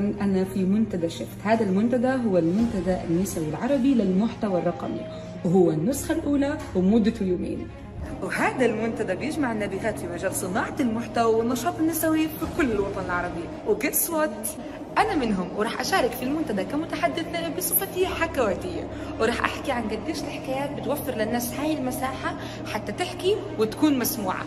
أنا في منتدى شفت. هذا المنتدى هو المنتدى النسوي العربي للمحتوى الرقمي وهو النسخة الأولى ومدته يومين. وهذا المنتدى بيجمع النابغات في مجال صناعة المحتوى والنشاط النسوي في كل الوطن العربي. وجس وات أنا منهم وراح أشارك في المنتدى كمتحدثة بصفتي حكواتية. وراح أحكي عن قديش الحكايات بتوفر للناس هاي المساحة حتى تحكي وتكون مسموعة.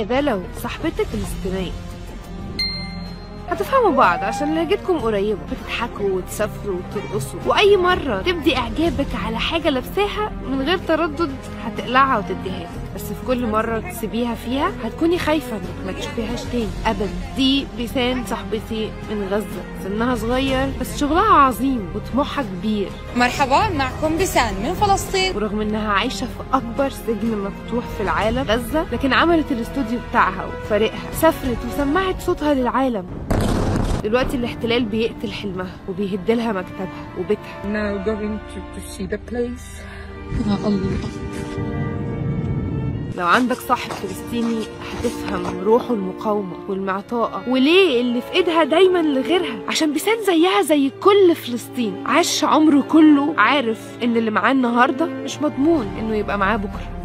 ماذا لو صاحبتك فلسطينية هتفهموا بعض عشان لهجتكم قريبة. بتضحكوا وتسافروا وترقصوا. وأي مرة تبدي إعجابك على حاجة لابساها من غير تردد هتقلعها وتديها لك بس في كل مرة تسيبيها فيها هتكوني خايفة إنك ما تشوفيهاش تاني. أبدا. دي بيسان صاحبتي من غزة. سنها صغير بس شغلها عظيم وطموحها كبير. مرحبا معكم بسان من فلسطين. ورغم إنها عايشة في أكبر سجن مفتوح في العالم غزة لكن عملت الاستوديو بتاعها وفريقها. سافرت وسمعت صوتها للعالم. دلوقتي الاحتلال بيقتل حلمها وبيهدلها مكتبها وبيتها. Now going to, to see the place. يا الله. لو عندك صاحب فلسطيني هتفهم روحه المقاومة والمعطاءة. وليه اللي في إيدها دايما لغيرها؟ عشان بيسان زيها زي كل فلسطين. عاش عمره كله عارف إن اللي معاه النهاردة مش مضمون إنه يبقى معاه بكرة.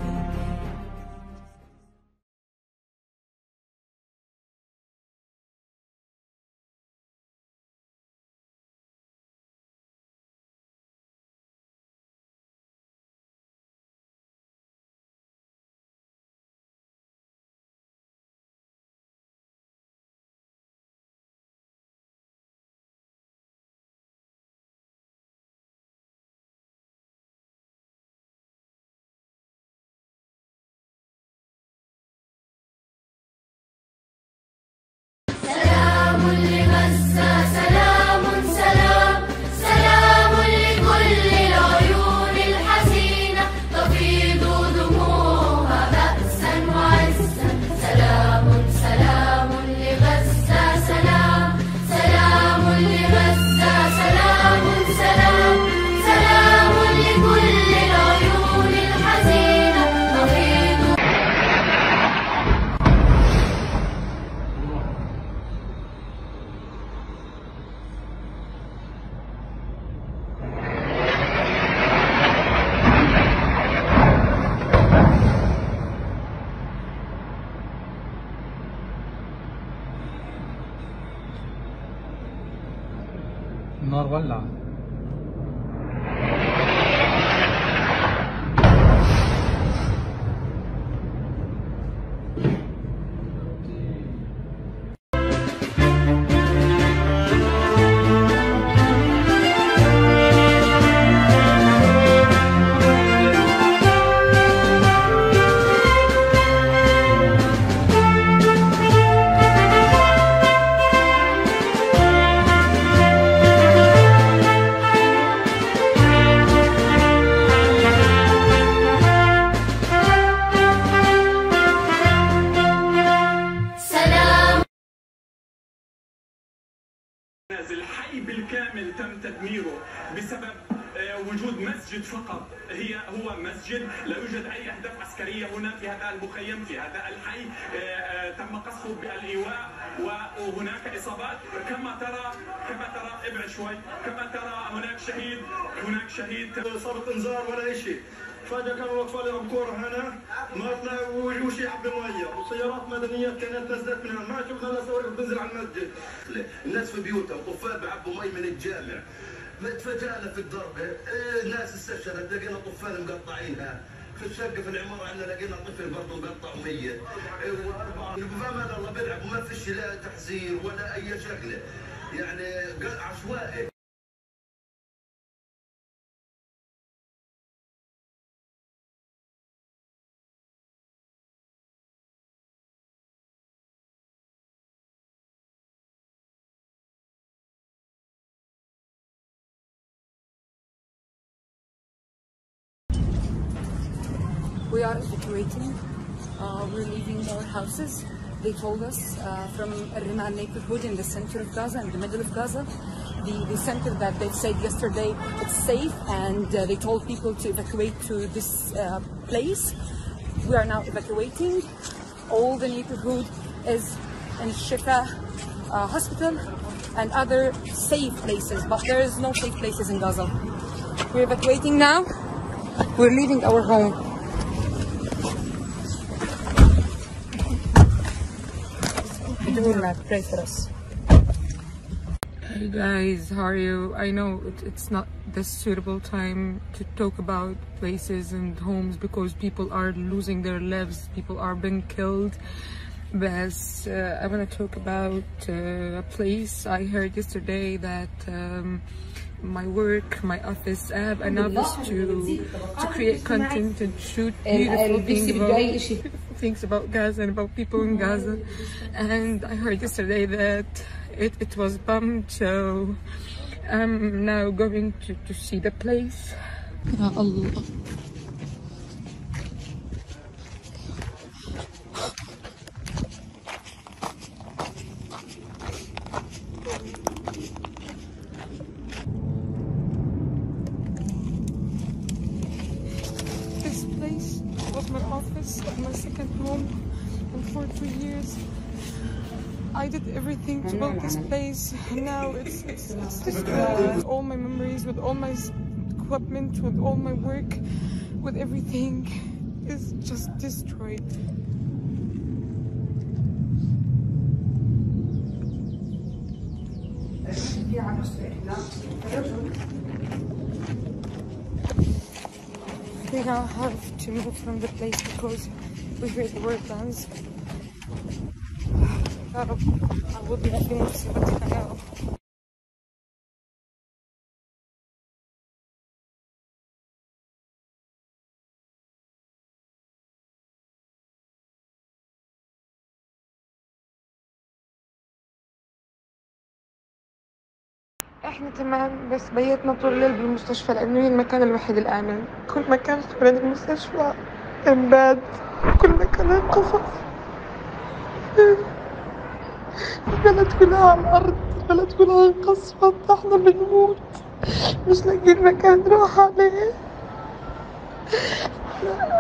إحنا لقينا طفل برضه بيض طعميه فاهم الله بيلعب وما فيش لا تحذير ولا أي شغله evacuating. Uh, we're leaving our houses. They told us uh, from Rimal neighborhood in the center of Gaza, in the middle of Gaza, the, the center that they said yesterday it's safe, and uh, they told people to evacuate to this uh, place. We are now evacuating. All the neighborhood is in Shifa uh, hospital and other safe places, but there is no safe places in Gaza. We're evacuating now. We're leaving our home. Pray for us. Hey guys, how are you? I know it, it's not the suitable time to talk about places and homes because people are losing their lives, people are being killed. But uh, I want to talk about uh, a place I heard yesterday that um, my work, my office, I have an office to to create content and shoot beautiful things about, things about Gaza and about people in Gaza. And I heard yesterday that it, it was bombed, so I'm now going to, to see the place. Ya Allah. This place was my office, my second home, and for two years I did everything to build this place. And now it's it's, it's destroyed. Uh, with all my memories, with all my equipment, with all my work, with everything is just destroyed. We now have to move from the place because we heard the word guns. رب في يا رب إحنا تمام بس بيتنا طول الليل بالمستشفى لأنه هي المكان الوحيد الآمن. كل مكان حوالين المستشفى انباد كل مكان انقصف البلد كلها على الأرض البلد كلها انقصفت إحنا بنموت. مش لاقيين مكان نروح عليه.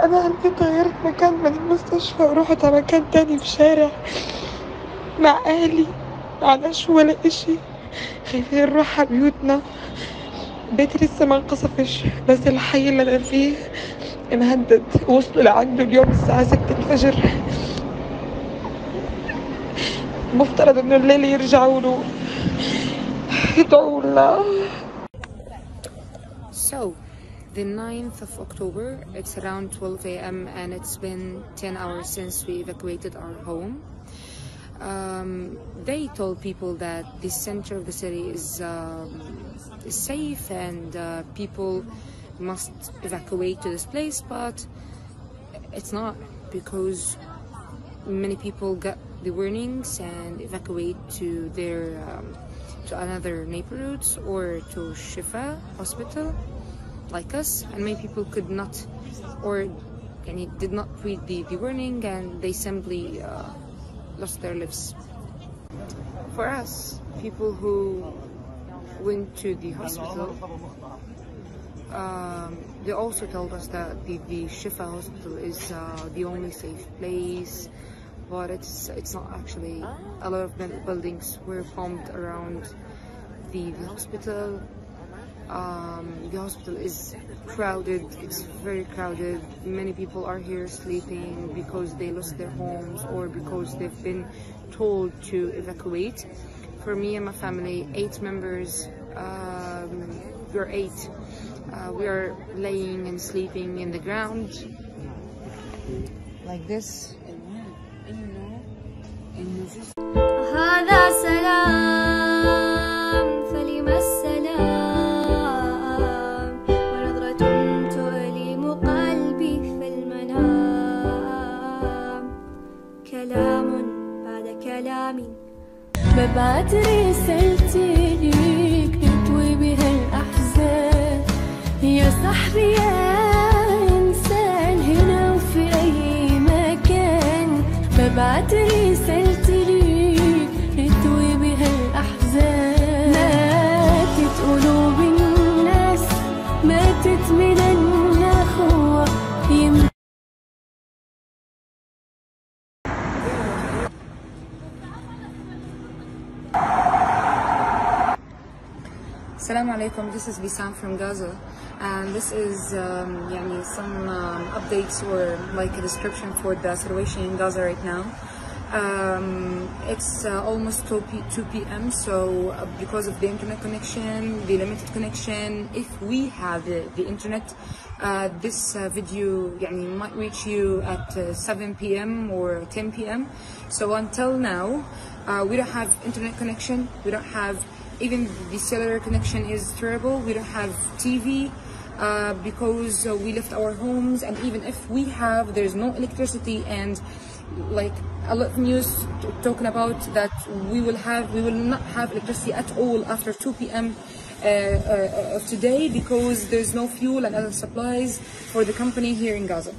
أنا هلقيت غيرت مكان من المستشفى ورحت على مكان تاني في شارع. مع أهلي معناش ولا إشي. خايفين نروح على بيوتنا. بيتي لسه ما انقصفش بس الحي اللي أنا فيه مهدد وصلوا لعنده اليوم الساعة ستة الفجر. مفترض انه الليل يرجعوا له يدعوا الله So, the 9th of October, it's around 12 a.m. and it's been 10 hours since we evacuated our home. Um, they told people that the center of the city is, um, is safe and uh, people must evacuate to this place, but it's not because many people got the warnings and evacuate to their um, to another neighborhoods or to Shifa hospital like us. And many people could not or and it did not read the, the warning and they simply uh, lost their lives. For us people who went to the hospital um, they also told us that the, the Shifa hospital is uh, the only safe place but it's it's not actually. Ah. A lot of buildings were formed around the, the hospital. Um, the hospital is crowded. It's very crowded. Many people are here sleeping because they lost their homes or because they've been told to evacuate. For me and my family, eight members, um, we're eight. Uh, we are laying and sleeping in the ground like this هذا سلام فلم السلام؟ ونظرة تؤلم قلبي في المنام. كلام بعد كلام. ببعت رسالتي ليك نطوي بها الأحزان. يا صاحبي يا मैं से Assalamu alaikum, this is Bisan from Gaza and this is um, yani some um, updates or like a description for the situation in Gaza right now. Um, it's uh, almost 2, 2 p.m. so uh, because of the internet connection, the limited connection, if we have uh, the internet, uh, this uh, video يعني, might reach you at uh, 7 p.m. or 10 p.m. So until now, we don't have internet connection, we don't have even the cellular connection is terrible. We don't have TV uh, because uh, we left our homes, and even if we have, there's no electricity, and like a lot of news talking about that we will have, we will not have electricity at all after 2 p.m. Uh, uh, of today because there's no fuel and other supplies for the company here in Gaza.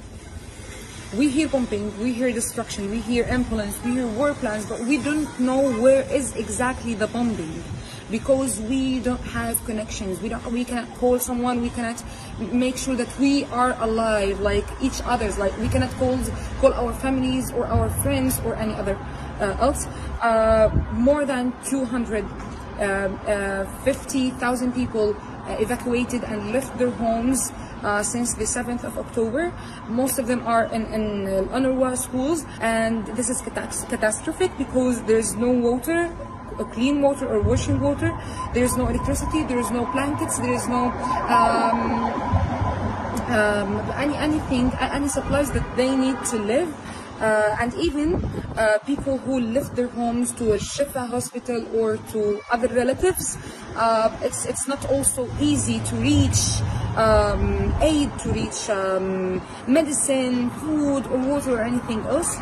We hear bombing, we hear destruction, we hear ambulance, we hear war plans, but we don't know where is exactly the bombing because we don't have connections. We don't. We cannot call someone. We cannot make sure that we are alive like each other's. Like we cannot call call our families or our friends or any other uh, else. Uh, more than 200. Um, uh, 50,000 people uh, evacuated and left their homes uh, since the 7th of October. Most of them are in, in uh, UNRWA schools, and this is catas- catastrophic because there's no water, uh, clean water or washing water. There's no electricity. There is no blankets. There is no um, um, any anything, any supplies that they need to live. Uh, and even uh, people who left their homes to a Shifa hospital or to other relatives, uh, it's it's not also easy to reach um, aid, to reach um, medicine, food, or water, or anything else.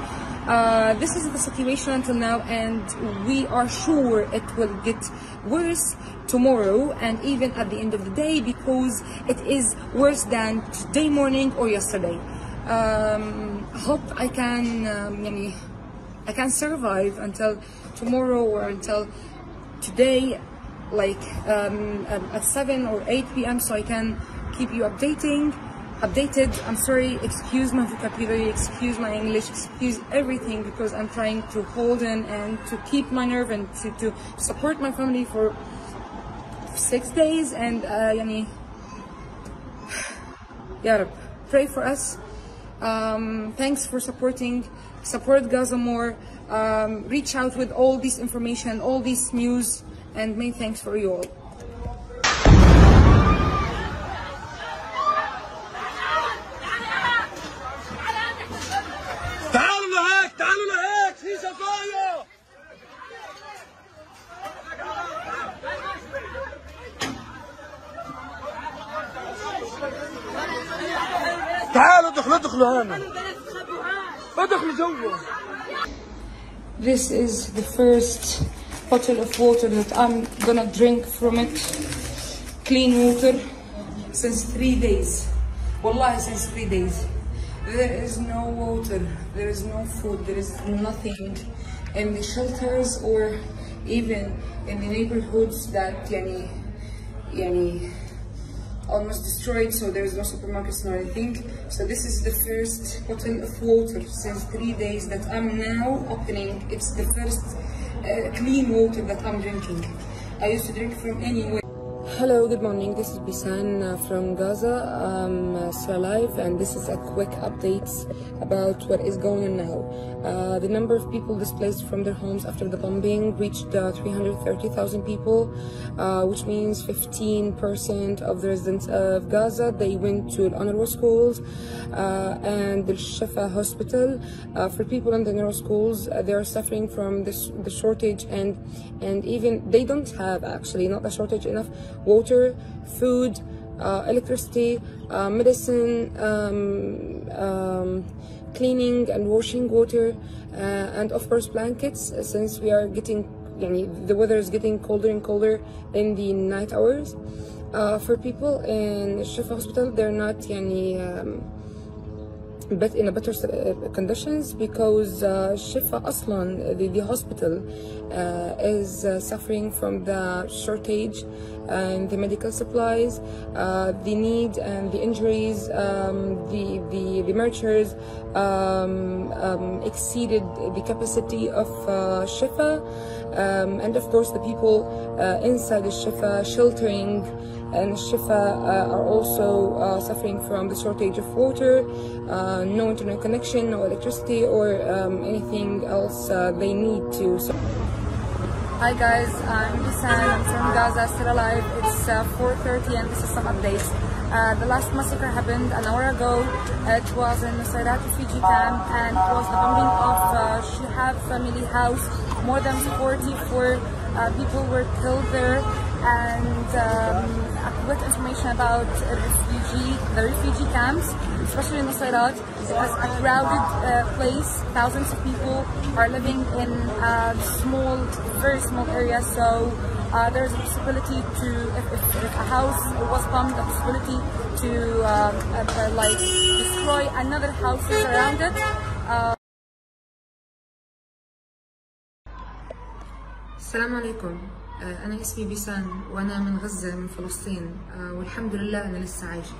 Uh, this is the situation until now and we are sure it will get worse tomorrow and even at the end of the day because it is worse than today morning or yesterday. Um, hope I can, um, I can survive until tomorrow or until today like um, at 7 or 8 p.m. so I can keep you updating updated. I'm sorry, excuse my vocabulary, excuse my English, excuse everything because I'm trying to hold in and to keep my nerve and to, to support my family for six days and uh, يعني يا رب pray for us um, thanks for supporting support Gaza more um, reach out with all this information all this news and many thanks for you all تعالوا ادخلوا ادخلوا هنا ادخلوا جوا This is the first bottle of water that I'm gonna drink from it. Clean water since three days. Wallahi, since three days. There is no water, there is no food, there is nothing in the shelters or even in the neighborhoods that yani, yani, almost destroyed, so there's no supermarkets nor anything. So this is the first bottle of water since three days that I'm now opening. It's the first uh, clean water that I'm drinking. I used to drink from anywhere. Hello, good morning. This is Bisan uh, from Gaza. I'm uh, still alive, and this is a quick update about what is going on now. Uh, the number of people displaced from their homes after the bombing reached uh, 330,000 people, uh, which means 15% of the residents of Gaza they went to UNRWA schools uh, and the Shifa hospital. For people in the UNRWA schools, they are suffering from this the shortage and and even they don't have actually not a shortage enough water, food, uh, electricity, uh, medicine, um, um, cleaning and washing water, uh, and of course blankets, uh, since we are getting, the weather is getting colder and colder in the night hours. Uh, for people in Shifa Hospital, they're not any um, in a better uh, conditions because Shifa Aslan, the, the hospital, is suffering from the shortage and the medical supplies, uh, the need and the injuries, um, the, the, the mergers um, um, exceeded the capacity of uh, Shifa. Um, and of course, the people uh, inside the Shifa sheltering and Shifa uh, are also uh, suffering from the shortage of water, uh, no internet connection, no electricity, or um, anything else uh, they need to. Hi guys, I'm Bisan, I'm from Gaza, still alive. It's uh, 4.30 and this is some updates. Uh, the last massacre happened an hour ago. It was in Nusayrat refugee camp and it was the bombing of uh, Shihab family house. More than 44 uh, people were killed there and um, quick information about refugee, the refugee camps, especially in Nusayrat. It is a crowded uh, place. Thousands of people are living in a small, very small area. So uh, there's a possibility to, if, if, if, a house was bombed, a possibility to um, uh, like destroy another houses around it. Uh, السلام عليكم أنا اسمي بيسان وأنا من غزة من فلسطين والحمد لله أنا لسه عايشة.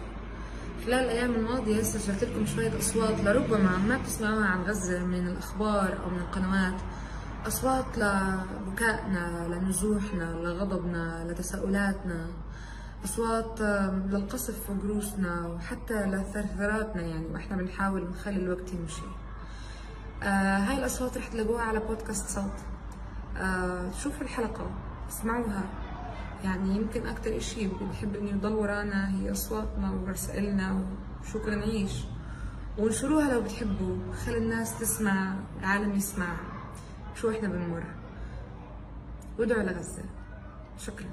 خلال الأيام الماضية سجلت لكم شوية أصوات لربما ما بتسمعوها عن غزة من الأخبار أو من القنوات. أصوات لبكائنا لنزوحنا لغضبنا لتساؤلاتنا. أصوات للقصف وجروسنا وحتى لثرثراتنا يعني وإحنا بنحاول نخلي الوقت يمشي. آه هاي الأصوات رح تلاقوها على بودكاست صوت. آه شوفوا الحلقة. اسمعوها. يعني يمكن أكتر إشي بنحب إنه يضل ورانا هي أصواتنا ورسائلنا وشو كنا نعيش وانشروها لو بتحبوا. خلي الناس تسمع العالم يسمع شو إحنا بنمر. وادعوا لغزة. شكرا.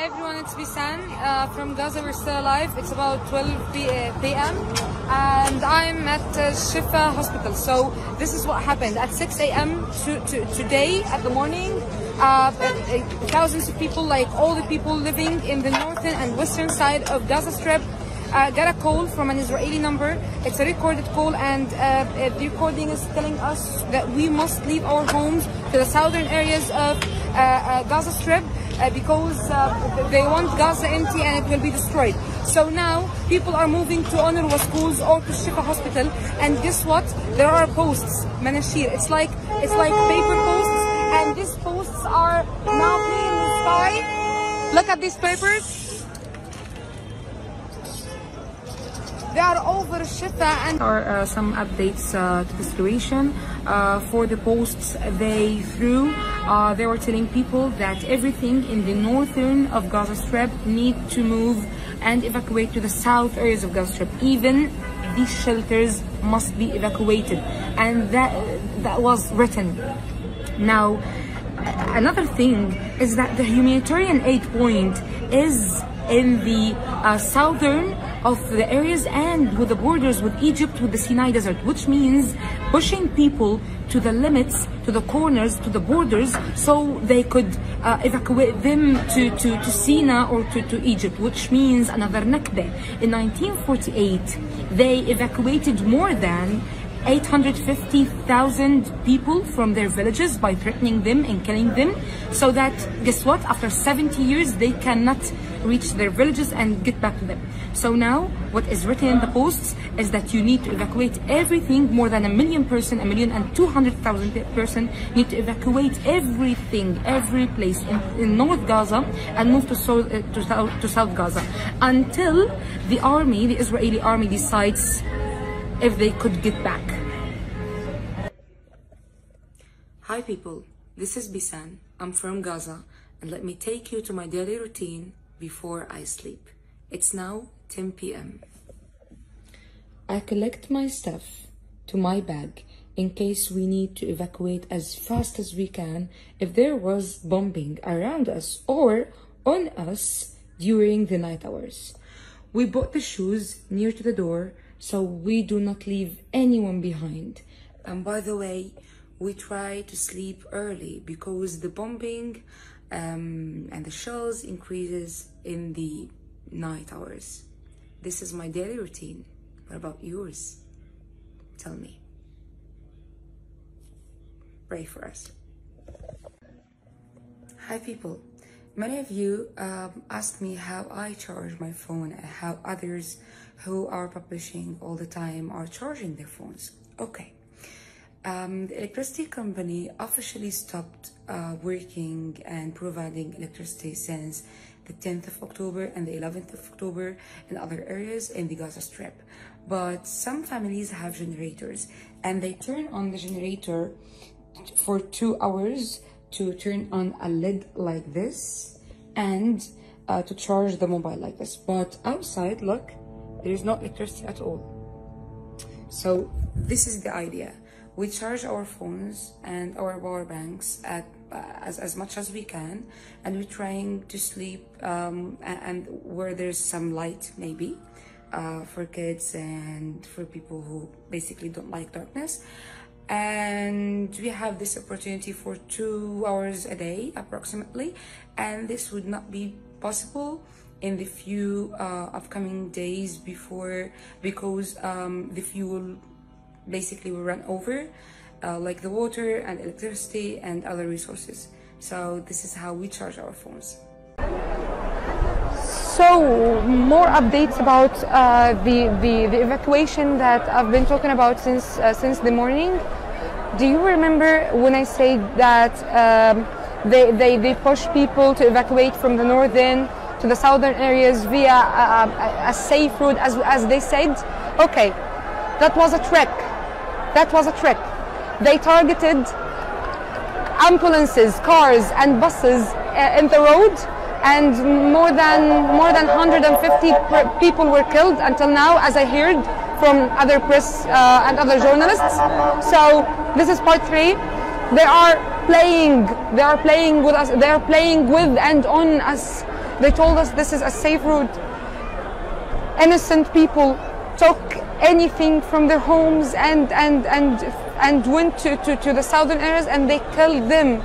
Everyone, it's Bisan uh, from Gaza. We're still alive. It's about 12 p.m. and I'm at uh, Shifa Hospital. So this is what happened at 6 a.m. To, to, today at the morning. Uh, thousands of people, like all the people living in the northern and western side of Gaza Strip, uh, got a call from an Israeli number. It's a recorded call, and uh, the recording is telling us that we must leave our homes to the southern areas of uh, Gaza Strip. Uh, because uh, they want Gaza empty and it will be destroyed. So now people are moving to UNRWA schools or to Shifa hospital and guess what? There are posts, manashir. It's like it's like paper posts and these posts are now in the sky. Look at these papers. They are over and are uh, some updates uh, to the situation. Uh, for the posts they threw, uh, they were telling people that everything in the northern of Gaza Strip need to move and evacuate to the south areas of Gaza Strip. Even these shelters must be evacuated, and that that was written. Now, another thing is that the humanitarian aid point is in the uh, southern of the areas and with the borders with Egypt with the Sinai desert which means pushing people to the limits to the corners to the borders so they could uh, evacuate them to, to, to Sina or to, to Egypt which means another Nakba in 1948 they evacuated more than 850,000 people from their villages by threatening them and killing them so that guess what? After 70 years they cannot reach their villages and get back to them so now what is written in the posts is that you need to evacuate everything more than a million person a million and 200,000 person need to evacuate everything every place in, in North Gaza and move to, so, uh, to, South, to South Gaza until the army the Israeli army decides if they could get back. Hi people, this is Bisan. I'm from Gaza and let me take you to my daily routine before I sleep. It's now 10 p.m. I collect my stuff to my bag in case we need to evacuate as fast as we can if there was bombing around us or on us during the night hours. We bought the shoes near to the door so we do not leave anyone behind. And by the way, we try to sleep early because the bombing um, and the shells increases in the night hours. This is my daily routine. What about yours? Tell me. Pray for us. Hi people. Many of you um, asked me how I charge my phone and how others who are publishing all the time are charging their phones. Okay. Um, the electricity company officially stopped uh, working and providing electricity since the 10th of October and the 11th of October in other areas in the Gaza Strip. But some families have generators and they turn on the generator for two hours to turn on a lid like this and uh, to charge the mobile like this. But outside, look, there is no electricity at all. So this is the idea. We charge our phones and our power banks at as, as much as we can and we're trying to sleep um, and, and where there's some light maybe uh, for kids and for people who basically don't like darkness. And we have this opportunity for two hours a day approximately and this would not be possible in the few uh, upcoming days before because um, the fuel basically will run over uh, like the water and electricity and other resources so this is how we charge our phones so more updates about uh, the, the, the evacuation that I've been talking about since uh, since the morning. Do you remember when I said that um, they, they, they push people to evacuate from the northern to the southern areas via a, a, a safe route, as, as they said? Okay, that was a trick. That was a trick. They targeted ambulances, cars, and buses uh, in the road and more than more than 150 people were killed until now, as I heard from other press uh, and other journalists. So this is part three. They are playing. They are playing with us. They are playing with and on us. They told us this is a safe route. Innocent people took anything from their homes and and and and went to, to, to the southern areas and they killed them.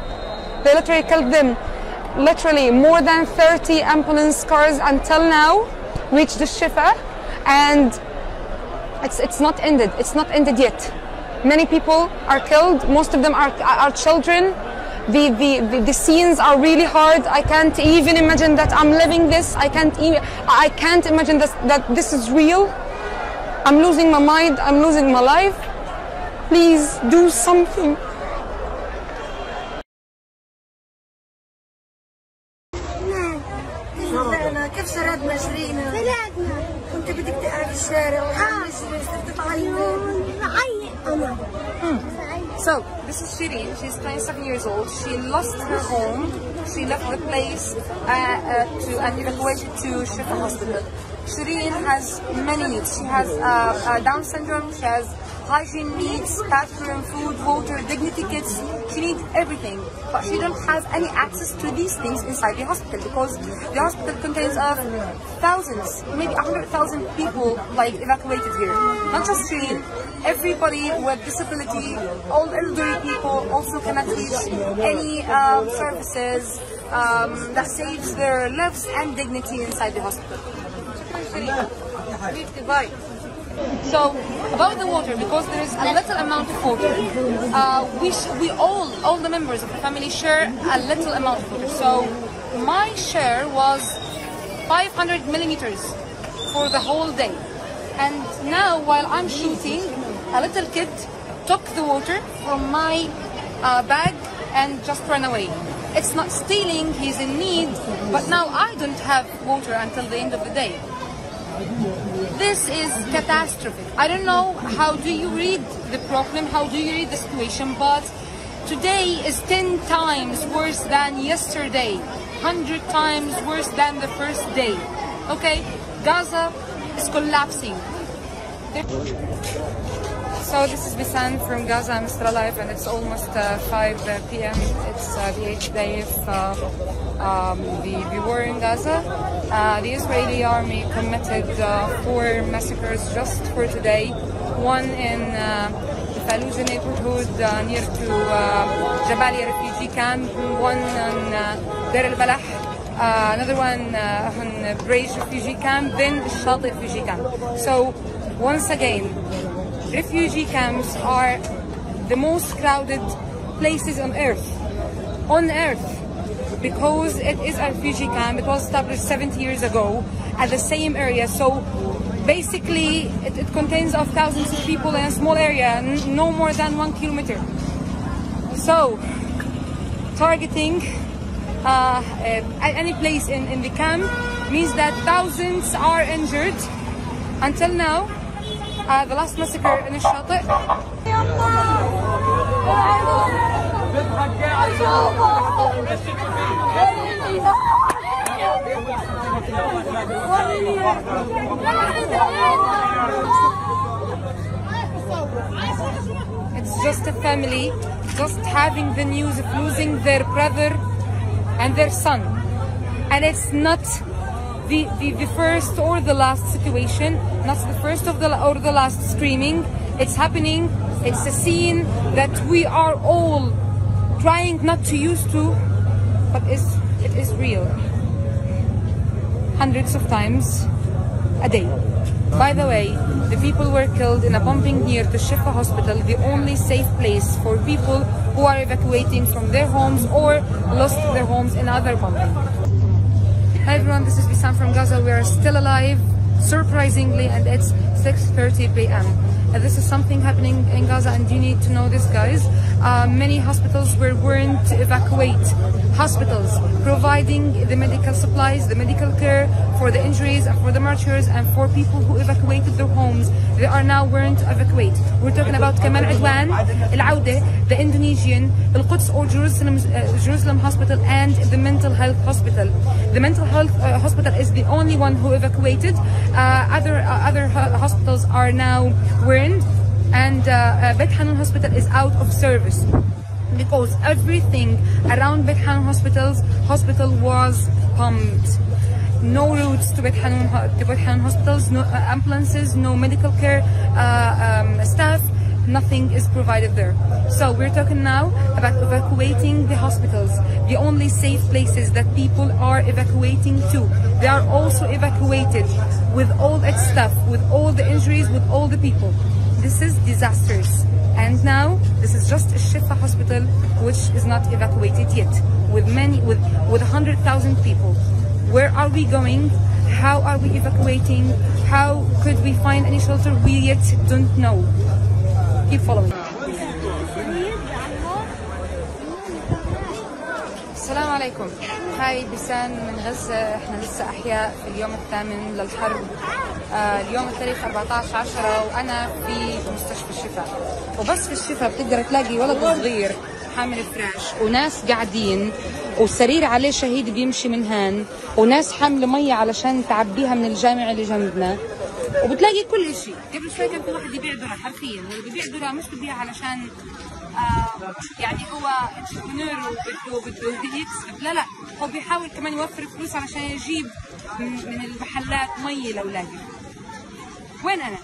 They literally killed them literally more than 30 ambulance cars until now reached the Shifa and it's, it's not ended. It's not ended yet. Many people are killed. Most of them are, are children. The, the, the, the scenes are really hard. I can't even imagine that I'm living this. I can't even, I can't imagine this, that this is real. I'm losing my mind. I'm losing my life. Please do something. شردنا كيف شردنا شرينا؟ شردنا كنت بدك تقعد في الشارع وحامل صرت تعيط بعيط انا So, this is Shirin. She's 27 years old. She lost her home. She left the place uh, uh, to, and evacuated to Shifa Hospital. Shirin has many needs. She has uh, uh, Down syndrome. She has hygiene needs, bathroom, food, water, dignity kits. She needs everything, but she don't have any access to these things inside the hospital because the hospital contains thousands, maybe 100,000 people like evacuated here. Not just Shirin, everybody with disability, all elderly people also cannot reach any um, services um, that saves their lives and dignity inside the hospital. So about the water, because there is a little amount of water, uh, we we all all the members of the family share a little amount of water. So my share was 500 millimeters for the whole day, and now while I'm shooting, a little kid took the water from my uh, bag and just ran away. It's not stealing; he's in need, but now I don't have water until the end of the day. This is catastrophic. I don't know how do you read the problem, how do you read the situation, but today is 10 times worse than yesterday, 100 times worse than the first day. Okay? Gaza is collapsing. So this is Bisan from Gaza. I'm still alive and it's almost uh, 5 uh, p.m. It's uh, the eighth day of uh, um, the, the war in Gaza. Uh, the Israeli army committed uh, four massacres just for today. One in the Fallujah neighborhood near to Jabalia refugee camp. One in uh, Deir al-Balah. Uh, another one uh, on Bureij refugee camp. Then Shati refugee camp. So once again, refugee camps are the most crowded places on earth. On earth. Because it is a refugee camp. It was established 70 years ago at the same area. So basically it, it contains of thousands of people in a small area, no more than one kilometer. So targeting uh, uh, any place in, in the camp means that thousands are injured. Until now, uh, the last massacre in الشاطئ It's just a family just having the news of losing their brother and their son. And it's not the, the, the first or the last situation, not the first of the or the last screaming. It's happening. It's a scene that we are all trying not to use to, but it is real. Hundreds of times a day. By the way, the people were killed in a bombing near to Shifa Hospital, the only safe place for people who are evacuating from their homes or lost their homes in other bombing. Hi everyone, this is Bisan from Gaza. We are still alive, surprisingly, and it's 6.30 p.m. Uh, this is something happening in Gaza and you need to know this guys. Uh, many hospitals were warned to evacuate. Hospitals providing the medical supplies, the medical care for the injuries and for the martyrs and for people who evacuated their homes. They are now warned to evacuate. We're talking about Kamal Adwan, Al Awda, the Indonesian, Al Quds or Jerusalem, uh, Jerusalem Hospital and the mental health hospital. The mental health uh, hospital is the only one who evacuated. Uh, other uh, other hospitals are now warned and uh, uh, Bet Hanun Hospital is out of service because everything around Bet Hanun Hospitals hospital was pumped. No routes to Bet Hanun, to Hanun hospitals, no uh, ambulances, no medical care uh, um, staff, nothing is provided there. So we're talking now about evacuating the hospitals, the only safe places that people are evacuating to. They are also evacuated with all its stuff, with all the injuries, with all the people. This is disastrous. And now this is just a Shifa hospital which is not evacuated yet with many with with 100,000 people. Where are we going? How are we evacuating? How could we find any shelter? We yet don't know. Keep following. السلام عليكم. هاي بسان من غزة. إحنا لسه أحياء في اليوم الثامن للحرب. آه اليوم التاريخ 14 10 وأنا في مستشفى الشفاء. وبس في الشفاء بتقدر تلاقي ولد صغير حامل فراش وناس قاعدين وسرير عليه شهيد بيمشي من هان وناس حامله مية علشان تعبيها من الجامع اللي جنبنا. وبتلاقي كل شيء. قبل شوي كان في واحد يبيع ذره حرفيا واللي بيبيع ذره مش ببيع علشان يعني هو انتربرنور وبده بده يكسب لا لا هو بيحاول كمان يوفر فلوس علشان يجيب من المحلات ميه لأولاده. وين أنا؟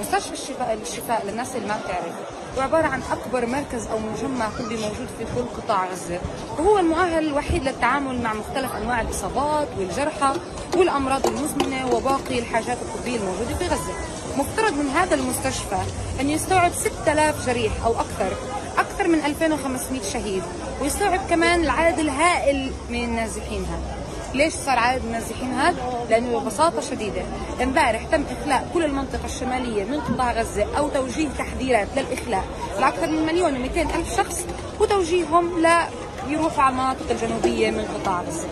مستشفى الشفاء الشفاء للناس اللي ما بتعرف. هو عبارة عن أكبر مركز أو مجمع طبي موجود في كل قطاع غزة. وهو المؤهل الوحيد للتعامل مع مختلف أنواع الإصابات والجرحى والأمراض المزمنة وباقي الحاجات الطبية الموجودة في غزة. مفترض من هذا المستشفى أن يستوعب 6000 جريح أو أكثر أكثر من 2500 شهيد ويستوعب كمان العدد الهائل من النازحين هذا ليش صار عدد النازحين هذا؟ لأنه ببساطة شديدة امبارح تم إخلاء كل المنطقة الشمالية من قطاع غزة أو توجيه تحذيرات للإخلاء لأكثر من مليون و ألف شخص وتوجيههم لا يروحوا على المناطق الجنوبية من قطاع غزة.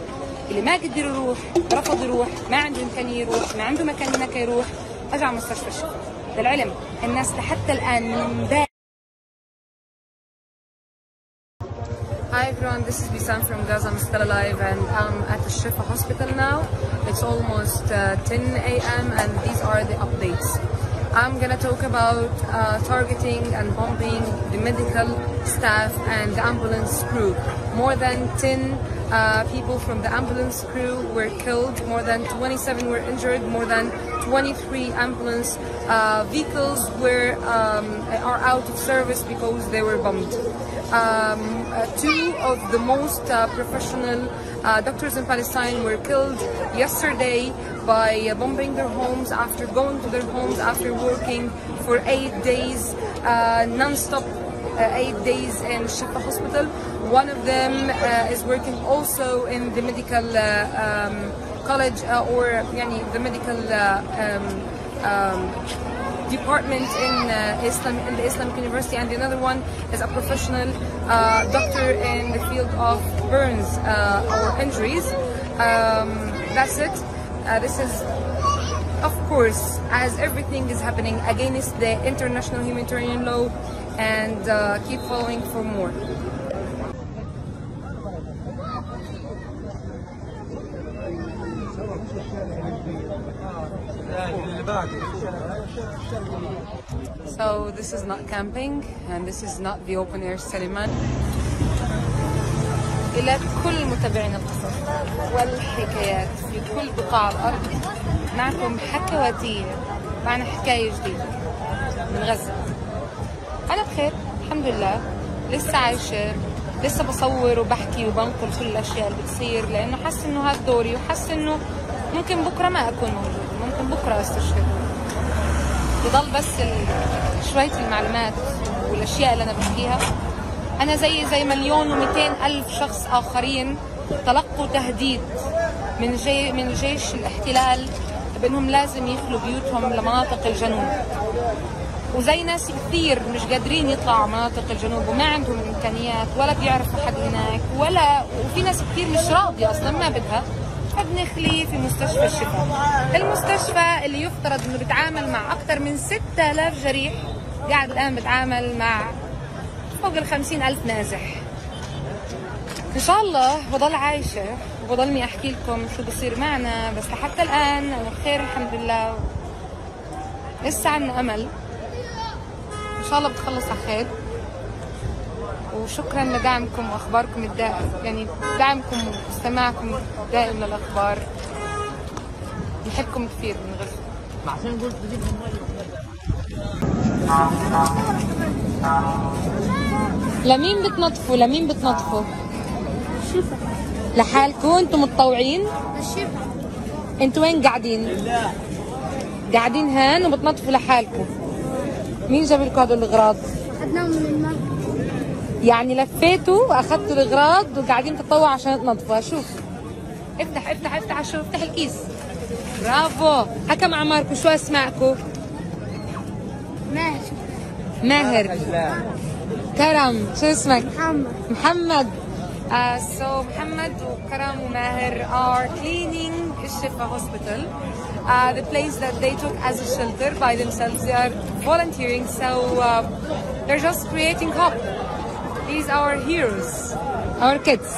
اللي ما قدر يروح رفض يروح ما عنده إمكانية يروح ما عنده مكان هناك يروح على مستشفى الشفاء. للعلم الناس لحتى الان من امبارح Hi everyone, this is Bisan from Gaza. I'm still alive and I'm at the Shifa hospital now. It's almost uh, 10 a.m. and these are the updates. I'm gonna talk about uh, targeting and bombing the medical staff and the ambulance crew. More than 10 uh, people from the ambulance crew were killed, more than 27 were injured, more than 23 ambulance uh, vehicles were um, are out of service because they were bombed. Um, uh, two of the most uh, professional uh, doctors in Palestine were killed yesterday by bombing their homes after going to their homes after working for eight days non-stop uh, eight days in Shifa hospital. One of them uh, is working also in the medical uh, um, college uh, or yani, the medical uh, um, um, department in uh, Islam in the Islamic University, and another one is a professional uh, doctor in the field of burns uh, or injuries. Um, that's it. This is, of course, as everything is happening against the international humanitarian law, and keep following for more. So this is not camping and this is not the open air cinema. إلى كل متابعين القصص والحكايات في كل بقاع الأرض معكم حكواتية معنا حكاية جديدة من غزة. أنا بخير الحمد لله. لسه عايشة لسه بصور وبحكي وبنقل كل الأشياء اللي بتصير لأنه حاسة إنه هذا دوري وحاسة إنه ممكن بكرة ما أكون موجودة. ممكن بكرة أستشهد. يضل بس شوية المعلومات والأشياء اللي أنا بحكيها. أنا زي زي مليون ومئتين ألف شخص آخرين تلقوا تهديد من جي من جيش الاحتلال بأنهم لازم يخلوا بيوتهم لمناطق الجنوب. وزي ناس كثير مش قادرين يطلعوا مناطق الجنوب وما عندهم الامكانيات ولا بيعرفوا حد هناك ولا وفي ناس كثير مش راضية أصلا ما بدها. فبنخليه في مستشفى الشفاء المستشفى اللي يفترض إنه بيتعامل مع أكثر من 6000 جريح قاعد الآن بتعامل مع فوق ال 50000 نازح. إن شاء الله بضل عايشة وبضلني أحكي لكم شو بصير معنا بس لحتى الآن أنا بخير الحمد لله. لسه عنا أمل. إن شاء الله بتخلص على خير. وشكرا لدعمكم وأخباركم الدائم يعني دعمكم واستماعكم دائم للأخبار. نحبكم كثير من غزه لمين بتنظفوا لمين بتنظفوا لحالكم أنتم متطوعين؟ أنتوا وين قاعدين؟ قاعدين هان وبتنظفوا لحالكم. مين جاب لكم هدول الأغراض؟ نوم من المغرب يعني لفيته واخدته الإغراض وقاعدين تتطوع عشان تنظفه شوف افتح افتح افتح شوف افتح الكيس. برافو. حكى مع شو اسمعكو ماهر. ماهر. كرم. شو اسمك؟ محمد. محمد. سو so, محمد وكرم وماهر are cleaning الشفا hospital. uh, the place that they took as a shelter by themselves. They are volunteering. So uh, they're just creating hope. These are our heroes, our kids.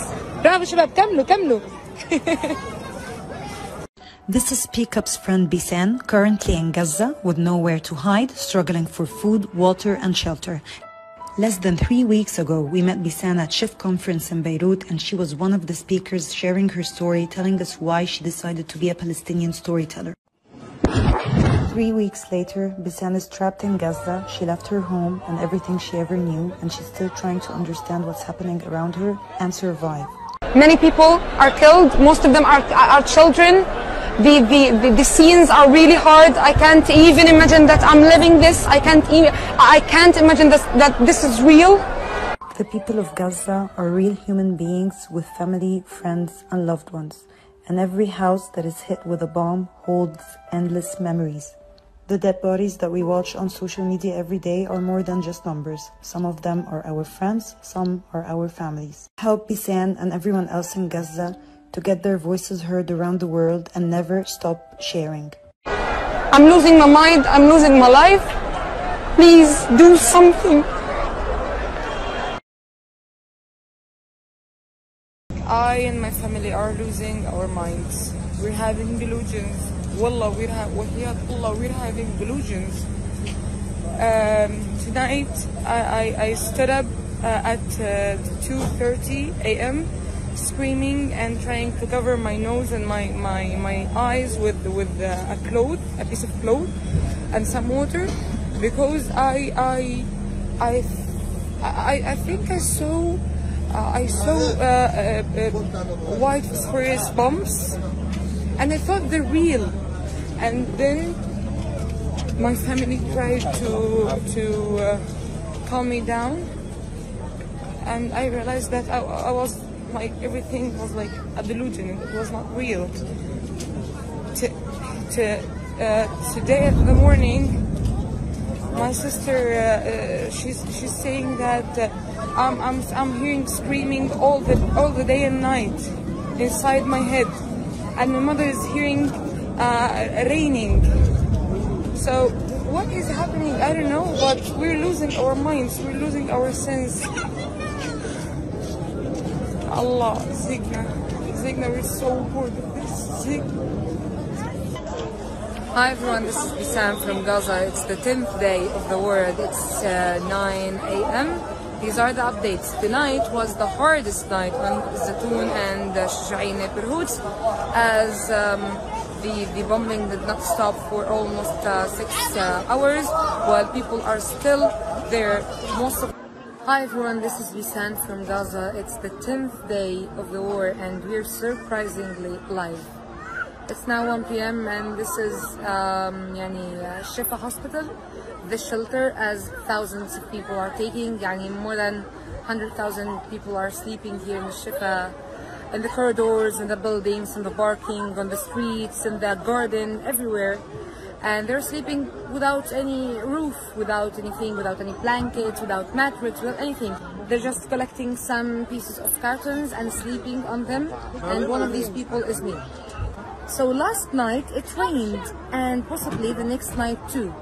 برافو شباب كملوا كملوا. This is Peakup's friend Bisan, currently in Gaza with nowhere to hide, struggling for food, water, and shelter. Less than three weeks ago, we met Bisan at Shift Conference in Beirut, and she was one of the speakers sharing her story, telling us why she decided to be a Palestinian storyteller. Three weeks later, Bisan is trapped in Gaza. She left her home and everything she ever knew, and she's still trying to understand what's happening around her and survive. Many people are killed. Most of them are, are children. The, the, the, the scenes are really hard. I can't even imagine that I'm living this. I can't even, I can't imagine this, that this is real. The people of Gaza are real human beings with family, friends, and loved ones. And every house that is hit with a bomb holds endless memories. The dead bodies that we watch on social media every day are more than just numbers. Some of them are our friends, some are our families. Help Bisan and everyone else in Gaza to get their voices heard around the world and never stop sharing. I'm losing my mind. I'm losing my life. Please do something. I and my family are losing our minds. We're having delusions. Wallah, we're ha- وحياة Allah, we're having delusions. Um, tonight, I, I, I stood up uh, at uh, 2.30 a.m. screaming and trying to cover my nose and my, my, my eyes with, with uh, a cloth, a piece of cloth and some water because I, I, I, I, I think I saw uh, I saw uh, uh, uh, white phosphorus bombs and I thought they're real. and then my family tried to to uh, calm me down, and I realized that I, I was like everything was like a delusion. It was not real. To, to, uh, today in the morning, my sister uh, uh, she's she's saying that uh, I'm, I'm I'm hearing screaming all the all the day and night inside my head, and my mother is hearing uh, raining. So what is happening? I don't know, but we're losing our minds. We're losing our sense. Allah, Zigna, Zigna, we're so of this. Zigna. Hi everyone, this is Bisan from Gaza. It's the 10th day of the war. It's uh, 9 a.m. These are the updates. Tonight was the hardest night on Zaytun and uh, Shujain Berhut as um, the, the bombing did not stop for almost uh, six uh, hours while people are still there. Most of Hi everyone, this is Bisan from Gaza. It's the 10th day of the war and we're surprisingly live. It's now 1 p.m. and this is um, uh, Shifa Hospital, the shelter as thousands of people are taking. more than 100,000 people are sleeping here in Shifa in the corridors, in the buildings, in the parking, on the streets, in the garden, everywhere. And they're sleeping without any roof, without anything, without any blankets, without mattress, without anything. They're just collecting some pieces of cartons and sleeping on them. And one of these people is me. So last night it rained and possibly the next night too.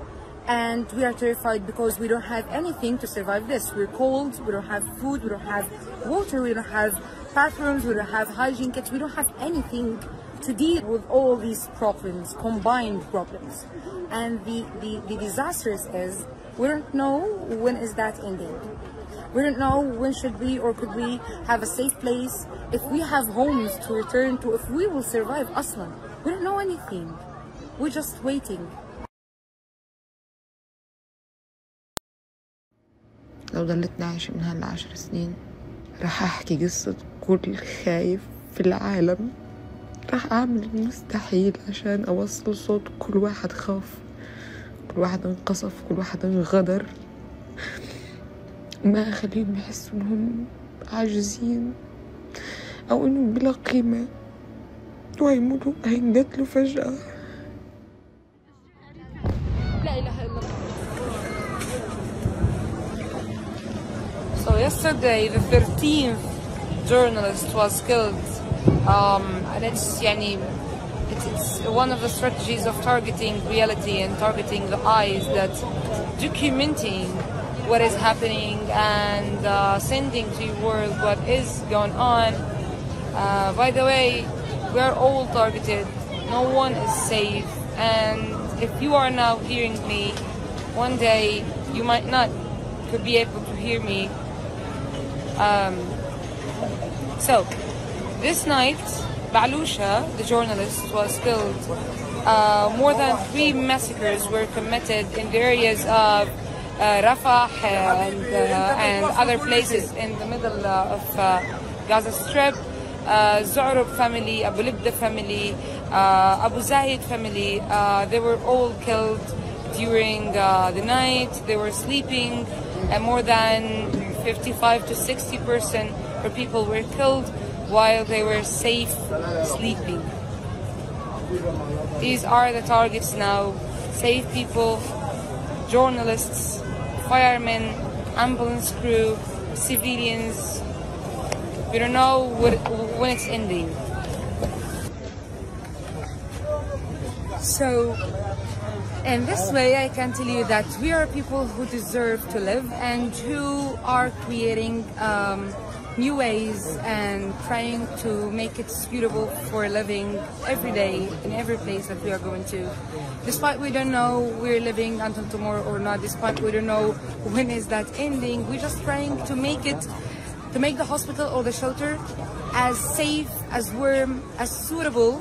And we are terrified because we don't have anything to survive this. We're cold, we don't have food, we don't have water, we don't have bathrooms, we don't have hygiene kits, we don't have anything to deal with all these problems, combined problems. And the, the, the disastrous is we don't know when is that ending. We don't know when should we or could we have a safe place, if we have homes to return to, if we will survive Aslan. We don't know anything. We're just waiting. لو ضلتني عايشة من هلا عشر سنين راح أحكي قصة كل خايف في العالم. راح أعمل المستحيل عشان أوصل صوت كل واحد خاف كل واحد انقصف كل واحد انغدر. ما أخليهم يحسوا إنهم عاجزين أو إنهم بلا قيمة. وهيموتوا هينقتلوا فجأة. لا إله إلا الله. So yesterday, the 13th journalist was killed, um, and it's it's, it's one of the strategies of targeting reality and targeting the eyes that documenting what is happening and uh, sending to the world what is going on. Uh, by the way, we are all targeted. No one is safe, and if you are now hearing me, one day you might not could be able to hear me um, so, this night, Balusha, the journalist, was killed. Uh, more than three massacres were committed in the areas of uh, Rafah and, uh, and other places in the middle of uh, Gaza Strip. Uh, Zu'rub family, Abu Libda family, uh, Abu Zaid family, uh, they were all killed during the night. They were sleeping, and more than 55 to 60 percent of people were killed while they were safe sleeping. These are the targets now. Safe people, journalists, firemen, ambulance crew, civilians. We don't know what, when it's ending. So in this way, I can tell you that we are people who deserve to live and who are creating um, new ways and trying to make it suitable for living every day in every place that we are going to. Despite we don't know we're living until tomorrow or not, despite we don't know when is that ending, we're just trying to make it, to make the hospital or the shelter as safe, as warm, as suitable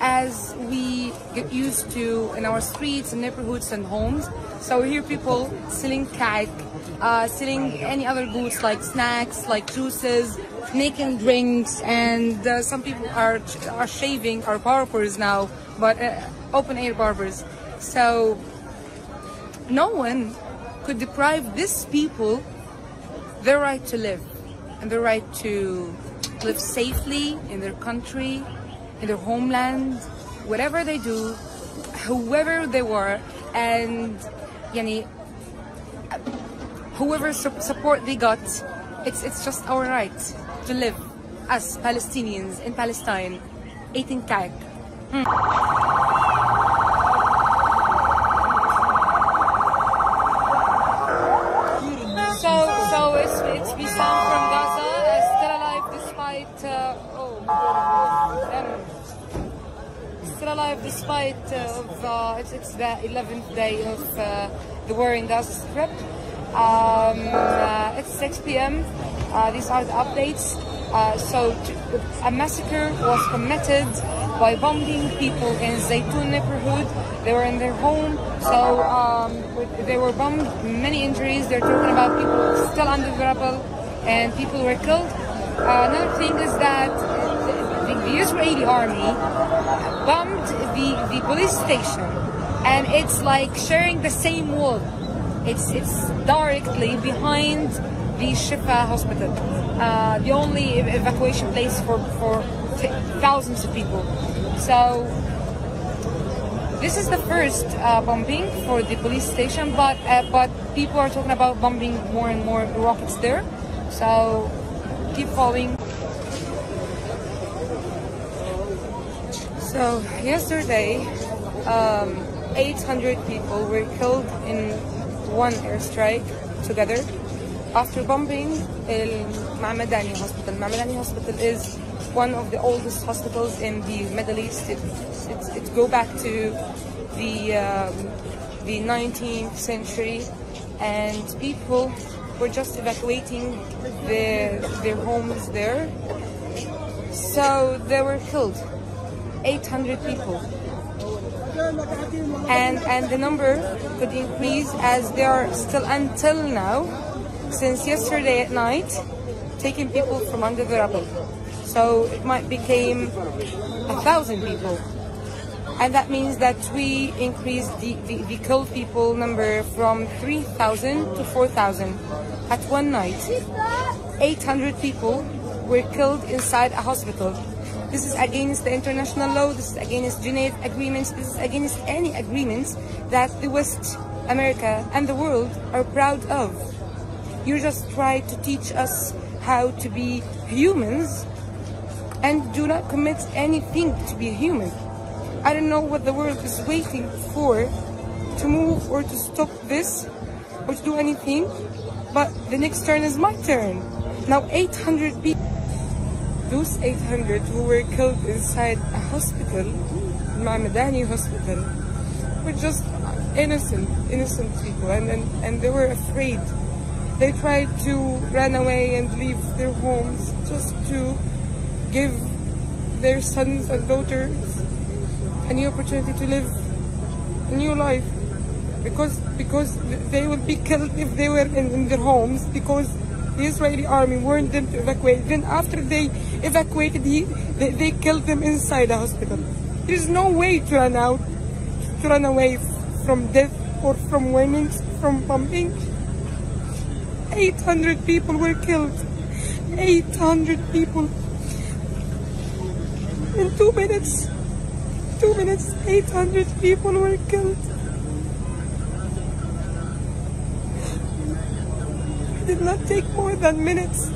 as we get used to in our streets and neighborhoods and homes. So we hear people selling cake, uh, selling any other goods like snacks, like juices, making drinks, and uh, some people are are shaving, are barbers now, but uh, open air barbers. So no one could deprive these people their right to live and the right to live safely in their country in their homeland, whatever they do, whoever they were, and yani, whoever su- support they got, it's it's just our right to live as Palestinians in Palestine, eating cake. So so it's it's Bisan from Gaza, still alive despite uh, oh. Still alive despite uh, of uh, it's, it's the 11th day of uh, the war in Gaza Strip. Um, uh, it's 6 p.m. Uh, these are the updates. Uh, so a massacre was committed by bombing people in Zaytun neighborhood. They were in their home, so um, they were bombed. Many injuries. They're talking about people still under the rubble, and people were killed. Uh, another thing is that the, the Israeli army bombed the, the police station and it's like sharing the same wall. It's, it's directly behind the Shifa hospital, uh, the only evacuation place for, for th- thousands of people. So this is the first uh, bombing for the police station, but uh, but people are talking about bombing more and more rockets there. So keep following. So yesterday, um, 800 people were killed in one airstrike together after bombing Ma'madani Hospital. Ma'madani Hospital is one of the oldest hospitals in the Middle East. It, it, it go back to the um, the 19th century, and people were just evacuating their their homes there. So they were killed. 800 people. And, and the number could increase as they are still until now, since yesterday at night, taking people from under the rubble. So it might become a thousand people. and that means that we increased the, the, the killed people number from 3,000 to 4,000 at one night. 800 people were killed inside a hospital. This is against the international law, this is against Geneva agreements, this is against any agreements that the West America and the world are proud of. You just try to teach us how to be humans and do not commit anything to be a human. I don't know what the world is waiting for to move or to stop this or to do anything, but the next turn is my turn. Now 800 people, those 800 who were killed inside a hospital, Mamadani hospital, were just innocent, innocent people and, and, and they were afraid. They tried to run away and leave their homes just to give their sons and daughters a new opportunity to live a new life because because they would be killed if they were in, in their homes because the Israeli army warned them to evacuate. Then after they evacuated, he, they, they killed them inside the hospital. There's no way to run out, to run away from death or from women, from bombing. 800 people were killed. 800 people. In two minutes, two minutes, 800 people were killed. Did not take more than minutes.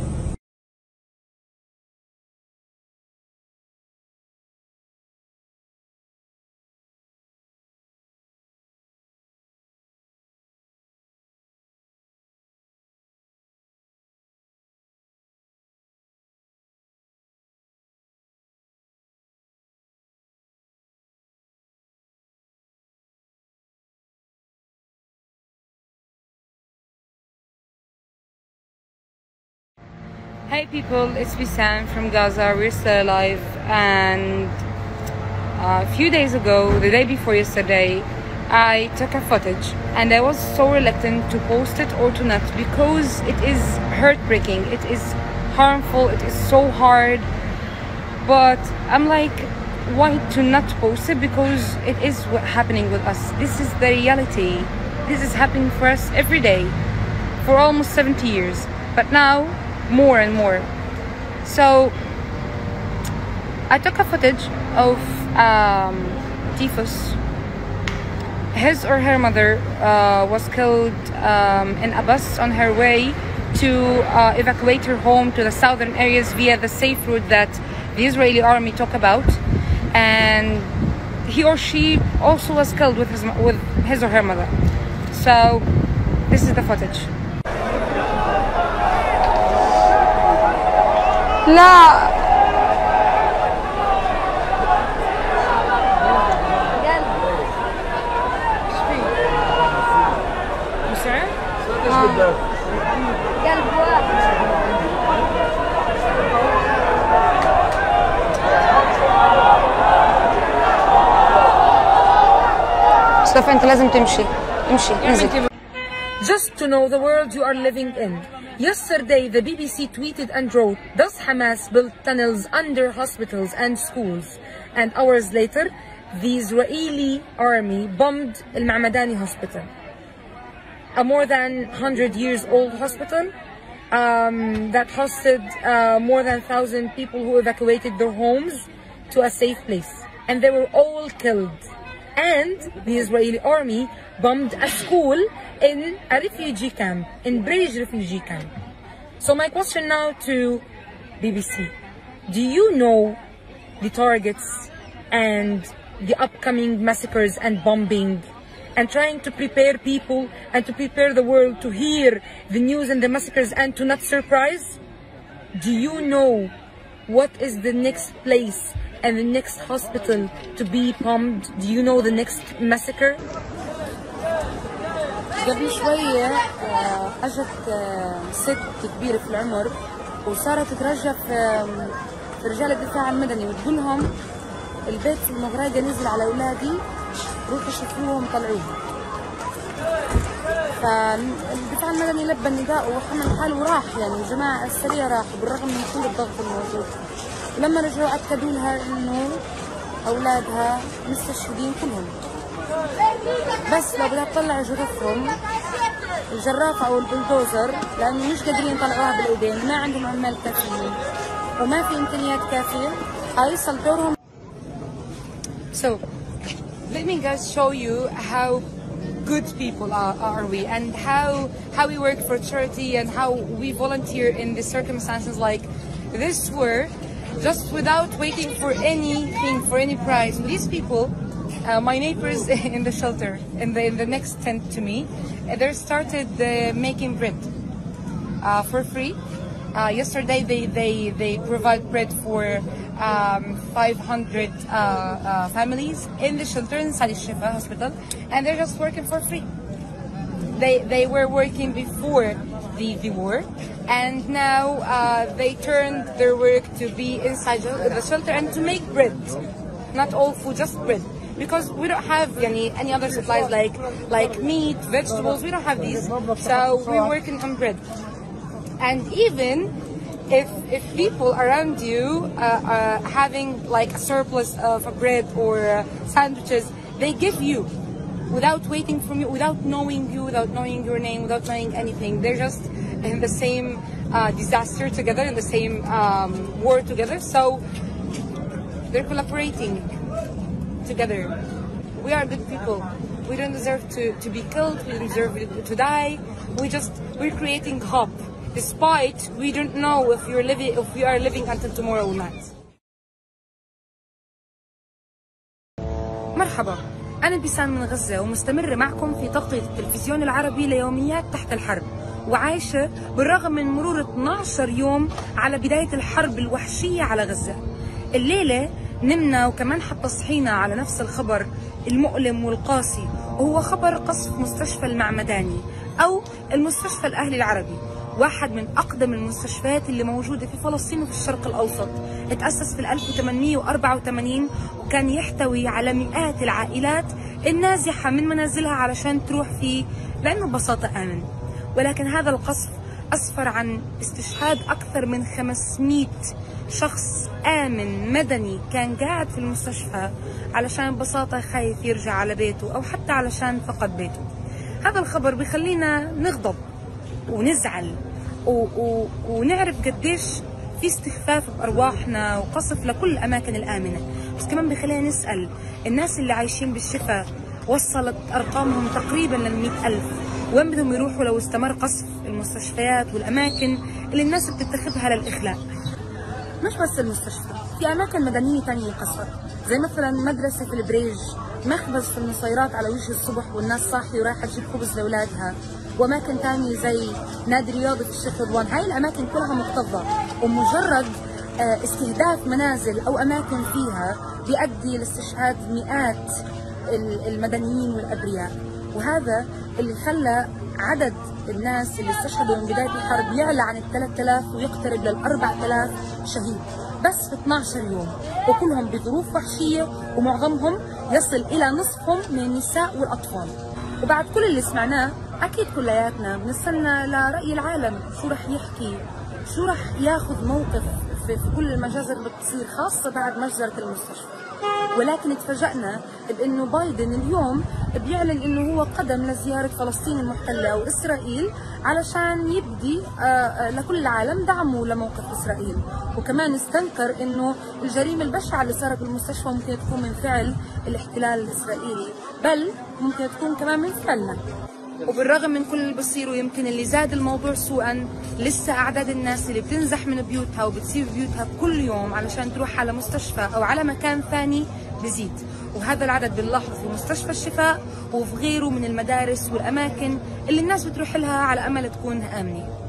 Hi people, it's Bisan from Gaza. We're still alive and uh, a few days ago, the day before yesterday, I took a footage and I was so reluctant to post it or to not because it is heartbreaking, it is harmful, it is so hard. But I'm like, why to not post it? Because it is what happening with us. This is the reality. This is happening for us every day for almost 70 years. But now, more and more. So I took a footage of um, Tifus. His or her mother uh, was killed um, in a bus on her way to uh, evacuate her home to the southern areas via the safe route that the Israeli army talk about, and he or she also was killed with his with his or her mother. So this is the footage. لا قلب واحد مصطفى انت لازم تمشي امشي انزل Just to know the world you are living in. Yesterday, the BBC tweeted and wrote, Does Hamas build tunnels under hospitals and schools? And hours later, the Israeli army bombed Al Ma'madani hospital. A more than 100 years old hospital um, that hosted uh, more than 1,000 people who evacuated their homes to a safe place. And they were all killed. And the Israeli army bombed a school in a refugee camp, in Bureij refugee camp. So my question now to BBC, do you know the targets and the upcoming massacres and bombing and trying to prepare people and to prepare the world to hear the news and the massacres and to not surprise? Do you know what is the next place and the next hospital to be bombed? Do you know the next massacre? قبل شوية آه، أجت آه، ست كبيرة في العمر وصارت آه، في رجال الدفاع المدني وتقول لهم البيت المغرقة نزل على أولادي روحوا شوفوهم طلعوهم فالدفاع المدني لبى النداء وحمل حاله وراح يعني الجماعة السريع راح بالرغم من طول الضغط الموجود لما رجعوا أكدوا لها إنه أولادها مستشهدين كلهم. بس لو بدها تطلع جثثهم الجرافة أو البلدوزر لأنه مش قادرين يطلعوها بالإيدين ما عندهم عمال كافيين. وما في إمكانيات كافية حيصل دورهم. So, let me guys show you how good people are, are we and how how we work for charity and how we volunteer in the circumstances like this were. Just without waiting for anything for any prize and these people uh, my neighbors in the shelter in the in the next tent to me uh, they started uh, making bread uh, for free uh, yesterday they, they, they provide bread for um, 500 uh, uh, families in the shelter in Sadi Shifa hospital and they're just working for free. They, they were working before the, the war and now uh, they turned their work to be inside the shelter and to make bread. Not all food, just bread. Because we don't have any, any other supplies like like meat, vegetables, we don't have these. So we're working on bread and even if if people around you uh, are having like a surplus of bread or uh, sandwiches they give you without waiting from you without knowing you without knowing your name without knowing anything they're just in the same uh, disaster together in the same um, war together so they're collaborating together we are good people we don't deserve to, to be killed we don't deserve to die we just we're creating hope despite we don't know if you're living if we are living until tomorrow or not. مرحبا أنا بيسان من غزة ومستمرة معكم في تغطية التلفزيون العربي ليوميات تحت الحرب وعايشة بالرغم من مرور 12 يوم على بداية الحرب الوحشية على غزة. الليلة نمنا وكمان حتى صحينا على نفس الخبر المؤلم والقاسي وهو خبر قصف مستشفى المعمداني أو المستشفى الأهلي العربي واحد من أقدم المستشفيات اللي موجودة في فلسطين وفي الشرق الأوسط. اتأسس في 1884 وكان يحتوي على مئات العائلات النازحة من منازلها علشان تروح فيه لأنه ببساطة آمن. ولكن هذا القصف أسفر عن استشهاد أكثر من 500 شخص آمن مدني كان قاعد في المستشفى علشان ببساطة خايف يرجع على بيته أو حتى علشان فقد بيته. هذا الخبر بيخلينا نغضب ونزعل و... و... ونعرف قديش في استخفاف بأرواحنا وقصف لكل الأماكن الآمنة. بس كمان بخلينا نسأل الناس اللي عايشين بالشفا وصلت أرقامهم تقريبا للمئة ألف. وين بدهم يروحوا لو استمر قصف المستشفيات والأماكن اللي الناس بتتخذها للإخلاء؟ مش بس المستشفى في أماكن مدنية تانية انكسرت زي مثلا مدرسة في البريج مخبز في المسيرات على وجه الصبح والناس صاحية ورايحة تجيب خبز لأولادها. وأماكن تانية زي نادي رياضي في الشيخ رضوان. هاي الأماكن كلها مكتظة ومجرد استهداف منازل أو أماكن فيها بيؤدي لاستشهاد مئات المدنيين والأبرياء. وهذا اللي خلى عدد الناس اللي استشهدوا من بداية الحرب يعلى عن ال 3000 ويقترب لل 4000 شهيد. بس في 12 يوم وكلهم بظروف وحشية ومعظمهم يصل إلى نصفهم من النساء والأطفال. وبعد كل اللي سمعناه أكيد كلياتنا بنستنى لرأي العالم شو رح يحكي شو رح ياخذ موقف في, كل المجازر اللي بتصير خاصة بعد مجزرة المستشفى. ولكن تفاجأنا بأنه بايدن اليوم بيعلن إنه هو قدم لزيارة فلسطين المحتلة وإسرائيل علشان يبدي لكل العالم دعمه لموقف إسرائيل. وكمان استنكر إنه الجريمة البشعة اللي صارت بالمستشفى ممكن تكون من فعل الاحتلال الإسرائيلي بل ممكن تكون كمان من فعلنا. وبالرغم من كل اللي بصير ويمكن اللي زاد الموضوع سوءا لسه أعداد الناس اللي بتنزح من بيوتها وبتسيب بيوتها كل يوم علشان تروح على مستشفى أو على مكان ثاني بزيد. وهذا العدد بنلاحظه في مستشفى الشفاء وفي غيره من المدارس والأماكن اللي الناس بتروح لها على أمل تكون آمنة.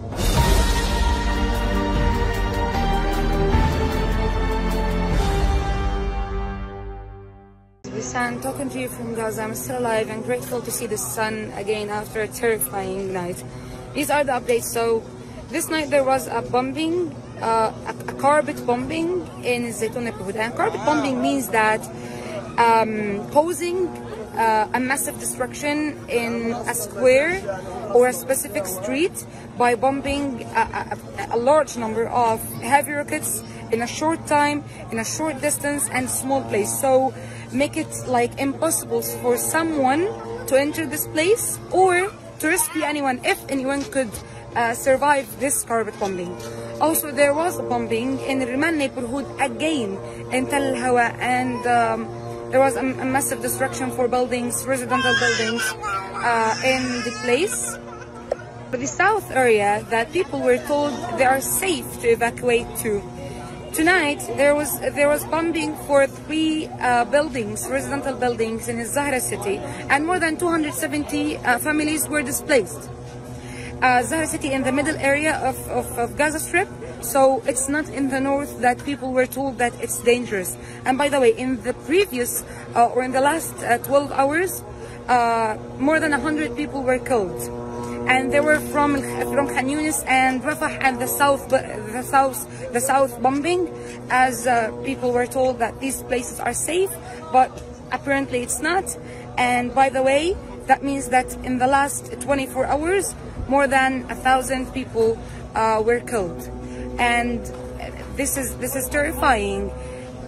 Bisan, talking to you from Gaza. I'm still alive and grateful to see the sun again after a terrifying night. These are the updates. So, this night there was a bombing, uh, a, a carpet bombing in Zaytun neighborhood. And carpet bombing means that um, posing uh, a massive destruction in a square or a specific street by bombing a, a, a large number of heavy rockets in a short time, in a short distance and small place. So make it like impossible for someone to enter this place or to rescue anyone if anyone could uh, survive this carpet bombing. Also, there was a bombing in the Rimal neighborhood again in Tel Al Hawa and um, there was a, a massive destruction for buildings, residential buildings uh, in the place. But the south area that people were told they are safe to evacuate to. Tonight there was there was bombing for three uh, buildings, residential buildings in Zahra city, and more than 270 uh, families were displaced. Uh, Zahra city in the middle area of, of, of Gaza Strip, so it's not in the north that people were told that it's dangerous. And by the way, in the previous uh, or in the last uh, 12 hours, uh, more than 100 people were killed and they were from from Khan Yunis and Rafah and the south the south the south bombing as uh, people were told that these places are safe but apparently it's not. And by the way that means that in the last 24 hours more than a thousand people uh, were killed. And this is this is terrifying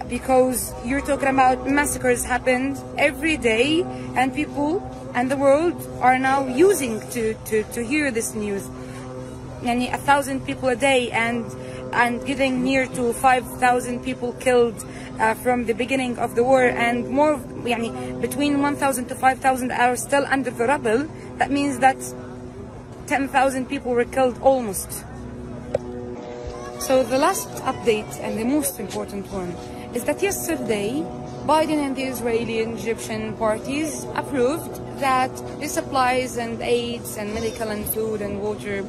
because you're talking about massacres happened every day and people and the world are now using to, to, to hear this news. Yani a thousand people a day and and getting near to 5,000 people killed uh, from the beginning of the war and more yani, between 1,000 to 5,000 are still under the rubble. That means that 10,000 people were killed almost. So the last update and the most important one is that yesterday Biden and the Israeli and Egyptian parties approved that the supplies and aids and medical and food and water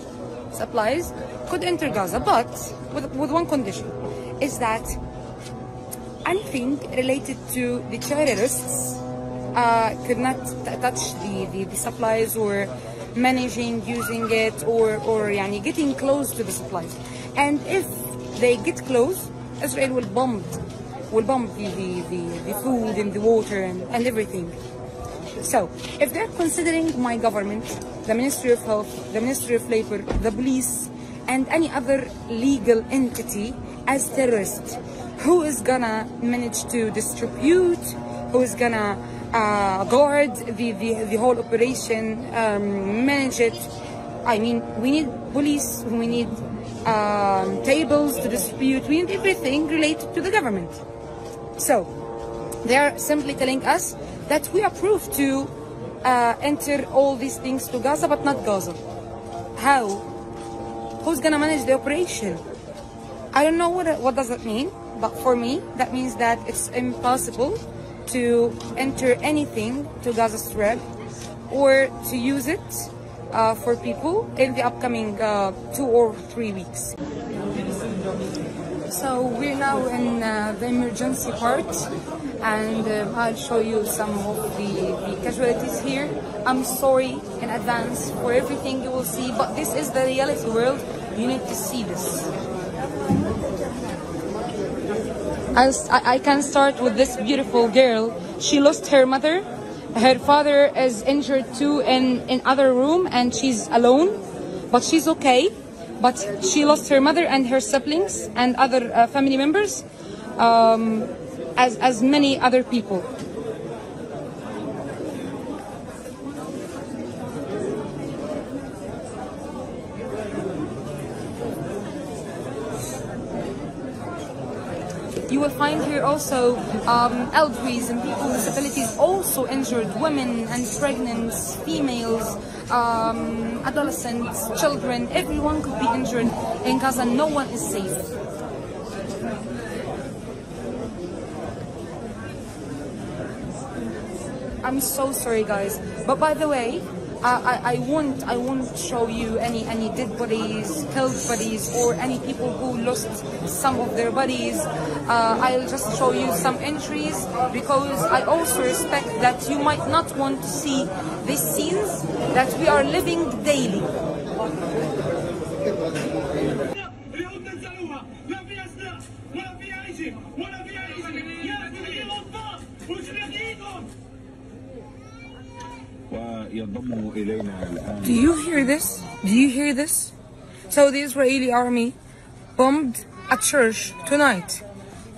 supplies could enter Gaza, but with, with one condition, is that anything related to the terrorists uh, could not touch the, the, the, supplies or managing using it or, or yani, getting close to the supplies. And if they get close, Israel will bomb will bump the, the, the, the food and the water and, and everything. So, if they're considering my government, the Ministry of Health, the Ministry of Labor, the police, and any other legal entity as terrorists, who is gonna manage to distribute, who is gonna uh, guard the, the, the whole operation, um, manage it. I mean, we need police, we need um, tables to distribute, we need everything related to the government. So, they're simply telling us that we approve to uh, enter all these things to Gaza, but not Gaza. How? Who's gonna manage the operation? I don't know what what does that mean, but for me, that means that it's impossible to enter anything to Gaza Strip or to use it uh, for people in the upcoming uh, two or three weeks. So we're now in uh, the emergency part and uh, I'll show you some of the, the, casualties here. I'm sorry in advance for everything you will see, but this is the reality world. You need to see this. I'll, I can start with this beautiful girl. She lost her mother. Her father is injured too in, in other room and she's alone, but she's okay but she lost her mother and her siblings and other uh, family members um, as, as many other people. You will find here also um, elderlies and people with disabilities, also injured women and pregnant females, um, adolescents, children, everyone could be injured in Gaza. No one is safe. I'm so sorry, guys. But by the way, I, I, I won't I won't show you any any dead bodies, killed bodies, or any people who lost some of their bodies. Uh, I'll just show you some entries because I also respect that you might not want to see these scenes that we are living daily. Do you hear this? Do you hear this? So the Israeli army bombed a church tonight.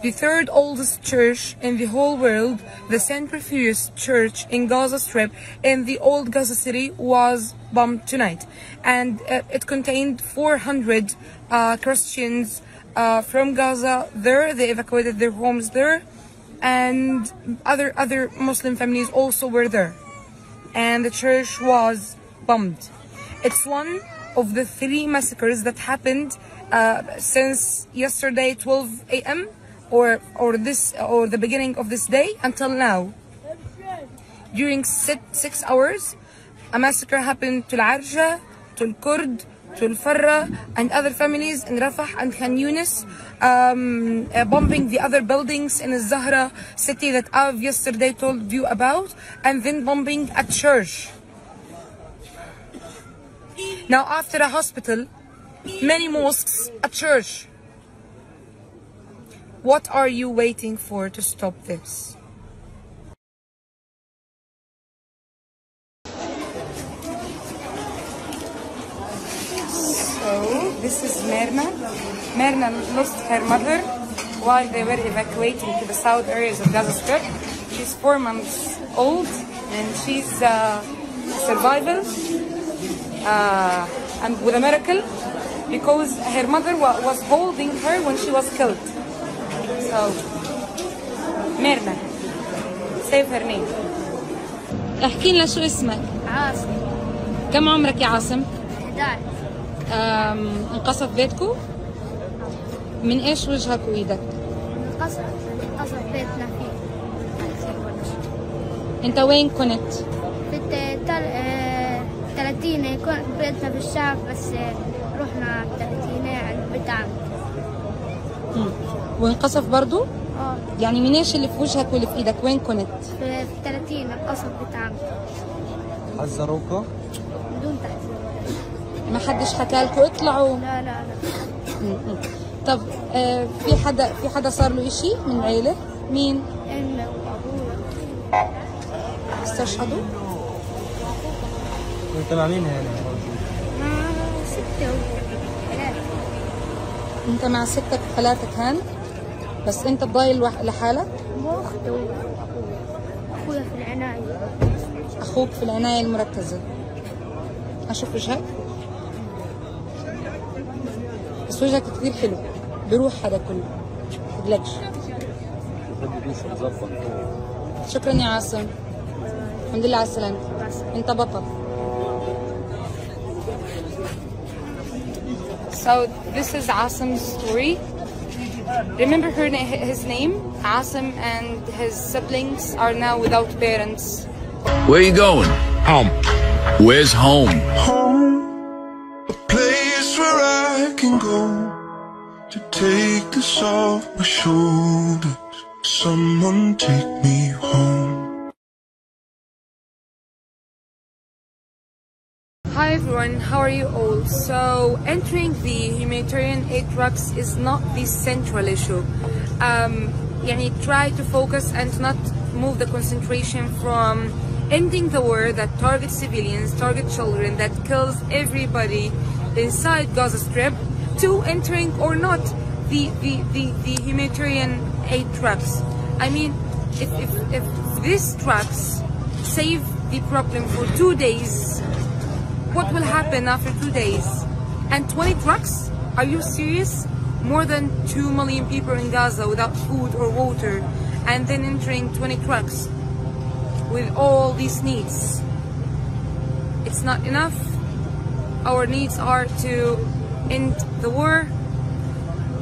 The third oldest church in the whole world, the St. Centrifuges Church in Gaza Strip in the old Gaza City was bombed tonight. And uh, it contained 400 uh, Christians uh, from Gaza there. They evacuated their homes there. And other, other Muslim families also were there and the church was bombed. It's one of the three massacres that happened uh, since yesterday 12 a.m. or or this or the beginning of this day until now. During six, six hours, a massacre happened to Al-Arja, to Al-Kurd, to Al-Farra, and other families in Rafah and Khan Yunis, um, uh, bombing the other buildings in Al-Zahra city that I've yesterday told you about, and then bombing a church. Now, after a hospital, many mosques, a church. What are you waiting for to stop this? So, this is Merna. Merna lost her mother while they were evacuating to the south areas of Gaza Strip. She's four months old and she's uh, survival uh, and with a miracle because her mother wa- was holding her when she was killed. Save her name. احكي لنا شو اسمك؟ عاصم كم عمرك يا عاصم؟ 11 أم، انقصف بيتكم؟ من إيش وجهك وايدك؟ قصر قصر بيتنا فيه انت وين كنت؟ في الت- تل... آه، 30 يكون بيتنا في الشام بس رحنا 30 عند بيت عمي. وانقصف برضو؟ آه يعني من إيش اللي في وجهك واللي في إيدك؟ وين كنت؟ في في 30 قصر بيت عمي حذروكم؟ بدون تحذير ما حدش حكى لكم اطلعوا لا لا لا. طب آه في حدا في حدا صار له إشي من العيلة؟ مين؟ امي وابوي استشهدوا؟ أنت مع مين هنا؟ مع ستة انت مع ستك وخالاتك هان؟ بس انت ضايل لحالك؟ واختي وابوي أخويا في العناية أخوك في العناية المركزة أشوف وجهك؟ بس وجهك كثير حلو بروح هذا كله بدلكش شكرا يا عاصم الحمد لله على السلامة انت بطل So this is Asim's story. Remember her na- his name? Asim and his siblings are now without parents. Where you going? Home. Where's home? home? A place where I can go to take this off my shoulders. Someone take me home. everyone, how are you all? So entering the humanitarian aid trucks is not the central issue. Um, yani try to focus and not move the concentration from ending the war that targets civilians, targets children, that kills everybody inside Gaza Strip to entering or not the, the, the, the humanitarian aid trucks. I mean, if, if, if these trucks save the problem for two days what will happen after two days? And 20 trucks? Are you serious? More than 2 million people in Gaza without food or water, and then entering 20 trucks with all these needs. It's not enough. Our needs are to end the war,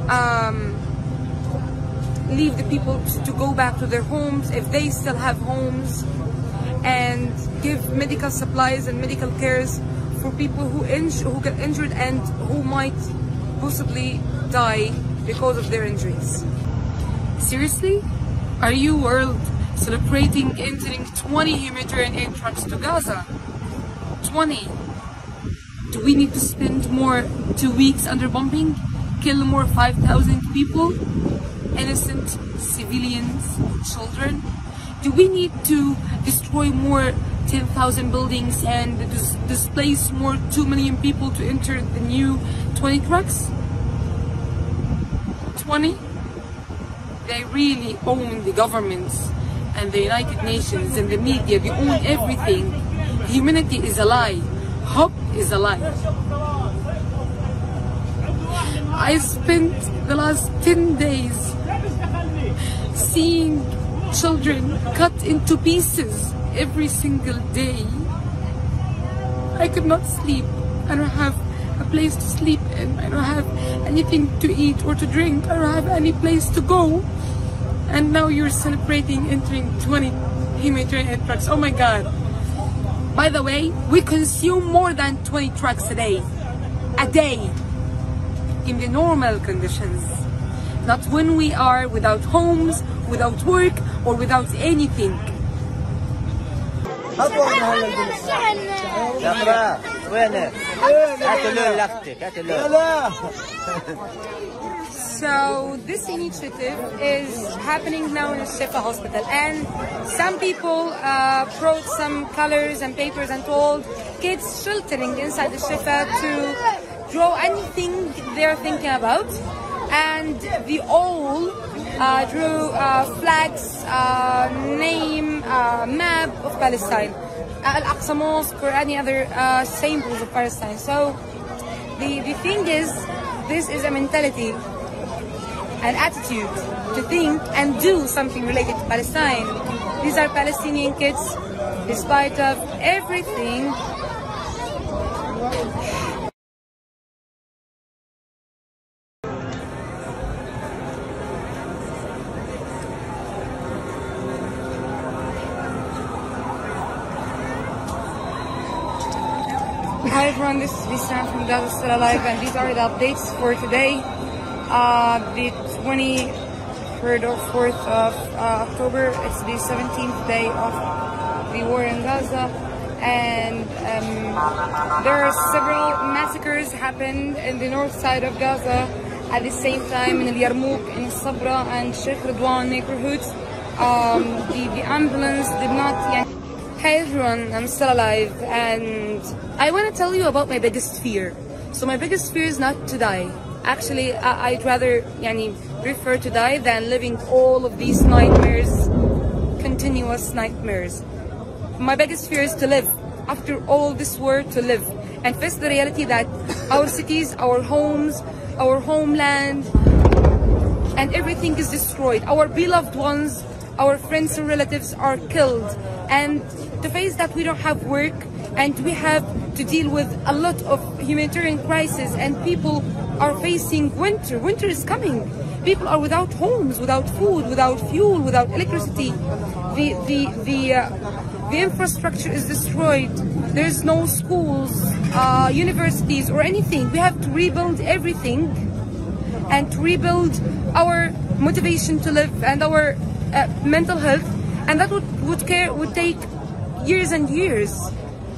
um, leave the people to, to go back to their homes if they still have homes, and give medical supplies and medical cares for people who, who get injured and who might possibly die because of their injuries. Seriously? Are you world celebrating entering 20 humanitarian aid trucks to Gaza? 20. Do we need to spend more two weeks under bombing? Kill more 5,000 people? Innocent civilians, children? Do we need to destroy more 10,000 buildings and dis- displace more 2 million people to enter the new 20 trucks? 20? They really own the governments and the United Nations and the media. They own everything. Humanity is a lie. Hope is a lie. I spent the last 10 days seeing children cut into pieces every single day. I could not sleep. I don't have a place to sleep in. I don't have anything to eat or to drink. I don't have any place to go. And now you're celebrating entering 20 humanitarian trucks. Oh my God. By the way, we consume more than 20 trucks a day. A day. In the normal conditions. Not when we are without homes, without work, or without anything. نقرة وينك؟ هات اللون لاختك هات اللون So this initiative is happening now in Shifa Hospital, and some people uh, brought some colors and papers and told kids sheltering inside the Shifa to draw anything they're thinking about, and we all uh, drew uh, flags, uh, name, uh, map of Palestine, Al-Aqsa Mosque or any other symbols of Palestine. So the, the thing is, this is a mentality an attitude to think and do something related to Palestine. These are Palestinian kids, despite of everything. This from Gaza Still Alive and these are the updates for today uh, the 23rd or 4th of uh, October. It's the 17th day of the war in Gaza, and um, there are several massacres happened in the north side of Gaza at the same time in Yarmouk, in Sabra, and Sheikh Ridwan neighborhoods. Um, the, the ambulance did not. Hey everyone, I'm still alive, and I want to tell you about my biggest fear. So my biggest fear is not to die actually I- I'd rather yani, prefer to die than living all of these nightmares, continuous nightmares. My biggest fear is to live. After all this war, to live and face the reality that our cities, our homes, our homeland, and everything is destroyed. Our beloved ones, our friends and relatives are killed. And to face that we don't have work and we have to deal with a lot of humanitarian crisis and people are facing winter. Winter is coming. People are without homes, without food, without fuel, without electricity. The the the uh, the infrastructure is destroyed. There's no schools, uh, universities, or anything. We have to rebuild everything and to rebuild our motivation to live and our uh, mental health. And that would would care would take years and years.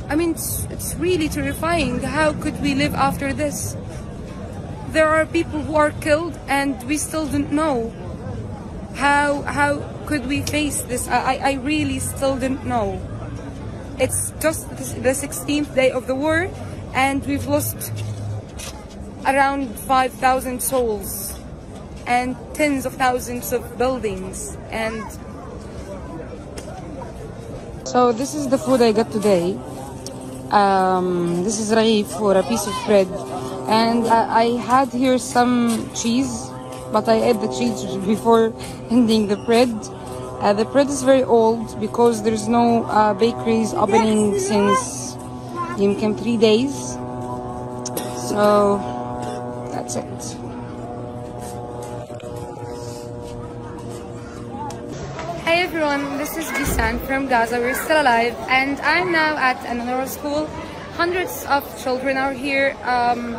I mean, it's, it's really terrifying. How could we live after this? there are people who are killed and we still don't know how how could we face this i i really still don't know it's just the 16th day of the war and we've lost around 5000 souls and tens of thousands of buildings and so this is the food I got today. Um, this is raif for a piece of bread. And I, I had here some cheese, but I ate the cheese before ending the bread. Uh, the bread is very old because there's no uh, bakeries opening since came three days. So that's it. Everyone, this is Bisan from Gaza. We're still alive and I'm now at an UNRWA school. Hundreds of children are here. Um,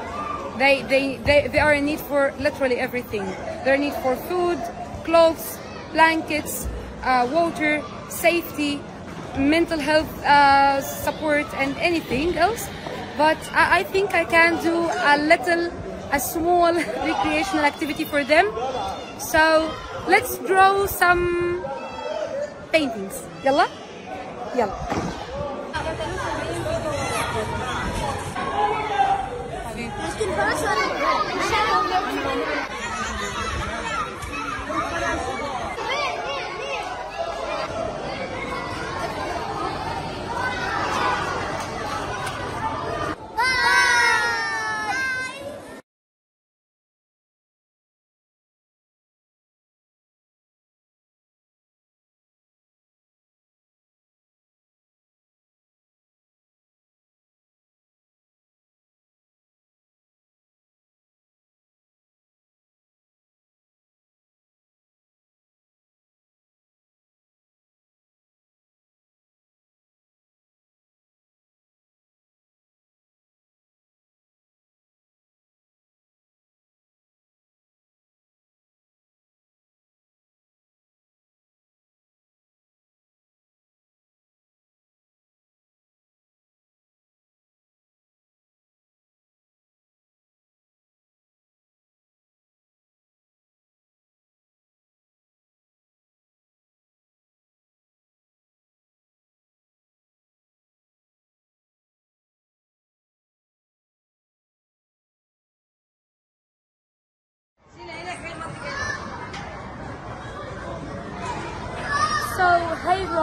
they, they, they, they are in need for literally everything. They're in need for food, clothes, blankets, uh, water, safety, mental health uh, support and anything else. But I, I think I can do a little, a small recreational activity for them. So let's draw some paintings. يلا يلا حبيبي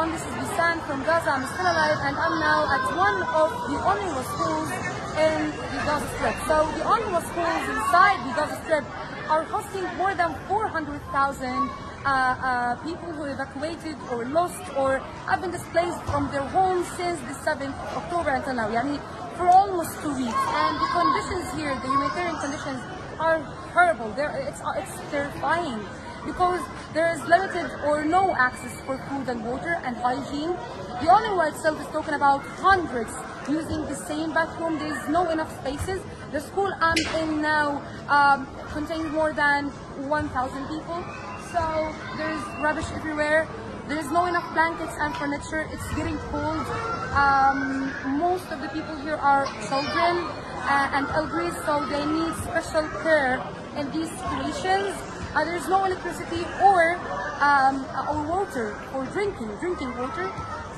everyone, this is Bisan from Gaza. I'm still alive and I'm now at one of the UNRWA schools in the Gaza Strip. So the UNRWA schools inside the Gaza Strip are hosting more than 400,000 uh, uh, people who evacuated or lost or have been displaced from their homes since the 7th of October until now. Yani for almost two weeks. And the conditions here, the humanitarian conditions, are horrible. They're, it's, it's terrifying because there is limited or no access for food and water and hygiene. The UNRWA itself is talking about hundreds using the same bathroom. There is no enough spaces. The school I'm in now um, contains more than 1,000 people. So there is rubbish everywhere. There is no enough blankets and furniture. It's getting cold. Um, most of the people here are children uh, and elderly, so they need special care in these situations. Uh, there's no electricity or um, or water for drinking, drinking water.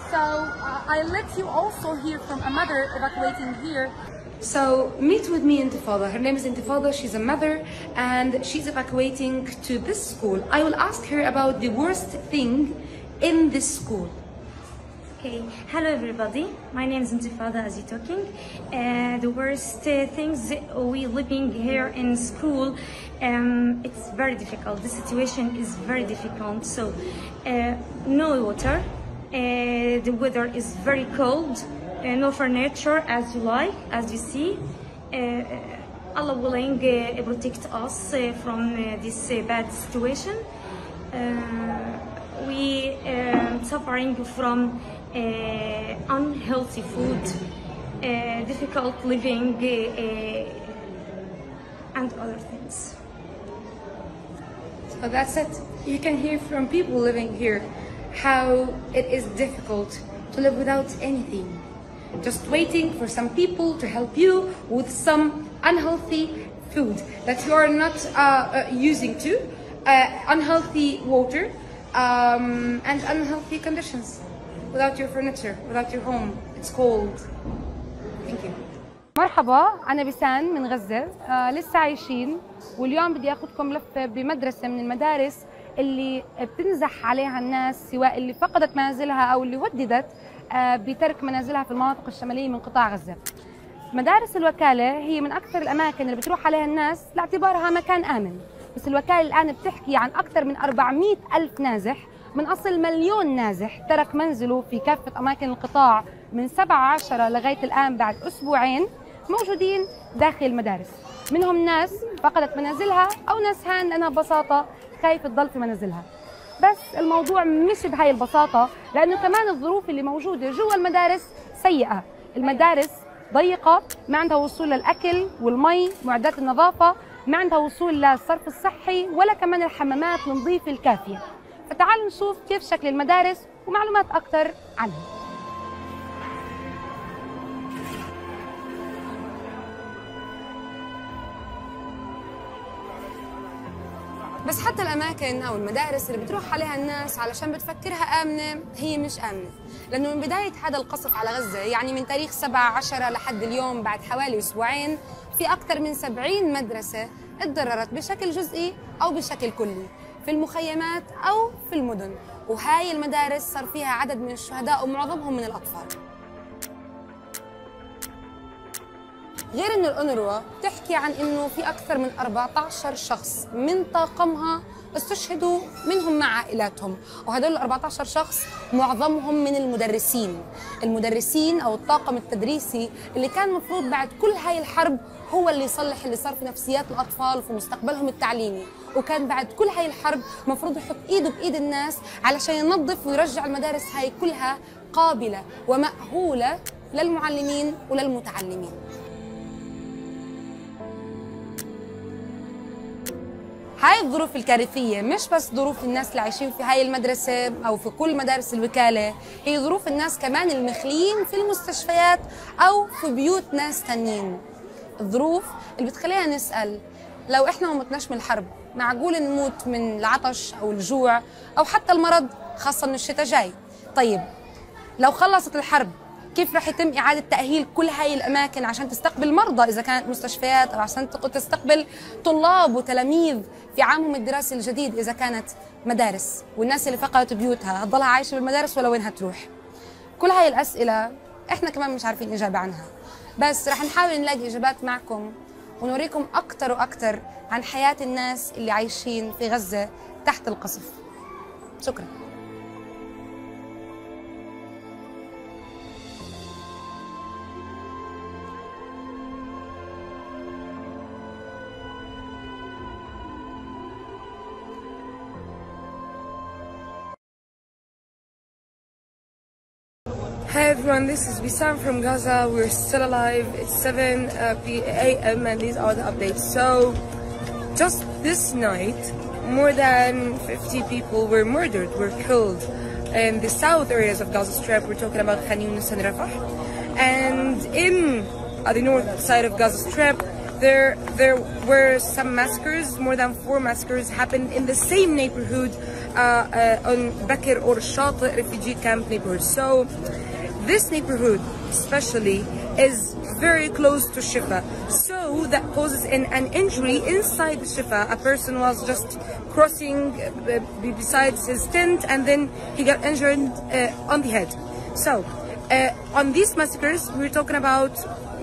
So uh, I let you also hear from a mother evacuating here. So meet with me Intifada. Her name is Intifada. She's a mother and she's evacuating to this school. I will ask her about the worst thing in this school. Okay, hello everybody. My name is Intifada as you're talking. Uh, the worst uh, things we living here in school, um, it's very difficult. The situation is very difficult. So, uh, no water. Uh, the weather is very cold. Uh, no furniture as you like, as you see. Uh, Allah willing protect us from this bad situation. We um, suffering from unhealthy food, uh, difficult living, uh, uh, and other things. So that's it. You can hear from people living here how it is difficult to live without anything. Just waiting for some people to help you with some unhealthy food that you are not uh, uh, using to, uh, unhealthy water, um, and unhealthy conditions. Without your furniture, without your home. It's cold. Thank you. مرحبا أنا بسان من غزة آه لسه عايشين واليوم بدي أخذكم لفة بمدرسة من المدارس اللي بتنزح عليها الناس سواء اللي فقدت منازلها أو اللي هددت آه بترك منازلها في المناطق الشمالية من قطاع غزة مدارس الوكالة هي من أكثر الأماكن اللي بتروح عليها الناس لاعتبارها مكان آمن بس الوكالة الآن بتحكي عن أكثر من 400 ألف نازح من أصل مليون نازح ترك منزله في كافة أماكن القطاع من 7 10 لغاية الآن بعد أسبوعين موجودين داخل المدارس. منهم ناس فقدت منازلها أو ناس هان لأنها ببساطة خايفة تضل في منازلها. بس الموضوع مش بهاي البساطة لأنه كمان الظروف اللي موجودة جوا المدارس سيئة. المدارس ضيقة ما عندها وصول للأكل والمي معدات النظافة ما عندها وصول للصرف الصحي ولا كمان الحمامات النظيفة الكافية فتعالوا نشوف كيف شكل المدارس ومعلومات أكثر عنها. بس حتى الأماكن أو المدارس اللي بتروح عليها الناس علشان بتفكرها آمنة هي مش آمنة. لأنه من بداية هذا القصف على غزة يعني من تاريخ 7 10 لحد اليوم بعد حوالي أسبوعين في أكثر من 70 مدرسة اتضررت بشكل جزئي أو بشكل كلي. في المخيمات أو في المدن. وهاي المدارس صار فيها عدد من الشهداء ومعظمهم من الأطفال. غير إنه الأونروا بتحكي عن إنه في أكثر من 14 شخص من طاقمها استشهدوا منهم مع عائلاتهم. وهدول ال 14 شخص معظمهم من المدرسين. المدرسين أو الطاقم التدريسي اللي كان المفروض بعد كل هاي الحرب هو اللي يصلح اللي صار في نفسيات الأطفال وفي مستقبلهم التعليمي. وكان بعد كل هاي الحرب المفروض يحط إيده بإيد الناس علشان ينظف ويرجع المدارس هاي كلها قابلة ومأهولة للمعلمين وللمتعلمين. هاي الظروف الكارثية مش بس ظروف الناس اللي عايشين في هاي المدرسة أو في كل مدارس الوكالة هي ظروف الناس كمان المخليين في المستشفيات أو في بيوت ناس تانيين. الظروف اللي بتخلينا نسأل. لو إحنا ما متناش من الحرب معقول نموت من العطش أو الجوع أو حتى المرض خاصة إنه الشتاء جاي؟ طيب لو خلصت الحرب كيف رح يتم إعادة تأهيل كل هاي الأماكن عشان تستقبل مرضى؟ إذا كانت مستشفيات أو عشان تق- تستقبل طلاب وتلاميذ في عامهم الدراسي الجديد إذا كانت مدارس. والناس اللي فقدت بيوتها هتضلها عايشة بالمدارس ولا وين هتروح كل هاي الأسئلة إحنا كمان مش عارفين إجابة عنها. بس رح نحاول نلاقي إجابات معكم ونوريكم أكتر وأكتر عن حياة الناس اللي عايشين في غزة تحت القصف. شكراً. Hi everyone, this is Bisan from Gaza. We're still alive. It's 7 uh, a.m. and these are the updates. So, just this night, more than 50 people were murdered, were killed in the south areas of Gaza Strip. We're talking about Khan Yunis and Rafah. And in uh, the north side of Gaza Strip, there there were some massacres. More than four massacres happened in the same neighborhood uh, uh, on Bakr or Shati refugee camp neighborhood. So this neighborhood especially is very close to Shifa. So that causes an, an injury inside Shifa. A person was just crossing uh, be- besides his tent and then he got injured uh, on the head. So uh, on these massacres, we're talking about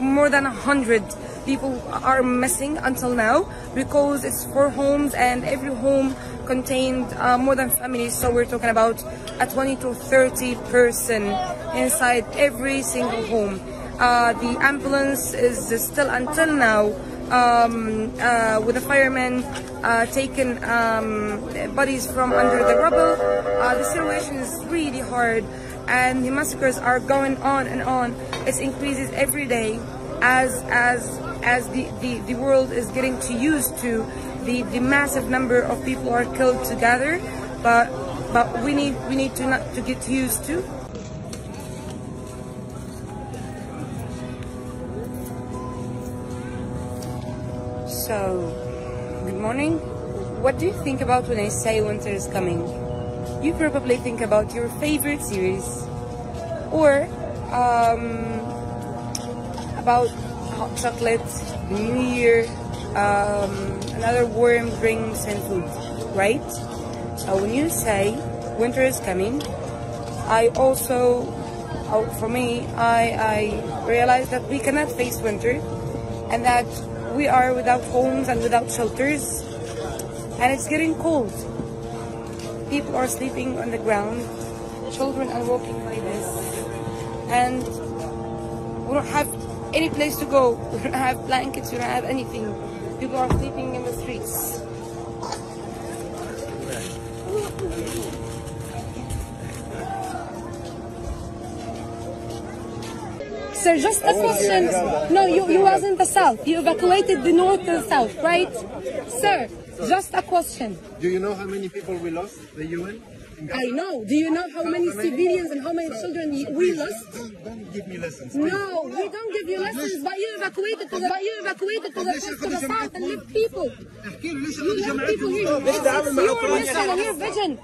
more than a hundred people are missing until now because it's four homes and every home contained uh, more than families so we're talking about a 20 to 30 person inside every single home. Uh, the ambulance is still until now um, uh, with the firemen uh, taking um, bodies from under the rubble. Uh, the situation is really hard and the massacres are going on and on. It increases every day as as as the, the, the world is getting too used to the, the massive number of people are killed together but but we need we need to not to get used to. So good morning. What do you think about when I say winter is coming? You probably think about your favorite series or um, about hot chocolate, New Year, um, another warm drinks and food, right? So when you say winter is coming, I also, oh, for me, I, I realize that we cannot face winter and that we are without homes and without shelters and it's getting cold. People are sleeping on the ground, children are walking like this and we don't have any place to go. We don't have blankets, we don't have anything. People are sleeping in the streets. Sir, just a question. No, you, you was in the south. You evacuated the north and south, right? Sir, just a question. Do you know how many people we lost, the UN? In Gaza? I know. Do you know how many civilians and how many children we lost? Don't give me lessons. please. No, we don't give you lessons, but you evacuated to the, but you evacuated to the, to the south and left people. You left people here. It's your mission and your vision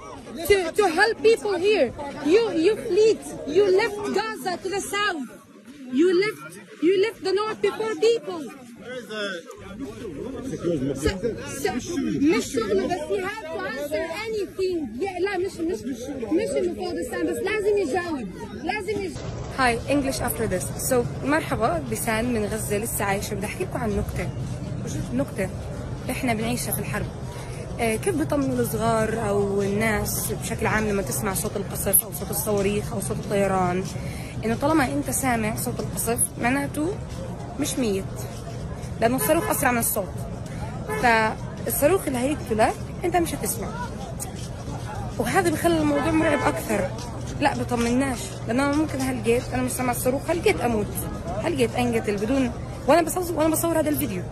to, to help people here. You you fled. You left Gaza to the south. You left you left the north before people. Hi, English after this. So, مرحبا بسان من غزة. لسه عايشة. بدي أحكي لكم عن نكتة. نكتة. إحنا بنعيشها في الحرب. آه، كيف بيطمنوا الصغار أو الناس بشكل عام لما تسمع صوت القصف أو صوت الصواريخ أو صوت الطيران؟ إنه طالما أنت سامع صوت القصف معناته مش ميت. لأنه الصاروخ أسرع من الصوت. فالصاروخ اللي هيقتلك أنت مش هتسمع. وهذا بيخلي الموضوع مرعب أكثر. لا بطمناش. لأن أنا ممكن هلقيت أنا مش سامع الصاروخ هلقيت أموت. هلقيت أنقتل بدون وأنا بصور وأنا بصور هذا الفيديو.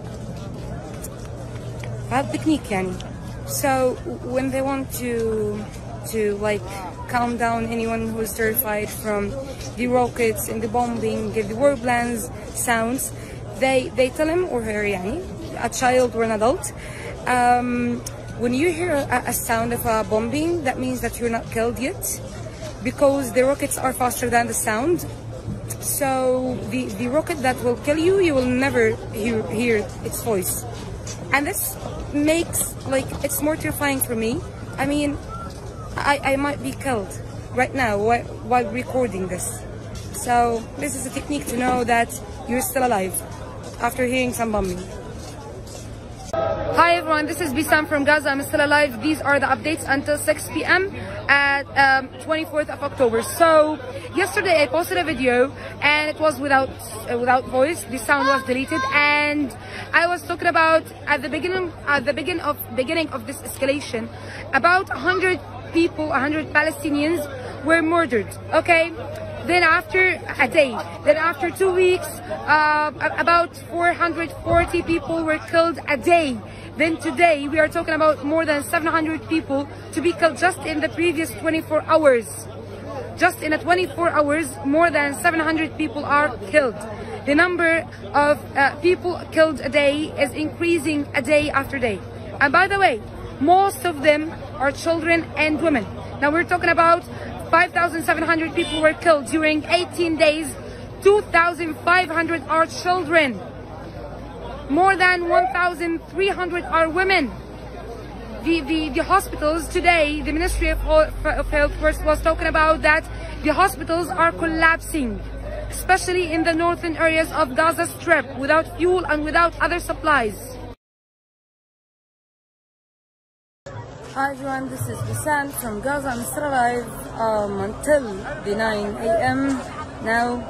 هذا تكنيك يعني. So when they want to to like calm down anyone who is terrified from the rockets and the bombing and the war plans sounds they they tell him or her يعني a child or an adult um, when you hear a, a sound of a bombing that means that you're not killed yet because the rockets are faster than the sound So the, the rocket that will kill you, you will never hear, hear its voice. And this makes, like, it's more terrifying for me. I mean, I, I might be killed right now while, while recording this. So this is a technique to know that you're still alive after hearing some bombing. Hi everyone, this is Bisan from Gaza. I'm still alive. These are the updates until 6 p.m. at um, 24th of October. So yesterday I posted a video and it was without uh, without voice. The sound was deleted and I was talking about at the beginning at the begin of beginning of this escalation about 100 people, 100 Palestinians were murdered. Okay. Then after a day, then after two weeks, uh, about 440 people were killed a day. Then today, we are talking about more than 700 people to be killed just in the previous 24 hours. Just in a 24 hours, more than 700 people are killed. The number of uh, people killed a day is increasing a day after day. And by the way, most of them are children and women. Now we're talking about 5,700 people were killed during 18 days. 2,500 are children. More than 1,300 are women. The, the, the hospitals today, the Ministry of, of Health was, was talking about that the hospitals are collapsing, especially in the northern areas of Gaza Strip, without fuel and without other supplies. Hi everyone, this is Bisan from Gaza. I'm still alive um, until the 9 a.m. now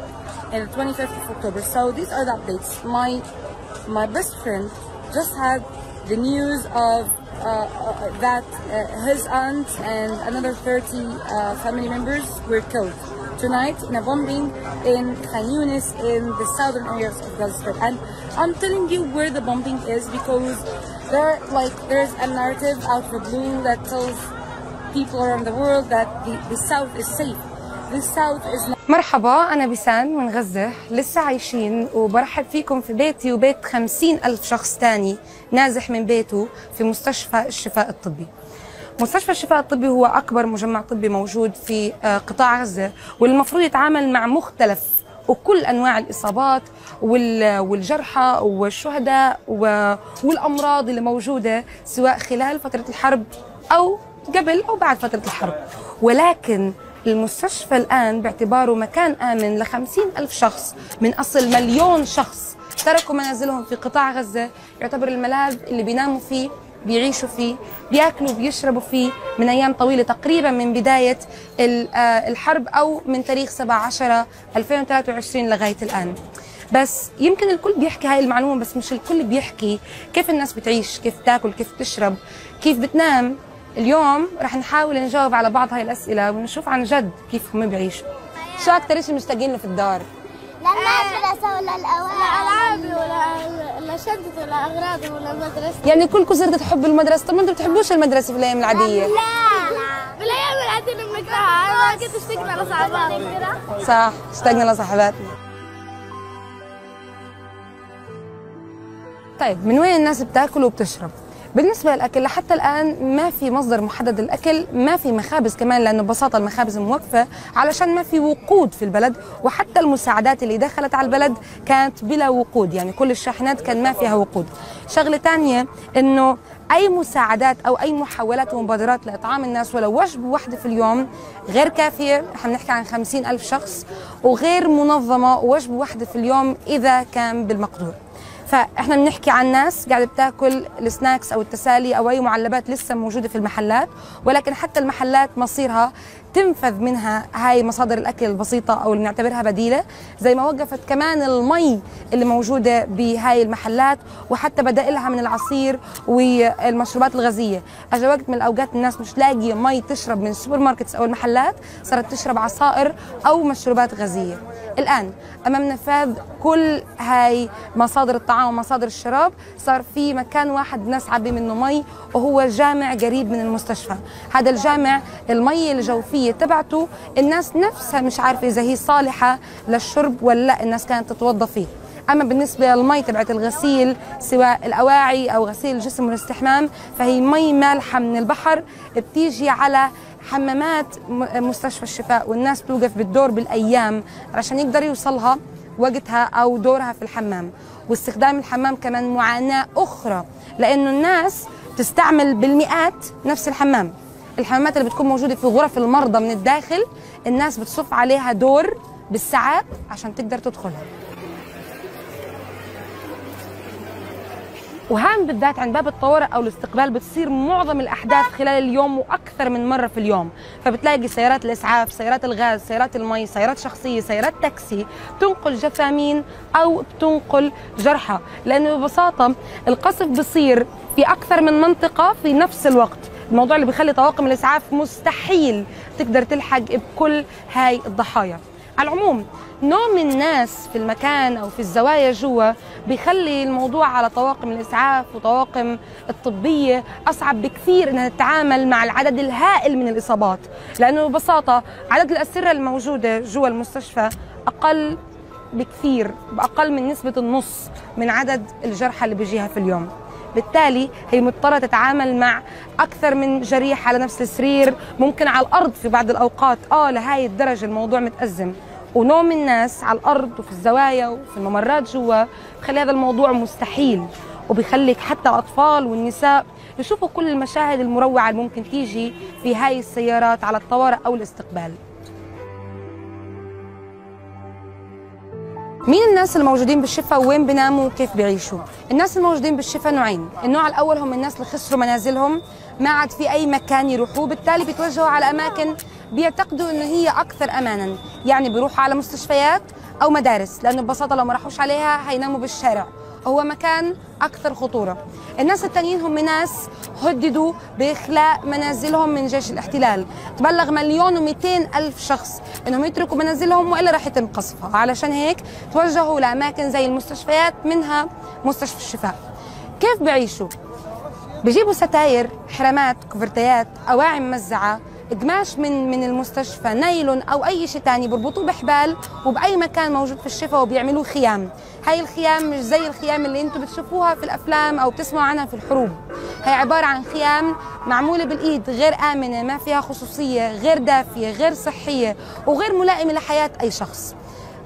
in the 25th of October. So these are the updates. My my best friend just had the news of uh, uh, that uh, his aunt and another 30 uh, family members were killed tonight in a bombing in Khan Yunis in the southern areas of Gaza Strip. And I'm telling you where the bombing is because there like there's a narrative out of the blue that tells people around the world that the, the south is safe. The south is not مرحبا أنا بسان من غزة لسه عايشين وبرحب فيكم في بيتي وبيت خمسين ألف شخص تاني نازح من بيته في مستشفى الشفاء الطبي مستشفى الشفاء الطبي هو أكبر مجمع طبي موجود في آه، قطاع غزة والمفروض يتعامل مع مختلف وكل أنواع الإصابات وال- والجرحى والشهداء والأمراض اللي موجودة سواء خلال فترة الحرب أو قبل أو بعد فترة الحرب. ولكن المستشفى الآن باعتباره مكان آمن ل ألف شخص من أصل مليون شخص تركوا منازلهم في قطاع غزة. يعتبر الملاذ اللي بيناموا فيه بيعيشوا فيه بياكلوا بيشربوا فيه من أيام طويلة تقريبا من بداية آه، الحرب أو من تاريخ 7 10 2023 لغاية الآن. بس يمكن الكل بيحكي هاي المعلومة بس مش الكل بيحكي كيف الناس بتعيش كيف تاكل كيف تشرب كيف بتنام. اليوم رح نحاول نجاوب على بعض هاي الأسئلة ونشوف عن جد كيف هم بيعيشوا. شو أكثر شيء مشتاقين له في الدار؟ لا لا العابي ولا لا ولا اغراضي ولا مدرستي يعني كلكم صرتوا تحبوا المدرسة؟ طب أنتم تحبوش المدرسة في الأيام العادية؟ لا بالايام العادية بنكرهها أنا كنت اشتقنا لصاحباتنا صح اشتقنا لصاحباتنا. طيب من وين الناس بتاكل وبتشرب؟ بالنسبة للأكل لحتى الآن ما في مصدر محدد للأكل ما في مخابز كمان لأنه ببساطة المخابز موقفة علشان ما في وقود في البلد وحتى المساعدات اللي دخلت على البلد كانت بلا وقود يعني كل الشاحنات كان ما فيها وقود. شغلة تانية أنه أي مساعدات أو أي محاولات ومبادرات لإطعام الناس ولو وجبة واحدة في اليوم غير كافية إحنا بنحكي عن خمسين ألف شخص وغير منظمة وجبة واحدة في اليوم إذا كان بالمقدور. فاحنا بنحكي عن ناس قاعدة بتاكل السناكس أو التسالي أو أي معلبات لسه موجودة في المحلات ولكن حتى المحلات مصيرها تنفذ منها هاي مصادر الأكل البسيطة أو اللي نعتبرها بديلة زي ما وقفت كمان المي اللي موجودة بهاي المحلات وحتى بدائلها من العصير والمشروبات الغازية. اجى وقت من الأوقات الناس مش لاقية مي تشرب من السوبر ماركتس أو المحلات صارت تشرب عصائر أو مشروبات غازية. الآن أمام نفاذ كل هاي مصادر الطعام ومصادر الشراب صار في مكان واحد نسعى منه مي وهو جامع قريب من المستشفى. هذا الجامع المي الجوفية تبعته الناس نفسها مش عارفة إذا هي صالحة للشرب ولا لا الناس كانت تتوضا فيه. أما بالنسبة للمي تبعت الغسيل سواء الأواعي أو غسيل الجسم والاستحمام فهي مي مالحة من البحر بتيجي على حمامات مستشفى الشفاء والناس توقف بالدور بالأيام عشان يقدر يوصلها. وقتها أو دورها في الحمام. واستخدام الحمام كمان معاناة أخرى لأنه الناس تستعمل بالمئات نفس الحمام. الحمامات اللي بتكون موجودة في غرف المرضى من الداخل الناس بتصف عليها دور بالساعات عشان تقدر تدخلها. وهان بالذات عند باب الطوارئ أو الاستقبال بتصير معظم الأحداث خلال اليوم وأكثر من مرة في اليوم. فبتلاقي سيارات الإسعاف سيارات الغاز سيارات المي سيارات شخصية سيارات تاكسي بتنقل جثامين أو بتنقل جرحى. لأنه ببساطة القصف بصير في أكثر من منطقة في نفس الوقت. الموضوع اللي بيخلي طواقم الإسعاف مستحيل تقدر تلحق بكل هاي الضحايا. على العموم نوم الناس في المكان أو في الزوايا جوا بيخلي الموضوع على طواقم الإسعاف وطواقم الطبية أصعب بكثير إنها تتعامل مع العدد الهائل من الإصابات. لأنه ببساطة عدد الأسرة الموجودة جوا المستشفى أقل بكثير بأقل من نسبة النص من عدد الجرحى اللي بيجيها في اليوم. بالتالي هي مضطرة تتعامل مع أكثر من جريح على نفس السرير ممكن على الأرض في بعض الأوقات. آه لهاي الدرجة الموضوع متأزم. ونوم الناس على الأرض وفي الزوايا وفي الممرات جوا بخلي هذا الموضوع مستحيل. وبيخليك حتى الأطفال والنساء يشوفوا كل المشاهد المروعة اللي ممكن تيجي في هاي السيارات على الطوارئ أو الاستقبال. مين الناس الموجودين بالشفاء وين بيناموا وكيف بيعيشوا؟ الناس الموجودين بالشفاء نوعين. النوع الأول هم الناس اللي خسروا منازلهم ما عاد في أي مكان يروحوه بالتالي بيتوجهوا على أماكن بيعتقدوا انه هي أكثر امانا يعني بيروحوا على مستشفيات أو مدارس لأنه ببساطة لو ما راحوش عليها هيناموا بالشارع. هو مكان أكثر خطورة. الناس التانيين هم ناس هددوا بإخلاء منازلهم من جيش الاحتلال. تبلغ مليون و ألف شخص إنهم يتركوا منازلهم وإلا راح يتم قصفها. علشان هيك توجهوا لأماكن زي المستشفيات منها مستشفى الشفاء. كيف بيعيشوا بيجيبوا ستاير حرامات كوفرتيات أواعي ممزعة قماش من من المستشفى نايلون أو أي شيء ثاني بيربطوه بحبال وبأي مكان موجود في الشفا وبيعملوه خيام. هاي الخيام مش زي الخيام اللي أنتم بتشوفوها في الأفلام أو بتسمعوا عنها في الحروب. هي عبارة عن خيام معمولة بالإيد غير آمنة ما فيها خصوصية غير دافية غير صحية وغير ملائمة لحياة أي شخص.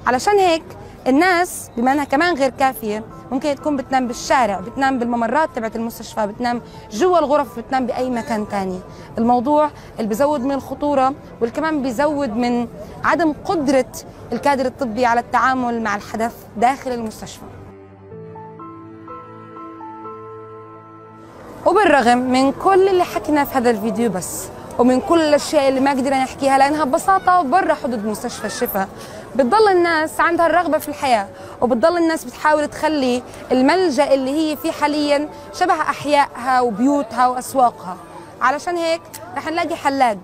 علشان هيك الناس بما انها كمان غير كافية. ممكن تكون بتنام بالشارع بتنام بالممرات تبعت المستشفى بتنام جوا الغرف بتنام بأي مكان تاني. الموضوع اللي بيزود من الخطورة واللي كمان بيزود من عدم قدرة الكادر الطبي على التعامل مع الحدث داخل المستشفى. وبالرغم من كل اللي حكينا في هذا الفيديو بس ومن كل الأشياء اللي ما قدرنا نحكيها لأنها ببساطة برا حدود مستشفى الشفاء بتضل الناس عندها الرغبة في الحياة وبتضل الناس بتحاول تخلي الملجأ اللي هي فيه حاليا شبه أحيائها وبيوتها وأسواقها. علشان هيك رح نلاقي حلاق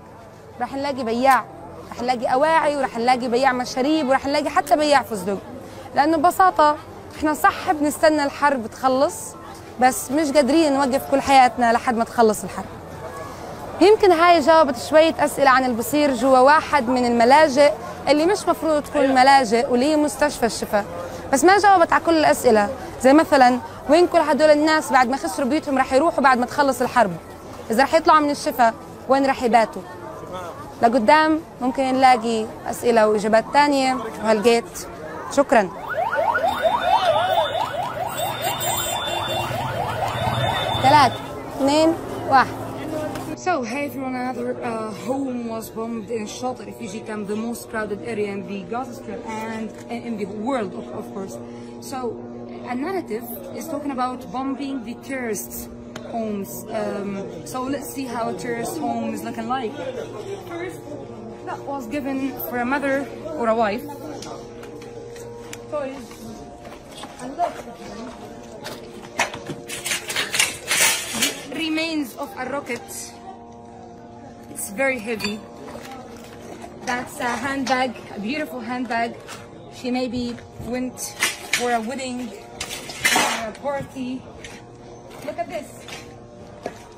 رح نلاقي بياع رح نلاقي أواعي ورح نلاقي بياع مشاريب ورح نلاقي حتى بياع فستق. لأنه ببساطة إحنا صح بنستنى الحرب تخلص بس مش قادرين نوقف كل حياتنا لحد ما تخلص الحرب. يمكن هاي جاوبت شوية أسئلة عن اللي بصير جوا واحد من الملاجئ اللي مش مفروض تكون ملاجئ واللي هي مستشفى الشفاء. بس ما جاوبت على كل الأسئلة. زي مثلا وين كل هدول الناس بعد ما خسروا بيوتهم رح يروحوا بعد ما تخلص الحرب؟ إذا رح يطلعوا من الشفاء وين رح يباتوا؟ لقدام ممكن نلاقي أسئلة وإجابات تانية. وهالجيت شكراً. ثلاثة اثنين واحد. So, hey everyone, another uh, home was bombed in shot a refugee the most crowded area in the Gaza Strip and in the world, of, of course. So, a narrative is talking about bombing the terrorists' homes. Um, so, let's see how a terrorist home is looking like. First, that was given for a mother or a wife. Toys. And that's remains of a rocket it's very heavy. That's a handbag, a beautiful handbag. She maybe went for a wedding or a party. Look at this.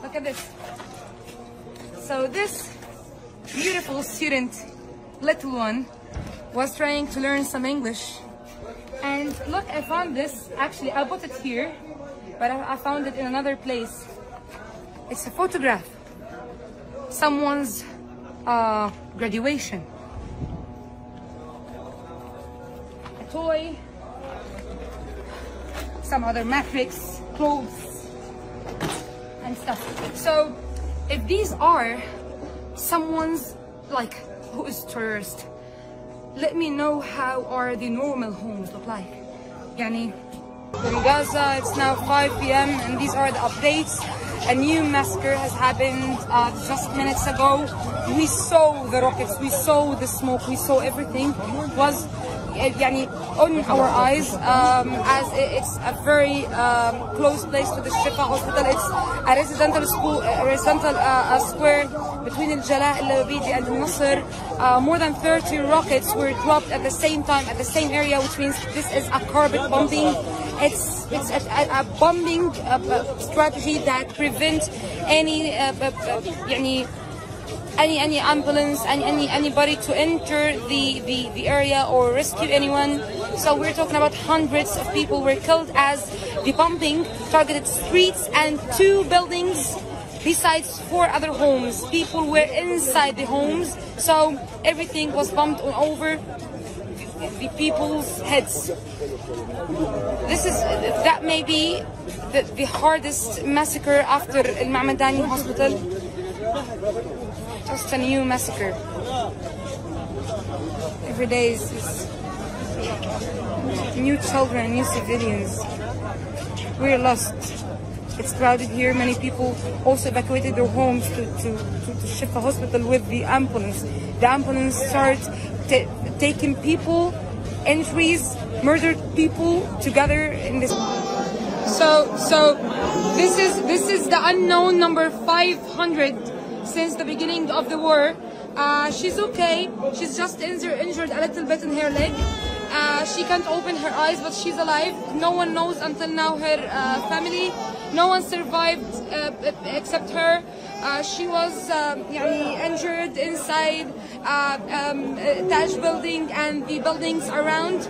Look at this. So this beautiful student, little one, was trying to learn some English. And look, I found this. Actually, I bought it here, but I, I found it in another place. It's a photograph someone's uh, graduation. A toy, some other matrix, clothes, and stuff. So, if these are someone's like who is tourist, let me know how are the normal homes look like. Yani, in Gaza, it's now 5 p.m. and these are the updates. A new massacre has happened uh, just minutes ago. We saw the rockets, we saw the smoke, we saw everything. Was يعني, on our eyes um, as i- it's a very um, close place to the Shifa hospital. It's a residential school, a residential uh, a square between Al Jala, Al Labidi and Al Nasr. Uh, more than 30 rockets were dropped at the same time at the same area, which means this is a carpet bombing. It's it's a, a, a bombing uh, uh, strategy that prevents any uh, uh, uh, يعني any any ambulance any, any anybody to enter the, the the area or rescue anyone. So we're talking about hundreds of people were killed as the bombing targeted streets and two buildings besides four other homes. People were inside the homes so everything was bombed over the, the people's heads. This is that may be the, the hardest massacre after Al Ma'madani hospital just a new massacre. Every day is, new children, new civilians. We're lost. It's crowded here. Many people also evacuated their homes to, to, to, to Shifa hospital with the ambulance. The ambulance starts taking people, injuries, murdered people together in this. So, so this is this is the unknown number 500 since the beginning of the war. Uh, she's okay. She's just injured, injured a little bit in her leg. Uh, she can't open her eyes, but she's alive. No one knows until now her uh, family. No one survived uh, except her. Uh, she was um, injured inside uh, um, Taj building and the buildings around.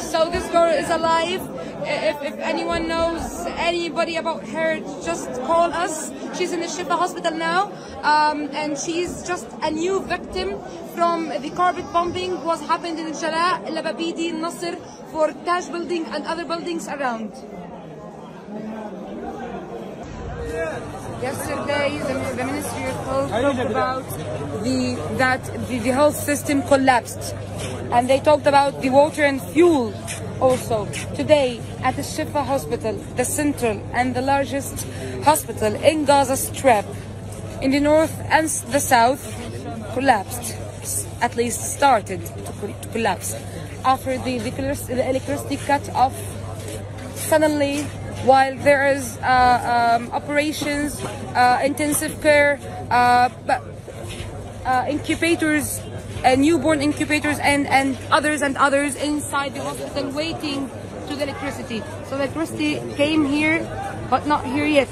so this girl is alive. If, if, anyone knows anybody about her, just call us. She's in the Shifa hospital now, um, and she's just a new victim from the carpet bombing was happened in Jala, Lababidi, Nasr, for Taj building and other buildings around. Yesterday, the, the Ministry of Health talked about the that the, the health system collapsed, and they talked about the water and fuel also. Today, at the Shifa Hospital, the central and the largest hospital in Gaza Strip, in the north and the south, collapsed. S- At least started to, to collapse after the, the electricity cut off suddenly while there is uh, um, operations, uh, intensive care, uh, uh, incubators, uh, newborn incubators, and, and others and others inside the hospital waiting to the electricity. So the electricity came here, but not here yet.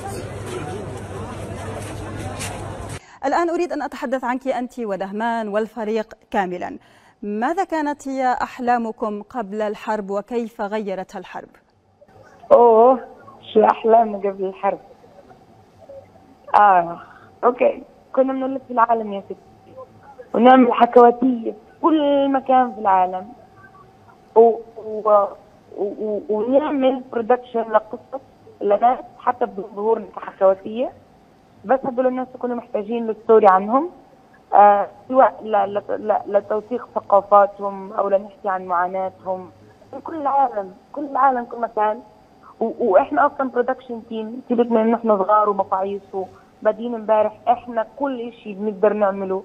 الآن أريد أن أتحدث عنك أنت ودهمان والفريق كاملا. ماذا كانت هي أحلامكم قبل الحرب وكيف غيرتها الحرب؟ أوه شو احلامنا قبل الحرب؟ آه أوكي. كنا بنلف في العالم يا ستي. ونعمل حكواتية في كل مكان في العالم. و... و... و... ونعمل برودكشن لقصص لناس حتى بدون ظهورنا كحكواتية. بس هدول الناس كنا محتاجين للستوري عنهم. آه سواء. لتوثيق ثقافاتهم أو لنحكي عن معاناتهم. كل العالم كل العالم كل مكان. وإحنا أصلا برودكشن تيم سيبك من إن إحنا صغار ومقاييس وبادين إمبارح. إحنا كل شيء بنقدر نعمله.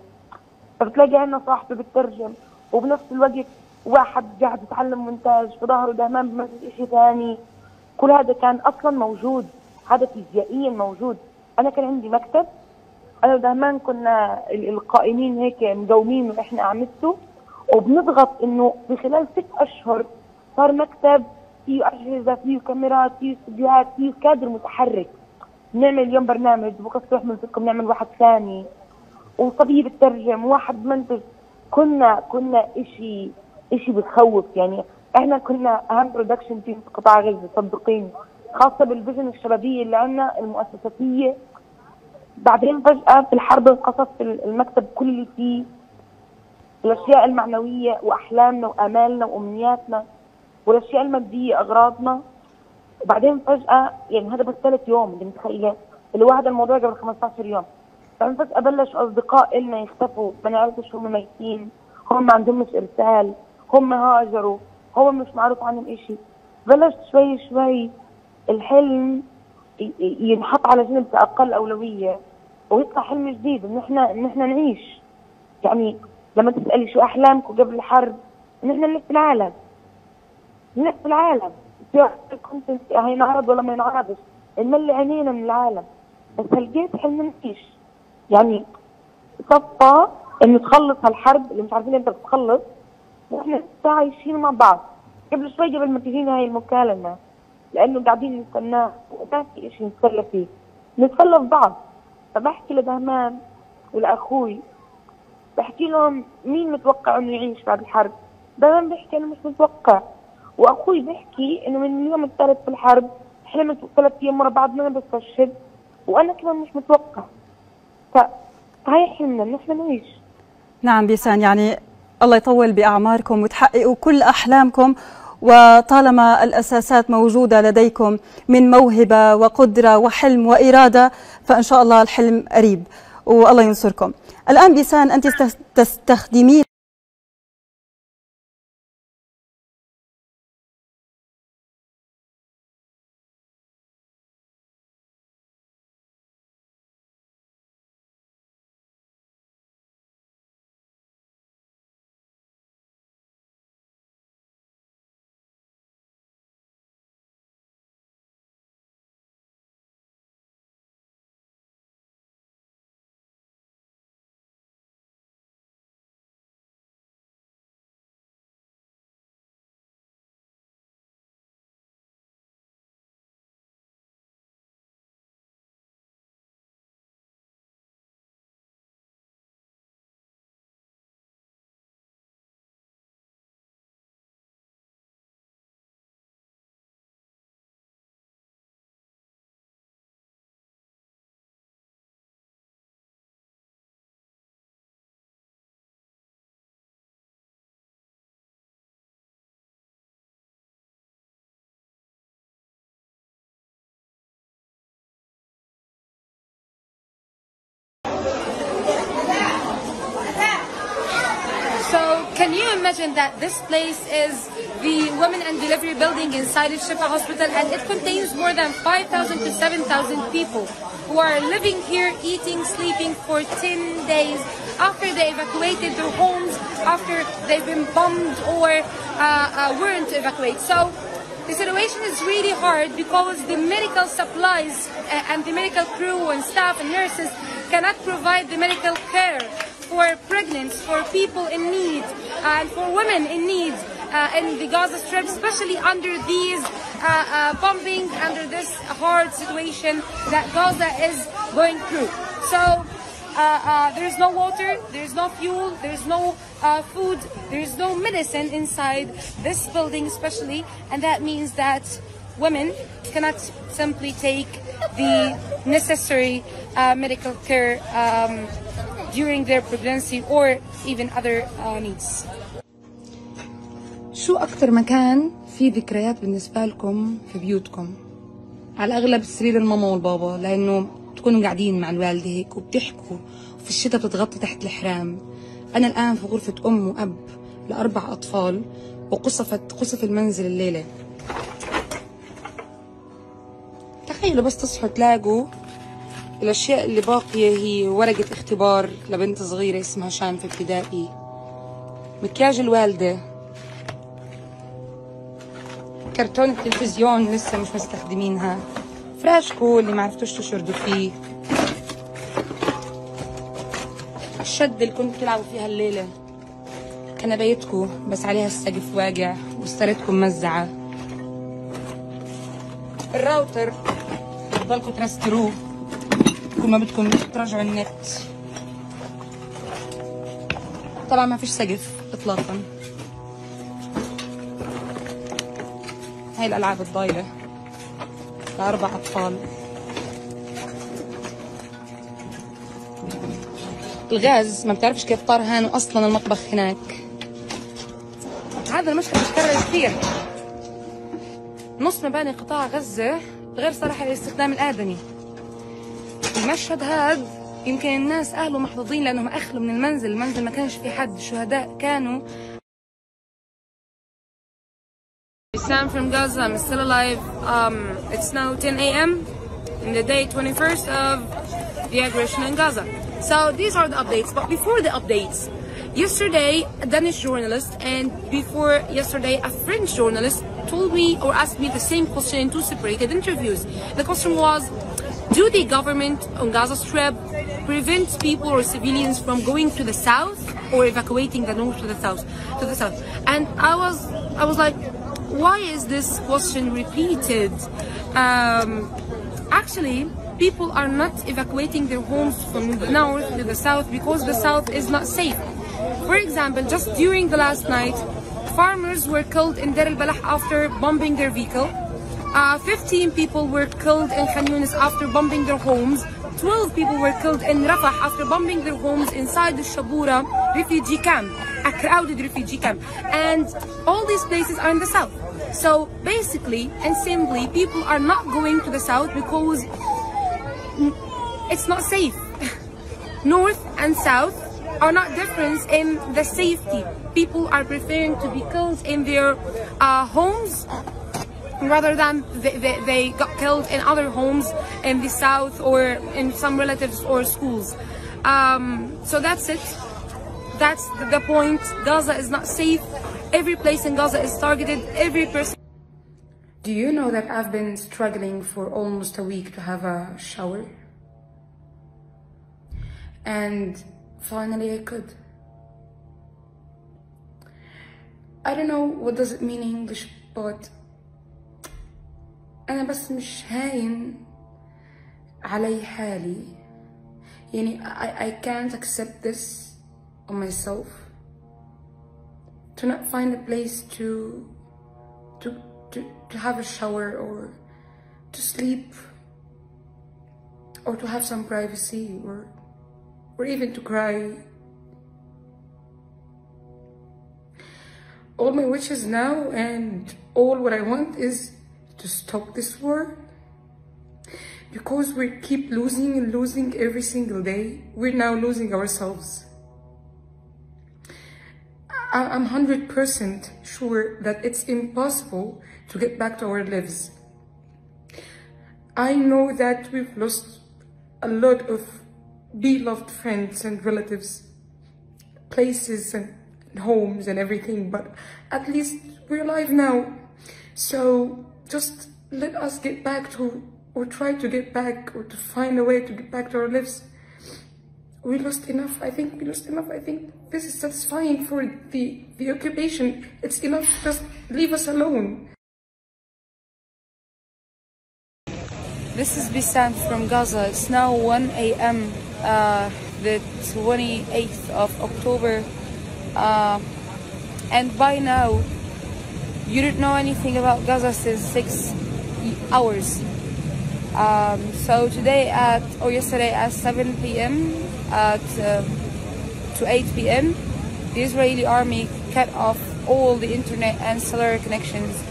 فبتلاقي عندنا صاحبي بترجم وبنفس الوقت واحد قاعد يتعلم مونتاج في ظهره دهمان بمثل شيء ثاني كل هذا كان أصلا موجود. هذا فيزيائيا موجود أنا كان عندي مكتب. أنا ودهمان كنا ال- القائمين هيك مقومين وإحنا اعملته وبنضغط إنه في خلال ست أشهر صار مكتب فيه أجهزة فيه كاميرات فيه استديوهات فيه كادر متحرك. نعمل اليوم برنامج بكرة الصبح بنفكم نعمل واحد ثاني. وصبيه بترجم وواحد منتج. كنا كنا إشي إشي بتخوف. يعني إحنا كنا أهم برودكشن تيم في قطاع غزة صدقيني. خاصة بالفيجن الشبابية اللي عندنا المؤسساتية بعدين فجأة في الحرب انقصف المكتب كلي فيه الأشياء المعنوية وأحلامنا وآمالنا وأمنياتنا والأشياء المادية أغراضنا. وبعدين فجأة يعني هذا بس ثلاث يوم اللي متخيلة؟ اللي هذا الموضوع قبل 15 يوم. بعدين فجأة بلش أصدقاء إلنا يختفوا ما نعرفش هم ميتين هم ما عندهمش إرسال هم هاجروا هم مش معروف عنهم إشي. بلشت شوي شوي الحلم ينحط على جنب كأقل أولوية ويطلع حلم جديد إن إحنا إن إحنا نعيش. يعني لما تسألي شو أحلامكم قبل الحرب إن إحنا نلف العالم. نلف العالم. كنت هينعرض ولا ما ينعرضش. نملي عينينا من العالم. بس هلقيت حلم نعيش. يعني صفى إنه تخلص هالحرب اللي مش عارفين إمتى بتخلص وإحنا لسه عايشين مع بعض. قبل شوي قبل ما تجينا هاي المكالمة. لأنه قاعدين نستناه. وما في شيء نتسلى فيه؟ نتسلى في بعض. فبحكي لدهمان ولأخوي بحكي لهم مين متوقع إنه يعيش بعد الحرب؟ دائما بحكي أنا مش متوقع. وأخوي بيحكي إنه من اليوم الثالث في الحرب حلمت ثلاث أيام ورا بعض ما أنا بستشهد وأنا كمان مش متوقع. فهاي حلمنا ان إحنا نعيش. نعم بيسان يعني الله يطول بأعماركم وتحققوا كل أحلامكم. وطالما الأساسات موجودة لديكم من موهبة وقدرة وحلم وإرادة فإن شاء الله الحلم قريب. والله ينصركم. الآن بيسان أنت تست- تستخدمين can you imagine that this place is the Women and Delivery Building inside of Shifa Hospital and it contains more than 5,000 to 7,000 people who are living here, eating, sleeping for 10 days after they evacuated their homes, after they've been bombed or uh, uh, weren't evacuated. So, the situation is really hard because the medical supplies uh, and the medical crew and staff and nurses cannot provide the medical care for pregnant, for people in need, and for women in need uh, in the Gaza Strip, especially under these uh, uh, bombing, under this hard situation that Gaza is going through. So uh, uh, there is no water, there is no fuel, there is no food, there is no medicine inside this building, especially, and that means that women cannot simply take the necessary medical care um, during their pregnancy or even other uh, needs. شو أكتر مكان فيه ذكريات بالنسبة لكم في بيوتكم؟ على الأغلب سرير الماما والبابا لأنه تكونوا قاعدين مع الوالدة هيك وبتحكوا وفي الشتاء بتتغطوا تحت الحرام أنا الآن في غرفة أم وأب لأربع أطفال وقصفت قصف المنزل الليلة تخيلوا بس تصحوا تلاقوا الأشياء اللي باقية هي ورقة اختبار لبنت صغيرة اسمها شان في ابتدائي. مكياج الوالدة. كرتون التلفزيون لسه مش مستخدمينها. فراشكو اللي ما عرفتوش تشردوا فيه. الشد اللي كنتوا تلعبوا فيها الليلة. كنبايتكو بس عليها السقف واقع وستارتكم مزعة. الراوتر. بتضلكوا ترستروه. ما بدكم تراجعوا النت. طبعا ما فيش سقف اطلاقا. هاي الألعاب الضايلة لأربع أطفال. الغاز ما بتعرفش كيف طار هان أصلا المطبخ هناك. هذا المشهد بيتكرر كثير. نص مباني قطاع غزة غير صالحة للاستخدام الآدمي. المشهد هذا يمكن الناس أهله محظوظين لأنهم أخلوا من المنزل المنزل ما كانش في حد الشهداء كانوا Sam from Gaza, I'm still alive. Um, it's now 10 a.m. in the day 21st of the aggression in Gaza. So these are the updates. But before the updates, yesterday a Danish journalist and before yesterday a French journalist told me or asked me the same question in two separated interviews. The question was, do the government on Gaza Strip prevent people or civilians from going to the south or evacuating the north to the south to the south? And I was I was like, why is this question repeated? Um, actually, people are not evacuating their homes from the north to the south because the south is not safe. For example, just during the last night, farmers were killed in Deir al-Balah after bombing their vehicle. Uh, 15 people were killed in Khan Yunis after bombing their homes. 12 people were killed in Rafah after bombing their homes inside the Shabura refugee camp, a crowded refugee camp. And all these places are in the south. So basically and simply, people are not going to the south because it's not safe. North and south are not different in the safety. People are preferring to be killed in their uh, homes rather than they, they, they got killed in other homes in the south or in some relatives or schools. Um, so that's it. That's the, the point. Gaza is not safe. Every place in Gaza is targeted. Every person. Do you know that I've been struggling for almost a week to have a shower? And finally I could. I don't know what does it mean in English, but أنا بس مش هاين علي حالي يعني I, I can't accept this on myself to not find a place to to to, to have a shower or to sleep or to have some privacy or or even to cry all my wishes now and all what I want is to stop this war? Because we keep losing and losing every single day we're now losing ourselves. I'm 100% sure that it's impossible to get back to our lives. I know that we've lost a lot of beloved friends and relatives places and homes and everything but at least we're alive now. So just let us get back to, or try to get back, or to find a way to get back to our lives. We lost enough. I think we lost enough. I think this is satisfying for the, the occupation. It's enough. Just leave us alone. This is Bisan from Gaza. It's now 1 a.m. Uh, the 28th of October. Uh, and by now, you didn't know anything about Gaza since six hours. Um, so today at, or yesterday at 7 p.m. at uh, to 8 p.m., the Israeli army cut off all the internet and cellular connections.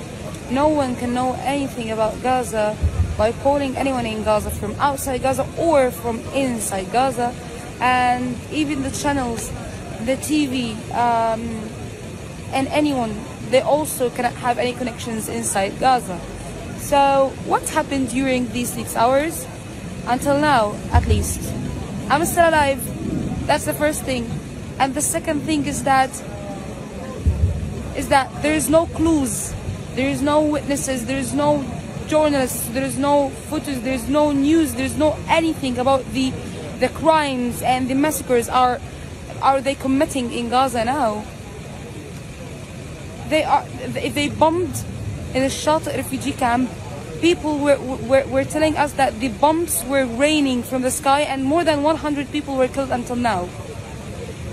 No one can know anything about Gaza by calling anyone in Gaza from outside Gaza or from inside Gaza. And even the channels, the TV, um, and anyone they also cannot have any connections inside Gaza. So what happened during these six hours? Until now, at least. I'm still alive. That's the first thing. And the second thing is that is that there is no clues. There is no witnesses. There is no journalists. There is no footage. There is no news. There is no anything about the the crimes and the massacres are are they committing in Gaza now? They are if they bombed in a shelter refugee camp people were, were, were telling us that the bombs were raining from the sky and more than 100 people were killed until now.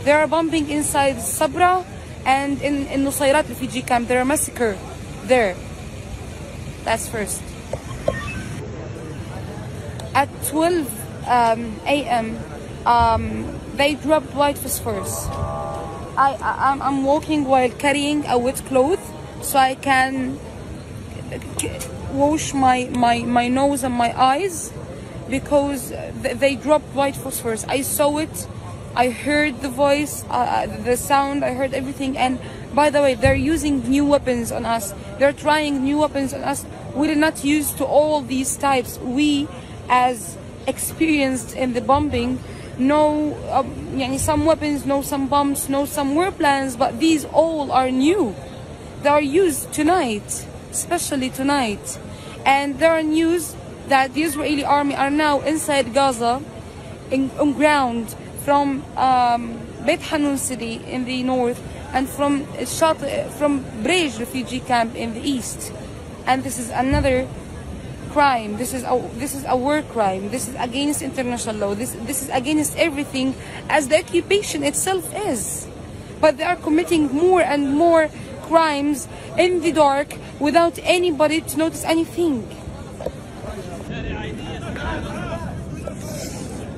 They are bombing inside sabra and in, in nusayrat refugee camp. There are massacre there. That's first. At 12 um, a.m um, they dropped white phosphorus. I, I I'm, walking while carrying a wet cloth so I can wash my, my, my nose and my eyes because they dropped white phosphorus. I saw it, I heard the voice, uh, uh, the sound, I heard everything. And by the way, they're using new weapons on us. They're trying new weapons on us. We did not use to all these types. We, as experienced in the bombing, know uh, some weapons, know some bombs, know some war plans, but these all are new. They are used tonight, especially tonight. And there are news that the Israeli army are now inside Gaza, in, on ground from um, Beit Hanun city in the north and from uh, Shat, uh, from Bureij refugee camp in the east. And this is another crime. This is a this is a war crime. This is against international law. This this is against everything as the occupation itself is. But they are committing more and more crimes in the dark without anybody to notice anything.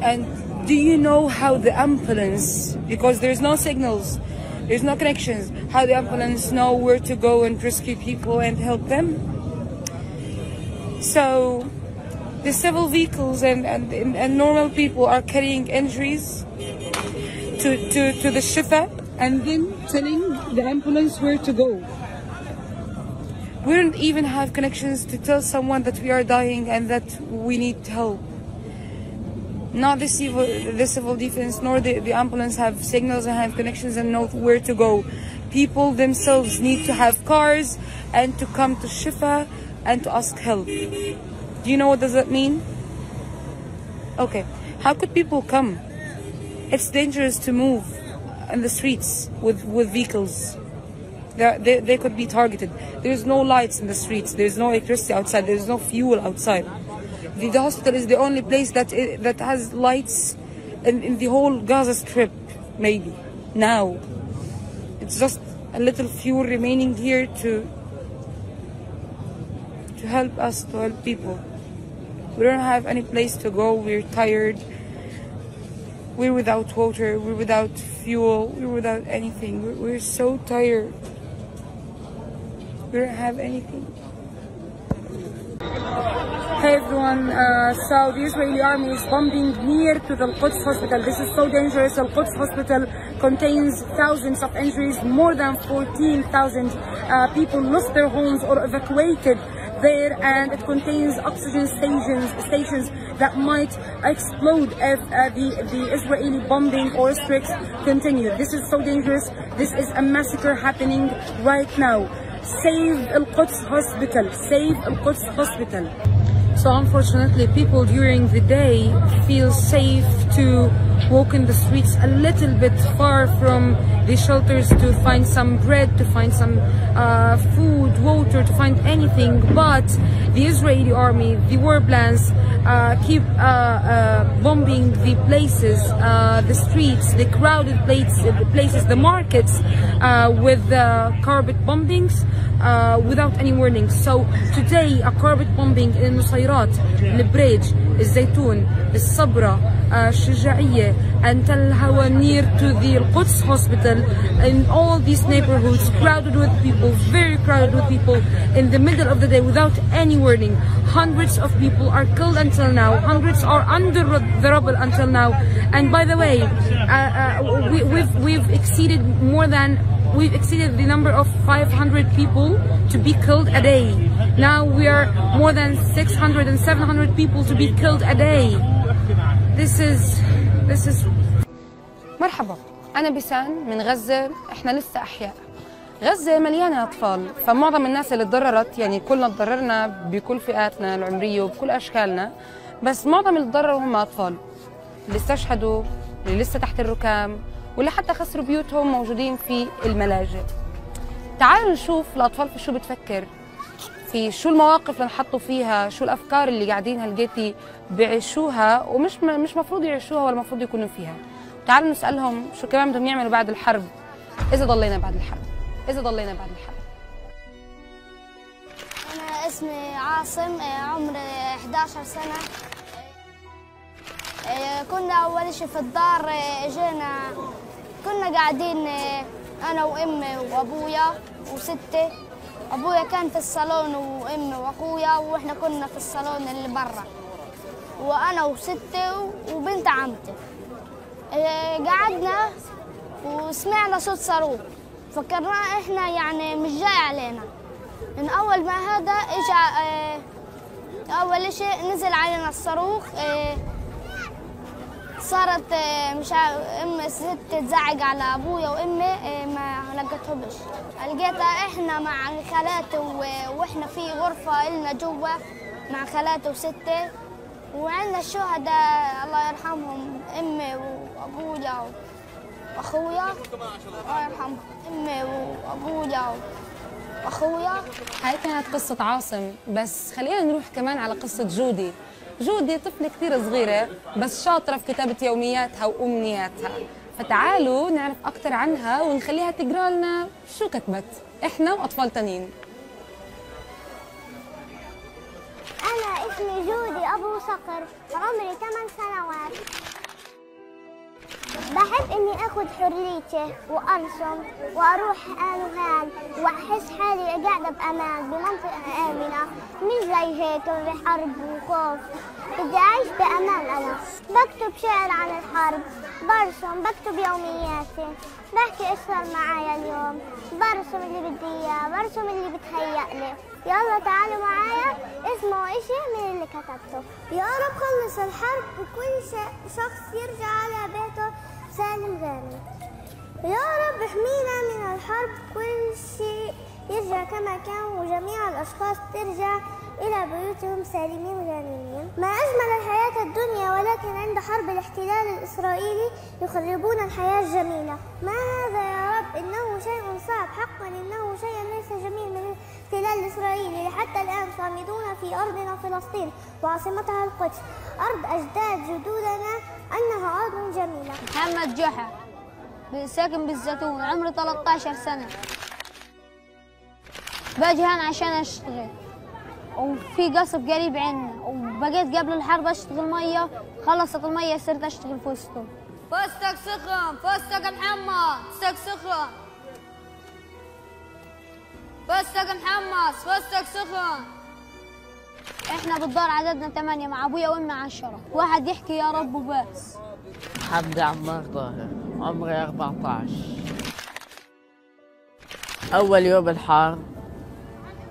And do you know how the ambulance, because there's no signals, there's no connections, how the ambulance know where to go and rescue people and help them? So the civil vehicles and, and, and normal people are carrying injuries to, to, to the Shifa and then telling the ambulance where to go. We don't even have connections to tell someone that we are dying and that we need help. Not the civil, the civil defense nor the, the ambulance have signals and have connections and know where to go. People themselves need to have cars and to come to Shifa and to ask help. Do you know what does that mean? Okay. How could people come? It's dangerous to move in the streets with, with vehicles. They, they could be targeted. There's no lights in the streets. There's no electricity outside. There's no fuel outside. The, the hospital is the only place that i- that has lights in, in the whole Gaza Strip, maybe now. It's just a little fuel remaining here to to help us to help people. We don't have any place to go. We're tired. We're without water. We're without fuel. We're without anything. We're, we're so tired. We don't have anything. Hey everyone, uh, so the Israeli army is bombing near to the Al-Quds hospital. This is so dangerous. Al-Quds hospital contains thousands of injuries. More than 14,000 uh, people lost their homes or evacuated there and it contains oxygen stations stations that might explode if uh, the, the Israeli bombing or strikes continue. This is so dangerous. This is a massacre happening right now. Save Al-Quds hospital. Save Al-Quds hospital. So unfortunately, people during the day feel safe to walk in the streets a little bit far from the shelters to find some bread, to find some uh, food, water, to find anything. But the Israeli army, the war plans, uh, keep uh, uh, bombing the places, uh, the streets, the crowded places, the places, the markets, uh, with carpet bombings uh, without any warning. So today, a carpet bombing in Nusayrat, Lebrej, Zaytun, Sabra, uh, in Shijaiye, and Tal Hawa near to the Al Quds hospital, in all these neighborhoods, crowded with people, very crowded with people, in the middle of the day without any warning. Hundreds of people are killed until now, hundreds are under the rubble until now. And by the way, uh, uh, we, we've, we've exceeded more than we've exceeded the number of 500 people to be killed a day. Now we are more than 600 and 700 people to be killed a day. This is this is مرحبا. أنا بسان من غزة. إحنا لسه أحياء. غزة مليانة أطفال. فمعظم الناس اللي تضررت يعني كلنا تضررنا بكل فئاتنا العمرية وبكل أشكالنا. بس معظم اللي تضرروا هم أطفال. اللي استشهدوا اللي لسه تحت الركام. واللي حتى خسروا بيوتهم موجودين في الملاجئ. تعالوا نشوف الأطفال في شو بتفكر في شو المواقف اللي انحطوا فيها شو الأفكار اللي قاعدين هالقيتي بيعيشوها ومش مش مفروض يعيشوها ولا مفروض يكونوا فيها. تعالوا نسألهم شو كمان بدهم يعملوا بعد الحرب. إذا ضلينا بعد الحرب إذا ضلينا بعد الحرب. أنا اسمي عاصم عمري 11 سنة. آه، كنا أول شي في الدار آه، جينا كنا قاعدين آه، أنا وأمي وأبويا وستة أبويا كان في الصالون وأمي وأخويا وإحنا كنا في الصالون اللي برا. وأنا وستة وبنت عمتي. قعدنا وسمعنا صوت صاروخ. فكرنا إحنا يعني مش جاي علينا. من أول ما هذا إجا أول شيء نزل علينا الصاروخ صارت آه، مش أم ست تزعق على أبويا وأمي آه، ما لقيتهمش. لقيتها إحنا مع خالاتي وإحنا في غرفة إلنا جوا مع خالاتي وستة وعندنا الشهداء الله يرحمهم أمي وأبويا وأخويا. الله يرحمهم أمي وأبويا وأخويا. هاي كانت قصة عاصم بس خلينا نروح كمان على قصة جودي. جودي طفلة كثير صغيرة بس شاطرة في كتابة يومياتها وأمنياتها. فتعالوا نعرف أكثر عنها ونخليها تقرأ لنا شو كتبت إحنا وأطفال تانيين. أنا اسمي جودي أبو صقر عمري 8 سنوات. بحب إني أخذ حريتي وأرسم وأروح آن وهان وأحس حالي قاعدة بأمان بمنطقة آمنة مش زي هيك بحرب وخوف بدي أعيش بأمان أنا. بكتب شعر عن الحرب برسم بكتب يومياتي. بحكي إيش صار معايا اليوم برسم اللي بدي إياه برسم اللي بتهيألي يلا تعالوا معايا. اسمعوا اشي من اللي كتبته. يا رب خلص الحرب وكل شخص يرجع على بيته سالم غانم يا رب احمينا من الحرب كل شيء يرجع كما كان وجميع الأشخاص ترجع إلى بيوتهم سالمين غانمين ما أجمل الحياة الدنيا ولكن عند حرب الاحتلال الإسرائيلي يخربون الحياة الجميلة ما هذا يا رب؟ إنه شيء صعب. حقا إنه شيء ليس جميل من الاحتلال الإسرائيلي حتى الآن صامدون في أرضنا فلسطين وعاصمتها القدس. أرض أجداد جدودنا أنها أرض جميلة. محمد جحا ساكن بالزيتون عمري 13 سنة. باجي هنا عشان أشتغل. وفي قصب قريب عنا وبقيت قبل الحرب أشتغل مية خلصت المية صرت أشتغل في وسطهم. فستك سخن فستك محمد. فستك سخن. فستك محمد فستك سخن. إحنا بالدار عددنا ثمانية مع أبويا وامي عشرة. واحد يحكي يا رب وبس. حمد عمار طاهر عمري 14 أول يوم الحرب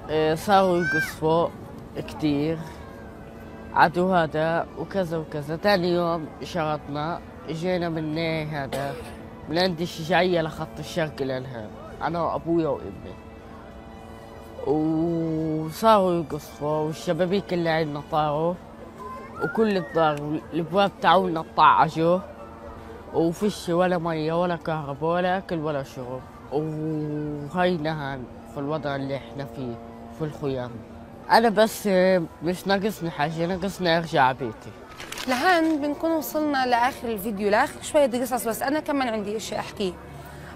إيه، صاروا يقصفوا كتير. عدو هذا وكذا وكذا. تاني يوم شرطنا جينا من هذا من عند الشجاعية لخط الشرق للهرب أنا وأبويا وأمي. وصاروا يقصفوا والشبابيك اللي عندنا طاروا وكل الدار الابواب تاعونا طعجوا وفيش ولا مية ولا كهرباء ولا أكل ولا شرب. وهاي نهان في الوضع اللي إحنا فيه في الخيام. أنا بس مش ناقصني حاجة ناقصني أرجع بيتي. لهان بنكون وصلنا لآخر الفيديو لآخر شوية قصص بس أنا كمان عندي إشي أحكيه.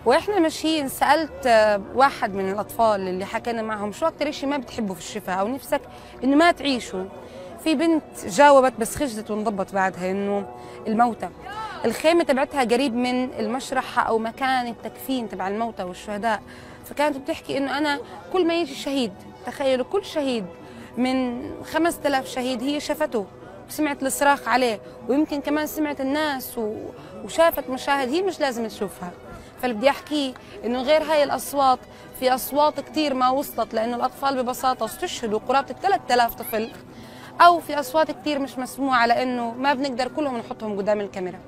وإحنا ماشيين سألت واحد من الأطفال اللي حكينا معهم شو أكثر شيء ما بتحبه في الشفاء؟ أو نفسك إنه ما تعيشوا في بنت جاوبت بس خجلت وانضبط بعدها إنه الموتى. الخيمة تبعتها قريب من المشرحة أو مكان التكفين تبع الموتى والشهداء. فكانت بتحكي إنه أنا كل ما يجي شهيد تخيلوا كل شهيد من 5000 شهيد هي شافته وسمعت الصراخ عليه. ويمكن كمان سمعت الناس. وشافت مشاهد هي مش لازم تشوفها. فاللي بدي احكيه إنه غير هاي الأصوات في أصوات كثير ما وصلت لأنه الأطفال ببساطة استشهدوا قرابة ال 3000 طفل أو في أصوات كثير مش مسموعة لأنه ما بنقدر كلهم نحطهم قدام الكاميرا.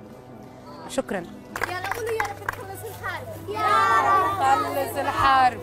شكرا. يلا قولوا يا رب تخلص الحرب. يا رب. خلص الحرب.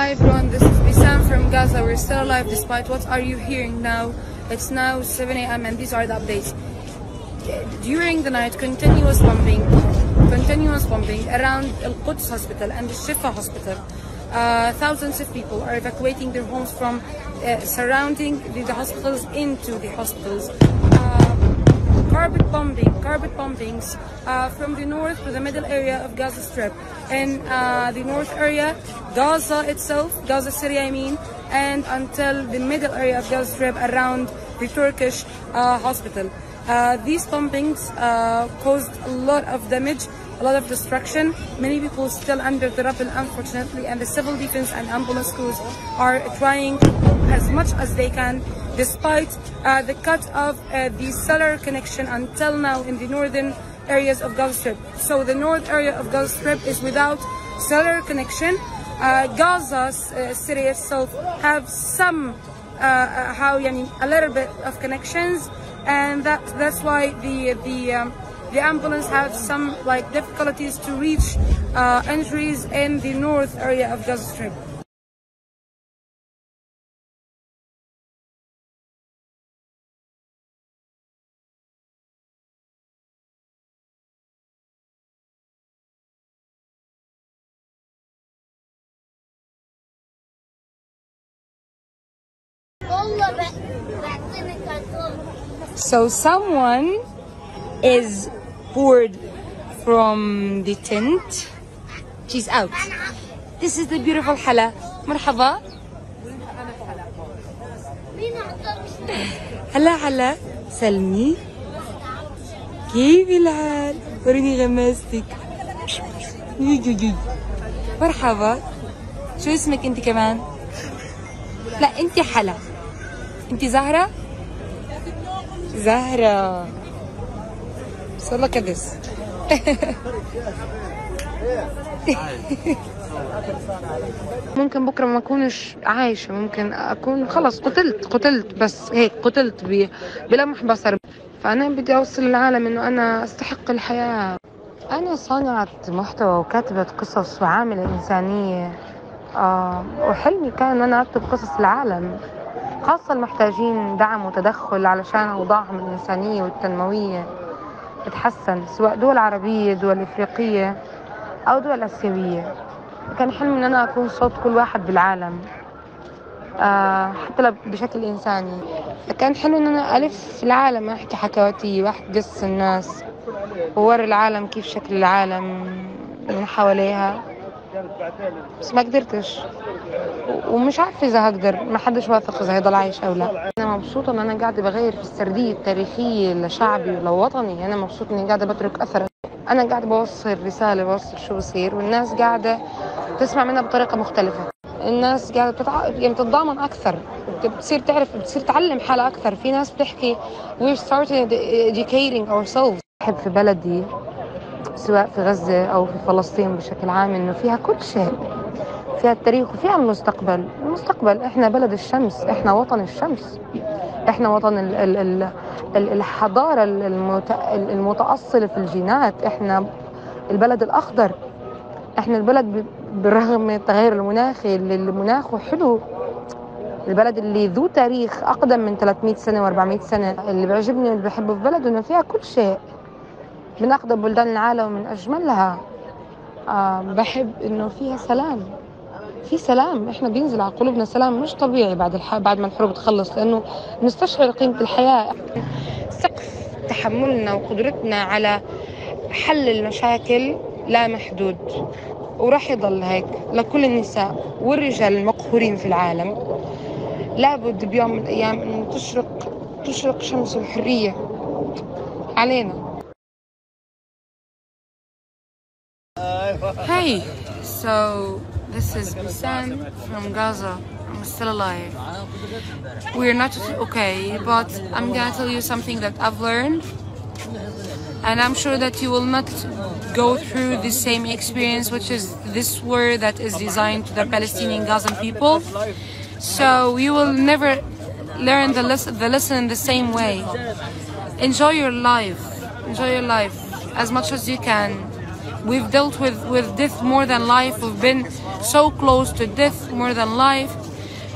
Hi everyone, this is from Gaza. We're still alive despite what are you hearing now? It's now 7 a.m. and these are the updates. During the night, continuous bombing, continuous bombing around Al Quds Hospital and the Shifa Hospital. Uh, thousands of people are evacuating their homes from uh, surrounding the, the hospitals into the hospitals. Uh, carpet bombing, carpet bombings uh, from the north to the middle area of Gaza Strip. In uh, the north area, Gaza itself, Gaza City I mean, and until the middle area of Gaza Strip around the Turkish uh, hospital. Uh, these bombings uh, caused a lot of damage, a lot of destruction. Many people still under the rubble, unfortunately, and the civil defense and ambulance crews are trying as much as they can, despite uh, the cut of uh, the cellular connection until now in the northern areas of Gaza Strip. So the north area of Gaza Strip is without cellular connection. Uh, Gaza uh, City itself have some, uh, uh, how I mean, a little bit of connections, and that that's why the the um, the ambulance have some like difficulties to reach entries in the north area of Gaza Strip. So someone is bored from the tent. She's out. This is the beautiful Hala. مرحبا. هلا هلا سلمي كيف الحال؟ وريني غماستك. مرحبا شو اسمك انت كمان؟ لا انت حلا انت زهرة؟ والله كدس ممكن بكرة ما أكونش عايشة ممكن أكون خلص قتلت قتلت بس هيك قتلت بلمح بصر فأنا بدي أوصل للعالم إنه أنا أستحق الحياة. أنا صانعه محتوى وكاتبة قصص وعاملة إنسانية. آه وحلمي كان إن أنا أكتب قصص العالم خاصة المحتاجين دعم وتدخل علشان أوضاعهم الإنسانية والتنموية تتحسن سواء دول عربية دول إفريقية أو دول آسيوية. كان حلمي إن أنا أكون صوت كل واحد بالعالم آه حتى لو بشكل إنساني. كان حلو إن أنا ألف العالم أحكي حكواتي وأحكي قصص الناس ووري العالم كيف شكل العالم من حواليها. بس ما قدرتش. ومش عارفه إذا هقدر. ما حدش واثق إذا هيضل عايش أو لا. أنا مبسوطة إن أنا قاعدة بغير في السردية التاريخية لشعبي ولوطني أنا مبسوطة إني قاعدة بترك اثر أنا قاعدة بوصل رسالة بوصل شو بصير. والناس قاعدة تسمع منها بطريقة مختلفة. الناس قاعدة بتتع... يعني بتتضامن أكثر. بت- بتصير تعرف بتصير تعلم حالها أكثر. في ناس بتحكي we're starting educating ourselves. بحب في بلدي سواء في غزة أو في فلسطين بشكل عام إنه فيها كل شيء فيها التاريخ وفيها المستقبل. المستقبل إحنا بلد الشمس إحنا وطن الشمس. إحنا وطن ال ال ال ال الحضارة المت المتأصلة في الجينات. إحنا البلد الأخضر. إحنا البلد بالرغم من التغير المناخي اللي اللي مناخه حلو. البلد اللي ذو تاريخ أقدم من 300 سنة و400 سنة اللي بيعجبني واللي بحبه في بلده إنه فيها كل شيء. من أقدم بلدان العالم ومن أجملها آه بحب إنه فيها سلام. في سلام. إحنا بينزل على قلوبنا سلام مش طبيعي بعد الح... بعد ما الحروب تخلص لأنه نستشعر قيمة الحياة. سقف تحملنا وقدرتنا على حل المشاكل لا محدود وراح يضل هيك لكل النساء والرجال المقهورين في العالم. لابد بيوم من الأيام أن تشرق تشرق شمس الحرية علينا. Hey, so this is Bisan from Gaza. I'm still alive. We're not okay, but I'm gonna tell you something that I've learned, and I'm sure that you will not go through the same experience, which is this war that is designed to the Palestinian Gazan people. So you will never learn the lesson, the lesson in the same way. Enjoy your life. Enjoy your life as much as you can. We've dealt with, with death more than life. We've been so close to death more than life.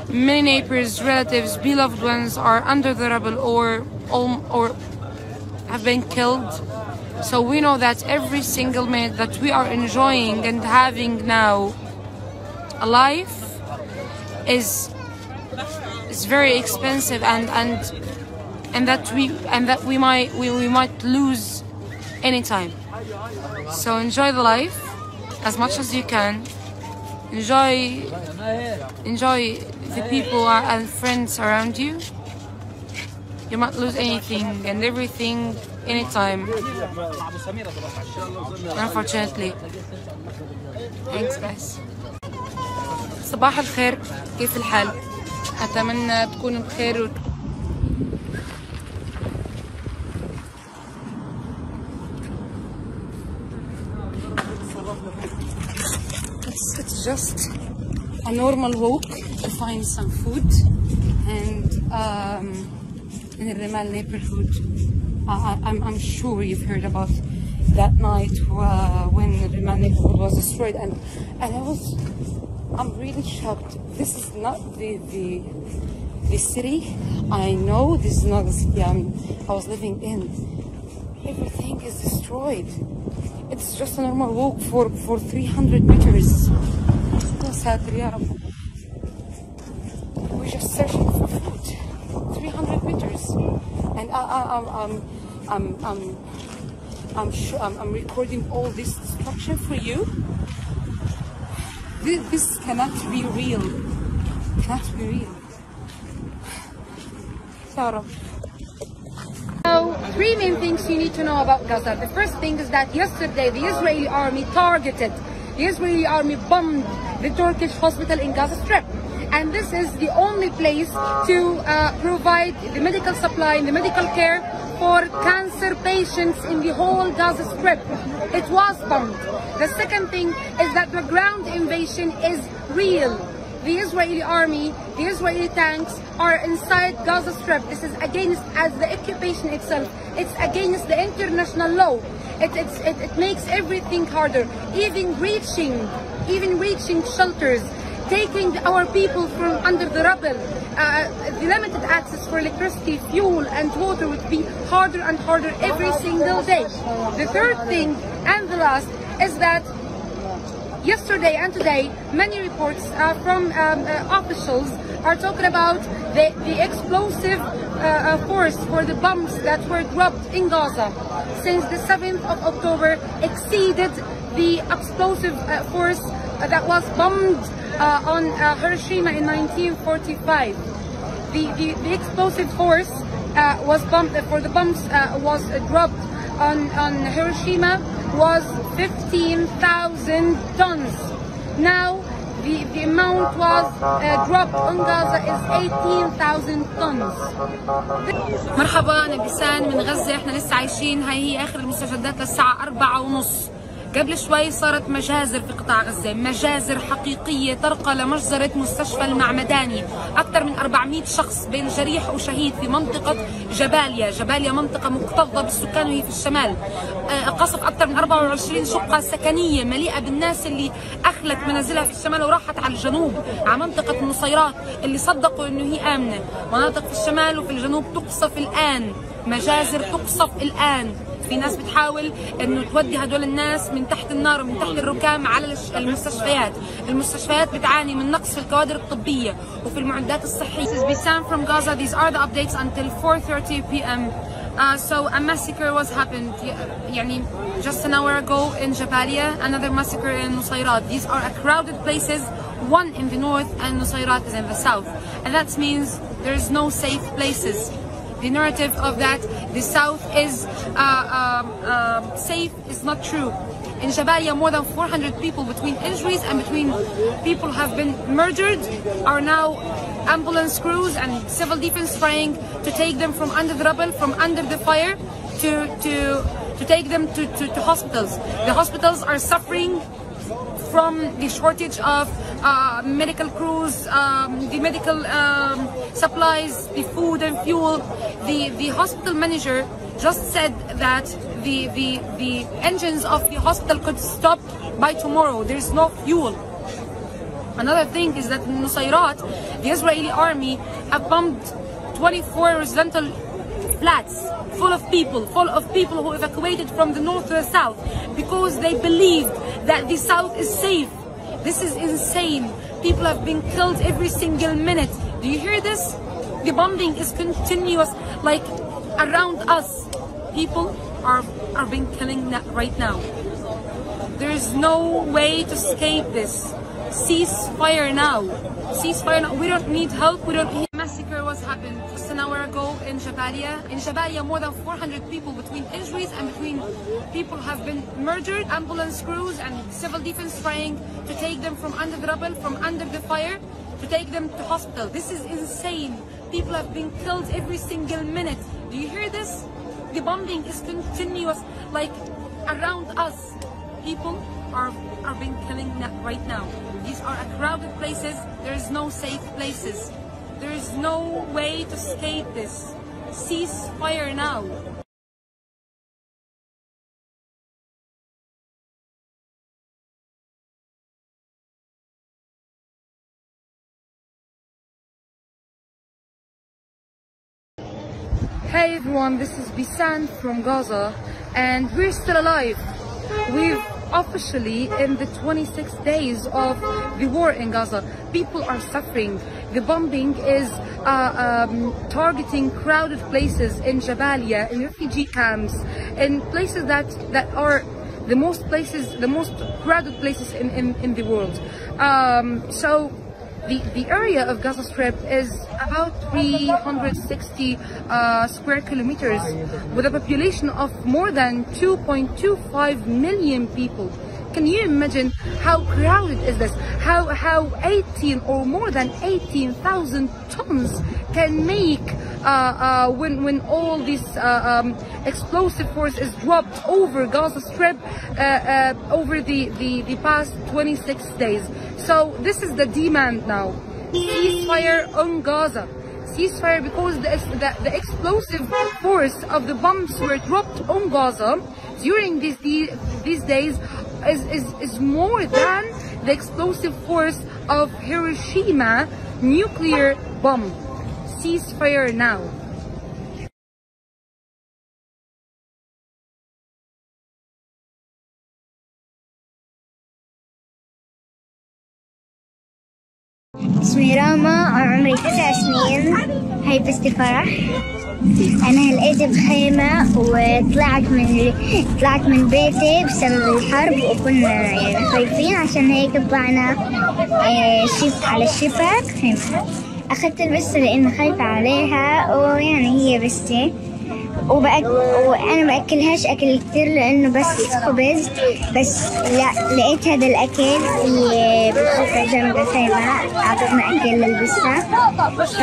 Many neighbors, relatives, beloved ones are under the rubble or, or, have been killed. So we know that every single minute that we are enjoying and having now alive is is very expensive and and and that we and that we might we, we might lose anytime. So enjoy the life as much as you can. Enjoy enjoy the people and friends around you. You might lose anything and everything anytime. Unfortunately. Thanks guys. صباح الخير كيف الحال؟ أتمنى تكونوا بخير just a normal walk to find some food and um, in the Rimal neighborhood I, I'm, I'm sure you've heard about that night uh, when the Rimal neighborhood was destroyed. And, and I was I'm really shocked. This is not the, the the city I know. This is not the city I'm, I was living in. Everything is destroyed. It's just a normal walk for, for 300 meters يا ساتر يا رب we're just searching for food 300 meters and I, I, I'm, I'm, I'm, I'm, I'm, sure, I'm, I'm recording all this destruction for you this, this cannot be real cannot be real يا رب So, three main things you need to know about Gaza. The first thing is that yesterday the Israeli army targeted, the Israeli army bombed the Turkish hospital in Gaza Strip. And this is the only place to uh, provide the medical supply and the medical care for cancer patients in the whole Gaza Strip. It was bombed. The second thing is that the ground invasion is real. The Israeli army, the Israeli tanks are inside Gaza Strip. This is against as the occupation itself. It's against the international law. It, it, it makes everything harder. Even reaching, even reaching shelters, taking our people from under the rubble. Uh, the limited access for electricity, fuel and water would be harder and harder every single day. The third thing and the last is that yesterday and today, many reports uh, from um, uh, officials are talking about the, the explosive uh, uh force for the bombs that were dropped in Gaza since the 7th of October exceeded the explosive uh, force uh, that was bombed on Hiroshima in 1945. The, the, the explosive force was bombed for the bombs was dropped on, on Hiroshima was 15,000 tons. Now the, the amount was uh, dropped on Gaza is 18,000 tons. مرحبا أنا بيسان من غزة إحنا لسه عايشين هاي هي آخر المستجدات للساعة أربعة ونص قبل شوي صارت مجازر في قطاع غزة مجازر حقيقية ترقى لمجزرة مستشفى المعمداني. أكثر من 400 شخص بين جريح وشهيد في منطقة جباليا. جباليا منطقة مكتظة بالسكان وهي في الشمال. قصف أكثر من 24 شقة سكنية مليئة بالناس اللي أخلت منازلها في الشمال وراحت على الجنوب على منطقة النصيرات اللي صدقوا أنه هي آمنة. مناطق في الشمال وفي الجنوب تقصف الآن. مجازر تقصف الآن. في ناس بتحاول انه تودي هدول الناس من تحت النار ومن تحت الركام على المستشفيات المستشفيات بتعاني من نقص في الكوادر الطبيه وفي المعدات الصحيه This is Bissam from Gaza these are the updates until 4:30 p.m. Uh, so a massacre was happened يعني just an hour ago in Jabalia another massacre in Nusayrat these are crowded places one in the north and Nusayrat is in the south and that means there is no safe places the narrative of that the south is uh, um, uh, safe is not true. In Jabalia, more than 400 people between injuries and between people have been murdered are now ambulance crews and civil defense trying to take them from under the rubble, from under the fire, to to to take them to, to, to hospitals. The hospitals are suffering from the shortage of uh, medical crews, um, the medical um, supplies, the food and fuel. The, the hospital manager just said that the, the, the engines of the hospital could stop by tomorrow. There's no fuel. Another thing is that in Nusayrat, the Israeli army have bombed 24 residential flats full of people, full of people who evacuated from the north to the south because they believed that the south is safe. This is insane. People have been killed every single minute. Do you hear this? The bombing is continuous, like around us. People are, are being killing right now. There is no way to escape this. Cease fire now. Ceasefire now. We don't need help. We don't need massacre was happened just an hour ago in Jabalia. In Jabalia, more than 400 people between injuries and between people have been murdered. Ambulance crews and civil defense trying to take them from under the rubble, from under the fire, to take them to hospital. This is insane. People have been killed every single minute. Do you hear this? The bombing is continuous, like around us. People are are being killing right now. These are crowded places. There is no safe places. There is no way to escape this. Cease fire now. Hey everyone, this is Bisan from Gaza and we're still alive. We've officially in the 26 days of the war in Gaza. People are suffering. The bombing is uh, um, targeting crowded places in Jabalia, in refugee camps, in places that, that are the most places, the most crowded places in, in, in the world. Um, so the, the area of Gaza Strip is about 360 uh, square kilometers with a population of more than 2.25 million people. Can you imagine how crowded is this? How how 18 or more than 18,000 tons can make uh, uh, when when all this uh, um, explosive force is dropped over Gaza Strip uh, uh, over the, the the past 26 days. So this is the demand now: ceasefire on Gaza. Ceasefire because the, the, the explosive force of the bombs were dropped on Gaza during these these days is, is, is more than the explosive force of Hiroshima nuclear bomb. Ceasefire now. اسمي راما عمري تسع سنين هاي بستي فرح أنا لقيت بخيمة وطلعت من طلعت من بيتي بسبب الحرب وكنا يعني خايفين عشان هيك طلعنا آه، شيف على الشباك أخذت البسة لأنه خايفة عليها ويعني هي بستي. وبأك... وأنا بأكلهاش أكل كتير لأنه بس خبز بس لا لقيت هذا الأكل في بخطة جنب الخيمة أعطتنا أكل للبسة ف...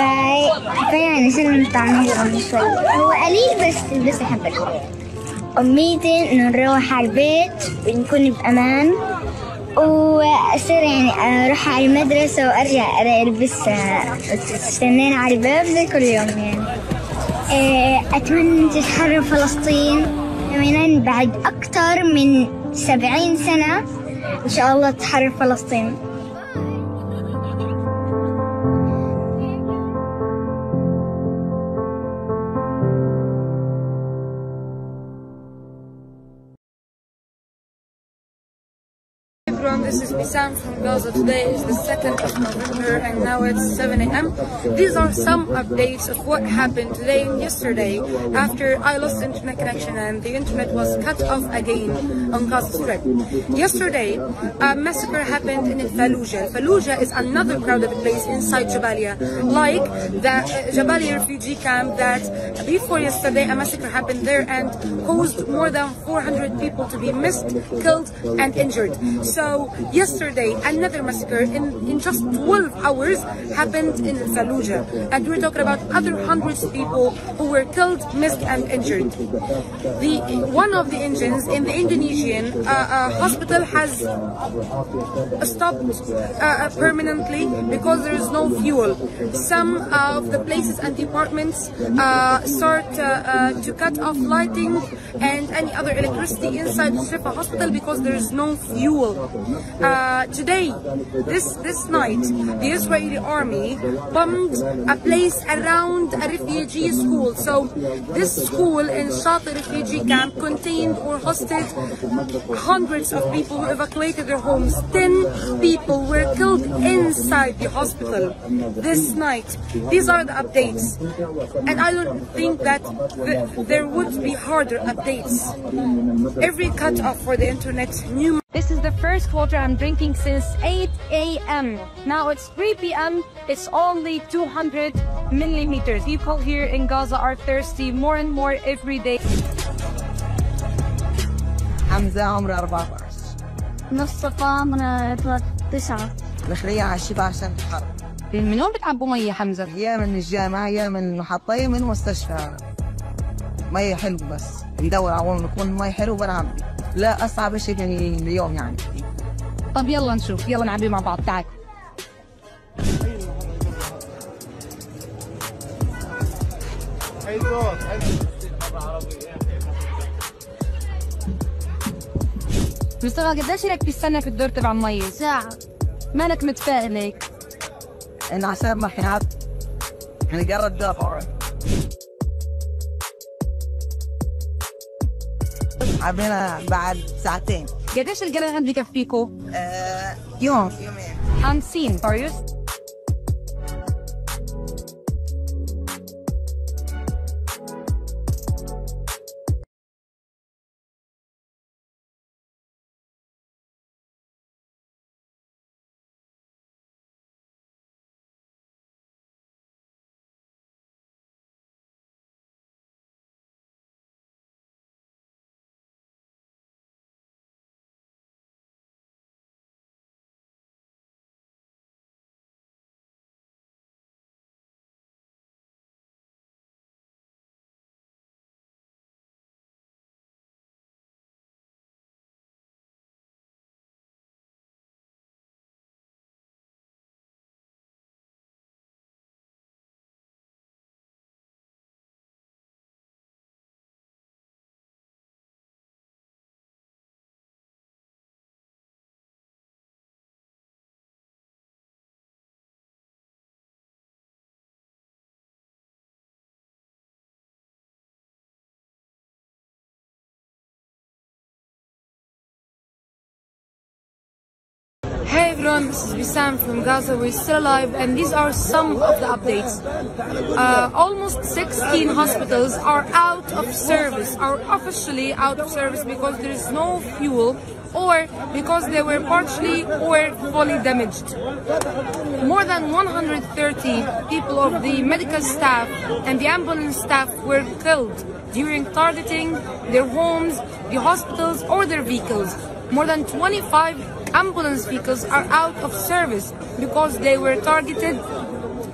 فيعني صرنا طعمه شوي. هو قليل بس البسة حبتها أمنيتي إنه نروح على البيت ونكون بأمان. وأصير يعني أروح على المدرسة وأرجع ألبس تستنين على الباب زي كل يوم يعني. أتمنى تتحرر فلسطين يمينا بعد أكثر من سبعين سنة. إن شاء الله تتحرر فلسطين. This Bisan from Gaza. Today is the 2nd of November and now it's 7 a.m. These are some updates of what happened today and yesterday after I lost internet connection and the internet was cut off again on Gaza Strip. Yesterday, a massacre happened in Fallujah. Fallujah is another crowded place inside Jabalia, like the Jabalia refugee camp that before yesterday a massacre happened there and caused more than 400 people to be missed, killed and injured. So yesterday, another massacre in, in just 12 hours happened in Fallujah. And we're talking about other hundreds of people who were killed, missed and injured. The One of the engines in the Indonesian uh, uh, hospital has stopped uh, permanently because there is no fuel. Some of the places and departments uh, start uh, uh, to cut off lighting and any other electricity inside the Shifa hospital because there is no fuel. Uh, today, this this night, the Israeli army bombed a place around a refugee school. So this school in Shati refugee camp contained or hosted hundreds of people who evacuated their homes. Ten people were killed inside the hospital this night. These are the updates, and I don't think that th- there would be harder updates. Every cut off for the internet, new. This is the first water I'm drinking since 8 a.m. Now it's 3 p.m. It's only 200 millimeters. People here in Gaza are thirsty more and more every day. حمزة عمره 14 مصطفى عمره تسعة مخلية على الشفا عشان الحرب من وين بتعبوا مية حمزة؟ يا من الجامعة يا من المحطة يا من المستشفى مية حلو بس ندور على وين يكون مي حلو بنعبي لا أصعب شيء في اليوم يعني. طب يلا نشوف. يلا نعبي مع بعض. تعال. مصطفى قديش لك تستنى في الدور تبع المية؟ ساعة. مالك متفائل هيك؟ إن عشان ما حيعب نقرب دافع عبينا بعد ساعتين. قديش القلم هاد بكفيكوا؟ آه يوم. يومين unseen for you. This is Wissam from Gaza. We're still alive, and these are some of the updates. Uh, almost 16 hospitals are out of service, are officially out of service because there is no fuel or because they were partially or fully damaged. More than 130 people of the medical staff and the ambulance staff were killed during targeting their homes, the hospitals, or their vehicles. More than 25 ambulance vehicles are out of service because they were targeted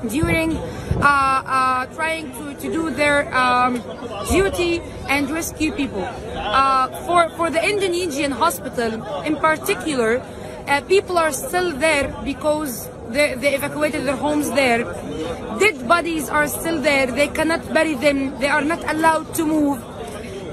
during uh, uh, trying to, to do their um, duty and rescue people. Uh, for, for the Indonesian hospital in particular, uh, people are still there because they, they evacuated their homes there. Dead bodies are still there. They cannot bury them. They are not allowed to move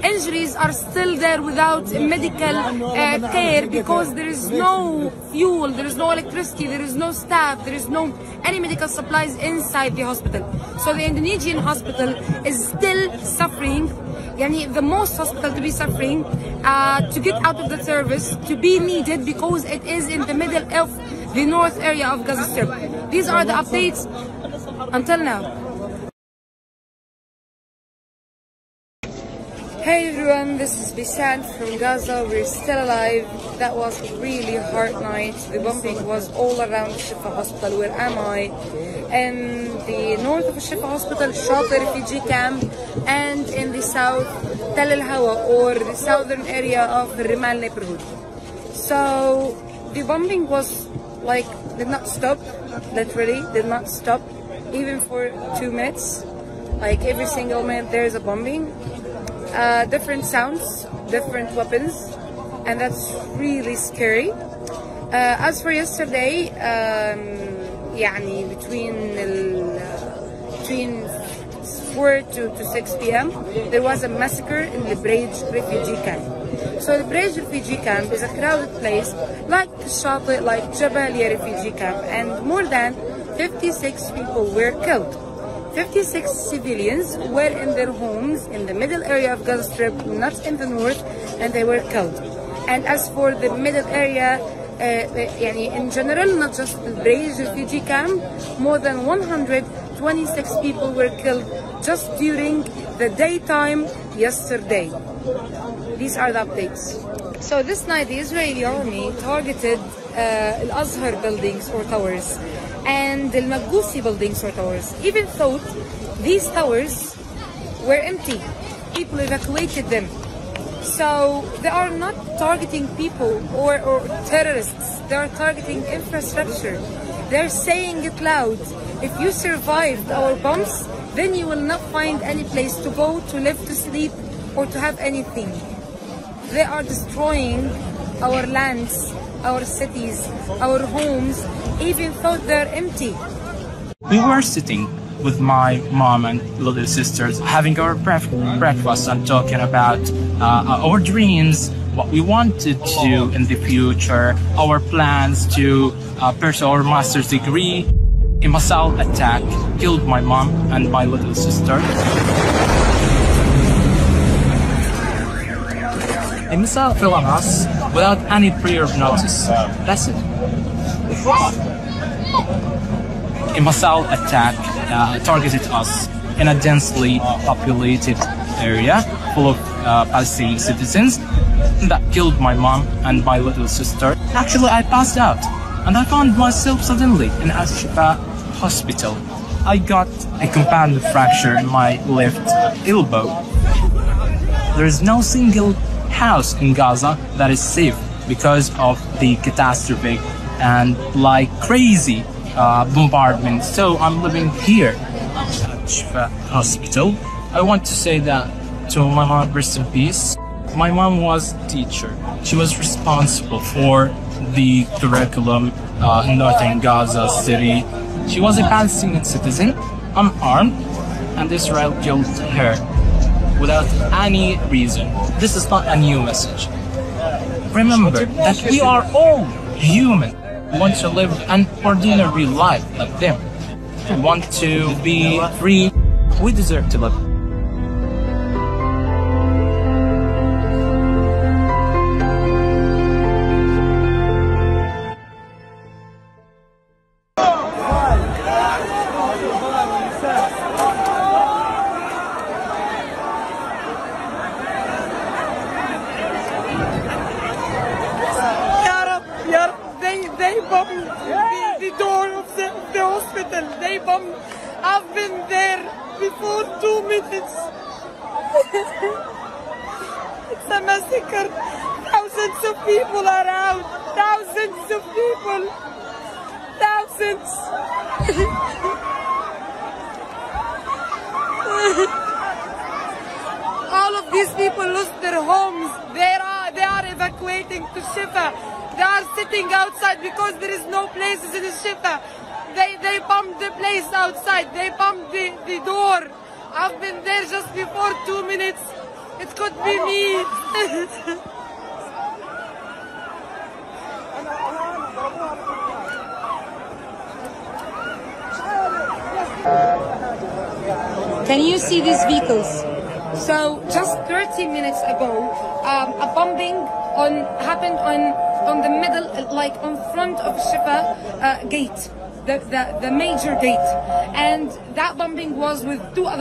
injuries are still there without medical uh, care because there is no fuel, there is no electricity, there is no staff, there is no any medical supplies inside the hospital. So the Indonesian hospital is still suffering. Yani the most hospital to be suffering uh, to get out of the service to be needed because it is in the middle of the north area of Gaza Strip. These are the updates until now. Hey everyone, this is Bisan from Gaza. We're still alive. That was a really hard night. The bombing was all around Shifa Hospital. Where am I? In the north of Shifa Hospital, Shati refugee camp, and in the south, Tel El Hawa, or the southern area of the Rimal neighborhood. So the bombing was like did not stop. Literally did not stop, even for two minutes. Like every single minute, there is a bombing uh, different sounds, different weapons, and that's really scary. Uh, as for yesterday, um, يعني between ال, uh, between 4 to, to 6 p.m. there was a massacre in the Bureij refugee camp. So the Bureij refugee camp is a crowded place like Shati, like Jabalia refugee camp and more than 56 people were killed. 56 civilians were in their homes in the middle area of Gaza Strip, not in the north, and they were killed. And as for the middle area, uh, يعني in general, not just the Brej refugee camp, more than 126 people were killed just during the daytime yesterday. These are the updates. So this night, the Israeli army targeted uh, Al-Azhar buildings or towers and the Magusi buildings or towers. Even thought these towers were empty. People evacuated them. So they are not targeting people or, or terrorists. They are targeting infrastructure. They're saying it loud. If you survived our bombs, then you will not find any place to go, to live, to sleep, or to have anything. They are destroying our lands, our cities, our homes, even though they're empty. We were sitting with my mom and little sisters having our breakfast and talking about uh, our dreams, what we wanted to do in the future, our plans to uh, pursue our master's degree. A missile attack killed my mom and my little sister. A missile fell on us without any prior notice. That's it. A missile attack uh, targeted us in a densely populated area full of uh, Palestinian citizens that killed my mom and my little sister. Actually, I passed out and I found myself suddenly in Al-Shifa hospital. I got a compound fracture in my left elbow. There is no single house in Gaza that is safe because of the catastrophic and like crazy uh, bombardment. So I'm living here at Shifa Hospital. I want to say that to my mom, rest in peace. My mom was a teacher. She was responsible for the curriculum uh, in northern Gaza city. She was a Palestinian citizen, unarmed, and Israel killed her without any reason. This is not a new message. Remember that we are all human. We want to live an ordinary life like them. We want to be free. We deserve to live.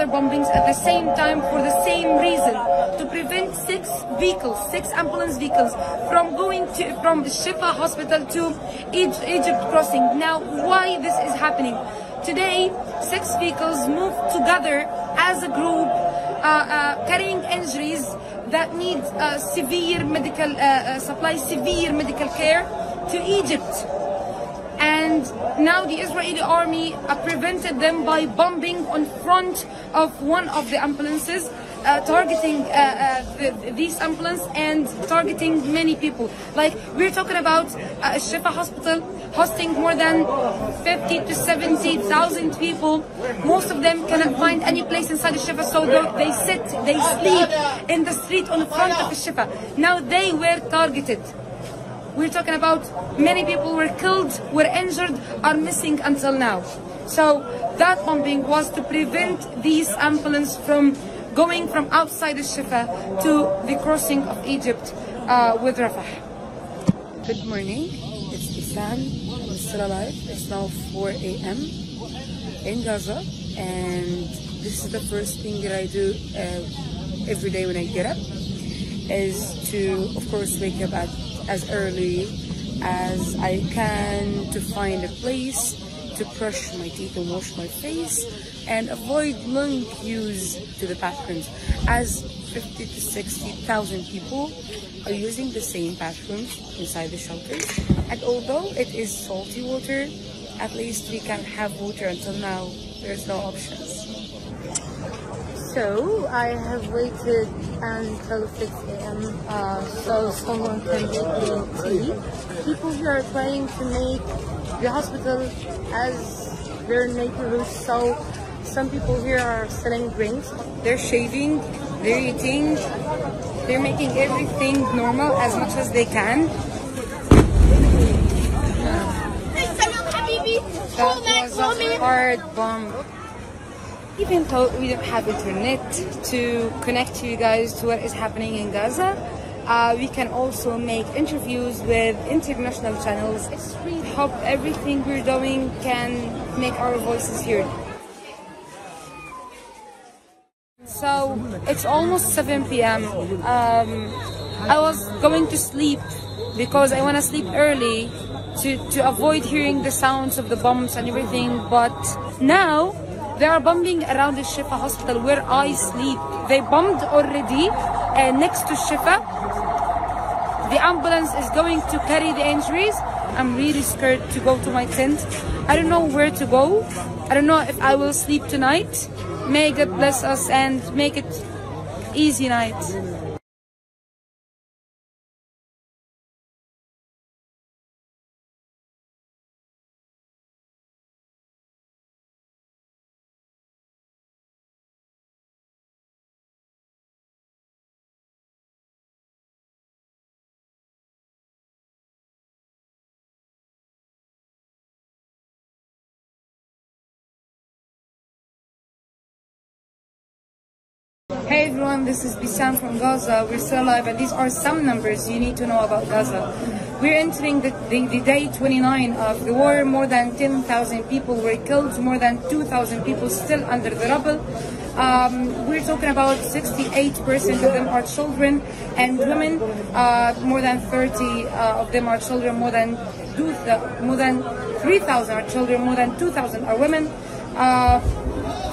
Bombings at the same time for the same reason to prevent six vehicles, six ambulance vehicles from going to from Shifa hospital to Egypt, crossing. Now, why this is happening? Today, six vehicles moved together as a group uh, uh, carrying injuries that need uh, severe medical uh, uh, supply, severe medical care to Egypt. And now the Israeli army prevented them by bombing on front of one of the ambulances uh, targeting uh, uh, the, these ambulance and targeting many people. Like we're talking about uh, Shifa Hospital hosting more than 50 to 70,000 people. Most of them cannot find any place inside the Shifa, so they, they sit, they sleep in the street on the front of the Shifa. Now they were targeted. We're talking about many people were killed, were injured, are missing until now. So that bombing was to prevent these ambulance from going from outside the Shifa to the crossing of Egypt uh, with Rafah. Good morning. It's Isan. I'm still alive. It's now 4 a.m. in Gaza, and this is the first thing that I do uh, every day when I get up is to, of course, wake up at as early as I can to find a place to brush my teeth and wash my face and avoid long queues to the bathrooms. As 50 to 60,000 people are using the same bathrooms inside the shelters and although it is salty water at least we can have water until now. There's no options so I have waited until 6 a.m. Uh, so someone can make me tea. People here are trying to make the hospital as their neighborhood. So some people here are selling drinks. They're shaving, they're eating, they're making everything normal as much as they can. That was a hard bomb even though we don't have internet to connect you guys to what is happening in Gaza, uh, we can also make interviews with international channels. We hope everything we're doing can make our voices heard. So it's almost 7 p.m. Um, I was going to sleep because I want to sleep early to, to avoid hearing the sounds of the bombs and everything. But now they are bombing around the Shifa hospital where I sleep. They bombed already uh, next to Shifa. The ambulance is going to carry the injuries. I'm really scared to go to my tent. I don't know where to go. I don't know if I will sleep tonight. May God bless us and make it easy night. Everyone, this is Bisan from Gaza. We're still alive and these are some numbers you need to know about Gaza. We're entering the, the, the day 29 of the war. More than 10,000 people were killed, more than 2,000 people still under the rubble. Um, we're talking about 68% of them are children and women. Uh, more than 30 uh, of them are children, more than, two, more than 3,000 are children, more than 2,000 are women. Uh,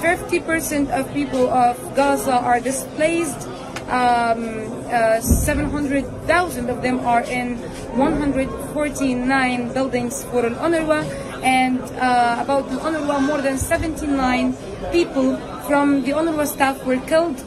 50% of people of Gaza are displaced. Um, uh, 700,000 of them are in 149 buildings for Al UNRWA, and uh, about UNRWA, more than 79 people from the UNRWA staff were killed.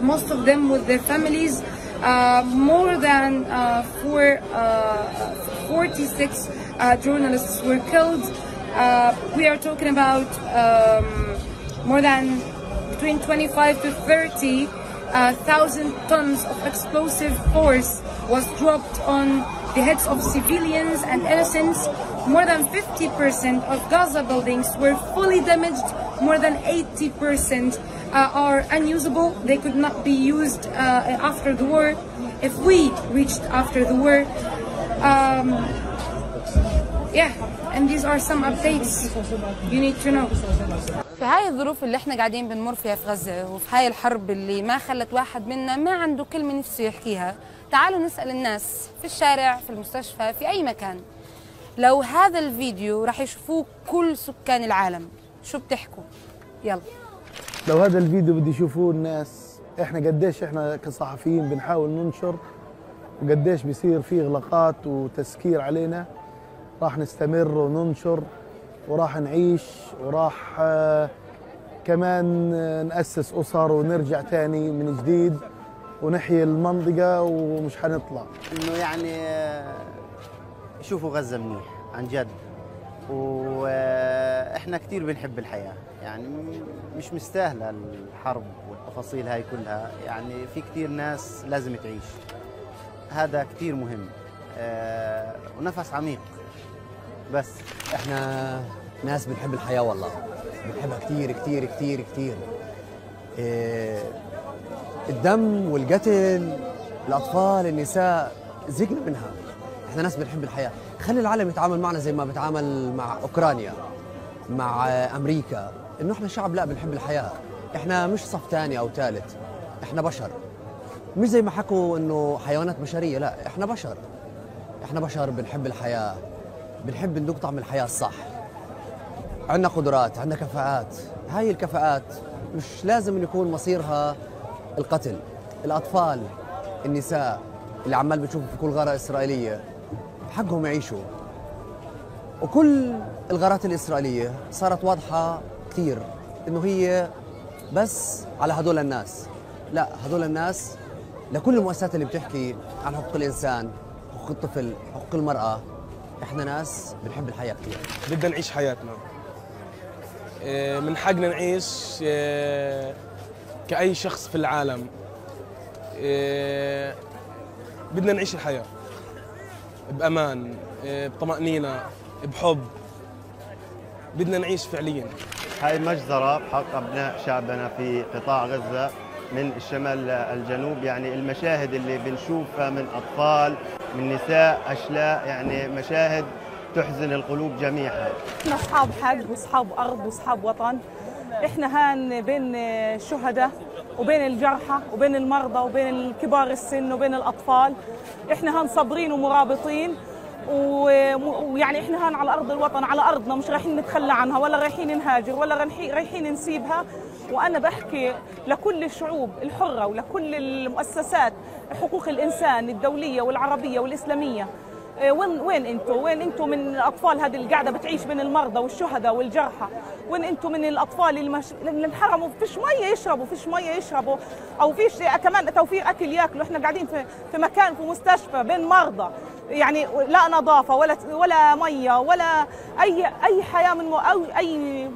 Most of them with their families. Uh, more than uh, four, uh, 46 uh, journalists were killed. Uh, we are talking about um, more than between 25 to 30 uh, thousand tons of explosive force was dropped on the heads of civilians and innocents. More than 50% of Gaza buildings were fully damaged. More than 80% uh, are unusable. They could not be used uh, after the war. If we reached after the war, um, yeah, and these are some updates you need to know. في هاي الظروف اللي إحنا قاعدين بنمر فيها في غزة وفي هاي الحرب اللي ما خلت واحد منا ما عنده كلمة نفسه يحكيها تعالوا نسأل الناس في الشارع في المستشفى في أي مكان. لو هذا الفيديو راح يشوفوه كل سكان العالم شو بتحكوا؟ يلا. لو هذا الفيديو بده يشوفوه الناس إحنا قديش إحنا كصحفيين بنحاول ننشر وقديش بيصير في إغلاقات وتسكير علينا. راح نستمر وننشر وراح نعيش وراح آه، كمان آه، نأسس أسر ونرجع تاني من جديد ونحيي المنطقة ومش حنطلع. إنه يعني آه، شوفوا غزة منيح عن جد. وإحنا كثير بنحب الحياة. يعني مش مستاهلة الحرب والتفاصيل هاي كلها. يعني في كثير ناس لازم تعيش. هذا كثير مهم. ونفس عميق. بس إحنا ناس بنحب الحياة والله. بنحبها كتير كتير كتير كتير. إيه الدم والقتل الأطفال النساء زهقنا منها. إحنا ناس بنحب الحياة. خلي العالم يتعامل معنا زي ما بيتعامل مع أوكرانيا مع أمريكا. إنه إحنا شعب لا بنحب الحياة. إحنا مش صف ثاني أو ثالث إحنا بشر. مش زي ما حكوا إنه حيوانات بشرية لا. إحنا بشر. إحنا بشر بنحب الحياة. بنحب ندوق طعم الحياة الصح. عندنا قدرات عندنا كفاءات. هاي الكفاءات مش لازم يكون مصيرها القتل الأطفال النساء اللي عمال بتشوفوا في كل غارة إسرائيلية. حقهم يعيشوا. وكل الغارات الإسرائيلية صارت واضحة كثير إنه هي بس على هدول الناس. لا هدول الناس لكل المؤسسات اللي بتحكي عن حقوق الإنسان حقوق الطفل حقوق المرأة. إحنا ناس بنحب الحياة كثير بدنا نعيش حياتنا. إيه، من حقنا نعيش إيه، كأي شخص في العالم. إيه، بدنا نعيش الحياة بأمان بطمأنينة بحب. بدنا نعيش فعليا. هاي مجزرة بحق أبناء شعبنا في قطاع غزة. من الشمال للجنوب يعني المشاهد اللي بنشوفها من أطفال من نساء أشلاء يعني مشاهد تحزن القلوب جميعا. إحنا أصحاب حق وأصحاب أرض وأصحاب وطن. إحنا هان بين الشهداء وبين الجرحى وبين المرضى وبين كبار السن وبين الأطفال. إحنا هان صابرين ومرابطين ويعني إحنا هان على أرض الوطن على أرضنا مش رايحين نتخلى عنها ولا رايحين نهاجر ولا رايحين نسيبها. وأنا بحكي لكل الشعوب الحرة ولكل المؤسسات حقوق الإنسان الدولية والعربية والإسلامية إيه، وين وين أنتوا؟ وين أنتوا من الأطفال هذه اللي قاعدة بتعيش بين المرضى والشهداء والجرحى؟ وين أنتوا من الأطفال اللي, مش... انحرموا فيش مية يشربوا، فيش مية يشربوا أو فيش كمان توفير أكل ياكلوا، إحنا قاعدين في في مكان في مستشفى بين مرضى يعني لا نظافة ولا ولا مية ولا اي أي حياة من. أو أي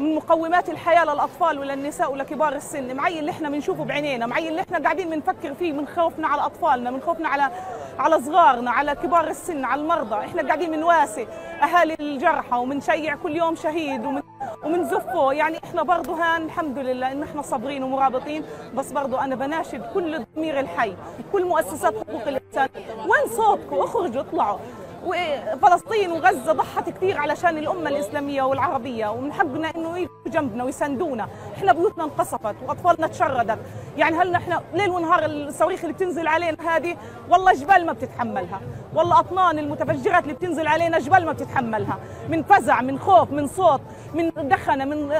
مقومات الحياة للأطفال وللنساء ولكبار السن. معي اللي إحنا بنشوفه بعينينا معي اللي إحنا قاعدين بنفكر فيه من خوفنا على أطفالنا من خوفنا على على صغارنا على كبار السن على المرضى. إحنا قاعدين بنواسي أهالي الجرحى وبنشيع كل يوم شهيد ومن ومنزفه يعني إحنا برضه هان الحمد لله ان إحنا صابرين ومرابطين بس برضه أنا بناشد كل الضمير الحي كل مؤسسات حقوق الإنسان. وين صوتكم؟ أخرجوا اطلعوا. وفلسطين وغزة ضحت كثير علشان الأمة الإسلامية والعربية ومن حقنا إنه يجوا جنبنا ويساندونا. إحنا بيوتنا انقصفت وأطفالنا تشردت. يعني هل نحن ليل ونهار الصواريخ اللي بتنزل علينا هذه؟ والله جبال ما بتتحملها. والله أطنان المتفجرات اللي بتنزل علينا جبال ما بتتحملها. من فزع من خوف من صوت من دخنة من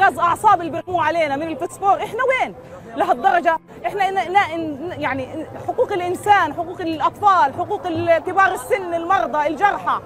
غاز أعصاب اللي علينا من الفسفور. إحنا وين؟ لهالدرجة. إحنا يعني حقوق الإنسان حقوق الأطفال حقوق كبار السن المرضى الجرحى.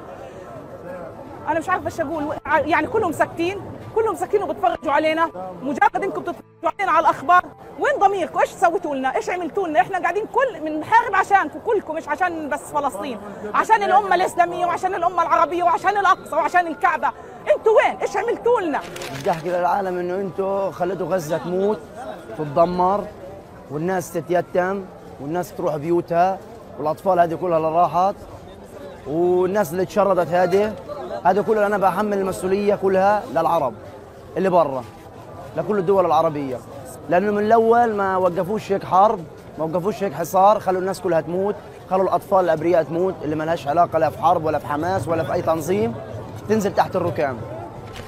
أنا مش عارفة إيش أقول. يعني كلهم ساكتين. كلهم ساكتين وبتفرجوا علينا. مجرد انكم بتتفرجوا علينا على الأخبار وين ضميركم؟ إيش سويتوا لنا؟ إيش عملتوا لنا؟ إحنا قاعدين كل بنحارب عشانكم كلكم مش عشان بس فلسطين عشان الأمة الإسلامية وعشان الأمة العربية وعشان الأقصى وعشان الكعبة. أنتوا وين؟ إيش عملتوا لنا؟ بدي احكي للعالم إنه أنتم خليتوا غزة تموت تتدمر والناس تتيتم والناس تروح بيوتها والأطفال هذه كلها اللي راحت والناس اللي تشردت هذه. هذا كله أنا بحمل المسؤولية كلها للعرب اللي برا لكل الدول العربية. لأنه من الأول ما وقفوش هيك حرب ما وقفوش هيك حصار خلوا الناس كلها تموت خلوا الأطفال الأبرياء تموت اللي ما لهاش علاقة لا في حرب ولا في حماس ولا في أي تنظيم تنزل تحت الركام.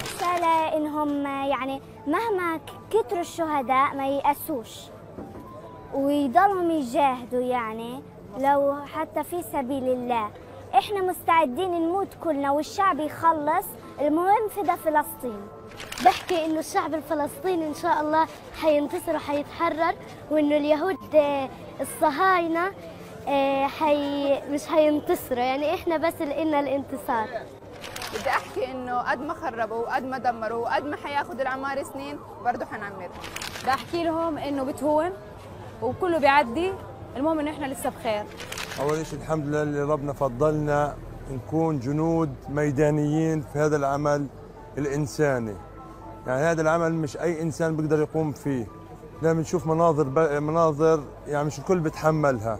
رسالة إنهم يعني مهما كتروا الشهداء ما ييأسوش ويضلهم يجاهدوا يعني لو حتى في سبيل الله. إحنا مستعدين نموت كلنا والشعب يخلص. المهم فدا فلسطين. بحكي إنه الشعب الفلسطيني إن شاء الله حينتصر وحيتحرر وإنه اليهود آه، الصهاينة آه، حي مش حينتصروا. يعني إحنا بس لقينا الانتصار. بدي أحكي إنه قد ما خربوا وقد ما دمروا وقد ما حياخذ العمار سنين برضه حنعمر بدي أحكي لهم إنه بتهون وكله بيعدي. المهم إنه إحنا لسه بخير. أول شيء الحمد لله اللي ربنا فضلنا نكون جنود ميدانيين في هذا العمل الإنساني. يعني هذا العمل مش أي إنسان بيقدر يقوم فيه. لما بنشوف مناظر ب... مناظر يعني مش الكل بيتحملها.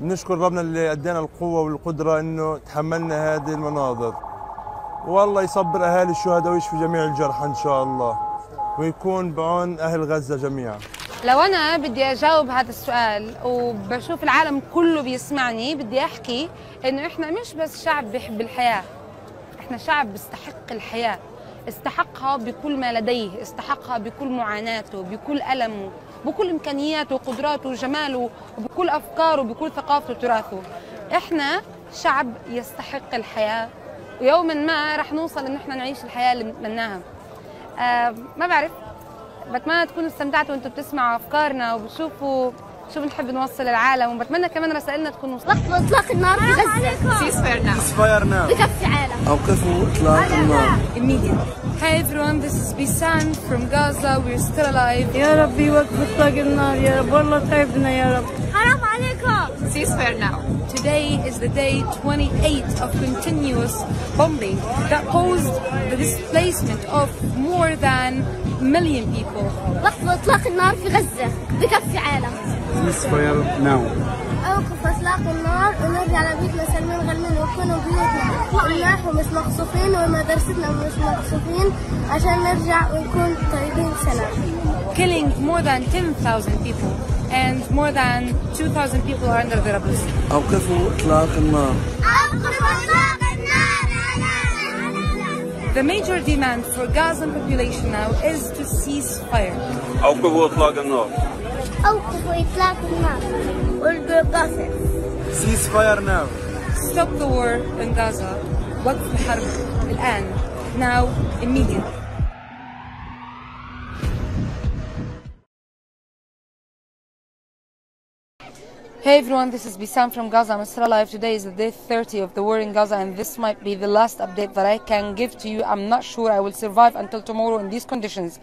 بنشكر ربنا اللي أدانا القوة والقدرة إنه تحملنا هذه المناظر. والله يصبر أهالي الشهداء ويشفي جميع الجرحى إن شاء الله. ويكون بعون أهل غزة جميعا. لو أنا بدي أجاوب هذا السؤال وبشوف العالم كله بيسمعني بدي أحكي إنه إحنا مش بس شعب بيحب الحياة إحنا شعب بيستحق الحياة. استحقها بكل ما لديه استحقها بكل معاناته بكل ألمه بكل إمكانياته وقدراته وجماله وبكل أفكاره وبكل ثقافته وتراثه إحنا شعب يستحق الحياة. ويوما ما رح نوصل إن إحنا نعيش الحياة اللي بنتمناها. آه ما بعرف. بتمنى تكونوا استمتعتوا وأنتم بتسمعوا أفكارنا وبتشوفوا شو بنحب نوصل للعالم؟ وبتمنى كمان رسائلنا تكون وصلت. وقف اطلاق النار. في غزه سيس فاير ناو Ceasefire now. بكفي عالم. أوقفوا إطلاق النار. Immediately. Hi everyone, this is Bisan from Gaza. We're still alive. يا ربي وقف اطلاق النار يا رب. والله تعبنا يا رب. حرام عليكم. Ceasefire now. Today is the day 28 of continuous bombing that caused the displacement of more than a million people. اطلاق النار في غزة. بكفي عالم. Ceasefire now. اوقف اطلاق النار ونرجع لبيتنا سالمين غنمين ونكونوا بيوتنا ونحو مش مقصوفين ومدرستنا مش مقصوفين عشان نرجع ونكون طيبين سلام killing more than 10,000 people and more than 2,000 people are under the rebels. أوقفوا إطلاق النار. اوقف اطلاق النار The major demand for Gazan population now is to cease fire. أوقفوا إطلاق النار. Ceasefire Cease fire now Stop the war in Gaza وقف الحرب end now immediately Hey everyone, this is Bisan from Gaza. I'm still alive. Today is the day 30 of the war in Gaza, and this might be the last update that I can give to you. I'm not sure I will survive until tomorrow in these conditions.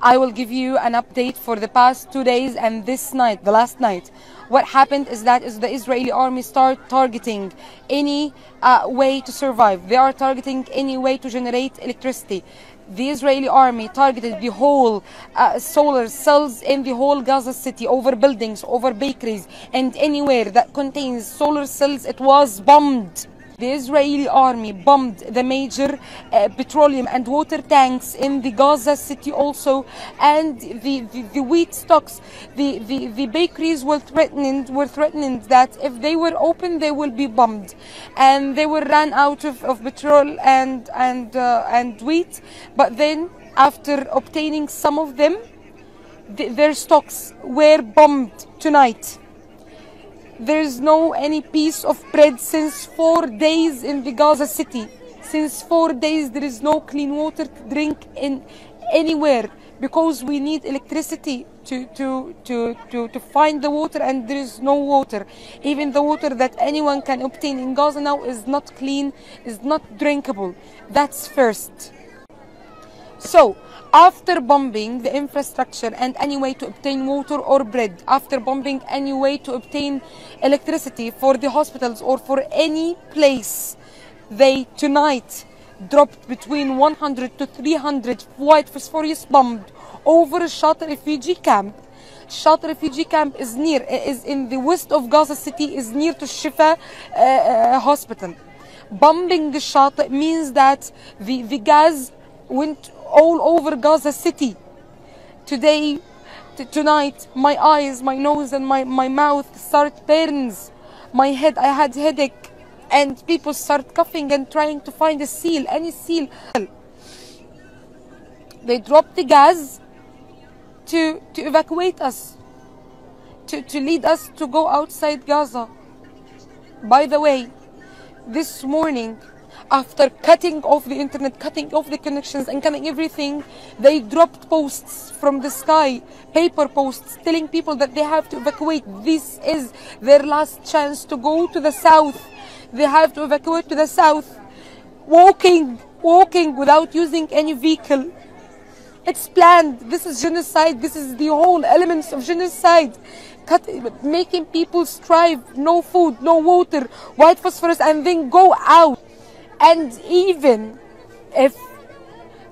I will give you an update for the past two days and this night, the last night. What happened is that is the Israeli army start targeting any uh, way to survive. They are targeting any way to generate electricity. The Israeli army targeted the whole uh, solar cells in the whole Gaza city, over buildings, over bakeries, and anywhere that contains solar cells, it was bombed. The Israeli army bombed the major uh, petroleum and water tanks in the Gaza city also, and the, the, the wheat stocks. The, the, the bakeries were threatened were threatened that if they were open, they will be bombed, and they will run out of, of petrol and and uh, and wheat. But then, after obtaining some of them, th- their stocks were bombed tonight. There's no any piece of bread since four days in the Gaza city. Since four days, there is no clean water to drink in anywhere because we need electricity to, to, to, to, to find the water and there is no water. Even the water that anyone can obtain in Gaza now is not clean, is not drinkable. That's first. So, after bombing the infrastructure and any way to obtain water or bread, after bombing any way to obtain electricity for the hospitals or for any place, they tonight dropped between 100 to 300 white phosphorus bombs over Shat refugee camp. Shat refugee camp is near, is in the west of Gaza city, is near to Shifa uh, uh, hospital. Bombing the Shat means that the, the gas went all over Gaza city. Today, tonight, my eyes, my nose, and my, my mouth start burns. My head, I had headache, and people start coughing and trying to find a seal, any seal. They dropped the gas to to evacuate us, to to lead us to go outside Gaza. By the way, this morning after cutting off the internet, cutting off the connections, and cutting everything, they dropped posts from the sky, paper posts, telling people that they have to evacuate. This is their last chance to go to the south. They have to evacuate to the south. walking, walking without using any vehicle. It's planned. This is genocide. This is the whole elements of genocide. Cut, making people strive, no food, no water, white phosphorus, and then go out. And even if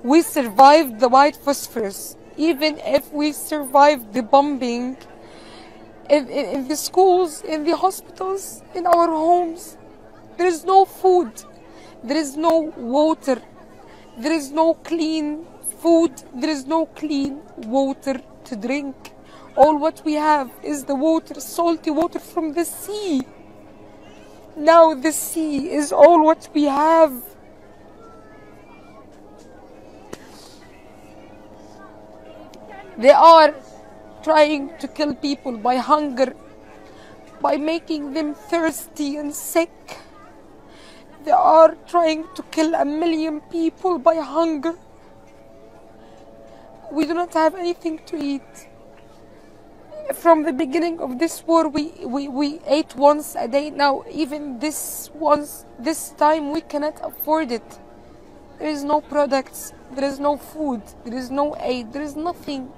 we survived the white phosphorus, even if we survived the bombing in, in, in the schools, in the hospitals, in our homes, there is no food, there is no water, there is no clean food, there is no clean water to drink. All what we have is the water, salty water from the sea. Now the sea is all what we have. They are trying to kill people by hunger, by making them thirsty and sick. They are trying to kill a million people by hunger. We do not have anything to eat. From the beginning of this war, we, we, we ate once a day. Now, even this once, this time, we cannot afford it. There is no products, there is no food, there is no aid, there is nothing.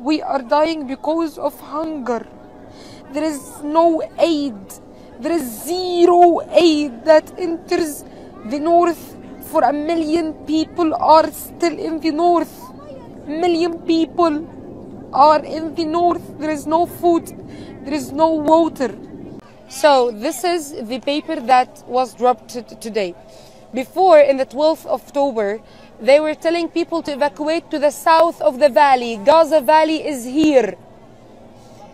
We are dying because of hunger. There is no aid. There is zero aid that enters the north for a million people are still in the north. Million people are in the north. There is no food. There is no water. So this is the paper that was dropped today. Before, in the 12th of October, they were telling people to evacuate to the south of the valley. Gaza Valley is here.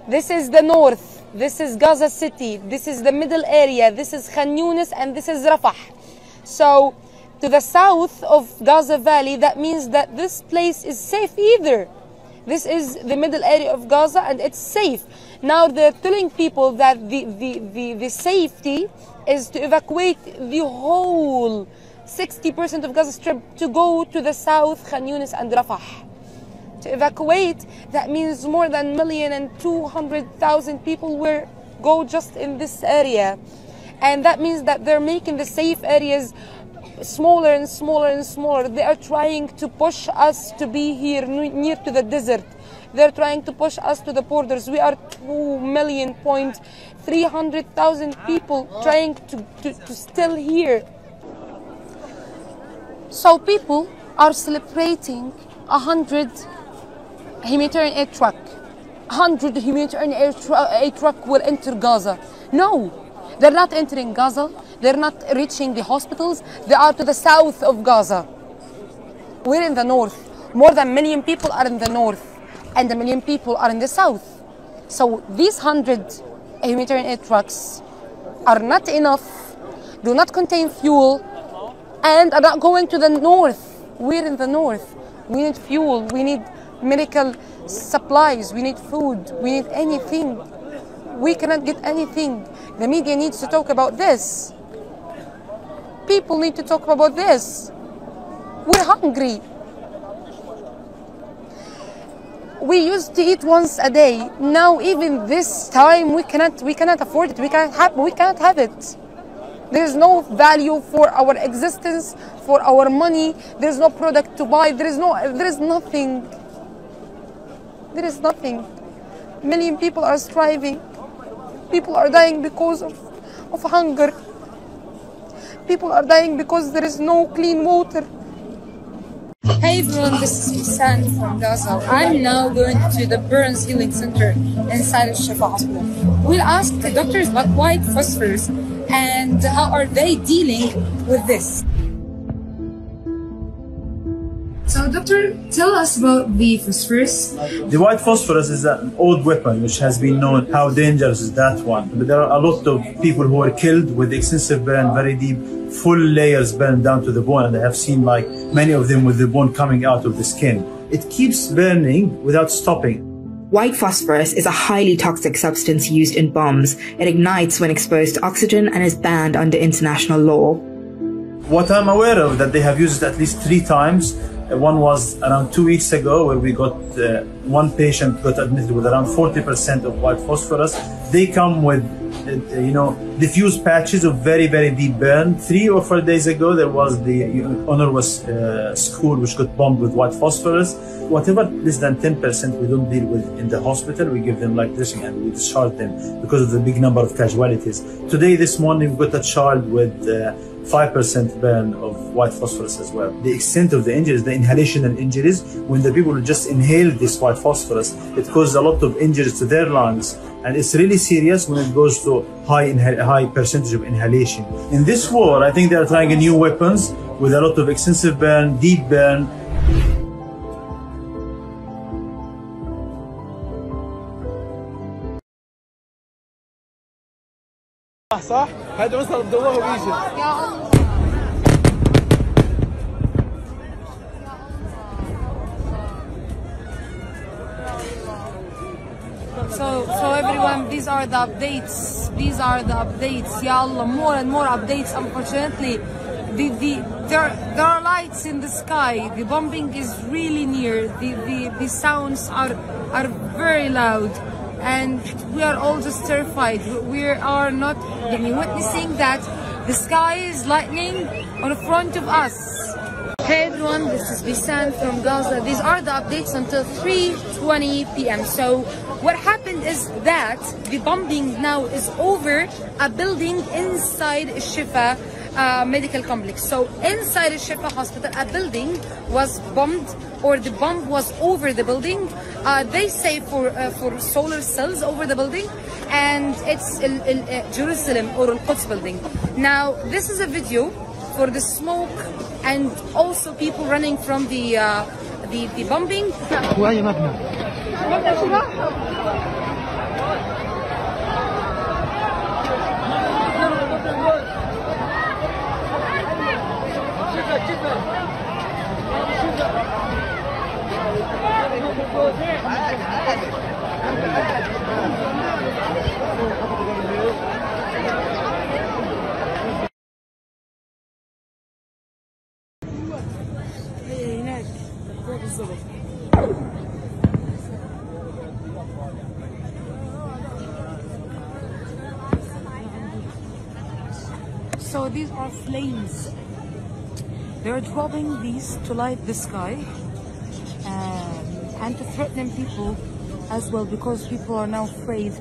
This is the north. This is Gaza City. This is the middle area. This is Khan Yunis and this is Rafah. So, to the south of Gaza Valley, that means that this place is safe either. This is the middle area of Gaza and it's safe. Now they're telling people that the, the, the, the safety is to evacuate the whole 60% of Gaza Strip to go to the south, Khan Yunis and Rafah. To evacuate, that means more than million and two hundred thousand and people will go just in this area. And that means that they're making the safe areas smaller and smaller and smaller. They are trying to push us to be here near to the desert. They're trying to push us to the borders. We are 2 million point 300,000 people trying to, to, to still here. So people are celebrating a hundred humanitarian aid truck. A hundred humanitarian aid, tru- aid truck will enter Gaza. No, they're not entering Gaza. They're not reaching the hospitals. They are to the south of Gaza. We're in the north. More than a million people are in the north, and a million people are in the south. So these hundred humanitarian aid trucks are not enough, do not contain fuel, and are not going to the north. We're in the north. We need fuel. We need medical supplies. We need food. We need anything. We cannot get anything. The media needs to talk about this. People need to talk about this. We're hungry. We used to eat once a day. Now even this time we cannot we cannot afford it. We cannot have we cannot have it. There is no value for our existence, for our money. There is no product to buy. There is no there is nothing. There is nothing. Million people are striving. People are dying because of, of hunger. People are dying because there is no clean water. Hey everyone, this is Hassan from Gaza. I'm now going to the Burns Healing Center inside of Shifa Hospital. We'll ask the doctors about white phosphorus and how are they dealing with this. So doctor, tell us about the phosphorus. The white phosphorus is an old weapon which has been known how dangerous is that one. But there are a lot of people who are killed with extensive burn, very deep, full layers burned down to the bone, and I have seen like many of them with the bone coming out of the skin. It keeps burning without stopping. White phosphorus is a highly toxic substance used in bombs. It ignites when exposed to oxygen and is banned under international law. What I'm aware of that they have used it at least three times. Uh, One was around two weeks ago where we got uh, one patient got admitted with around 40% of white phosphorus. They come with uh, you know, diffuse patches of very, very deep burn. Three or four days ago, there was the UNRWA's uh, school which got bombed with white phosphorus. Whatever less than 10% we don't deal with in the hospital, we give them like dressing and we discharge them because of the big number of casualties. Today, this morning, we got a child with uh, 5% burn of white phosphorus as well. The extent of the injuries, the inhalational injuries, when the people just inhale this white phosphorus, it causes a lot of injuries to their lungs. And it's really serious when it goes to high high percentage of inhalation. In this war, I think they are trying new weapons with a lot of extensive burn, deep burn, صح صح هذا وصل بدوره ويجي يا الله So, so everyone, these are the updates. These are the updates. Ya Allah, more and more updates. Unfortunately, the, the there there are lights in the sky. The bombing is really near. The the, the sounds are are very loud, and we are all just terrified. We are not witnessing that the sky is lightning on the front of us. Hey everyone, this is Bisan from Gaza. These are the updates until 3.20 p.m. So what happened is that the bombing now is over a building inside Shifa uh, medical complex. So inside Shifa hospital, a building was bombed or the bomb was over the building. Uh, they say for uh, for solar cells over the building and it's in, in, uh, Jerusalem or Al-Quds building. Now this is a video for the smoke and also people running from the uh, the, the bombing. Dropping these to light the sky um, and to threaten people as well because people are now afraid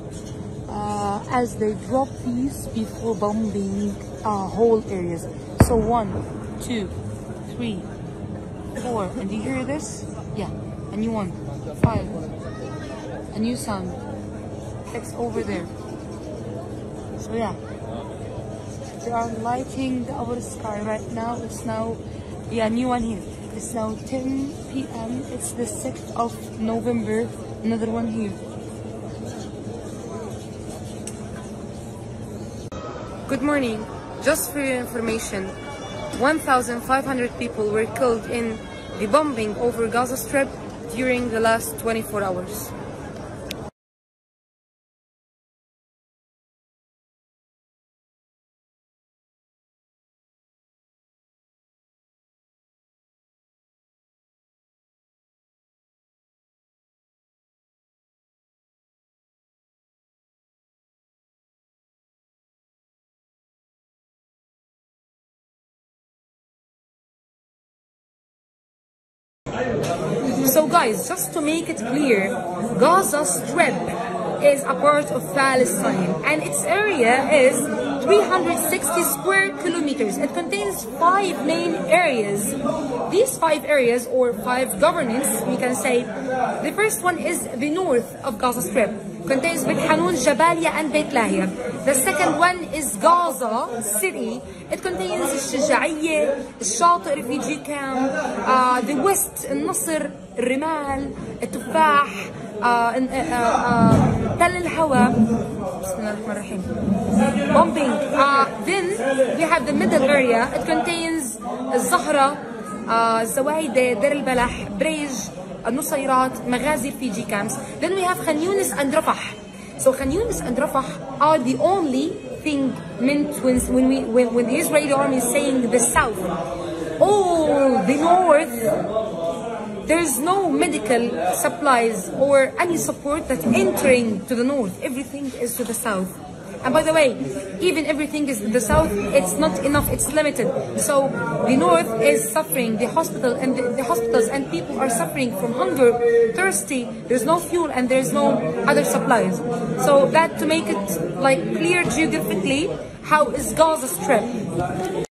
uh, as they drop these before bombing uh, whole areas. So one, two, three, four. And do you hear this? Yeah. A new one. Five. A new sound. It's over there. So yeah. They are lighting our sky right now. It's now, yeah, new one here. It's now 10 p.m. It's the 6th of November. Another one here. Good morning. Just for your information, 1,500 people were killed in the bombing over Gaza Strip during the last 24 hours. guys, just to make it clear, Gaza Strip is a part of Palestine and its area is 360 square kilometers. It contains five main areas. These five areas or five governance, we can say, the first one is the north of Gaza Strip. Contains Beit Hanun, Jabalia and Beit Lahia. The second one is Gaza City. It contains Shijaiye, Shati refugee camp, uh, the west, Nasser. الرمال, التفاح, uh, uh, uh, تل الهوى. بسم الله الرحمن الرحيم. Bombing. Uh, then we have the middle area. It contains الزهرة, uh, الزوايدة, دير البلح, بريج, النصيرات, مغازي refugee camps. Then we have Khan Yunis and Rafah. So Khan Yunis and Rafah are the only thing meant when, when, we, when, when the Israeli army is saying the south. Oh, the north, there's no medical supplies or any support that's entering to the north. Everything is to the south. And by the way, even everything is in the south, it's not enough, it's limited. So the north is suffering, the hospital and the, the hospitals and people are suffering from hunger, thirsty, there's no fuel and there's no other supplies. So that to make it like clear geographically, how is Gaza Strip?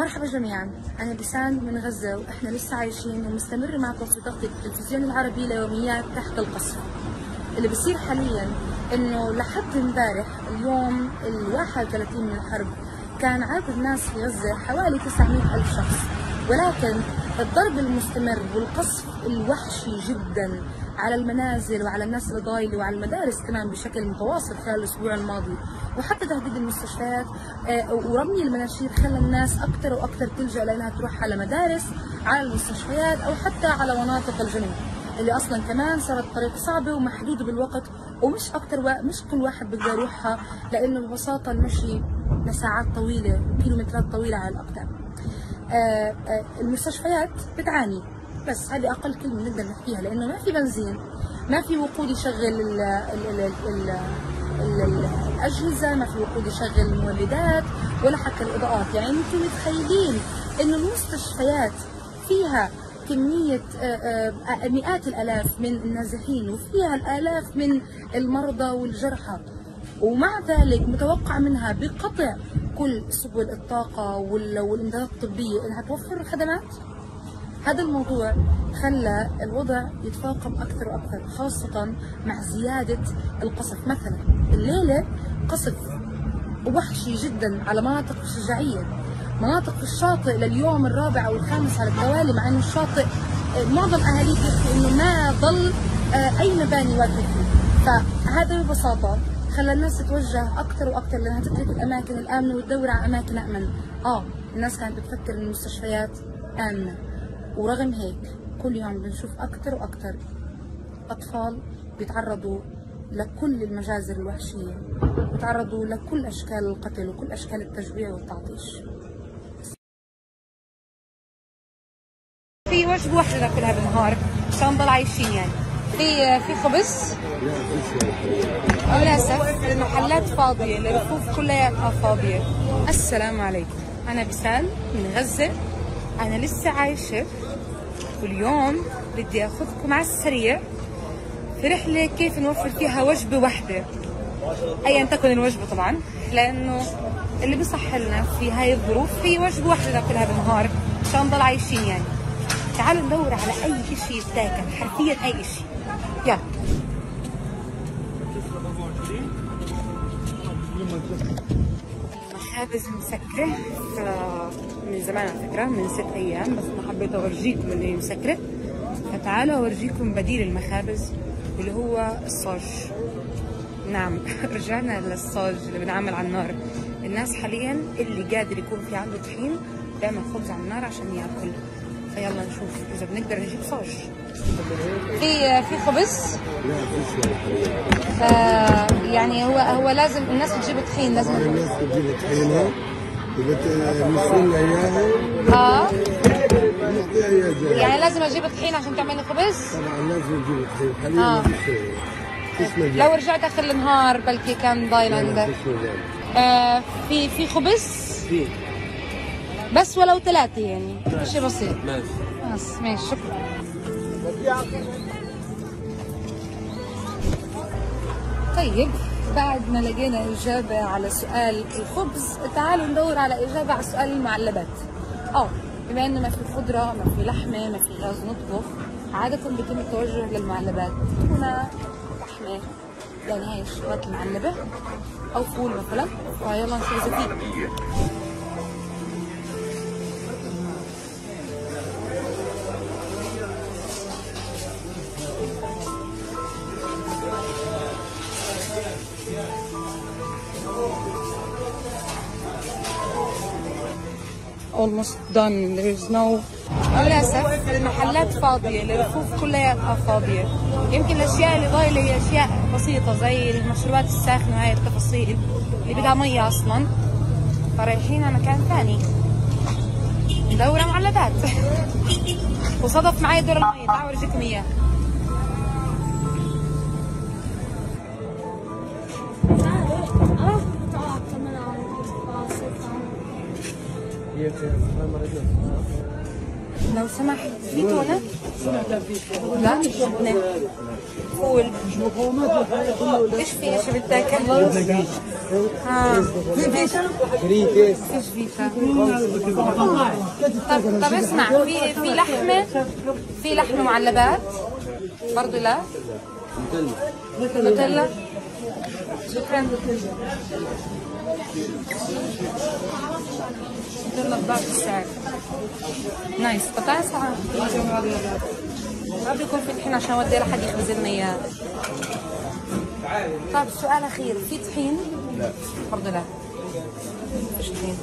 مرحبا جميعا. أنا بسان من غزة وإحنا لسه عايشين ومستمر معكم في تغطية التلفزيون العربي ليوميات تحت القصف. اللي بصير حاليا إنه لحد إمبارح اليوم ال 31 من الحرب كان عدد الناس في غزة حوالي 900 ألف شخص. ولكن الضرب المستمر والقصف الوحشي جدا على المنازل وعلى الناس الضايله وعلى المدارس كمان بشكل متواصل خلال الأسبوع الماضي وحتى تهديد المستشفيات آه، ورمي المناشير خلى الناس أكثر وأكثر تلجأ لأنها تروح على مدارس على المستشفيات أو حتى على مناطق الجنوب اللي أصلا كمان صارت طريق صعبة ومحدودة بالوقت ومش أكثر. مش كل واحد بيقدر يروحها لأنه ببساطة المشي لساعات طويلة وكيلومترات طويلة على الأقدام. آه، آه، المستشفيات بتعاني. بس هذه أقل كلمة نقدر نحكيها لأنه ما في بنزين ما في وقود يشغل ال ال ال ال ال ال الأجهزة ما في وقود يشغل المولدات ولا حتى الإضاءات. يعني أنتم متخيلين إنه المستشفيات فيها كمية آه، مئات الآلاف من النازحين وفيها الآلاف من المرضى والجرحى. ومع ذلك متوقع منها بقطع كل سبل الطاقة وال- والإمدادات الطبية إنها توفر الخدمات؟ هذا الموضوع خلى الوضع يتفاقم أكثر وأكثر خاصة مع زيادة القصف. مثلا الليلة قصف وحشي جدا على مناطق الشجاعية. مناطق الشاطئ لليوم الرابع أو الخامس على التوالي مع أنه الشاطئ آه، معظم أهاليه أنه ما ضل آه، أي مباني واقفة فهذا ببساطة خلى الناس تتوجه أكثر وأكثر لأنها تترك الأماكن الآمنة وتدور على أماكن أأمن آه الناس كانت بتفكر إن المستشفيات آمنة. ورغم هيك كل يوم بنشوف أكثر وأكثر أطفال بيتعرضوا لكل المجازر الوحشية. بيتعرضوا لكل أشكال القتل وكل أشكال التجويع والتعطيش. في وجبة واحدة ناكلها بالنهار عشان نضل عايشين يعني. في في خبز؟ للأسف المحلات فاضية الرفوف كلها فاضية. السلام عليكم. أنا بسال من غزة. أنا لسه عايشة. واليوم بدي أخذكم على السريع في رحلة كيف نوفر فيها وجبة واحدة. أيا تكن الوجبة طبعا. لأنه اللي بصح لنا في هاي الظروف هي وجبة واحدة ناكلها بالنهار. عشان نضل عايشين يعني. تعالوا ندور على أي شيء يتاكل. حرفيا أي شيء يلا. مخابز مسكرة ف- من زمان على فكرة من ست أيام بس أنا حبيت أورجيكم إن هي مسكرة. فتعالوا أورجيكم بديل المخابز اللي هو الصاج نعم رجعنا للصاج اللي بنعمل على النار. الناس حاليا اللي قادر يكون في عنده طحين بيعمل خبز على النار عشان ياكل. فيلا نشوف إذا بنقدر نجيب صوص في في خبز. آه يعني هو هو لازم الناس بتجيب طحين لازم. الناس بتجيب طحينة. وبتمثلنا اياها آه. يعني لازم أجيب طحين عشان تعملي خبز؟ طبعا لازم نجيب طحين. حاليا آه. لو رجعت آخر النهار بلكي كان ضايل عندك آه في في خبز؟ في. بس ولو ثلاثة يعني. شيء بسيط. ماشي ماشي شكرا. طيب بعد ما لقينا إجابة على سؤال الخبز تعالوا ندور على إجابة على سؤال المعلبات. آه بما إنه ما في خضرة ما في لحمة ما في غاز نطبخ. عادة بيتم التوجه للمعلبات. هنا لحمة يعني هاي الشغلات المعلبة أو فول مثلا. فيلا نشوف إذا almost done. There is no للأسف المحلات فاضية الرفوف كلها فاضية. يمكن الأشياء اللي ضايلة هي أشياء بسيطة زي المشروبات الساخنة وهي التفاصيل اللي بدها مية أصلا. فرايحين على مكان ثاني. ندور معلبات وصدف معي دور المية تعالوا أورجيكم إياه سمحت. في تونة؟ لا جبنة فول إيش في إيش بتاكل؟ آه في فيتا؟ فيش فيتا طب طب اسمع في في لحمة في لحمة معلبات. برضو لا؟ نوتيلا. شكرا. نوتيلا بضعف السعر نايس. تعال ساعة ما بده يكون في طحين عشان أودي لحد يخبز لنا اياه طيب سؤال أخير. في طحين؟ لا. برضه لا. فيش طحين.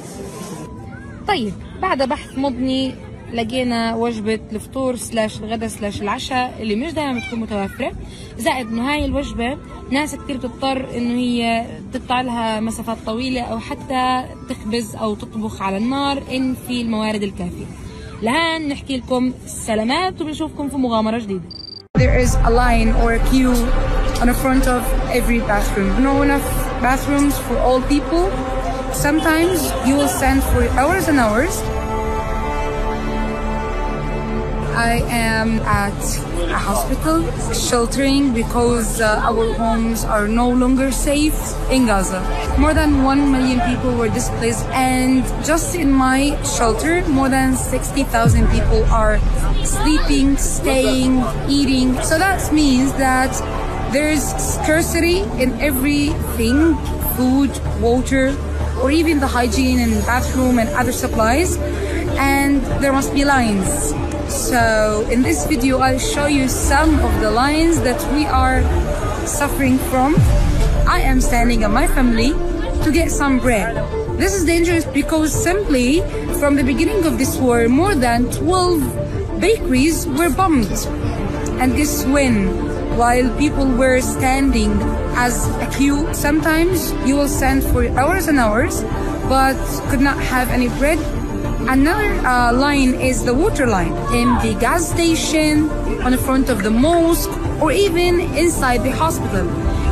طيب بعد بحث مضني لقينا وجبة الفطور سلاش الغداء سلاش العشاء اللي مش دائما بتكون متوفرة زائد إنه هاي الوجبة ناس كتير بتضطر إنه هي تقطع لها مسافات طويلة أو حتى تخبز أو تطبخ على النار إن في الموارد الكافية الآن نحكي لكم السلامات وبنشوفكم في مغامرة جديدة There is a line or a queue on the front of every bathroom. No enough bathrooms for all people. Sometimes you will stand for hours and hours. I am at a hospital sheltering because uh, our homes are no longer safe in Gaza. More than 1 million people were displaced and just in my shelter more than 60,000 people are sleeping, staying, eating. So that means that there's scarcity in everything, food, water, or even the hygiene and bathroom and other supplies. There must be lines. So in this video, I'll show you some of the lines that we are suffering from. I am standing on my family to get some bread. This is dangerous because simply from the beginning of this war, more than 12 bakeries were bombed. And this when, while people were standing as a queue, sometimes you will stand for hours and hours, but could not have any bread Another uh, line is the water line in the gas station, on the front of the mosque, or even inside the hospital.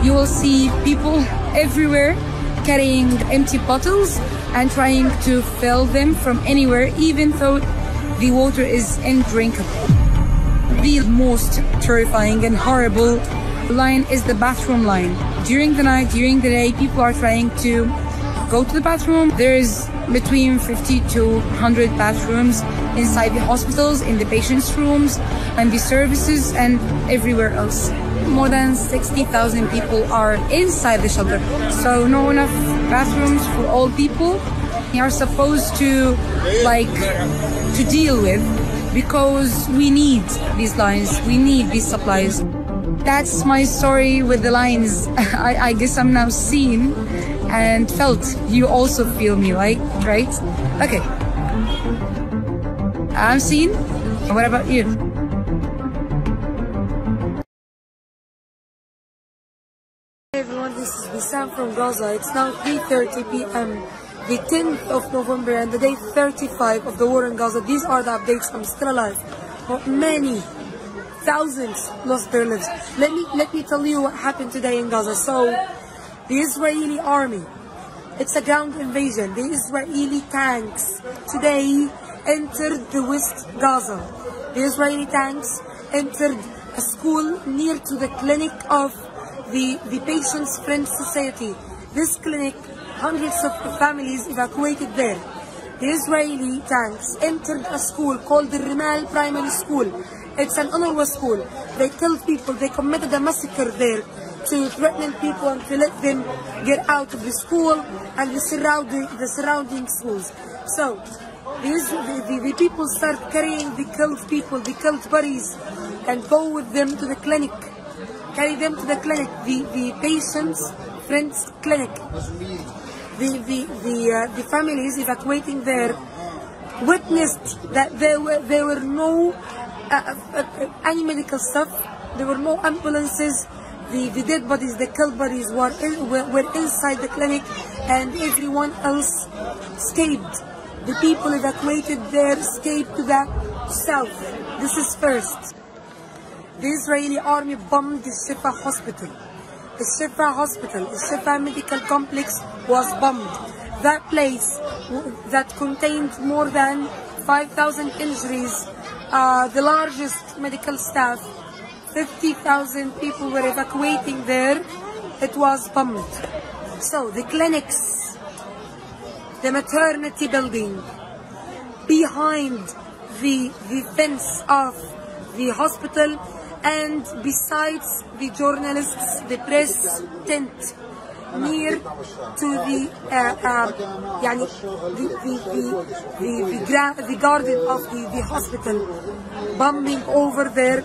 You will see people everywhere carrying empty bottles and trying to fill them from anywhere, even though the water is undrinkable. The most terrifying and horrible line is the bathroom line. During the night, during the day, people are trying to go to the bathroom. There's between 50 to 100 bathrooms inside the hospitals, in the patients' rooms, and the services, and everywhere else. More than 60,000 people are inside the shelter, so no enough bathrooms for all people. We are supposed to like to deal with because we need these lines, we need these supplies. That's my story with the lines. I, I guess I'm now seen and felt you also feel me like right okay I'm seen. What about you? Everyone, this is Bisan from Gaza. It's now 3.30 p.m. The 10th of November and the day 35 of the war in Gaza. These are the updates. I'm still alive. But many, thousands lost their lives. Let me, let me tell you what happened today in Gaza. So, the Israeli army, it's a ground invasion. The Israeli tanks today entered the West Gaza. The Israeli tanks entered a school near to the clinic of the, the Patients Friend Society. This clinic, hundreds of families evacuated there. The Israeli tanks entered a school called the Rimal Primary School. It's an UNRWA school. They killed people. They committed a massacre there to threaten people and to let them get out of the school and the surrounding, the surrounding schools. So, these, the, the, the people start carrying the killed people, the killed bodies, and go with them to the clinic. Carry them to the clinic, the, the patients' friends' clinic. The, the, the, uh, the families evacuating there witnessed that there were, there were no uh, uh, uh, any medical stuff, there were no ambulances, the, the dead bodies, the killed bodies were, in, were, were inside the clinic and everyone else escaped. The people evacuated there escaped to the south. This is first. The Israeli army bombed the Shifa hospital. The Shifa hospital, the Shifa medical complex was bombed. That place that contained more than 5,000 injuries, uh, the largest medical staff, 50,000 people were evacuating there. It was bombed. So the clinics, the maternity building, behind the, the fence of the hospital and besides the journalists, the press tent near to the uh, uh, يعني the the the the, the, gra- the garden of the, the hospital bombing over there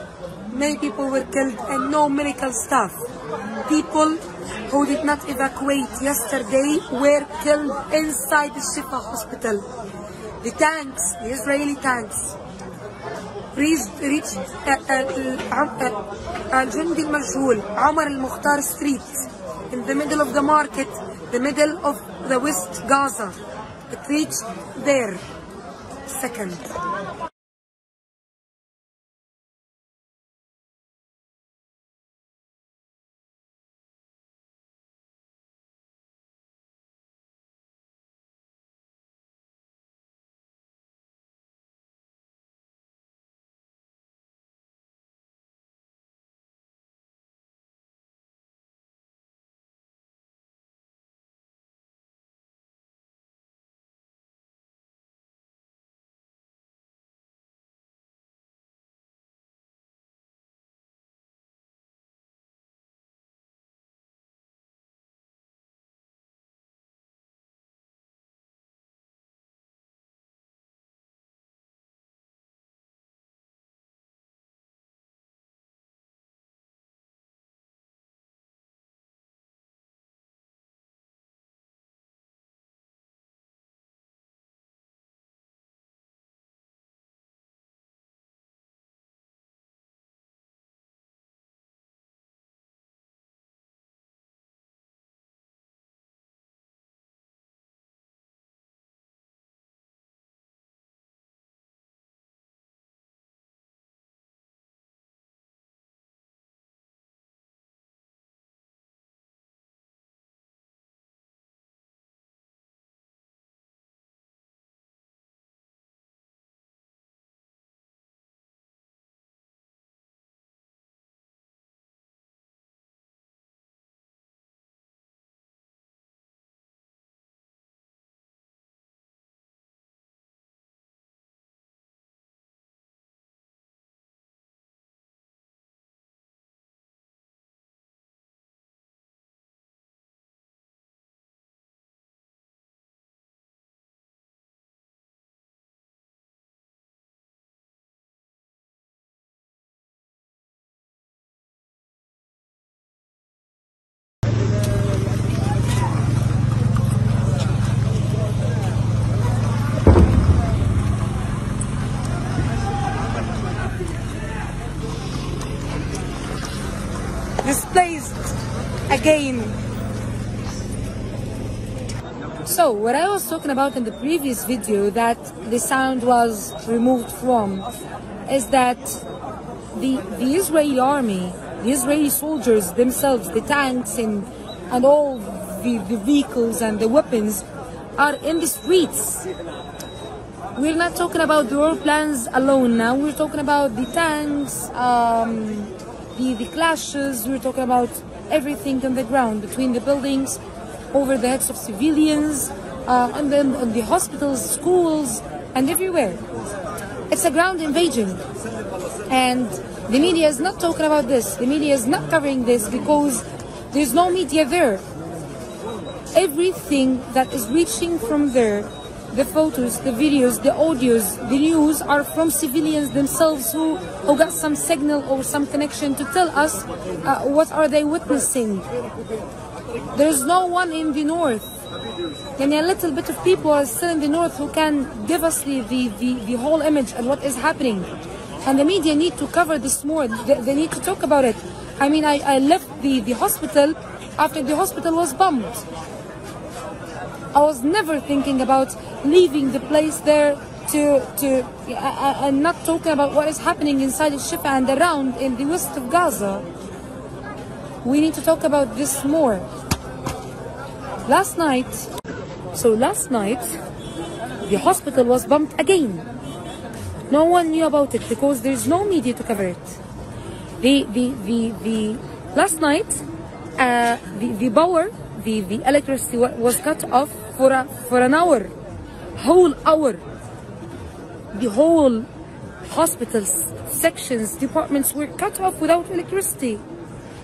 Many people were killed and no medical staff. People who did not evacuate yesterday were killed inside the Shifa hospital. The tanks, the Israeli tanks, reached, reached uh, uh, uh, Al-Jundi al-Majhul, Omar al-Mukhtar Street, in the middle of the market, the middle of the West Gaza. It reached there. Second. Displaced again. So, what I was talking about in the previous video that the sound was removed from is that the, the Israeli army, the Israeli soldiers themselves, the tanks and, and all the, the vehicles and the weapons are in the streets. We're not talking about the war plans alone now, we're talking about the tanks, um, the, the clashes, we're talking about everything on the ground between the buildings over the heads of civilians, uh, and then on the hospitals, schools, and everywhere. It's a ground invasion. And the media is not talking about this. The media is not covering this because there's no media there. Everything that is reaching from there, the photos, the videos, the audios, the news are from civilians themselves who, who got some signal or some connection to tell us uh, what are they witnessing. There's no one in the north. And a little bit of people are still in the north who can give us the, the, the, the whole image and what is happening. And the media need to cover this more. They, they need to talk about it. I mean, I, I left the, the hospital after the hospital was bombed. I was never thinking about leaving the place there to to and not talking about what is happening inside the Shifa and around in the west of Gaza. We need to talk about this more. Last night, so last night, the hospital was bombed again. No one knew about it because there's no media to cover it. The the the, the last night, uh, the the power, the the electricity was cut off for a for an hour, whole hour. The whole hospitals, sections, departments were cut off without electricity.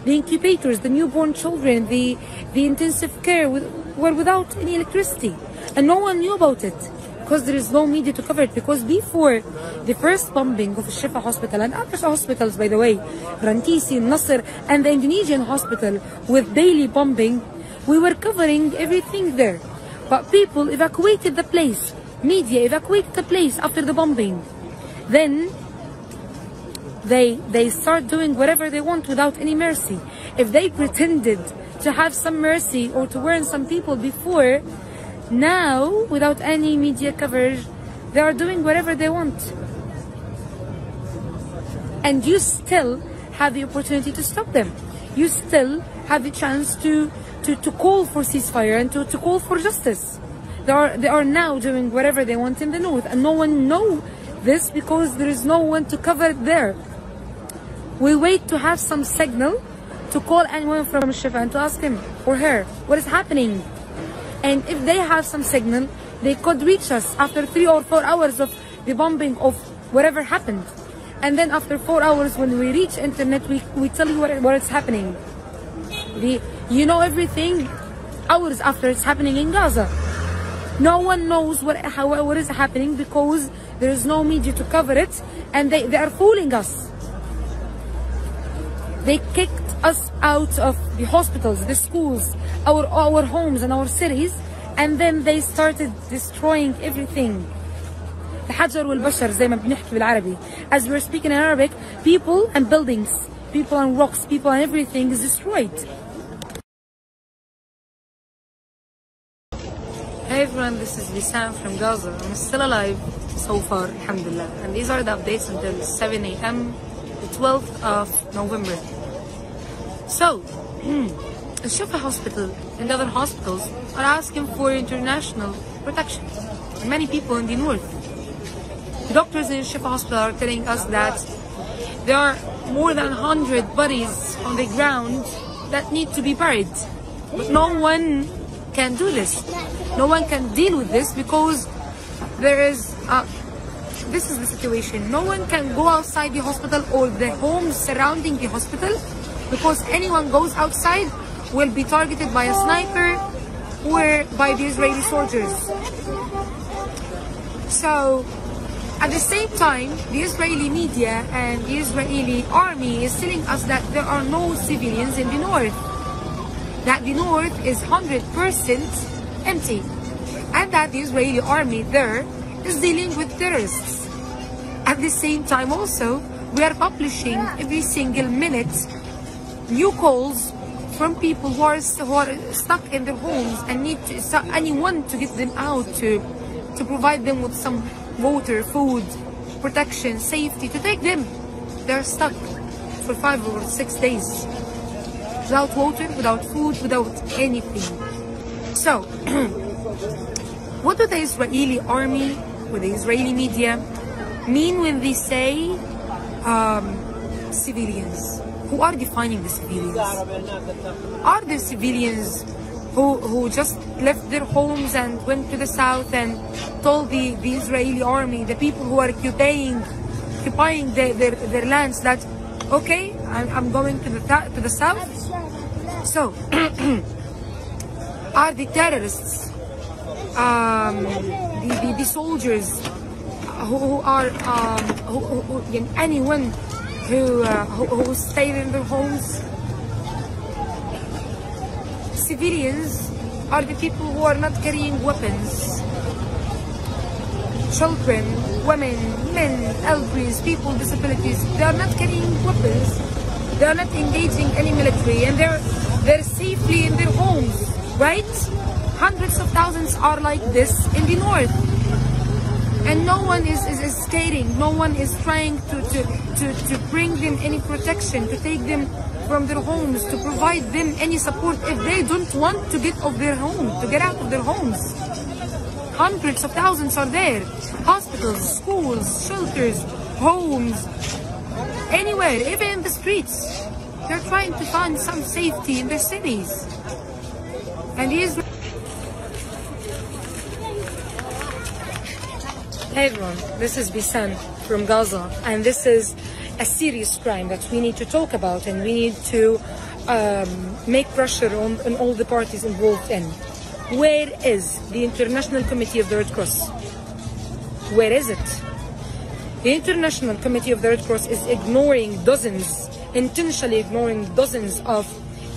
The incubators, the newborn children, the the intensive care with, were without any electricity, and no one knew about it because there is no media to cover it. Because before the first bombing of Shifa Hospital and other hospitals, by the way, Rantisi, Nasser, and the Indonesian hospital with daily bombing, we were covering everything there. But people evacuated the place. Media evacuated the place after the bombing. Then they they start doing whatever they want without any mercy. If they pretended to have some mercy or to warn some people before, now without any media coverage, they are doing whatever they want. And you still have the opportunity to stop them. You still have the chance to to, to call for ceasefire and to, to call for justice. They are they are now doing whatever they want in the north, and no one know this because there is no one to cover it there. We wait to have some signal to call anyone from Shifa and to ask him or her what is happening. And if they have some signal, they could reach us after three or four hours of the bombing of whatever happened. And then after four hours, when we reach internet, we, we tell you what, what is happening. The, you know everything hours after it's happening in Gaza. No one knows what, how, what is happening because there is no media to cover it and they, they are fooling us. They kicked us out of the hospitals, the schools, our, our homes and our cities and then they started destroying everything. الحجر والبشر زي ما بنحكي بالعربي. As we're speaking in Arabic, people and buildings, people and rocks, people and everything is destroyed. Everyone, this is Bisan from Gaza. I'm still alive so far, alhamdulillah. And these are the updates until 7 a.m. the 12th of November. So, hmm, the Shifa Hospital and other hospitals are asking for international protection. And many people in the north. The doctors in Shifa Hospital are telling us that there are more than 100 bodies on the ground that need to be buried. But no one can do this. No one can deal with this because there is this is the situation. No one can go outside the hospital or the homes surrounding the hospital because anyone goes outside will be targeted by a sniper or by the Israeli soldiers. So at the same time, the Israeli media and the Israeli army is telling us that there are no civilians in the north. That the north is 100% empty. And that the Israeli army there is dealing with terrorists. At the same time also, we are publishing every single minute new calls from people who are, who are stuck in their homes and need to, so anyone to get them out to to provide them with some water, food, protection, safety, to take them. They're stuck for five or six days without water, without food, without anything. So, what do the Israeli army, or the Israeli media, mean when they say um, civilians? Who are defining the civilians? Are the civilians who, who just left their homes and went to the south and told the, the Israeli army, the people who are occupying, occupying their, their, their lands that, okay, I'm, I'm going to the, to the south? So, are the terrorists, um, the, the, the soldiers who, are, um, who, who, who, anyone who, uh, who, who stayed in their homes civilians are the people who are not carrying weapons. Children, women, men, elderly, people with disabilities, they are not carrying weapons. They are not engaging any military and they're, they're safely in their homes, right? Hundreds of thousands are like this in the north. And no one is, is, is no one is trying to, to, to, to bring them any protection, to take them from their homes, to provide them any support if they don't want to get off their home, to get out of their homes. Hundreds of thousands are there. Hospitals, schools, shelters, homes, anywhere, even in the streets. They're trying to find some safety in their cities. And these Hey everyone, this is Bisan from Gaza, and this is a serious crime that we need to talk about and we need to um, make pressure on, on all the parties involved in. Where is the International Committee of the Red Cross? Where is it? The International Committee of the Red Cross is ignoring dozens, intentionally ignoring dozens of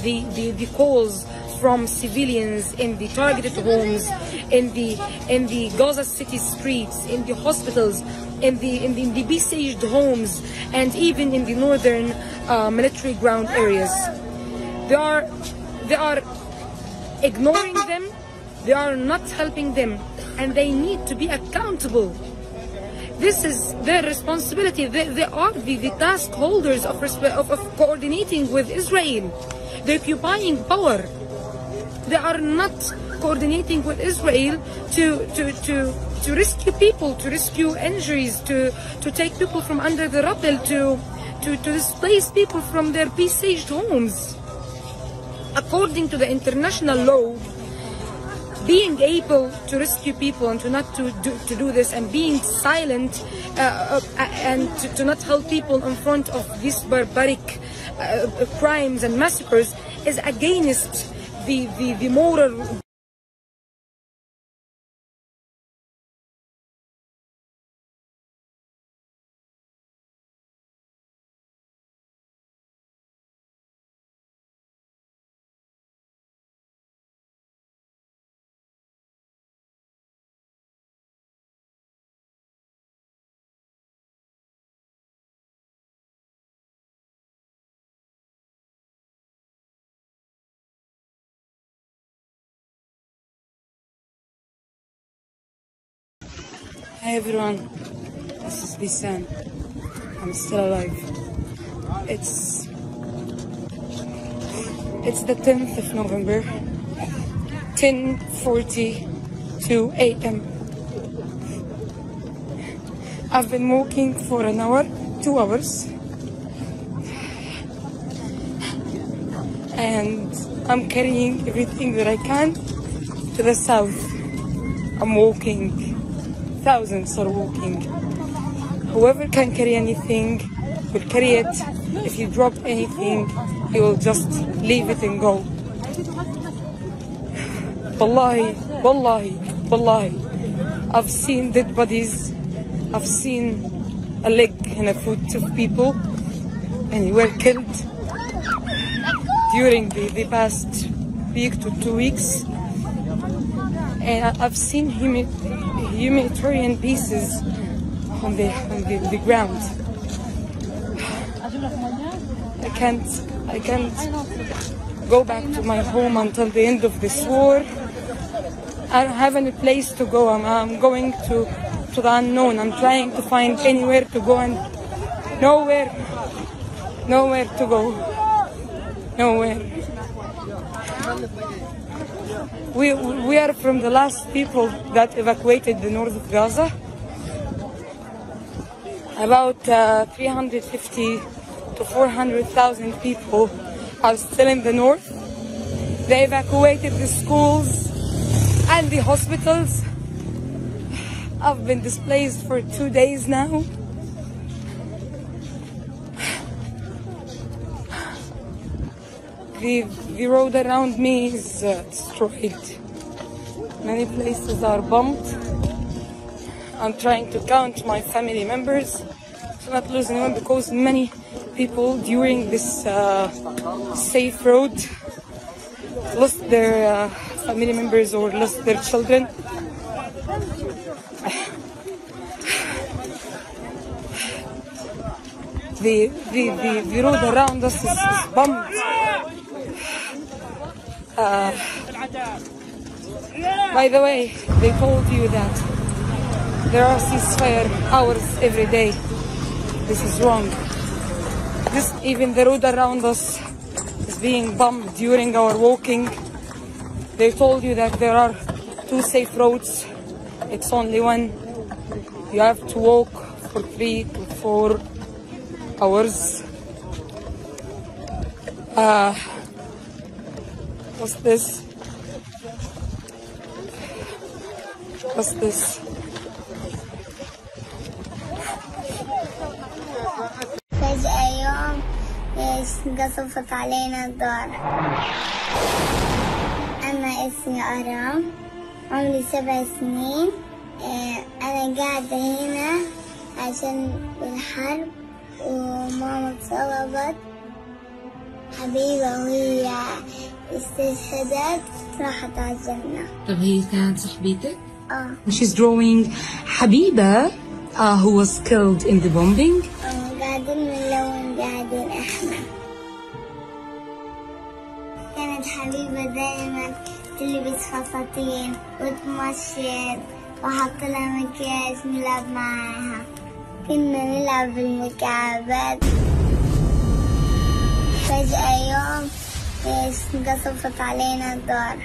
the, the, the calls from civilians in the targeted homes, in the in the Gaza City streets, in the hospitals, in the in the, in the besieged homes, and even in the northern uh, military ground areas. They are they are ignoring them. They are not helping them, and they need to be accountable. This is their responsibility. They, they are the, the task holders of, of, of coordinating with Israel. They're occupying power they are not coordinating with Israel to, to, to, to rescue people, to rescue injuries, to, to take people from under the rubble, to, to, to displace people from their besieged homes. According to the international law, being able to rescue people and to not to do, to do this and being silent uh, uh, and to, to, not help people in front of these barbaric uh, crimes and massacres is against the, the, the moral Hi everyone, this is Bisan. I'm still alive. It's it's the 10th of November, 10:42 a.m. I've been walking for an hour, two hours, and I'm carrying everything that I can to the south. I'm walking thousands are walking. Whoever can carry anything will carry it. If you drop anything, you will just leave it and go. Wallahi, wallahi, wallahi. I've seen dead bodies. I've seen a leg and a foot of people and were killed during the, the past week to two weeks. And I've seen humi- humanitarian pieces on the, on the, the ground. I can't, I can't go back to my home until the end of this war. I don't have any place to go. I'm, I'm going to, to the unknown. I'm trying to find anywhere to go and nowhere, nowhere to go. Nowhere. We, we are from the last people that evacuated the north of Gaza. About uh, 350 to 400,000 people are still in the north. They evacuated the schools and the hospitals. I've been displaced for two days now. The, the road around me is uh, destroyed. Many places are bombed. I'm trying to count my family members to not lose anyone because many people during this uh, safe road lost their uh, family members or lost their children. The, the, the, the road around us is, is bombed. Uh, by the way, they told you that there are ceasefire hours every day. This is wrong. This, even the road around us is being bombed during our walking. They told you that there are two safe roads. It's only one. You have to walk for three to four hours. Uh, what's this? What's this? فجأة يوم قصفت علينا الدار أنا اسمي أرام عمري سبع سنين أنا قاعدة هنا عشان الحرب وماما اتصلبت حبيبة وهي استشهدت راحت على الجنة طب هي كانت صاحبتك؟ آه. She's drawing Habiba uh, who was killed in the bombing. آه، قاعدين نلون قاعدين إحنا كانت حبيبة دايما تلبس فساتين وتمشط وأحط لها مكياج نلعب معاها. كنا نلعب بالمكعبات فجأة يوم إيش قصفت علينا الدار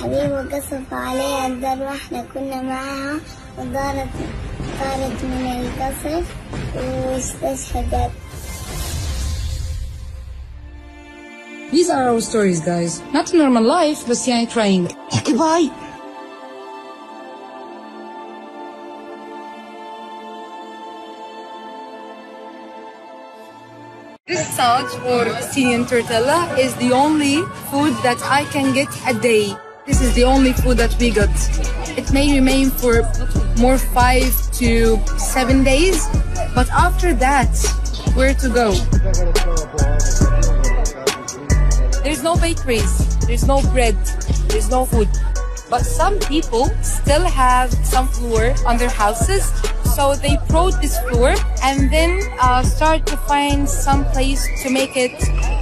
حبيبة قصف عليها الدار واحنا كنا معاها ودارت طارت من القصف واستشهدت These are our stories guys. Not normal life بس يعني trying. Goodbye. This salad or Palestinian tortilla is the only food that I can get a day. This is the only food that we got. It may remain for more five to seven days, but after that, where to go? There's no bakeries, there's no bread, there's no food. But some people still have some flour on their houses, so they brought this flour and then uh, start to find some place to make it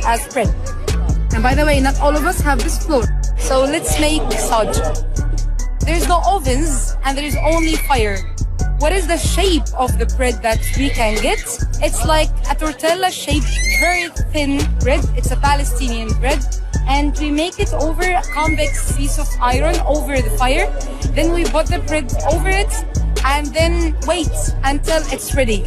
as bread. And by the way, not all of us have this flour. so let's make saj. There's no ovens and there is only fire What is the shape of the bread that we can get? It's like a tortilla shaped, very thin bread. It's a Palestinian bread. And we make it over a convex piece of iron over the fire. Then we put the bread over it and then wait until it's ready.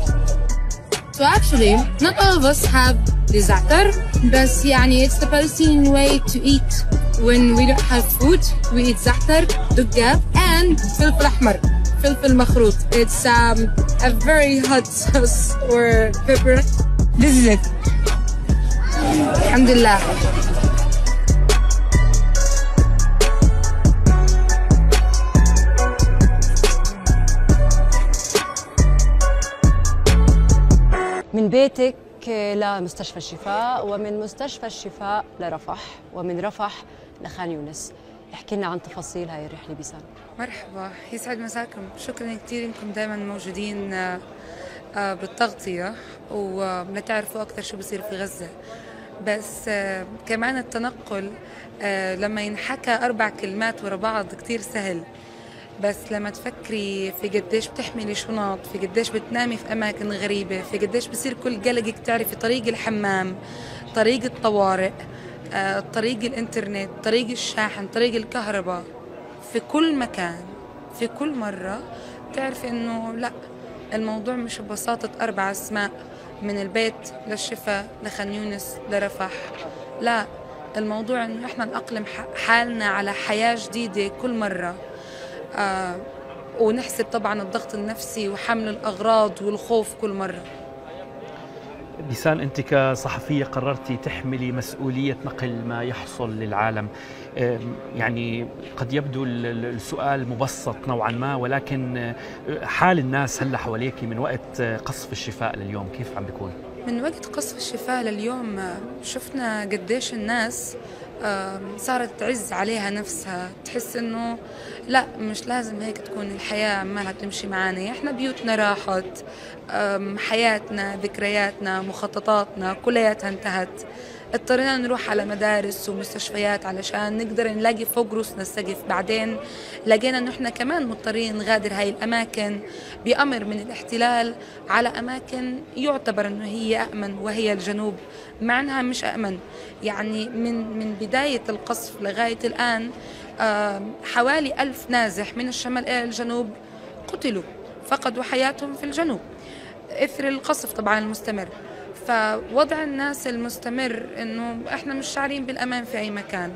So actually, not all of us have the za'atar, but يعني it's the Palestinian way to eat when we don't have food. We eat za'atar, dugab, and فلفل أحمر, فلفل مخروط. It's um, a very hot sauce or pepper. This is it. Alhamdulillah. من بيتك لمستشفى الشفاء ومن مستشفى الشفاء لرفح ومن رفح لخان يونس احكي لنا عن تفاصيل هاي الرحلة بسام مرحبا. يسعد مساكم. شكرا كثير إنكم دائما موجودين آه، آه، بالتغطية ولتعرفوا أكثر شو بصير في غزة. بس آه، كمان التنقل لما ينحكى أربع كلمات ورا بعض كتير سهل. بس لما تفكري في قديش بتحملي شنط في قديش بتنامي في أماكن غريبة في قديش بصير كل قلقك تعرفي طريق الحمام طريق الطوارئ طريق الإنترنت طريق الشاحن طريق الكهرباء. في كل مكان في كل مرة تعرفي إنه لأ الموضوع مش ببساطة أربع أسماء من البيت للشفاء لخان يونس لرفح. لا الموضوع إنه إحنا نأقلم حالنا على حياة جديدة كل مرة. آه ونحسب طبعا الضغط النفسي وحمل الأغراض والخوف كل مرة. بيسان أنت كصحفية قررتي تحملي مسؤولية نقل ما يحصل للعالم. يعني قد يبدو ال- ال- السؤال مبسط نوعا ما ولكن أه، حال الناس هلأ حواليك من وقت أه، قصف الشفاء لليوم كيف عم بيكون؟ من وقت قصف الشفاء لليوم آه، شفنا قديش الناس صارت تعز عليها نفسها. تحس إنه لأ مش لازم هيك تكون الحياة عمالها تمشي معانا. إحنا بيوتنا راحت حياتنا ذكرياتنا مخططاتنا كلياتها انتهت. اضطرينا نروح على مدارس ومستشفيات علشان نقدر نلاقي فوق روسنا السقف. بعدين لقينا إنه إحنا كمان مضطرين نغادر هاي الأماكن بأمر من الاحتلال على أماكن يعتبر إنه هي امن وهي الجنوب. مع انها مش امن يعني من من بداية القصف لغاية الآن حوالي ألف نازح من الشمال إلى الجنوب قتلوا فقدوا حياتهم في الجنوب. إثر القصف طبعا المستمر. فوضع الناس المستمر إنه إحنا مش شاعرين بالأمان في أي مكان.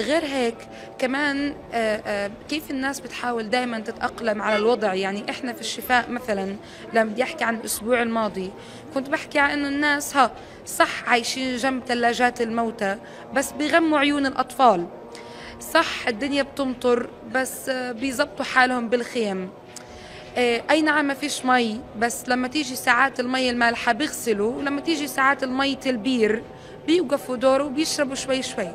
غير هيك كمان آه، آه، كيف الناس بتحاول دائما تتأقلم على الوضع؟ يعني إحنا في الشفاء مثلا لما بدي أحكي عن الأسبوع الماضي كنت بحكي عن إنه الناس ها صح عايشين جنب ثلاجات الموتى بس بيغموا عيون الأطفال. صح الدنيا بتمطر بس آه، بيزبطوا حالهم بالخيم. أي نعم ما فيش مي بس لما تيجي ساعات المي المالحة بيغسلوا ولما تيجي ساعات المي البير بيوقفوا دوره وبيشربوا شوي شوي.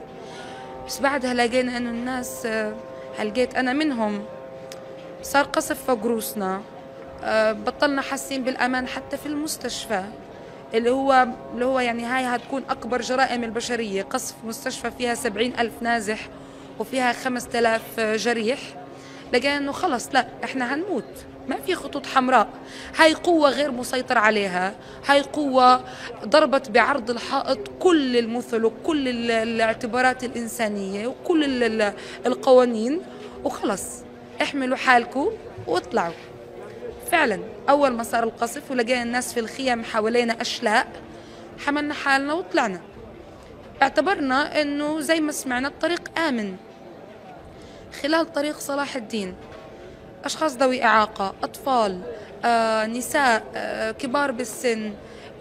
بس بعدها لقينا إنه الناس آه، هلقيت أنا منهم. صار قصف فوق روسنا. آه، بطلنا حاسين بالأمان حتى في المستشفى اللي هو اللي هو يعني هاي هتكون أكبر جرائم البشرية. قصف مستشفى فيها سبعين ألف نازح وفيها خمسة آلاف جريح. لقينا إنه خلص لا إحنا هنموت. ما في خطوط حمراء. هاي قوة غير مسيطر عليها. هاي قوة ضربت بعرض الحائط كل المثل وكل ال- الاعتبارات الإنسانية وكل ال- ال- القوانين. وخلص. احملوا حالكم واطلعوا. فعلا أول ما صار القصف ولقينا الناس في الخيم حوالينا أشلاء حملنا حالنا وطلعنا. اعتبرنا إنه زي ما سمعنا الطريق آمن. خلال طريق صلاح الدين أشخاص ذوي إعاقة أطفال آه، نساء آه، كبار بالسن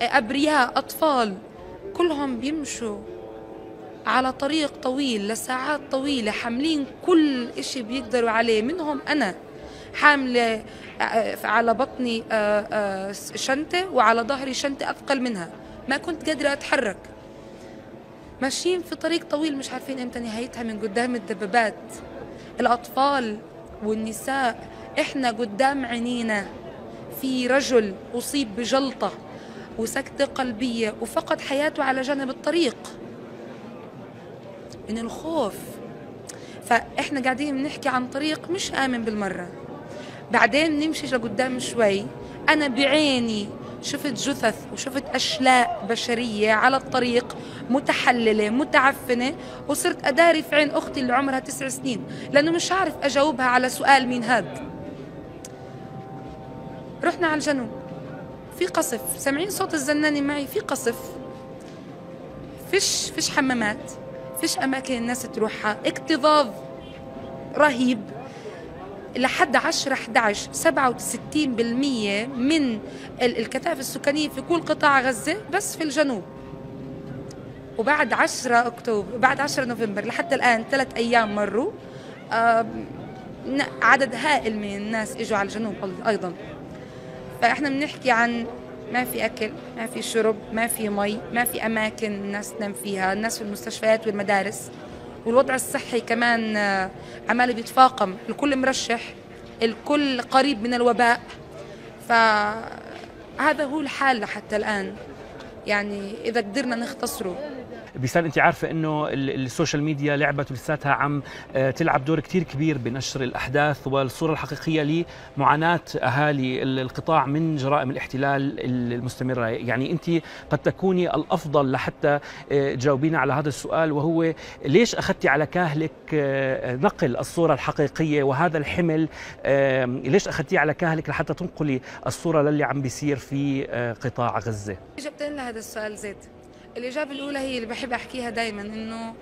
آه، أبرياء أطفال كلهم بيمشوا على طريق طويل لساعات طويلة حاملين كل إشي بيقدروا عليه منهم أنا حاملة على بطني شنطة وعلى ظهري شنطة أثقل منها. ما كنت قادرة أتحرك. ماشيين في طريق طويل مش عارفين إمتى نهايتها من قدام الدبابات. الأطفال والنساء إحنا قدام عينينا في رجل أصيب بجلطة وسكتة قلبية وفقد حياته على جانب الطريق. من الخوف. فإحنا قاعدين بنحكي عن طريق مش آمن بالمرة. بعدين نمشي لقدام شوي. أنا بعيني شفت جثث وشفت أشلاء بشرية على الطريق متحللة متعفنة وصرت أداري في عين أختي اللي عمرها تسع سنين لأنه مش عارف أجاوبها على سؤال مين هاد. رحنا على الجنوب. في قصف. سامعين صوت الزناني معي؟ في قصف. فيش فيش حمامات. فيش أماكن الناس تروحها. اكتظاظ رهيب. لحد 10 11 67% من ال- الكثافة السكانية في كل قطاع غزة بس في الجنوب. وبعد 10 أكتوبر بعد 10 نوفمبر لحتى الآن ثلاث أيام مروا عدد هائل من الناس إجوا على الجنوب أيضا. فإحنا بنحكي عن ما في أكل ما في شرب ما في مي ما في أماكن الناس تنام فيها الناس في المستشفيات والمدارس. والوضع الصحي كمان آه، عمال بيتفاقم الكل مرشح الكل قريب من الوباء. ف هذا هو الحال حتى الآن. يعني إذا قدرنا نختصره. بيسان انت عارفة إنه ال- السوشيال ميديا لعبت لساتها عم آه، تلعب دور كتير كبير بنشر الأحداث والصورة الحقيقية لمعاناة أهالي ال- القطاع من جرائم الاحتلال ال- المستمرة. يعني انت قد تكوني الأفضل لحتى آه، تجاوبينا على هذا السؤال وهو ليش أخذتي على كاهلك آه، نقل الصورة الحقيقية وهذا الحمل ليش أخذتيه على كاهلك لحتى تنقلي الصورة للي عم بيصير في قطاع غزة؟ إجابتين لهذا السؤال زيد الإجابة الأولى هي اللي بحب أحكيها دايما إنه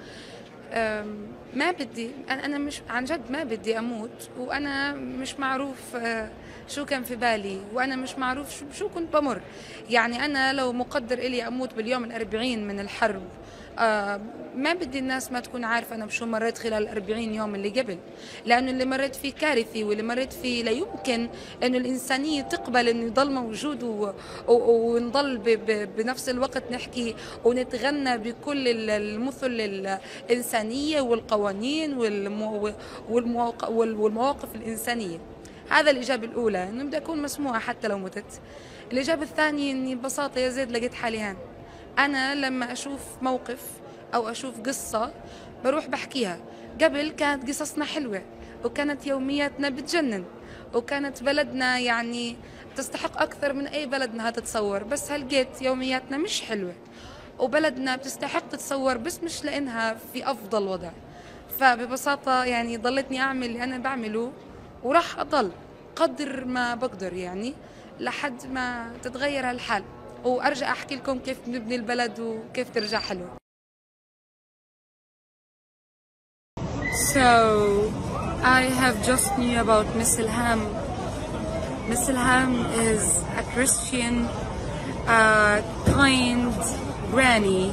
ما بدي أنا أنا مش عن جد ما بدي أموت وأنا مش معروف آه، شو كان في بالي وأنا مش معروف شو, شو كنت بمر. يعني أنا لو مقدر إلي أموت باليوم الأربعين من الحرب ما بدي الناس ما تكون عارفة أنا بشو مريت خلال الأربعين يوم اللي قبل. لأنه اللي مريت فيه كارثي واللي مريت فيه لا يمكن أنه الإنسانية تقبل أنه يضل موجود و... و... ونضل ب... ب... بنفس الوقت نحكي ونتغنى بكل ال- المثل الإنسانية والقوانين والمو... والمواق... وال- والمواقف الإنسانية. هذا الإجابة الأولى أنه بدي أكون مسموعة حتى لو متت. الإجابة الثانية أني ببساطة يا زيد لقيت حالي هان. أنا لما أشوف موقف أو أشوف قصة بروح بحكيها. قبل كانت قصصنا حلوة وكانت يومياتنا بتجنن وكانت بلدنا يعني تستحق أكثر من أي بلد إنها تتصور بس هلقيت يومياتنا مش حلوة. وبلدنا بتستحق تتصور بس مش لأنها في أفضل وضع. فببساطة يعني ضلتني أعمل اللي أنا بعمله وراح أضل قدر ما بقدر يعني لحد ما تتغير هالحال. وأرجع أحكي لكم كيف نبني البلد وكيف ترجع حلوة So, I have just knew about Miss Ilham. Miss Ilham is a Christian, uh, kind granny,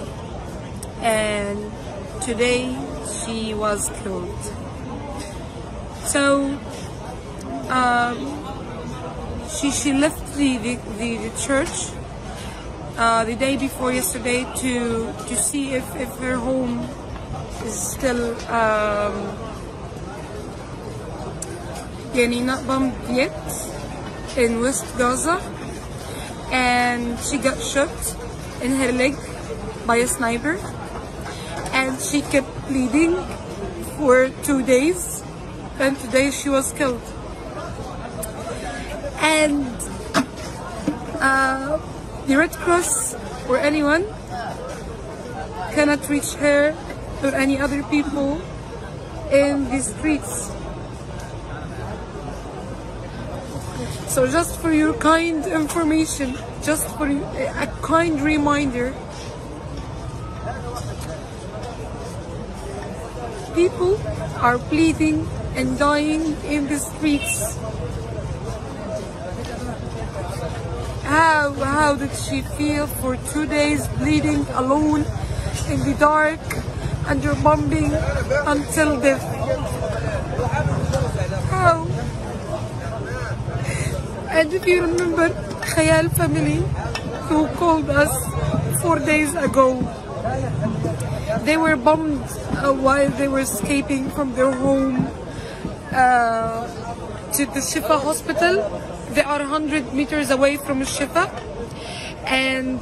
and today she was killed. So, um, she she left the, the, the church uh, the day before yesterday to to see if if her home is still um, يعني not bombed yet in West Gaza and she got shot in her leg by a sniper and she kept bleeding for two days and today she was killed and uh, the Red Cross or anyone cannot reach her or any other people in the streets. So just for your kind information, just for a kind reminder, people are bleeding and dying in the streets. How, how did she feel for two days bleeding alone in the dark under bombing until death? How? And if you remember Khayal family who called us four days ago, they were bombed uh, while they were escaping from their home uh, to the Shifa hospital. They are 100 meters away from Shifa. And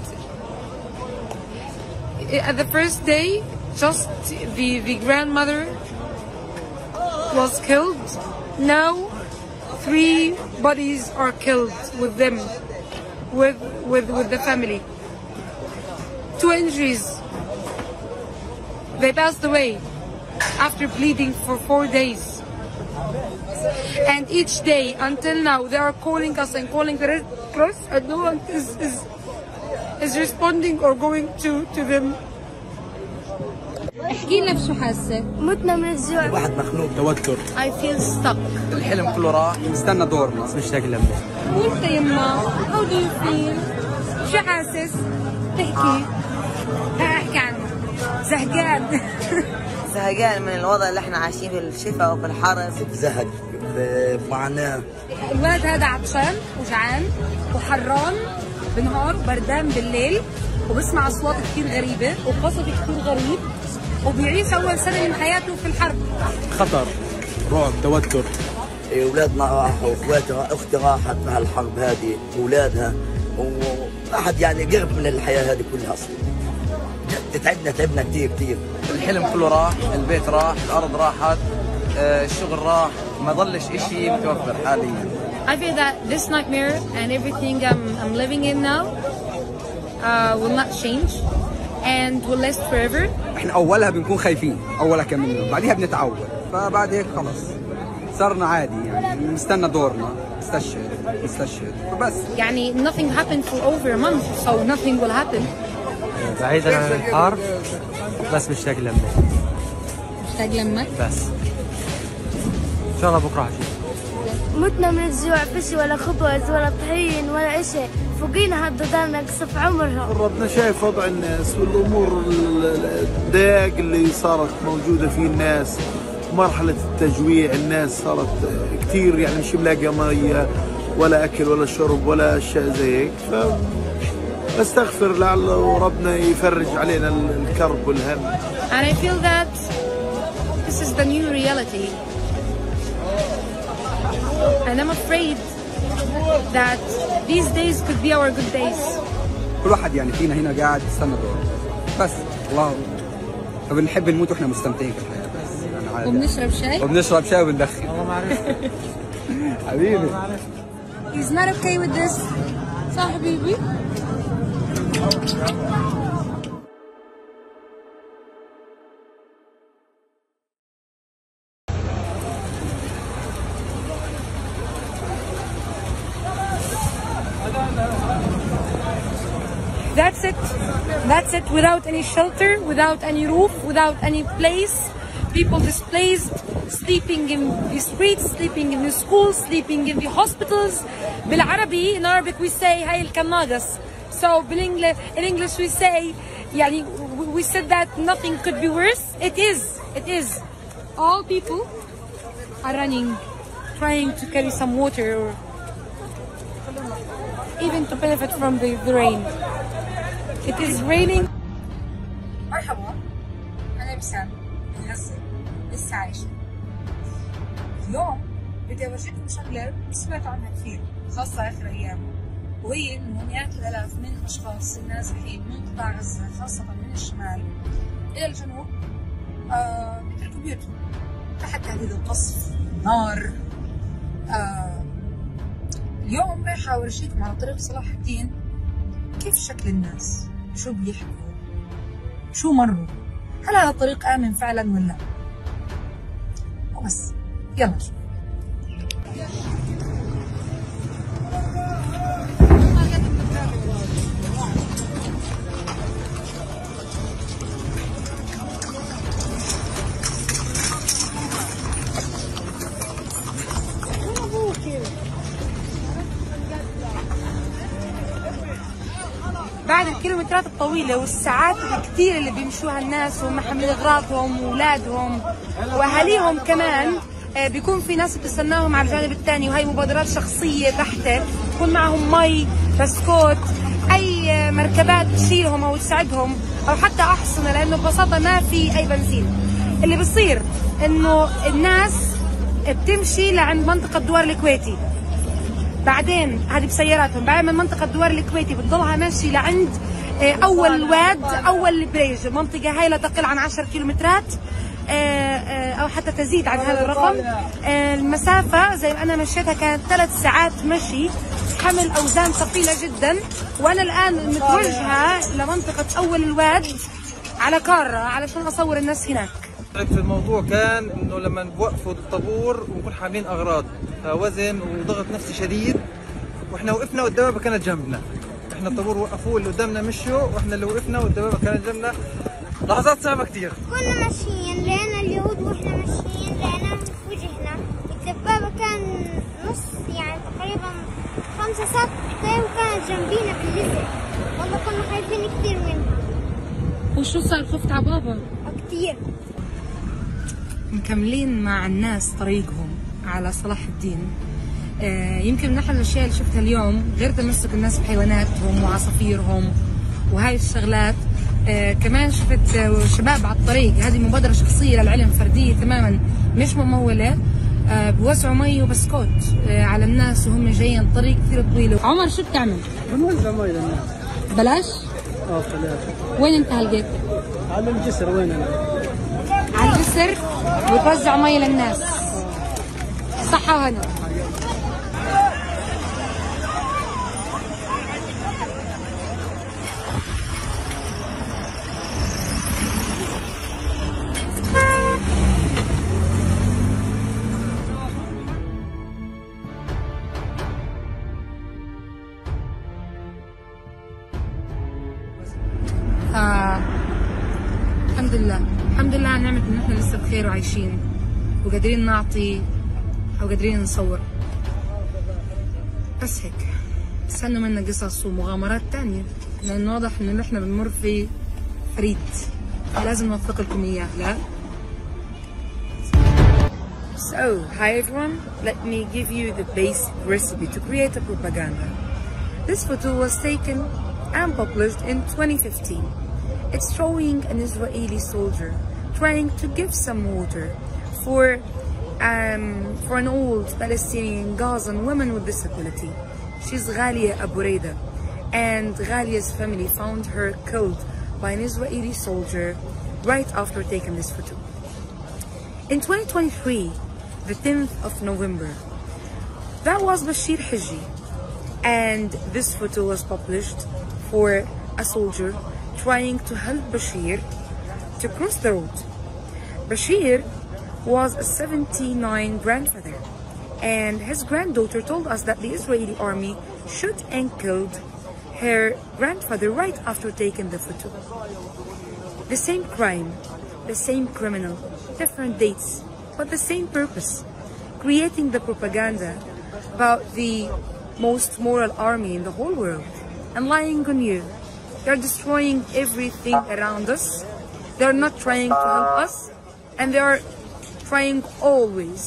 eh, at the first day, just the, the grandmother was killed. Now, three bodies are killed with them, with, with, with the family. Two injuries. They passed away after bleeding for four days. And each day until now, they are calling us and calling the Red Cross, and no one is, is, is responding or going to, to them. احكي لنا بشو حاسه متنا من الجوع واحد مخنوق توتر I feel stuck الحلم كله راح نستنى دورنا بس مشتاق لمه وانت يما how do you feel شو حاسس تحكي احكي عنه زهقان زهقان من الوضع اللي إحنا عايشين في الشفا وفي الحرس. زهق. معاناة. الولد هذا عطشان وجعان وحران بالنهار وبردان بالليل وبسمع أصوات كثير غريبة وقصف كثير غريب وبيعيش أول سنة من حياته في الحرب. خطر رعب توتر. أولادنا راحوا اخواتها أختي راحت في هالحرب هذه أولادها واحد يعني قرب من الحياة هذه كلها أصلا. تعبنا تعبنا كثير كثير الحلم كله راح البيت راح الأرض راحت آه، الشغل راح ما ضلش إشي متوفر حاليا I feel that this nightmare and everything I'm, I'm living in now uh, will not change and will last forever. إحنا أولها بنكون خايفين أولها كم يوم بعديها بنتعود فبعد هيك خلص صرنا عادي يعني نستنى دورنا نستشهد نستشهد فبس يعني nothing happened for over a month so nothing will happen. بعيدا عن الحرب بس مشتاق لمك مشتاق لمك بس. إن شاء الله بكرة حشوف متنا من الجوع فيش ولا خبز ولا طحين ولا إشي. فوقينا هالدودان نقصف عمرها. ربنا شايف وضع الناس والأمور الضيق اللي صارت موجودة فيه الناس. مرحلة التجويع الناس صارت كثير يعني مش ملاقية مية ولا أكل ولا شرب ولا اشياء زي هيك. ف استغفر لعله ربنا يفرج علينا الكرب والهم And I feel that this is the new reality. And I'm afraid that these days could be our good days. كل واحد يعني فينا هنا قاعد يستنى دوره بس الله فبنحب نموت وإحنا مستمتعين في الحياة بس يعني. وبنشرب شاي؟ وبنشرب شاي وبندخن حبيبي He's not okay with this. صح حبيبي؟ That's it. That's it. Without any shelter, without any roof, without any place. People displaced, sleeping in the streets, sleeping in the schools, sleeping in the hospitals. بالعربي, in Arabic we say هاي الكناقص. So بالإنجل- in English we say, يعني we said that nothing could be worse. It is. It is. All people are running, trying to carry some water or even to benefit from the, the rain. It is raining. مرحبا أنا بسام من غزة لسه عايشة اليوم بدي أورجيكم شغلة سمعتوا عنها كثير خاصة آخر أيام وهي إنه مئات الآلاف من الأشخاص النازحين من قطاع غزة خاصة من الشمال. إلى الجنوب آه بيوتهم. تحت تهديد القصف نار. آه اليوم رايحة أورجيكم على طريق صلاح الدين كيف شكل الناس؟ شو بيحكوا؟ شو مروا؟ هل هذا الطريق آمن فعلا ولا لا؟ وبس يلا نشوف بعد الكيلومترات الطويلة والساعات الكثير اللي بيمشوها الناس وهم حاملين أغراضهم وأولادهم وأهاليهم كمان آه، بيكون في ناس بتستناهم على الجانب الثاني. وهي مبادرات شخصية بحتة بيكون معهم مي بسكوت أي آه، مركبات تشيلهم أو تساعدهم أو حتى أحصنة لأنه ببساطة ما في أي بنزين. اللي بيصير إنه الناس بتمشي لعند منطقة دوار الكويتي. بعدين هذه بسياراتهم بعدين من منطقة دوار الكويتي بتضلها ماشي لعند آه، أول واد أول بريج. المنطقة هاي لا تقل عن 10 كيلومترات آه، آه، أو حتى تزيد عن هذا الرقم. المسافة زي ما أنا مشيتها كانت ثلاث ساعات مشي حمل أوزان ثقيلة جدا. وأنا الآن متوجهة لمنطقة أول الواد على كارة علشان أصور الناس هناك. في الموضوع كان إنه لما بوقفوا الطابور ونكون حاملين أغراض وزن وضغط نفسي شديد وإحنا وقفنا والدبابه كانت جنبنا. إحنا الطابور وقفوه اللي قدامنا مشوا وإحنا اللي وقفنا والدبابه كانت جنبنا. لحظات صعبة كثير كنا ماشيين لقينا اليهود وإحنا ماشيين لقيناهم في وجهنا. الدبابة كان نص يعني تقريبا خمسة ستة وكانت جنبينا في اللسة والله كنا خايفين كثير منها. وشو صار؟ خفت على بابا؟ كثير مكملين مع الناس طريقهم على صلاح الدين آه، يمكن من أحد الأشياء اللي شفتها اليوم غير تمسك الناس بحيواناتهم وعصافيرهم وهاي الشغلات آه، كمان شفت آه، شباب على الطريق هذه مبادرة شخصية للعلم فردية تماما مش ممولة آه، بوزعوا مي وبسكوت آه، على الناس وهم جايين طريق كثير طويل عمر شو بتعمل؟ بنوزع مي للناس بلاش؟ آه خلاص وين انت هلقيت؟ على الجسر وين أنا؟ السر وتوزع مية للناس. صحة وهنا. وقادرين نعطي وقادرين نصور بس هيك استنوا منا قصص ومغامرات تانية لأن واضح إن إحنا بنمر فيه فريد لازم نوثق لكم إياه لا So, hi everyone, let me give you the basic recipe to create a propaganda. This photo was taken and published in 2015. It's showing an Israeli soldier trying to give some water for um, for an old Palestinian Gazan woman with disability. She's Ghalia Abu Reda, and Ghalia's family found her killed by an Israeli soldier right after taking this photo. In 2023, the 10th of November, that was Bashir Hiji, and this photo was published for a soldier trying to help Bashir to cross the road. Bashir was a 79 grandfather, and his granddaughter told us that the Israeli army shot and killed her grandfather right after taking the photo. The same crime, the same criminal, different dates, but the same purpose creating the propaganda about the most moral army in the whole world and lying on you. They're destroying everything around us. They're not trying to help us, and they are trying always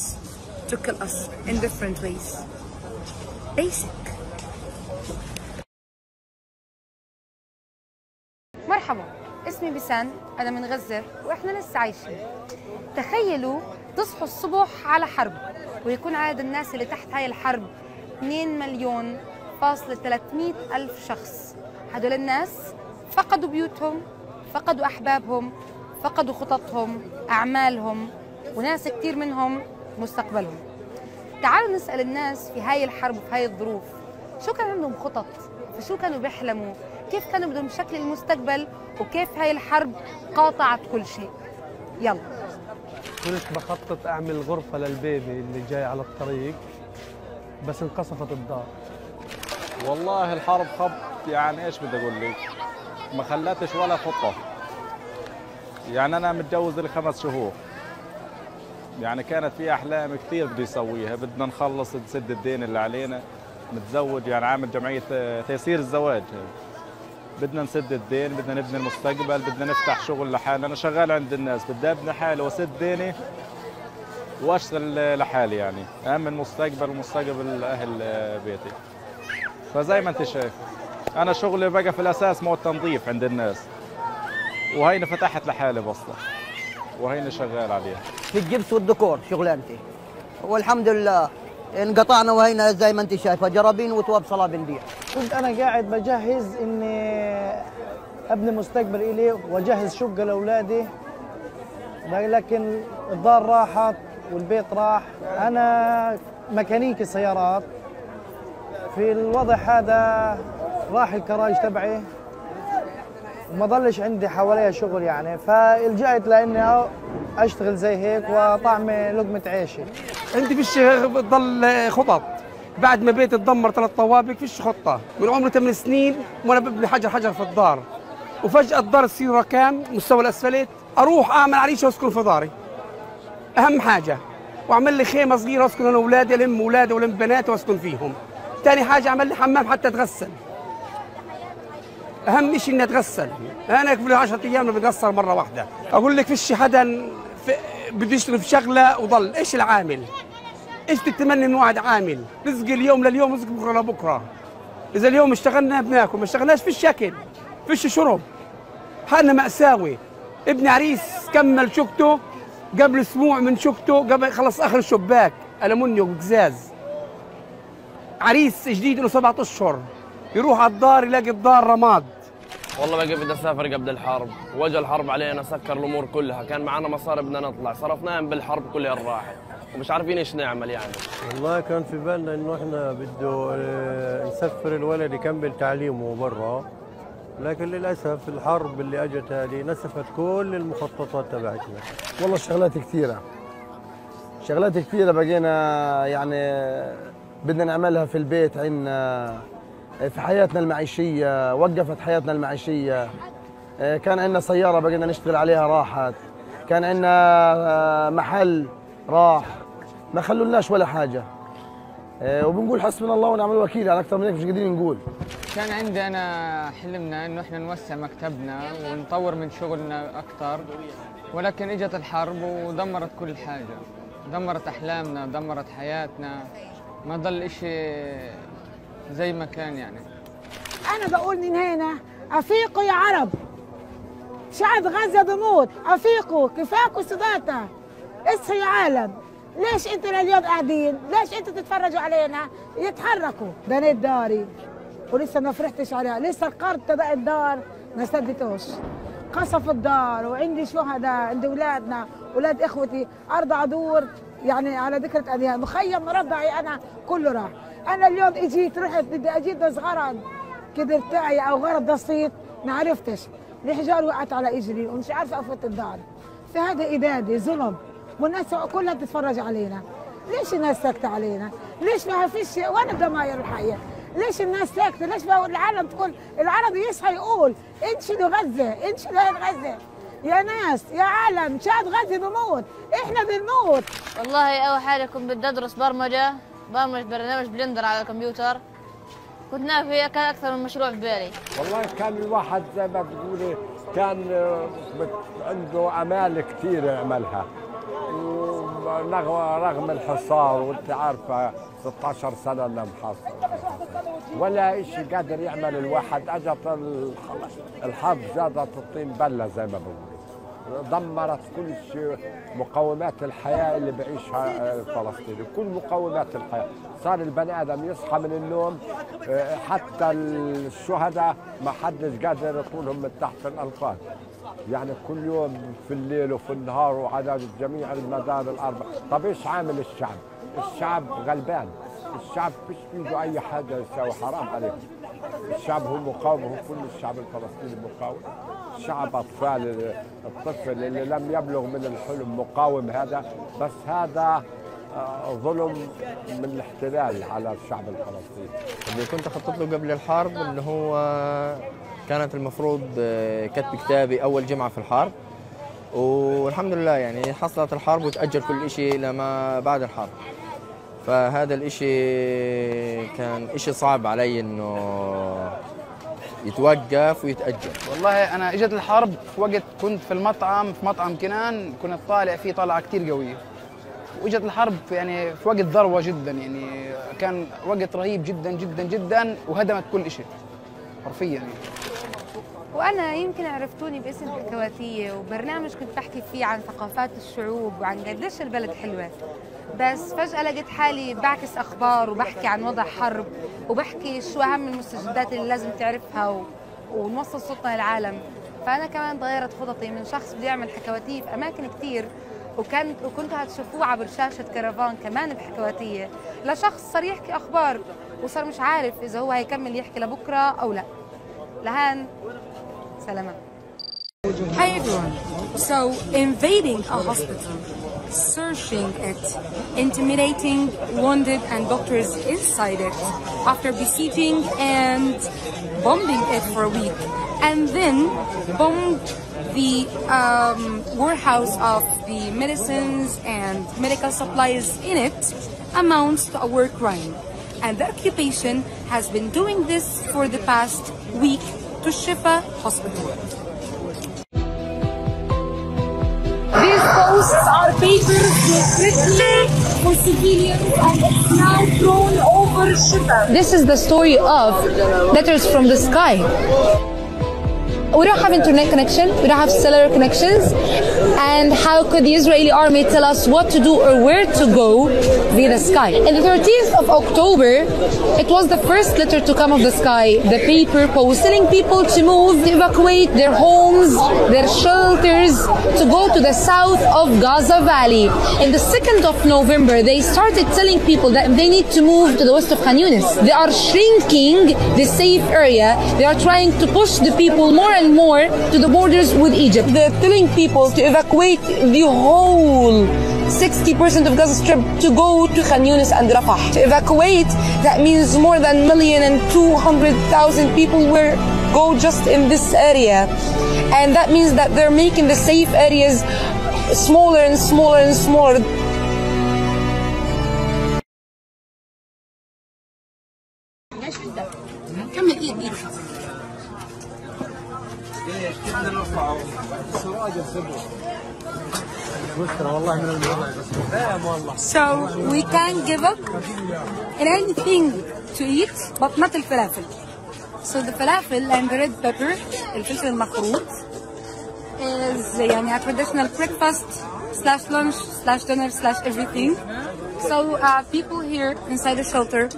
to kill us in different ways. Basic. مرحبا. اسمي بسان. أنا من غزة وإحنا لسه عايشين. تخيلوا تصحوا الصبح على حرب ويكون عدد الناس اللي تحت هاي الحرب 2 مليون فاصلة 300 ألف شخص. هدول الناس فقدوا بيوتهم فقدوا أحبابهم فقدوا خططهم أعمالهم. وناس كتير منهم مستقبلهم. تعالوا نسأل الناس في هاي الحرب وفي هاي الظروف شو كان عندهم خطط؟ فشو كانوا بيحلموا؟ كيف كانوا بدهم شكل المستقبل؟ وكيف هاي الحرب قاطعت كل شيء؟ يلا. كنت بخطط أعمل غرفة للبيبي اللي جاي على الطريق بس انقصفت الدار. والله الحرب خب يعني إيش بدي أقول لك؟ ما خلتش ولا خطة. يعني أنا متجوز لي خمس شهور. يعني كانت في أحلام كثير بدي أسويها. بدنا نخلص نسد الدين اللي علينا متزوج يعني عامل جمعية تيسير الزواج. بدنا نسد الدين بدنا نبني المستقبل بدنا نفتح شغل لحالنا. أنا شغال عند الناس بدي أبني حالي وأسد ديني وأشتغل لحالي يعني. اهم المستقبل ومستقبل أهل بيتي. فزي ما أنت شايف أنا شغلي بقى في الأساس مو التنظيف عند الناس. وهيني فتحت لحالي وهيني شغال عليها. في الجبس والديكور شغلانتي والحمد لله. انقطعنا وهينا زي ما أنت شايفة جرابين وتواب صلاة بنبيع. كنت أنا قاعد بجهز إني أبني مستقبل إلي وأجهز شقة لأولادي لكن الدار راحت والبيت راح. أنا ميكانيكي سيارات في الوضع هذا راح الكراج تبعي. وما ضلش عندي حواليا شغل يعني فالجأت لإني أشتغل زي هيك واطعمي لقمة عيشي. عندي فيش ضل خطط؟ بعد ما بيتي تدمر ثلاث طوابق فيش خطة. من عمري 8 سنين وأنا ببني حجر حجر في الدار. وفجأة الدار تصير ركام مستوى الأسفلت. أروح أعمل عريشه وأسكن في داري. أهم حاجة. وأعمل لي خيمة صغيرة أسكن أنا وأولادي ألم أولادي وألم بناتي وأسكن فيهم. ثاني حاجة أعمل لي حمام حتى أتغسل. أهم شيء إني أتغسل. أنا كل 10 أيام بتغسل مرة واحدة. أقول لك فيش حدا في بده يشتغل في شغلة وضل. إيش العامل؟ إيش تتمنى من واحد عامل؟ رزق اليوم لليوم رزق بكرة لبكرة. إذا اليوم اشتغلنا بناكل ما اشتغلناش فيش شكل فيش شرب. حالنا مأساوي. ابن عريس كمل شقته قبل أسبوع من شفته. قبل خلص آخر الشباك ألمونيوم قزاز. عريس جديد له سبعة أشهر. يروح على الدار يلاقي الدار رماد. والله بقى بدي أسافر قبل الحرب. وجه الحرب علينا سكر الأمور كلها. كان معنا مصاري بدنا نطلع. صرفناهم بالحرب كلها راحت. ومش عارفين إيش نعمل يعني. والله كان في بالنا إنه إحنا بده آه، نسفر الولد يكمل تعليمه برا. لكن للأسف الحرب اللي أجت هذه نسفت كل المخططات تبعتنا. والله شغلات كثيرة. شغلات كثيرة بقينا يعني بدنا نعملها في البيت عنا في حياتنا المعيشية وقفت حياتنا المعيشية. كان عندنا سيارة بقينا نشتغل عليها راحت. كان عندنا محل راح. ما خلولناش ولا حاجة. وبنقول حسبنا الله ونعم الوكيل. يعني أكثر من هيك مش قادرين نقول. كان عندنا حلمنا إنه إحنا نوسع مكتبنا ونطور من شغلنا أكثر. ولكن إجت الحرب ودمرت كل حاجة. دمرت أحلامنا دمرت حياتنا. ما ضل إشي زي ما كان يعني. أنا بقول من هنا أفيقوا يا عرب. شعب غزة بموت. أفيقوا كفاكوا سداتا اصحوا يا عالم. ليش أنتوا لليوم قاعدين؟ ليش أنتوا تتفرجوا علينا؟ يتحركوا. بنيت داري. ولسه ما فرحتش عليها. لسه القرض تبع الدار ما سدتوش قصف الدار. وعندي شهداء عندي أولادنا. أولاد إخوتي. أربع دور يعني على ذكرى ابيها مخيم مربعي أنا كله راح. أنا اليوم إجيت رحت بدي أجيب بس غرض. كده بتاعي أو غرض بسيط ما عرفتش. الحجار وقعت على اجري ومش عارفة أفوت الدار. فهذا إبادة ظلم. والناس كلها بتتفرج علينا. ليش الناس ساكتة علينا؟ ليش ما فيش وين الضماير الحية؟ ليش الناس ساكتة؟ ليش ما العالم تقول العربي يصحى يقول انشدوا غزة انشدوا غزه يا ناس يا عالم شعب غزه بموت إحنا بنموت. والله اول حاجة كنت بدي ادرس برمجة برمج برنامج بلندر على الكمبيوتر. كنت ناوي فيها كان أكثر من مشروع في بالي. والله كان الواحد زي ما بتقولي كان آه، عنده امال كثير يعملها. رغم الحصار وأنت عارفة 16 سنة لم حصر ولا شيء قادر يعمل الواحد. أجت ال- الحرب زادت الطين بلة زي ما بقول. دمرت كل شيء مقومات الحياة اللي بعيشها الفلسطيني. كل مقومات الحياة. صار البني آدم يصحى من النوم آه، حتى الشهداء ما حدش قادر يطولهم من تحت الانقاض يعني كل يوم في الليل وفي النهار وعلى جميع المدار الأربع. طب إيش عامل الشعب؟ الشعب غلبان. الشعب فيش فيه أي حاجة يساوي حرام عليكم الشعب هو مقاوم هو كل الشعب الفلسطيني مقاوم. شعب أطفال الطفل اللي لم يبلغ من الحلم مقاوم هذا بس هذا آه، ظلم من الاحتلال على الشعب الفلسطيني. اللي كنت أخطط له قبل الحرب اللي هو كانت المفروض آه، كتب كتابي أول جمعة في الحرب. والحمد لله يعني حصلت الحرب وتأجل كل شيء لما بعد الحرب. فهذا الإشي كان إشي صعب علي إنه يتوقف ويتأجل. والله أنا إجت الحرب في وقت كنت في المطعم في مطعم كنان كنت طالع فيه طلعة كتير قوية. وإجت الحرب في- يعني في وقت ذروة جدا يعني كان وقت رهيب جدا جدا جدا وهدمت كل شيء حرفيا يعني. وأنا يمكن عرفتوني باسم حكواتيه وبرنامج كنت بحكي فيه عن ثقافات الشعوب وعن قديش البلد حلوة. بس فجأة لقيت حالي بعكس أخبار وبحكي عن وضع حرب وبحكي شو أهم المستجدات اللي لازم تعرفها و... ونوصل صوتنا للعالم. فأنا كمان تغيرت خططي من شخص بده يعمل حكواتيه في أماكن كثير وكان وكنتوا هتشوفوه عبر شاشة كرفان كمان بحكواتية لشخص صار يحكي أخبار وصار مش عارف إذا هو هيكمل يحكي لبكرة أو لأ. لهان سلامات Hi everyone. So, invading a hospital, searching it, intimidating wounded and doctors inside it, after besieging and bombing it for a week, and then bombed the um, warehouse of the medicines and medical supplies in it amounts to a war crime. And the occupation has been doing this for the past week to Shifa Hospital. Posts are papers strictly for civilians and now thrown over. This is the story of Letters from the Sky. We don't have internet connection, we don't have cellular connections, and how could the Israeli army tell us what to do or where to go via the sky? And the 13th of October, it was the first letter to come of the sky, the paper post telling people to move, evacuate their homes, their shelters, to go to the south of Gaza Valley. In the 2nd of November, they started telling people that they need to move to the west of Khan Yunis. They are shrinking the safe area. They are trying to push the people more and more to the borders with Egypt. They're telling people to evacuate the whole 60% of Gaza Strip to go to Khan Yunis and Rafah. To evacuate, that means more than million and 200,000 people will go just in this area. And that means that they're making the safe areas smaller and smaller and smaller. So we can give up in anything to eat but not الفلافل. So the falafel and the red pepper الفلفل المخروط is يعني a traditional breakfast slash lunch slash dinner slash everything. So uh, people here inside the shelter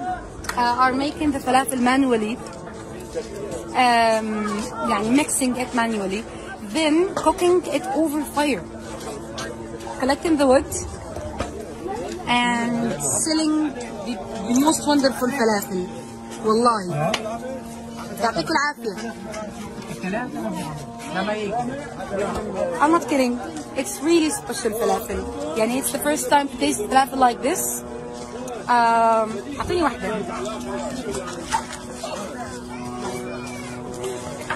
uh, are making the falafel manually um, يعني mixing it manually then cooking it over fire collecting the wood and selling the, the most wonderful falafel والله يعطيكم العافية I'm not kidding it's really special falafel يعني it's the first time to taste falafel like this um, أعطيني واحدة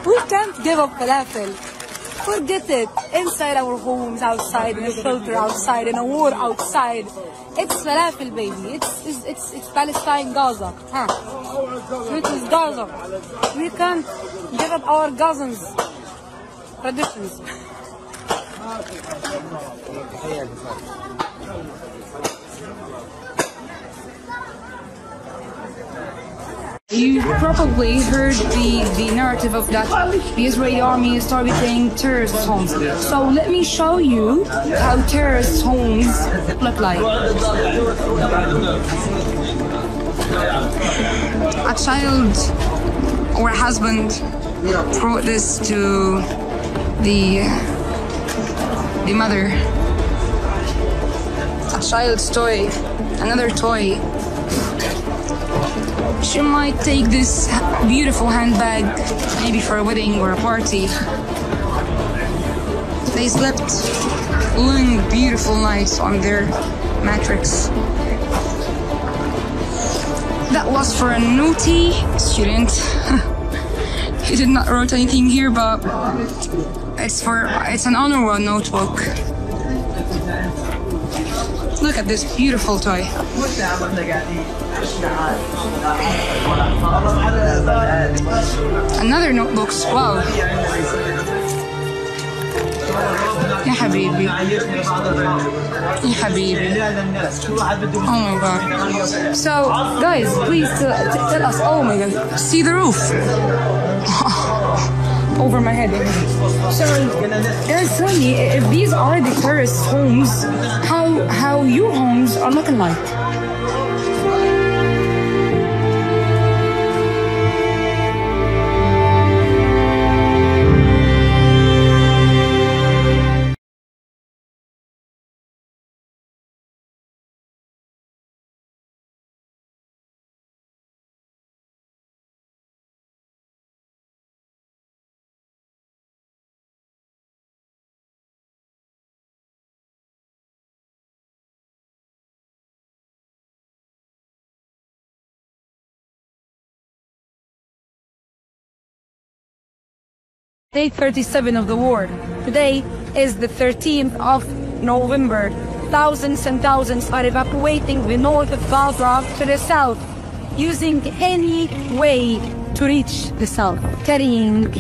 We can't give up falafel. Forget it. Inside our homes, outside, in a shelter outside, in a war outside. It's falafel, baby. It's it's it's, it's Palestine, Gaza. Huh. It is Gaza. We can't give up our Gazans traditions. You probably heard the, the narrative of that the Israeli army is targeting terrorist homes. So let me show you how terrorist homes look like. A child or a husband brought this to the the mother. A child's toy, another toy she might take this beautiful handbag maybe for a wedding or a party. They slept long, beautiful nights on their mattress. That was for a naughty student. he did not write anything here, but it's for it's an honor notebook. Look at this beautiful toy. Another notebooks. Wow. يا حبيبي يا حبيبي Oh my god So guys please t- t- tell us Oh my god See the roof Over my head So guys tell me if these are the terrorist homes How how your homes are looking like Day 37 of the war. Today is the 13th of November. Thousands and thousands are evacuating the north of Gaza to the south, using any way to reach the south, carrying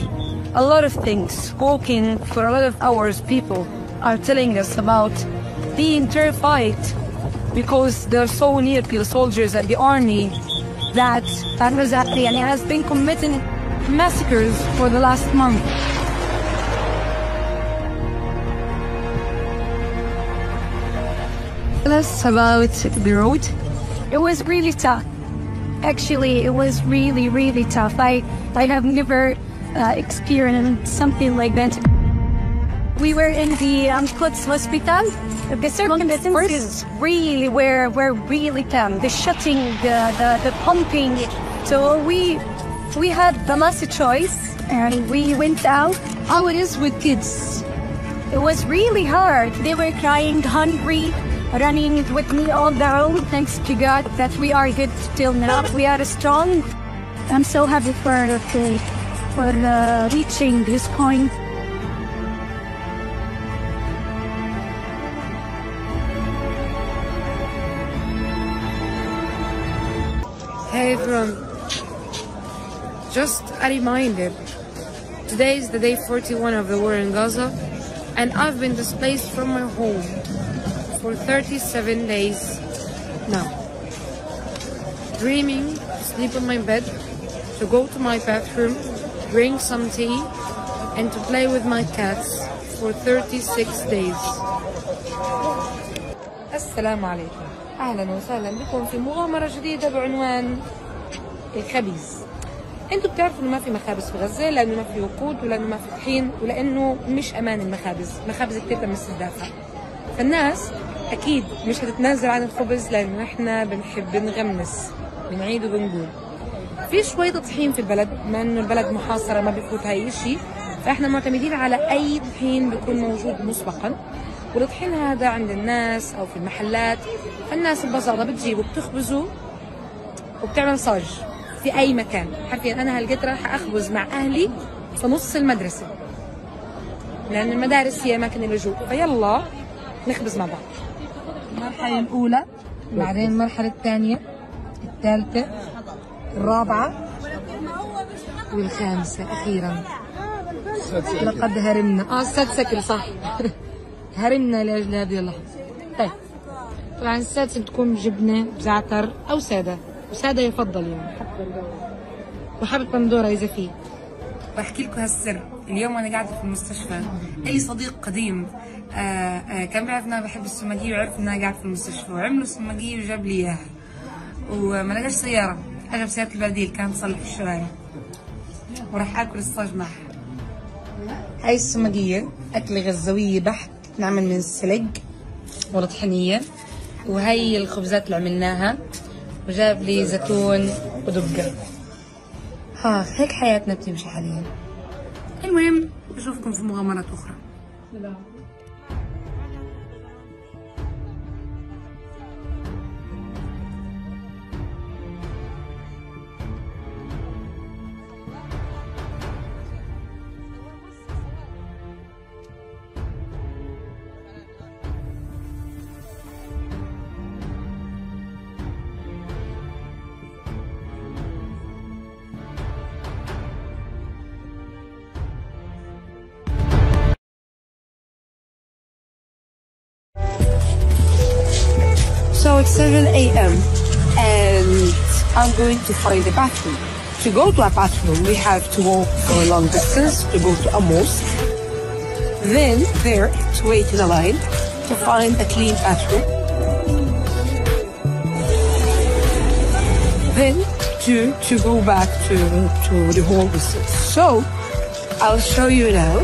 a lot of things, walking for a lot of hours. People are telling us about being terrified because they're so near to the soldiers and the army that that has been committing massacres for the last month. Tell us about the road. It was really tough. Actually, it was really, really tough. I, I have never uh, experienced something like that. We were in the um, Quds hospital. The circumstances really were, were really tough. The shutting, the, the, the pumping. So we we had the last choice and we went out. How it is with kids. It was really hard. They were crying, hungry, running with me all the road. Thanks to God that we are good still now. We are strong. I'm so happy for for, for uh, reaching this point. Hey everyone, just a reminder today is the day 41 of the war in Gaza, and I've been displaced from my home for 37 days now. Dreaming to sleep on my bed, to go to my bathroom, drink some tea, and to play with my cats for 36 days. السلام عليكم اهلا وسهلا بكم في مغامره جديده بعنوان الخبيز أنتوا بتعرفوا إنه ما في مخابز في غزة لأنه ما في وقود ولأنه ما في طحين ولأنه مش أمان المخابز. مخابز كتير تمس الدافع فالناس أكيد مش هتتنازل عن الخبز لأنه إحنا بنحب نغمس بنعيد وبنقول. في شوية طحين في البلد بما إنه البلد محاصرة ما بيفوتها اي شيء فإحنا معتمدين على أي طحين بيكون موجود مسبقا. والطحين هذا عند الناس أو في المحلات فالناس ببساطة بتجيبه بتخبزه وبتعمل صاج. في أي مكان. حرفيا أنا هالقد راح أخبز مع أهلي في نص المدرسة. لأن المدارس هي أماكن اللجوء. فيلا نخبز مع بعض. المرحلة الأولى بعدين المرحلة الثانية الثالثة الرابعة والخامسة أخيرا. لقد هرمنا. آه السادسة كل صح. هرمنا لأجل هذه اللحظة. طيب. طبعا السادسة بتكون جبنة بزعتر أو سادة. وسادة يفضل يعني. وحبة بندورة إذا فيه بحكي لكم هالسر. اليوم وأنا قاعدة في المستشفى. لي صديق قديم آه آه كان بيعرف إن أنا بحب السماقية وعرف إن أنا قاعد في المستشفى. وعملوا سماقيه وجاب لي إياها. وما لقاش سيارة. اجى بسياره البديل كان تصلح الشوارع وراح آكل الصاج معها هاي السماقية أكلة غزاويه بحت نعمل من السلق والطحينيه وهي الخبزات اللي عملناها. وجاب لي زيتون ودقه ها هيك حياتنا بتمشي حاليا. المهم بشوفكم في مغامرات أخرى. 7 a.m. and I'm going to find a bathroom. To go to a bathroom, we have to walk for a long distance to go to a mosque. Then there to wait in a line to find a clean bathroom. Then to to go back to to the whole distance. So I'll show you now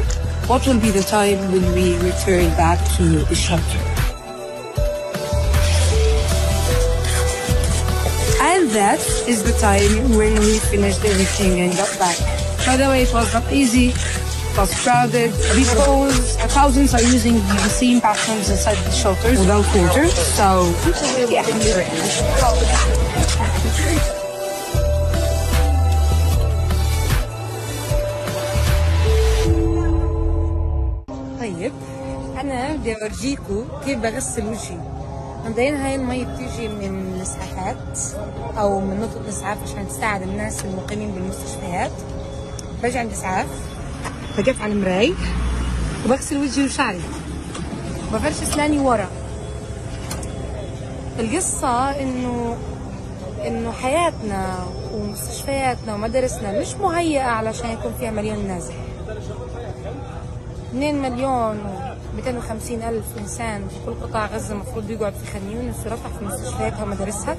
what will be the time when we return back to the shelter. that is the time when we finished everything and got back. By the way, it was not easy. It was crowded because thousands are using the same bathrooms inside the shelters without water. So, yeah. طيب انا بدي اورجيكم كيف بغسل وجهي مبدئيا هاي المي بتيجي من الاسعافات أو من نقطة الاسعاف عشان تساعد الناس المقيمين بالمستشفيات. باجي عند إسعاف بقف على المراي وبغسل وجهي وشعري. بفرش اسناني ورا. القصة إنه إنه حياتنا ومستشفياتنا ومدارسنا مش مهيئة علشان يكون فيها مليون نازح. 2 مليون 250 ألف إنسان في كل قطاع غزة المفروض بيقعد في خان يونس ورفح في مستشفياتها ومدارسها.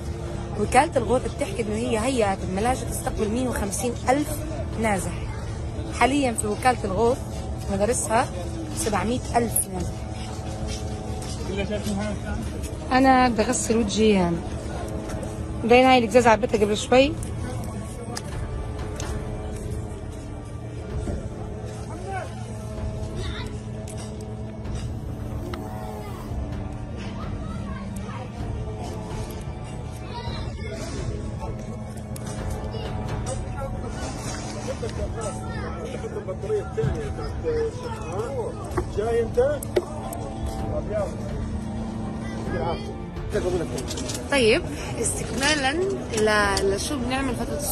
وكالة الغوث بتحكي إنه هي هيئة الملاجئ تستقبل 150 ألف نازح. حاليا في وكالة الغوث مدارسها 700 ألف نازح. أنا بغسل وجهي باين هاي القزازة عبيتها قبل شوي.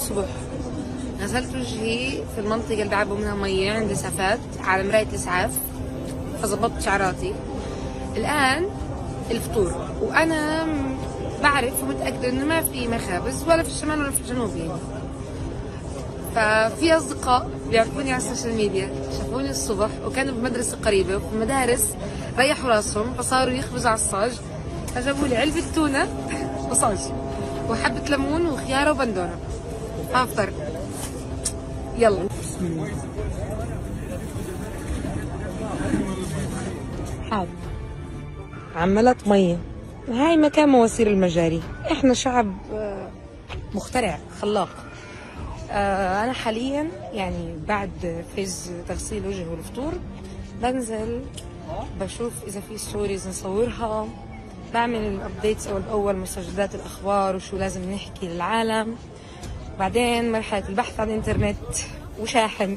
الصبح. غسلت وجهي في المنطقة اللي بعبوا منها مية عند سافات على مراية الإسعاف فظبطت شعراتي. الآن الفطور. وأنا بعرف ومتأكدة إنه ما في مخابز ولا في الشمال ولا في الجنوب يعني. ففي أصدقاء بيعرفوني على السوشيال ميديا شافوني الصبح وكانوا بمدرسة قريبة وفي المدارس ريحوا راسهم فصاروا يخبزوا على الصاج. فجابوا لي علبة تونة وصاج وحبة ليمون وخيارة وبندورة. أفطر. يلا. حاضر. عملت مية. هاي مكان مواسير المجاري. إحنا شعب آه، مخترع خلاق. آه، أنا حاليا يعني بعد فيز تغسيل الوجه والفطور بنزل بشوف إذا في ستوريز نصورها. بعمل الابديتس اول باول مستجدات الأخبار وشو لازم نحكي للعالم. بعدين مرحلة البحث عن الإنترنت وشاحن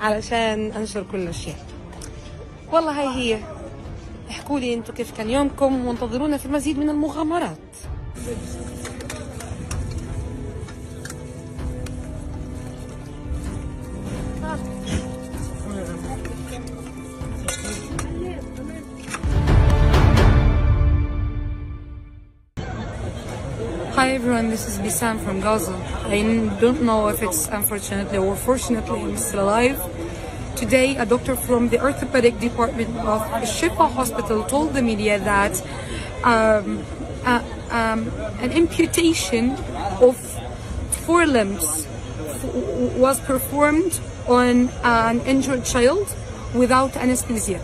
علشان أنشر كل الأشياء. والله هاي هي. احكوا لي أنتم كيف كان يومكم وانتظرونا في المزيد من المغامرات. Everyone, this is Bisan from Gaza. I don't know if it's unfortunately or fortunately I'm still alive. Today, a doctor from the orthopedic department of Shifa Hospital told the media that um, uh, um, an amputation of four limbs was performed on an injured child without anesthesia.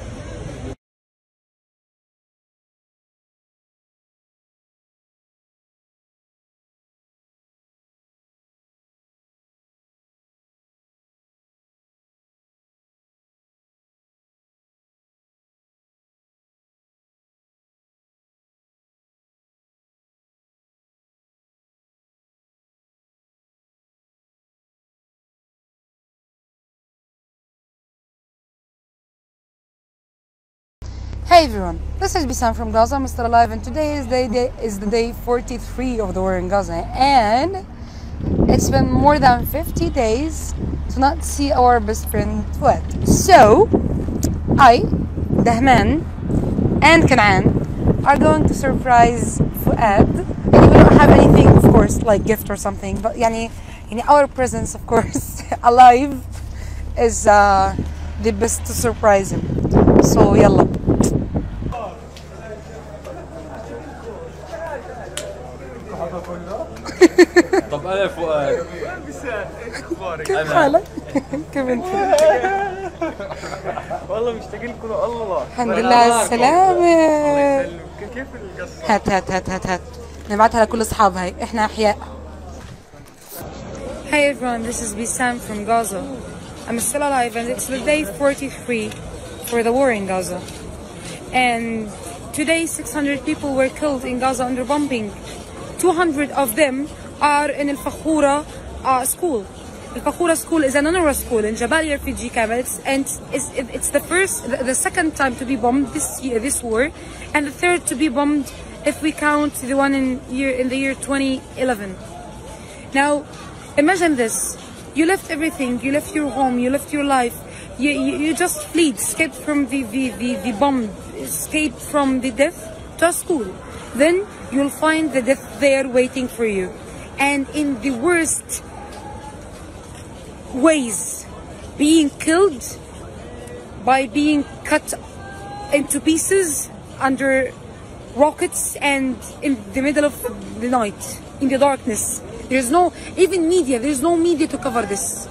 Hey everyone, this is Bisan from Gaza. I'm alive, and today is the day is the day 43 of the war in Gaza, and it's been more than 50 days to not see our best friend Fuad. So, I, Dahman, and Kanaan are going to surprise Fuad. And we don't have anything, of course, like gift or something, but yani, yani our presence, of course, alive, is uh, the best to surprise him. So, yalla. طب كيف حالك؟ كيف انت؟ والله لكم الله الحمد لله على السلامة كيف القصة؟ هات هات هات هات هات نبعتها لكل احنا احياء everyone, this is Bisan from Gaza. I'm still alive and it's the day 43 for the war in Gaza. And today 600 people were killed in Gaza under bombing. 200 of them are in Al Fakhura uh, school. Al Fakhura school is an UNRWA school in Jabalia refugee camp. It's, and it's, it's the first, the, the second time to be bombed this year, this war, and the third to be bombed if we count the one in year in the year 2011. Now, imagine this: you left everything, you left your home, you left your life, you you, you just fled, escaped from the the, the the bomb, escaped from the death to a school. Then you'll find the death there waiting for you, and in the worst ways, being killed by being cut into pieces under rockets and in the middle of the night, in the darkness. There's no, even media, there's no media to cover this.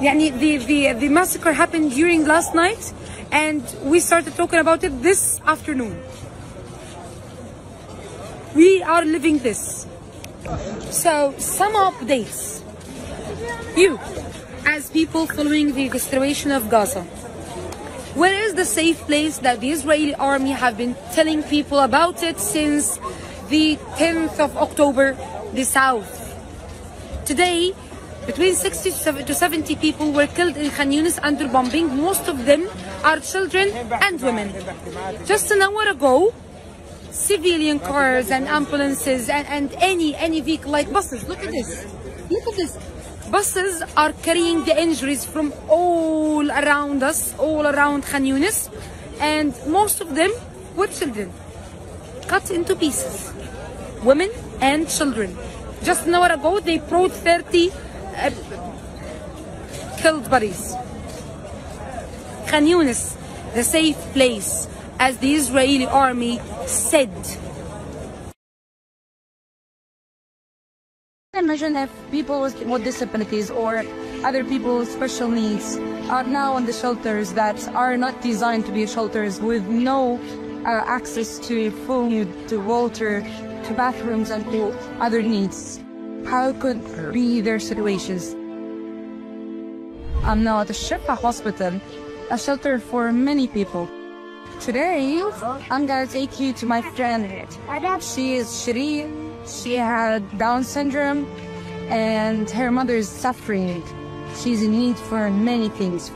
يعني the, the, the massacre happened during last night and we started talking about it this afternoon. We are living this. So some updates. You, as people following the, situation of Gaza, where is the safe place that the Israeli army have been telling people about it since the 10th of October, the south? Today, between 60 to 70 people were killed in Khan Yunis under bombing. Most of them are children and women. Just an hour ago, civilian cars and ambulances and, and any any vehicle like buses. Look at this. Look at this. Buses are carrying the injuries from all around us, all around Khan Yunis, and most of them were children, cut into pieces, women and children. Just an hour ago, they brought 30 uh, killed bodies. Khan Yunis, the safe place, as the Israeli army said. Imagine if people with, disabilities or other people with special needs are now in the shelters that are not designed to be shelters with no uh, access to food, to water, to bathrooms and to other needs. How could be their situations? I'm now at the Shifa Hospital, a shelter for many people. Today, I'm gonna take you to my friend. She is Shireen. She had Down syndrome, and her mother is suffering. She's in need for many things.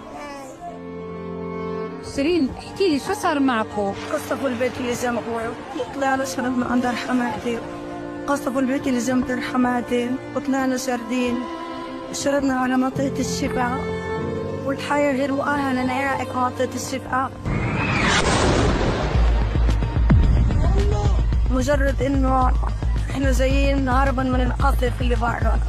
سيرين احكي لي شو صار معكم؟ قصفوا البيت اللي جنبه طلعنا شربنا عند حماتي قصفوا البيت اللي جنب حماتي وطلعنا شاردين شربنا على منطقة الشفاء والحياة غير مؤهلة لنعيق منطقة الشفاء مجرد إنه إحنا جايين هربا من القصف اللي برا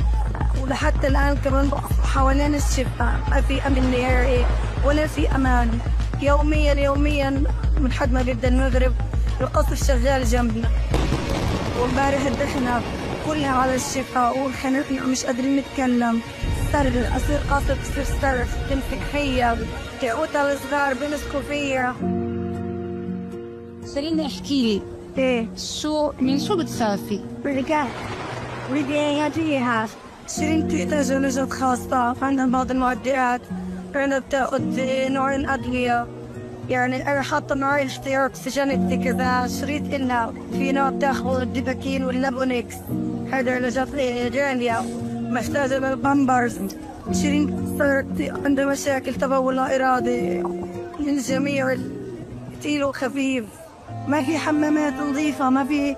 ولحتى الآن كمان حوالين الشفاء. ما في أمن نهائي ولا في أمان. يوميا يوميا من حد ما بيبدأ المغرب القصف شغال جنبنا. وامبارح دخلنا كلها على الشفاء وخنقنا مش قادرين نتكلم. صرخ اصير قصف تصير صرخ تمسك فيا تعوتها الصغار بيمسكوا فيا سيرين احكي إيه. شو من شو بتخافي؟ رجعت رجعتيها شيرين تحتاج لجنة خاصة. عندنا بعض المعدات أنا بتاخد نوعين أدوية. يعني أنا حاطة معي اختيار سجنتي كذا. شريط إنها في نوع بتاخد الديباكين واللابونكس هذا علاجات جانية. محتاجة للبامبرز. شيرين صارت عندها مشاكل تبول لا إرادي من جميع تقيل وخفيف ما في حمامات نظيفة ما في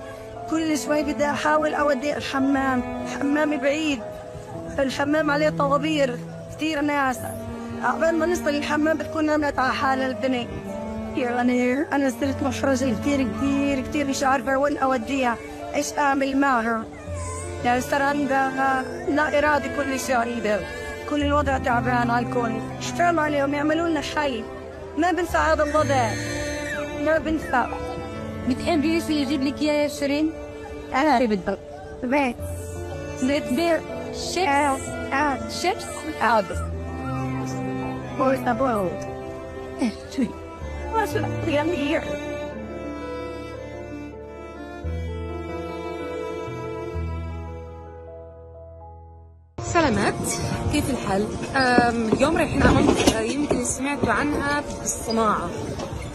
كل شوي بدي أحاول أودي الحمام. حمامي بعيد الحمام عليه طوابير كثير ناس. عقبال ما نوصل الحمام بتكون نامت على حالها البنت يعني أنا صرت محرجة كثير كثير كثير مش عارفة وين أوديها. إيش أعمل معها؟ يعني صار عندها لا إرادة كل شيء كل الوضع تعبان على الكل. اشتغل عليهم؟ يعملوا لنا حل ما بنفع هذا الوضع. ما بنفع بتحبي اللي يجيب لك إياه يا شيرين؟ في بالضبط بيت بيت بير شيبس؟ أه شيبس؟ أه. بورتابول إيه، ما شاء الله سلامات كيف الحال؟ اليوم رايحين أمام يمكن سمعتوا عنها في الصناعة.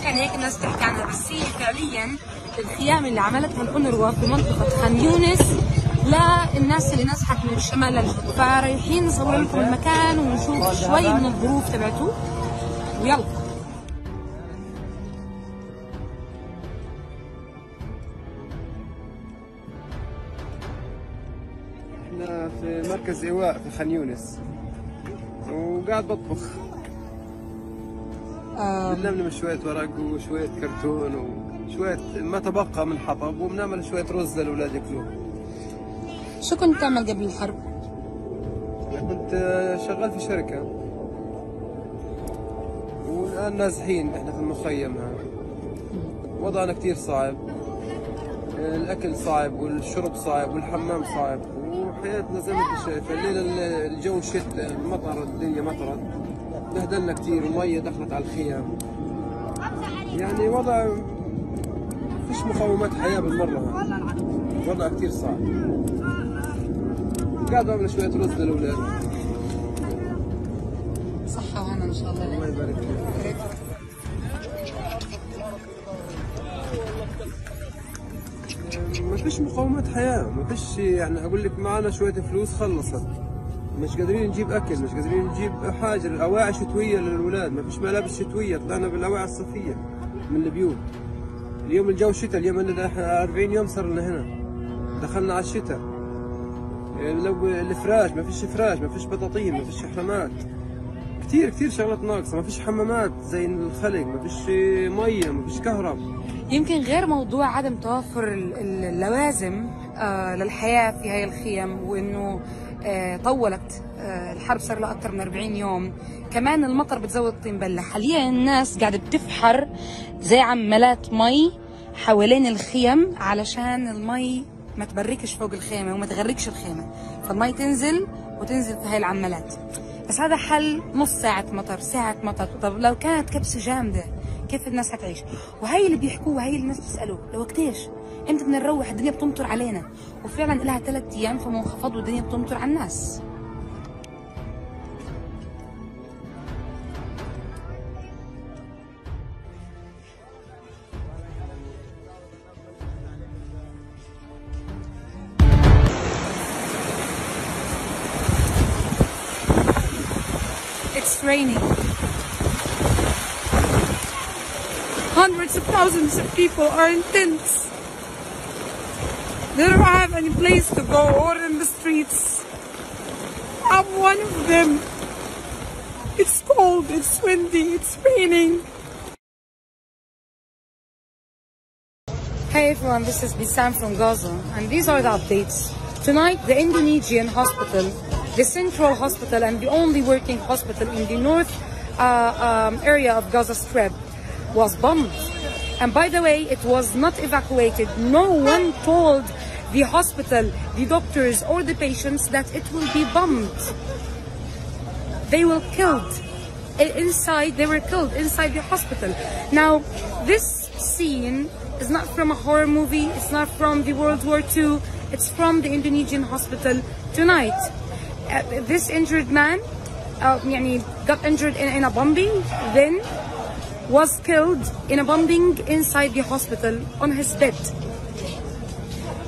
يعني هيك الناس تحكي عنها. بس هي فعليا الخيام اللي عملتها الأونروا في منطقة خان يونس للناس اللي نزحت من الشمال للجنوب فرايحين نصور لكم المكان ونشوف شوي من الظروف تبعته. ويلا. في مركز إيواء في خان يونس. وقاعد بطبخ. بنلملم شوية ورق وشوية كرتون وشوية ما تبقى من حطب وبنعمل شوية رز للأولاد يأكلوه. شو كنت تعمل قبل الحرب؟ كنت شغال في شركة. والآن نازحين إحنا في المخيم. ها وضعنا كتير صعب. الأكل صعب والشرب صعب والحمام صعب وحياتنا زي ما أنت شايف الليلة ال- الجو شتاء مطر الدنيا مطرت. بهدلنا كتير ومية دخلت على الخيام. يعني وضع فيش مقومات حياة بالمرة. وضع كتير صعب. قاعد بعمل شوية رز للأولاد. صحة وهنا إن شاء الله. الله يبارك فيك. ما فيش مقومات حياة. ما فيش يعني أقول لك معنا شوية فلوس خلصت. مش قادرين نجيب أكل مش قادرين نجيب حاجة أواعي شتوية للأولاد ما فيش ملابس شتوية طلعنا بالأواعي الصيفية من البيوت. اليوم الجو شتاء اليوم عندنا إحنا 40 يوم صار لنا هنا. دخلنا على الشتاء. لو الفراش ما فيش فراش ما فيش بطاطين ما فيش حمامات. كثير كثير شغلات ناقصة ما فيش حمامات زي الخلق ما فيش مية ما فيش كهرب. يمكن غير موضوع عدم توفر ال- ال- اللوازم آه، للحياة في هاي الخيم وإنه آه، طولت آه، الحرب صار لها أكثر من 40 يوم. كمان المطر بتزود الطين بلة. حاليا الناس قاعدة بتفحر زي عمالات مي حوالين الخيم علشان المي ما تبركش فوق الخيمة وما تغرقش الخيمة. فالمي تنزل وتنزل في هاي العمالات. بس هذا حل نص ساعة مطر ساعة مطر. طب لو كانت كبسة جامدة كيف الناس حتعيش؟ وهي اللي بيحكوه وهي اللي الناس بتسأله لو وقتيش إمتى بدنا نروح الدنيا بتمطر علينا وفعلا لها ثلاث أيام في منخفض والدنيا بتمطر على الناس It's raining. Hundreds of thousands of people are in tents. They don't have any place to go or in the streets. I'm one of them. It's cold, it's windy, it's raining. Hey everyone, this is Bisan from Gaza, and these are the updates. Tonight, the Indonesian hospital, the central hospital and the only working hospital in the north uh, um, area of Gaza Strip, was bombed. And by the way, it was not evacuated. No one told the hospital, the doctors, or the patients that it will be bombed. They were killed inside, they were killed inside the hospital. Now, this scene is not from a horror movie, it's not from the World War II, it's from the Indonesian hospital tonight. Uh, this injured man uh, got injured in, in a bombing, then was killed in a bombing inside the hospital on his bed.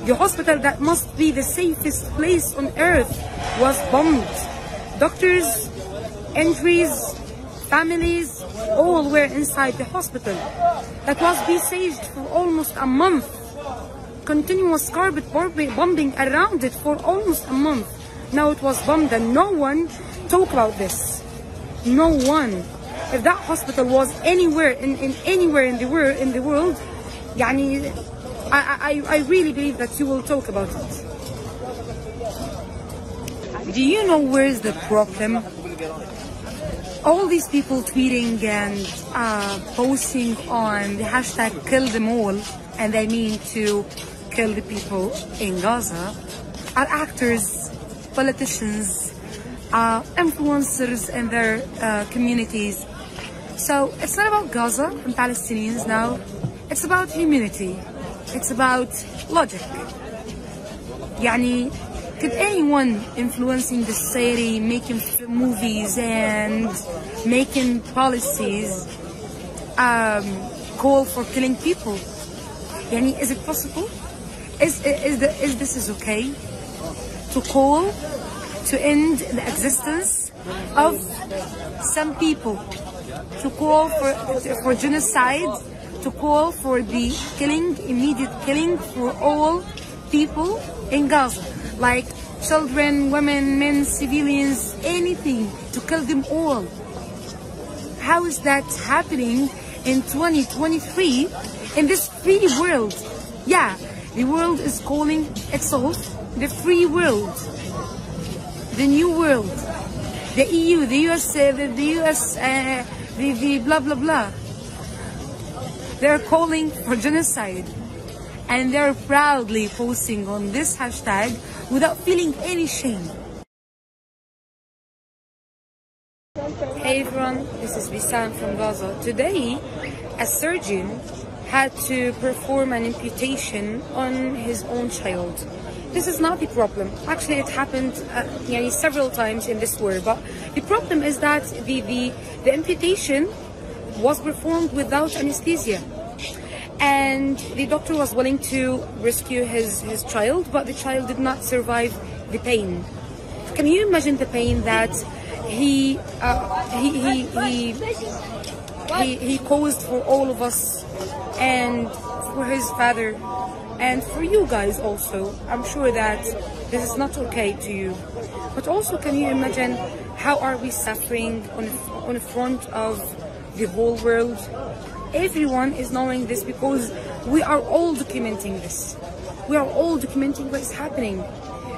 The hospital that must be the safest place on earth was bombed. Doctors, injuries, families, all were inside the hospital. That was besieged for almost a month. Continuous carpet bomb- bombing around it for almost a month. Now it was bombed and no one talk about this. No one. If that hospital was anywhere in, in anywhere in the world in the world, يعني, I, I, I really believe that you will talk about it. Do you know where's the problem? All these people tweeting and uh, posting on the hashtag kill them all, and they mean to kill the people in Gaza, are actors, politicians, uh, influencers in their uh, communities. So it's not about Gaza and Palestinians now. It's about humanity. It's about logic. يعني could anyone influencing the society, making f- movies and making policies um, call for killing people? يعني is it possible? Is, is, the, is this is okay? To call to end the existence of some people, to call for, for genocide, to call for the killing, immediate killing for all people in Gaza, like children, women, men, civilians, anything, to kill them all. How is that happening in 2023 in this free world? Yeah, the world is calling itself the free world, the new world, the EU, the US, uh, the, the US, uh, the, the blah blah blah. They're calling for genocide. And they're proudly posting on this hashtag without feeling any shame. Hey everyone, this is Bisan from Gaza. Today, a surgeon had to perform an amputation on his own child. This is not the problem. Actually, it happened uh, several times in this war. But the problem is that the, the, the amputation was performed without anesthesia. And the doctor was willing to rescue his, his child, but the child did not survive the pain. Can you imagine the pain that he uh, he, he, he, he he caused for all of us and for his father and for you guys also. I'm sure that this is not okay to you. But also, can you imagine how are we suffering on on the front of the whole world? Everyone is knowing this because we are all documenting this. We are all documenting what is happening.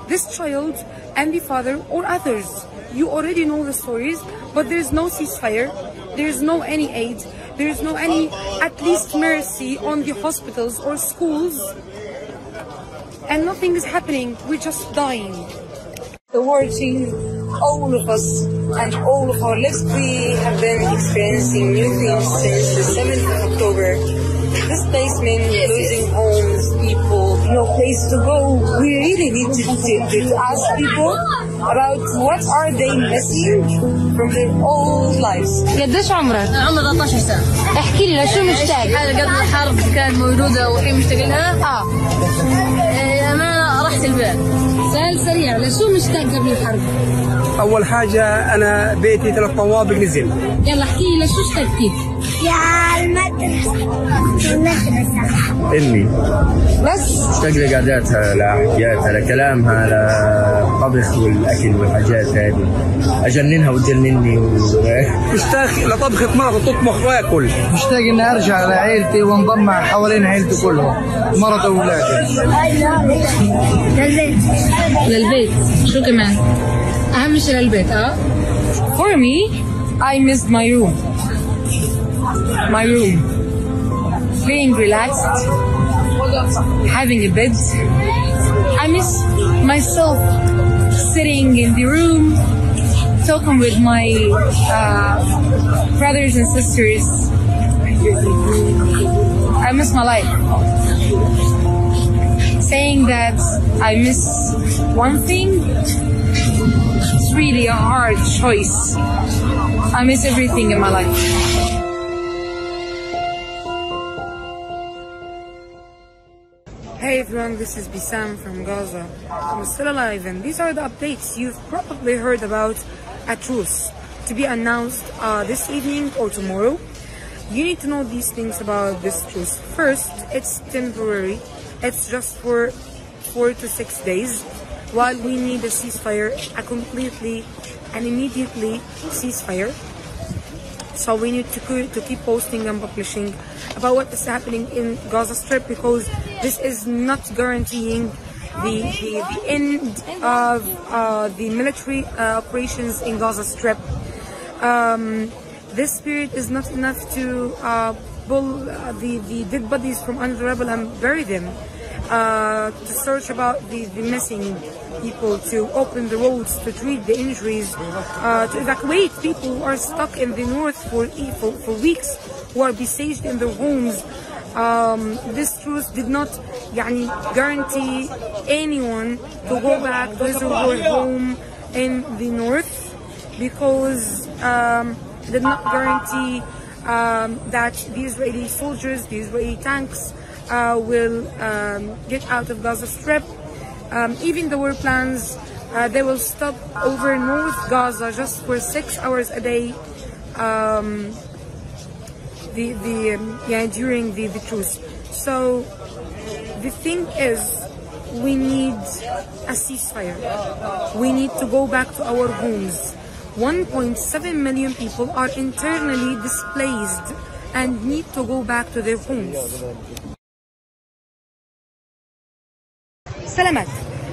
This child and the father or others, you already know the stories, but there is no ceasefire, there is no any aid, there is no any at least mercy on the hospitals or schools, and nothing is happening. We're just dying. The war team, all of us and all of our lives, we have been experiencing new things since the 7th of October. Displacement, losing homes, people, no place to go. We really need to, to, to ask people about what are they missing from their old lives. قديش عمرك؟ عمري 13 سنة احكي لي لشو مشتاق؟ هذا قبل الحرب كانت موجودة والحين مشتاق لها؟ آه سؤال سريع لشو مشتاق قبل الحرب؟ أول حاجة أنا بيتي ثلاث طوابق نزل يلا احكي لي لشو اشتقت فيك؟ يا المدرسة. المدرسة امي بس مشتاق لقعداتها لحكياتها لكلامها للطبخ والأكل والحاجات هذه. أجننها وتجنني و... مشتاق لطبخه مرة تطبخ واكل مشتاق إني أرجع لعائلتي وانضم حوالين عائلتي كلهم مرض واولادي للبيت. للبيت شو كمان؟ أهم شيء للبيت آه؟ For me, I missed my room. My room. Being relaxed, having a bed. I miss myself sitting in the room, talking with my uh, brothers and sisters. I miss my life. Saying that I miss one thing, it's really a hard choice. I miss everything in my life. Everyone, this is Bisan from Gaza. I'm still alive and these are the updates you've probably heard about a truce to be announced uh, this evening or tomorrow. You need to know these things about this truce. First, it's temporary. It's just for four to six days while we need a ceasefire, a completely and immediately ceasefire. So we need to, to keep posting and publishing about what is happening in Gaza Strip because this is not guaranteeing the, the, the end of uh, the military uh, operations in Gaza Strip. Um, this spirit is not enough to uh, pull uh, the, the dead bodies from under the rubble and bury them. Uh, to search about the, the missing people, to open the roads, to treat the injuries, uh, to evacuate people who are stuck in the north for, for, for weeks, who are besieged in their homes Um, this truce did not يعني, guarantee anyone to go back to his or her home in the north because um, it did not guarantee um, that the Israeli soldiers, the Israeli tanks, uh, will um, get out of Gaza Strip. Um, even there were plans, uh, they will stop over North Gaza just for six hours a day. Um, the the um, yeah during the the truce. So the thing is, we need a ceasefire. We need to go back to our homes. 1.7 million people are internally displaced and need to go back to their homes. سلامات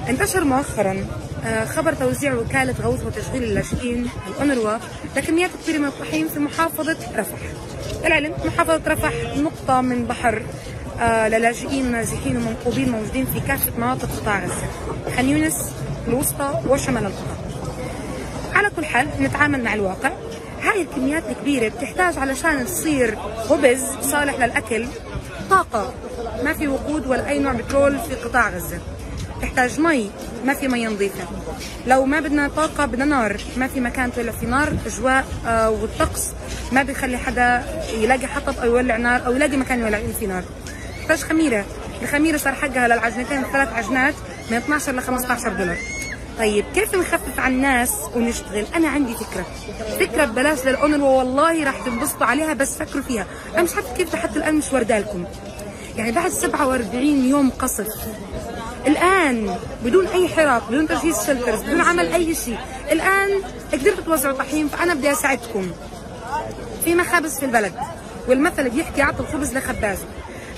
انتشر مؤخرا آه، خبر توزيع وكالة غوث وتشغيل اللاجئين الأونروا لكميات كبيرة من الطحين في محافظة رفح العلم محافظة رفح نقطة من بحر آه للاجئين ونازحين ومنقوبين موجودين في كافة مناطق قطاع غزة خان يونس الوسطى وشمال القطاع. على كل حال نتعامل مع الواقع. هاي الكميات الكبيرة بتحتاج علشان تصير خبز صالح للأكل طاقة. ما في وقود ولا أي نوع بترول في قطاع غزة. تحتاج مي ما في مي نظيفة. لو ما بدنا طاقة بدنا نار. ما في مكان تولع في نار أجواء آه والطقس. ما بيخلي حدا يلاقي حطب أو يولع نار أو يلاقي مكان يولع فيه نار. تحتاج خميرة. الخميرة صار حقها للعجنتين ثلاث عجنات من 12 ل 15 دولار. طيب كيف نخفف عن الناس ونشتغل؟ أنا عندي فكرة. فكرة ببلاش للاونروا والله راح تنبسطوا عليها بس فكروا فيها. أنا مش عارفة كيف حتى الان مش وردالكم. يعني بعد 47 يوم قصف الآن بدون أي حراك بدون تجهيز شلترز بدون عمل أي شيء الآن قدرتوا توزعوا طحين فأنا بدي أساعدكم في مخابز في البلد. والمثل بيحكي عطوا الخبز لخبازه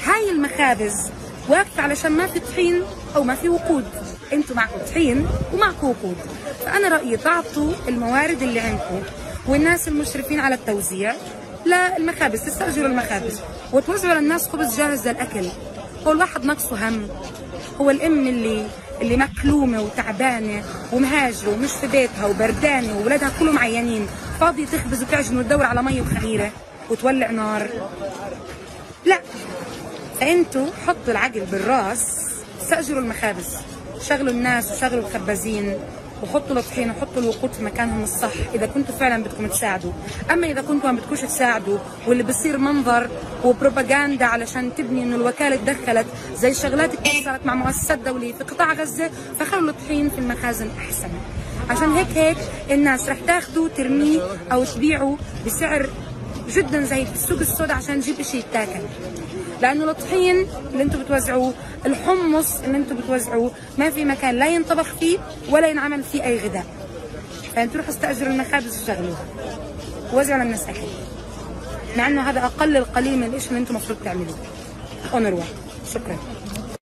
هاي المخابز واقفة علشان ما في طحين أو ما في وقود. أنتوا معكم طحين ومعكم وقود. فأنا رأيي تعطوا الموارد اللي عندكم والناس المشرفين على التوزيع للمخابز تستأجروا المخابز وتوزعوا للناس خبز جاهز للأكل. هو الواحد نقصه هم. هو الأم اللي اللي مكلومة وتعبانة ومهاجرة ومش في بيتها وبردانة وولادها كلهم عيانين. فاضية تخبز وتعجن وتدور على مية وخميرة وتولع نار. لا. فأنتوا حطوا العقل بالراس استاجروا المخابز. شغلوا الناس وشغلوا الخبازين. وحطوا الطحين وحطوا الوقود في مكانهم الصح إذا كنتوا فعلا بدكم تساعدوا. أما إذا كنتوا ما بدكوش تساعدوا واللي بصير منظر وبروباغندا علشان تبني إنه الوكالة تدخلت زي شغلات كتير صارت مع مؤسسات دولية في قطاع غزة فخلوا الطحين في المخازن أحسن. عشان هيك هيك الناس رح تاخذوا ترميه أو تبيعه بسعر جدا زهيد في السوق السوداء عشان تجيب شيء يتاكل. لأنه الطحين اللي أنتم بتوزعوه الحمص اللي أنتم بتوزعوه ما في مكان لا ينطبخ فيه ولا ينعمل فيه أي غذاء. فأنتوا روحوا استأجروا المخابز واشتغلوها. وزعوا للناس اكل مع إنه هذا أقل القليل من الإشي اللي أنتم المفروض تعملوه. اونروا شكرا.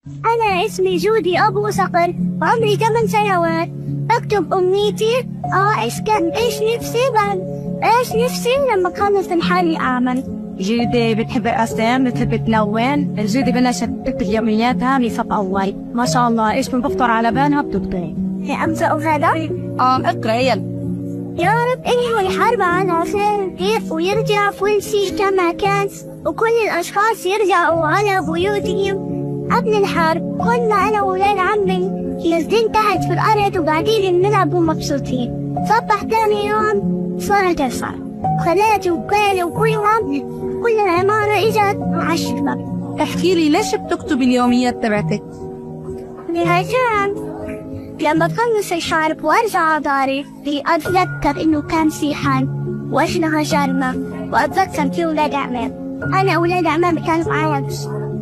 أنا اسمي جودي أبو صقر وعمري 8 سنوات. بكتب أمنيتي. أو إيش كان إيش نفسي؟ بعد إيش نفسي؟ لما أخلص امتحاني أعمل جودي بتحب الرسم بتحب تلون؟ جودي بلشت تكتب يومياتها من صف أول ما شاء الله. إيش من بخطر على بالها؟ بتكتب أبدأ هذا؟ آه اقرأ يلا. يا رب انهي الحرب على خير كيف ويرجع كل شيء كما كان وكل الأشخاص يرجعوا على بيوتهم. قبل الحرب كنا أنا وولاد عمي نازلين تحت في الأرض وقاعدين نلعب ومبسوطين. صبح تاني يوم صارت الحرب خلات وكان وكلهم كل العمارة إجت الشباب احكي لي ليش بتكتب اليوميات تبعتك؟ عشان لما تخلص الحرب وأرجع على داري اتذكر إنه كان في حرب وإحنا هجرنا وأتذكر في ولاد عمام. أنا ولاد عمام كانوا معايا.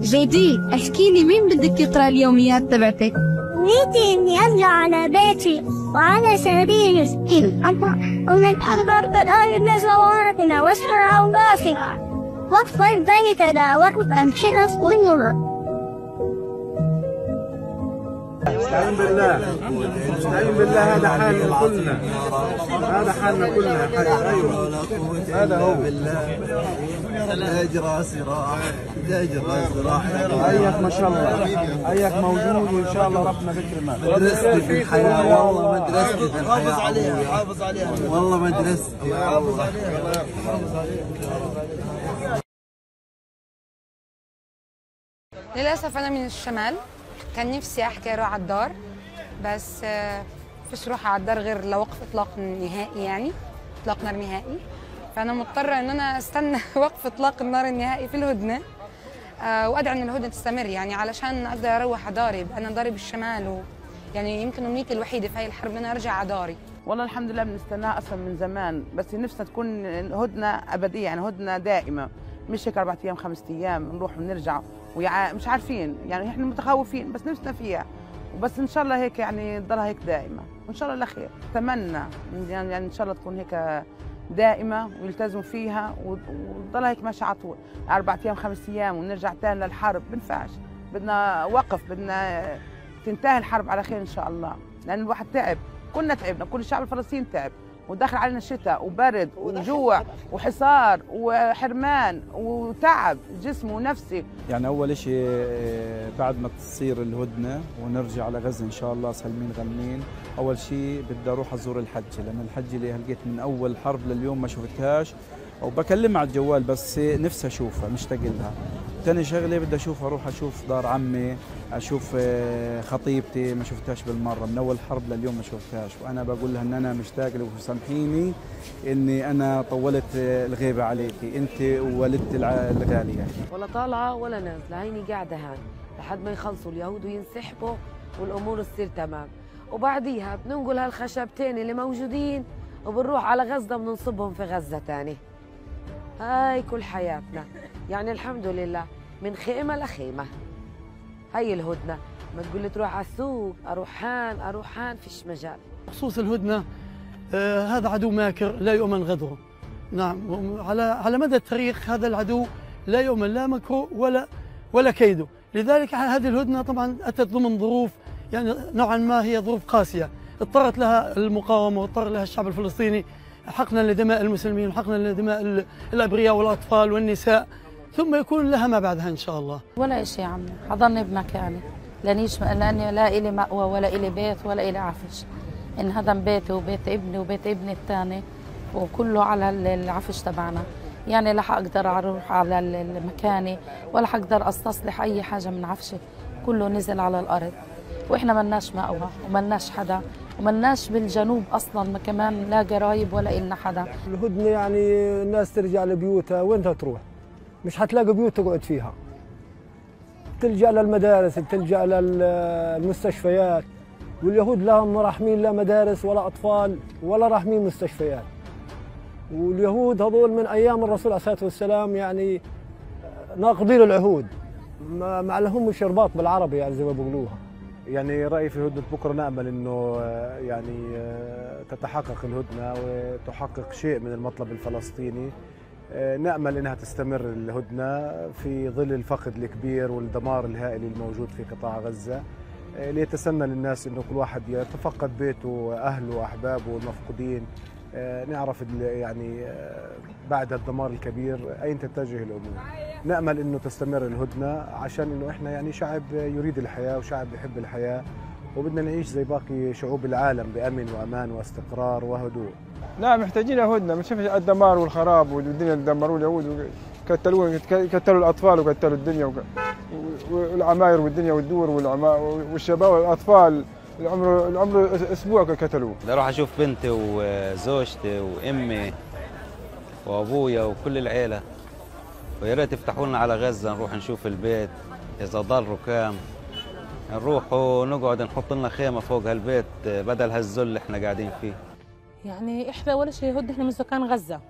جودي احكي لي مين بدك يقرأ اليوميات تبعتك؟ نيتي اني ارجع على بيتي وعلى سريري ومن حضر بداية نزواتنا واسرع وبافنا وفر بيتنا وقفا شرف ونور استعين بالله. استعين بالله. هذا حالنا كلنا. هذا حالنا كلنا. يا حاج أيوه. هذا هو. اجرى صراح اجرى صراح اياك ما شاء الله. اياك موجود وإن شاء الله ربنا بكرمك مدرستي في الحياة. والله مدرستي في الحياة. حافظ عليها حافظ عليها. والله مدرستي. حافظ عليها. للأسف أنا من الشمال. كان نفسي أحكي أروح على الدار بس آه، فيش روح على الدار غير لوقف إطلاق نهائي يعني إطلاق نار نهائي. فأنا مضطرة إن أنا أستنى وقف إطلاق النار النهائي في الهدنة آه، وأدعي إن الهدنة تستمر يعني علشان أقدر أروح على داري أنا داري بالشمال و يعني يمكن أمنيتي الوحيدة في هاي الحرب إن أنا أرجع على داري. والله الحمد لله بنستناها أصلا من زمان بس نفسنا تكون هدنه أبدية يعني هدنة دائمة مش هيك أربع أيام خمس أيام نروح ونرجع. ويع... مش عارفين يعني إحنا متخوفين بس نفسنا فيها. وبس إن شاء الله هيك يعني تضلها هيك دائمة. وإن شاء الله لخير. أتمنى يعني, يعني إن شاء الله تكون هيك دائمة ويلتزموا فيها وتضلها هيك ماشية على طول. أربع أيام خمس أيام ونرجع تاني للحرب. بنفعش. بدنا وقف بدنا تنتهي الحرب على خير إن شاء الله. لأن الواحد تعب. كلنا تعبنا كل الشعب الفلسطيني تعب. وداخل علينا الشتاء وبرد وجوع وحصار وحرمان وتعب جسمي ونفسي. يعني أول شيء آه، بعد ما تصير الهدنة ونرجع على غزة إن شاء الله سالمين غنمين أول شيء بدي أروح أزور الحج لأن الحج اللي لقيت من أول حرب لليوم ما شفتهاش وبكلمها على الجوال بس نفسي أشوفها مشتاق لها. تاني شغلة بدي أشوف أروح أشوف دار عمي أشوف آه، خطيبتي ما شفتهاش بالمرة من أول حرب لليوم ما شفتهاش. وأنا بقول لها إن أنا مشتاق لك وسامحيني إني أنا طولت آه، الغيبة عليكي أنت ووالدتي الغالية. ولا طالعة ولا نازلة هيني قاعدة هان لحد ما يخلصوا اليهود وينسحبوا والأمور تصير تمام. وبعديها بننقل هالخشبتين اللي موجودين وبنروح على غزة بننصبهم في غزة تاني. هاي كل حياتنا. يعني الحمد لله. من خيمة لخيمة. هاي الهدنة. ما تقول لي تروح على السوق أروح هان فيش مجال. بخصوص الهدنة آه هذا عدو ماكر لا يؤمن غدره. نعم على على مدى التاريخ هذا العدو لا يؤمن لا مكره ولا ولا كيده. لذلك هذه الهدنة طبعا أتت ضمن ظروف يعني نوعا ما هي ظروف قاسية. اضطرت لها المقاومة واضطر لها الشعب الفلسطيني. حقنا لدماء المسلمين وحقنا لدماء ال- الأبرياء والأطفال والنساء. ثم يكون لها ما بعدها إن شاء الله. ولا شيء يا عمي حضرني بمكاني لانيش لاني لا إلي مأوى ولا إلي بيت ولا إلي عفش. انهدم بيتي وبيت ابني وبيت ابني الثاني وكله على ال- العفش تبعنا. يعني لا حقدر أروح على ال- المكاني ولا حقدر أستصلح أي حاجة من عفشي. كله نزل على الأرض. وإحنا ملناش مأوى وملناش حدا وملناش بالجنوب أصلا ما كمان لا قرايب ولا إلنا حدا. الهدنة يعني الناس ترجع لبيوتها وين بدها تروح؟ مش حتلاقي بيوت تقعد فيها. تلجأ للمدارس تلجأ للمستشفيات. واليهود لهم راحمين لا مدارس ولا أطفال ولا راحمين مستشفيات. واليهود هذول من أيام الرسول عليه الصلاة والسلام يعني ناقضين العهود. ما, لهمش رباط بالعربي يعني زي ما بيقولوها يعني رأيي في هدنة بكرة نأمل أنه آه، يعني آه، تتحقق الهدنة وتحقق شيء من المطلب الفلسطيني. آه، نأمل إنها تستمر الهدنه في ظل الفقد الكبير والدمار الهائل الموجود في قطاع غزة. آه، ليتسنى للناس إنه كل واحد يتفقد بيته وأهله وأحبابه والمفقودين. آه، نعرف يعني بعد الدمار الكبير أين تتجه الأمور. نأمل إنه تستمر الهدنة عشان إنه إحنا يعني شعب يريد الحياة وشعب يحب الحياة. وبدنا نعيش زي باقي شعوب العالم بأمن وأمان واستقرار وهدوء. نعم محتاجين هدنه ما شوف الدمار والخراب والدنيا اللي دمروه اليهود وقتلوا قتلوا الأطفال وقتلوا الدنيا والعماير والدنيا والدور والشباب والأطفال. العمر العمر أسبوع قتلوه بدي أروح أشوف بنتي وزوجتي وأمي وأبويا وكل العيلة. ويا ريت يفتحوا لنا على غزة نروح نشوف البيت إذا ضل ركام نروح ونقعد نحط لنا خيمة فوق هالبيت بدل هالذل اللي إحنا قاعدين فيه. يعني إحنا ولا شيء هد إحنا من سكان غزة.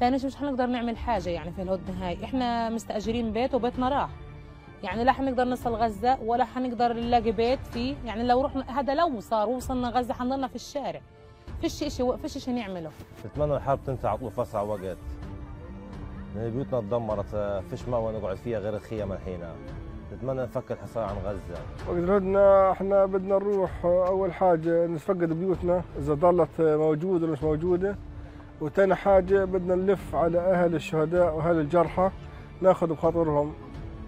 ثاني شيء مش حنقدر نعمل حاجة يعني في الهدنه هاي إحنا مستأجرين بيت وبيتنا راح يعني لا حنقدر نصل غزة ولا حنقدر نلاقي بيت فيه. يعني لو رحنا هذا لو صار وصلنا غزة حنضلنا في الشارع. فيش شيء فيش شيء نعمله. نتمنى الحرب تنتهي على طول في أسرع وقت. لأن بيوتنا تدمرت فيش مأوى نقعد فيها غير الخيم الحين. نتمنى نفك الحصار عن غزة. الهدنه إحنا بدنا نروح أول حاجة نتفقد بيوتنا إذا ضلت موجودة ولا مش موجودة. وثاني حاجة بدنا نلف على أهل الشهداء وأهل الجرحى ناخذ بخاطرهم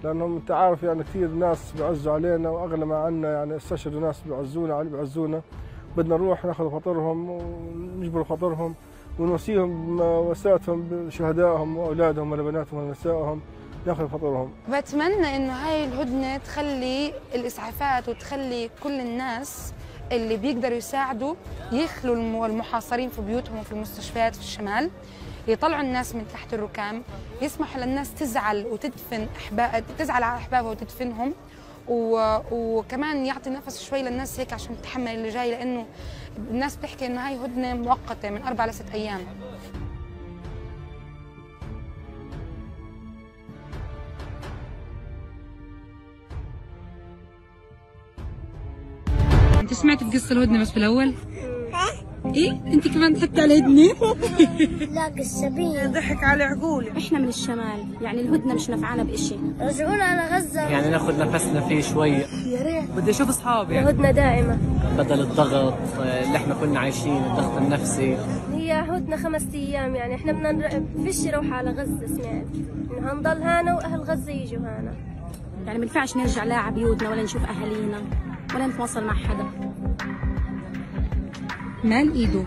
لأنهم أنت عارف يعني كثير ناس بيعزوا علينا وأغلى ما عنا يعني استشهدوا ناس بيعزونا علي بيعزونا. بدنا نروح ناخذ بخاطرهم ونجبر بخاطرهم ونوصيهم بوساتهم بشهدائهم وأولادهم ولا بناتهم ولا نسائهم ناخذ بخاطرهم بتمنى إنه هاي الهدنة تخلي الإسعافات وتخلي كل الناس اللي بيقدروا يساعدوا يخلوا الم- المحاصرين في بيوتهم وفي المستشفيات في الشمال يطلعوا الناس من تحت الركام يسمحوا للناس تزعل وتدفن احباب تزعل على أحبابها وتدفنهم و... وكمان يعطي نفس شوي للناس هيك عشان تتحمل اللي جاي لأنه الناس بتحكي إنه هاي هدنة مؤقتة من أربع لست أيام. انت سمعت قصة الهدنة بس بالاول؟ إيه؟ انت كمان ضحكتي على هدنه لا قسابين ضحك على عقولي. إحنا من الشمال يعني الهدنة مش نفعانا بإشي. رجعونا على غزة. يعني ناخذ نفسنا فيه شوي. يا ريت. بدي أشوف أصحابي. يعني هدنة دائمة بدل الضغط اللي إحنا كنا عايشين الضغط النفسي. هي هدنة خمسة أيام يعني إحنا بدنا فيش نروح على غزة سمعت. إنه هنضل هنا وأهل غزة يجوا هنا يعني ما ينفعش نرجع لا على بيوتنا ولا نشوف أهالينا. ولا نتواصل مع حدا. مال ايده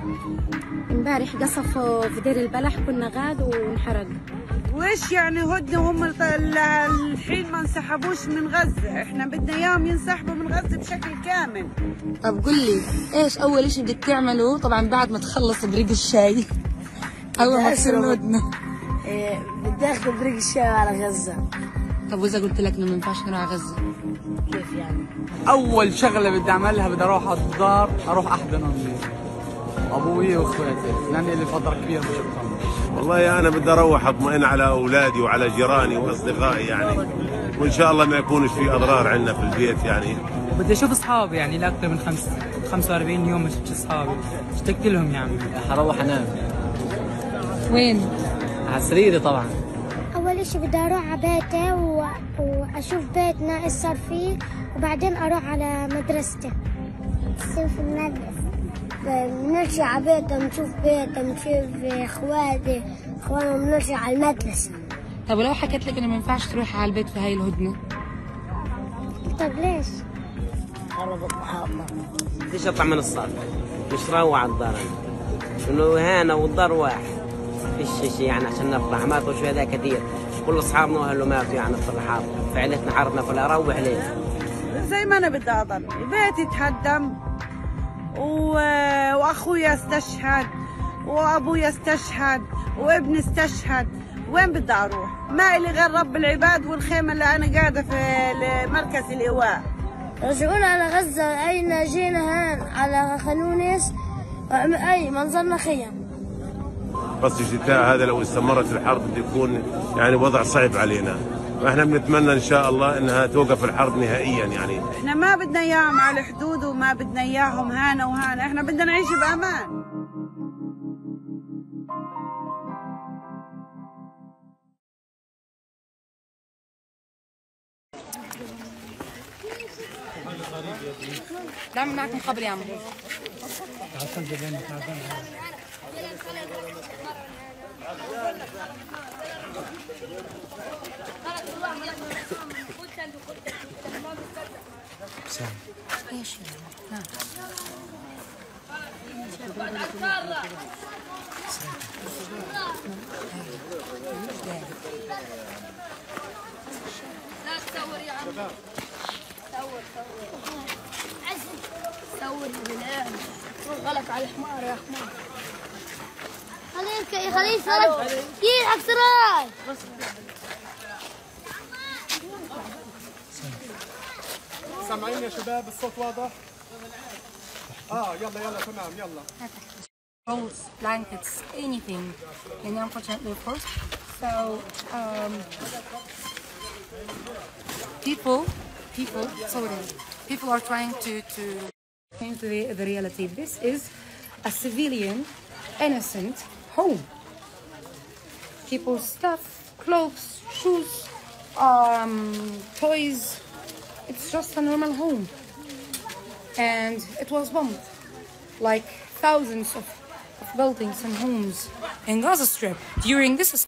امبارح قصفوا في دير البلح كنا غاد وانحرق وإيش يعني الط- ال- الحين ما انسحبوش من غزة؟ إحنا بدنا إياهم ينسحبوا من غزة بشكل كامل. طب قل لي إيش أول إشي بدك تعمله طبعا بعد ما تخلص بريق الشاي. أول ما تصير الهدنه بدي آخذ بريق الشاي على غزة. طب وإذا قلت لك إنه ما ينفعش نروح على غزة؟ كيف يعني؟ أول شغلة بدي أعملها بدي أروح على الدار أروح أحضن أمي. أبوي وإخواتي لاني لي فترة كبيرة ما شفتهم. والله أنا بدي أروح أطمئن على أولادي وعلى جيراني وأصدقائي يعني. وإن شاء الله ما يكونش في أضرار عندنا في البيت يعني. بدي أشوف أصحابي يعني لاكثر من خمس 45 يوم ما شفت أصحابي. اشتقت لهم يعني. حروح أنام. وين؟ على سريري طبعا. أول إشي بدي أروح على بيتي و... وأشوف بيتنا إيش صار فيه وبعدين أروح على مدرستي. في المدرسة بنرجع على بيتنا بنشوف بيتنا بنشوف إخواتي إخواننا بنرجع على المدرسة. طب ولو حكيت لك إنه ما ينفعش تروحي على البيت في هاي الهدنة؟ طب ليش؟ بديش اطلع من الصالة مش روع على الدار. إنه هنا والدار واحد. فيش شيء يعني عشان نفرح ماتوا شهداء كثير. كل أصحابنا واهله ماتوا يعني في الحرب فعلتنا حربنا فلا روح ليه زي ما أنا بدي أضل. بيتي تهدم و... واخويا استشهد وابويا استشهد وابني استشهد. وين بدي أروح؟ ما إلي غير رب العباد والخيمة اللي أنا قاعدة في مركز الإيواء. رجعونا على غزة. أين جينا هان؟ على خانونس أي منظرنا خيم. فصل الشتاء هذا لو استمرت الحرب بده يكون يعني وضع صعب علينا. فاحنا بنتمنى إن شاء الله إنها توقف الحرب نهائيا يعني. إحنا ما بدنا إياهم على الحدود وما بدنا إياهم هنا وهنا. إحنا بدنا نعيش بأمان. نعمل معكم خبر يا عم إيش نعم لا تصور يا عم صور صور عزم صور بالله غلط على الحمار يا حمار خليك خليه يتفرج يلعب سراي سامعين يا شباب الصوت واضح؟ اه يلا يلا تمام يلا rolls, blankets, anything. And unfortunately, of course. So, um, people, people, sorry, people are trying to to change the, the reality. This is a civilian, innocent home. People's stuff, clothes, shoes, um, toys. It's just a normal home, and it was bombed, like thousands of of buildings and homes in Gaza Strip during this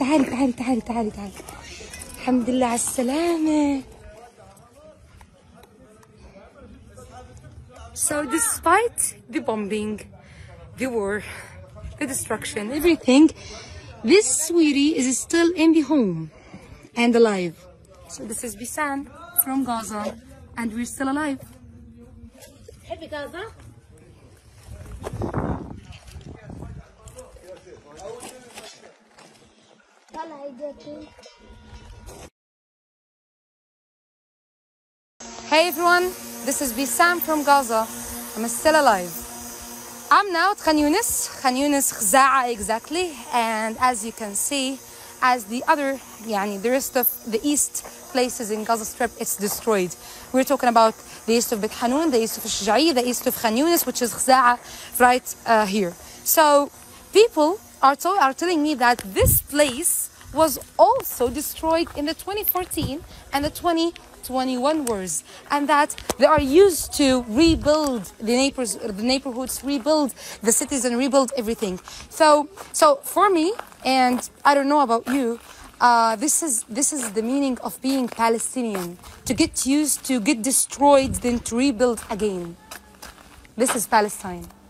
تعالي تعالي تعالي تعالي تعالي الحمد لله على السلامة So despite the bombing, the war, the destruction, everything, this sweetie is still in the home and alive. So this is Bisan from Gaza and we're still alive. تحبي Hey everyone, this is Bisan from Gaza. I'm still alive. I'm now at Khan Yunis, Khan Yunis Khza'a exactly, and as you can see, as the other, yani the rest of the east places in Gaza Strip, it's destroyed. We're talking about the east of Bet Hanun, the east of Shja'i, the east of Khan Yunis, which is Khza'a right uh, here. So people are, to- are telling me that this place was also destroyed in the 2014 and the 2021 wars, and that they are used to rebuild the neighbors, the neighborhoods, rebuild the cities, and rebuild everything. So, so for me, and I don't know about you, uh, this is this is the meaning of being Palestinian: to get used to get destroyed, then to rebuild again. This is Palestine.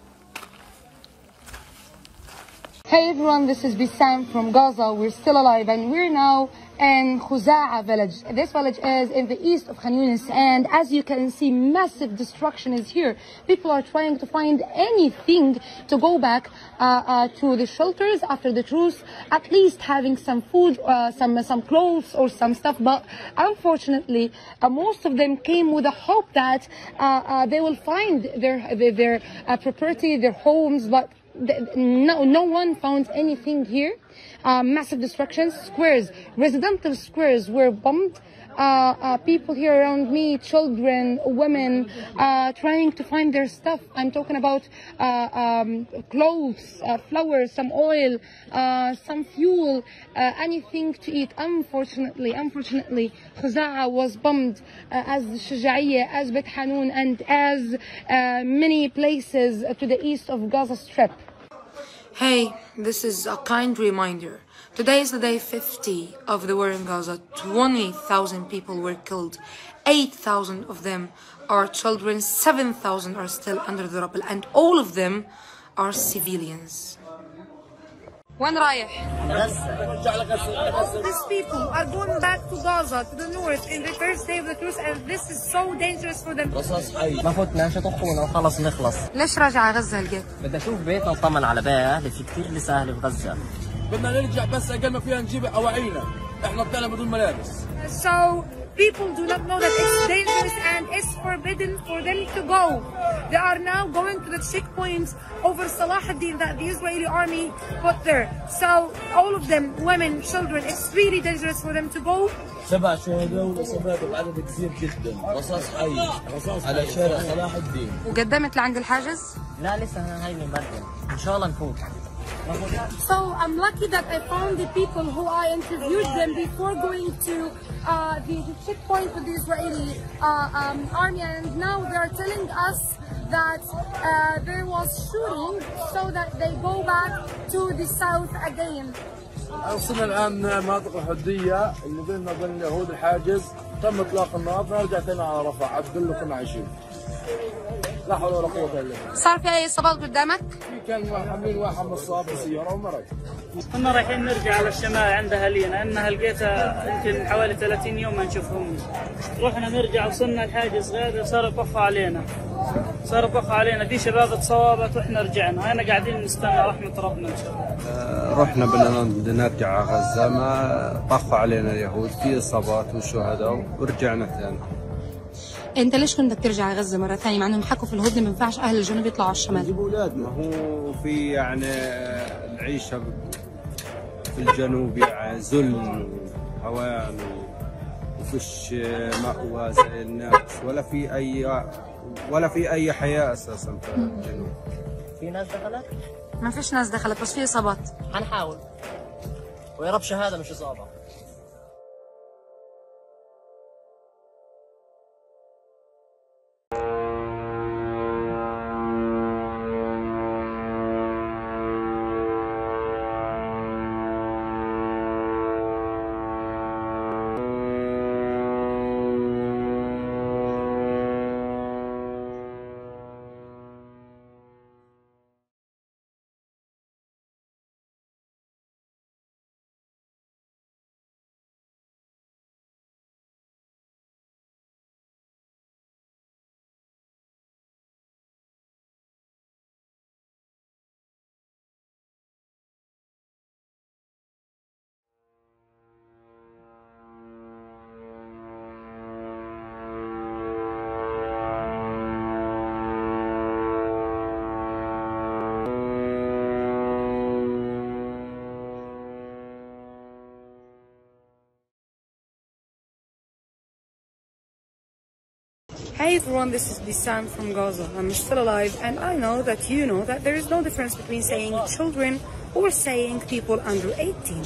Hey everyone, this is Bisan from Gaza. We're still alive and we're now in Khuza'a village. This village is in the east of Khan Yunis and as you can see, massive destruction is here. People are trying to find anything to go back uh, uh, to the shelters after the truce, at least having some food, uh, some, some clothes or some stuff. But unfortunately, uh, most of them came with a hope that uh, uh, they will find their, their, property, their homes, but no, no one found anything here. Uh, massive destructions, squares, residential squares were bombed. Uh, uh, people here around me, children, women, uh, trying to find their stuff. I'm talking about um, clothes, flowers, some oil, some fuel, anything to eat. Unfortunately, unfortunately, Khuza'a was bombed as Shaja'iyya, as Bet Hanun, and as many places to the east of Gaza Strip. Hey, this is a kind reminder. Today is the day 50 of the war in Gaza. 20,000 people were killed. 8,000 of them are children. 7,000 are still under the rubble. And all of them are civilians. وين رايح؟ All these people are going back to Gaza, to the north, in the first day of the truce, and this is so dangerous for them. رصاص حي ما فتنا شطحونا وخلص نخلص ليش راجع غزة الجيت؟ بدي اشوف بيتنا نطمن على باقي اهلي في كثير لسه اهلي في غزه بدنا نرجع بس أقل ما فيها نجيب اواعينا إحنا طلعنا بدون ملابس So people do not know that it's dangerous and it's forbidden for them to go. They are now going to the checkpoint over Salah ad-Din that the Israeli army put there. So all of them, women, children, it's really dangerous for them to go. سبع شهداء والاصابات بعدد كثير جدا رصاص حي رصاص على شارع صلاح الدين وقدمت لعند الحاجز؟ لا لسه هاي المبرد ان شاء الله نفوت So I'm lucky that I found the people who I interviewed them before going to uh, the, the checkpoint with the Israeli uh, um, army, and now they are telling us that uh, there was shooting so that they go back to the south again. وصلنا الان مناطق الحديه اللي بيننا وبين اليهود الحاجز تم اطلاق النار نرجع ثاني على رفح عبد الله كنا عايشين لا حول ولا قوة إلا بالله. صار في أي إصابات قدامك؟ في كان واحد حاملين واحد مصاب بالسياره ومرض كنا رايحين نرجع على الشمال عند اهالينا انها لقيتها يمكن حوالي 30 يوم ما نشوفهم. رحنا نرجع وصلنا الحاجز غادة صار يطفوا علينا. صار يطفوا علينا. في شباب اتصابت وإحنا رجعنا. هنا قاعدين نستنى رحمة ربنا إن شاء الله. رحنا بدنا نرجع على غزة ما طفوا علينا اليهود في إصابات وشهداء ورجعنا ثاني. أنت ليش كنت بدك ترجع غزة مرة ثانية مع إنهم حكوا في الهدنة ما ينفعش أهل الجنوب يطلعوا على الشمال؟ نجيب أولادنا. هو في يعني العيشة في الجنوب يعني ذل وهوان وفيش مأوى زي الناس. ولا في أي ولا في أي حياة أساسا في الجنوب. في ناس دخلت؟ ما فيش ناس دخلت بس في إصابات. حنحاول. ويا رب شهادة مش إصابة. Hey everyone, this is Bisan from Gaza. I'm still alive and I know that you know that there is no difference between saying children or saying people under 18.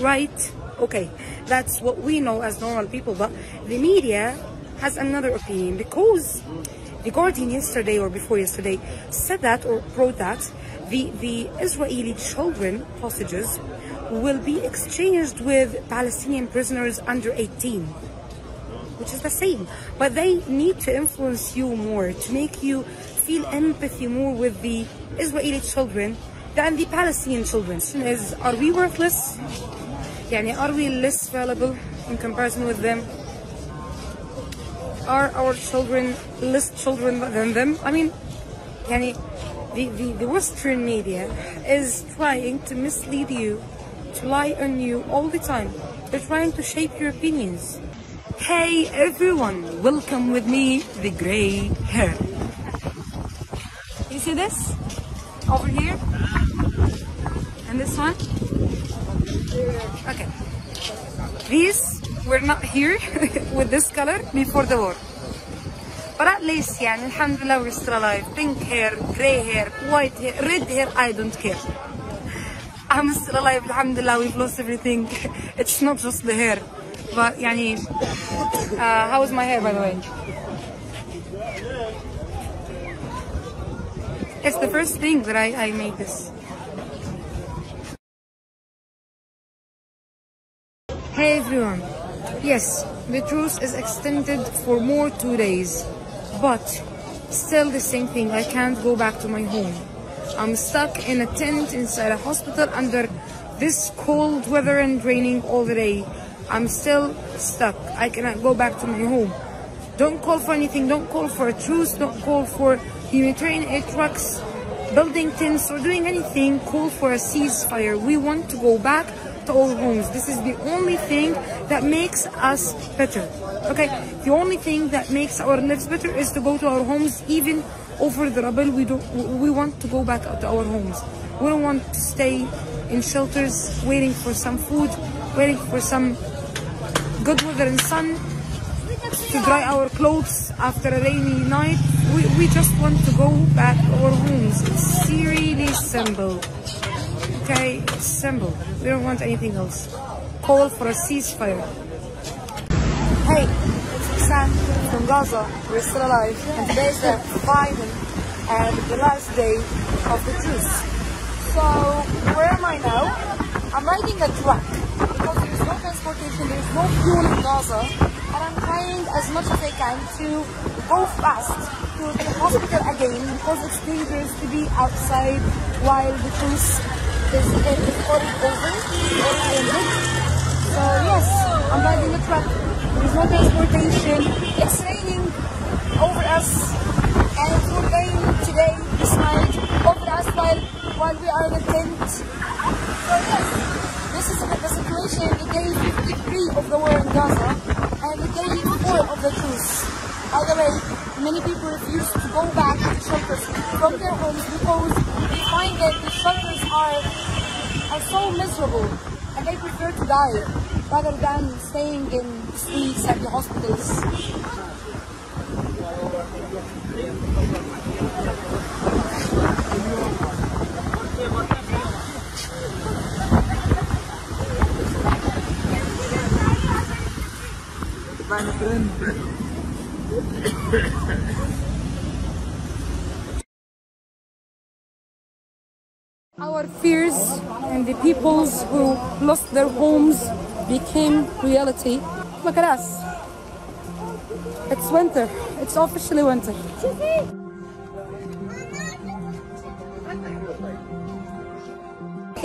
Right? Okay, that's what we know as normal people, but the media has another opinion because the Guardian yesterday or before yesterday said that or wrote that the, the Israeli children hostages will be exchanged with Palestinian prisoners under 18 which is the same. But they need to influence you more, to make you feel empathy more with the Israeli children than the Palestinian children. Is are we worthless? يعني are we less valuable in comparison with them? Are our children less children than them? I mean, يعني the, the, the Western media is trying to mislead you, to lie on you all the time. They're trying to shape your opinions. Hey everyone, welcome with me the grey hair. You see this? Over here? And this one? Okay. These were not here with this color before the war. But at least, يعني alhamdulillah we're still alive. Pink hair, grey hair, white hair, red hair, I don't care. I'm still alive, alhamdulillah, we've lost everything. It's not just the hair. But yani, uh, how was my hair by the way? It's the first thing that I, I made this. Hey everyone. Yes, the truce is extended for more two days, but still the same thing. I can't go back to my home. I'm stuck in a tent inside a hospital under this cold weather and raining all the day. I'm still stuck. I cannot go back to my home. Don't call for anything. Don't call for a truce. Don't call for humanitarian aid trucks, building tents, or doing anything. Call for a ceasefire. We want to go back to our homes. This is the only thing that makes us better. Okay? The only thing that makes our lives better is to go to our homes, even over the rubble. We don't. We want to go back to our homes. We don't want to stay in shelters, waiting for some food, waiting for some good weather and sun to dry our clothes after a rainy night. We, we just want to go back to our homes. It's really simple. Okay, it's simple. We don't want anything else. Call for a ceasefire. Hey, it's Bisan from Gaza. We're still alive. And today is the final and the last day of the truce. So, where am I now? I'm riding a truck no transportation, there's no fuel in Gaza, and I'm trying as much as I can to go fast to the hospital again because it's dangerous to be outside while the truce is, is already over, already ended. So yes, I'm riding a truck. There's no transportation. It's raining over us, and it will rain today, this night, over us while while we are in a tent. So yes, the situation the day 53 of the war in Gaza and the day 4 of the truce. By the way, many people refuse to go back to shelters from their homes because they find that the shelters are, are so miserable and they prefer to die rather than staying in streets and the hospitals. Our fears and the peoples who lost their homes became reality. Look at us. It's winter. It's officially winter.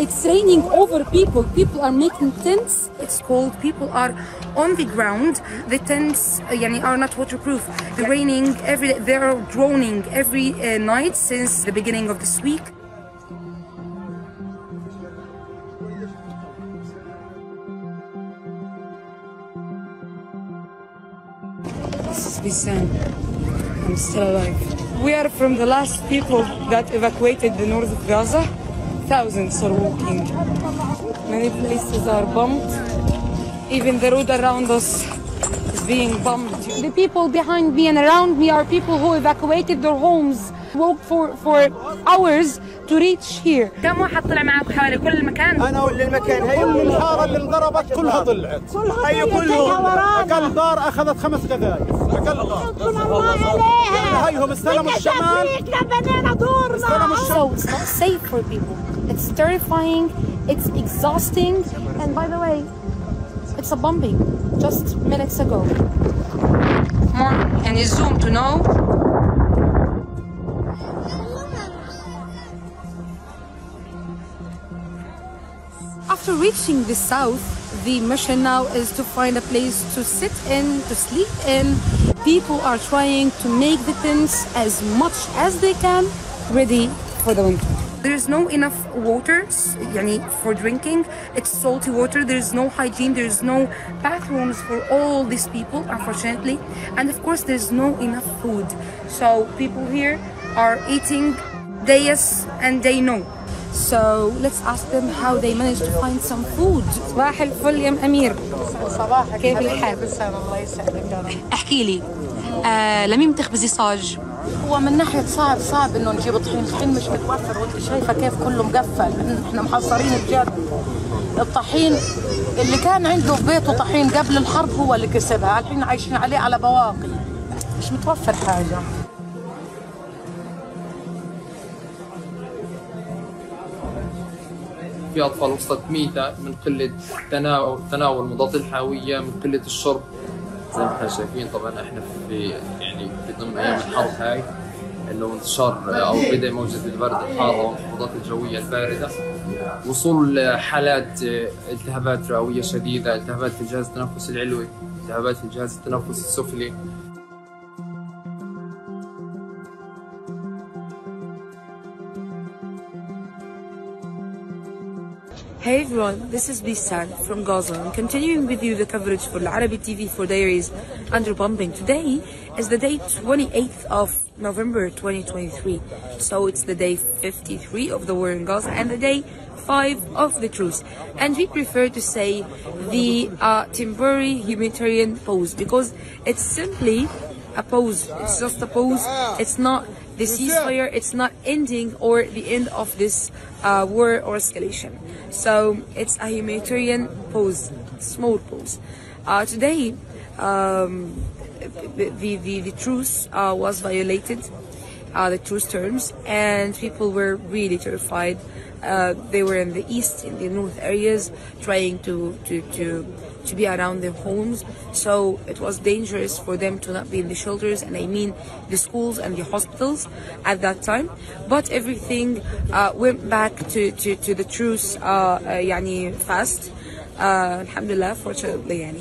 It's raining over people. People are making tents. It's cold. People are on the ground. The tents uh, yani, are not waterproof. The yeah. raining every they are droning every uh, night since the beginning of this week. This is Bisan. I'm still alive. We are from the last people that evacuated the north of Gaza. Thousands are walking. Many places are bombed. Even the road around us is being bombed. the people behind me and around me are people who evacuated their homes, walked for, for hours to reach here. كم واحد طلع معك حوالي كل المكان؟ أنا واللي المكان هي كل الحاره اللي انضربت كلها طلعت كلها هي ورانا. أقل دار اخذت خمس قذائف أقل دار هيهم استلموا الشمال استلموا So it's not safe for people. It's terrifying, it's exhausting, and by the way, it's a bombing just minutes ago. More, can you zoom to know? After reaching the south, the mission now is to find a place to sit in, to sleep in. People are trying to make the tents as much as they can ready for the winter There's no enough water s- يعني, for drinking. It's salty water. There's no hygiene. There's no bathrooms for all these people, unfortunately. And of course, there's no enough food. So people here are eating day yes and day no. So let's ask them how they managed to find some food. صباح الفل يا أم أمير. صباحك كيف الحال؟ الله يسعدك يا رب احكي لي آه لمين بتخبزي صاج؟ هو من ناحية صعب صعب إنه نجيب طحين. الطحين مش متوفر وأنت شايفة كيف كله مقفل. إحنا محصرين بجد الطحين اللي كان عنده في بيته طحين قبل الحرب هو اللي كسبها. الحين عايشين عليه على بواقي. مش متوفر حاجة. في أطفال وصلت ميتة من قلة تناول تناول مضادات الحيوية من قلة الشرب. زي ما إحنا شايفين طبعا إحنا في ضمن أيام الحرب هاي هو انتشار أو بدا موجة البرد الحاره والانخفاضات الجوية الباردة. وصول حالات التهابات رئوية شديدة التهابات في الجهاز التنفسي العلوي التهابات في الجهاز التنفسي السفلي. Hey everyone, this is Bisan from Gaza. I'm continuing with you the coverage for Al Arabi TV for Diaries under bombing. Today is the day 28th of November 2023. So it's the day 53 of the war in Gaza and the day 5 of the truce. And we prefer to say the uh, temporary humanitarian pause because it's simply a pause. It's just a pause. It's not the ceasefire. It's not ending or the end of this uh, war or escalation. So it's a humanitarian pause, small pause. Uh, today, um, the, the, the, truce uh, was violated, uh, the truce terms, and people were really terrified. Uh, they were in the east, in the north areas, trying to, to, to to be around their homes. So it was dangerous for them to not be in the shelters, and I mean the schools and the hospitals at that time. But everything uh, went back to, to, to the truce uh, uh, yani fast. Uh, alhamdulillah, fortunately. Uh,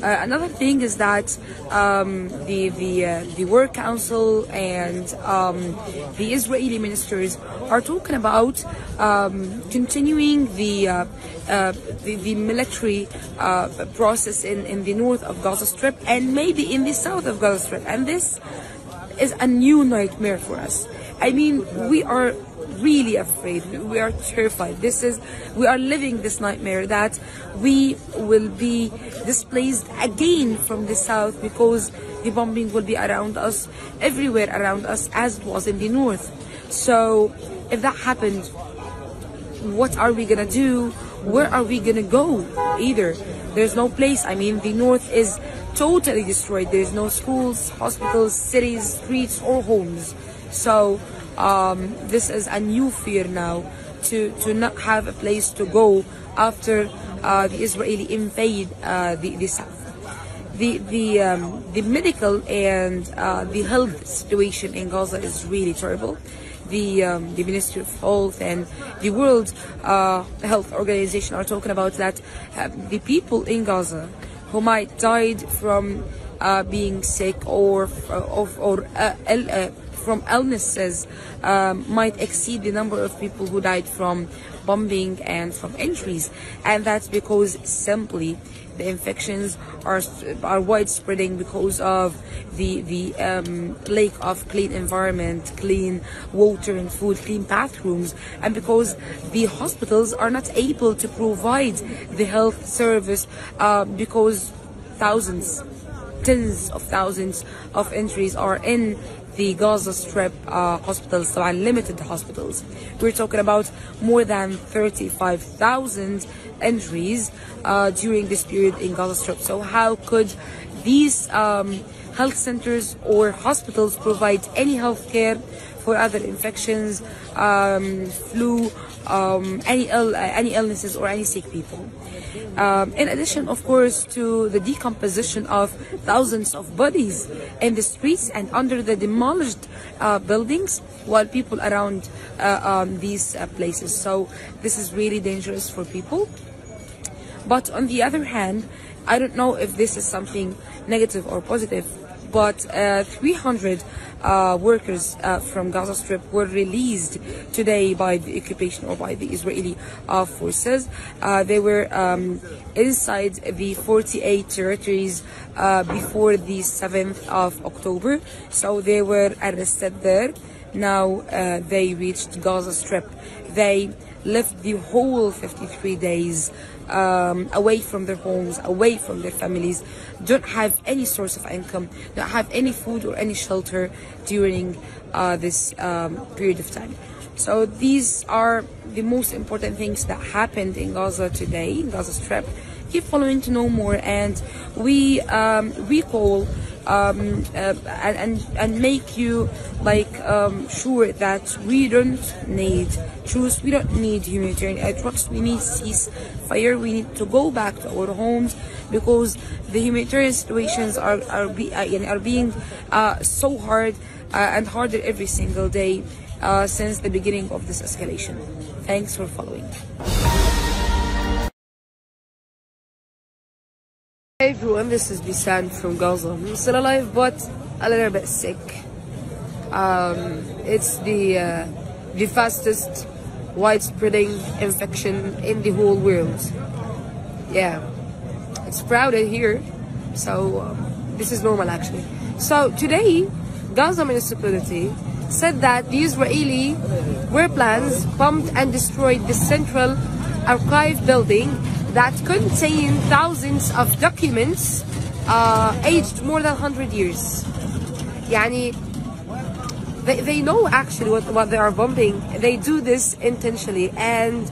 another thing is that um, the the uh, the work council and um, the Israeli ministers are talking about um, continuing the, uh, uh, the the military uh, process in in the north of Gaza Strip and maybe in the south of Gaza Strip, and this is a new nightmare for us. I mean, we are really afraid. We are terrified. This is, we are living this nightmare that we will be displaced again from the south because the bombing will be around us, everywhere around us, as it was in the north. So, if that happened, what are we gonna do? Where are we gonna go? Either there's no place. I mean, the north is totally destroyed. There's no schools, hospitals, cities, streets, or homes. So um, this is a new fear now to to not have a place to go after uh, the Israeli invade uh, the, the south. The the um, the medical and uh, the health situation in Gaza is really terrible. The um, the Ministry of Health and the World uh, Health Organization are talking about that uh, the people in Gaza who might died from uh, being sick or of or uh, uh, from illnesses um, might exceed the number of people who died from bombing and from injuries, and that's because simply the infections are are widespreading because of the the um, lack of clean environment, clean water and food, clean bathrooms, and because the hospitals are not able to provide the health service uh, because thousands tens of thousands of injuries are in the Gaza Strip uh, hospitals, so limited hospitals. We're talking about more than 35,000 injuries uh, during this period in Gaza Strip. So how could these um, health centers or hospitals provide any health care for other infections, um, flu, um, any Ill, any illnesses or any sick people? Um, in addition, of course, to the decomposition of thousands of bodies in the streets and under the demolished uh, buildings, while people around uh, um, these uh, places. So this is really dangerous for people. But on the other hand, I don't know if this is something negative or positive, but uh, 300 uh, workers uh, from Gaza Strip were released today by the occupation or by the Israeli uh, forces. Uh, they were um, inside the 48 territories uh, before the 7th of October, so they were arrested there. Now they reached Gaza Strip. They lived the whole 53 days um, away from their homes, away from their families, don't have any source of income, don't have any food or any shelter during uh, this um, period of time. So these are the most important things that happened in Gaza today, in Gaza Strip. Keep following to know more, and we um, recall um, uh, and, and make you like um, sure that we don't need truce, we don't need humanitarian aid trucks, we need ceasefire, we need to go back to our homes because the humanitarian situations are are, be, uh, are being uh, so hard uh, and harder every single day uh, since the beginning of this escalation. Thanks for following. Hey everyone, this is Bisan from Gaza. I'm still alive, but a little bit sick. Um, it's the uh, the fastest widespreading infection in the whole world. Yeah, it's crowded here, so um, this is normal actually. So today, Gaza municipality said that the Israeli war plans bombed and destroyed the central archive building that contain thousands of documents uh, aged more than 100 years. Yani, they, they know actually what, what they are bombing. They do this intentionally. And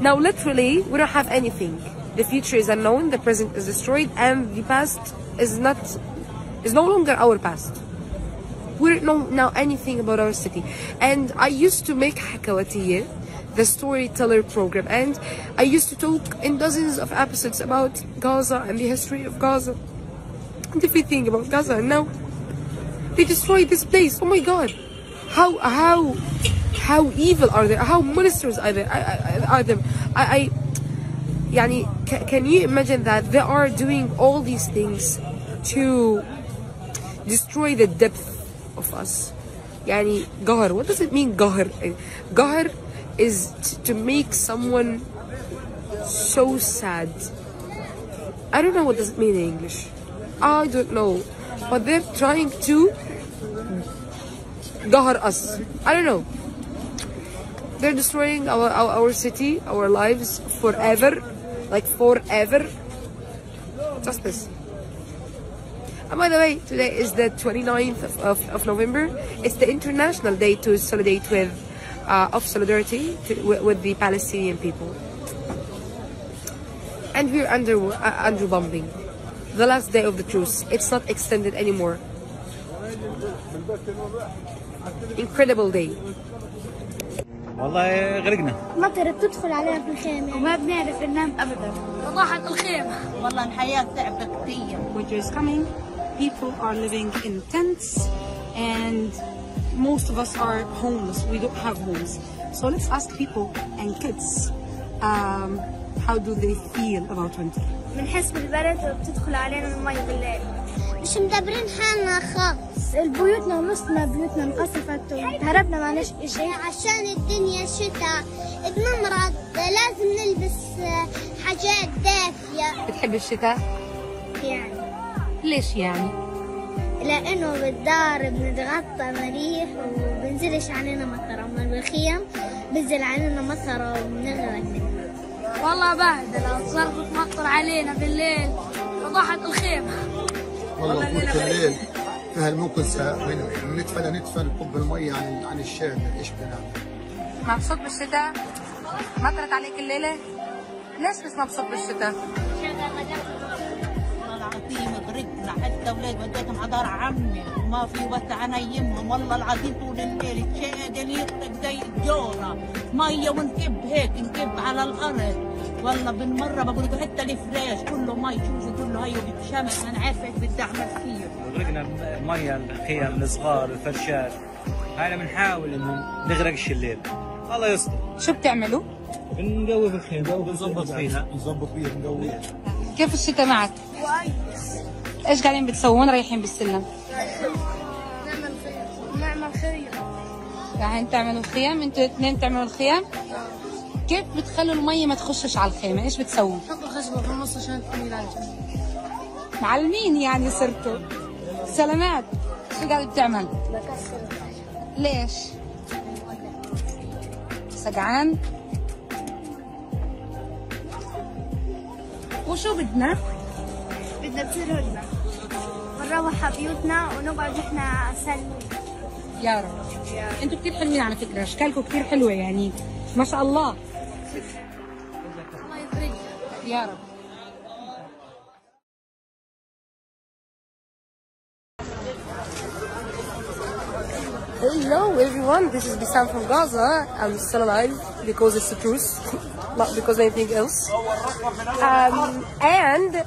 now, literally, we don't have anything. The future is unknown, the present is destroyed, and the past is not is no longer our past. We don't know now anything about our city. And I used to make Hakawatiyah, the storyteller program, and I used to talk in dozens of episodes about Gaza and the history of Gaza and everything about Gaza. And now they destroyed this place. Oh my God! How how how evil are they? How monsters are they? I- I- Are them? I, I يعني ca- can you imagine that they are doing all these things to destroy the depth of us يعني قهر what does it mean قهر قهر is t- to make someone so sad I don't know what does it mean in English I don't know but they're trying to قهر us I don't know they're destroying our, our, our city our lives forever like forever justice and by the way, today is the 29th of, of, of November. It's the International Day to solidarity with, uh, of solidarity to, with, with the Palestinian people. And we're under uh, under bombing. The last day of the truce. It's not extended anymore. Incredible day. والله غرقنا مطرت تدخل علينا في الخيمة وما بنعرف ننام أبدا وضاحت الخيمة والله الحياة تعبة كتير Winter is coming. People are living in tents, and most of us are homeless. We don't have homes. So let's ask people and kids um, how do they feel about winter. بنحس بالبرد وبتدخل علينا المي بالليل مش مدبرين حالنا خالص البيوتنا ونصنا بيوتنا انقصفت وهربنا ما نش شيء عشان الدنيا شتاء بنمرض لازم نلبس حاجات دافية بتحب الشتاء؟ يعني ليش يعني؟ لأنه بالدار بنتغطى مليح وبنزلش علينا مطر أما بالخيم بنزل علينا مطر وبنغرق منها والله بهدلة صارت تمطر علينا بالليل فضحت الخيمة والله طول الليل في هالمكنسة من ندفى لندفى نكب المية عن عن الشارع إيش بدنا نعمل؟ مبسوط بالشتاء؟ مطرت عليك الليلة؟ ليش مش مبسوط بالشتاء؟ العظيم غرقنا حتى أولاد وديتهم على دار عمي. وما في وسع انيمهم والله العظيم طول الليل الشادل يغرق زي الجورة. مية ونكب هيك نكب على الأرض. والله بالمرة بقول لكم حتى الفراش كله مي. شوفوا كله هيو بتشمس أنا عارفة إيش بدي أعمل فيه. غرقنا ميه الخيام الصغار الفرشات هاي بنحاول إنه نغرقش الليل. الله يستر. شو بتعملوا؟ بنقوي في الخيمه وبنظبط فيها. نظبط فيها نقويها كيف الشتاء معك؟ إيش قاعدين بتسووا؟ وين رايحين بالسلم؟ نعمل نعمل خير رايحين تعملوا خيام؟ أنتوا الاثنين تعملوا الخيام؟ كيف بتخلوا المية ما تخشش على الخيمة؟ إيش بتسووا؟ حط الخشبة في النص عشان معلمين يعني صرتوا سلامات شو قاعد بتعمل؟ بكسر ليش؟ سقعان؟ وشو بدنا؟ هدنة ونروح على بيوتنا ونقعد إحنا سلمين يا رب. أنتوا كثير حلوين على فكرة أشكالكم كثير حلوة يعني. ما شاء الله. الله يفرجها يا رب. Hello everyone, this is Bissam from Gaza. I'm still alive because it's the truth, not because anything else. Um, and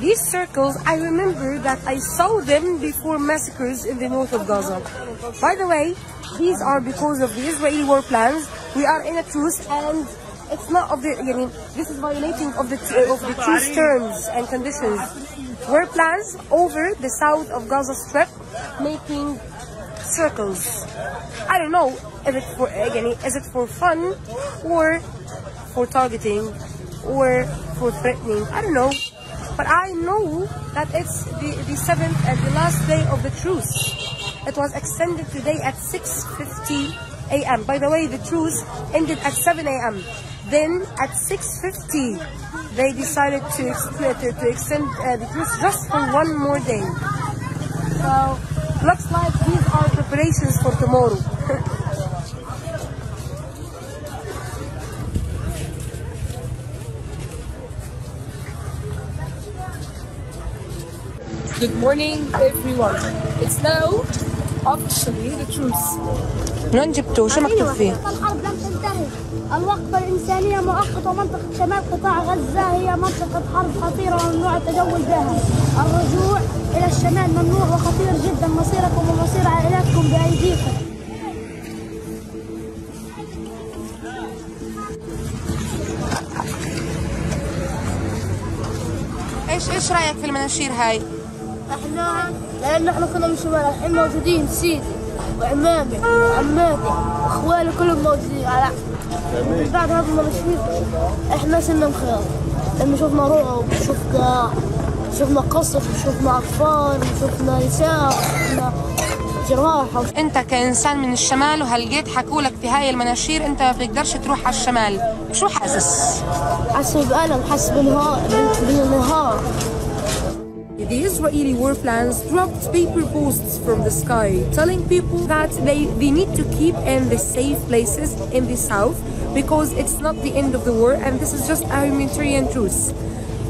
these circles, I remember that I saw them before massacres in the north of Gaza. By the way, these are because of the Israeli war plans. We are in a truce and it's not of the, I mean, this is violating of the, of the truce terms and conditions. War plans over the south of Gaza Strip making circles. I don't know if it for again is it for fun or for targeting or for threatening. I don't know. But I know that it's the, the seventh and the last day of the truce. It was extended today at 6.50 a.m. By the way, the truce ended at 7 a.m. Then at 6.50, they decided to, to, to extend uh, the truce just for one more day. So, looks like these are preparations for tomorrow. Good morning everyone. It's now officially the truce. من جبتوه؟ شو مكتوب فيه؟ الحرب لم تنتهي الوقفة الإنسانية مؤقتة ومنطقة شمال قطاع غزة هي منطقة حرب خطيرة وممنوع التجول بها الرجوع إلى الشمال ممنوع وخطير جدا مصيركم ومصير عائلاتكم بأيديكم إيش إيش رأيك في المناشير هاي؟ إحنا لأن إحنا كنا من شمال الحين موجودين سيدي وعمامي وعماتي واخوالي كلهم موجودين على من بعد هذا المناشير إحنا صرنا مخيار. لما شفنا رعب وشفنا شفنا قصف وشفنا اطفال وشفنا نساء وشفنا جراح. انت كإنسان من الشمال وهلقيت حكوا لك في هاي المناشير انت ما بتقدرش تروح على الشمال؟ شو حاسس؟ حاسس بألم حاسس بنهار بنهار The Israeli war plans dropped paper posts from the sky telling people that they, they need to keep in the safe places in the south because it's not the end of the war and this is just a humanitarian truce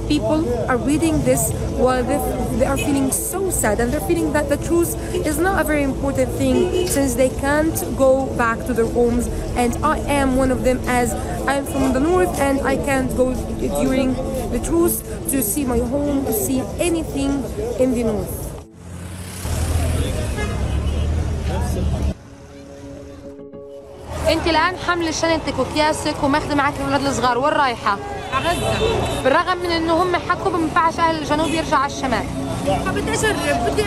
People are reading this while they, they are feeling so sad and they're feeling that the truce is not a very important thing since they can't go back to their homes and I am one of them as I'm from the north and I can't go during the truce to see my home, to see anything in the north. انت الان حامله شنطتك وكياسك وماخذه معك الاولاد الصغار وين رايحه؟ غزة. بالرغم من إنه هم حكوا ما ينفعش أهل الجنوب يرجعوا على الشمال. فبدي أجرب بدي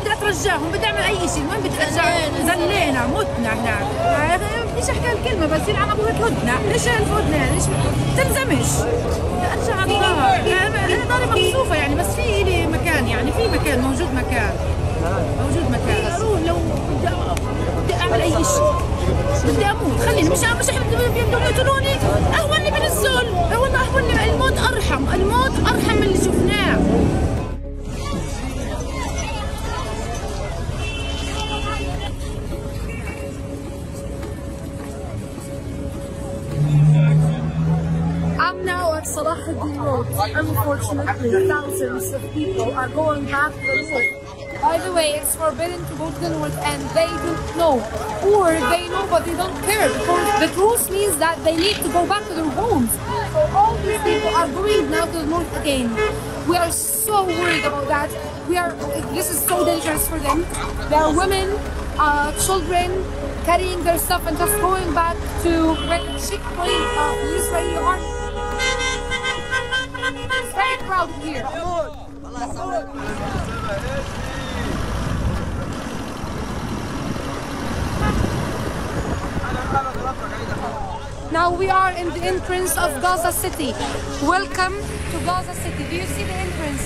بدي أترجاهم بدي أعمل أي شيء وين بدي أرجع؟ زلينا متنا هناك. بديش أحكي الكلمة بس يلعن ابوها هدنا ليش الف هدنا ليش تلزمش؟ أرجع على الدار أنا داري مقصوفة يعني بس في لي مكان يعني في مكان موجود مكان. موجود مكان. أروح لو بدي أعمل أي شيء. بدي أموت. خليني مش مش إحنا قتلوني آه، هو اللي بنزل. آه، هو اللي الموت أرحم. الموت أرحم من اللي شفناه. Salah Hadid roads, unfortunately, thousands of people are going back to the By the way, it's forbidden to go to the north and they don't know. Or they know but they don't care because the truth means that they need to go back to their homes. So all these people are going now to the north again. We are so worried about that. We are. This is so dangerous for them. There are women, uh, children carrying their stuff and just going back to where checkpoint of the Israeli army. It's very here. Now we are in the entrance of Gaza City. Welcome to Gaza City. Do you see the entrance?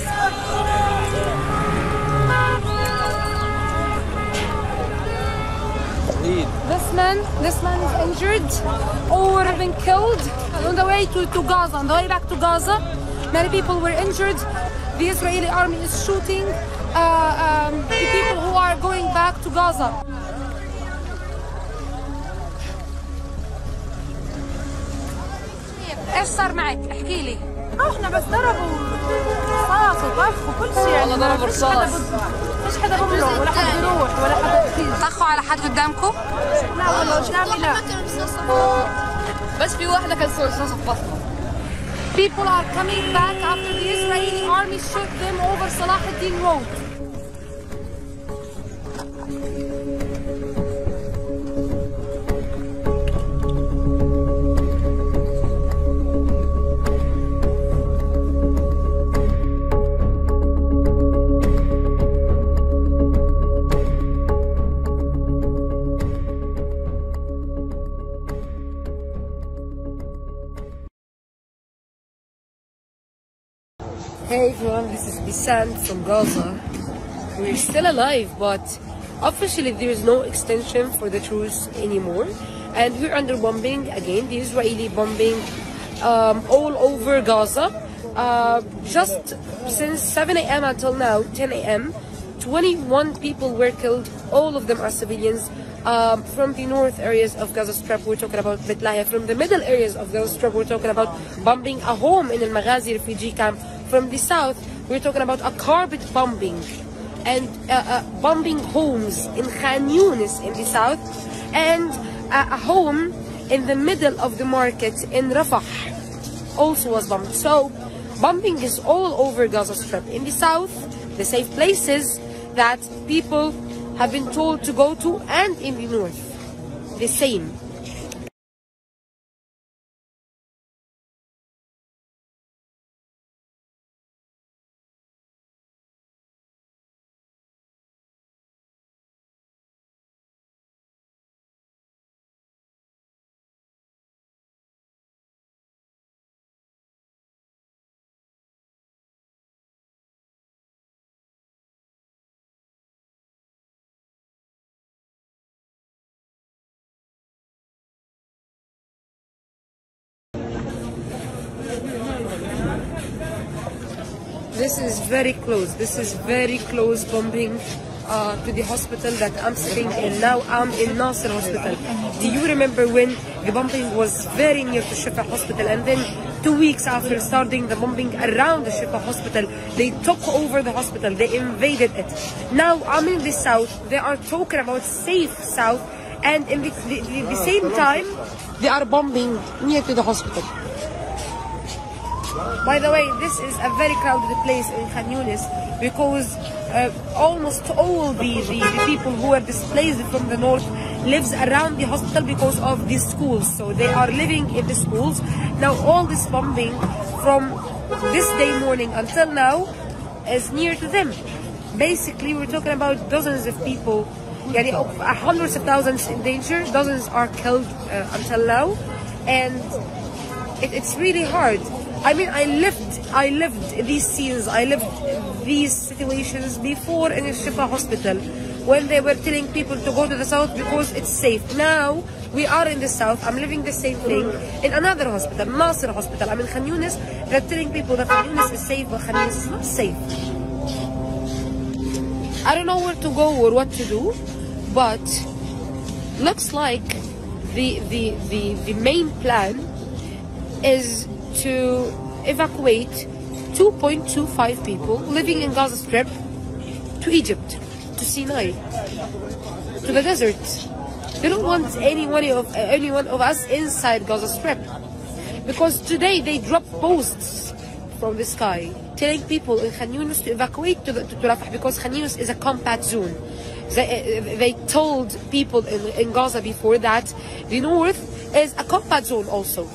This man, this man is injured or been killed on the way to, to Gaza, on the way back to Gaza. Many people were injured. The Israeli army is shooting uh, um, the people who are going back to Gaza. إيش صار معك؟ احكي لي إحنا بس ضربوا رصاص وطخ وكل شيء يعني والله ضربوا رصاص. فيش حدا بمرق ولا حدا بيروح ولا حدا بيطير طخوا على حد قدامكم؟ لا والله قدامي لا بس في واحدة كان صور رصاصة في بطنها People are coming back after the Israeli army shot them over Salah ad-Din Road. This from Gaza. We're still alive, but officially there is no extension for the truce anymore. And we're under bombing again, the Israeli bombing um, all over Gaza. Uh, just since 7 a.m. until now, 10 a.m., 21 people were killed. All of them are civilians. Um, from the north areas of Gaza Strip, we're talking about Beit Lahia. From the middle areas of Gaza Strip, we're talking about bombing a home in Al Maghazi refugee camp. From the south, we're talking about a carpet bombing and uh, uh, bombing homes in Khan Yunis in the south and uh, a home in the middle of the market in Rafah also was bombed. So bombing is all over Gaza Strip. In the south, the safe places that people have been told to go to and in the north, the same. This is very close. This is very close bombing uh, to the hospital that I'm sitting in now. I'm in Nasser Hospital. Do you remember when the bombing was very near to Shifa Hospital and then two weeks after starting the bombing around the Shifa Hospital, they took over the hospital. They invaded it. Now I'm in the south. They are talking about safe south and in the, the, the, the same time they are bombing near to the hospital. By the way, this is a very crowded place in Khan Yunis because uh, almost all the, the, the people who are displaced from the north lives around the hospital because of the schools. So they are living in the schools. Now all this bombing from this day morning until now is near to them. Basically, we're talking about dozens of people, yani, hundreds of thousands in danger, dozens are killed uh, until now, and it, it's really hard. I mean, I lived, I lived these scenes, I lived these situations before in Shifa hospital when they were telling people to go to the south because it's safe. Now we are in the south. I'm living the same thing in another hospital, Nasser Hospital. I'm in Khan Yunis. They're telling people that Khan Yunis is safe, but Khan Yunis is not safe. I don't know where to go or what to do, but looks like the the the, the main plan is to evacuate 2.25 people living in Gaza Strip to Egypt, to Sinai, to the desert. They don't want any one of any one of us inside Gaza Strip because today they dropped posts from the sky telling people in Khan Yunis to evacuate to, the, to, to Rafah because Khan Yunis is a combat zone. They, uh, they told people in, in Gaza before that the north is a combat zone also.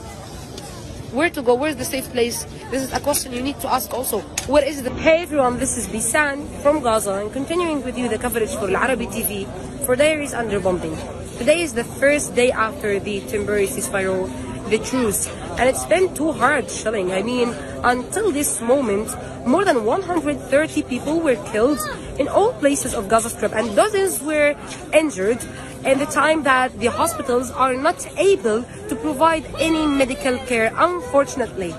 Where to go? Where's the safe place? This is a question you need to ask also. Where is the... Hey everyone, this is Bisan from Gaza and continuing with you the coverage for Al Arabi TV for Diaries Under Bombing. Today is the first day after the temporary ceasefire, the truce, and it's been too hard shelling. I mean, until this moment, more than 130 people were killed in all places of Gaza Strip and dozens were injured in the time that the hospitals are not able to provide any medical care, unfortunately.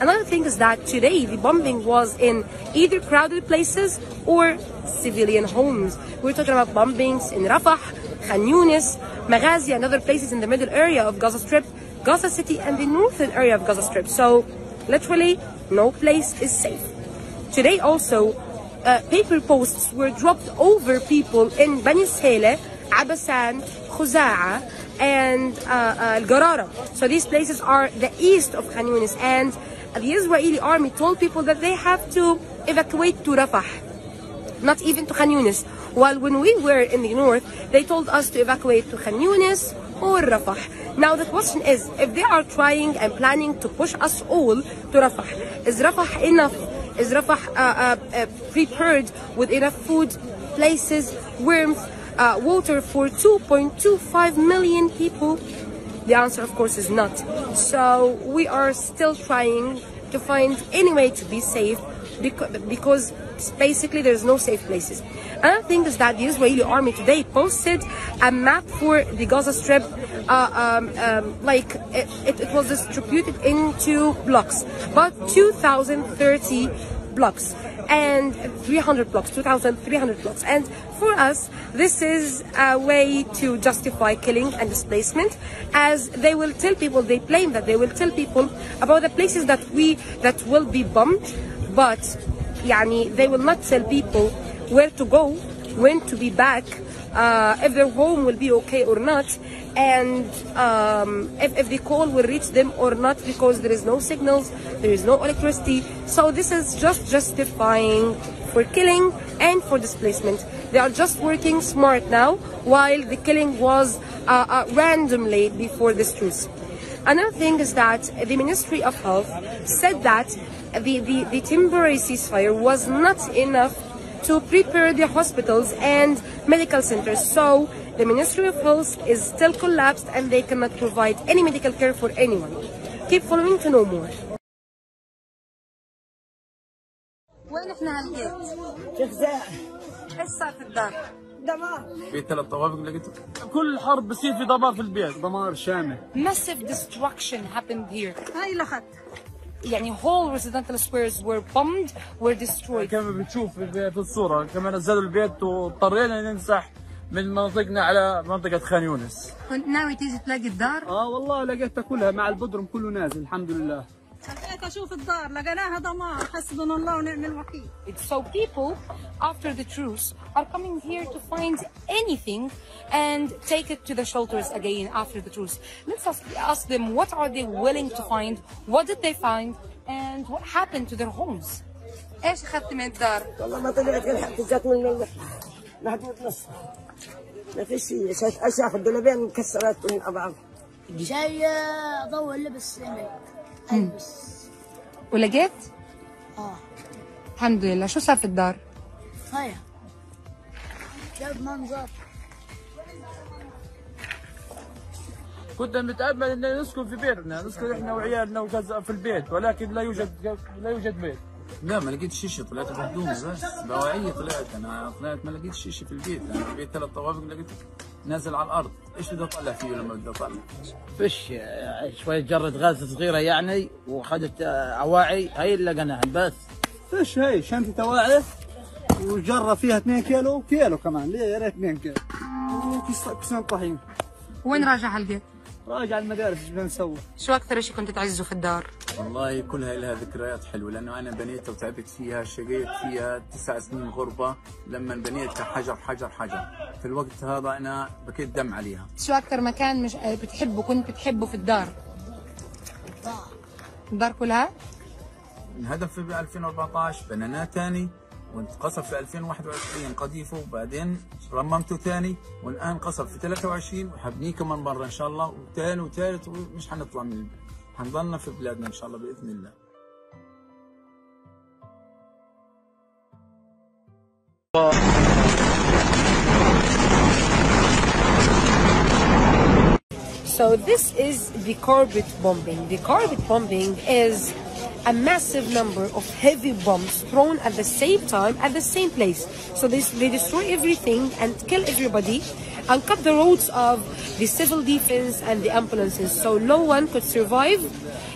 Another thing is that today the bombing was in either crowded places or civilian homes. We're talking about bombings in Rafah, Khan Yunis, Maghazi, and other places in the middle area of Gaza Strip, Gaza City, and the northern area of Gaza Strip. So, literally, no place is safe. Today also, uh, paper posts were dropped over people in Bani Suheila, Abasan, Khuza'a, and uh, uh, Garara. So these places are the east of Khan Yunis, and the Israeli army told people that they have to evacuate to Rafah, not even to Khan Yunis. While when we were in the north, they told us to evacuate to Khan Yunis or Rafah. Now the question is, if they are trying and planning to push us all to Rafah, is Rafah enough? Is Rafah uh, uh, uh, prepared with enough food, places, warmth, uh, water for 2.25 million people? The answer, of course, is not. So we are still trying to find any way to be safe because, basically there's no safe places. Another thing is that the Israeli army today posted a map for the Gaza Strip, uh, um, um, like it, it, it was distributed into blocks, but 2,030 blocks and 300 blocks, 2,300 blocks. And for us, this is a way to justify killing and displacement, as they will tell people, they claim that they will tell people about the places that we that will be bombed, but yani, they will not tell people where to go, when to be back, uh, if their home will be okay or not, and um, if, if the call will reach them or not because there is no signals, there is no electricity. So this is just justifying for killing and for displacement. They are just working smart now, while the killing was uh, uh, randomly before this truce. Another thing is that the Ministry of Health said that the, the, the temporary ceasefire was not enough to prepare the hospitals and medical centers. So the Ministry of Health is still collapsed and they cannot provide any medical care for anyone. Keep following to know more. وين إحنا هالبيت؟ في خزاع إيش صار في الدار؟ دمار في ثلاث طوابق لقيته كل حرب بصير في دمار في البيت دمار شامل Massive destruction happened here. هاي لخت يعني whole residential squares were bombed, were destroyed. كما بنشوف في في الصورة كما نزلوا البيت واضطرينا ننسح من منطقنا على منطقة خان يونس كنت ناوي تيجي تلاقي الدار؟ آه والله لقيتها كلها مع البدرم كله نازل الحمد لله أشوف الدار لقيناها دمار حسبنا الله ونعم الوكيل So people, after the truce, are coming here to find anything and take it to the shelters again after the truce. Let's ask, ask them what are they willing to find, what did they find, and what happened to their homes. إيش اخذت من الدار؟ والله ما طلعت جات من محدود نص ما في شيء اشياء الدولابين مكسرات من جاي اضوء اللبس البس ولقيت؟ آه. الحمد لله. شو صار في الدار؟ هيا. جاب منظر. كنا نتامل إن نسكن في بيتنا. نسكن إحنا وعيالنا وكذا في البيت. ولكن لا يوجد لا يوجد بيت. لا ما لقيت شيشه طلعت بهدومي بس. بواعية طلعت. أنا طلعت ما لقيت شيشه في البيت. أنا البيت ثلاث طوابق لقيت نازل على الأرض. إيش بدي اطلع فيه لما بدي اطلع فش شوية جرة غاز صغيرة يعني وخدت آه، أواعي هاي اللي لقيناها بس. فيش هي شنطة تواعي وجرة فيها 2 كيلو كيلو كمان ليه يا ريت 2 كيلو. وكيس كيسان طحين وين راجع على البيت؟ راجع المدارس إيش بدنا نسوي؟ شو أكثر شيء كنت تعزه في الدار؟ والله كلها لها ذكريات حلوة لأنه أنا بنيتها وتعبت فيها شقيت فيها تسع سنين غربة لما بنيتها حجر حجر حجر في الوقت هذا أنا بكيت دم عليها شو أكثر مكان مش بتحبه كنت بتحبه في الدار الدار كلها الهدف في 2014 بنيناه ثاني وانقصف في 2021 قذيفه وبعدين رممته ثاني والآن انقصف في 23 وحبنيه كمان مره إن شاء الله. وثاني وثالث ومش حنطلع من حنضلنا في بلادنا إن شاء الله بإذن الله. So this is the carpet bombing. The carpet bombing is a massive number of heavy bombs thrown at the same time at the same place. So this, they destroy everything and kill everybody and cut the roads of the civil defense and the ambulances. So no one could survive,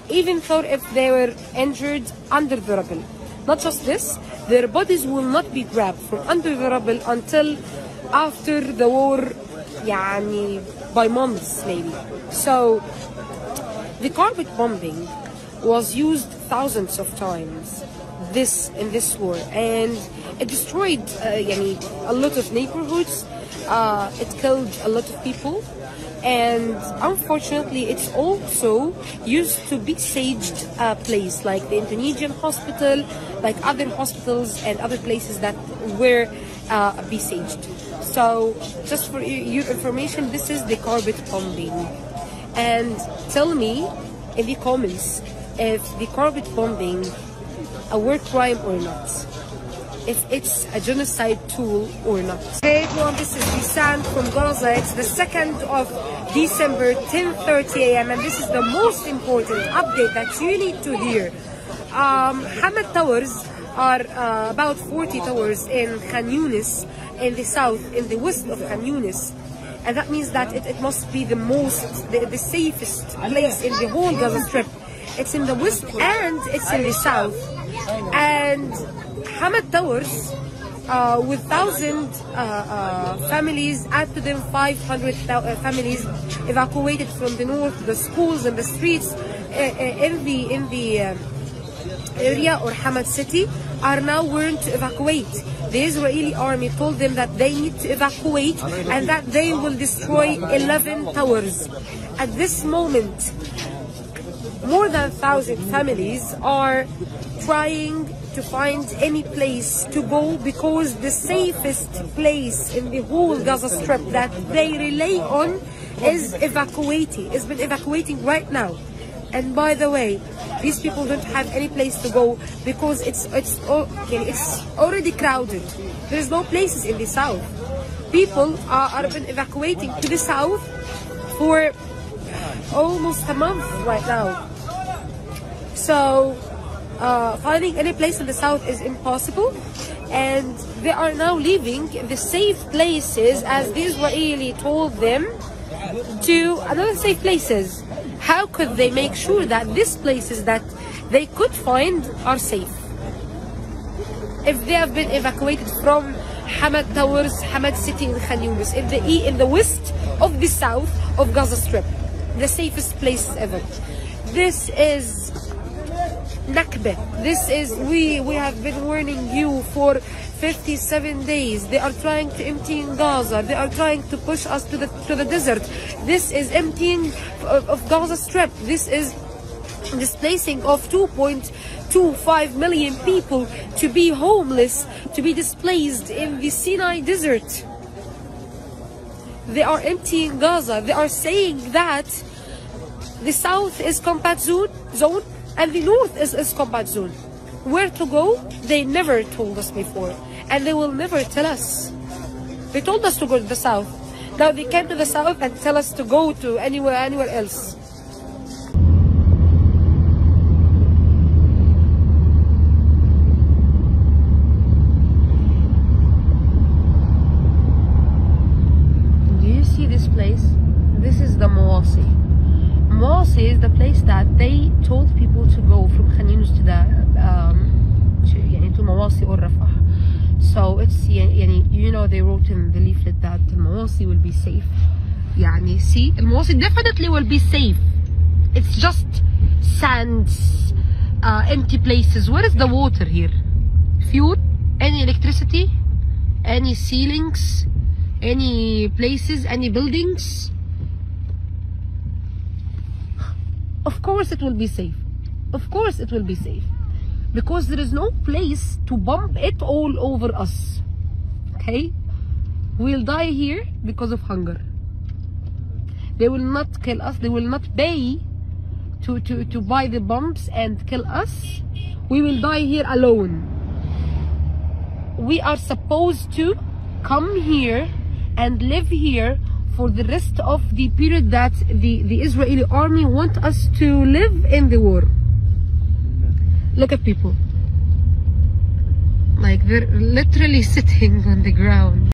even though if they were injured under the rubble. Not just this, their bodies will not be grabbed from under the rubble until after the war, يعني by months maybe. So the carpet bombing was used thousands of times this in this war and it destroyed uh, yani, a lot of neighborhoods. Uh, it killed a lot of people and unfortunately it's also used to be saged uh, place like the Indonesian hospital like other hospitals and other places that were uh, besieged so just for your information this is the carpet bombing. And tell me in the comments if the carpet bombing a war crime or not if it's a genocide tool or not. Hey everyone, this is Bisan from Gaza. It's the 2nd of December, 10.30 a.m. and this is the most important update that you need to hear. Um, Hamad Towers are uh, about 40 towers in Khan Yunis in the south, in the west of Khan Yunis. And that means that it, it must be the most, the, the safest place in the whole Gaza Strip. It's in the west and it's in the south. And Hamad Towers, uh, with thousand uh, uh, families, to them 500 uh, families evacuated from the north, the schools and the streets in the in the um, area or Hamad city are now warned to evacuate. The Israeli army told them that they need to evacuate and that they will destroy 11 towers. At this moment, more than 1,000 families are trying to find any place to go because the safest place in the whole Gaza Strip that they rely on is evacuating, It's been evacuating right now. And by the way, these people don't have any place to go because it's it's okay, it's already crowded. There's no places in the south. People are, are been evacuating to the south for almost a month right now. So uh, finding any place in the south is impossible and they are now leaving the safe places as the Israeli told them to another safe places. How could they make sure that these places that they could find are safe? If they have been evacuated from Hamad Towers, Hamad City in Khan Yunis, in the in the west of the south of Gaza Strip, the safest place ever. This is Nakba. This is we we have been warning you for 57 days. They are trying to empty Gaza. They are trying to push us to the to the desert. This is emptying of, of Gaza Strip. This is displacing of 2.25 million people to be homeless, to be displaced in the Sinai desert. They are emptying Gaza. They are saying that the south is combat zone, zone and the north is, is combat zone. Where to go? They never told us before. And they will never tell us. They told us to go to the south. Now they came to the south and tell us to go to anywhere anywhere else. Do you see this place? This is the Mawasi. Mawasi is the place that they told people to go from Khan Yunus to the um, to, يعني to Mawasi or Rafah. So it's يعني you know they wrote in the leaflet that Mawasi will be safe. يعني see المواصي definitely will be safe. It's just sands, uh, empty places. Where is the water here? Fuel? Any electricity? Any ceilings? Any places? Any buildings? Of course it will be safe. Of course it will be safe. Because there is no place to bomb it all over us. Okay? We'll die here because of hunger. They will not kill us. They will not pay to, to, to buy the bombs and kill us. We will die here alone. We are supposed to come here and live here for the rest of the period that the, the Israeli army want us to live in the war. Look at people. Like they're literally sitting on the ground.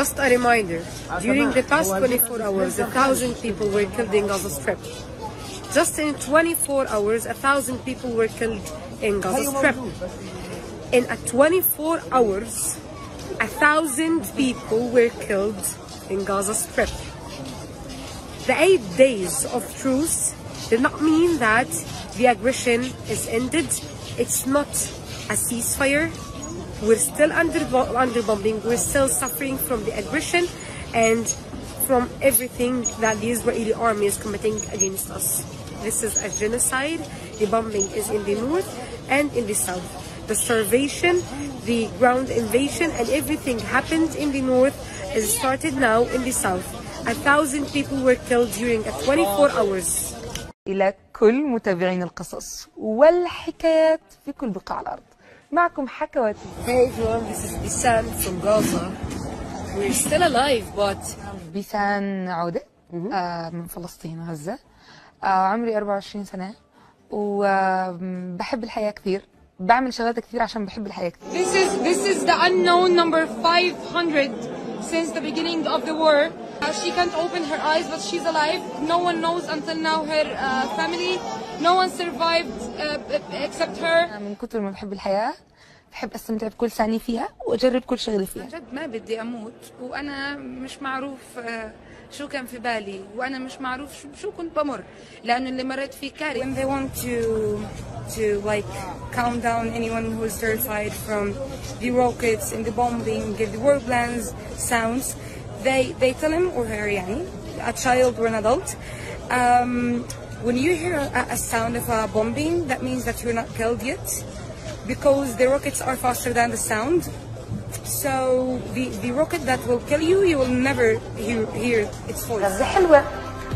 Just a reminder, during the past 24 hours, a thousand people were killed in Gaza Strip. Just in 24 hours, a thousand people were killed in Gaza Strip. In a 24 hours, a thousand people were killed in Gaza Strip. The eight days of truce did not mean that the aggression is ended. It's not a ceasefire. We're still under, under bombing. We're still suffering from the aggression and from everything that the Israeli army is committing against us. This is a genocide. The bombing is in the north and in the south. The starvation, the ground invasion, and everything happened in the north is started now in the south. A thousand people were killed during a 24 hours. إلى كل متابعين القصص والحكايات في كل بقاع الأرض معكم حكواتي Hey everyone, this is Bisan from Gaza. We're still alive, but بيسان عودة آه من فلسطين غزة آه عمري 24 سنة وبحب الحياة كثير بعمل شغلات كثير عشان بحب الحياة كثير This is this is the unknown number 500 since the beginning of the war. Uh, she can't open her eyes, but she's alive. No one knows until now her uh, family. No one survived uh, except her. من كثر ما بحب الحياة بحب استمتع بكل ثانية فيها واجرب كل شغلة فيها جد ما بدي اموت وانا مش معروف آه، شو كان في بالي وانا مش معروف شو, شو كنت بمر لانه اللي مريت فيه كارثه when they want to to like calm down anyone who is terrified from the rockets and the bombing and the warplanes sounds, they they tell him or her يعني a child or an adult. Um, when you hear a, a sound of a bombing, that means that you're not killed yet, because the rockets are faster than the sound. So the the rocket that will kill you, you will never hear hear its voice. غزة حلوة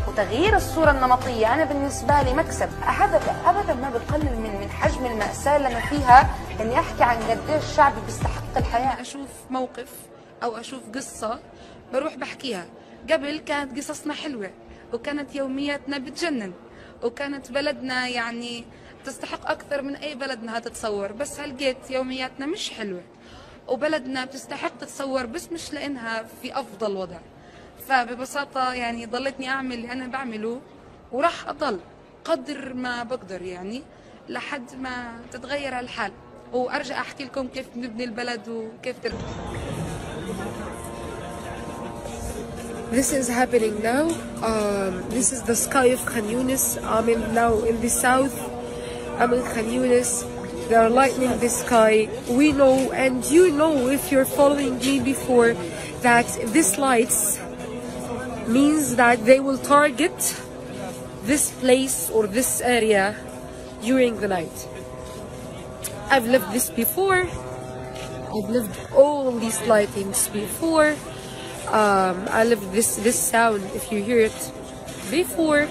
وتغيير الصورة النمطية أنا بالنسبة لي مكسب هذا أبدا ما بقلل من من حجم المأساة اللي أنا فيها إني أحكي عن قديش شعبي بيستحق الحياة اشوف موقف او اشوف قصه بروح بحكيها. قبل كانت قصصنا حلوة وكانت يومياتنا بتجنن وكانت بلدنا يعني تستحق أكثر من أي بلد إنها تتصور بس هلقيت يومياتنا مش حلوة. وبلدنا بتستحق تتصور بس مش لإنها في أفضل وضع. فببساطة يعني ضلتني أعمل اللي أنا بعمله وراح أضل قدر ما بقدر يعني لحد ما تتغير الحال وأرجع أحكي لكم كيف نبني البلد وكيف ترجع This is happening now. Um, this is the sky of Khan Yunis. I'm in, now in the south. I'm in Khan Yunis. They are lightening the sky. We know, and you know if you're following me before, that this lights means that they will target this place or this area during the night. I've lived this before. I've lived all these lightings before. Um, I lived this this sound if you hear it before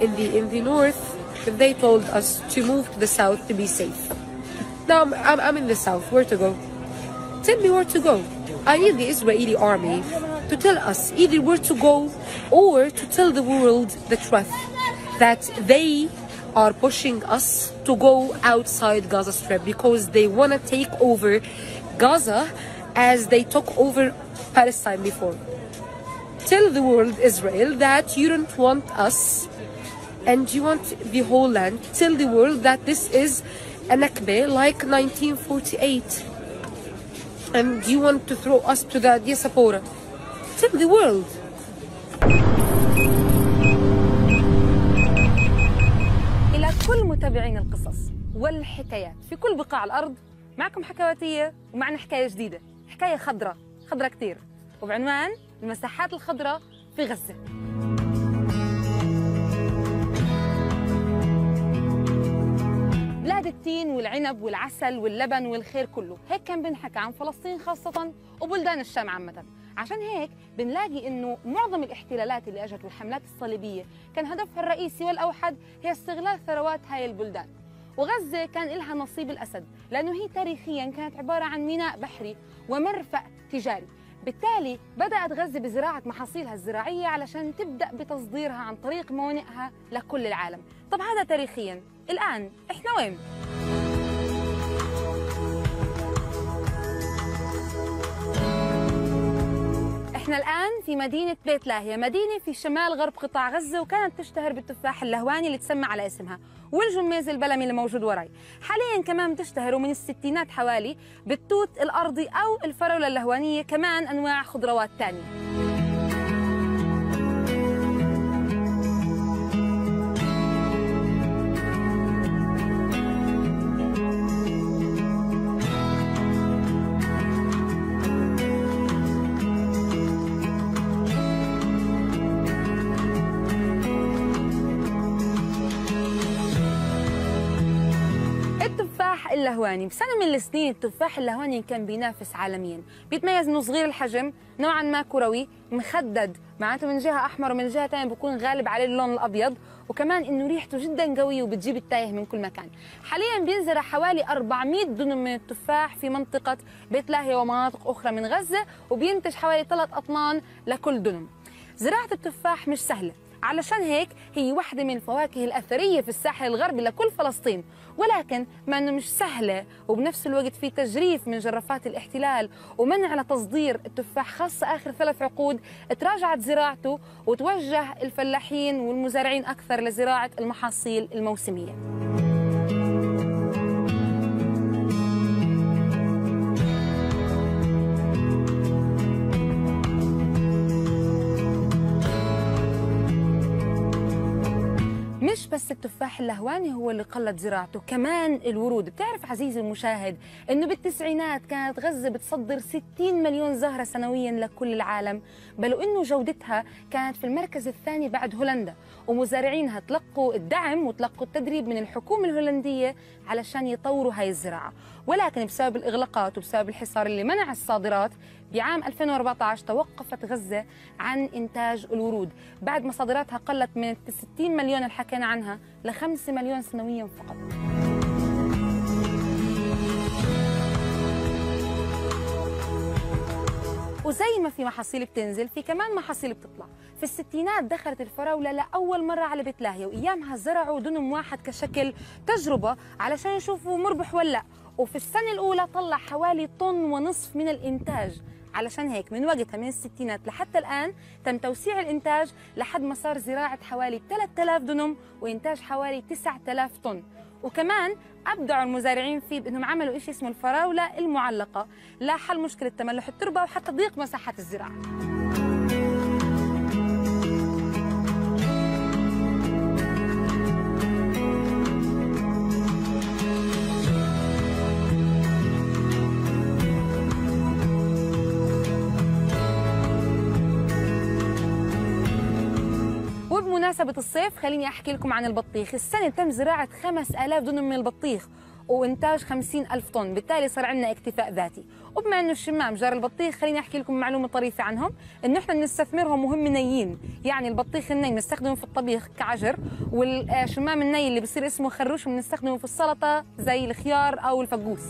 in the in the north. They told us to move to the south to be safe. Now I'm, I'm, I'm in the south. Where to go? Tell me where to go. I need the Israeli army to tell us either where to go or to tell the world the truth that they are pushing us to go outside Gaza Strip because they want to take over Gaza as they took over Palestine before. Tell the world, Israel, that you don't want us and you want the whole land. Tell the world that this is a Nakba like 1948 and you want to throw us to the diaspora. Tell the world. إلى كل متابعين القصص والحكايات في كل بقاع الأرض معكم حكواتية ومعنا حكاية جديدة حكاية خضراء خضراء كتير. وبعنوان المساحات الخضراء في غزة. بلاد التين والعنب والعسل واللبن والخير كله. هيك كان بنحكى عن فلسطين خاصة وبلدان الشام عامة. عشان هيك بنلاقي إنه معظم الاحتلالات اللي إجت والحملات الصليبية كان هدفها الرئيسي والأوحد هي استغلال ثروات هاي البلدان. وغزة كان لها نصيب الأسد لأنه هي تاريخيا كانت عبارة عن ميناء بحري ومرفأ تجاري بالتالي بدأت غزة بزراعة محاصيلها الزراعية علشان تبدأ بتصديرها عن طريق موانئها لكل العالم طب هذا تاريخيا الآن إحنا وين؟ إحنا الآن في مدينة بيت لاهيا، مدينة في شمال غرب قطاع غزة وكانت تشتهر بالتفاح اللهواني اللي تسمى على اسمها، والجميز البلمي اللي موجود وراي. حاليا كمان تشتهر ومن الستينات حوالي بالتوت الأرضي أو الفراولة اللهوانية، كمان أنواع خضروات تانية. اللهواني بسنة من السنين التفاح اللهواني كان بينافس عالميا. بيتميز انه صغير الحجم نوعا ما كروي مخدد. معناته من جهة أحمر ومن جهة ثانية بيكون غالب عليه اللون الأبيض. وكمان إنه ريحته جدا قوية وبتجيب التايه من كل مكان. حاليا بينزرع حوالي 400 دنم من التفاح في منطقة بيت لاهيا ومناطق أخرى من غزة وبينتج حوالي 3 أطنان لكل دنم زراعة التفاح مش سهلة. علشان هيك هي واحدة من الفواكه الأثرية في الساحل الغربي لكل فلسطين. ولكن مع أنه مش سهلة وبنفس الوقت في تجريف من جرافات الاحتلال ومنع لتصدير التفاح خاصة آخر ثلاث عقود تراجعت زراعته وتوجه الفلاحين والمزارعين أكثر لزراعة المحاصيل الموسمية. مش بس التفاح اللهواني هو اللي قلت زراعته؟ كمان الورود. بتعرف عزيزي المشاهد إنه بالتسعينات كانت غزة بتصدر 60 مليون زهرة سنويا لكل العالم. بل إنه جودتها كانت في المركز الثاني بعد هولندا. ومزارعينها تلقوا الدعم وتلقوا التدريب من الحكومة الهولندية علشان يطوروا هاي الزراعة. ولكن بسبب الإغلاقات وبسبب الحصار اللي منع الصادرات بعام 2014 توقفت غزة عن إنتاج الورود. بعد ما صادراتها قلت من 60 مليون اللي حكينا عنها ل 5 مليون سنويا فقط. وزي ما في محاصيل بتنزل في كمان محاصيل بتطلع. في الستينات دخلت الفراولة لأول مرة على بيت لاهيا وأيامها زرعوا دنم واحد كشكل تجربة علشان يشوفوا مربح ولا لا. وفي السنة الأولى طلع حوالي طن ونصف من الإنتاج. علشان هيك من وقتها من الستينات لحتى الآن تم توسيع الإنتاج لحد ما صار زراعة حوالي 3000 دنم وإنتاج حوالي 9000 طن. وكمان أبدعوا المزارعين فيه بأنهم عملوا شيء اسمه الفراولة المعلقة. لحل مشكلة تملح التربة وحتى ضيق مساحات الزراعة. وبمناسبة الصيف خليني أحكي لكم عن البطيخ. السنة تم زراعة 5000 دونم من البطيخ وإنتاج 50 ألف طن بالتالي صار عندنا اكتفاء ذاتي. وبما أنه الشمام جار البطيخ خليني أحكي لكم معلومة طريفة عنهم. إنه إحنا بنستثمرهم وهم نيين يعني البطيخ الني بنستخدمه في الطبيخ كعجر والشمام الني اللي بصير اسمه خروش بنستخدمه في السلطة زي الخيار أو الفقوس.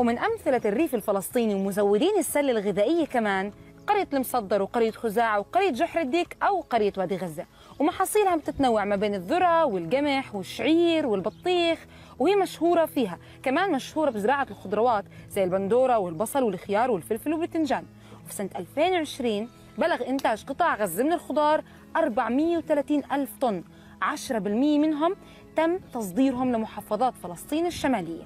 ومن أمثلة الريف الفلسطيني ومزودين السلة الغذائية كمان قرية المصدر وقرية خزاعة وقرية جحر الديك أو قرية وادي غزة. ومحاصيلها بتتنوع ما بين الذرة والقمح والشعير والبطيخ وهي مشهورة فيها. كمان مشهورة بزراعة الخضروات زي البندورة والبصل والخيار والفلفل والبتنجان وفي سنة 2020 بلغ إنتاج قطاع غزة من الخضار 430 ألف طن. 10% منهم تم تصديرهم لمحافظات فلسطين الشمالية.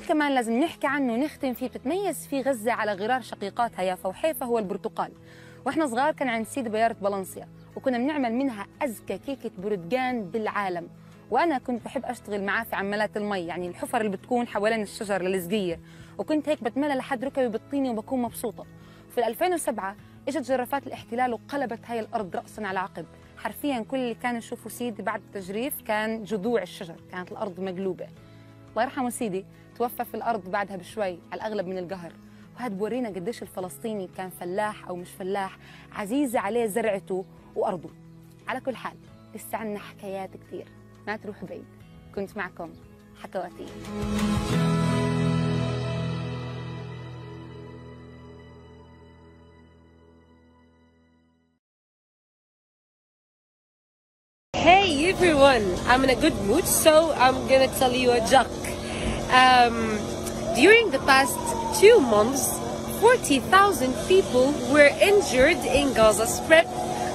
محصول كمان لازم نحكي عنه ونختم فيه بتتميز فيه غزة على غرار شقيقاتها يافا وحيفا هو البرتقال. وإحنا صغار كان عند سيدي بيارة بلنسيا وكنا بنعمل منها أزكى كيكة برتقان بالعالم. وأنا كنت بحب أشتغل معاه في عمالات المي يعني الحفر اللي بتكون حوالين الشجر الصغير وكنت هيك بتملى لحد ركبي بالطينة وبكون مبسوطة. في 2007 إجت جرافات الاحتلال وقلبت هاي الأرض رأسا على عقب. حرفيا كل اللي كان يشوفوا سيدي بعد التجريف كان جذوع الشجر كانت الأرض مقلوبة. الله يرحمه سيدي توفى في الأرض بعدها بشوي على الأغلب من القهر. وهذا بورينا قديش الفلسطيني كان فلاح أو مش فلاح عزيزه عليه زرعته وأرضه. على كل حال لسه عنا حكايات كثير ما تروح بعيد. كنت معكم حكواتي. Hey everyone, I'm in a good mood, so I'm gonna tell you a joke. Um, during the past two months, 40,000 people were injured in Gaza Strip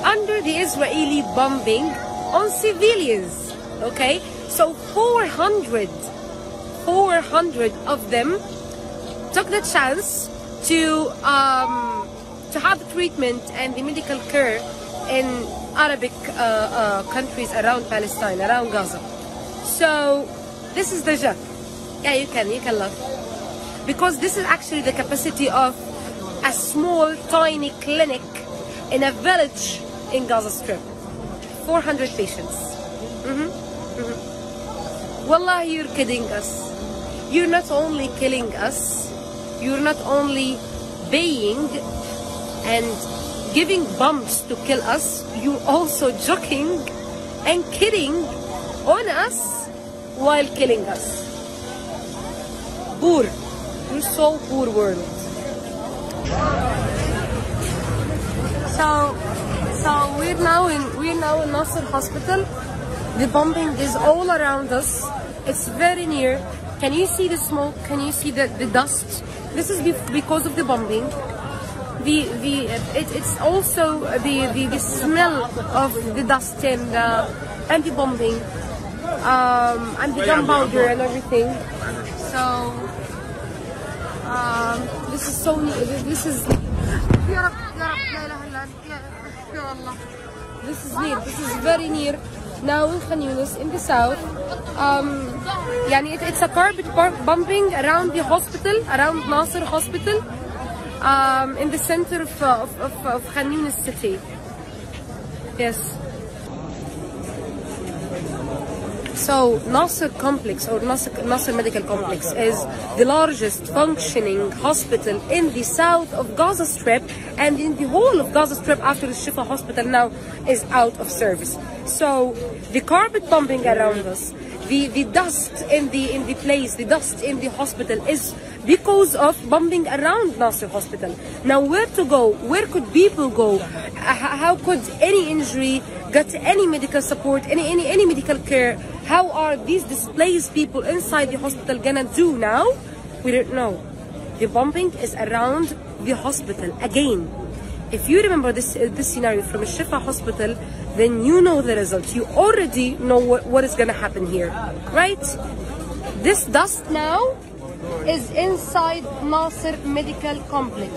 under the Israeli bombing on civilians. Okay, so 400, 400 of them took the chance to um, to have treatment and the medical care in Arabic uh, uh, countries around Palestine, around Gaza. So this is the joke. Yeah, you can, you can laugh. Because this is actually the capacity of a small, tiny clinic in a village in Gaza Strip. 400 patients. Mhm, mhm. Wallah, you're kidding us. You're not only killing us, you're not only paying and giving bombs to kill us, you're also joking and kidding on us while killing us. Poor. You're so poor world. So, so we're now in we're now in Nasser Hospital. The bombing is all around us. It's very near. Can you see the smoke? Can you see the, the dust? This is because of the bombing. The the it, it's also the, the the smell of the dust and uh, and the bombing um, and the gunpowder and everything. So um, this is so this is this is near. This is very near. Now in Khan Yunus in the south um it, it's a carpet bombing around the hospital around Nasser hospital um in the center of of, of, of Khan Yunus city. Yes. So Nasser Complex or Nasser, Nasser Medical Complex is the largest functioning hospital in the south of Gaza Strip and in the whole of Gaza Strip after the Shifa Hospital now is out of service. So the carpet bombing around us, the, the dust in the in the place, the dust in the hospital is because of bombing around Nasser Hospital. Now where to go? Where could people go? How could any injury get any medical support, any any any medical care? How are these displaced people inside the hospital gonna do now? We don't know. The bombing is around the hospital again. If you remember this uh, this scenario from a Shifa hospital, then you know the result. You already know what, what is gonna happen here, right? This dust now is inside Nasser Medical Complex.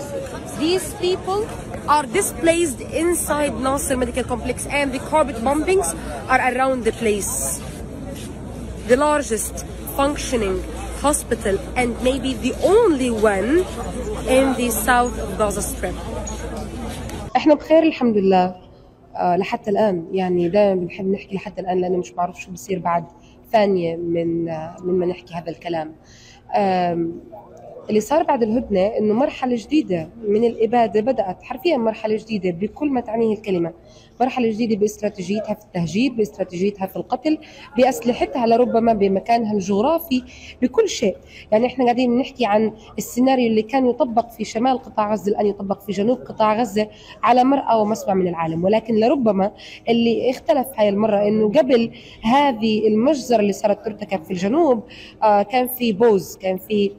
These people are displaced inside Nasser Medical Complex and the carpet bombings are around the place. The largest functioning hospital and maybe the only one in the south of Gaza Strip. احنا بخير الحمد لله آه لحتى الان يعني دائما بنحب نحكي لحتى الان لانه مش بعرف شو بصير بعد ثانيه من آه من ما نحكي هذا الكلام آم، اللي صار بعد الهدنة أنه مرحلة جديدة من الإبادة بدأت حرفيا مرحلة جديدة بكل ما تعنيه الكلمة. مرحلة جديدة باستراتيجيتها في التهجير باستراتيجيتها في القتل بأسلحتها لربما بمكانها الجغرافي بكل شيء. يعني إحنا قاعدين بنحكي عن السيناريو اللي كان يطبق في شمال قطاع غزة الآن يطبق في جنوب قطاع غزة على مرأى ومسمع من العالم. ولكن لربما اللي اختلف هاي المرة إنه قبل هذه المجزرة اللي صارت ترتكب في الجنوب آه كان في بوز كان في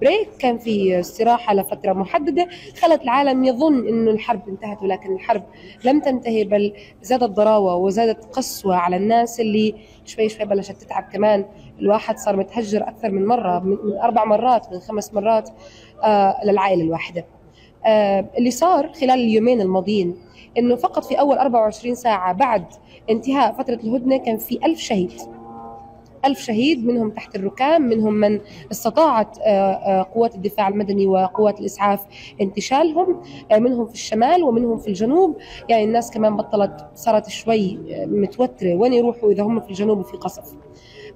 بريك كان في استراحة لفترة محددة. خلت العالم يظن إنه الحرب انتهت ولكن الحرب لم تنتهي بل زادت ضراوة وزادت قسوة على الناس اللي شوي شوي بلشت تتعب كمان. الواحد صار متهجر أكثر من مرة من أربع مرات من خمس مرات آه للعائلة الواحدة. آه اللي صار خلال اليومين الماضيين إنه فقط في أول 24 ساعة بعد انتهاء فترة الهدنة كان في ألف شهيد. ألف شهيد منهم تحت الركام منهم من استطاعت آه، آه، قوات الدفاع المدني وقوات الإسعاف انتشالهم آه، منهم في الشمال ومنهم في الجنوب. يعني الناس كمان بطلت صارت شوي متوترة وين يروحوا إذا هم في الجنوب وفي قصف؟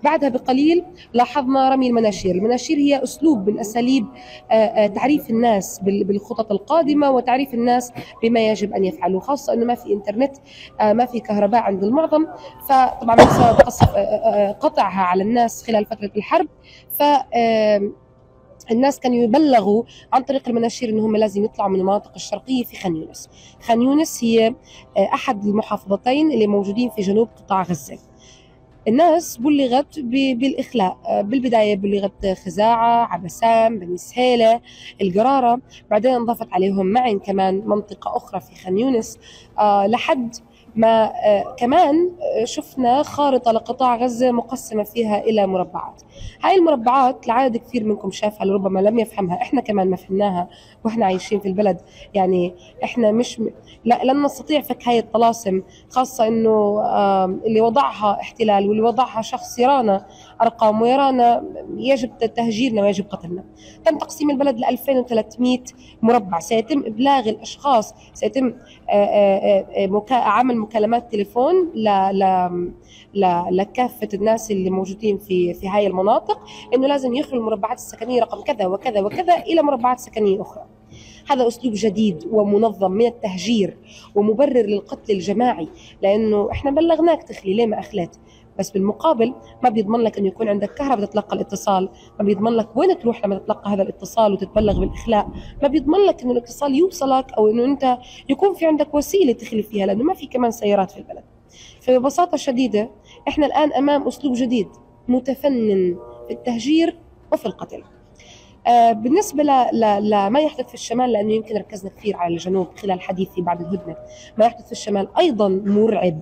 بعدها بقليل لاحظنا رمي المناشير المناشير هي أسلوب من أساليب آه، آه، تعريف الناس بال- بالخطط القادمة وتعريف الناس بما يجب أن يفعلوا خاصة أنه ما في إنترنت آه، ما في كهرباء عند المعظم فطبعا بسبب قطعها على الناس خلال فترة الحرب ف الناس كانوا يبلغوا عن طريق المناشير ان هم لازم يطلعوا من المناطق الشرقية في خان يونس. خان يونس هي أحد المحافظتين اللي موجودين في جنوب قطاع غزة. الناس بلغت بالإخلاء. آه، بالبداية بلغت خزاعة عبسام بني سهيلة القرارة. بعدين انضافت عليهم معن كمان منطقة أخرى في خان يونس. آه، لحد ما آه، كمان شفنا خارطة لقطاع غزة مقسمة فيها إلى مربعات. هاي المربعات العدد كثير منكم شافها لربما لم يفهمها. إحنا كمان ما فهمناها وإحنا عايشين في البلد. يعني إحنا مش. لا لن نستطيع فك هاي الطلاسم خاصة إنه آم، اللي وضعها احتلال واللي وضعها شخص يرانا أرقام ويرانا يجب تهجيرنا ويجب قتلنا تم تقسيم البلد ل 2300 مربع سيتم إبلاغ الأشخاص سيتم. عمل مكالمات تليفون ل... ل... ل- لكافة الناس اللي موجودين في في هاي المناطق إنه لازم يخلوا المربعات السكنية رقم كذا وكذا وكذا إلى مربعات سكنية أخرى. هذا أسلوب جديد ومنظم من التهجير ومبرر للقتل الجماعي لأنه إحنا بلغناك تخلي ليه ما اخليت بس بالمقابل ما بيضمن لك إنه يكون عندك كهرباء تتلقى الاتصال، ما بيضمن لك وين تروح لما تتلقى هذا الاتصال وتتبلغ بالإخلاء، ما بيضمن لك إنه الاتصال يوصلك أو إنه أنت يكون في عندك وسيلة تخلي فيها لأنه ما في كمان سيارات في البلد. فببساطة شديدة إحنا الآن أمام أسلوب جديد متفنن في التهجير وفي القتل. آه، بالنسبة لما يحدث في الشمال لأنه يمكن ركزنا كثير على الجنوب خلال حديثي بعد الهدنة ما يحدث في الشمال أيضا مرعب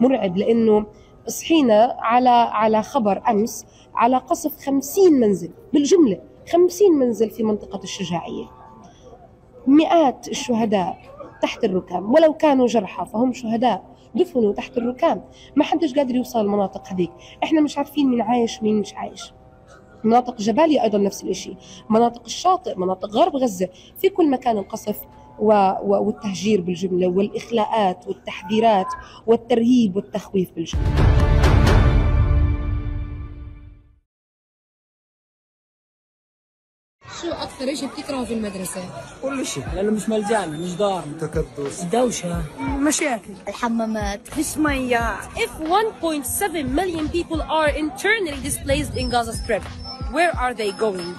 مرعب لأنه صحينا على على خبر أمس على قصف خمسين منزل بالجملة خمسين منزل في منطقة الشجاعية. مئات الشهداء تحت الركام ولو كانوا جرحى فهم شهداء دفنوا تحت الركام. ما حدش قادر يوصل المناطق هذيك. إحنا مش عارفين مين عايش مين مش عايش. مناطق جبالية أيضا نفس الشيء مناطق الشاطئ مناطق غرب غزة في كل مكان القصف. والتهجير بالجملة والإخلاءات والتحذيرات والترهيب والتخويف بالجملة شو أكثر شيء بتكرهه في المدرسة؟ كل شيء لأنه مش ملجأنا مش دار تكدس دوشه مشاكل الحمامات فيش مية If 1.7 million people are internally displaced in Gaza Strip, where are they going?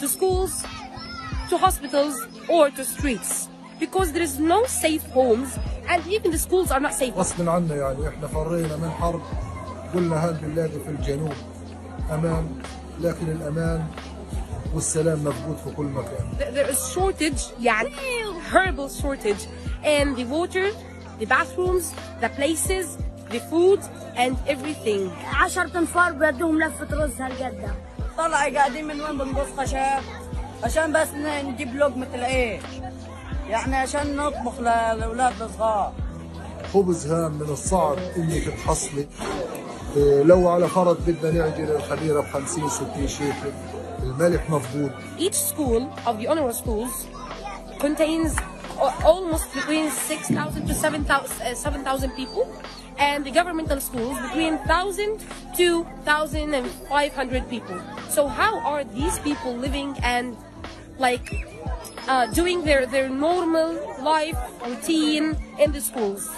To schools, to hospitals, or to streets? Because there is no safe homes and even the schools are not safe. غصب عنا يعني إحنا فرينا من حرب قلنا هل بنلاقي في الجنوب أمان لكن الامان والسلام مفقود في كل مكان. There- is shortage, يعني horrible shortage in the water, the bathrooms, the places, the food and everything. عشر تنفار بيدهم لفة رز هالقد طلع قاعدين من وين بنقص خشب عشان بس نجيب لقمة العيش يعني عشان نطبخ للأولاد الصغار. خبز هام من الصعب إنك تحصلي. إيه، لو على فرض بدنا نعجن الخميره ب 50 60 شيكل. Each school of the UNRWA schools contains almost between 6,000 to 7,000 uh, people and the governmental schools between 1,000 to 1,500 people. So how are these people living and like uh, doing their, their normal life routine in the schools?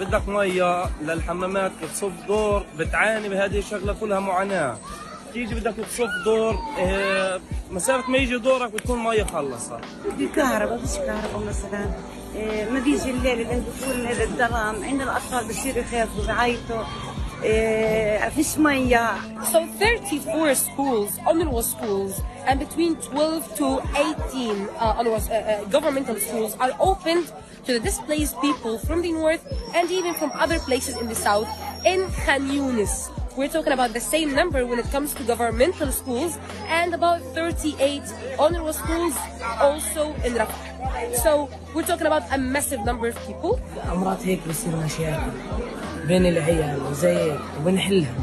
بدك مية للحمامات تصف دور بتعاني بهذه الشغلة كلها معاناة. تيجي بدك تصف دور آه، مسافة ما يجي دورك بتكون مية خلصت. الكهرباء فيش كهرباء مثلا. إيه، ما بيجي الليل اللي بيكون الظلام عند الأطفال بصيروا يخافوا بيعيطوا. إيه، فيش مية. So 34 schools, UNRWA schools, and between 12 to 18 uh, uh, uh, governmental schools are opened to the displaced people from the north and even from other places in the south in Khan Yunis. We're talking about the same number when it comes to governmental schools and about 38 UNRWA schools also in Rafah. So we're talking about a massive number of people. مرات هيك بصير مشاكل بين العيال وزي ونحلها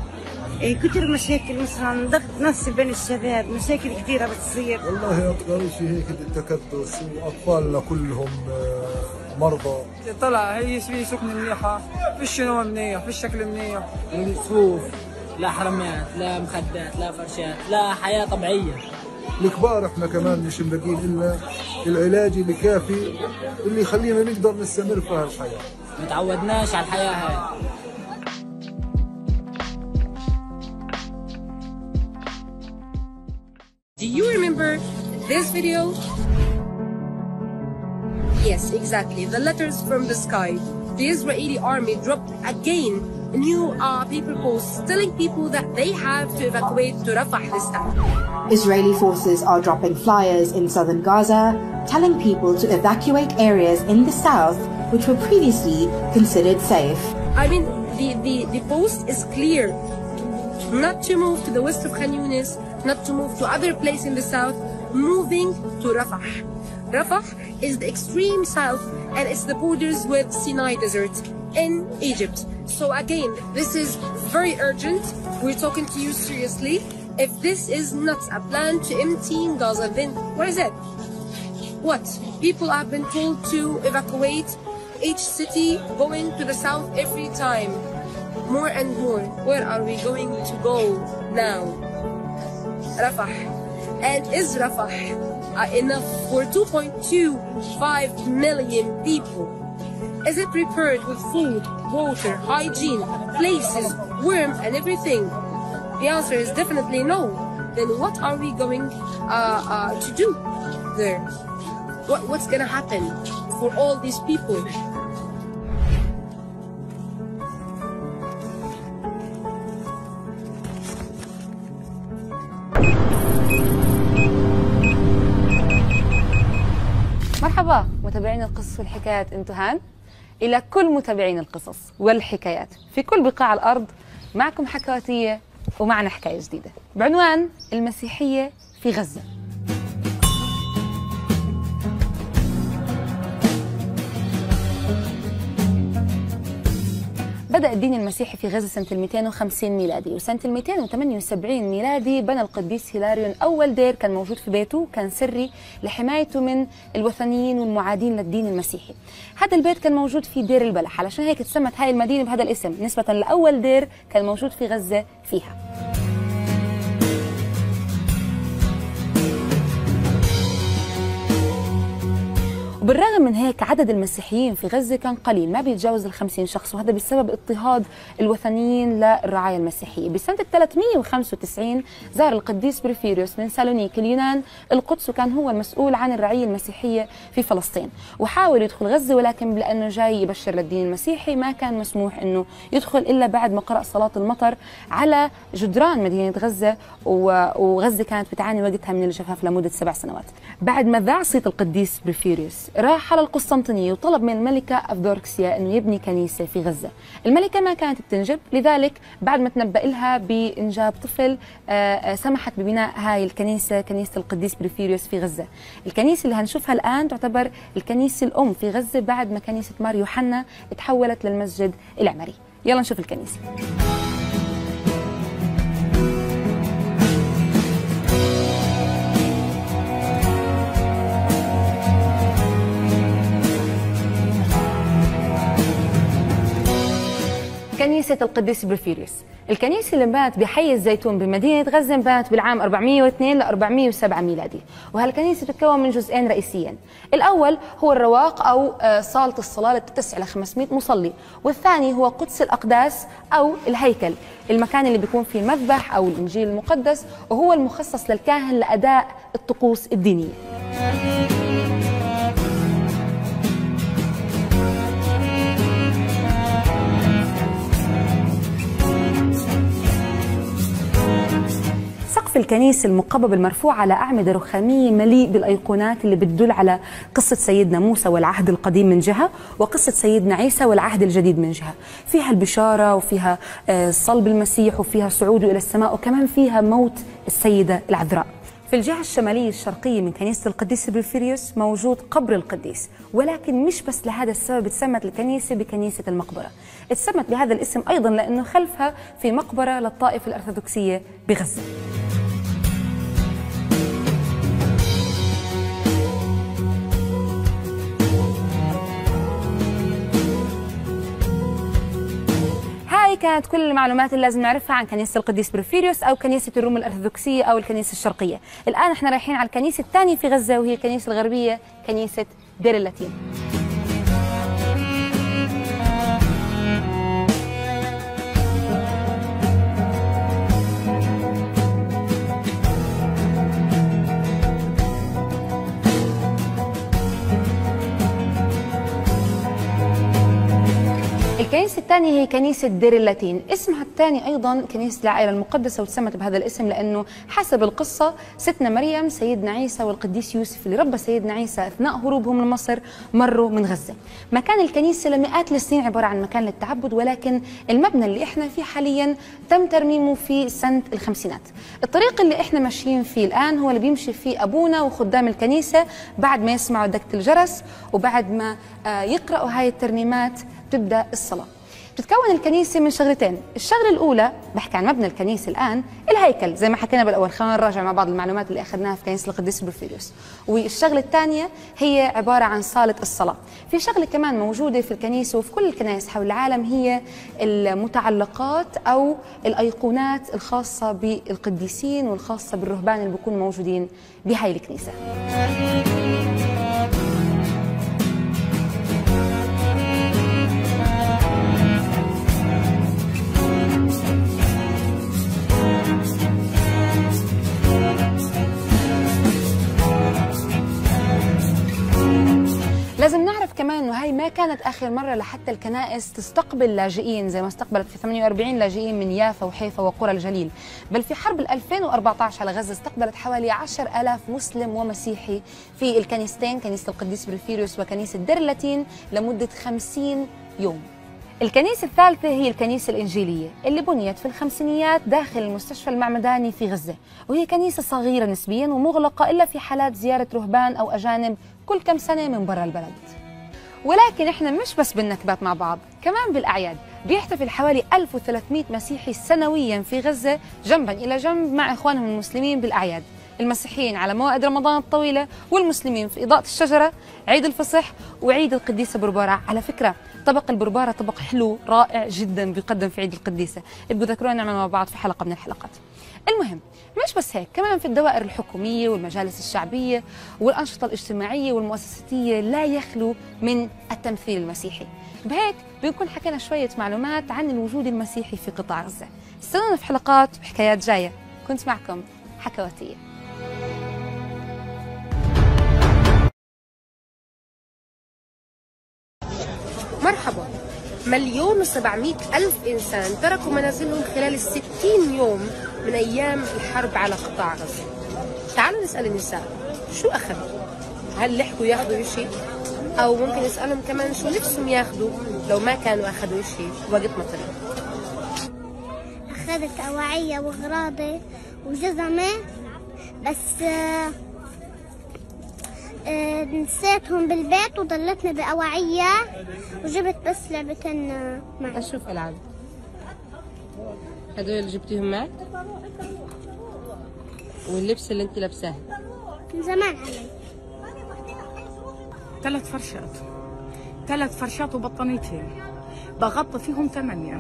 كثير مشاكل مثلا ضغط نفسي بين الشباب مشاكل كثيرة بتصير والله أكثر شيء هيك التكدس وأطفالنا كلهم مرضى. طلع هي في سكن منيحة فيش نوم منيح فيش شكل منيح. صفوف لا حرمات لا مخدات لا فرشات لا حياة طبيعية. الكبار إحنا كمان مش ملاقيين إلا العلاج اللي كافي اللي يخلينا نقدر نستمر في هالحياة. ما تعودناش على الحياة هاي. Do you remember this video? Yes, exactly. The letters from the sky. The Israeli army dropped again new uh, paper posts telling people that they have to evacuate to Rafah this time. Israeli forces are dropping flyers in southern Gaza, telling people to evacuate areas in the south which were previously considered safe. I mean, the, the, the post is clear. Not to move to the west of Khan Yunis, not to move to other place in the south, moving to Rafah. Rafah is the extreme south and it's the borders with Sinai Desert in Egypt. So again, this is very urgent. We're talking to you seriously. If this is not a plan to empty Gaza, then what is it? What? People have been told to evacuate each city going to the south every time. More and more. Where are we going to go now? Rafah. And is Rafah uh, enough for 2.25 million people? Is it prepared with food, water, hygiene, places, warmth, and everything? The answer is definitely no. Then what are we going uh, uh, to do there? What, what's gonna happen for all these people? مرحبا متابعين القصص والحكايات انتهان. إلى كل متابعين القصص والحكايات. في كل بقاع الأرض معكم حكواتية ومعنا حكاية جديدة. بعنوان المسيحية في غزة. بدأ الدين المسيحي في غزة سنة 250 ميلادي وسنة 278 ميلادي بنى القديس هيلاريون أول دير كان موجود في بيته كان سري لحمايته من الوثنيين والمعادين للدين المسيحي. هذا البيت كان موجود في دير البلح علشان هيك تسمت هاي المدينة بهذا الاسم نسبة لأول دير كان موجود في غزة فيها. وبالرغم من هيك عدد المسيحيين في غزة كان قليل ما بيتجاوز ال 50 شخص وهذا بسبب اضطهاد الوثنيين للرعاية المسيحية. بسنة 395 زار القديس بريفيريوس من سالونيك اليونان القدس وكان هو المسؤول عن الرعية المسيحية في فلسطين. وحاول يدخل غزة ولكن لأنه جاي يبشر للدين المسيحي ما كان مسموح أنه يدخل إلا بعد ما قرأ صلاة المطر على جدران مدينة غزة وغزة كانت بتعاني وقتها من الجفاف لمدة سبع سنوات. بعد ما ذاع صيت القديس بريفيريوس راح على القسطنطينية وطلب من الملكة أفدوركسيا أنه يبني كنيسة في غزة. الملكة ما كانت بتنجب لذلك بعد ما تنبأ لها بإنجاب طفل آه، آه، سمحت ببناء هاي الكنيسة كنيسة القديس بريفيريوس في غزة. الكنيسة اللي هنشوفها الآن تعتبر الكنيسة الأم في غزة بعد ما كنيسة مار يوحنا تحولت للمسجد العمري. يلا نشوف الكنيسة. كنيسة القديس بريفيريوس الكنيسة اللي انبنت بحي الزيتون بمدينة غزة انبنت بالعام 402 ل 407 ميلادي وهالكنيسة تتكون من جزئين رئيسيين الأول هو الرواق أو آه، صالة الصلاة اللي بتتسع ل 500 مصلي والثاني هو قدس الأقداس أو الهيكل المكان اللي بيكون فيه المذبح أو الإنجيل المقدس وهو المخصص للكاهن لأداء الطقوس الدينية. الكنيسة المقبب المرفوع على أعمدة رخامية مليء بالأيقونات اللي بتدل على قصة سيدنا موسى والعهد القديم من جهة وقصة سيدنا عيسى والعهد الجديد من جهة. فيها البشارة وفيها آه، صلب المسيح وفيها صعوده إلى السماء وكمان فيها موت السيدة العذراء. في الجهة الشمالية الشرقية من كنيسة القديس بلفيريوس موجود قبر القديس ولكن مش بس لهذا السبب تسمت الكنيسة بكنيسة المقبرة. اتسمت بهذا الاسم أيضا لأنه خلفها في مقبرة للطائفة الأرثوذكسية بغزة. هاي كانت كل المعلومات اللي لازم نعرفها عن كنيسة القديس بريفيريوس أو كنيسة الروم الأرثوذكسية أو الكنيسة الشرقية. الآن إحنا رايحين على الكنيسة الثانية في غزة وهي الكنيسة الغربية كنيسة دير اللاتين الكنيسة الثانية هي كنيسة دير اللاتين. اسمها الثاني أيضا كنيسة العائلة المقدسة وتسمت بهذا الاسم لأنه حسب القصة ستنا مريم سيدنا عيسى والقديس يوسف اللي ربى سيدنا عيسى أثناء هروبهم لمصر مروا من غزة. مكان الكنيسة لمئات السنين عبارة عن مكان للتعبد ولكن المبنى اللي إحنا فيه حاليا تم ترميمه في سنة الخمسينات. الطريق اللي إحنا ماشيين فيه الآن هو اللي بيمشي فيه أبونا وخدام الكنيسة بعد ما يسمعوا دقة الجرس وبعد ما آه، يقرأوا هاي الترنيمات تبدأ الصلاة. بتتكون الكنيسة من شغلتين. الشغلة الأولى بحكي عن مبنى الكنيسة الآن الهيكل. زي ما حكينا بالأول خلينا نراجع مع بعض المعلومات اللي أخذناها في كنيسة القديس بورفيريوس والشغلة الثانية هي عبارة عن صالة الصلاة. في شغلة كمان موجودة في الكنيسة وفي كل الكنائس حول العالم هي المتعلقات أو الأيقونات الخاصة بالقديسين والخاصة بالرهبان اللي بيكونوا موجودين بهاي الكنيسة. لازم نعرف كمان إنه هاي ما كانت آخر مرة لحتى الكنائس تستقبل لاجئين زي ما استقبلت في 48 لاجئين من يافا وحيفا وقرى الجليل. بل في حرب ال 2014 على غزة استقبلت حوالي 10000 مسلم ومسيحي في الكنيستين كنيسة القديس بريفيروس وكنيسة دير اللاتين لمدة 50 يوم. الكنيسة الثالثة هي الكنيسة الإنجيلية اللي بنيت في الخمسينيات داخل المستشفى المعمداني في غزة. وهي كنيسة صغيرة نسبيا ومغلقة إلا في حالات زيارة رهبان أو أجانب كل كم سنة من برا البلد. ولكن إحنا مش بس بالنكبات مع بعض كمان بالأعياد. بيحتفل حوالي 1300 مسيحي سنويا في غزة جنبا إلى جنب مع إخوانهم المسلمين بالأعياد. المسيحيين على موائد رمضان الطويلة والمسلمين في إضاءة الشجرة عيد الفصح وعيد القديسة بربارة على فكرة طبق البربارة طبق حلو رائع جدا بيقدم في عيد القديسة. ابقوا ذكرونا نعمل مع بعض في حلقة من الحلقات. المهم مش بس هيك كمان في الدوائر الحكومية والمجالس الشعبية والأنشطة الاجتماعية والمؤسساتية لا يخلو من التمثيل المسيحي. بهيك بنكون حكينا شوية معلومات عن الوجود المسيحي في قطاع غزة. استنونا في حلقات وحكايات جاية. كنت معكم حكواتية. مرحبا. مليون وسبعمائة ألف إنسان تركوا منازلهم خلال الستين يوم من أيام الحرب على قطاع غزة تعالوا نسأل النساء شو أخذوا؟ هل لحقوا ياخذوا شيء؟ أو ممكن نسالهم كمان شو نفسهم ياخذوا لو ما كانوا أخذوا شيء وقت ما طلعوا أخذت أواعية وغراضي وجزمة بس آه، آه، نسيتهم بالبيت وضلتني بأواعية وجبت بس لعبتين معي أشوف ألعاب هدول اللي جبتيهم معك؟ واللبس اللي انت لابساه؟ من زمان علي. ثلاث فرشات. ثلاث فرشات وبطانيتين. بغطي فيهم ثمانية.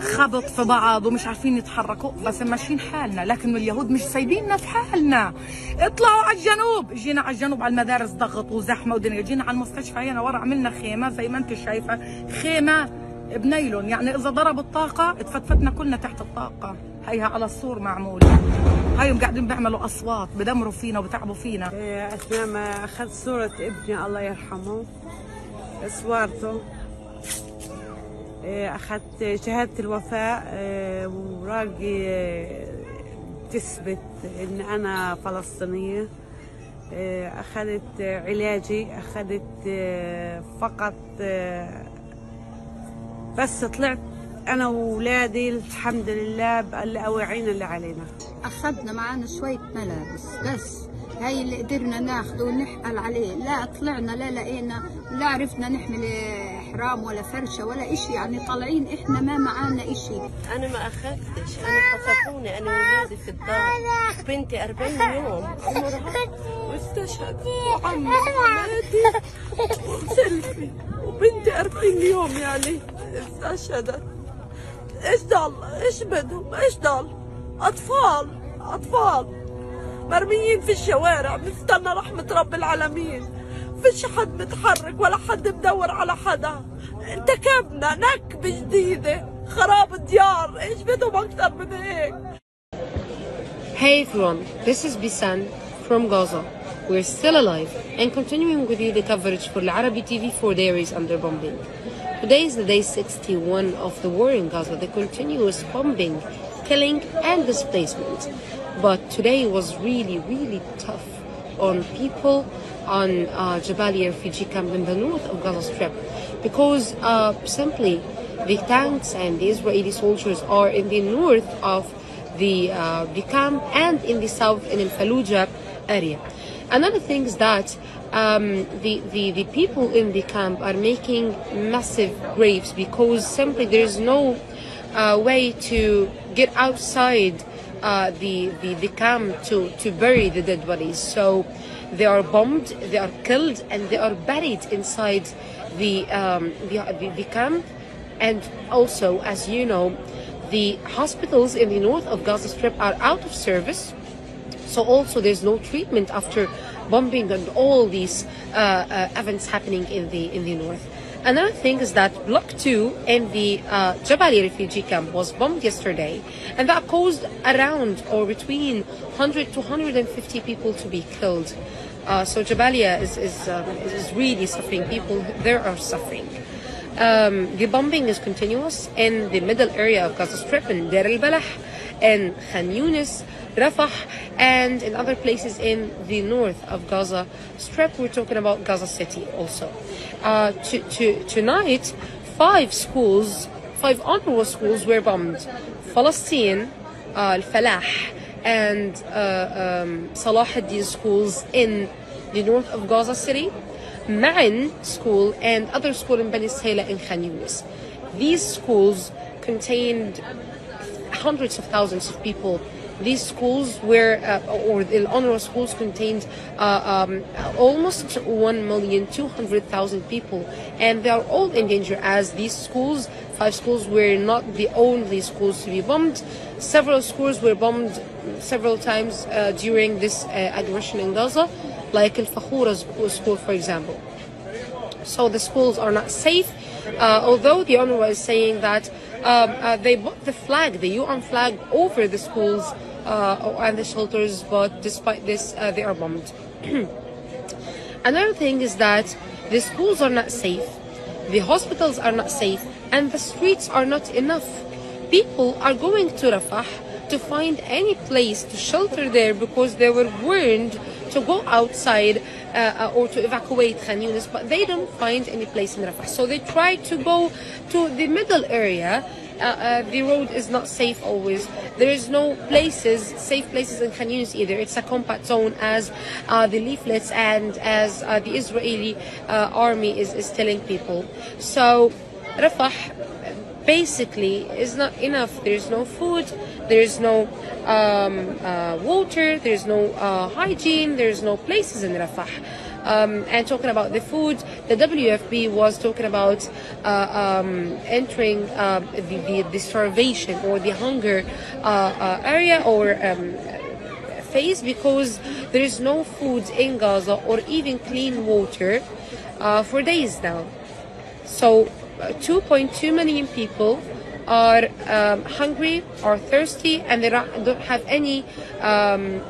خبط في بعض ومش عارفين يتحركوا. بس ماشيين حالنا. لكن اليهود مش سايبيننا في حالنا. اطلعوا على الجنوب. جينا على الجنوب على المدارس ضغط وزحمة ودنيا جينا على المستشفى هنا ورا. عملنا خيمة زي ما انت شايفة. خيمة. بنيلون. يعني إذا ضربوا الطاقة اتفتفتنا كلنا تحت الطاقة. هيها على السور معموله هيهم قاعدين بيعملوا أصوات بدمروا فينا وبتعبوا فينا. إيه، اثناء ما اخذت صورة ابني الله يرحمه. صورته. إيه، أخذت شهادة الوفاة إيه، وراقي تثبت إن أنا فلسطينية. أخذت علاجي أخذت فقط بس طلعت أنا وولادي الحمد لله بالأواعينا اللي علينا. أخذنا معنا شوية ملابس بس هاي اللي قدرنا ناخده ونحقل عليه. لا طلعنا لا لقينا لا عرفنا نحمل إحرام ولا فرشة ولا إشي. يعني طالعين إحنا ما معانا إشي. أنا ما أخذتش. أنا قصفوني أنا وولادي في الدار. بنتي 40 يوم. عمرها واستشهد وعمي وولادي وسلفي وبنتي 40 يوم يعني. استشهدت إيش ضل؟ إيش بدهم؟ إيش ضل؟ أطفال أطفال مرميين في الشوارع بنستنى رحمة رب العالمين فيش حد متحرك ولا حد مدور على حدا انتكبنا نكبة جديدة خراب الديار إيش بدهم أكتر من هيك Hey everyone, this is Bisan from Gaza. We're still alive and continuing with you the coverage for Al-Arabi TV for days under bombing. Today is the day 61 of the war in Gaza, the continuous bombing, killing and displacement. But today was really, really tough on people on uh, Jabalia refugee camp in the north of Gaza Strip because uh, simply the tanks and the Israeli soldiers are in the north of the, uh, the camp and in the south in the Fallujah area. Another thing is that um, the, the, the people in the camp are making massive graves because simply there is no uh, way to get outside uh, the, the, the camp to, to bury the dead bodies. So they are bombed, they are killed, and they are buried inside the, um, the, the, the camp. And also, as you know, the hospitals in the north of Gaza Strip are out of service. So also there's no treatment after bombing and all these uh, uh, events happening in the in the north. Another thing is that Block 2 in the uh, Jabalia refugee camp was bombed yesterday, and that caused around or between 100 to 150 people to be killed. Uh, so Jabalia is is, um, is really suffering. People there are suffering. Um, the bombing is continuous in the middle area of Gaza Strip in Deir al-Balah and Khan Yunis, Rafah, and in other places in the north of Gaza Strip. We're talking about Gaza City also. Uh, to, to, tonight, five schools, five UNRWA schools were bombed. Palestine, uh, Al-Falah, and uh, um, Salah ad-Din schools in the north of Gaza City. Ma'in School and other school in Bani Suheila in Khan Yunis. These schools contained hundreds of thousands of people. These schools were, uh, or the UNRWA schools contained uh, um, almost 1,200,000 people, and they are all in danger as these schools, five schools, were not the only schools to be bombed. Several schools were bombed several times uh, during this uh, aggression in Gaza, like Al Fakhura school, for example. So the schools are not safe, uh, although the UNRWA is saying that um, uh, they put the flag, the UN flag, over the schools and the shelters, but despite this, uh, they are bombed. Another thing is that the schools are not safe, the hospitals are not safe, and the streets are not enough. People are going to Rafah to find any place to shelter there because they were warned to go outside uh, uh, or to evacuate Khan Yunis, but they don't find any place in Rafah. So they try to go to the middle area. Uh, uh, the road is not safe always. There is no places, safe places in Khan Yunis either. It's a combat zone, as uh, the leaflets and as uh, the Israeli army is, is telling people. So Rafah basically is not enough. There's no food, there's no um, water, there's no hygiene, there's no places in Rafah. Um, and talking about the food, the WFP was talking about uh, um, entering uh, the, the, the starvation or the hunger uh, uh, area or um, phase because there is no food in Gaza or even clean water uh, for days now. So, uh, 2.2 million people are um, hungry or thirsty, and they don't have any um,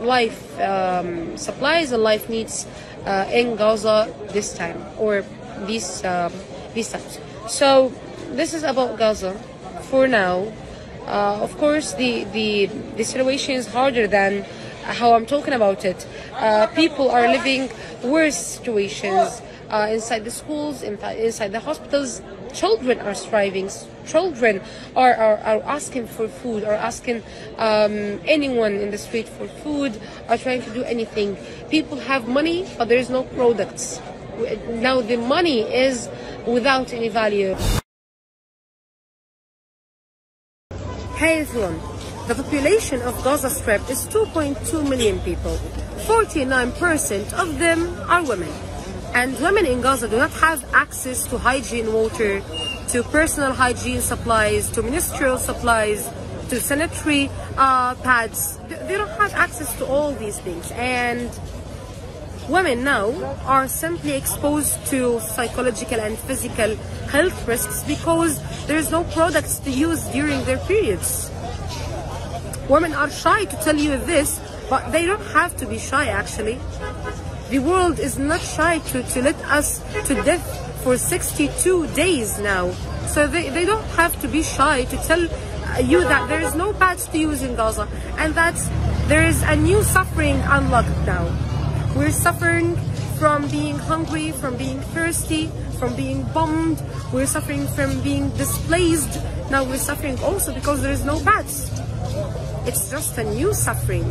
life um, supplies and life needs uh, in Gaza this time or these um, these times. So, this is about Gaza for now. Uh, of course, the, the the situation is harder than how I'm talking about it. Uh, people are living worse situations uh, inside the schools, inside the hospitals. Children are striving. Children are, are, are asking for food, are asking um, anyone in the street for food, are trying to do anything. People have money, but there is no products. Now the money is without any value. Hey everyone, the population of Gaza Strip is 2.2 million people. 49% of them are women. And women in Gaza do not have access to hygiene water, to personal hygiene supplies, to menstrual supplies, to sanitary uh, pads. They don't have access to all these things. And women now are simply exposed to psychological and physical health risks because there is no products to use during their periods. Women are shy to tell you this, but they don't have to be shy actually. The world is not shy to, to let us to death for 62 days now. So they, they don't have to be shy to tell uh, you that there is no pads to use in Gaza and that there is a new suffering unlocked now. We're suffering from being hungry, from being thirsty, from being bombed. We're suffering from being displaced. Now we're suffering also because there is no pads. It's just a new suffering.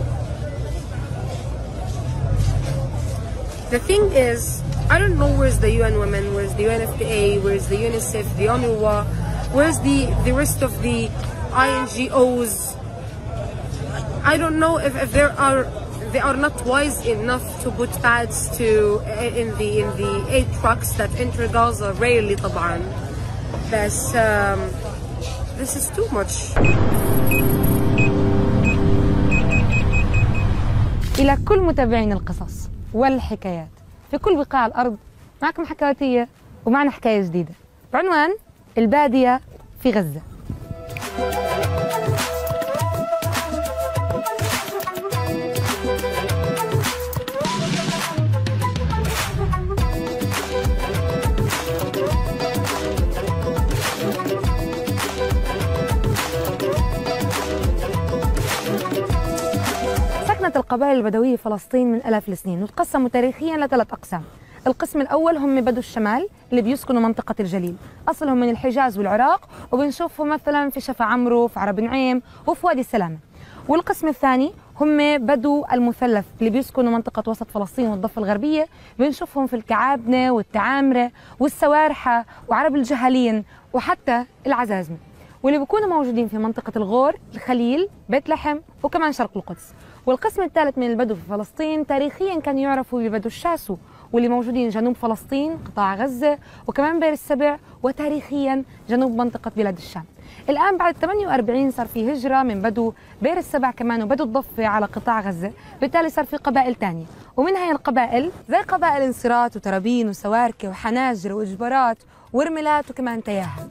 The thing is, I don't know where's the UN Women, where's the UNFPA, where's the UNICEF, the UNRWA, where's the, the rest of the INGOs. I don't know if, if there are they are not wise enough to put pads to in the in the aid trucks that enter Gaza rarely طبعا بس um, this is too much إلى كل متابعين القصص والحكايات. في كل بقاع الأرض معكم حكاياتية ومعنا حكاية جديدة. بعنوان البادية في غزة. القبائل البدوية في فلسطين من آلاف السنين وتقسموا تاريخيا لثلاث أقسام. القسم الأول هم بدو الشمال اللي بيسكنوا منطقة الجليل. أصلهم من الحجاز والعراق وبنشوفهم مثلا في شفا عمرو في عرب نعيم وفي وادي السلامة والقسم الثاني هم بدو المثلث اللي بيسكنوا منطقة وسط فلسطين والضفة الغربية. بنشوفهم في الكعابنة والتعامرة والسوارحة وعرب الجهلين وحتى العزازمة. واللي بيكونوا موجودين في منطقة الغور الخليل بيت لحم وكمان شرق القدس. والقسم الثالث من البدو في فلسطين تاريخيا كانوا يعرفوا ببدو الشاسو واللي موجودين جنوب فلسطين قطاع غزة وكمان بئر السبع وتاريخيا جنوب منطقة بلاد الشام. الآن بعد 48 صار في هجرة من بدو بئر السبع كمان وبدو الضفة على قطاع غزة بالتالي صار في قبائل تانية. ومن هاي القبائل زي قبائل انصراط وترابين وسواركة وحناجر وإجبارات ورملات وكمان تياها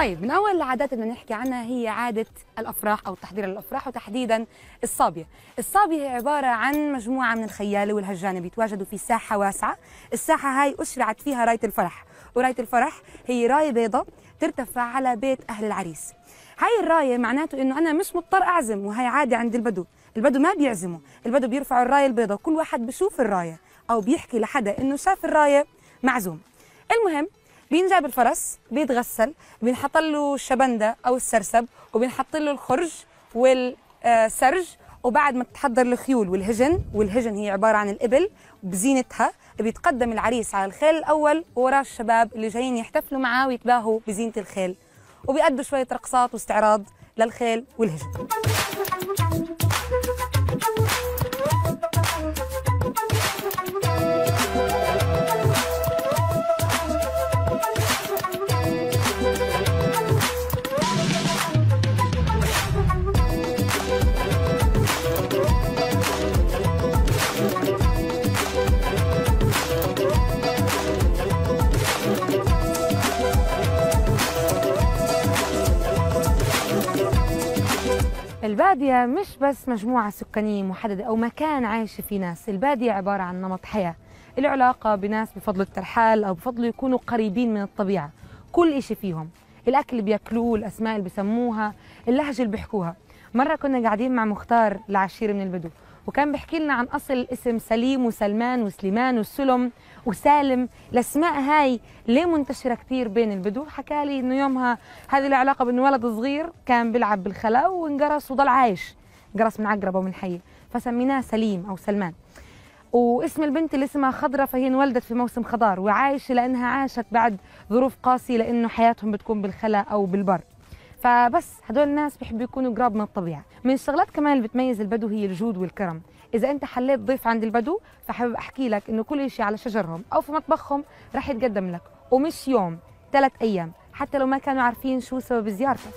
طيب من أول العادات اللي نحكي عنها هي عادة الأفراح أو تحضير الأفراح وتحديدا الصابية. الصابية هي عبارة عن مجموعة من الخياله والهجانه بيتواجدوا في ساحة واسعة. الساحة هاي اشرعت فيها راية الفرح وراية الفرح هي راية بيضاء ترتفع على بيت أهل العريس. هاي الراية معناته إنه أنا مش مضطر أعزم وهي عادة عند البدو. البدو ما بيعزموا البدو بيرفعوا الراية البيضاء كل واحد بشوف الراية أو بيحكي لحدا إنه شاف الراية معزوم. المهم بينجاب الفرس بيتغسل بينحط له الشبندة أو السرسب وبينحط له الخرج والسرج وبعد ما تتحضر الخيول والهجن والهجن هي عبارة عن الإبل بزينتها بيتقدم العريس على الخيل الأول ووراه الشباب اللي جايين يحتفلوا معاه ويتباهوا بزينة الخيل. وبيأدوا شوية رقصات واستعراض للخيل والهجن. البادية مش بس مجموعة سكانية محددة أو مكان عايشة فيه ناس. البادية عبارة عن نمط حياة. له علاقة بناس بفضل الترحال أو بفضل يكونوا قريبين من الطبيعة. كل إشي فيهم. الأكل اللي بياكلوه الأسماء اللي بيسموها اللهجة اللي بيحكوها. مرة كنا قاعدين مع مختار العشيرة من البدو وكان بيحكي لنا عن أصل الاسم سليم وسلمان وسليمان وسلم وسالم الأسماء هاي ليه منتشرة كثير بين البدو؟ حكى لي إنه يومها هذه العلاقة بإنه ولد صغير كان بيلعب بالخلا وانقرص وضل عايش. انقرص من عقربة ومن حية فسميناه سليم أو سلمان. واسم البنت اللي اسمها خضرة فهي انولدت في موسم خضار وعايشة لأنها عاشت بعد ظروف قاسية لأنه حياتهم بتكون بالخلا أو بالبر. فبس هدول الناس بيحبوا يكونوا قراب من الطبيعة. من الشغلات كمان اللي بتميز البدو هي الجود والكرم. إذا أنت حليت ضيف عند البدو فحابب أحكي لك إنه كل شيء على شجرهم أو في مطبخهم رح يتقدم لك ومش يوم ثلاث أيام حتى لو ما كانوا عارفين شو سبب زيارتك.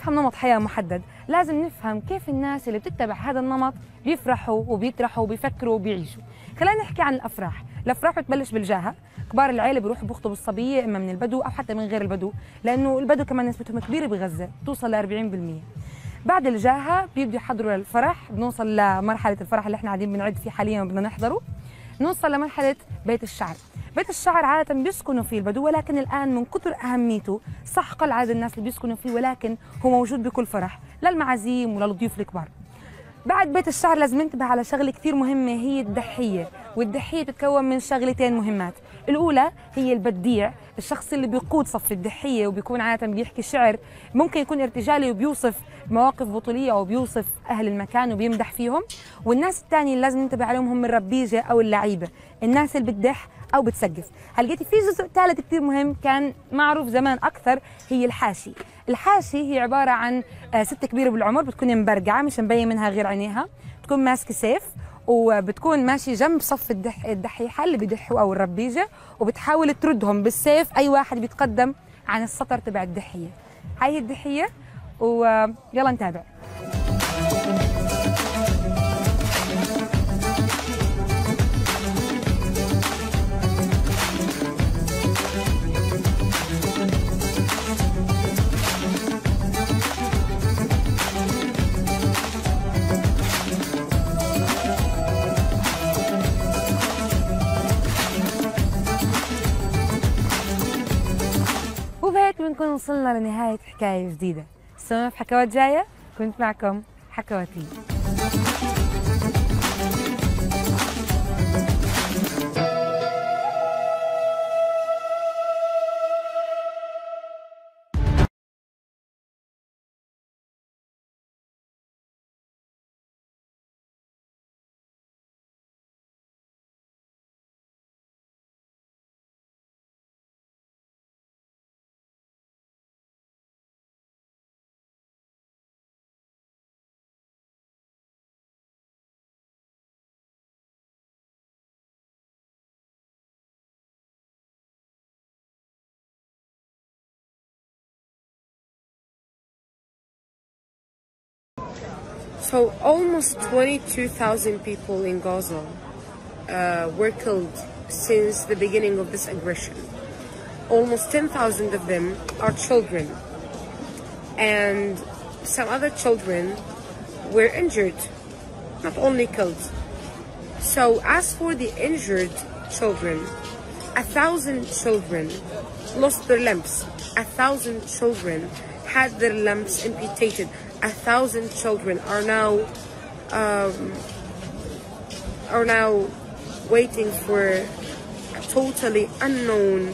نفهم نمط حياة محدد. لازم نفهم كيف الناس اللي بتتبع هذا النمط بيفرحوا وبيطرحوا وبيفكروا وبيعيشوا. خلينا نحكي عن الأفراح. الأفراح بتبلش بالجاهة. كبار العيلة بيروحوا بيخطبوا الصبية إما من البدو أو حتى من غير البدو لأنه البدو كمان نسبتهم كبيرة بغزة توصل ل 40% بعد الجاهة بيبدوا يحضروا للفرح بنوصل لمرحلة الفرح اللي إحنا قاعدين بنعد فيه حاليا وبدنا نحضره. نوصل لمرحلة بيت الشعر. بيت الشعر عادة بيسكنوا فيه البدو ولكن الآن من كثر أهميته صح قل عدد الناس اللي بيسكنوا فيه ولكن هو موجود بكل فرح للمعازيم وللضيوف الكبار. بعد بيت الشعر لازم ننتبه على شغلة كثير مهمة هي الدحية والدحية بتتكون من شغلتين مهمات. الأولى هي البديع الشخص اللي بيقود صف الدحية وبيكون عادة بيحكي شعر ممكن يكون ارتجالي وبيوصف مواقف بطولية أو بيوصف أهل المكان وبيمدح فيهم. والناس الثانية اللي لازم ننتبه عليهم هم الربيجة أو اللعيبة. الناس اللي بتدح أو بتسقف. هلقيتي في جزء ثالث كثير مهم كان معروف زمان أكثر؟ هي الحاشي. الحاشي هي عبارة عن آه، ست كبيرة بالعمر بتكون مبرقعة مش مبين منها غير عينيها. بتكون ماسكة سيف وبتكون ماشي جنب صف الدح الدحيحة اللي بدحوا أو الربيجة وبتحاول تردهم بالسيف. أي واحد بيتقدم عن السطر تبع الدحية. هاي هي الدحية. ويلا نتابع. وبهيك بنكون وصلنا لنهاية حكاية جديدة. استنونا في حكوات جاية. كنت معكم حكواتي So almost 22,000 people in Gaza uh, were killed since the beginning of this aggression. Almost 10,000 of them are children, and some other children were injured, not only killed. So as for the injured children, a thousand children lost their limbs. A thousand children had their limbs amputated. A thousand children are now um, are now waiting for a totally unknown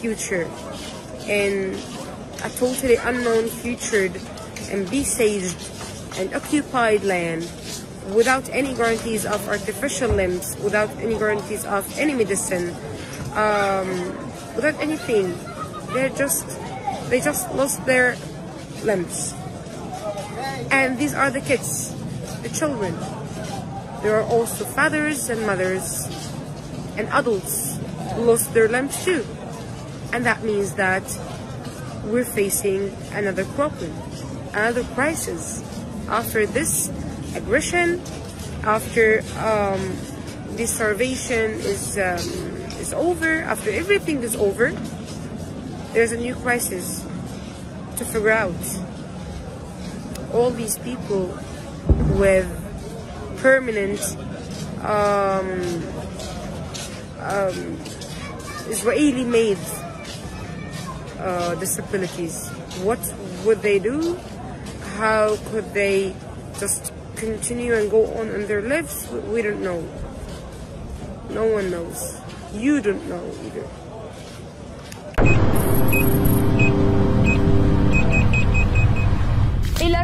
future in a totally unknown future and besieged and occupied land without any guarantees of artificial limbs, without any guarantees of any medicine, um, without anything. They're just they just lost their limbs. And these are the kids, the children. There are also fathers and mothers and adults who lost their limbs too. And that means that we're facing another problem, another crisis. After this aggression, after um, this starvation is um, is over, after everything is over, there's a new crisis to figure out. All these people with permanent um, um, Israeli-made uh, disabilities. What would they do? How could they just continue and go on in their lives? We don't know. No one knows. You don't know either.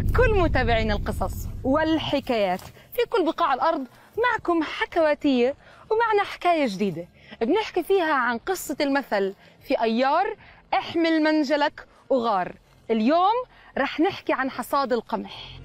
كل متابعين القصص والحكايات في كل بقاع الأرض معكم حكواتية ومعنا حكاية جديدة بنحكي فيها عن قصة المثل في أيار احمل منجلك وغار. اليوم رح نحكي عن حصاد القمح.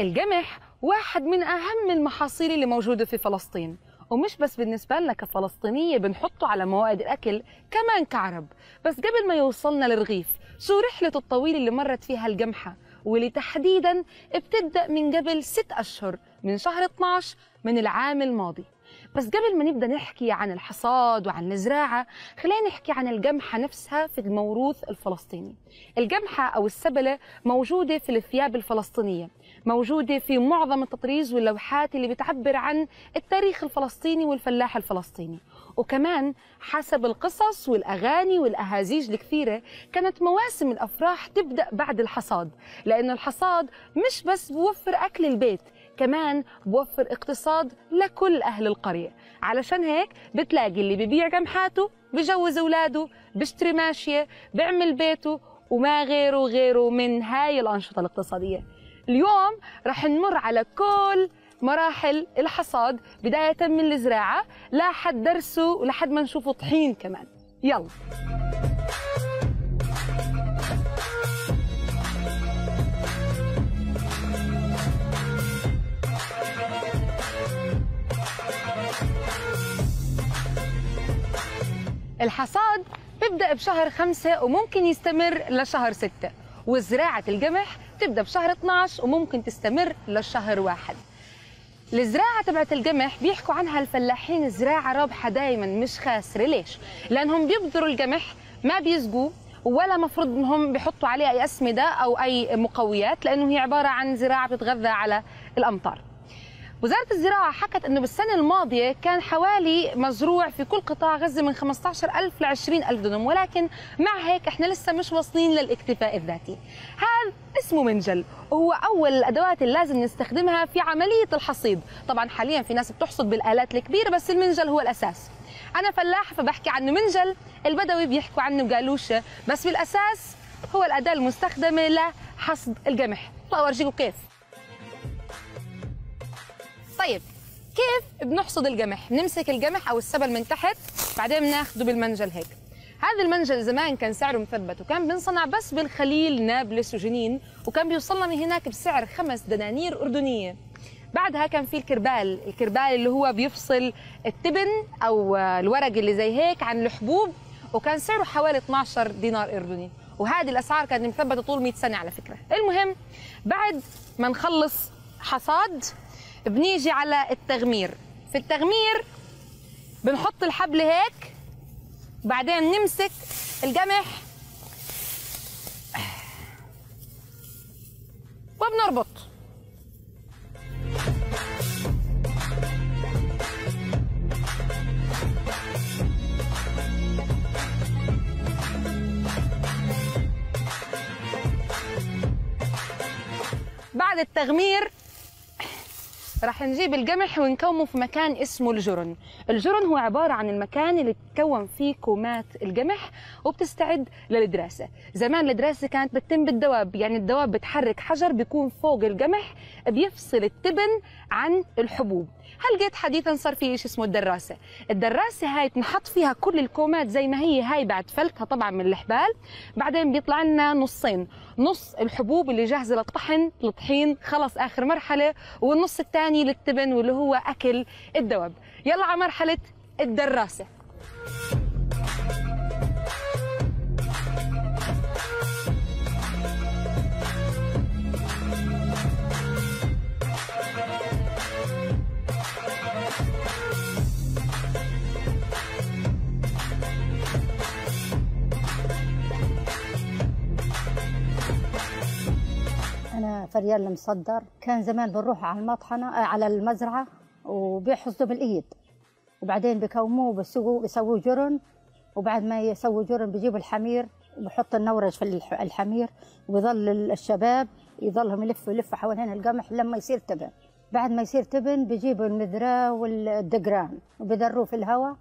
القمح واحد من أهم المحاصيل اللي موجودة في فلسطين. ومش بس بالنسبة لنا كفلسطينية بنحطه على موائد الأكل كمان كعرب. بس قبل ما يوصلنا للرغيف شو رحلة الطويلة اللي مرت فيها القمحة واللي تحديدا بتبدأ من قبل ست أشهر من شهر 12 من العام الماضي. بس قبل ما نبدأ نحكي عن الحصاد وعن الزراعة خلينا نحكي عن القمحه نفسها في الموروث الفلسطيني. القمحه أو السبلة موجودة في الثياب الفلسطينية. موجودة في معظم التطريز واللوحات اللي بتعبر عن التاريخ الفلسطيني والفلاح الفلسطيني. وكمان حسب القصص والأغاني والأهازيج الكثيرة كانت مواسم الأفراح تبدأ بعد الحصاد لأنه الحصاد مش بس بوفر أكل البيت كمان بوفر اقتصاد لكل أهل القرية. علشان هيك بتلاقي اللي ببيع قمحاته بجوز أولاده بيشتري ماشية بيعمل بيته وما غيره غيره من هاي الأنشطة الاقتصادية. اليوم رح نمر على كل مراحل الحصاد بداية من الزراعة لحد درسه ولحد ما نشوفه طحين كمان. يلا. الحصاد بيبدأ بشهر خمسة وممكن يستمر لشهر ستة وزراعة القمح تبدأ بشهر 12 وممكن تستمر لشهر واحد الزراعة تبعت القمح بيحكوا عنها الفلاحين زراعة رابحة دايما مش خاسرة ليش؟ لأنهم بيبذروا القمح ما بيسقوا ولا مفروض إنهم بيحطوا عليه أي أسمدة أو أي مقويات لأنه هي عبارة عن زراعة بتتغذى على الأمطار. وزارة الزراعة حكت أنه بالسنة الماضية كان حوالي مزروع في كل قطاع غزة من 15000 ل 20000 دونم ولكن مع هيك إحنا لسه مش واصلين للاكتفاء الذاتي. هذا اسمه منجل وهو أول الأدوات اللي لازم نستخدمها في عملية الحصيد. طبعا حاليا في ناس بتحصد بالآلات الكبيرة بس المنجل هو الأساس. أنا فلاح فبحكي عنه منجل البدوي بيحكوا عنه قالوشة بس بالأساس هو الأداة المستخدمة لحصد القمح. طيب أورجيكم كيف. طيب كيف بنحصد القمح؟ بنمسك القمح أو السبل من تحت بعدين بناخده بالمنجل هيك. هذا المنجل زمان كان سعره مثبت وكان بنصنع بس بالخليل نابلس وجنين وكان بيوصلنا من هناك بسعر خمس دنانير أردنية. بعدها كان في الكربال الكربال اللي هو بيفصل التبن أو الورق اللي زي هيك عن الحبوب وكان سعره حوالي 12 دينار أردني وهذه الأسعار كانت مثبتة طول 100 سنة على فكرة المهم بعد ما نخلص حصاد بنيجي على التغمير. في التغمير بنحط الحبل هيك بعدين نمسك القمح وبنربط. بعد التغمير راح نجيب القمح ونكومه في مكان اسمه الجرن. الجرن هو عبارة عن المكان اللي تكون فيه كومات القمح وبتستعد للدراسة. زمان الدراسة كانت بتتم بالدواب يعني الدواب بتحرك حجر بيكون فوق القمح بيفصل التبن عن الحبوب. هل لقيت حديثا صار في شيء اسمه الدراسة؟ الدراسة هاي بنحط فيها كل الكومات زي ما هي. هاي بعد فلتها طبعا من الحبال. بعدين بيطلع لنا نصين. نص الحبوب اللي جاهزة للطحن للطحين خلص آخر مرحلة. والنص الثاني للتبن واللي هو أكل الدواب. يلا على مرحلة الدراسة. فريال المصدر. كان زمان بنروح على المطحنة آه، على المزرعة وبيحصدوا بالإيد وبعدين بكوموه بيسووا بيسووا جرن. وبعد ما يسووا جرن بيجيبوا الحمير وبحط النورج في الح- الحمير. ويظل الشباب يظلهم يلفوا يلفوا حوالين القمح لما يصير تبن. بعد ما يصير تبن بيجيبوا المذرة والدقران. وبيدروه في الهواء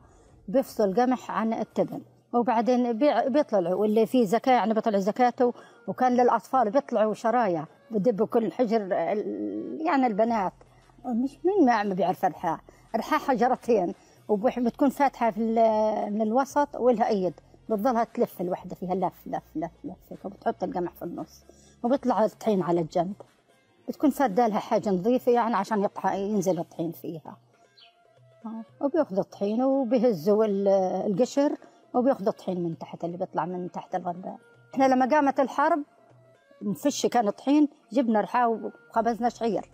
بيفصل القمح عن التبن. وبعدين بي- بيطلعوا واللي فيه زكاة يعني بيطلع زكاته. وكان للأطفال بيطلعوا شرايع بدبوا كل حجر يعني البنات. مش مين ما بيعرف الرحاة الرحاة حجرتين وبتكون فاتحة في من الوسط ولها أيد. بتظلها تلف الوحدة فيها لف لف لف لف وبتحط القمح في النص. وبيطلع الطحين على الجنب. بتكون فادة لها حاجة نظيفة يعني عشان يطح ينزل الطحين فيها. آه، وبياخذوا الطحين وبيهزوا ال- القشر وبياخذوا الطحين من تحت اللي بيطلع من تحت الغربال إحنا لما قامت الحرب نفش كان طحين جبنا رحاه وخبزنا شعير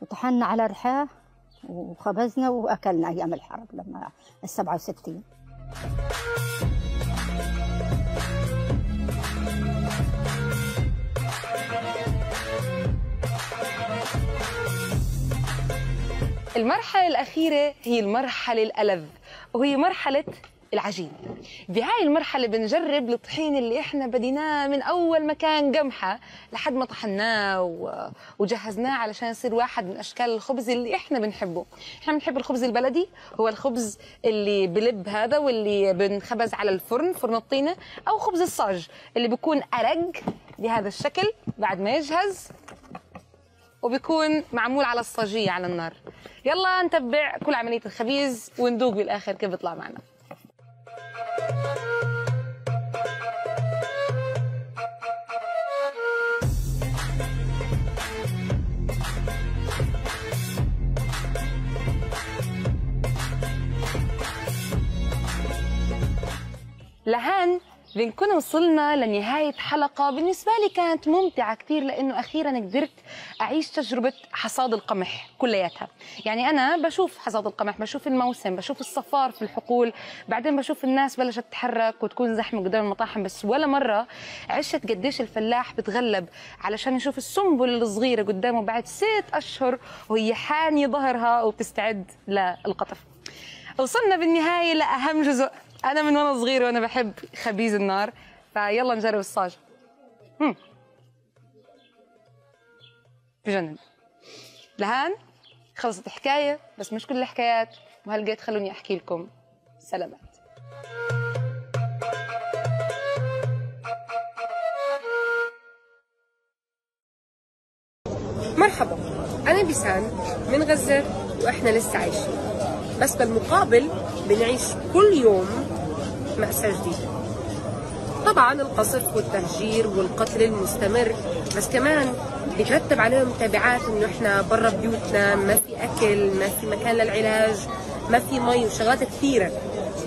وطحنا على رحاه وخبزنا وأكلنا أيام الحرب لما ال 67 المرحلة الأخيرة هي المرحلة الألذ وهي مرحلة العجين. بهاي المرحلة بنجرب الطحين اللي إحنا بديناه من أول ما كان قمحة لحد ما طحناه و- وجهزناه علشان يصير واحد من أشكال الخبز اللي إحنا بنحبه. إحنا بنحب الخبز البلدي هو الخبز اللي بلب هذا واللي بنخبز على الفرن فرن الطينة أو خبز الصاج اللي بيكون أرق بهذا الشكل بعد ما يجهز وبيكون معمول على الصاجية على النار. يلا نتبع كل عملية الخبيز وندوق بالآخر كيف بيطلع معنا. لهان بنكون وصلنا لنهاية حلقة. بالنسبة لي كانت ممتعة كثير لأنه أخيرا قدرت أعيش تجربة حصاد القمح كلياتها. يعني أنا بشوف حصاد القمح بشوف الموسم بشوف الصفار في الحقول. بعدين بشوف الناس بلشت تتحرك وتكون زحمة قدام المطاحن بس ولا مرة عشت قديش الفلاح بتغلب علشان يشوف السنبل الصغيرة قدامه بعد ست أشهر وهي حانية ظهرها وبتستعد للقطف. وصلنا بالنهاية لأهم جزء. أنا من وأنا صغير وأنا بحب خبيز النار فيلا نجرب الصاج. بجنن. لهان خلصت حكاية بس مش كل الحكايات وهلقيت خلوني أحكي لكم. سلامات. مرحبا. أنا بيسان من غزة وإحنا لسه عايشين. بس بالمقابل بنعيش كل يوم مأساة جديدة. طبعا القصف والتهجير والقتل المستمر بس كمان بيترتب عليهم تبعات إنه إحنا برا بيوتنا ما في أكل ما في مكان للعلاج ما في مي وشغلات كثيرة.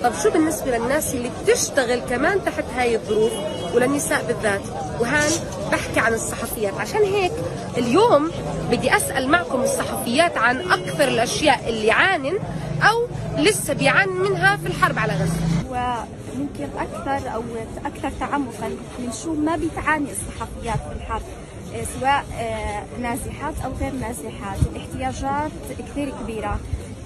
طب شو بالنسبة للناس اللي بتشتغل كمان تحت هاي الظروف وللنساء بالذات؟ وهان بحكي عن الصحفيات. عشان هيك اليوم بدي أسأل معكم الصحفيات عن أكثر الأشياء اللي عانن أو لسه بيعانن منها في الحرب على وممكن ممكن أكثر أو أكثر تعمقا من شو ما بتعاني الصحفيات في الحرب إيه، سواء إيه، نازحات أو غير نازحات. الاحتياجات كثير كبيرة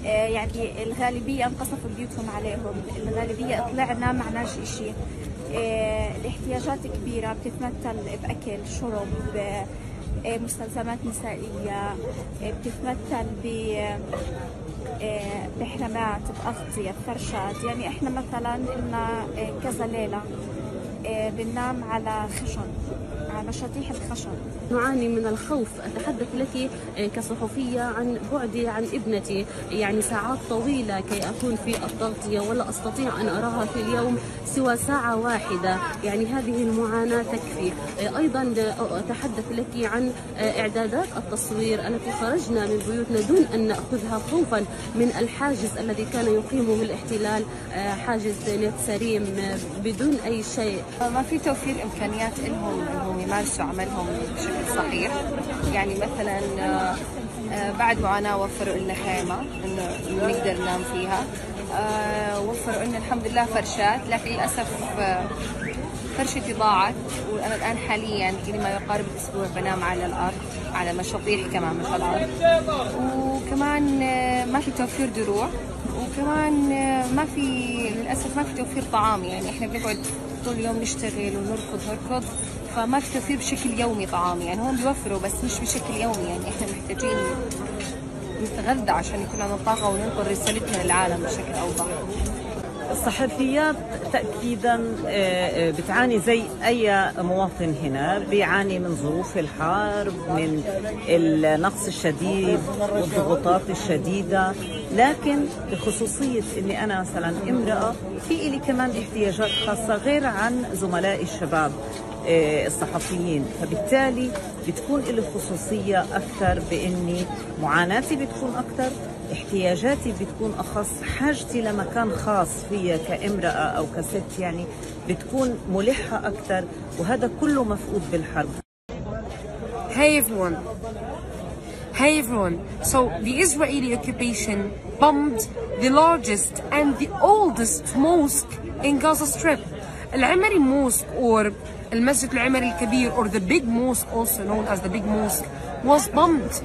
إيه، يعني الغالبية انقصفوا بيوتهم عليهم الغالبية طلعنا ما معناش شيء الاحتياجات كبيرة بتتمثل بأكل شرب مستلزمات نسائية بتتمثل ب بحمامات بأغطية بفرشات يعني إحنا مثلا إلنا إيه، كذا ليلة إيه، بننام على خشن على مشاتيح الخشن. نعاني من الخوف. أتحدث لك كصحفية عن بعدي عن ابنتي. يعني ساعات طويلة كي أكون في التغطية ولا أستطيع أن أراها في اليوم سوى ساعة واحدة. يعني هذه المعاناة تكفي. أيضا أتحدث لك عن إعدادات التصوير التي خرجنا من بيوتنا دون أن نأخذها خوفا من الحاجز الذي كان يقيمه الاحتلال حاجز نت سريم بدون أي شيء. ما في توفير إمكانيات لهم إنهم يمارسوا عملهم بشكل صحيح. يعني مثلا آه، آه، بعد معاناه وفروا لنا خيمة إنه نقدر ننام فيها آه، وفروا لنا الحمد لله فرشات لكن للأسف آه، فرشتي ضاعت وأنا الآن حاليا لي ما يقارب الأسبوع بنام على الأرض على مشاطيح كمان مش على الأرض. وكمان ما في توفير دروع. وكمان ما في للأسف ما في توفير طعام. يعني إحنا بنقعد طول اليوم نشتغل ونركض نركض. فما في توفير بشكل يومي طعام يعني هم بيوفروا بس مش بشكل يومي. يعني إحنا محتاجين نتغذى عشان يكون عندنا طاقة وننقل رسالتنا للعالم بشكل أوضح. الصحفيات تأكيدا آه، آه، بتعاني زي أي مواطن هنا. بيعاني من ظروف الحرب من النقص الشديد والضغوطات الشديدة. لكن بخصوصية أني أنا مثلا امرأة في إلي كمان احتياجات خاصة غير عن زملائي الشباب. الصحفيين فبالتالي بتكون لي خصوصية أكثر بإني معاناتي بتكون أكثر احتياجاتي بتكون أخص حاجتي لمكان خاص فيا كامرأة أو كست يعني بتكون ملحة أكثر وهذا كله مفقود بالحرب Hey everyone. Hey everyone. So the Israeli occupation bombed the largest and the oldest mosque in Gaza Strip. Al-Amari Mosque or Al-Masjid Al-Amari Al-Kabir or the big mosque also known as the big mosque was bombed.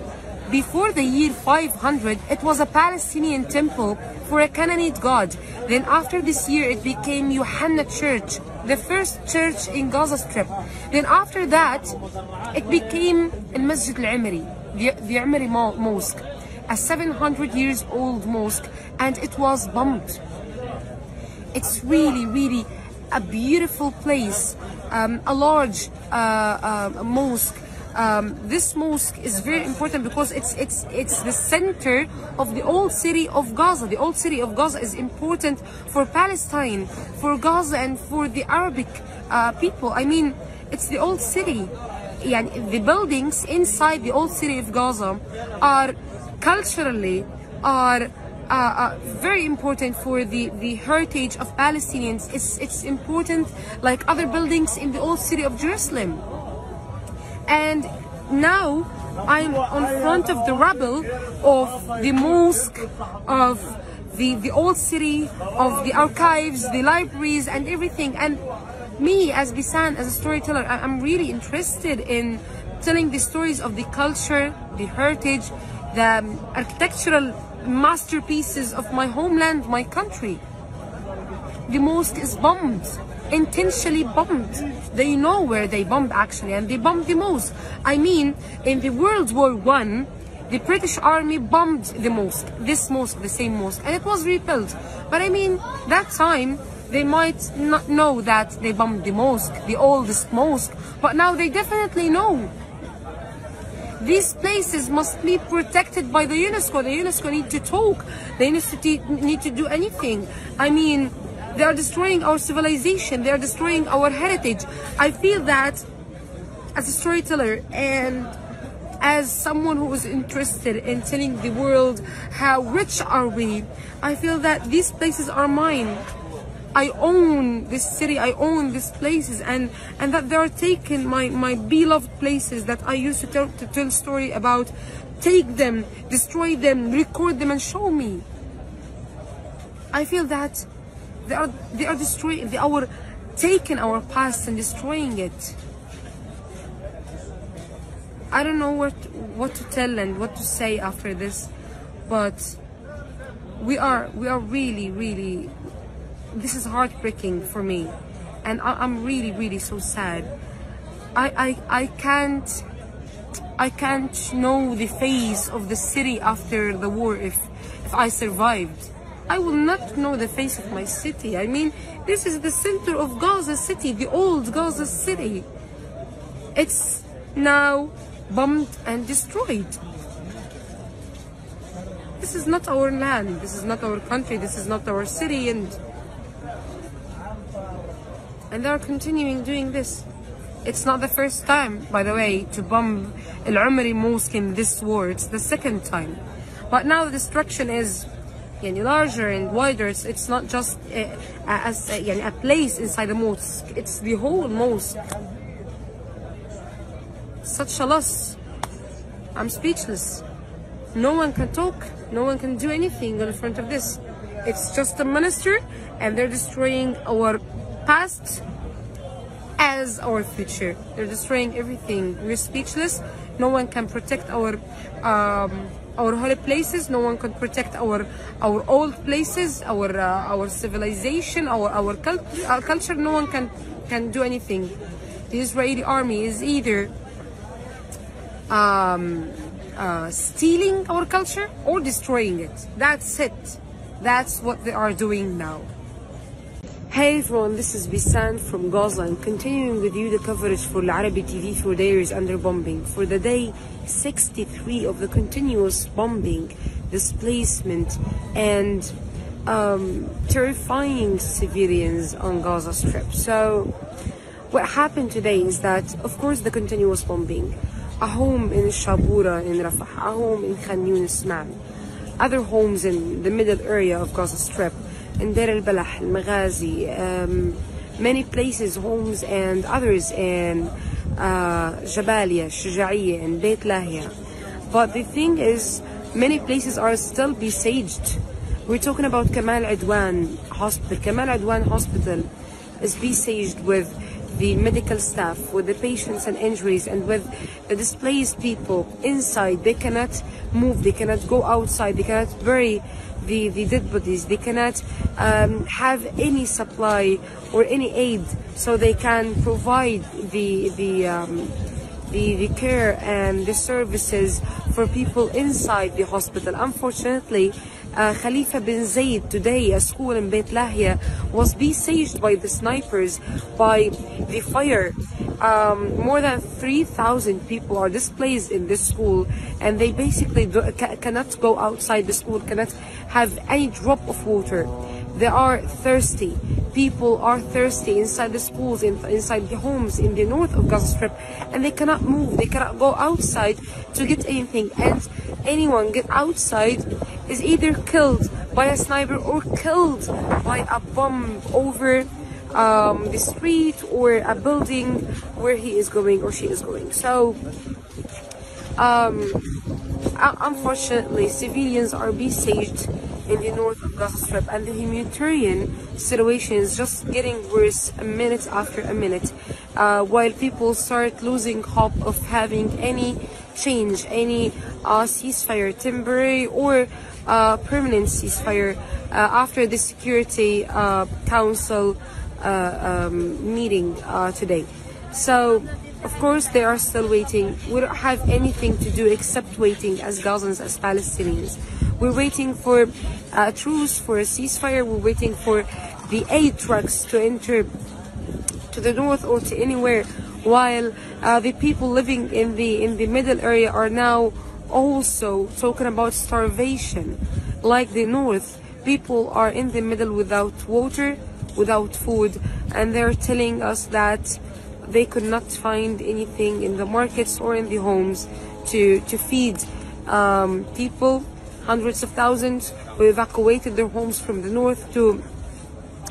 Before the year 500, it was a Palestinian temple for a Canaanite god. Then after this year, it became Yohanna Church, the first church in Gaza Strip. Then after that, it became Al Masjid Al Amri, the, the Amri Mosque, a 700 years old mosque, and it was bombed. It's really, really a beautiful place, um, a large uh, uh, mosque. Um, this mosque is very important because it's it's it's the center of the old city of Gaza. The old city of Gaza is important for Palestine, for Gaza, and for the Arabic uh, people. I mean, it's the old city. Yeah, the buildings inside the old city of Gaza are culturally are uh, uh, very important for the, the heritage of Palestinians. It's, it's important like other buildings in the old city of Jerusalem. And now I'm on front of the rubble of the mosque, of the, the old city, of the archives, the libraries and everything. And me as Bisan, as a storyteller, I'm really interested in telling the stories of the culture, the heritage, the um, architectural masterpieces of my homeland, my country. The mosque is bombed, intentionally bombed. They know where they bombed actually, and they bombed the mosque. I mean, in the World War One, the British Army bombed the mosque, this mosque, the same mosque, and it was rebuilt. But I mean, that time they might not know that they bombed the mosque, the oldest mosque, but now they definitely know. These places must be protected by the UNESCO. The UNESCO need to talk. The UNESCO need to do anything. I mean, they are destroying our civilization. They are destroying our heritage. I feel that as a storyteller and as someone who is interested in telling the world how rich are we, I feel that these places are mine. I own this city, I own these places, and, and that they are taking my, my beloved places that I used to tell, to tell story about. Take them, destroy them, record them, and show me. I feel that they are, they are destroying, they are taking our past and destroying it. I don't know what what to tell and what to say after this, but we are we are really really this is heartbreaking for me, and I, I'm really really so sad. I I I can't I can't know the face of the city after the war if if I survived. I will not know the face of my city. I mean, this is the center of Gaza City, the old Gaza City. It's now bombed and destroyed. This is not our land, this is not our country, this is not our city, and and they are continuing doing this. It's not the first time, by the way, to bomb Al-Umri Mosque in this war. It's the second time. But now the destruction is you know, larger and wider. It's, it's not just eh, a, a, eh, a, a place inside the mosque. It's the whole mosque. Such a loss. I'm speechless. No one can talk. No one can do anything in front of this. It's just a minister and they're destroying our past as our future. They're destroying everything. We're speechless. No one can protect our um, our holy places. No one can protect our our old places, our uh, our civilization, our our, cult- our culture. No one can can do anything. The Israeli army is either um, uh, stealing our culture or destroying it. That's it. That's what they are doing now. Hey everyone, this is Bisan from Gaza and continuing with you the coverage for Al Arabi TV for days under bombing. For the day 63 of the continuous bombing, displacement, and um, terrifying civilians on Gaza Strip. So, what happened today is that, of course, the continuous bombing, a home in Shabura in Rafah, a home in Khan Yunis Man, other homes in the middle area of Gaza Strip, in Deir al Balah, Al Maghazi, um, many places, homes, and others in uh, Jabalia, Shujaiya, and Beit Lahia. But the thing is, many places are still besieged. We're talking about Kamal Adwan Hospital. Kamal Adwan Hospital is besieged with the medical staff, with the patients and injuries, and with the displaced people inside. They cannot move, they cannot go outside, they cannot bury the, the dead bodies. They cannot um, have any supply or any aid so they can provide the, the, um, the, the care and the services for people inside the hospital. Unfortunately, uh, Khalifa bin Zayed today, a school in Beit Lahia, was besieged by the snipers by the fire. Um, more than 3,000 people are displaced in this school and they basically do, ca cannot go outside the school, cannot have any drop of water. They are thirsty. People are thirsty inside the schools, in, inside the homes in the north of Gaza Strip, and they cannot move. They cannot go outside to get anything. And anyone get outside is either killed by a sniper or killed by a bomb over um, the street or a building where he is going or she is going. So, um, unfortunately, civilians are besieged in the north of Gaza Strip, and the humanitarian situation is just getting worse minute after a minute, uh, while people start losing hope of having any change, any uh, ceasefire, temporary or uh, permanent ceasefire uh, after the Security uh, Council uh, um, meeting uh, today. So, of course, they are still waiting. We don't have anything to do except waiting as Gazans, as Palestinians. We're waiting for a truce, for a ceasefire. We're waiting for the aid trucks to enter to the north or to anywhere, while uh, the people living in the in the middle area are now also talking about starvation. Like the north, people are in the middle without water, without food, and they're telling us that they could not find anything in the markets or in the homes to, to feed um, people, hundreds of thousands who evacuated their homes from the north to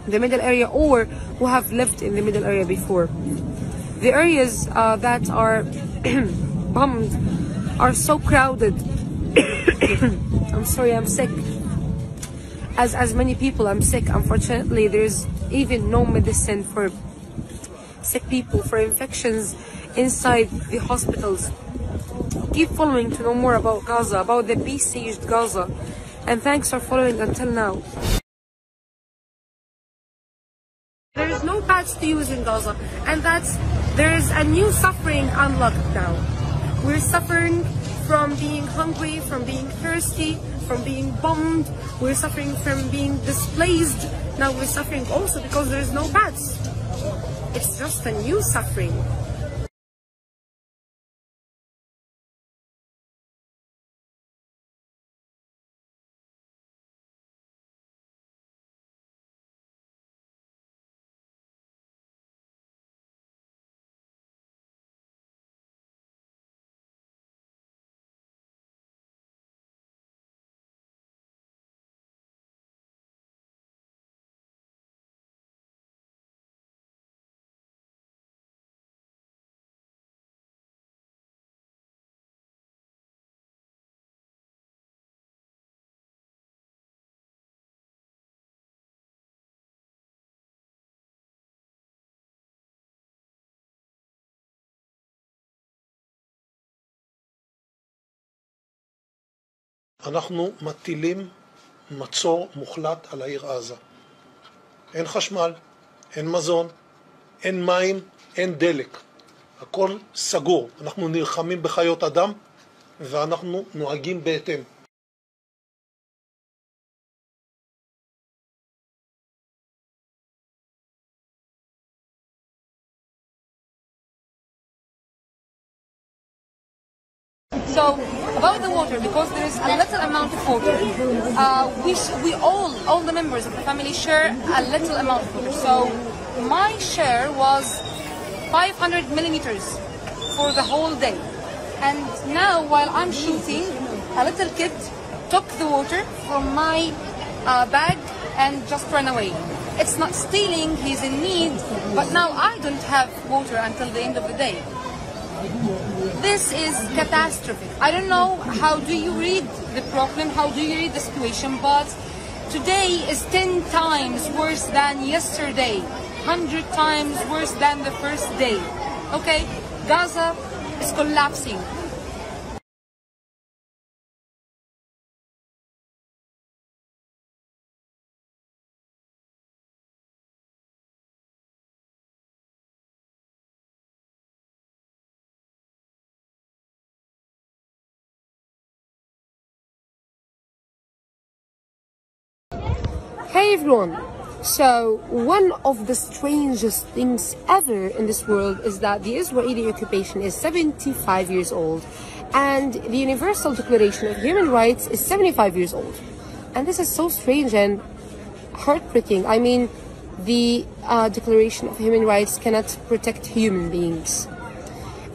the middle area or who have lived in the middle area before. The areas uh, that are bombed are so crowded. I'm sorry, I'm sick. As as many people, I'm sick. Unfortunately, there's even no medicine for sick people for infections inside the hospitals. Keep following to know more about Gaza, about the besieged Gaza, and thanks for following until now. There is no pads to use in Gaza, and that's there is a new suffering unlocked now. We're suffering from being hungry, from being thirsty, from being bombed. We're suffering from being displaced. Now we're suffering also because there is no pads. It's just a new suffering. אנחנו מטילים מצור מוחלט על העיר עזה. אין חשמל, אין מזון, אין מים, אין דלק. הכל סגור. אנחנו נלחמים בחיות אדם ואנחנו נוהגים בהתאם. Uh, we we all all the members of the family share a little amount of water. So my share was 500 millimeters for the whole day, and now while I'm shooting, a little kid took the water from my uh, bag and just ran away. It's not stealing; he's in need, but now I don't have water until the end of the day. This is catastrophic. I don't know how do you read the problem, how do you read the situation, but today is 10 times worse than yesterday, 100 times worse than the first day. Okay? Gaza is collapsing. Everyone! So, one of the strangest things ever in this world is that the Israeli occupation is 75 years old and the Universal Declaration of Human Rights is 75 years old. And this is so strange and heartbreaking. I mean, the uh, Declaration of Human Rights cannot protect human beings.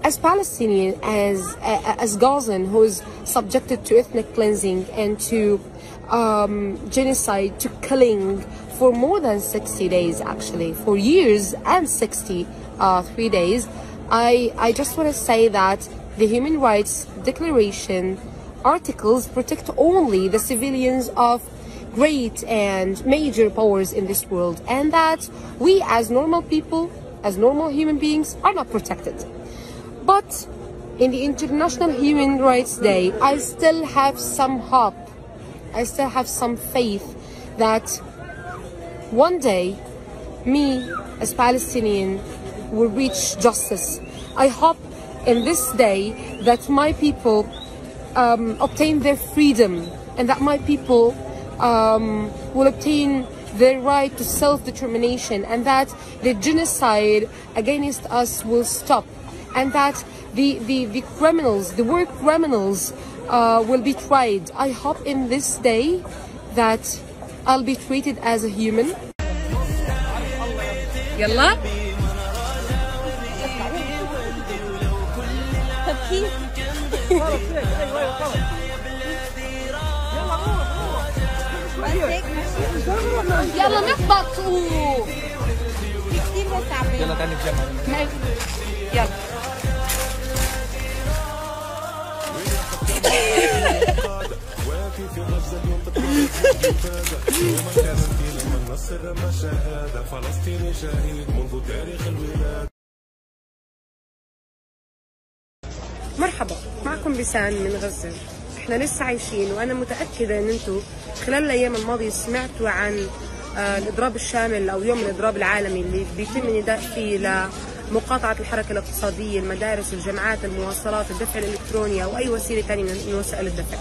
As Palestinian, as as Gazan, who is subjected to ethnic cleansing and to um, genocide, to killing for more than 60 days, actually, for years and 63 uh, days, I, I just want to say that the Human Rights Declaration articles protect only the civilians of great and major powers in this world, and that we, as normal people, as normal human beings, are not protected. But in the International Human Rights Day, I still have some hope. I still have some faith that one day, me as Palestinian will reach justice. I hope in this day that my people um, obtain their freedom and that my people um, will obtain their right to self-determination and that the genocide against us will stop and that the, the, the criminals, the war criminals uh, will be tried. I hope in this day that I'll be treated as a human. يلا طب كيف؟ يلا نهبط و يلا تعالى نتجمع يلا. مرحبا معكم بسان من غزة. إحنا لسه عايشين وأنا متأكدة إن أنتم خلال الأيام الماضية سمعتوا عن آه، الإضراب الشامل أو يوم الإضراب العالمي اللي بيتم النداء فيه لمقاطعة الحركة الاقتصادية المدارس الجامعات المواصلات الدفع الإلكتروني أو أي وسيلة ثانية من من وسائل الدفع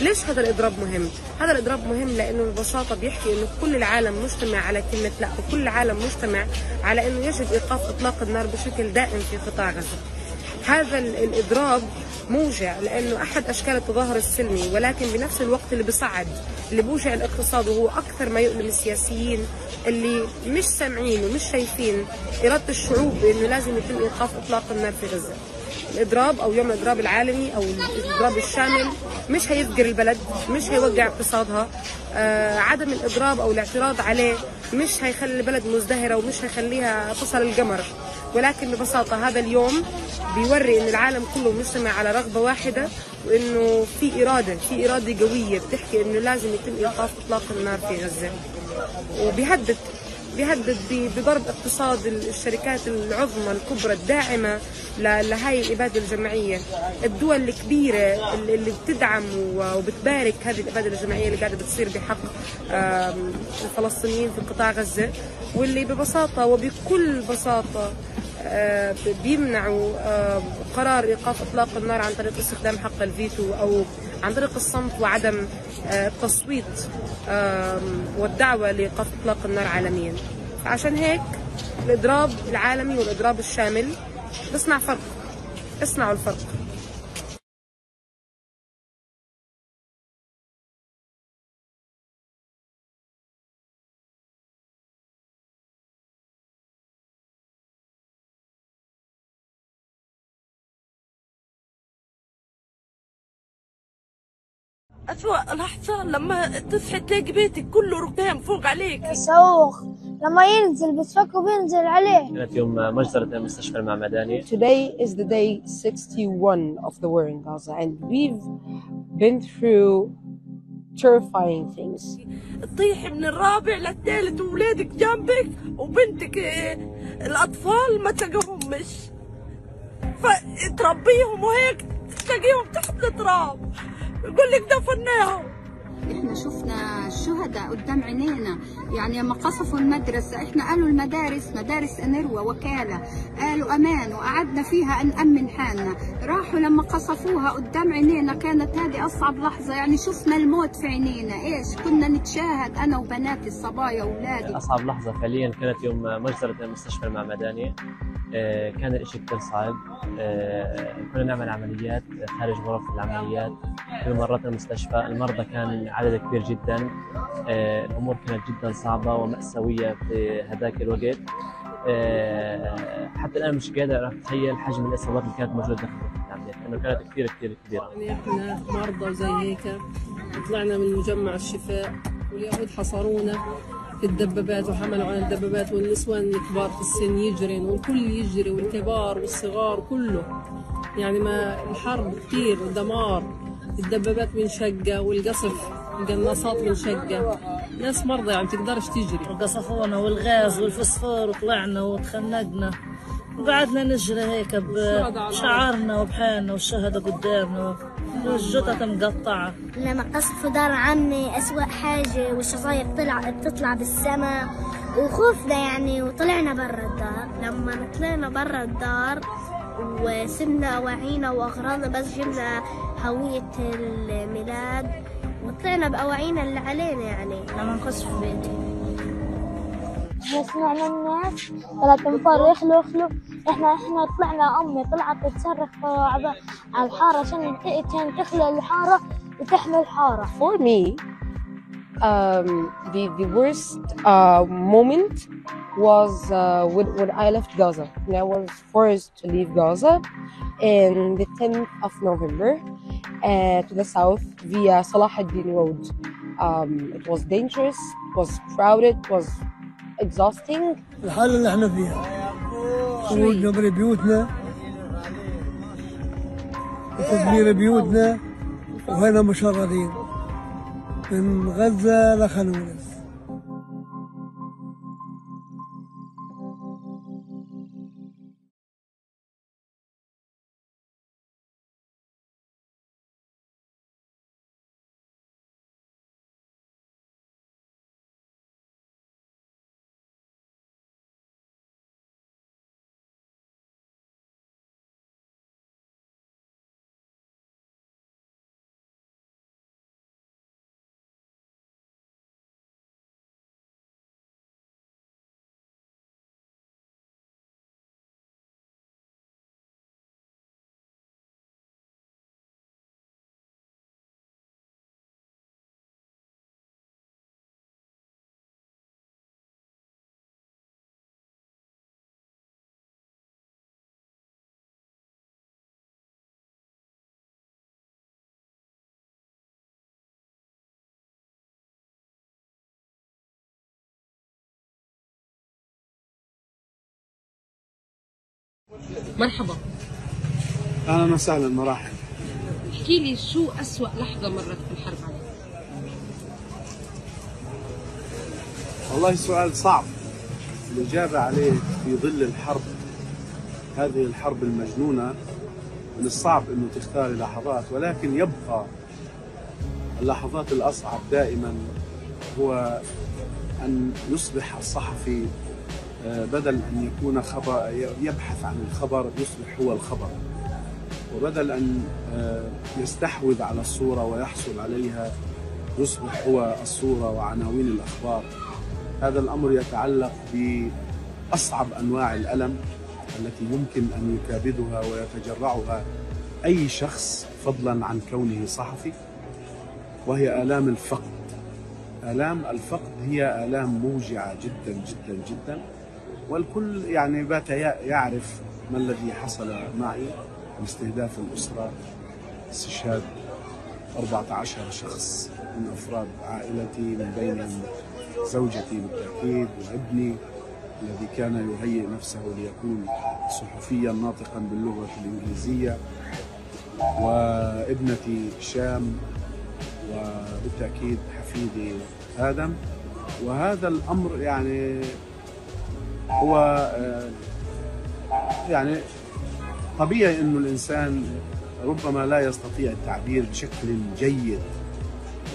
ليش هذا الإضراب مهم؟ هذا الإضراب مهم لأنه ببساطة بيحكي إنه كل العالم مجتمع على كلمة لا وكل العالم مجتمع على إنه يجب إيقاف إطلاق النار بشكل دائم في قطاع غزة. هذا ال- الإضراب موجع لأنه أحد أشكال التظاهر السلمي ولكن بنفس الوقت اللي بيصعد اللي بوجع الاقتصاد وهو أكثر ما يؤلم السياسيين اللي مش سامعين ومش شايفين إرادة الشعوب بانه لازم يتم إيقاف إطلاق النار في غزة. الإضراب أو يوم الإضراب العالمي أو الإضراب الشامل مش هيفقر البلد مش هيوقع اقتصادها آه عدم الإضراب أو الاعتراض عليه مش هيخلي البلد مزدهرة ومش هيخليها تصل القمر ولكن ببساطة هذا اليوم بيوري إن العالم كله مجتمع على رغبة واحدة وإنه في إرادة في إرادة قوية بتحكي إنه لازم يتم ايقاف إطلاق النار في غزة. وبيهدد بيهدد بضرب اقتصاد الشركات العظمى الكبرى الداعمة لهاي الإبادة الجماعية، الدول الكبيرة اللي بتدعم وبتبارك هذه الإبادة الجماعية اللي قاعدة بتصير بحق الفلسطينيين في قطاع غزة واللي ببساطة وبكل بساطة بيمنعوا آه، قرار إيقاف إطلاق النار عن طريق استخدام حق الفيتو أو عن طريق الصمت وعدم آه، التصويت والدعوة لإيقاف إطلاق النار عالميا. فعشان هيك الإضراب العالمي والإضراب الشامل بصنع فرق. اصنعوا الفرق. أسوأ لحظة لما تصحي تلاقي بيتك كله ركام فوق عليك. صوخ لما ينزل بتفكر بينزل عليه. كانت يوم مجزرة المستشفى المعمداني Today is the day 61 of the war in Gaza, and we've been through terrifying things. تطيحي من الرابع للثالث وولادك جنبك وبنتك آه، الأطفال ما تلاقيهمش فتربيهم وهيك تلاقيهم تحت التراب. نقول لك دفناها إحنا شفنا الشهداء قدام عينينا يعني لما قصفوا المدرسة إحنا قالوا المدارس مدارس أنروا وكالة قالوا أمان وقعدنا فيها نأمن حالنا. راحوا لما قصفوها قدام عينينا كانت هذه أصعب لحظة يعني شفنا الموت في عينينا. إيش؟ كنا نتشاهد أنا وبناتي الصبايا وأولادي. أصعب لحظة فعليا كانت يوم مجزرة المستشفى المعمداني آه، كان الإشي كتير صعب. آه، كنا نعمل عمليات خارج غرف العمليات. في مرات المستشفى المرضى كان عدد كبير جدا. آه، الأمور كانت جدا صعبة ومأساوية في هذاك الوقت. آه، حتى الآن مش قادر أتخيل حجم الإصابات اللي كانت موجودة داخل غرفة العمليات لأنه كانت كثير كثير كبيرة يعني إحنا مرضى وزي هيك. طلعنا من مجمع الشفاء واليهود حصرونا في الدبابات وحملوا على الدبابات والنسوان الكبار في السن يجرين والكل يجري والكبار والصغار كله. يعني ما الحرب كتير ودمار الدبابات منشقة والقصف القناصات منشقة ناس مرضى يعني تقدرش تجري. قصفونا والغاز والفسفور وطلعنا وتخنقنا. وقعدنا نجري هيك بشعارنا وبحالنا والشهداء قدامنا. والجثث مقطعة. لما قصفوا دار عمي أسوأ حاجة والشظاير طلع بتطلع بالسماء وخوفنا يعني وطلعنا برا الدار. لما طلعنا برا الدار وسبنا أواعينا وأغراضنا بس جبنا هوية الميلاد وطلعنا بأواعينا اللي علينا يعني. لما نقصف بيتي. إحنا سمعنا الناس ثلاث انفار يخلوا يخلوا. إحنا إحنا طلعنا أمي طلعت تصرخ على الحارة عشان تخلى الحارة وتحمي الحارة. For me, um, the, the worst uh, moment was uh, when, when I left Gaza. And I was forced to leave Gaza in the 10th of November uh, to the south via Salah ad-Din Road. Um, it was dangerous, it was crowded, it was exhausting. الحالة اللي احنا فيها خروجنا من بيوتنا وتدمير بيوتنا وهنا مشردين من غزة لخان مرحبا. أهلا وسهلا مراحل. احكي لي شو أسوأ لحظة مرت في الحرب عليك؟ والله سؤال صعب. الإجابة عليه في ظل الحرب هذه الحرب المجنونة من الصعب أنه تختاري لحظات ولكن يبقى اللحظات الأصعب دائما هو أن يصبح الصحفي بدل أن يكون خبر يبحث عن الخبر يصبح هو الخبر. وبدل أن آه، يستحوذ على الصورة ويحصل عليها يصبح هو الصورة وعناوين الأخبار. هذا الأمر يتعلق بأصعب أنواع الألم التي يمكن أن يكابدها ويتجرعها أي شخص فضلا عن كونه صحفي وهي آلام الفقد. آلام الفقد هي آلام موجعة جدا جدا جدا. والكل يعني بات يعرف ما الذي حصل معي من استهداف الأسرة استشهاد 14 شخص من أفراد عائلتي من بينهم زوجتي بالتأكيد وابني الذي كان يهيئ نفسه ليكون صحفيا ناطقا باللغة الإنجليزية وابنتي شام وبالتأكيد حفيدي آدم. وهذا الأمر يعني هو آه، يعني طبيعي إنه الإنسان ربما لا يستطيع التعبير بشكل جيد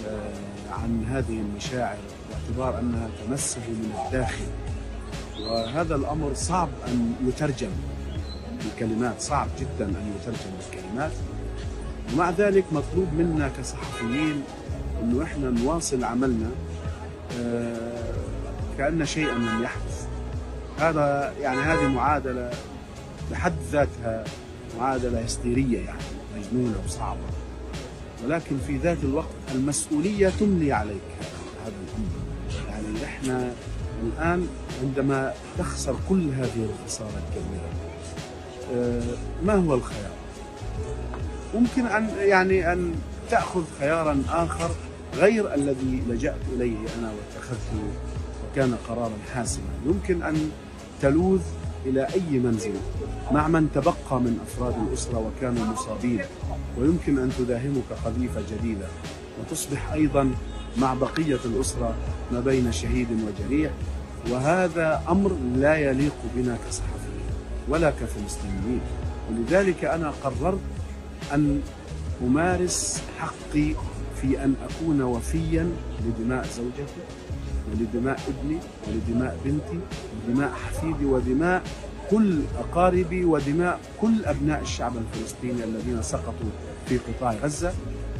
آه، عن هذه المشاعر باعتبار أنها تمسه من الداخل. وهذا الأمر صعب أن يترجم بالكلمات صعب جدا أن يترجم بالكلمات. ومع ذلك مطلوب منا كصحفيين إنه إحنا نواصل عملنا آه، كأن شيئا لم يحدث. هذا يعني هذه معادلة بحد ذاتها معادلة هستيرية يعني مجنونة وصعبة. ولكن في ذات الوقت المسؤولية تملي عليك هذا الأمر. يعني إحنا الآن عندما تخسر كل هذه الخساره الكبيره آه، ما هو الخيار؟ ممكن أن يعني أن تأخذ خيارا آخر غير الذي لجأت إليه أنا واتخذته وكان قرارا حاسما، يمكن أن تلوذ إلى أي منزل مع من تبقى من أفراد الأسرة وكانوا مصابين. ويمكن أن تداهمك قذيفه جديدة. وتصبح أيضا مع بقية الأسرة ما بين شهيد وجريح. وهذا أمر لا يليق بنا كصحفيين ولا كفلسطينيين. ولذلك أنا قررت أن أمارس حقي في أن أكون وفيا لدماء زوجتي. ولدماء ابني ولدماء بنتي ودماء حفيدي ودماء كل أقاربي ودماء كل أبناء الشعب الفلسطيني الذين سقطوا في قطاع غزة.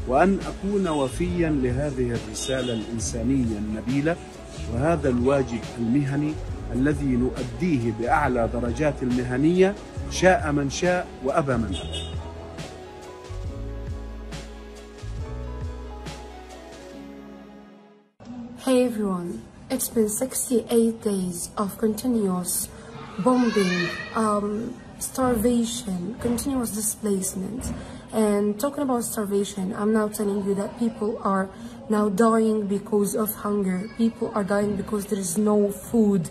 وأن أكون وفيا لهذه الرسالة الإنسانية النبيلة وهذا الواجب المهني الذي نؤديه بأعلى درجات المهنية شاء من شاء وأبى من Hey everyone, it's been 68 days of continuous bombing, um, starvation, continuous displacement. And talking about starvation, I'm now telling you that people are now dying because of hunger. People are dying because there is no food.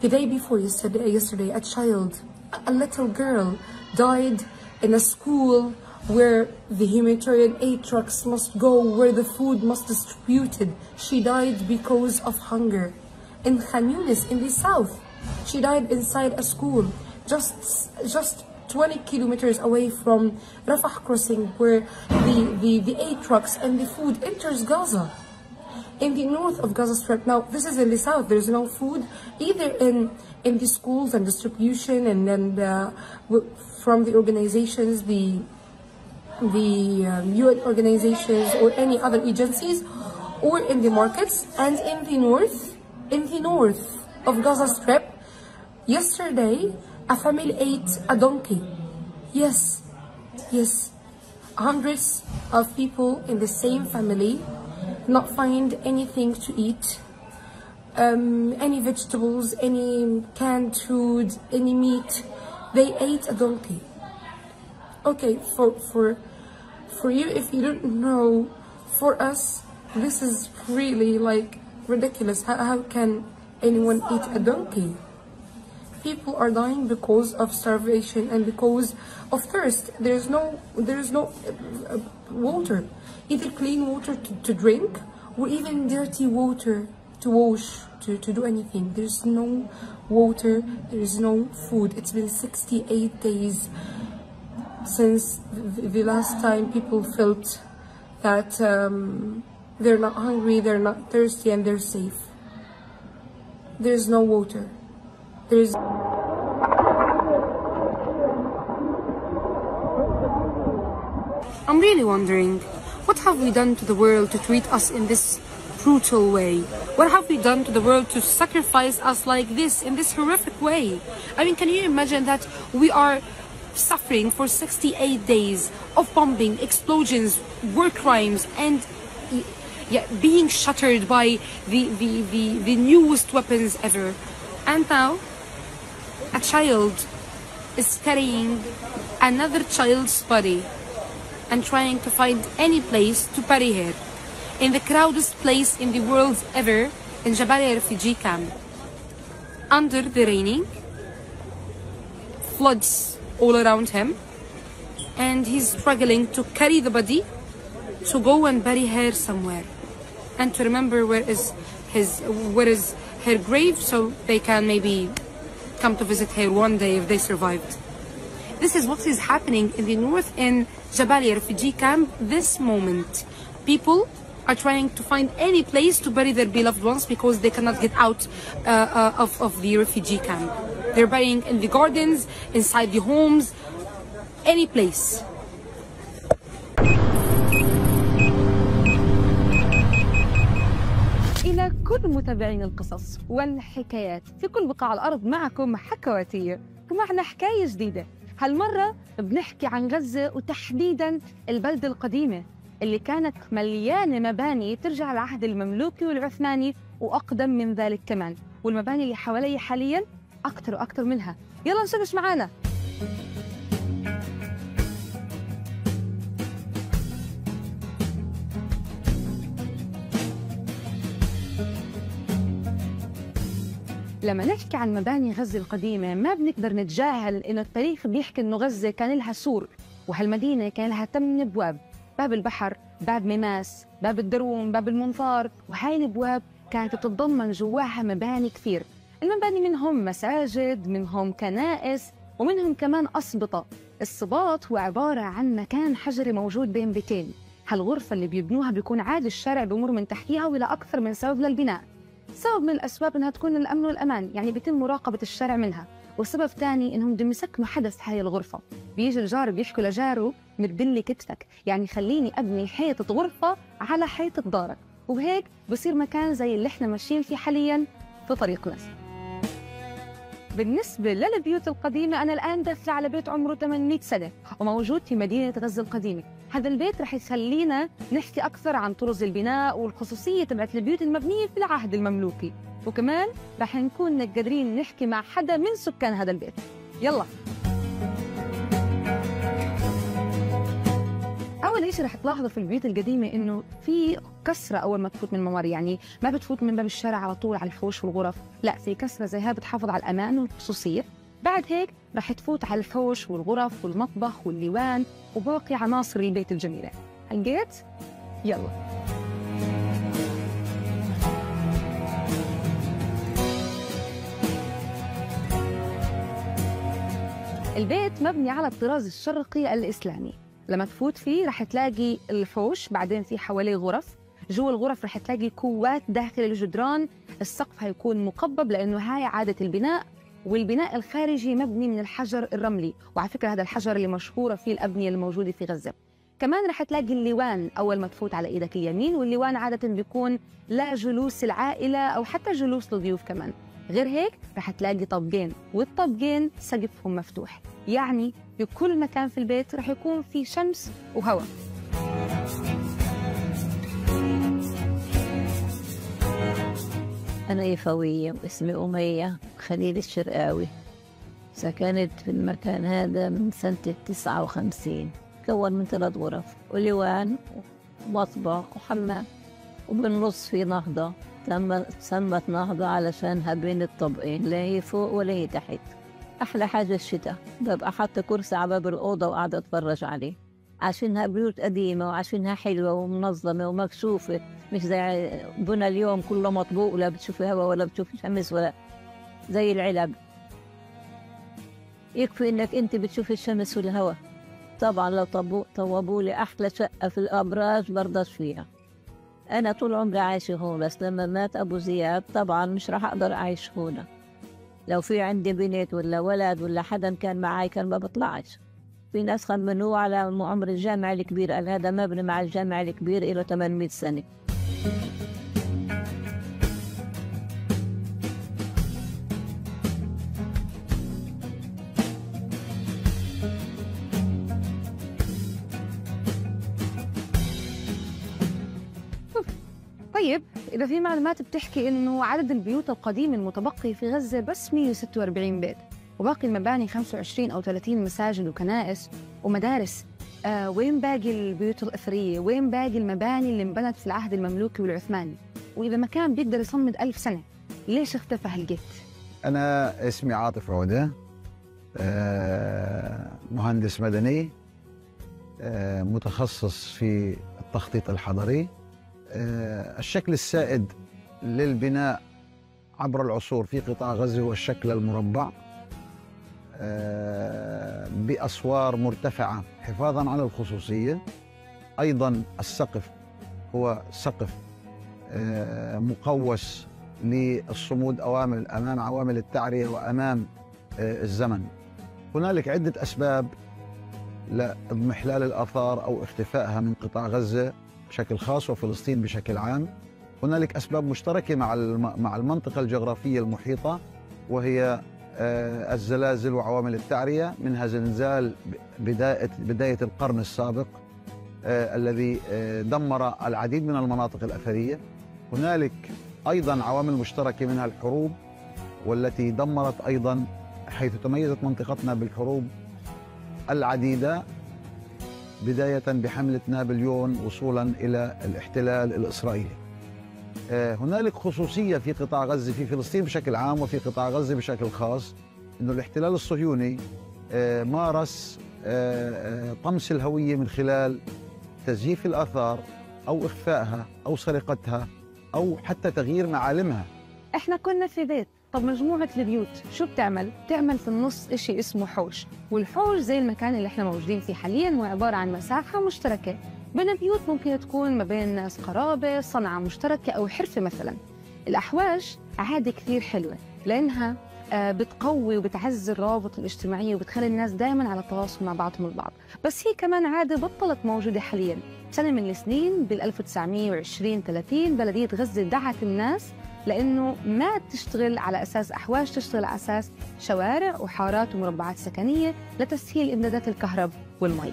The day before yesterday, yesterday a child, a little girl, died in a school where the humanitarian aid trucks must go, where the food must be distributed. She died because of hunger. In Khan Yunis, in the south, she died inside a school, just just 20 kilometers away from Rafah crossing, where the, the, the aid trucks and the food enters Gaza. In the north of Gaza Strip, now this is in the south, there's no food, either in in the schools and distribution and then uh, from the organizations, the the um, UN organizations or any other agencies, or in the markets. And in the north, in the north of Gaza Strip, yesterday a family ate a donkey. Yes, yes, hundreds of people in the same family not find anything to eat. Um, any vegetables, any canned food, any meat. They ate a donkey. Okay, for for for you, if you don't know, for us, this is really like ridiculous. How, how can anyone eat a donkey? People are dying because of starvation and because of thirst. There's no there's no uh, water, either clean water to, to drink or even dirty water to wash to, to do anything. There's no water. There is no food. It's been 68 days since the, last time people felt that um, they're not hungry, they're not thirsty, and they're safe. There's no water. There's I'm really wondering, what have we done to the world to treat us in this brutal way? What have we done to the world to sacrifice us like this, in this horrific way? I mean, can you imagine that we are suffering for 68 days of bombing, explosions, war crimes, and yeah, being shattered by the, the, the, the newest weapons ever. And now, a child is carrying another child's body and trying to find any place to bury her in the crowded place in the world ever in Jabalia refugee camp. Under the raining, floods all around him, and he's struggling to carry the body to go and bury her somewhere and to remember where is his where is her grave so they can maybe come to visit her one day if they survived. This is what is happening in the north in Jabalia refugee camp this moment. People are trying to find any place to bury their beloved ones because they cannot get out uh, uh, of, of the refugee camp. They're burying in the gardens, inside the homes, any place. إلى كل متابعين القصص والحكايات في كل بقاع الأرض معكم حكواتية ومعنا حكاية جديدة. هالمرة بنحكي عن غزة وتحديدا البلدة القديمة اللي كانت مليانة مباني ترجع للعهد المملوكي والعثماني وأقدم من ذلك كمان. والمباني اللي حوالي حاليا أكثر وأكثر منها. يلا نشبش معانا. لما نحكي عن مباني غزة القديمة ما بنقدر نتجاهل إنه التاريخ بيحكي إنه غزة كان لها سور وهالمدينة كان لها ثمان أبواب باب البحر باب ميماس باب الدروم باب المنظار وهاي الأبواب كانت تتضمن جواها مباني كثير. المباني منهم مساجد منهم كنائس ومنهم كمان أسبطة. السباط هو عبارة عن مكان حجري موجود بين بيتين. هالغرفة اللي بيبنوها بيكون عادي الشارع بمر من تحتيها ولا أكثر من سبب للبناء. سبب من الأسباب إنها تكون الأمن والأمان يعني بيتم مراقبة الشارع منها. والسبب ثاني إنهم بدهم يسكنوا في هاي الغرفة. بيجي الجار بيحكوا لجاره مدبل لي كتفك يعني خليني أبني حيطة غرفة على حيطة دارك. وبهيك بصير مكان زي اللي إحنا ماشيين فيه حاليا في طريق نسر بالنسبة للبيوت القديمة أنا الآن داخلة على بيت عمره 800 سنة وموجود في مدينة غزة القديمة. هذا البيت رح يخلينا نحكي أكثر عن طرز البناء والخصوصية تبعت البيوت المبنية في العهد المملوكي. وكمان رح نكون قادرين نحكي مع حدا من سكان هذا البيت. يلا. اول شيء رح تلاحظوا في البيوت القديمة إنه في كسرة أول ما تفوت من الممر يعني ما بتفوت من باب الشارع على طول على الحوش والغرف لا في كسرة زي هاي بتحافظ على الأمان والخصوصيه بعد هيك رح تفوت على الحوش والغرف والمطبخ والليوان وباقي عناصر البيت الجميلة. هلقيت يلا. البيت مبني على الطراز الشرقي الإسلامي. لما تفوت فيه رح تلاقي الحوش بعدين في حواليه غرف. جوا الغرف رح تلاقي كوات داخل الجدران. السقف هيكون مقبب لأنه هاي عادة البناء والبناء الخارجي مبني من الحجر الرملي. وعلى فكرة هذا الحجر اللي مشهورة فيه الأبنية الموجودة في غزة. كمان رح تلاقي الليوان أول ما تفوت على إيدك اليمين والليوان عادة بيكون لا جلوس العائلة أو حتى جلوس الضيوف كمان. غير هيك رح تلاقي طبقين والطبقين سقفهم مفتوح. يعني بكل مكان في البيت رح يكون في شمس وهواء أنا يفوية واسمي أمية خليل الشرقاوي. سكنت في المكان هذا من سنة التسعة وخمسين كون من ثلاث غرف ولوان ومطبخ وحمام وبالنص في نهضة. تم سمت نهضة علشانها بين الطبقين لا هي فوق ولا هي تحت. أحلى حاجة الشتاء. ببقى حاطة كرسي على باب الأوضة وقاعدة أتفرج عليه. عشانها بيوت قديمة وعشانها حلوة ومنظمة ومكشوفة مش زي بنا اليوم كله مطبوق ولا بتشوفي هوا ولا بتشوفي شمس ولا زي العلب. يكفي إنك أنت بتشوفي الشمس والهوا. طبعا لو طبو طوبوا لي أحلى شقة في الأبراج برضاش فيها. أنا طول عمري عايشة هون بس لما مات أبو زياد طبعا مش راح أقدر أعيش هون. لو في عندي بنت ولا ولد ولا حدا كان معي كان ما بطلعش. في ناس خمنوه على عمر الجامع الكبير قال هذا مبني مع الجامع الكبير له 800 سنة. طيب إذا في معلومات بتحكي إنه عدد البيوت القديمة المتبقي في غزة بس 146 بيت وباقي المباني 25 أو 30 مساجد وكنائس ومدارس آه وين باقي البيوت الأثرية؟ وين باقي المباني اللي انبنت في العهد المملوكي والعثماني؟ وإذا مكان بيقدر يصمد ألف سنة ليش اختفى هالجيت؟ أنا اسمي عاطف عودة آه، مهندس مدني آه، متخصص في التخطيط الحضري الشكل السائد للبناء عبر العصور في قطاع غزة هو الشكل المربع آه، بأسوار مرتفعة حفاظا على الخصوصية. أيضا السقف هو سقف آه، مقوس للصمود أوامر أمام عوامل التعرية وأمام آه، الزمن. هنالك عدة أسباب لاضمحلال الآثار أو اختفائها من قطاع غزة. بشكل خاص وفلسطين بشكل عام. هنالك أسباب مشتركة مع مع المنطقة الجغرافية المحيطة وهي آه، الزلازل وعوامل التعرية منها زلزال بداية بداية القرن السابق آه، الذي آه، دمر العديد من المناطق الأثرية. هنالك أيضا عوامل مشتركة منها الحروب والتي دمرت أيضا حيث تميزت منطقتنا بالحروب العديدة. بداية بحملة نابليون وصولا إلى الاحتلال الإسرائيلي. آه، هنالك خصوصية في قطاع غزة في فلسطين بشكل عام وفي قطاع غزة بشكل خاص أنه الاحتلال الصهيوني آه، مارس آه، طمس الهوية من خلال تزييف الآثار أو إخفائها أو سرقتها أو حتى تغيير معالمها. إحنا كنا في بيت. طب مجموعة البيوت شو بتعمل؟ بتعمل في النص إشي اسمه حوش والحوش زي المكان اللي إحنا موجودين فيه حاليا هو عبارة عن مساحة مشتركة. بين بيوت ممكن تكون ما بين ناس قرابة صنعة مشتركة أو حرفة مثلا. الأحواش عادة كثير حلوة لأنها آه، بتقوي وبتعزز الروابط الاجتماعية وبتخلي الناس دائما على تواصل مع بعضهم البعض. بس هي كمان عادة بطلت موجودة حاليا. سنة من السنين بال 1920 30 بلدية غزة دعت الناس لأنه ما تشتغل على أساس احواش تشتغل على أساس شوارع وحارات ومربعات سكنية لتسهيل إمدادات الكهرب والمي.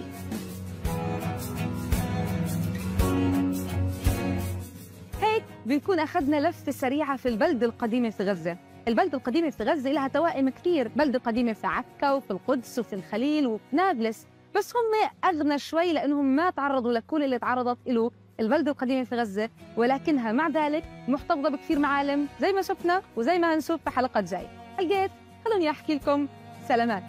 هيك بنكون أخذنا لفة سريعة في البلده القديمة في غزة. البلدة القديمة في غزة لها توائم كثير. بلدة قديمة في عكا وفي القدس وفي الخليل وفي نابلس. بس هم أغنى شوي لأنهم ما تعرضوا لكل اللي تعرضت له البلدة القديمة في غزة ولكنها مع ذلك محتفظة بكثير معالم زي ما شفنا وزي ما هنشوف في حلقات جاي حلقات خلوني أحكي لكم. سلامات.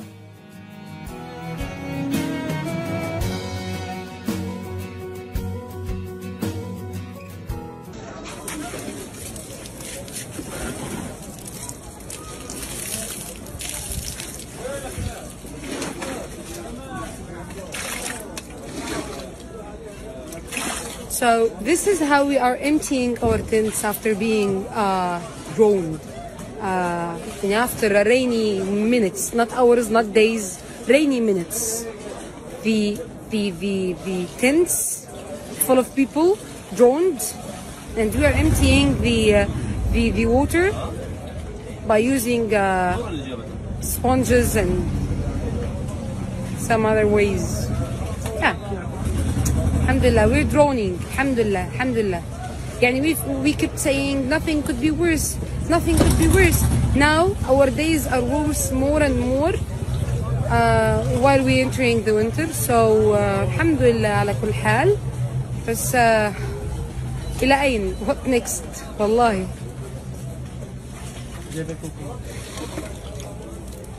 So this is how we are emptying our tents after being uh, droned. Uh, after rainy minutes, not hours, not days, rainy minutes. The the the the tents full of people droned, and we are emptying the uh, the the water by using uh, sponges and some other ways. Yeah. Alhamdulillah, we're droning. Alhamdulillah, Alhamdulillah. Yani we we kept saying nothing could be worse, nothing could be worse. Now our days are worse more and more uh, while we entering the winter. So uh, Alhamdulillah على كل حال. بس uh, إلى أين؟ What next؟ والله.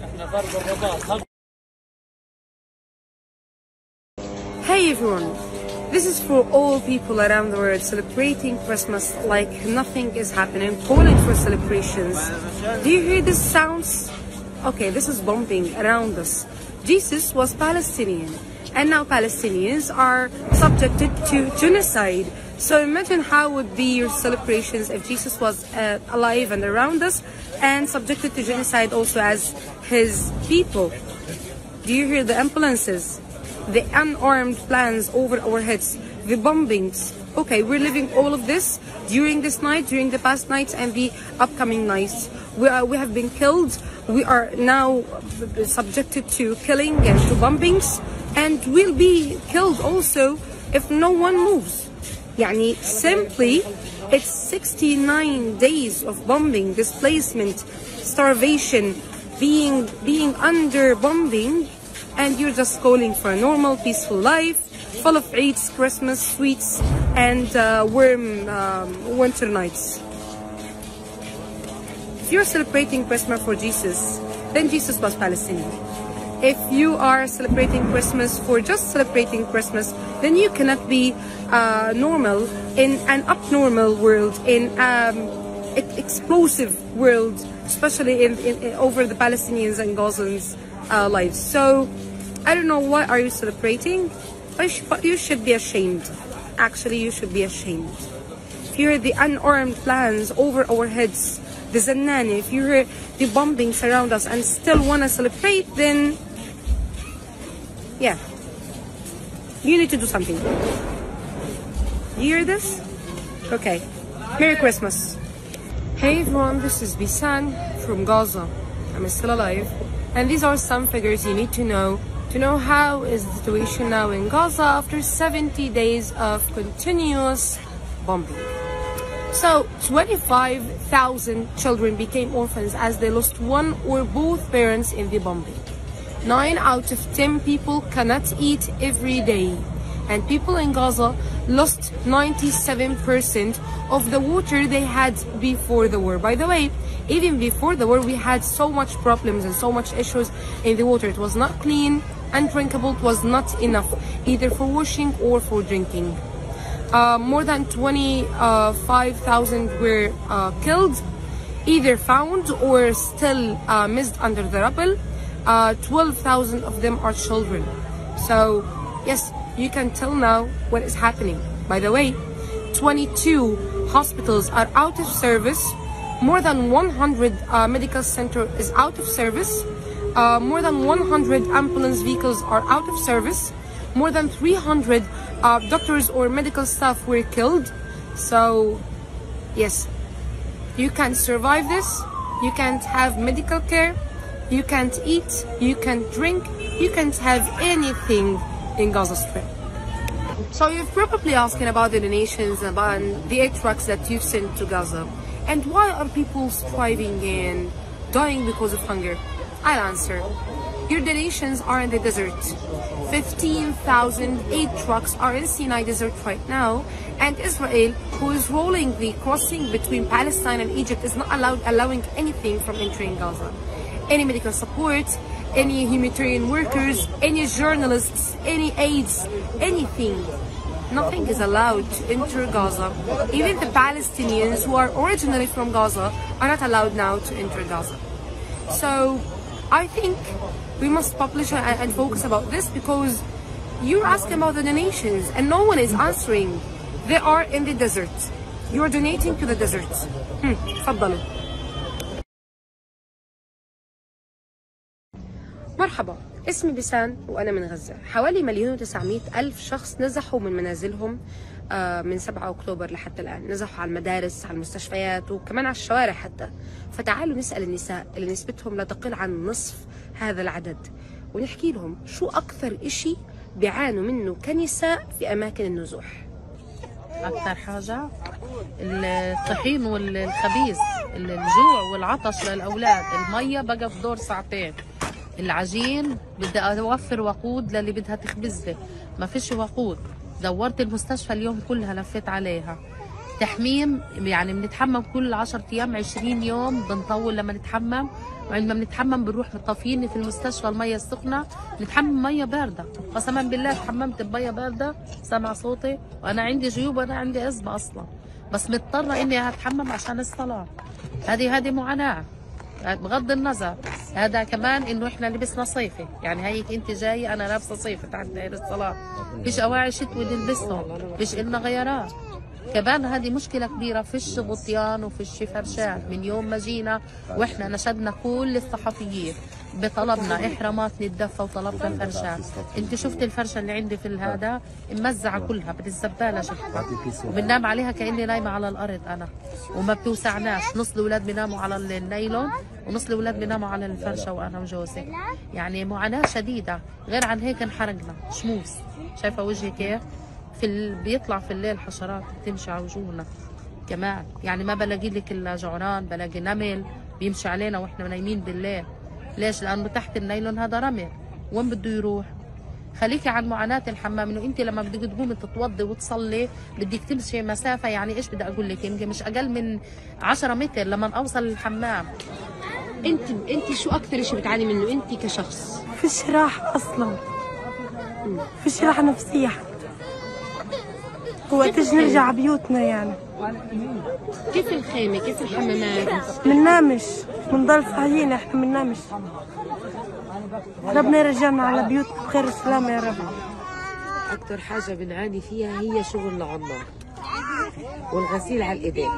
احنا فرق الرباط Hey everyone, this is for all people around the world celebrating Christmas like nothing is happening, calling for celebrations. Do you hear these sounds? Okay, this is bombing around us. Jesus was Palestinian, and now Palestinians are subjected to genocide. So imagine how would be your celebrations if Jesus was uh, alive and around us and subjected to genocide also as his people. Do you hear the ambulances? The unarmed plans over our heads, the bombings. Okay, we're living all of this during this night, during the past nights, and the upcoming nights. We, are, we have been killed. We are now subjected to killing and to bombings, and we'll be killed also if no one moves. Yani simply, it's 69 days of bombing, displacement, starvation, being being under bombing and you're just calling for a normal, peaceful life, full of Eids, Christmas, sweets, and uh, warm um, winter nights. If you're celebrating Christmas for Jesus, then Jesus was Palestinian. If you are celebrating Christmas for just celebrating Christmas, then you cannot be uh, normal in an abnormal world, in um, explosive world, especially in, in, in, over the Palestinians and Gazans' uh, lives. So I don't know why are you celebrating, but you, should be ashamed. Actually, you should be ashamed. Hear the unarmed plans over our heads, the Zannani, if you hear the bombings around us and still want to celebrate, then yeah, you need to do something. You hear this? Okay. Merry Christmas. Hey everyone, this is Bisan from Gaza. I'm still alive. And these are some figures you need to know to know how is the situation now in Gaza after 70 days of continuous bombing. So 25,000 children became orphans as they lost one or both parents in the bombing. 9 out of 10 people cannot eat every day. And people in Gaza lost 97% of the water they had before the war. By the way, even before the war, we had so much problems and so much issues in the water. It was not clean, undrinkable, was not enough, either for washing or for drinking. Uh, more than 25,000 were uh, killed, either found or still uh, missed under the rubble. 12,000 of them are children. So, yes, you can tell now what is happening. By the way, 22 hospitals are out of service. More than 100 uh, medical center is out of service. Uh, more than 100 ambulance vehicles are out of service. More than 300 uh, doctors or medical staff were killed. So, yes, you can't survive this. You can't have medical care. You can't eat. You can't drink. You can't have anything in Gaza Strip. So you're probably asking about the donations about the aid trucks that you've sent to Gaza. And why are people striving and dying because of hunger? I'll answer. Your donations are in the desert. 15,000 aid trucks are in Sinai desert right now and Israel, who is rolling the crossing between Palestine and Egypt, is not allowed allowing anything from entering Gaza. Any medical support, any humanitarian workers, any journalists, any aids, anything. Nothing is allowed to enter Gaza. Even the Palestinians who are originally from Gaza are not allowed now to enter Gaza. So I think we must publish and, and focus about this because you're asking about the donations and no one is answering. They are in the desert. You're donating to the desert. Hmm. تفضلوا. مرحبا اسمي بسان وأنا من غزة حوالي مليون وتسعمائة ألف شخص نزحوا من منازلهم آه، من 7 أكتوبر لحتى الآن. نزحوا على المدارس على المستشفيات وكمان على الشوارع حتى. فتعالوا نسأل النساء اللي نسبتهم لا تقل عن نصف هذا العدد ونحكي لهم شو أكثر إشي بيعانوا منه كنساء في أماكن النزوح. أكثر حاجة الطحين والخبيز الجوع والعطش للأولاد. المية بقى في دور ساعتين. العجين بدي أوفر وقود للي بدها تخبز لي. ما فيش وقود. دورت المستشفى اليوم كلها لفيت عليها. تحميم يعني بنتحمم كل 10 أيام 20 يوم بنطول لما نتحمم. وعندما بنتحمم بنروح مطفيني في المستشفى المية السخنة. نتحمم مية باردة. قسما بالله تحممت بمية باردة سمع صوتي. وأنا عندي جيوب وأنا عندي أزمة أصلا. بس مضطرة إني أتحمم عشان الصلاة. هذه هذه معاناة. بغض النظر. هذا كمان إنه إحنا لبسنا صيفي يعني هيك انت جاي أنا لابسة صيفي تحت داير الصلاة. فيش أواعي شتوي نلبسهم فيش إلنا غيارات. كمان هذه مشكلة كبيرة فيش غطيان وفيش فرشات من يوم ما جينا وإحنا نشدنا كل الصحفيين. بطلبنا إحرامات نتدفى وطلبنا فرشات أنت شفت الفرشة اللي عندي في هذا؟ ممزعة كلها بالزبالة شفتها وبننام عليها كأني نايمة على الأرض أنا. وما بتوسعناش. نص الأولاد بيناموا على النايلون ونص الأولاد بيناموا على الفرشة وأنا وجوزي. يعني معاناة شديدة. غير عن هيك انحرقنا. شموس. شايفة وجهي كيف؟ في ال... بيطلع في الليل حشرات بتمشي على وجوهنا. كمان. يعني ما بلاقي لك إلا جعران بلاقي نمل بيمشي علينا وإحنا نايمين بالليل. ليش؟ لأنه تحت النايلون هذا رمل وين بده يروح؟ خليكي عن معاناة الحمام إنه انت لما بدك تقومي تتوضي وتصلي بدك تمشي مسافة يعني إيش بدي أقول لك؟ يمكن مش أقل من 10 متر لما أوصل للحمام انت انت شو أكثر شيء بتعاني منه؟ انت كشخص. فيش راحة أصلا. فيش راحة نفسية حتى. وقتاش نرجع بيوتنا يعني. كيف الخيمة؟ كيف الحمامات؟ منامش بنضل صحيين إحنا منامش ربنا يرجعنا على بيوت بخير السلامه يا رب. أكثر حاجة بنعاني فيها هي شغل العمار والغسيل على الإيدين.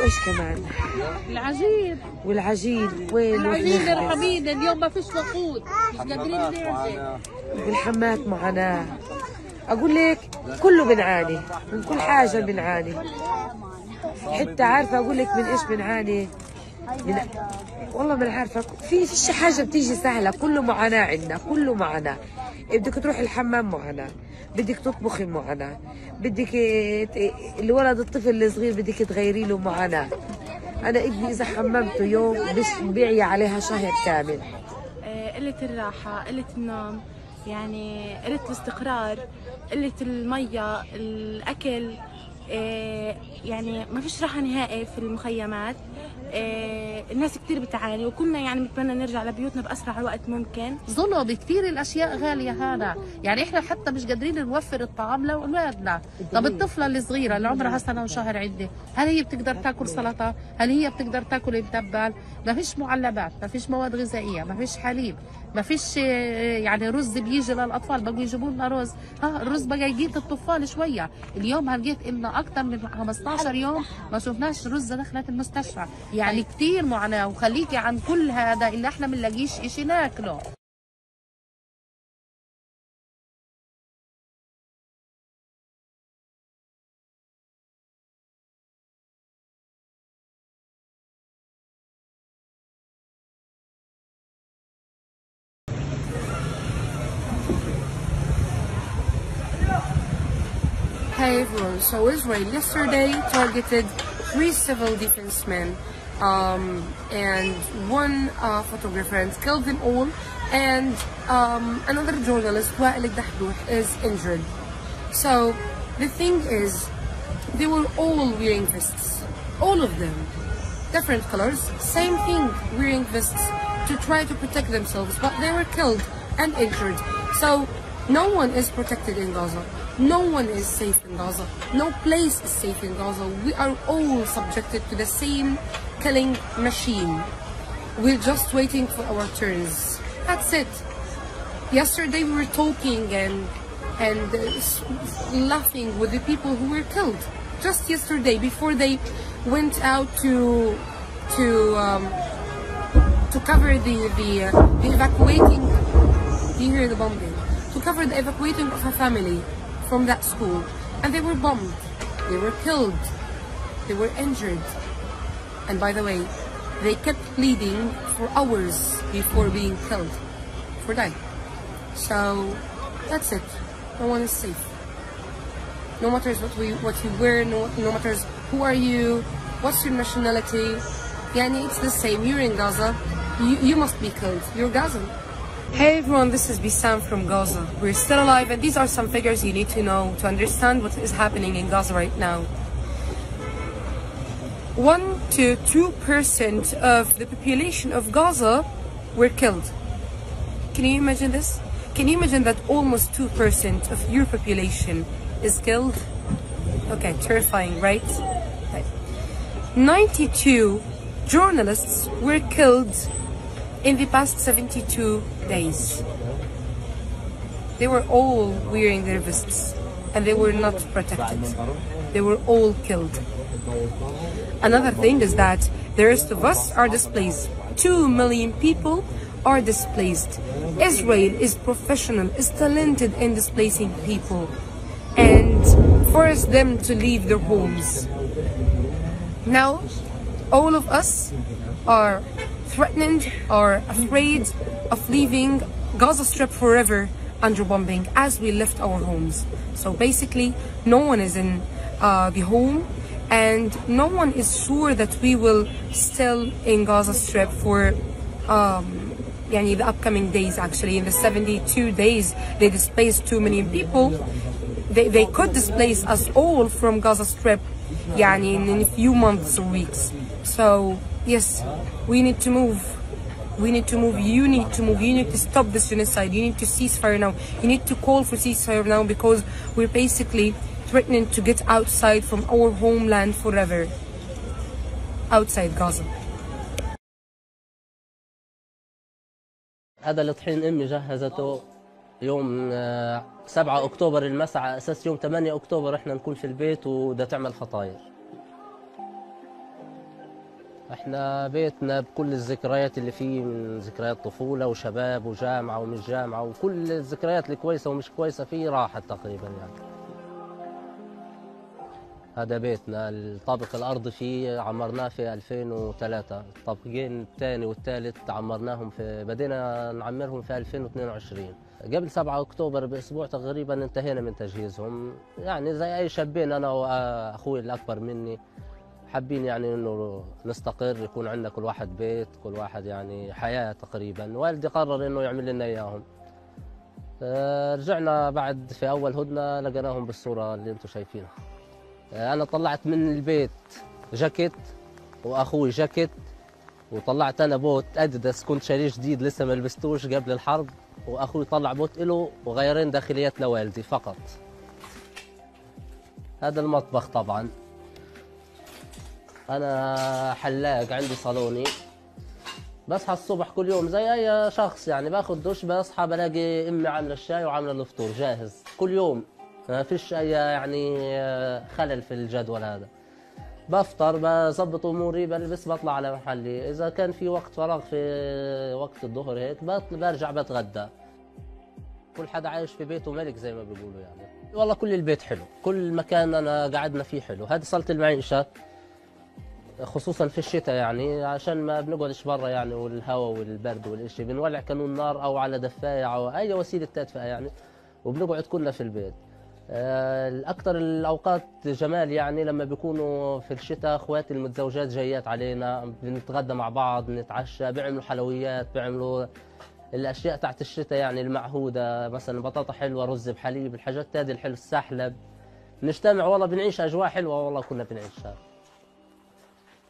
وايش كمان؟ العجين. والعجين. وين العجين الحميدة اليوم ما فيش وقود. مش قادرين نرجع. والحمات معاناه أقول لك كله بنعاني من كل حاجة بنعاني. حتى عارفة أقول لك من إيش بنعاني؟ من والله ما عارفة في فيش حاجة بتيجي سهلة كله معاناة عندنا كله معاناة. بدك تروح الحمام معاناة بدك تطبخي معاناة بدك الولد الطفل الصغير بدك تغيري له معاناة. أنا ابني إذا حممته يوم بيعي عليها شهر كامل. آه، قلة الراحة قلة النوم. يعني قلة الاستقرار قلة المية الأكل آه، يعني ما فيش راحة نهائي في المخيمات. آه، الناس كتير بتعاني وكلنا يعني بنتمنى نرجع لبيوتنا بأسرع وقت ممكن. ظلم كثير الأشياء غالية هذا يعني إحنا حتى مش قادرين نوفر الطعام لأولادنا. طب الطفلة الصغيرة اللي عمرها سنة وشهر عندي هل هي بتقدر تاكل سلطة؟ هل هي بتقدر تاكل متبل ما فيش معلبات ما فيش مواد غذائية ما فيش حليب. ما فيش آه، يعني رز بيجي للأطفال بقوا يجيبوا لنا رز. ها الرز بقى يجيت الطفال شوية. اليوم هلقيت إنه أكثر من 15 يوم ما شفناش رز دخلت المستشفى. يعني كثير معاناة وخليكي عن كل هذا اللي إحنا بنلاقيش إشي ناكله. So Israel yesterday targeted three civil defensemen um, and one uh, photographer and killed them all and um, another journalist, is injured. So the thing is, they were all wearing vests, all of them, different colors, same thing, wearing vests to try to protect themselves, but they were killed and injured. So no one is protected in Gaza. No one is safe in Gaza. No place is safe in Gaza. We are all subjected to the same killing machine. We're just waiting for our turns. That's it. Yesterday we were talking and and uh, laughing with the people who were killed. Just yesterday, before they went out to to um, to cover the the, uh, the evacuating. Do you hear the bombing? To cover the evacuating of a family from that school, and they were bombed. They were killed. They were injured. And by the way, they kept bleeding for hours before being killed, for dying. So that's it. No one is safe. No matters what we what you wear, no no matters who are you, what's your nationality. Yani it's the same. You're in Gaza. You you must be killed. You're Gazan. Hey everyone, this is Bisan from Gaza. We're still alive and these are some figures you need to know to understand what is happening in Gaza right now. 1 to 2% of the population of Gaza were killed. Can you imagine this? Can you imagine that almost 2% of your population is killed? Okay, terrifying, right? Right. 92 journalists were killed in the past 72 days. They were all wearing their vests and they were not protected. They were all killed. Another thing is that the rest of us are displaced. Two million people are displaced. Israel is professional, is talented in displacing people and force them to leave their homes. Now, all of us are threatened or afraid of leaving Gaza Strip forever under bombing as we left our homes. So basically, no one is in uh, the home and no one is sure that we will still in Gaza Strip for um, yani the upcoming days actually in the 72 days they displaced 2 million people they, they could displace us all from Gaza Strip yani in, in a few months or weeks so yes we need to move we need to move you need to move you need to stop this genocide you need to cease fire now you need to call for ceasefire now because we're basically threatening to get outside from our homeland forever outside Gaza هذا الطحين امي جهزته يوم آه، 7 اكتوبر المساء على اساس يوم 8 اكتوبر احنا نكون في البيت وبدها تعمل فطاير إحنا بيتنا بكل الذكريات اللي فيه من ذكريات طفولة وشباب وجامعة ومش جامعة وكل الذكريات الكويسة ومش كويسة فيه راحت تقريبا يعني. هذا بيتنا الطابق الأرضي فيه عمرناه في 2003 الطابقين الثاني والثالث عمرناهم في بدينا نعمرهم في 2022 قبل 7 أكتوبر بأسبوع تقريبا انتهينا من تجهيزهم. يعني زي أي شابين أنا وأخوي الأكبر مني حابين يعني إنه نستقر يكون عندنا كل واحد بيت كل واحد يعني حياة تقريبا. والدي قرر إنه يعمل لنا إياهم. آه، رجعنا بعد في أول هدنة لقيناهم بالصورة اللي أنتم شايفينها. آه، أنا طلعت من البيت جاكيت وأخوي جاكيت وطلعت أنا بوت أديداس كنت شاريه جديد لسه ما لبستوش قبل الحرب وأخوي طلع بوت له وغيرين داخليات لوالدي فقط. هذا المطبخ طبعا. أنا حلاق عندي صالوني. بصحى الصبح كل يوم زي أي شخص يعني باخذ دش بصحى بلاقي أمي عاملة الشاي وعاملة الفطور جاهز. كل يوم ما فيش أي يعني خلل في الجدول هذا. بفطر بظبط أموري بلبس بطلع على محلي. إذا كان في وقت فراغ في وقت الظهر هيك برجع بتغدى. كل حدا عايش في بيته ملك زي ما بيقولوا يعني. والله كل البيت حلو كل مكان أنا قعدنا فيه حلو. هذه صالة المعيشة. خصوصا في الشتاء يعني عشان ما بنقعدش برا يعني والهواء والبرد والإشي. بنولع كانون نار أو على دفاية أو أي وسيلة تدفئة يعني وبنقعد كلنا في البيت. آه، الأكثر الأوقات جمال يعني لما بيكونوا في الشتاء أخواتي المتزوجات جايات علينا بنتغدى مع بعض نتعشى بيعملوا حلويات بيعملوا الأشياء تحت الشتاء يعني المعهودة. مثلا بطاطا حلوة رز بحليب الحاجات هذه الحلو السحلب. نجتمع والله بنعيش أجواء حلوة والله كنا بنعيشها.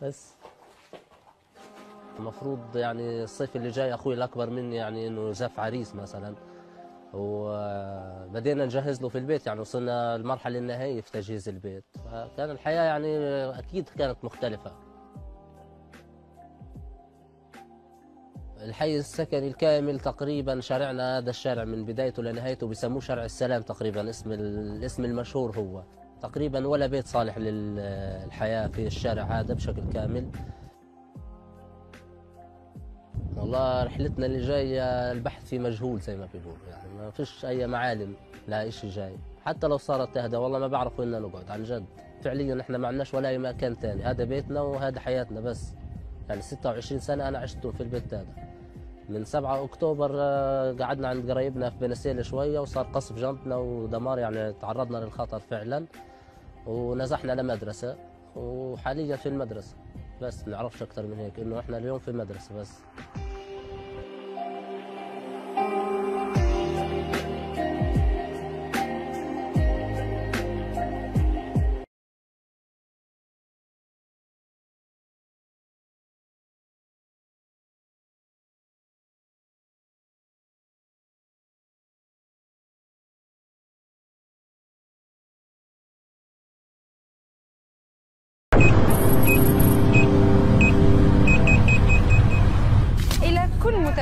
بس. المفروض يعني الصيف اللي جاي أخوي الأكبر مني يعني إنه زف عريس مثلا. وبدينا نجهز له في البيت يعني وصلنا المرحلة النهائية في تجهيز البيت. فكان الحياة يعني أكيد كانت مختلفة. الحي السكني الكامل تقريبا شارعنا هذا الشارع من بدايته لنهايته بيسموه شارع السلام تقريبا اسم الاسم المشهور هو. تقريبا ولا بيت صالح للحياة في الشارع هذا بشكل كامل. والله رحلتنا اللي جاية البحث في مجهول زي ما بيقولوا يعني ما فيش أي معالم لا إشي جاي. حتى لو صارت تهدى والله ما بعرف وين نقعد عن جد. فعليا إحنا ما عندناش ولا أي مكان تاني. هذا بيتنا وهذا حياتنا بس. يعني 26 سنة أنا عشت في البيت هذا. من 7 أكتوبر آه، قعدنا عند قرايبنا في بنسيل شوية وصار قصف جنبنا ودمار يعني تعرضنا للخطر فعلا. ونزحنا لمدرسة وحاليا في المدرسة بس نعرفش أكثر من هيك إنه إحنا اليوم في مدرسة بس.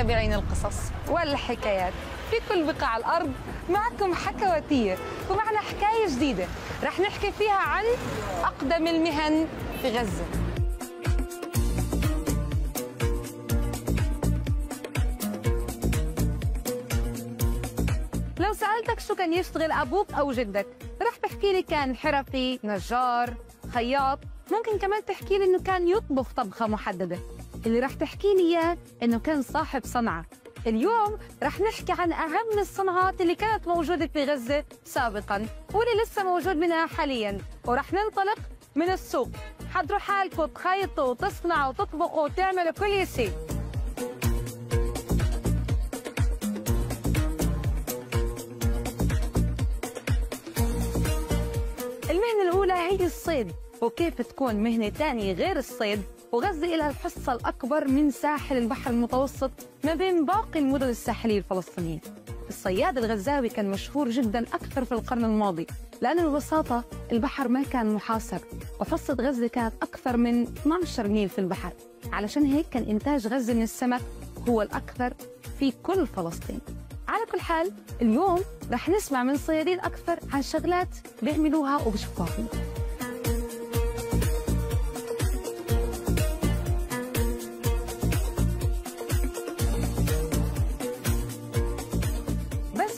متابعين القصص والحكايات في كل بقاع الأرض معكم حكواتية. ومعنا حكاية جديدة رح نحكي فيها عن أقدم المهن في غزة. لو سألتك شو كان يشتغل أبوك أو جدك رح تحكي لي كان حرفي نجار خياط. ممكن كمان تحكي لي إنه كان يطبخ طبخة محددة. اللي رح تحكي لي إياه إنه كان صاحب صنعة. اليوم رح نحكي عن أهم الصناعات اللي كانت موجودة في غزة سابقا واللي لسه موجود منها حاليا. ورح ننطلق من السوق. حضروا حالكم تخيطوا وتصنعوا وتطبخوا وتعملوا كل شيء. المهنة الأولى هي الصيد. وكيف تكون مهنة تانية غير الصيد؟ وغزة لها الحصة الأكبر من ساحل البحر المتوسط ما بين باقي المدن الساحلية الفلسطينية. الصياد الغزاوي كان مشهور جدا أكثر في القرن الماضي لأنه ببساطة البحر ما كان محاصر وحصة غزة كانت أكثر من 12 ميل في البحر. علشان هيك كان إنتاج غزة من السمك هو الأكثر في كل فلسطين. على كل حال اليوم رح نسمع من صيادين أكثر عن شغلات بيعملوها وبشوفوها.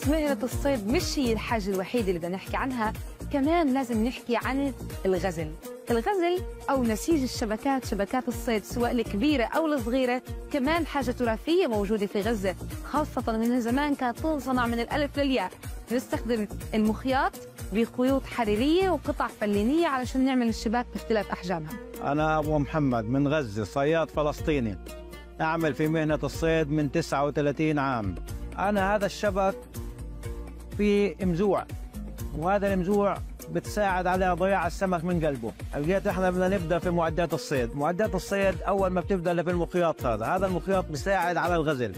مهنة الصيد مش هي الحاجة الوحيدة اللي بدنا نحكي عنها. كمان لازم نحكي عن الغزل. الغزل أو نسيج الشبكات شبكات الصيد سواء الكبيرة أو الصغيرة كمان حاجة تراثية موجودة في غزة خاصة من زمان كانت تنصنع من الألف للياء. نستخدم المخياط بخيوط حريرية وقطع فلينية علشان نعمل الشباك باختلاف أحجامها. أنا أبو محمد من غزة صياد فلسطيني. أعمل في مهنة الصيد من 39 عام. أنا هذا الشبك في مزوع. وهذا المزوع بتساعد على ضياع السمك من قلبه. لقيت إحنا بدنا نبدأ في معدات الصيد. معدات الصيد أول ما بتبدأ في المخياط هذا. هذا المخياط بيساعد على الغزل.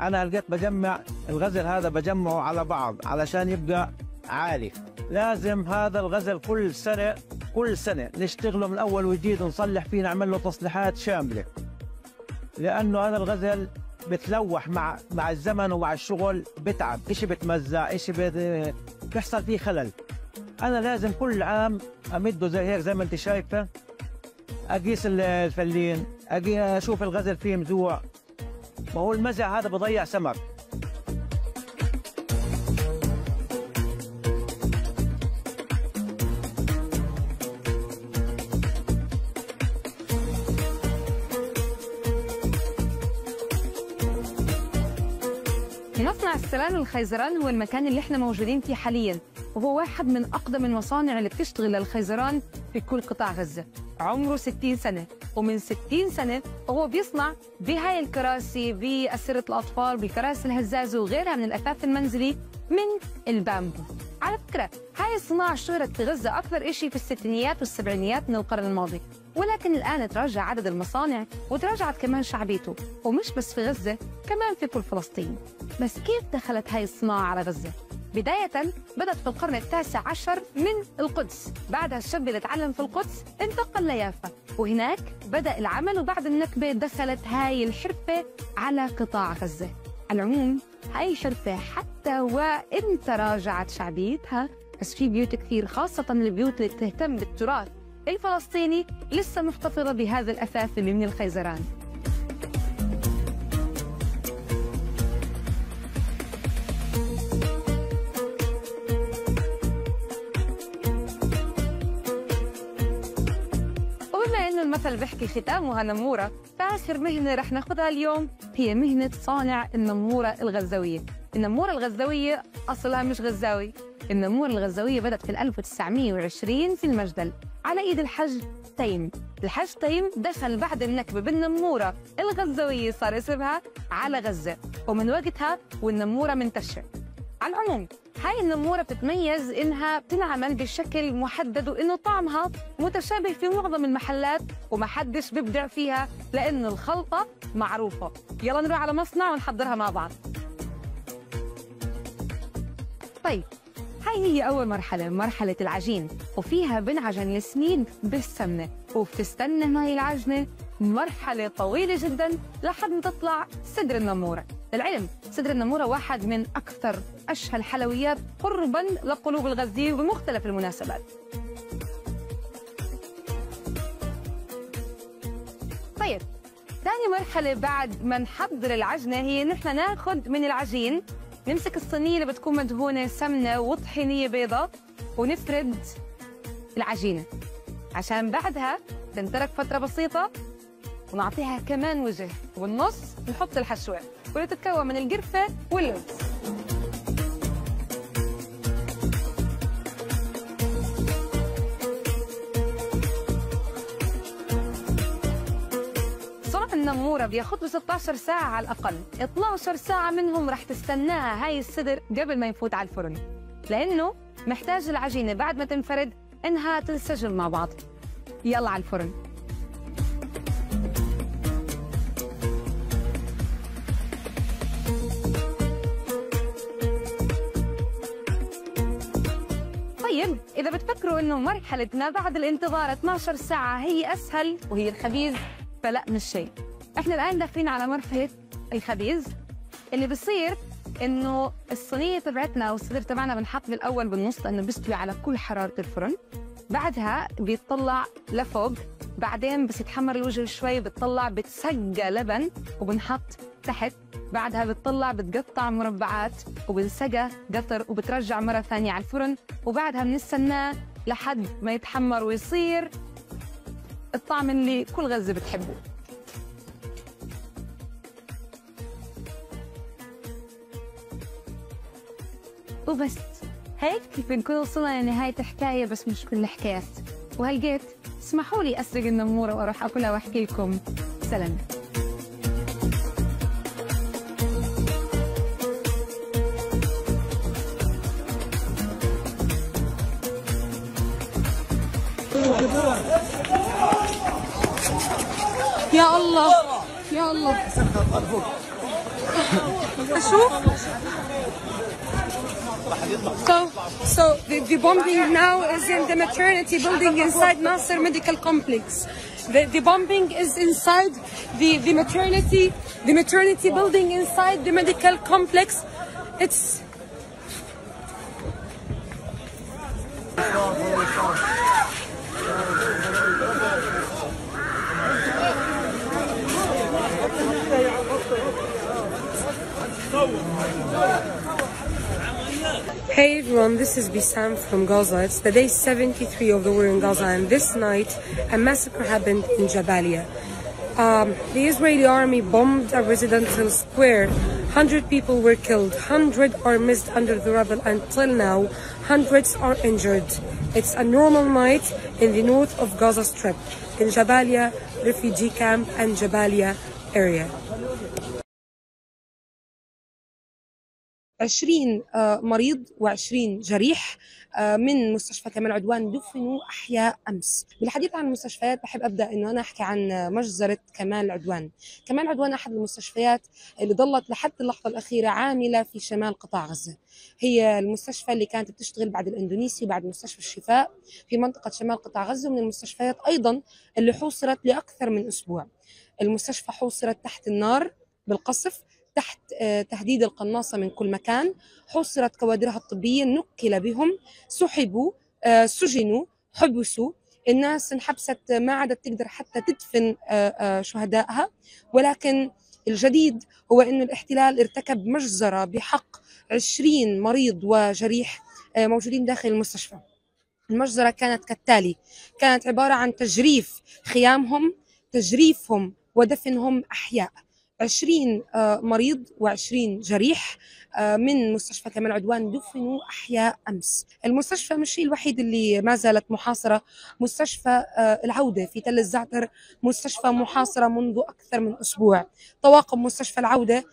أنا لقيت بجمع الغزل هذا بجمعه على بعض علشان يبقى عالي. لازم هذا الغزل كل سنة كل سنة نشتغله من أول وجديد ونصلح فيه نعمل له تصليحات شاملة. لأنه هذا الغزل بتلوح مع مع الزمن ومع الشغل بتعب إشي بتمزع إشي بت... بيحصل فيه خلل. أنا لازم كل عام أمده زي هيك زي ما أنت شايفة. أقيس الفلين أشوف الغزل فيه مزوع ما هو المزع هذا بضيع سمك. السلام الخيزران هو المكان اللي إحنا موجودين فيه حاليا وهو واحد من أقدم المصانع اللي بتشتغل للخيزران في كل قطاع غزة. عمره 60 سنة ومن 60 سنة وهو بيصنع بهاي الكراسي بأسرة الأطفال بالكراسي الهزازة وغيرها من الأثاث المنزلي من البامبو. على فكرة هاي الصناعة اشتهرت في غزة أكثر إشي في الستينيات والسبعينيات من القرن الماضي. ولكن الآن تراجع عدد المصانع وتراجعت كمان شعبيته ومش بس في غزة كمان في كل فلسطين. بس كيف دخلت هاي الصناعة على غزة؟ بداية بدأت في القرن التاسع عشر من القدس. بعدها الشاب اللي تعلم في القدس انتقل ليافا وهناك بدأ العمل وبعد النكبة دخلت هاي الحرفة على قطاع غزة. على العموم هاي الحرفة حتى وإن تراجعت شعبيتها بس في بيوت كثير خاصة البيوت اللي بتهتم بالتراث. الفلسطيني لسه محتفظة بهذا الأثاث اللي من الخيزران. لأنه المثل بحكي ختامها نمورة. فآخر مهنة رح ناخذها اليوم هي مهنة صانع النمورة الغزاوية النمورة الغزاوية أصلها مش غزاوي. النمورة الغزاوية بدأت في 1920 في المجدل. على إيد الحج تيم. الحج تيم دخل بعد النكبة بالنمورة. الغزاوية صار اسمها على غزة. ومن وقتها والنمورة منتشرة. على العموم هاي النمورة بتتميز إنها بتنعمل بشكل محدد وإنه طعمها متشابه في معظم المحلات ومحدش بيبدع فيها لأن الخلطة معروفة. يلا نروح على مصنع ونحضرها مع بعض. طيب هاي هي أول مرحلة مرحلة العجين وفيها بنعجن السمين بالسمنة. وبتستنى هاي العجنة مرحلة طويلة جدا لحد ما تطلع صدر النمورة للعلم صدر النمورة واحد من أكثر أشهى الحلويات قربا لقلوب الغزية بمختلف المناسبات. طيب ثاني مرحلة بعد ما نحضر العجنة هي نحن ناخذ من العجين نمسك الصينية اللي بتكون مدهونة سمنة وطحينية بيضة ونفرد العجينة. عشان بعدها تنترك فترة بسيطة ونعطيها كمان وجه. والنص نحط الحشوة واللي تتكون من القرفة واللوز صنع النمورة بياخد له 16 ساعة على الأقل. 12 ساعة منهم رح تستناها هاي الصدر قبل ما يفوت على الفرن. لأنه محتاج العجينة بعد ما تنفرد إنها تنسجم مع بعض. يلا على الفرن. طيب إذا بتفكروا إنه مرحلة ما بعد الانتظار 12 ساعة هي أسهل وهي الخبيز فلا مش شيء إحنا الآن داخلين على مرحلة الخبيز اللي بصير إنه الصينية تبعتنا أو الصدر تبعنا بنحط بالأول بالنص لأنه بيستوي على كل حرارة الفرن. بعدها بيطلع لفوق بعدين بس يتحمر الوجه شوي بتطلع بتسقى لبن وبنحط تحت. بعدها بتطلع بتقطع مربعات وبنسقى قطر وبترجع مرة ثانية على الفرن. وبعدها بنستناه لحد ما يتحمر ويصير. الطعم اللي كل غزة بتحبه. وبس هيك كيف نكون وصلنا لنهاية حكاية بس مش كل الحكايات. وهلقيت اسمحوا لي أسرق النمورة وأروح أكلها وأحكي لكم. سلام. يا الله يا الله أشوف So, so the, the bombing now is in the maternity building inside Nasser Medical Complex. The, the bombing is inside the, the maternity the maternity building inside the medical complex. It's Hey everyone, this is Bisan from Gaza. It's the day 73 of the war in Gaza, and this night a massacre happened in Jabalia. Um, the Israeli army bombed a residential square 100 people were killed, 100 are missed under the rubble until now, hundreds are injured. It's a normal night in the north of Gaza Strip, in Jabalia refugee camp and Jabalia area. 20 آه، مريض و20 جريح آه، من مستشفى كمال عدوان دفنوا أحياء أمس. بالحديث عن المستشفيات بحب أبدأ انه أنا أحكي عن مجزرة كمال عدوان. كمال عدوان أحد المستشفيات اللي ظلت لحد اللحظة الأخيرة عاملة في شمال قطاع غزة. هي المستشفى اللي كانت بتشتغل بعد الإندونيسي وبعد مستشفى الشفاء في منطقة شمال قطاع غزة ومن المستشفيات أيضا اللي حوصرت لأكثر من أسبوع. المستشفى حوصرت تحت النار بالقصف تحت آه، تهديد القناصة من كل مكان. حوصرت كوادرها الطبية نكل بهم. سحبوا آه، سجنوا حبسوا. الناس انحبست ما عادت تقدر حتى تدفن آه، شهدائها. ولكن الجديد هو أن الاحتلال ارتكب مجزرة بحق 20 مريض وجريح موجودين داخل المستشفى. المجزرة كانت كالتالي. كانت عبارة عن تجريف خيامهم تجريفهم ودفنهم أحياء. 20 آه، مريض و20 جريح آه، من مستشفى كمال عدوان دفنوا أحياء أمس. المستشفى مش هي الوحيد اللي ما زالت محاصرة، مستشفى آه، العودة في تل الزعتر مستشفى محاصرة منذ أكثر من أسبوع. طواقم مستشفى العودة آه،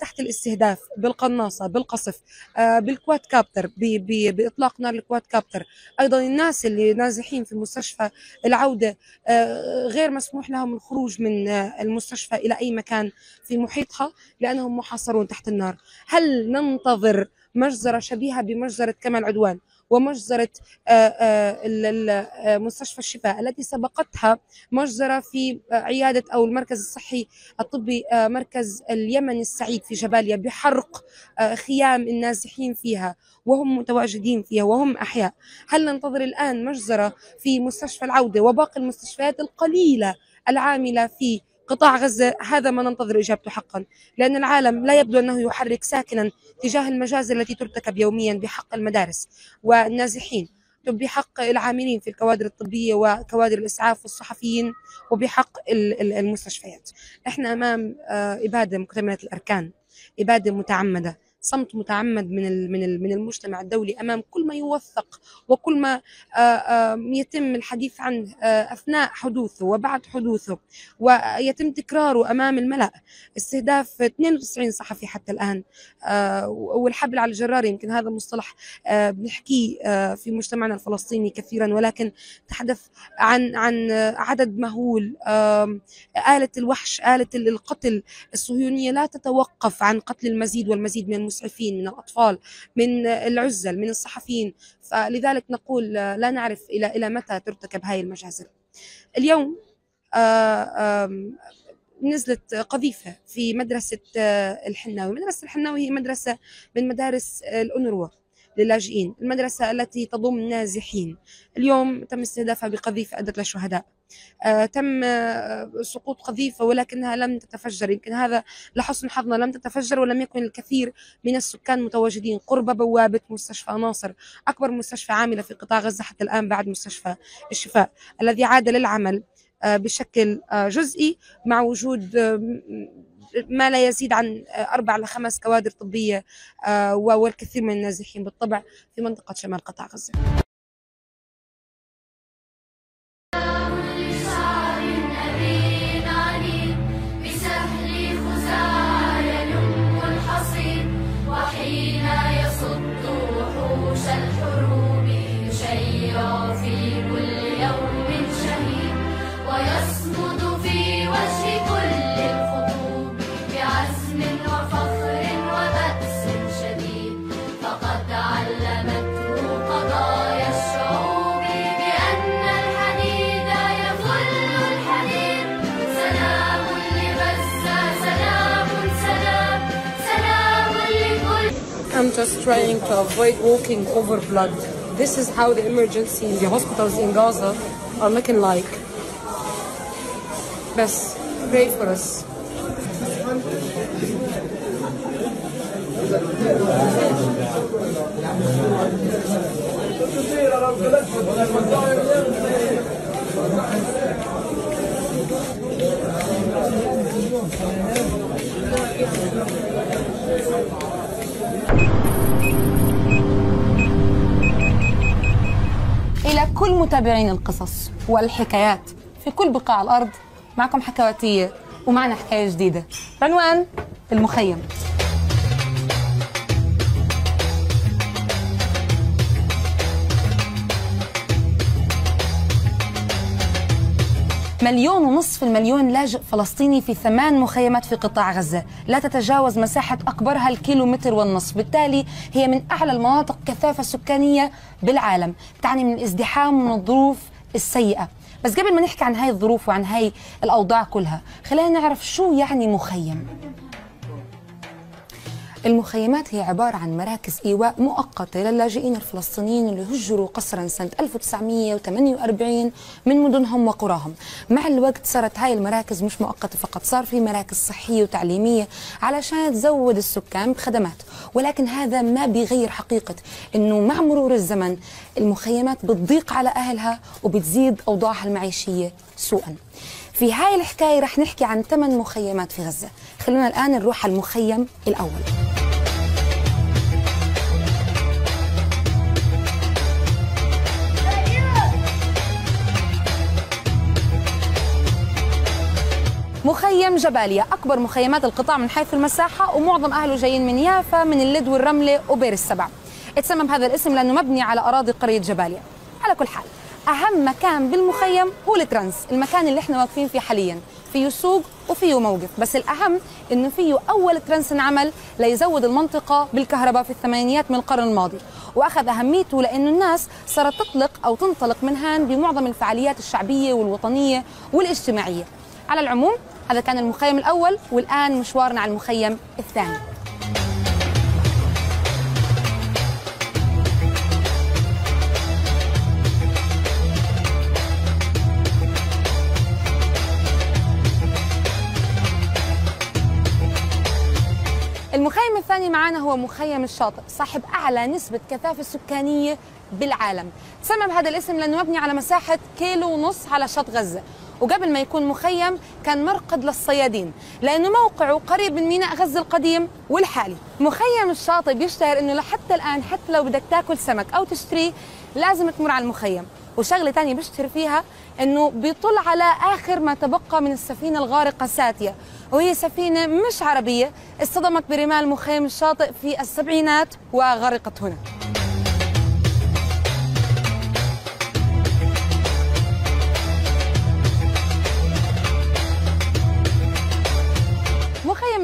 تحت الاستهداف بالقناصة، بالقصف، آه، بالكواد كابتر، بإطلاق نار الكواد كابتر. أيضا الناس اللي نازحين في مستشفى العودة آه، غير مسموح لهم الخروج من آه، المستشفى إلى أي مكان في محيطها لأنهم محاصرون تحت النار. هل ننتظر مجزرة شبيهة بمجزرة كمال عدوان ومجزرة آه، آه، آه، مستشفى الشفاء التي سبقتها مجزرة في عيادة أو المركز الصحي الطبي مركز اليمن السعيد في جباليا بحرق خيام النازحين فيها وهم متواجدين فيها وهم أحياء. هل ننتظر الآن مجزرة في مستشفى العودة وباقي المستشفيات القليلة العاملة في قطاع غزة هذا ما ننتظر إجابته حقا لأن العالم لا يبدو أنه يحرك ساكنا تجاه المجازر التي ترتكب يوميا بحق المدارس والنازحين بحق العاملين في الكوادر الطبية وكوادر الإسعاف والصحفيين وبحق ال- ال- المستشفيات. إحنا أمام آه، إبادة مكتملة الأركان إبادة متعمدة. صمت متعمد من من من المجتمع الدولي أمام كل ما يوثق وكل ما يتم الحديث عنه أثناء حدوثه وبعد حدوثه ويتم تكراره أمام الملأ. استهداف 92 صحفي حتى الآن والحبل على الجرار يمكن هذا مصطلح آه، بنحكيه في مجتمعنا الفلسطيني كثيرا ولكن تحدث عن عن عدد مهول آلة الوحش آلة القتل الصهيونية لا تتوقف عن قتل المزيد والمزيد من المسعفين من الأطفال من العزل من الصحفيين. فلذلك نقول آه، لا نعرف إلى إلى متى ترتكب هاي المجازر. اليوم آه، نزلت قذيفة في مدرسة آه، الحناوي. مدرسة الحناوي هي مدرسة من مدارس الأونروا. للاجئين المدرسة التي تضم نازحين. اليوم تم استهدافها بقذيفة أدت لشهداء آه، تم آه، سقوط قذيفة ولكنها لم تتفجر. يمكن هذا لحسن حظنا. لم تتفجر ولم يكن الكثير من السكان متواجدين. قرب بوابة مستشفى ناصر أكبر مستشفى عاملة في قطاع غزة حتى الآن بعد مستشفى الشفاء الذي عاد للعمل آه، بشكل آه، جزئي مع وجود آه، ما لا يزيد عن أربع لخمس كوادر طبية آه، والكثير من النازحين بالطبع في منطقة شمال قطاع غزة. Just trying to avoid walking over blood. This is how the emergency the hospitals in Gaza are looking like. Best pray for us. ومتابعين القصص والحكايات في كل بقاع الأرض. معكم حكواتية ومعنا حكاية جديدة. عنوان المخيم. مليون ونصف المليون لاجئ فلسطيني في ثمان مخيمات في قطاع غزة. لا تتجاوز مساحة أكبرها الكيلومتر والنصف. بالتالي هي من أعلى المناطق كثافة سكانية بالعالم. تعني من الازدحام ومن الظروف السيئة. بس قبل ما نحكي عن هاي الظروف وعن هاي الأوضاع كلها خلينا نعرف شو يعني مخيم. المخيمات هي عبارة عن مراكز إيواء مؤقتة للاجئين الفلسطينيين اللي هجروا قسرا سنة 1948 من مدنهم وقراهم. مع الوقت صارت هاي المراكز مش مؤقتة فقط صار في مراكز صحية وتعليمية علشان تزود السكان بخدمات. ولكن هذا ما بيغير حقيقة أنه مع مرور الزمن المخيمات بتضيق على أهلها وبتزيد أوضاعها المعيشية سوءا. في هاي الحكاية رح نحكي عن ثمان مخيمات في غزة. خلونا الآن نروح على المخيم الأول. مخيم جباليا. أكبر مخيمات القطاع من حيث المساحة ومعظم أهله جايين من يافا من اللد والرملة وبير السبع. اتسمى بهذا الاسم لأنه مبني على أراضي قرية جباليا. على كل حال أهم مكان بالمخيم هو الترانس المكان اللي إحنا واقفين فيه حاليا. فيه سوق وفيه موقف بس الأهم إنه فيه أول ترانس انعمل ليزود المنطقة بالكهرباء في الثمانينيات من القرن الماضي. وأخذ أهميته لأنه الناس صارت تطلق أو تنطلق من هان بمعظم الفعاليات الشعبية والوطنية والاجتماعية. على العموم هذا كان المخيم الأول والآن مشوارنا على المخيم الثاني. المخيم الثاني معنا هو مخيم الشاطئ صاحب أعلى نسبة كثافة سكانية بالعالم. تسمى بهذا الاسم لأنه مبني على مساحة كيلو ونص على شط غزة. وقبل ما يكون مخيم كان مرقد للصيادين لأنه موقعه قريب من ميناء غزة القديم والحالي. مخيم الشاطئ بيشتهر أنه لحتى الآن حتى لو بدك تاكل سمك أو تشتريه لازم تمر على المخيم. وشغلة تانية بيشتهر فيها إنه بيطل على آخر ما تبقى من السفينة الغارقة ساتيا وهي سفينة مش عربية اصطدمت برمال مخيم الشاطئ في السبعينات وغرقت هنا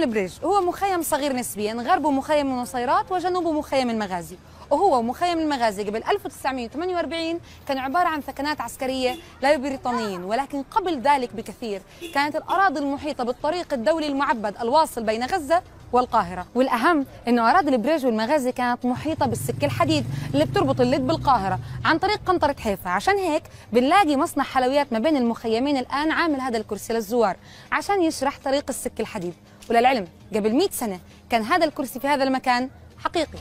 مخيم البريج هو مخيم صغير نسبيا غربه مخيم النصيرات وجنوبه مخيم المغازي. وهو ومخيم المغازي قبل 1948 كان عبارة عن ثكنات عسكرية للبريطانيين ولكن قبل ذلك بكثير كانت الأراضي المحيطة بالطريق الدولي المعبد الواصل بين غزة والقاهرة. والأهم أنه أراضي البريج والمغازي كانت محيطة بالسكة الحديد اللي بتربط اللد بالقاهرة عن طريق قنطرة حيفا. عشان هيك بنلاقي مصنع حلويات ما بين المخيمين الآن عامل هذا الكرسي للزوار عشان يشرح طريق السكة الحديد. وللعلم قبل 100 سنة كان هذا الكرسي في هذا المكان حقيقي.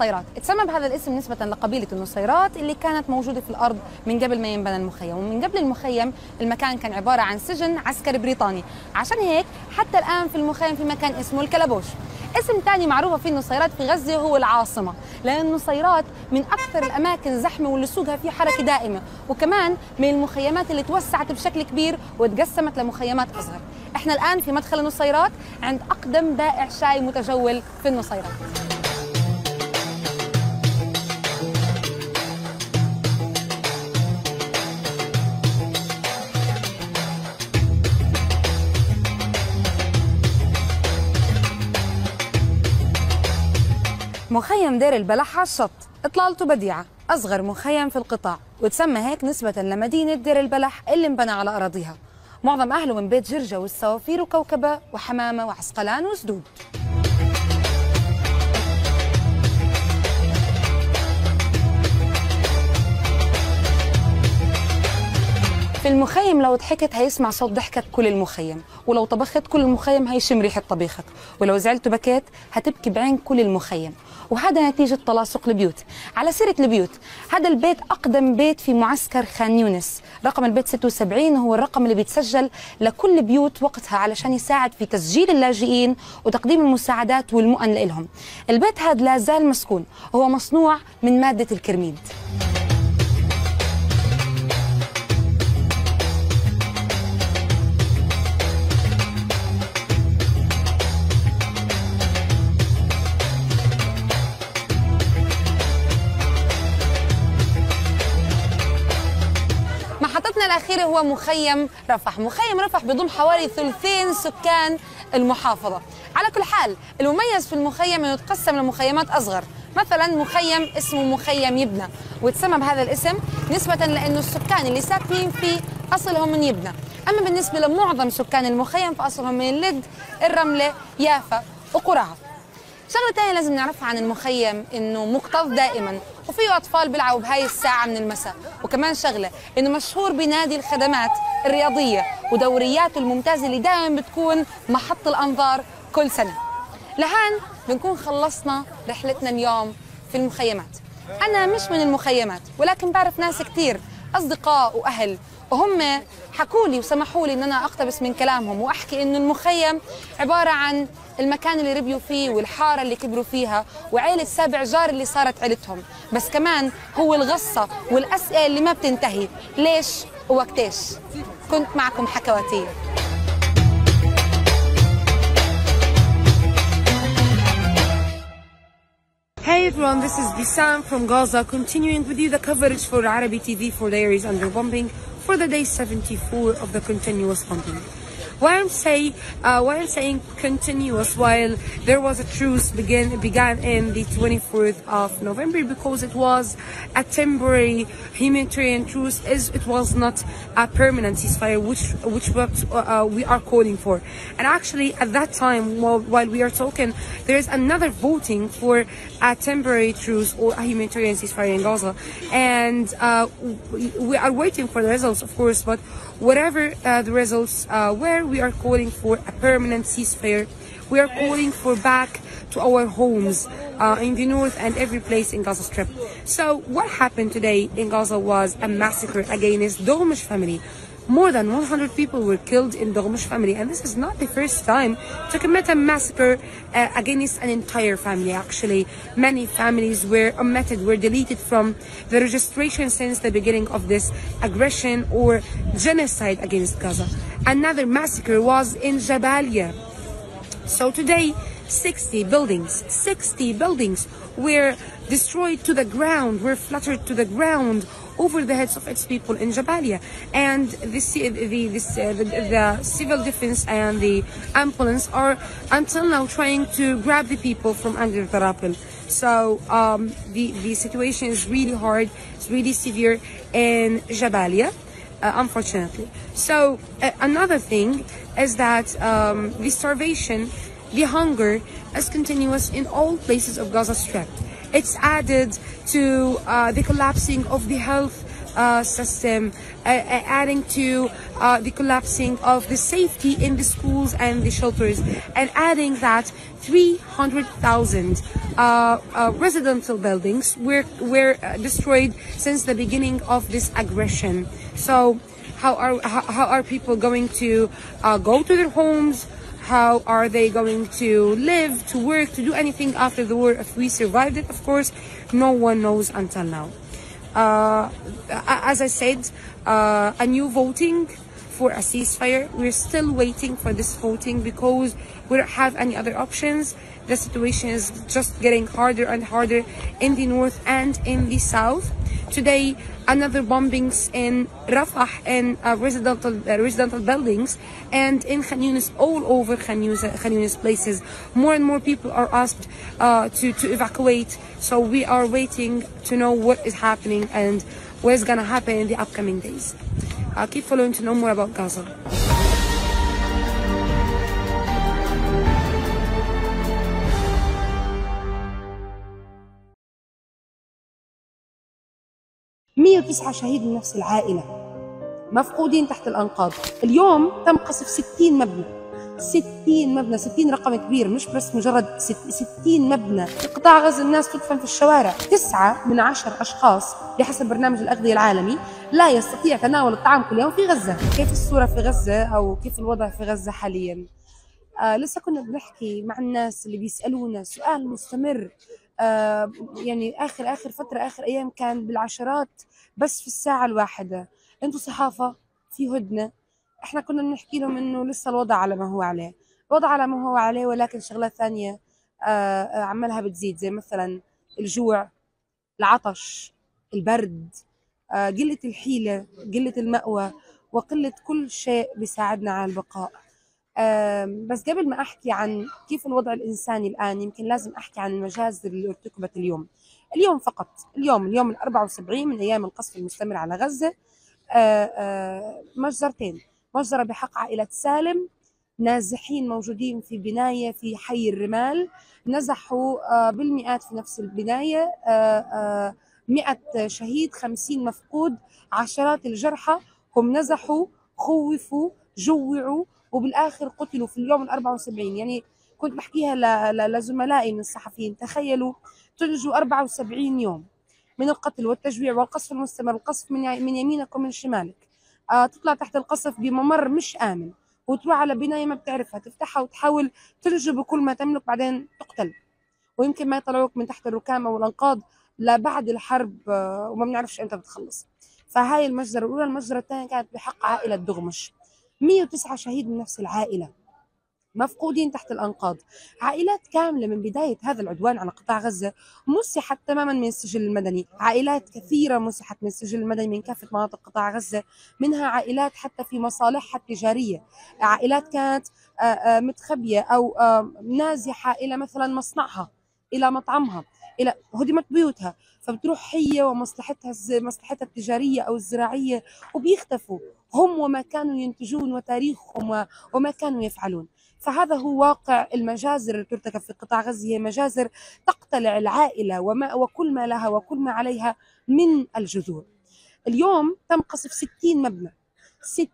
النصيرات. اتسمى بهذا الاسم نسبة لقبيلة النصيرات اللي كانت موجودة في الأرض من قبل ما ينبنى المخيم. ومن قبل المخيم المكان كان عبارة عن سجن عسكري بريطاني. عشان هيك حتى الآن في المخيم في مكان اسمه الكلبوش اسم ثاني معروفة فيه النصيرات في غزة هو العاصمة. لأن النصيرات من أكثر الأماكن زحمة واللي سوقها في حركة دائمة. وكمان من المخيمات اللي توسعت بشكل كبير وتقسمت لمخيمات أصغر. إحنا الآن في مدخل النصيرات عند أقدم بائع شاي متجول في النصيرات. مخيم دير البلح على الشط. اطلالته بديعة. أصغر مخيم في القطاع. وتسمى هيك نسبة لمدينة دير البلح اللي انبنى على أراضيها. معظم أهله من بيت جرجة والسوافير وكوكبة وحمامة وعسقلان وسدود. في المخيم لو ضحكت هيسمع صوت ضحكة كل المخيم ولو طبخت كل المخيم هيشم ريحة طبيخك ولو زعلت وبكيت هتبكي بعين كل المخيم. وهذا نتيجة تلاصق البيوت. على سيرة البيوت هذا البيت أقدم بيت في معسكر خان يونس. رقم البيت 76 هو الرقم اللي بيتسجل لكل بيوت وقتها علشان يساعد في تسجيل اللاجئين وتقديم المساعدات والمؤن لهم البيت هذا لا زال مسكون وهو مصنوع من مادة الكرميد. هو مخيم رفح. مخيم رفح بيضم حوالي ثلثين سكان المحافظة. على كل حال المميز في المخيم أنه يتقسم لمخيمات أصغر. مثلا مخيم اسمه مخيم يبنى. وتسمى بهذا الاسم نسبة لأنه السكان اللي ساكنين فيه أصلهم من يبنى. أما بالنسبة لمعظم سكان المخيم فأصلهم من اللد الرملة يافا وقراها. شغلة تانية لازم نعرفها عن المخيم إنه مكتظ دائما وفيه أطفال بيلعبوا بهاي الساعة من المساء. وكمان شغلة إنه مشهور بنادي الخدمات الرياضية ودورياته الممتازة اللي دائما بتكون محط الأنظار كل سنة. لهان بنكون خلصنا رحلتنا اليوم في المخيمات. أنا مش من المخيمات ولكن بعرف ناس كتير أصدقاء وأهل. وهم حكوا لي وسمحوا لي إن أنا أقتبس من كلامهم وأحكي إنه المخيم عبارة عن المكان اللي ربيوا فيه والحارة اللي كبروا فيها وعيلة سابع جار اللي صارت عيلتهم. بس كمان هو الغصة والأسئلة اللي ما بتنتهي. ليش ووقتيش كنت معكم حكواتية. Hey everyone, this is Bissam from Gaza, continuing with you the coverage for Arabi TV for Diaries Under Bombing. For the day 74 of the continuous bombing. Why I'm say uh, why I'm saying continuous while there was a truce begin began in the 24th of November because it was a temporary humanitarian truce is it was not a permanent ceasefire which which what uh, we are calling for. And actually at that time while, while we are talking there is another voting for a temporary truce or a humanitarian ceasefire in Gaza. And uh, we are waiting for the results of course but whatever uh, the results uh, were we are calling for a permanent ceasefire we are calling for back to our homes uh, in the north and every place in Gaza Strip. So what happened today in Gaza was a massacre against Domish family. More than 100 people were killed in the Domish family and this is not the first time to commit a massacre uh, against an entire family actually. Many families were omitted, were deleted from the registration since the beginning of this aggression or genocide against Gaza. Another massacre was in Jabalia. So today 60 buildings, 60 buildings were destroyed to the ground, were fluttered to the ground over the heads of its people in Jabalia. And the, the, this, uh, the, the civil defense and the ambulance are until now trying to grab the people from under the rubble. So um, the, the situation is really hard, it's really severe in Jabalia. Uh, unfortunately. So uh, another thing is that um, the starvation, the hunger is continuous in all places of Gaza Strip. It's added to uh, the collapsing of the health uh, system, uh, adding to uh, the collapsing of the safety in the schools and the shelters, and adding that 300,000 uh, uh, residential buildings were were destroyed since the beginning of this aggression. So, how are how, how are people going to go to their homes? How are they going to live, to work, to do anything after the war? If we survived it, of course, no one knows until now. Uh, as I said, uh, a new voting for a ceasefire. We're still waiting for this voting because we don't have any other options. The situation is just getting harder and harder in the north and in the south. Today, another bombings in Rafah and uh, residential uh, residential buildings and in Khan Yunis, all over Khan Yunis, Khan Yunis places. More and more people are asked uh, to, to evacuate. So we are waiting to know what is happening and what is going to happen in the upcoming days. Uh, keep following to know more about Gaza. مية وتسعة شهيد من نفس العائلة. مفقودين تحت الأنقاض. اليوم تم قصف 60 مبنى. 60 مبنى 60 رقم كبير مش بس مجرد ست- 60 مبنى. في قطاع غزة الناس تدفن في الشوارع. تسعة من عشر أشخاص بحسب برنامج الأغذية العالمي لا يستطيع تناول الطعام كل يوم في غزة. كيف الصورة في غزة أو كيف الوضع في غزة حاليا؟ آه لسه كنا بنحكي مع الناس اللي بيسألونا سؤال مستمر. آه يعني آخر آخر فترة آخر أيام كان بالعشرات بس في الساعة الواحدة. أنتوا صحافة في هدنة. إحنا كنا بنحكي لهم إنه لسه الوضع على ما هو عليه. الوضع على ما هو عليه ولكن شغلات ثانية آه، آه، عمالها بتزيد. زي مثلا الجوع العطش البرد آه، قلة الحيلة قلة المأوى وقلة كل شيء بيساعدنا على البقاء. بس قبل ما أحكي عن كيف الوضع الإنساني الآن يمكن لازم أحكي عن المجازر اللي ارتكبت اليوم. اليوم فقط اليوم اليوم ال 74 من أيام القصف المستمر على غزة. آه، آه، مجزرتين. مجزرة بحق عائلة سالم. نازحين موجودين في بناية في حي الرمال. نزحوا آه، بالمئات في نفس البناية. آه، مئة شهيد خمسين مفقود عشرات الجرحى هم نزحوا خوفوا جوعوا وبالآخر قتلوا في اليوم ال 74 يعني كنت بحكيها لزملائي من الصحفيين. تخيلوا تنجوا 74 يوم من القتل والتجويع والقصف المستمر القصف من يمينك ومن شمالك. آه تطلع تحت القصف بممر مش آمن وتروح على بناية ما بتعرفها تفتحها وتحاول تنجو بكل ما تملك بعدين تقتل. ويمكن ما يطلعوك من تحت الركام والأنقاض لا بعد الحرب آه، وما بنعرفش إمتى بتخلص. فهاي المجزرة الأولى المجزرة الثانية كانت بحق عائلة دغمش. 109 شهيد من نفس العائلة. مفقودين تحت الأنقاض. عائلات كاملة من بداية هذا العدوان على قطاع غزة مسحت تماما من السجل المدني. عائلات كثيرة مسحت من السجل المدني من كافة مناطق قطاع غزة منها عائلات حتى في مصالحها التجارية. عائلات كانت آه، آه، متخبية أو آه، نازحة إلى مثلا مصنعها إلى مطعمها إلى هدمت بيوتها. فبتروح هي ومصلحتها مصلحتها التجارية أو الزراعية وبيختفوا. هم وما كانوا ينتجون وتاريخهم وما كانوا يفعلون. فهذا هو واقع المجازر اللي ترتكب في قطاع غزة. هي مجازر تقتلع العائلة وما وكل ما لها وكل ما عليها من الجذور. اليوم تم قصف 60 مبنى. 60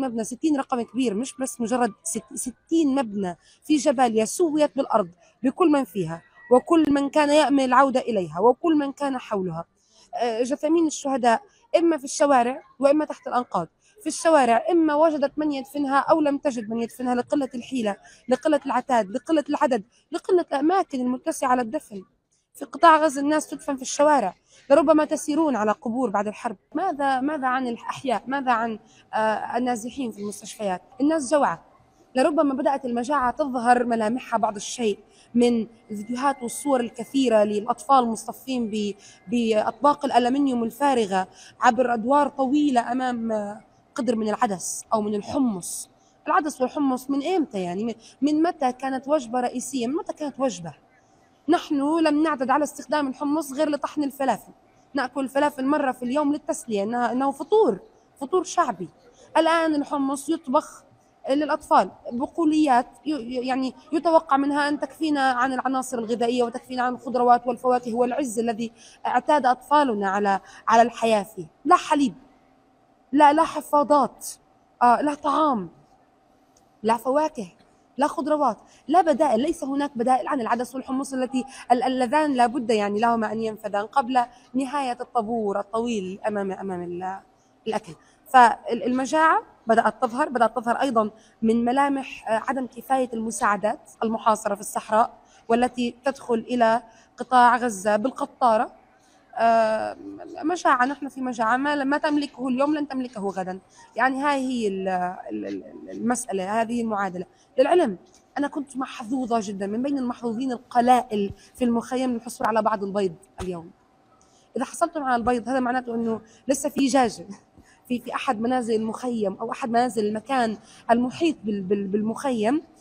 مبنى 60 رقم كبير مش بس مجرد ست- 60 مبنى في جباليا سويت بالأرض بكل من فيها وكل من كان يأمل العودة إليها وكل من كان حولها. آه، جثامين الشهداء إما في الشوارع وإما تحت الأنقاض. في الشوارع إما وجدت من يدفنها أو لم تجد من يدفنها لقلة الحيلة لقلة العتاد لقلة العدد لقلة الأماكن المتسعة للدفن في قطاع غزة الناس تدفن في الشوارع لربما تسيرون على قبور بعد الحرب. ماذا ماذا عن الأحياء؟ ماذا عن آه، النازحين في المستشفيات؟ الناس جوعة. لربما بدأت المجاعة تظهر ملامحها بعض الشيء من الفيديوهات والصور الكثيرة للأطفال مصطفين بأطباق الألمنيوم الفارغة عبر أدوار طويلة أمام قدر من العدس أو من الحمص. العدس والحمص من إمتى يعني؟ من- متى كانت وجبة رئيسية؟ من متى كانت وجبة؟ نحن لم نعتد على استخدام الحمص غير لطحن الفلافل. نأكل الفلافل مرة في اليوم للتسلية إنه فطور فطور شعبي. الآن الحمص يطبخ للأطفال. بقوليات يعني يتوقع منها أن تكفينا عن العناصر الغذائية وتكفينا عن الخضروات والفواكه والعز الذي اعتاد أطفالنا على على الحياة فيه. لا حليب. لا لا حفاضات. آه لا طعام. لا فواكه. لا خضروات. لا بدائل. ليس هناك بدائل عن العدس والحمص التي ال- اللذان لابد يعني لهما أن ينفذان قبل نهاية الطابور الطويل أمام أمام ال- الأكل. فالمجاعة بدأت تظهر بدأت تظهر أيضا من ملامح آه، عدم كفاية المساعدات المحاصرة في الصحراء والتي تدخل إلى قطاع غزة بالقطارة. آه، مجاعة نحن في مجاعة ما ما تملكه اليوم لن تملكه غدا. يعني هاي هي ال- ال- ال- المسألة هذه المعادلة. للعلم أنا كنت محظوظة جدا من بين المحظوظين القلائل في المخيم للحصول على بعض البيض اليوم. إذا حصلتم على البيض هذا معناته أنه لسه في دجاجة في في أحد منازل المخيم أو أحد منازل المكان المحيط بال- بال- بالمخيم. آه، آه،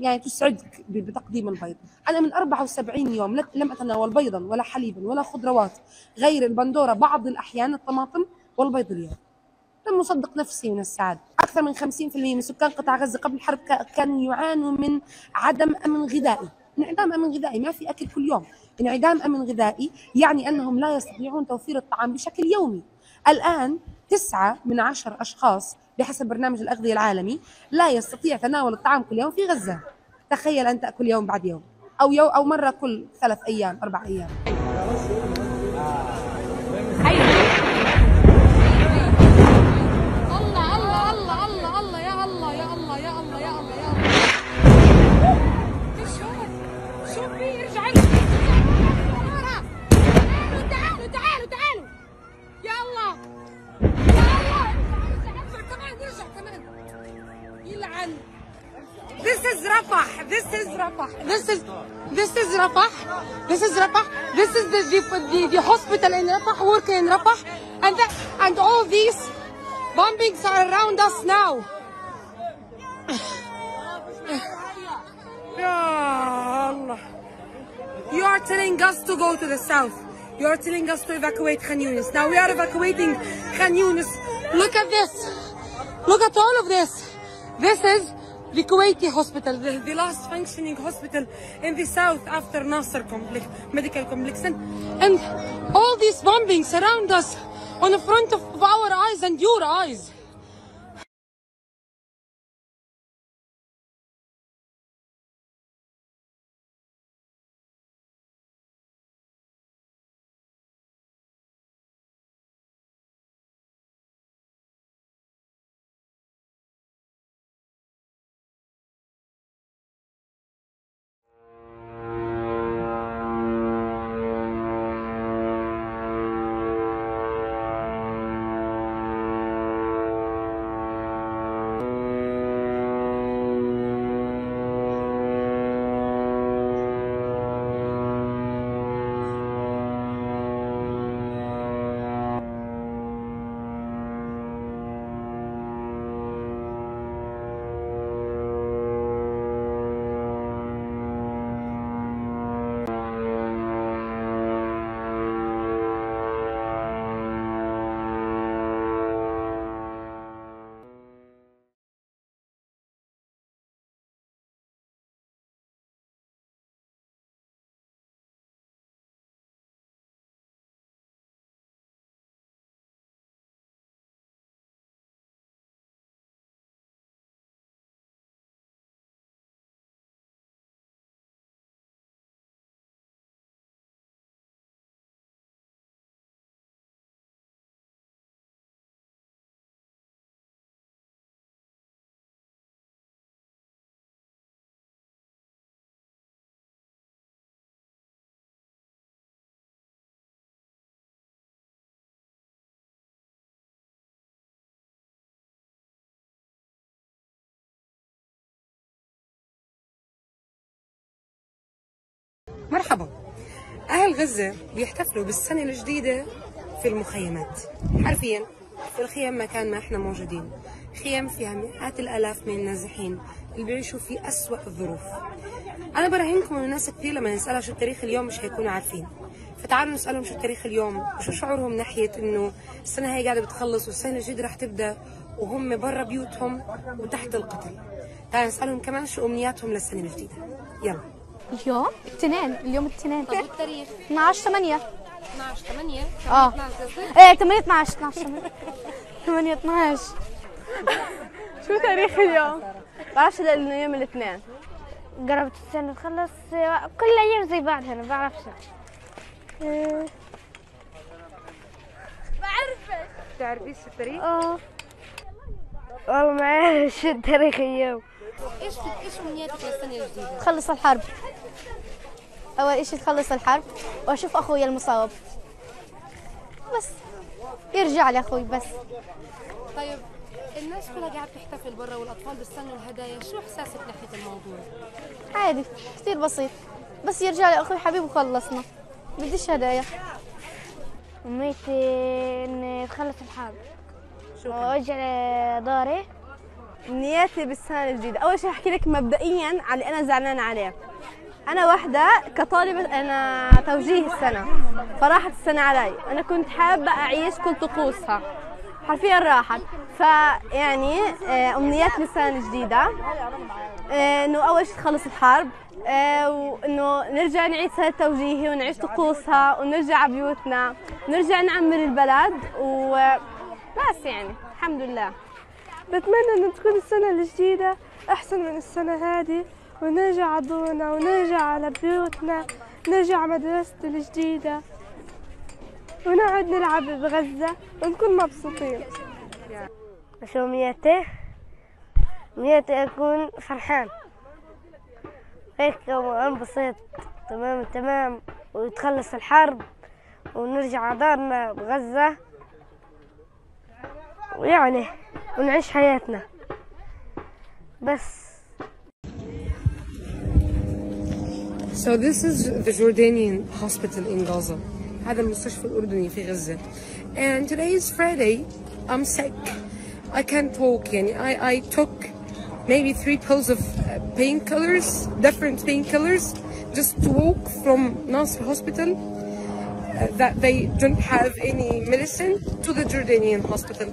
يعني تسعدك بتقديم البيض. أنا من 74 يوم لم- أتناول بيضا ولا حليبا ولا خضروات غير البندورة بعض الأحيان الطماطم والبيض اليوم. لم أصدق نفسي من السعادة. أكثر من 50% من سكان قطاع غزة قبل الحرب كا- كانوا يعانوا من عدم أمن غذائي. انعدام أمن غذائي ما في أكل كل يوم. انعدام أمن غذائي يعني أنهم لا يستطيعون توفير الطعام بشكل يومي. الآن تسعة من عشر أشخاص بحسب برنامج الأغذية العالمي لا يستطيع تناول الطعام كل يوم في غزة. تخيل أن تأكل يوم بعد يوم أو يوم أو مرة كل ثلاث أيام أربع أيام. This is Rafah. This is Rafah. This is this is Rafah. This is Rafah. This is the the, the, the hospital in Rafah, working in Rafah, and the, and all these bombings are around us now. Ya Allah. You are telling us to go to the south. You are telling us to evacuate Khan Yunis. Now we are evacuating Khan Yunis. Look at this. Look at all of this. This is the Kuwaiti hospital, the, the last functioning hospital in the south after Nasser complex, medical complex. And, and all these bombings around us on the front of, of our eyes and your eyes. مرحبا. أهل غزة بيحتفلوا بالسنة الجديدة في المخيمات. حرفيا في الخيم مكان ما إحنا موجودين. خيم فيها مئات الآلاف من النازحين اللي بيعيشوا في أسوأ الظروف. أنا براهنكم إنه ناس كثير لما نسألها شو التاريخ اليوم مش هيكونوا عارفين. فتعالوا نسألهم شو التاريخ اليوم وشو شعورهم ناحية إنه السنة هي قاعدة بتخلص والسنة الجديدة رح تبدأ وهم برا بيوتهم وتحت القتل. تعالوا نسألهم كمان شو أمنياتهم للسنة الجديدة. يلا. اليوم الاثنين اليوم الاثنين طب التاريخ 12 8 12 8 آه. إيه 8 12 12 8 12 شو تاريخ اليوم؟ بعرفش لأنه يوم الاثنين. قربت السنة تخلص كل الأيام زي بعضها أنا بعرفش. بعرفك. تعرفيش التاريخ؟ آه. والله ما أعرف شو التاريخ اليوم. إيش إيش أمنياتك للسنة الجديدة؟ تخلص الحرب. أول إشي تخلص الحرب وأشوف أخوي المصاب. بس. يرجع لي أخوي بس. طيب الناس كلها قاعدة تحتفل برا والأطفال بيستنوا الهدايا. شو إحساسك ناحية الموضوع؟ عادي كثير بسيط. بس يرجع لي أخوي حبيب وخلصنا. بديش هدايا. أمنيتي إني أتخلص الحرب. وأرجع لداري. نياتي بالسنة الجديدة. أول شيء أحكي لك مبدئيا على اللي أنا زعلانة عليه. أنا واحدة كطالبة أنا توجيه السنة. فراحت السنة علي. أنا كنت حابة أعيش كل طقوسها. حرفيا راحت. فيعني آه، أمنيات للسنة الجديدة. آه، إنه أول شيء تخلص الحرب. آه، وإنه نرجع نعيد سنة توجيهي ونعيش طقوسها ونرجع على بيوتنا. ونرجع نعمر البلد وبس يعني الحمد لله. بتمنى إن تكون السنة الجديدة أحسن من السنة هذه ونرجع على دورنا ونرجع على بيوتنا نرجع مدرسة الجديدة. ونقعد نلعب بغزة ونكون مبسوطين. شو ميته ميته أكون فرحان. هيك وانبسط تمام تمام. وتخلص الحرب ونرجع دارنا بغزة. ويعني ونعيش حياتنا بس So this is the Jordanian hospital in Gaza. هذا المستشفى الأردني في غزة. And today is Friday. I'm sick. I can't talk. يعني I, I took maybe three pills of uh, painkillers, different painkillers, just to walk from Nasr Hospital uh, that they don't have any medicine to the Jordanian hospital.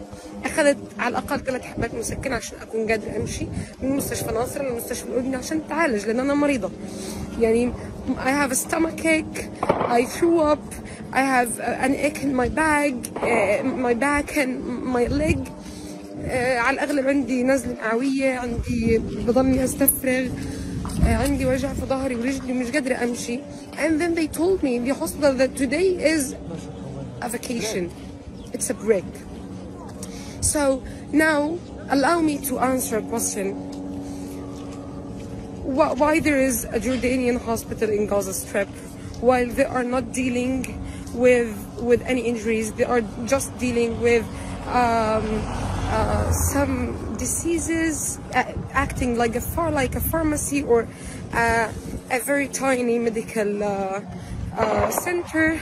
أخذت على الأقل ثلاث حبات مسكنة عشان أكون قادرة أمشي من مستشفى ناصر للمستشفى الأردني عشان أتعالج لأن أنا مريضة. يعني I have a stomach ache, I threw up, I have uh, an ache in my back, uh, my back and my leg. آه، على الأغلب عندي نزلة معوية عندي بضلني أستفرغ عندي وجع في ظهري ورجلي ومش قادرة أمشي and then they told me in the hospital that today is a vacation it's a break so now allow me to answer a question why, why there is a Jordanian hospital in Gaza Strip while they are not dealing with with any injuries they are just dealing with um, uh, some diseases uh, acting like a far like a pharmacy or uh, a very tiny medical uh, uh, center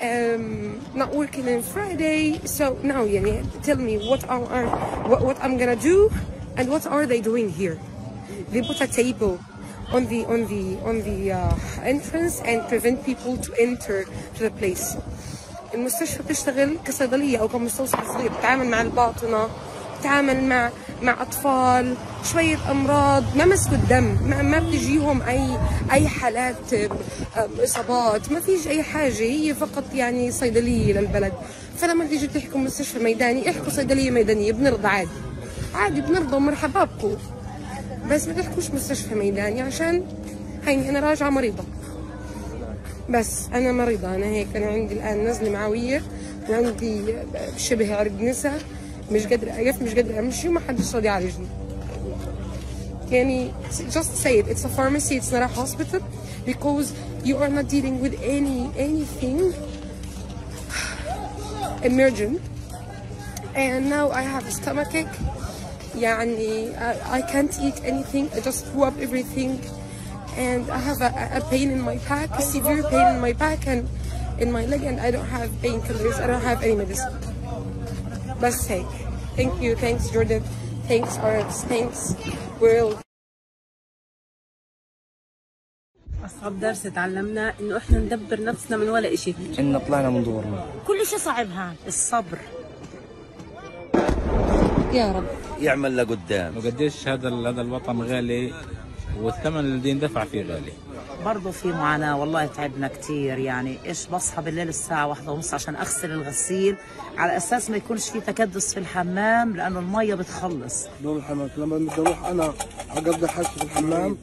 um, not working on Friday so now يعني tell me what are what, what I'm gonna do and what are they doing here they put a table on the on the on the uh, entrance and prevent people to enter to the place المستشفى بتشتغل كصيدلية أو كمستوصف صغير بتعامل مع الباطنة بتعامل مع مع أطفال شوية أمراض ما مسكوا الدم ما, ما بتجيهم أي أي حالات إصابات ما فيش أي حاجة هي فقط يعني صيدلية للبلد. فلما تيجي تحكوا مستشفى ميداني احكوا صيدلية ميدانية بنرضى عادي. عادي بنرضى ومرحبا بكم. بس ما تحكوش مستشفى ميداني عشان هيني أنا راجعة مريضة. بس أنا مريضة أنا هيك أنا عندي الآن نزلة معوية وعندي شبه عرق نسا مش قادرة أقف مش قادرة أمشي وما حدش راضي يعالجني يعني just say it it's a pharmacy it's not a hospital because you are not dealing with any anything emergent and now I have a stomachache يعني I, I can't eat anything I just threw up everything and I have a, a pain in my back, a severe pain in my back and in my leg, and I don't have painkillers. I don't have any medicine. بس هيك. Thank you, thanks Jordan, thanks Arabs, thanks world. أصعب درس تعلمناه إنه إحنا ندبر نفسنا من ولا إشي إن طلعنا من دورنا كل شيء صعب هان الصبر يا رب يعمل لقدام وقديش هذا هذا الوطن غالي والثمن اللي يندفع فيه غالي. برضه في معاناة والله تعبنا كتير. يعني إيش بصحى بالليل الساعة واحدة ونص عشان أغسل الغسيل على أساس ما يكونش في تكدس في الحمام لأنه المية بتخلص. دور الحمام لما بدي أروح أنا أقضي حاجتي في الحمام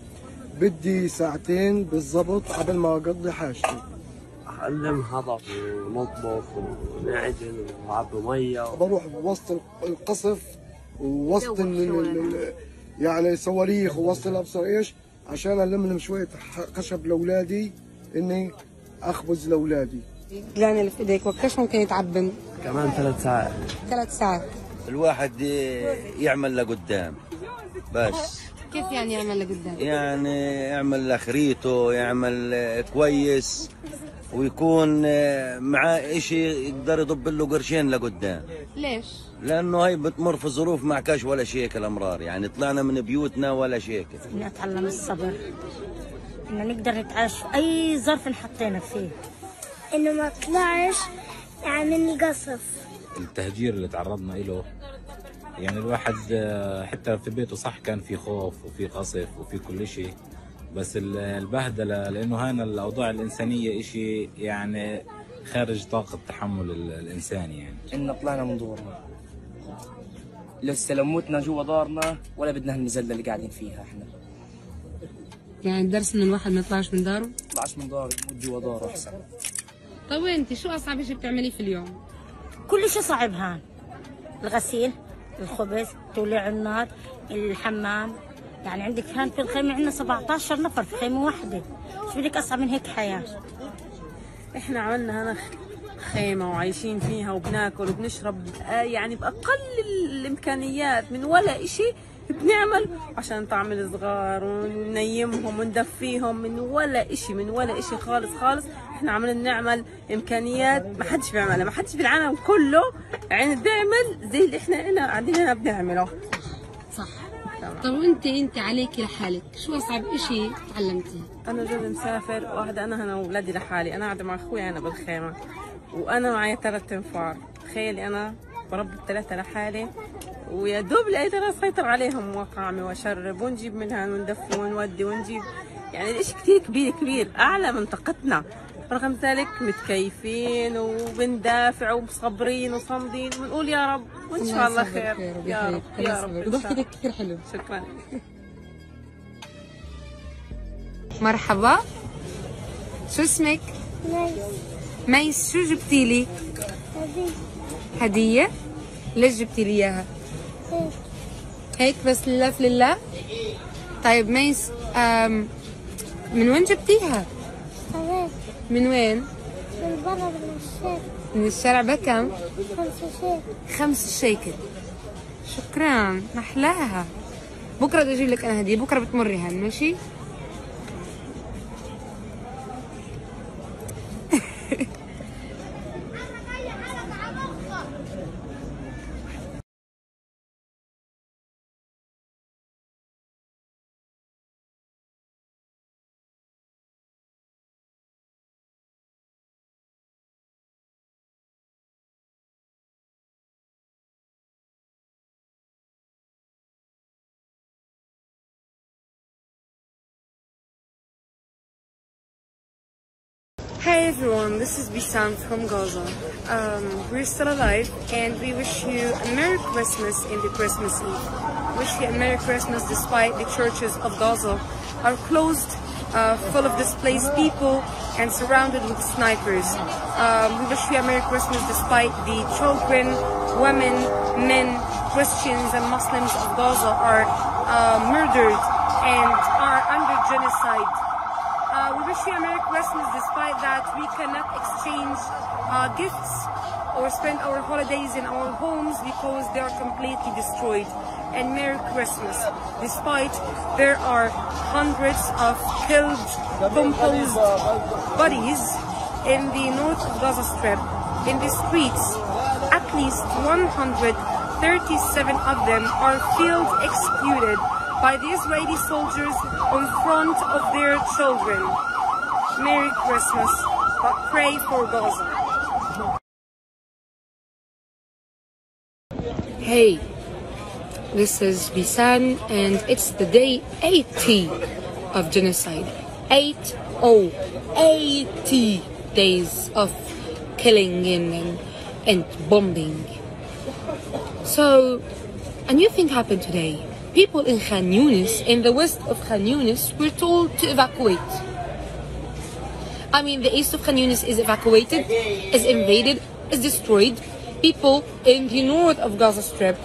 بدي ساعتين بالضبط قبل ما أقضي حاجتي. أعلم هضف ونطبخ ونعجن ونعبي مية. بروح بوسط القصف ووسط ال- ال- ال- يعني صواريخ ووسط الابصر إيش؟ عشان الم شوية خشب لأولادي إني أخبز لأولادي. القلان اللي في إيديك وكاش ممكن يتعبن. كمان ثلاث ساعات. ثلاث ساعات. الواحد يعمل لقدام. بس. كيف يعني يعمل لقدام؟ يعني يعمل لخريته يعمل كويس ويكون معاه إشي يقدر يضب له قرشين لقدام. ليش؟ لأنه هي بتمر في ظروف ما كاش ولا شيء الأمرار. يعني طلعنا من بيوتنا ولا شيء نتعلم الصبر. إنه نقدر نتعايش في أي ظرف انحطينا فيه. إنه ما طلعش يعني من القصف التهجير اللي تعرضنا له يعني الواحد آه، حتى في بيته صح كان في خوف وفي قصف وفي كل شيء. بس ال- البهدلة لأنه هنا الأوضاع الإنسانية إشي يعني خارج طاقة تحمل ال- الإنسان يعني. إن طلعنا من دورنا. لسه لو متنا جوا دارنا ولا بدنا هالمزلة اللي قاعدين فيها إحنا. يعني الدرس انه الواحد ما يطلعش من داره؟ طلعش من داره يموت جوا داره أحسن. طيب انت شو أصعب شيء بتعمليه في اليوم؟ كل شيء صعب هان الغسيل الخبز توليع النار الحمام. يعني عندك هان في الخيمة عندنا 17 نفر في خيمة واحدة. شو بدك أصعب من هيك حياة؟ إحنا عملنا هنا خيمة وعايشين فيها وبناكل وبنشرب آه، يعني بأقل الإمكانيات من ولا إشي بنعمل عشان نطعم الصغار وننيمهم وندفيهم من ولا إشي من ولا إشي خالص خالص. إحنا عملنا نعمل إمكانيات ما حدش بيعملها ما حدش بالعالم كله يعني بيعمل زي اللي إحنا هنا قاعدين هنا بنعمله. صح. طب وأنت أنت عليكي لحالك شو أصعب إشي تعلمتيه؟ أنا جوزي مسافر واحدة أنا هنا واولادي لحالي أنا قاعدة مع أخوي أنا بالخيمة. وأنا معي ثلاث انفار تخيلي أنا بربي الثلاثه لحالي ويا دوب لقيت أنا اسيطر عليهم واطعمي وأشرب ونجيب منها وندفي ونودي ونجيب. يعني الإشي كثير كبير كبير أعلى من طاقتنا. رغم ذلك متكيفين وبندافع ومصبرين وصامدين. ونقول يا رب وإن شاء الله خير. يا رب يا رب ضحكتك كثير حلو. شكرا. مرحبا. شو اسمك؟ ميس شو جبتي لي؟ هدية ليش جبتي لي إياها؟ هيك بس لله لله؟ طيب ميس أم من وين جبتيها؟ من وين؟ من برا من الشارع من الشارع بكم؟ خمسة شيء خمس شيكل شكرا محلاها بكرة بدي أجيب لك أنا هدية بكرة بتمري هان ماشي Hey everyone, this is Bisan from Gaza. Um, we're still alive and we wish you a Merry Christmas in the Christmas Eve. Wish you a Merry Christmas despite the churches of Gaza are closed, uh, full of displaced people and surrounded with snipers. Um, we wish you a Merry Christmas despite the children, women, men, Christians and Muslims of Gaza are uh, murdered and are under genocide. Uh, we wish you a Merry Christmas despite that we cannot exchange uh, gifts or spend our holidays in our homes because they are completely destroyed. And Merry Christmas despite there are hundreds of killed, composed bodies in the north of Gaza Strip, in the streets. At least 137 of them are field executed by the Israeli soldiers in front of their children. Merry Christmas, but pray for Gaza. Hey, this is Bisan and it's the day 80 of genocide. 80, 80 days of killing and, and bombing. So, a new thing happened today. People in Khan Yunis, in the west of Khan Yunis, were told to evacuate. I mean, the east of Khan Yunis is evacuated, is invaded, is destroyed. People in the north of Gaza Strip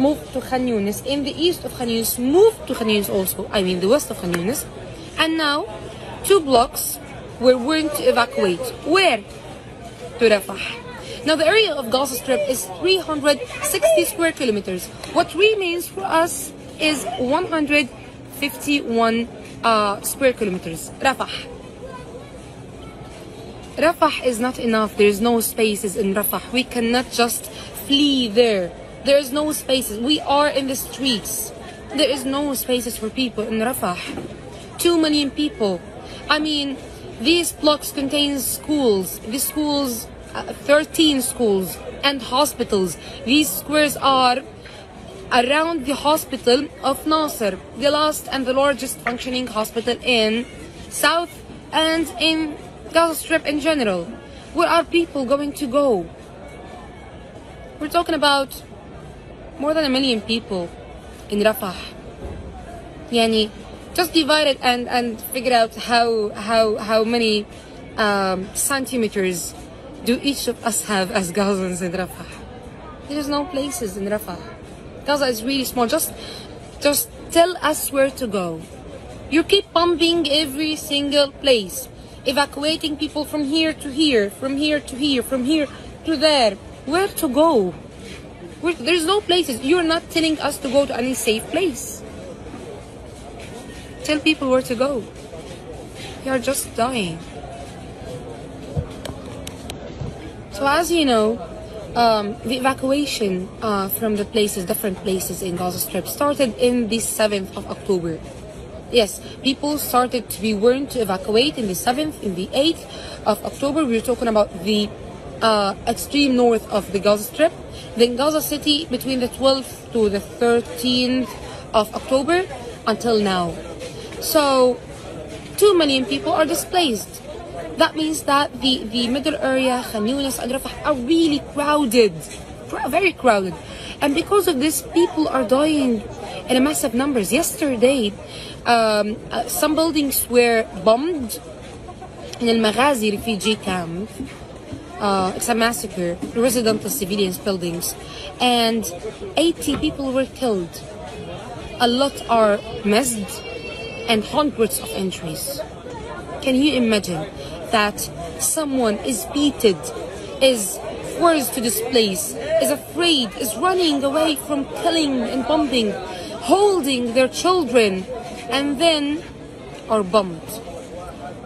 moved to Khan Yunis. In the east of Khan Yunis moved to Khan Yunis also. I mean, the west of Khan Yunis. And now, two blocks were warned to evacuate. Where? To Rafah. Now the area of Gaza Strip is 360 square kilometers. What remains for us is 151 uh, square kilometers. Rafah. Rafah is not enough. There's no spaces in Rafah. We cannot just flee there. There's no spaces. We are in the streets. There is no spaces for people in Rafah. Two million people. I mean, these blocks contain schools. These schools, uh, 13 schools and hospitals. These squares are around the hospital of Nasser, the last and the largest functioning hospital in South and in Gaza Strip in general. Where are people going to go? We're talking about more than a million people in Rafah. Yani, just divide it and, and figure out how how how many um, centimeters do each of us have as Gazans in Rafah. There's no places in Rafah. Gaza is really small. Just just tell us where to go. You keep pumping every single place, evacuating people from here to here, from here to here, from here to there. Where to go? Where, there's no places. You're not telling us to go to any safe place. Tell people where to go. You're just dying. So as you know, um, the evacuation uh, from the places, different places in Gaza Strip, started in the 7th of October. Yes, people started to be warned to evacuate in the 7th, in the 8th of October. We're talking about the uh, extreme north of the Gaza Strip. Then Gaza City between the 12th to the 13th of October until now. So, 2 million people are displaced. That means that the, the middle area, Khan and Rafah, are really crowded, very crowded. And because of this, people are dying in a massive numbers. Yesterday, um, uh, some buildings were bombed in Al Maghazi refugee camp. Uh, it's a massacre, residential civilians buildings, and 80 people were killed. A lot are missed, and hundreds of injuries. Can you imagine that someone is beaten, is forced to displace, is afraid, is running away from killing and bombing, holding their children, and then are bombed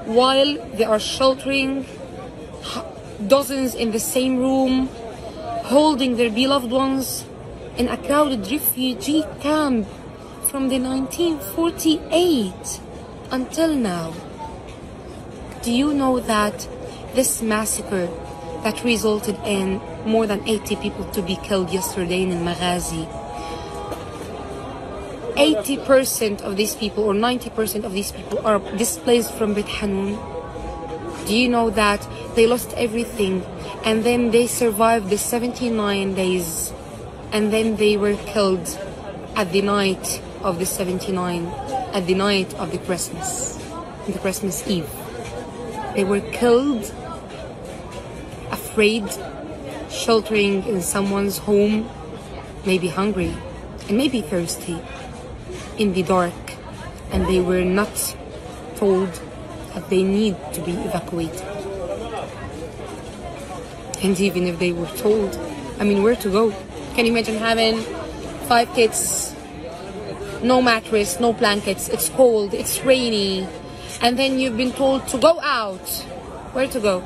while they are sheltering dozens in the same room, holding their beloved ones in a crowded refugee camp from the 1948 until now. Do you know that this massacre that resulted in more than 80 people to be killed yesterday in Maghazi 80% of these people or 90% of these people are displaced from Beit Hanun. Do you know that they lost everything and then they survived the 79 days and then they were killed at the night of the 79 at the night of the Christmas the Christmas Eve they were killed afraid sheltering in someone's home maybe hungry and maybe thirsty in the dark and they were not told that they need to be evacuated. And even if they were told, I mean, where to go? Can you imagine having five kids, no mattress, no blankets, it's cold, it's rainy, and then you've been told to go out? Where to go?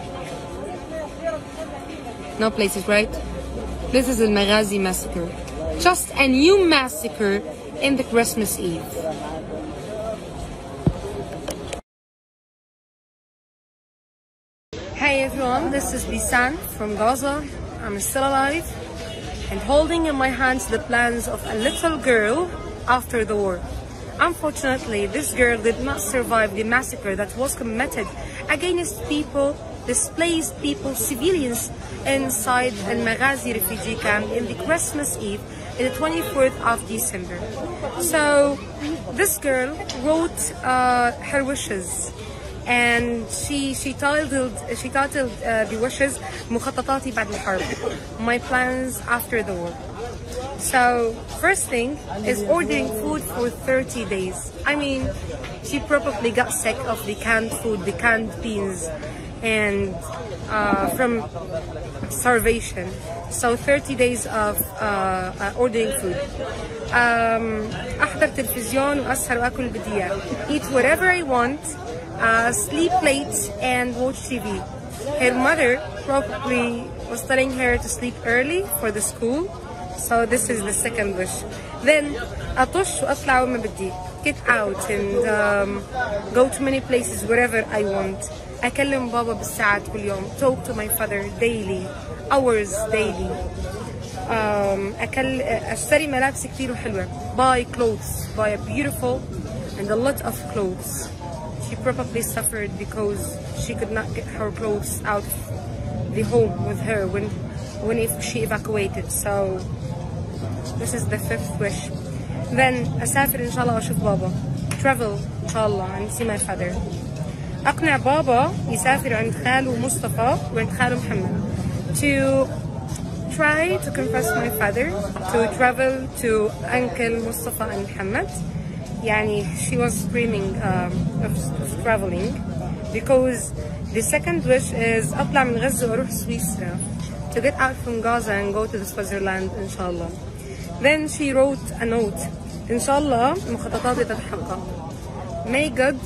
No places, right? This is the Maghazi massacre. Just a new massacre in the Christmas Eve. Hey everyone, this is Bisan from Gaza. I'm still alive and holding in my hands the plans of a little girl after the war. Unfortunately, this girl did not survive the massacre that was committed against people, displaced people, civilians inside Al Maghazi refugee camp in the Christmas Eve in the 24th of December. So this girl wrote uh, her wishes and she she titled she titled uh, the wishes مخططاتي بعد الحرب my plans after the war so first thing is ordering food for 30 days i mean she probably got sick of the canned food the canned beans and uh, from starvation so 30 days of uh, uh, ordering food um, احضر تلفزيون واسهر واكل اللي بدي اياه eat whatever I want uh, sleep late and watch TV her mother probably was telling her to sleep early for the school so this is the second wish then اطش واطلع وين ما بدي get out and um, go to many places wherever I want اكلم بابا بالساعات كل يوم talk to my father daily hours daily um, أكل أشتري ملابس كتير وحلوة buy clothes buy a beautiful and a lot of clothes she probably suffered because she could not get her clothes out the home with her when when if she evacuated so this is the fifth wish then أسافر إن شاء الله وأشوف بابا travel إن شاء الله and see my father أقنع بابا يسافر عند خاله مصطفى وعند خاله محمد to try to convince my father to travel to uncle Mustafa and Muhammad يعني she was dreaming um, of, of traveling because the second wish is أطلع من غزة وأروح سويسرا to get out from Gaza and go to the Switzerland إن شاء الله then she wrote a note إن شاء الله مخططاتي تتحقق may God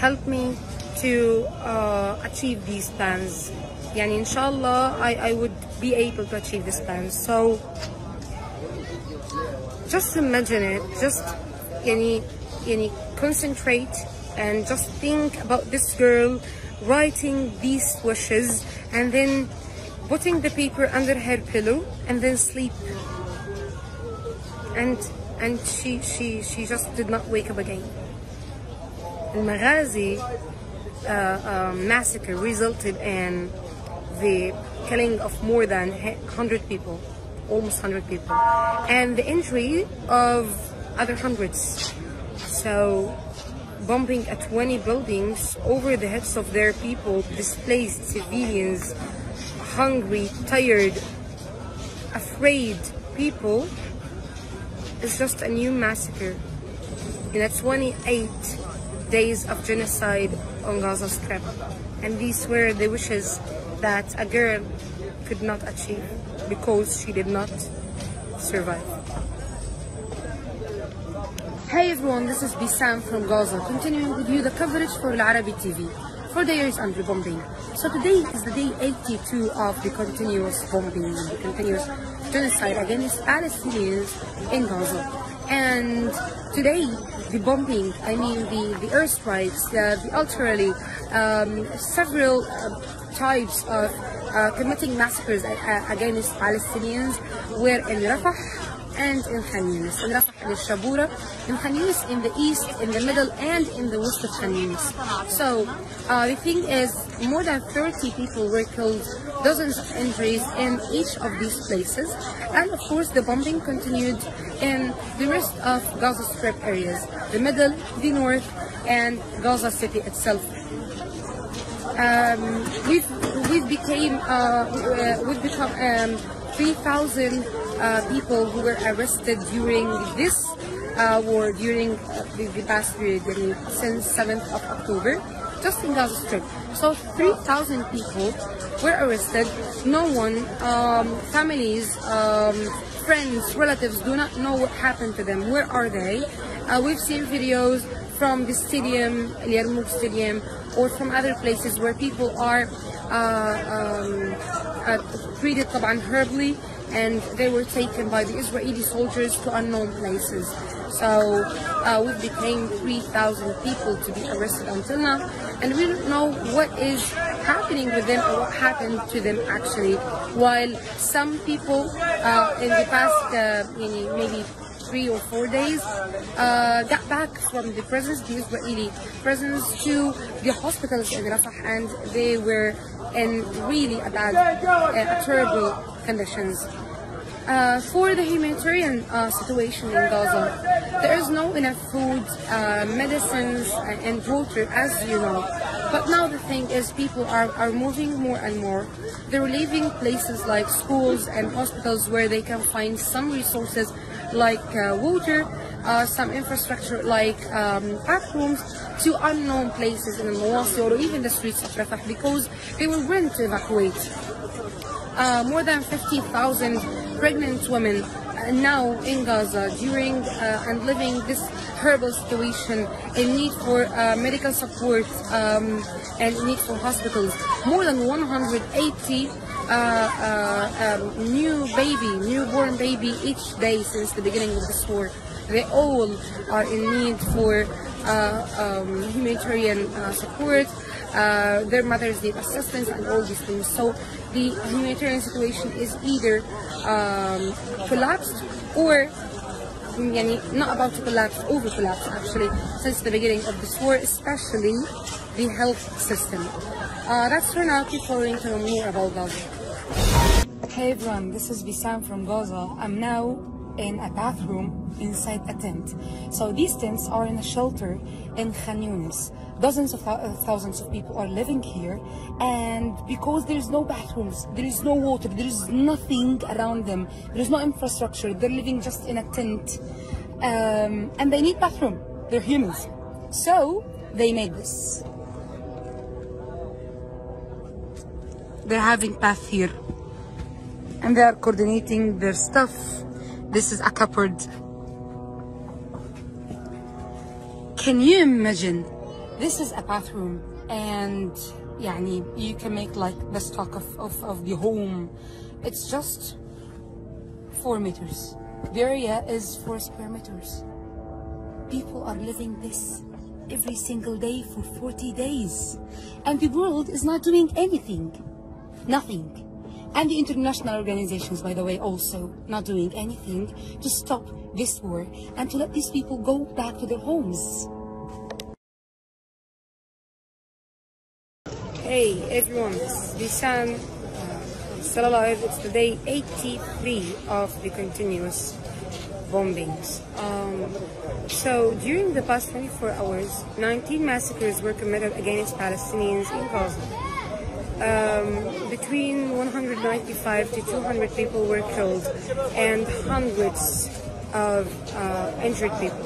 help me to uh, achieve these plans يعني إن شاء الله I, I would be able to achieve these plans so just imagine it just يعني يعني concentrate and just think about this girl writing these wishes and then putting the paper under her pillow and then sleep and and she she she just did not wake up again. The Maghazi uh, uh, massacre resulted in the killing of more than 100 people, almost 100 people, and the injury of other hundreds. So bombing at 20 buildings over the heads of their people, displaced civilians, hungry, tired, afraid people is just a new massacre. In a 28 days of genocide on Gaza Strip. And these were the wishes that a girl could not achieve because she did not survive. Hey everyone, this is Bisan from Gaza, continuing with you the coverage for Al Arabi TV for the years under bombing. So today is the day 82 of the continuous bombing, the continuous genocide against Palestinians in Gaza. And today, the bombing, I mean the, the airstrikes, uh, the ultimately um, several uh, types of uh, committing massacres uh, against Palestinians were in Rafah and in Khan Yunis. In Rafah in Shabura, in Khan Yunis in the east, in the middle, and in the west of Khan Yunis. So uh, the thing is, more than 30 people were killed, dozens of injuries in each of these places, and of course the bombing continued in the rest of Gaza Strip areas, the middle, the north, and Gaza City itself. Um, we've we've became uh, we've become um, 3,000 uh, people who were arrested during this uh, war during uh, the, the past period, I mean, since 7th of October, just in Gaza Strip. So 3,000 people were arrested. No one, um, families, um, friends, relatives do not know what happened to them. Where are they? Uh, we've seen videos from the stadium, Al Yarmouk Stadium, or from other places where people are uh, um, uh, treated طبعا herbally and they were taken by the Israeli soldiers to unknown places. So uh, we became 3,000 people to be arrested until now and we don't know what is happening with them or what happened to them actually. While some people uh, in the past uh, maybe three or four days uh, got back from the prisons, the Israeli prisons, to the hospitals in Rafah and they were in really a bad, uh, terrible conditions. Uh, for the humanitarian uh, situation in Gaza, there is no enough food, uh, medicines, and water, as you know. But now the thing is, people are, are moving more and more. They're leaving places like schools and hospitals where they can find some resources like uh, water, uh, some infrastructure like um, bathrooms, to unknown places in the Mawasi or even the streets of Rafah because they were ready to evacuate. Uh, more than 50,000 pregnant women uh, now in Gaza during uh, and living this horrible situation in need for uh, medical support um, and need for hospitals. More than 180 uh, uh, um, new baby, newborn baby each day since the beginning of this war. They all are in need for uh, um, humanitarian support. Uh, their mothers need assistance and all these things. So the humanitarian situation is either um, collapsed or not about to collapse, over collapse actually, since the beginning of this war, especially the health system. Uh, that's for now. Keep following to know more about Gaza. Hey everyone, this is Bisan from Gaza. I'm now in a bathroom inside a tent. So these tents are in a shelter in Khan Yunis. Dozens of thou- uh, thousands of people are living here, and because there is no bathrooms, there is no water, there is nothing around them, there is no infrastructure. They're living just in a tent, um, and they need bathroom. They're humans, so they made this. They're having bath here and they are coordinating their stuff. This is a cupboard. Can you imagine? This is a bathroom and yani, you can make like the stock of, of, of the home. It's just four meters. The area is four square meters. People are living this every single day for 40 days. And the world is not doing anything. Nothing. And the international organizations, by the way, also not doing anything to stop this war and to let these people go back to their homes. Hey everyone, this is Bisan. Uh. It's the day 83 of the continuous bombings. Um, so during the past 24 hours, 19 massacres were committed against Palestinians in Gaza. Um, between 195 to 200 people were killed and hundreds of uh, injured people.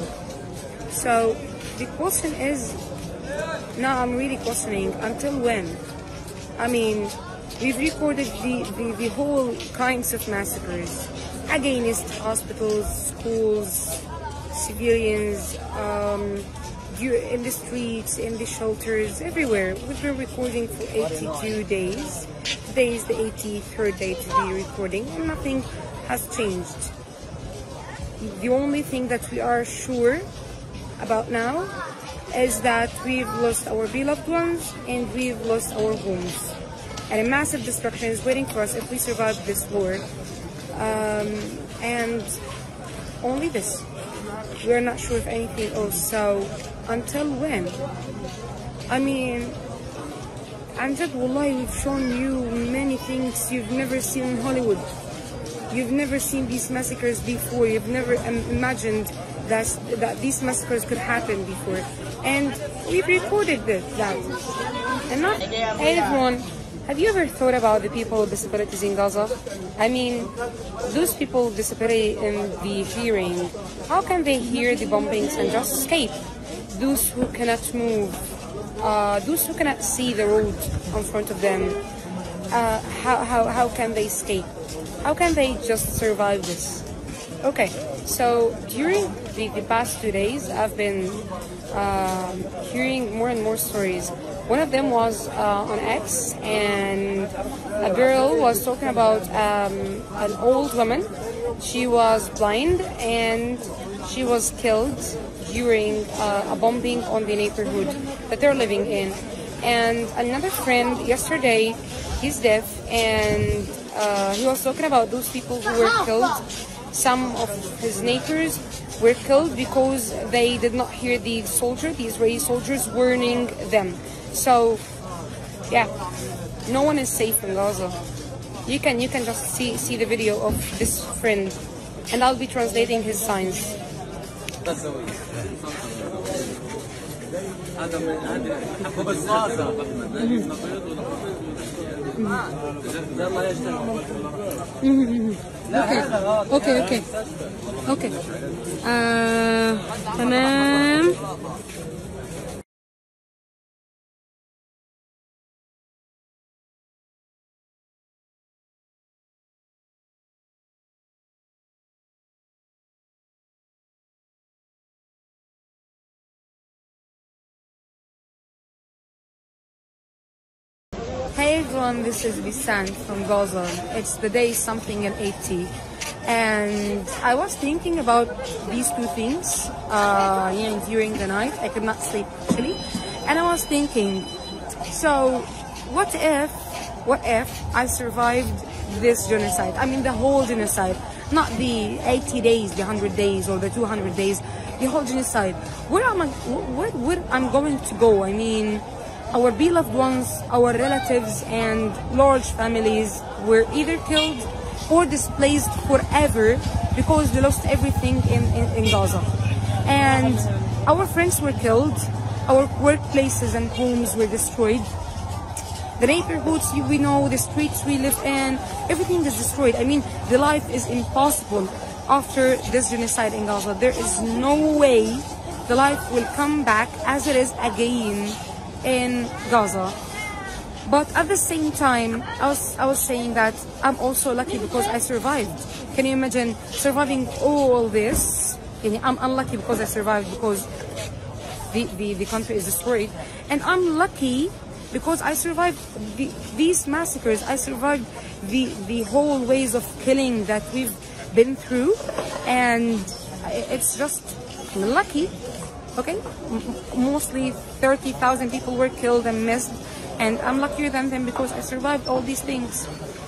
So the question is, now I'm really questioning, until when? I mean, we've recorded the, the, the whole kinds of massacres against hospitals, schools, civilians, um, you- in the streets, in the shelters, everywhere. We've been recording for 82 days. Today is the 83rd day to be recording, and nothing has changed. The only thing that we are sure about now is that we've lost our beloved ones and we've lost our homes. And a massive destruction is waiting for us if we survive this war. Um, and only this. We are not sure of anything else. So until when? I mean, Amjad, wallahi, we've shown you many things you've never seen in Hollywood. You've never seen these massacres before. You've never imagined that, that these massacres could happen before. And we've recorded this, that. And not everyone. Have you ever thought about the people with disabilities in Gaza? I mean, those people with in the hearing, how can they hear the bombings and just escape? Those who cannot move, uh, those who cannot see the road in front of them, uh, how, how, how can they escape? How can they just survive this? Okay, so during the, the past two days, I've been um, hearing more and more stories. One of them was uh, on X, and a girl was talking about um, an old woman. She was blind and she was killed during uh, a bombing on the neighborhood that they're living in. And another friend yesterday, he's deaf, and uh, he was talking about those people who were killed. Some of his neighbors were killed because they did not hear the soldier, the Israeli soldiers, warning them. So, yeah, no one is safe in Gaza. You can you can just see see the video of this friend, and I'll be translating his signs. ده الزاويه هذا هذا حبه بالصاصه احمد أوكي أوكي. أوكي أوكي. آه، تمام. Everyone, this is Bisan from Gaza. It's the day something and 80. And I was thinking about these two things uh, know, during the night. I could not sleep actually. And I was thinking, so what if, what if I survived this genocide? I mean the whole genocide, not the 80 days, the 100 days or the 200 days, the whole genocide. Where am I, where, where I'm going to go? I mean, our beloved ones, our relatives, and large families were either killed or displaced forever because they lost everything in, in, in Gaza. And our friends were killed, our workplaces and homes were destroyed. The neighborhoods we know, the streets we live in, everything is destroyed. I mean, the life is impossible after this genocide in Gaza. There is no way the life will come back as it is again in Gaza. But at the same time, I was I was saying that I'm also lucky because I survived. Can you imagine surviving all this? I'm unlucky because I survived because the, the, the country is destroyed. And I'm lucky because I survived the, these massacres. I survived the, the whole ways of killing that we've been through. And it's just lucky. Okay? Mostly 30,000 people were killed and missed. And I'm luckier than them because I survived all these things.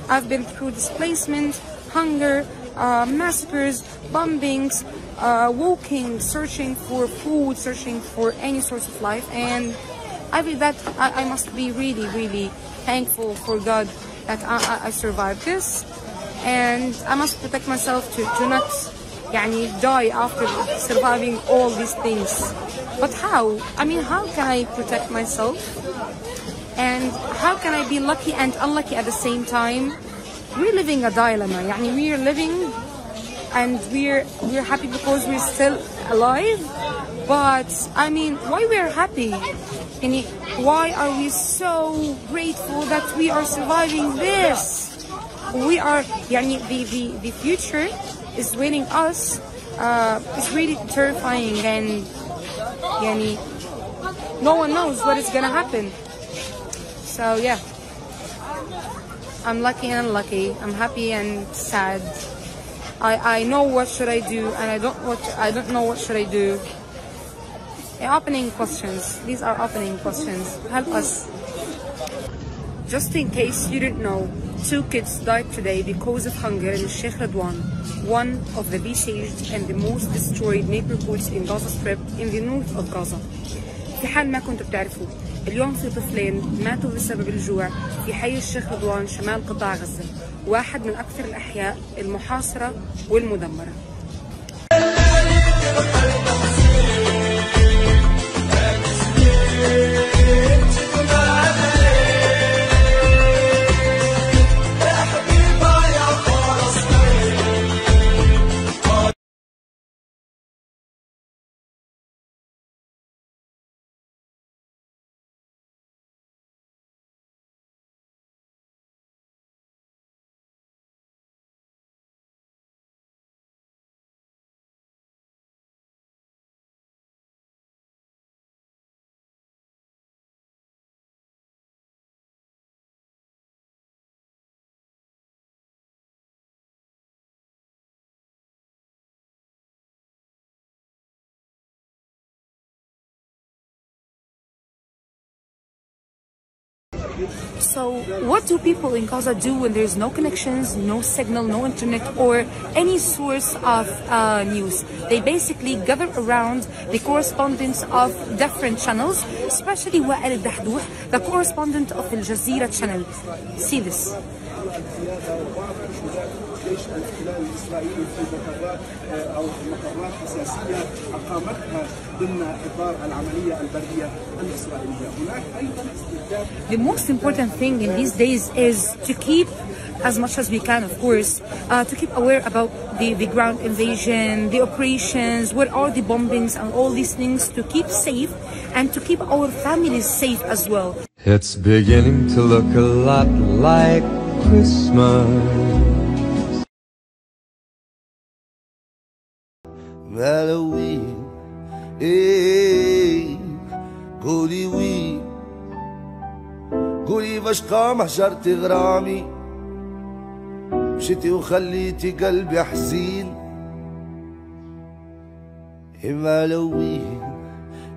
I've been through displacement, hunger, uh, massacres, bombings, uh, walking, searching for food, searching for any source of life. And I feel that I, I must be really, really thankful for God that I, I, I survived this. And I must protect myself to, to not يعني, die after surviving all these things. But how? I mean, how can I protect myself? And how can I be lucky and unlucky at the same time? We're living a dilemma. يعني we're living and we're we're happy because we're still alive. But I mean, why we're happy? يعني, why are we so grateful that we are surviving this? We are يعني the the, the future is waiting us uh, is really terrifying and yani, no one knows what is gonna happen. So yeah, I'm lucky and unlucky. I'm happy and sad. I, I know what should I do and I don't what I don't know what should I do. The opening questions. These are opening questions. Help us. Just in case you didn't know, two kids died today because of hunger in Sheikh Radwan, one of the besieged and the most destroyed neighborhoods in Gaza Strip in the north of Gaza. في حال ما كنتوا بتعرفوا اليوم في طفلين ماتوا بسبب الجوع في حي الشيخ رضوان شمال قطاع غزة واحد من أكثر الأحياء المحاصرة والمدمرة So, what do people in Gaza do when there's no connections, no signal, no internet, or any source of uh, news? They basically gather around the correspondents of different channels, especially Wael Dahdouh, the correspondent of Al Jazeera channel. See this. جيش الاحتلال الاسرائيلي في مقرات او مقرات اساسيه اقامتها ضمن اطار العمليه البريه الاسرائيليه، هناك ايضا استبداد The most important thing in these days is to keep, as much as we can, of course, uh, to keep aware about the, the ground invasion, the operations, what are the bombings, and all these things to keep safe and to keep our families safe as well. It's beginning to look a lot like Christmas. مالوي إيه قولي وي قولي باش قام هجرتي غرامي مشيتي وخليتي قلبي حزين إيه مالوي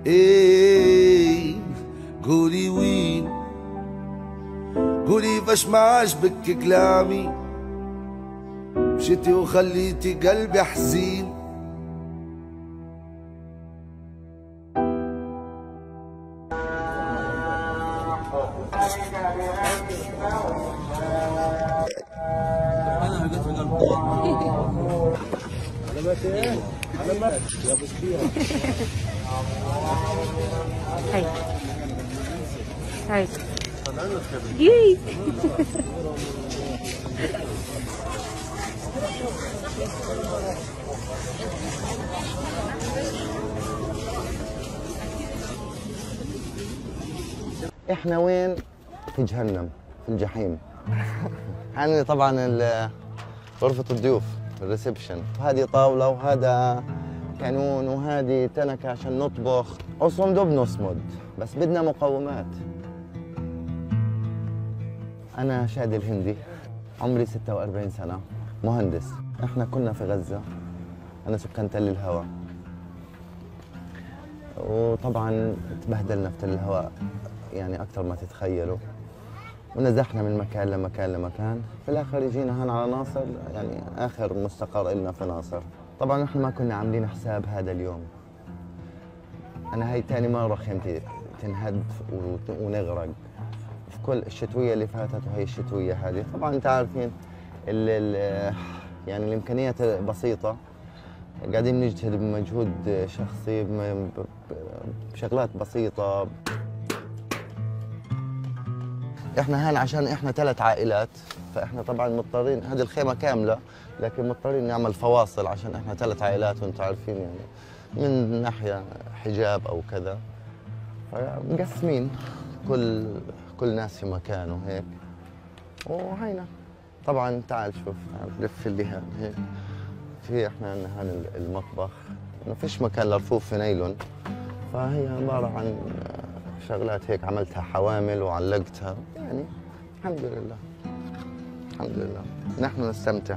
إيه قولي وين قولي باش ما عجبك كلامي مشيتي وخليتي قلبي حزين إحنا وين؟ في جهنم في الجحيم. يعني طبعا غرفة الضيوف الريسبشن. وهذه طاولة وهذا كانون وهذه تنكة عشان نطبخ. وصندوق بنصمد بس بدنا مقومات. أنا شادي الهندي عمري 46 سنة مهندس. إحنا كنا في غزة أنا سكان تل الهوى وطبعا تبهدلنا في تل الهواء. يعني أكثر ما تتخيلوا. ونزحنا من مكان لمكان لمكان. في الآخر جينا هون على ناصر يعني آخر مستقر إلنا في ناصر. طبعا إحنا ما كنا عاملين حساب هذا اليوم. أنا هاي تاني مرة خيمتي تنهد ونغرق. في كل الشتوية اللي فاتت وهي الشتوية هذه. طبعا أنت عارفين ال ال يعني الإمكانيات بسيطة. قاعدين نجتهد بمجهود شخصي بشغلات بسيطة. إحنا هان عشان إحنا ثلاث عائلات فإحنا طبعا مضطرين هذه الخيمة كاملة لكن مضطرين نعمل فواصل عشان إحنا ثلاث عائلات وأنتم عارفين يعني من ناحية حجاب أو كذا. مقسمين كل كل ناس في مكانه هيك. وهينا. طبعا تعال شوف لف اللي هان هيك. في إحنا عندنا هان المطبخ. ما فيش مكان لرفوف في نايلون. فهي عبارة عن شغلات هيك عملتها حوامل وعلقتها. يعني الحمد لله. الحمد لله. نحن نستمتع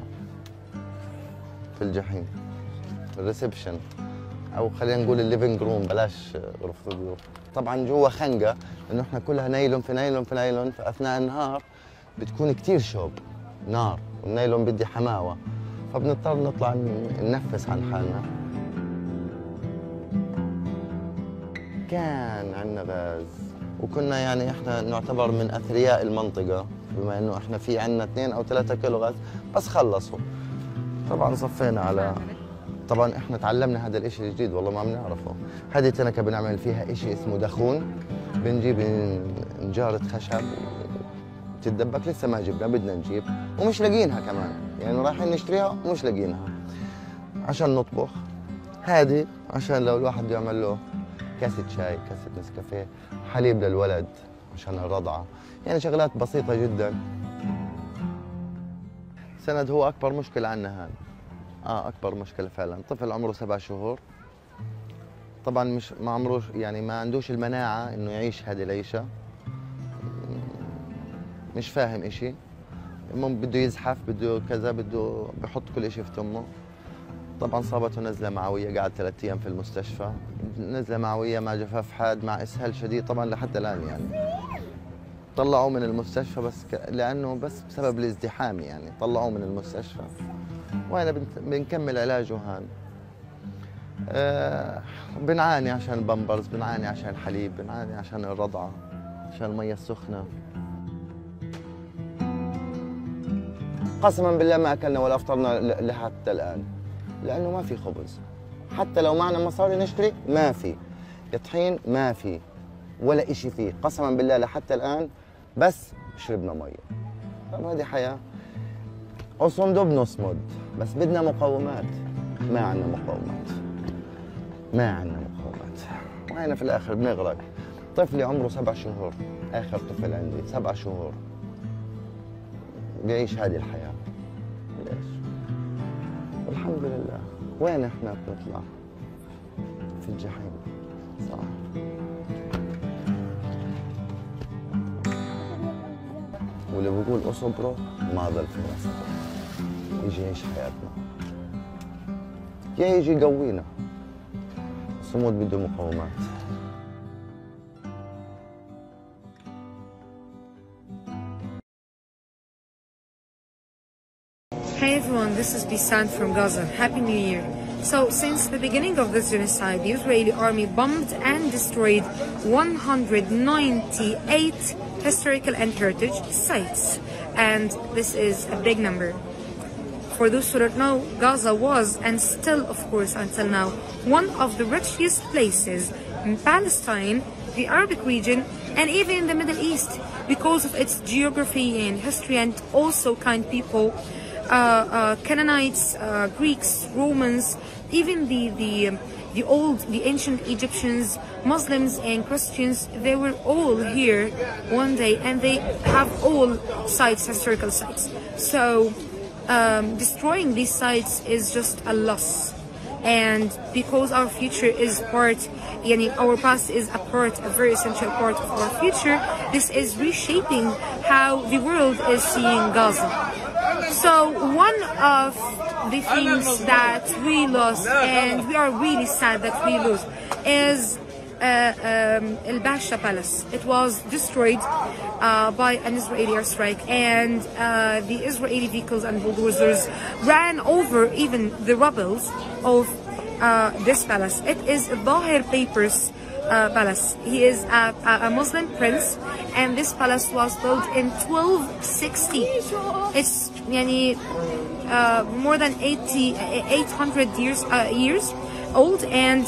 في الجحيم. الريسبشن. أو خلينا نقول الليفنج روم. بلاش غرفة الضيوف. طبعا جوا خنقة لأنه إحنا كلها نايلون في نايلون في نايلون فاثناء النهار بتكون كتير شوب. نار. والنايلون بدي حماوة. فبنضطر نطلع ننفس عن حالنا. كان عندنا غاز. وكنا يعني إحنا نعتبر من أثرياء المنطقة بما إنه إحنا في عندنا اثنين أو ثلاثة كيلو غاز بس خلصوا. طبعا صفينا على طبعا إحنا تعلمنا هذا الإشي الجديد والله ما بنعرفه. هذه تنكه بنعمل فيها إشي اسمه دخون. بنجيب نجارة خشب. تتدبك لسه ما جبنا بدنا نجيب. ومش لاقيينها كمان. يعني رايحين نشتريها ومش لاقيينها عشان نطبخ. هذه عشان لو الواحد يعمل له كاسة شاي كاسة نسكافيه حليب للولد عشان الرضعة. يعني شغلات بسيطة جدا. سند هو أكبر مشكلة عندنا هان آه أكبر مشكلة فعلا. طفل عمره سبع شهور. طبعا مش ما عمره يعني ما عندوش المناعة إنه يعيش هذه العيشة. مش فاهم إشي. المهم بده يزحف بده كذا بده بحط كل إشي في تمه. طبعا صابته نزلة معوية قعد ثلاث أيام في المستشفى. نزلة معوية مع جفاف حاد مع إسهال شديد طبعا لحتى الآن يعني. طلعوه من المستشفى بس ك... لأنه بس بسبب الازدحام يعني. طلعوه من المستشفى. وأنا بنت... بنكمل علاجه هان. آه بنعاني عشان البامبرز بنعاني عشان الحليب بنعاني عشان الرضعه عشان المية السخنة. قسما بالله ما أكلنا ولا أفطرنا لحتى الآن. لأنه ما في خبز. حتى لو معنا مصاري نشتري ما في. طحين ما في. ولا إشي فيه. قسما بالله لحتى الآن بس شربنا مية. طب هذه حياة. وصندوق بنصمد بس بدنا مقومات. ما عندنا مقومات. ما عندنا مقومات. وهنا في الآخر بنغرق. طفلي عمره سبع شهور. آخر طفل عندي سبع شهور. بيعيش هذه الحياة. ليش والحمد لله. وين إحنا بنطلع؟ في الجحيم. صح. واللي بيقول اصبره ما ضل في مصر يجي يعيش حياتنا. يا يجي يقوينا. الصمود بده مقاومات. Hey everyone, this is Bisan from Gaza. Happy New Year. So, since the beginning of this genocide, the Israeli army bombed and destroyed 198 historical and heritage sites. And this is a big number. For those who don't know, Gaza was and still, of course, until now, one of the richest places in Palestine, the Arabic region, and even in the Middle East because of its geography and history and also kind people, Canaanites, uh, Greeks, Romans, even the, the, um, the old, the ancient Egyptians, Muslims and Christians, they were all here one day and they have all sites, historical sites. So um, destroying these sites is just a loss. And because our future is part, yani our past is a part, a very essential part of our future, this is reshaping how the world is seeing Gaza. So one of the things that we lost, and we are really sad that we lose, is uh, um, El Basha Palace. It was destroyed uh, by an Israeli airstrike, and uh, the Israeli vehicles and bulldozers ran over even the rubbles of uh, this palace. It is Zahir Baybars uh, palace. He is a, a, Muslim prince, and this palace was built in 1260. It's yani, uh, more than 80, 800 years uh, years old, and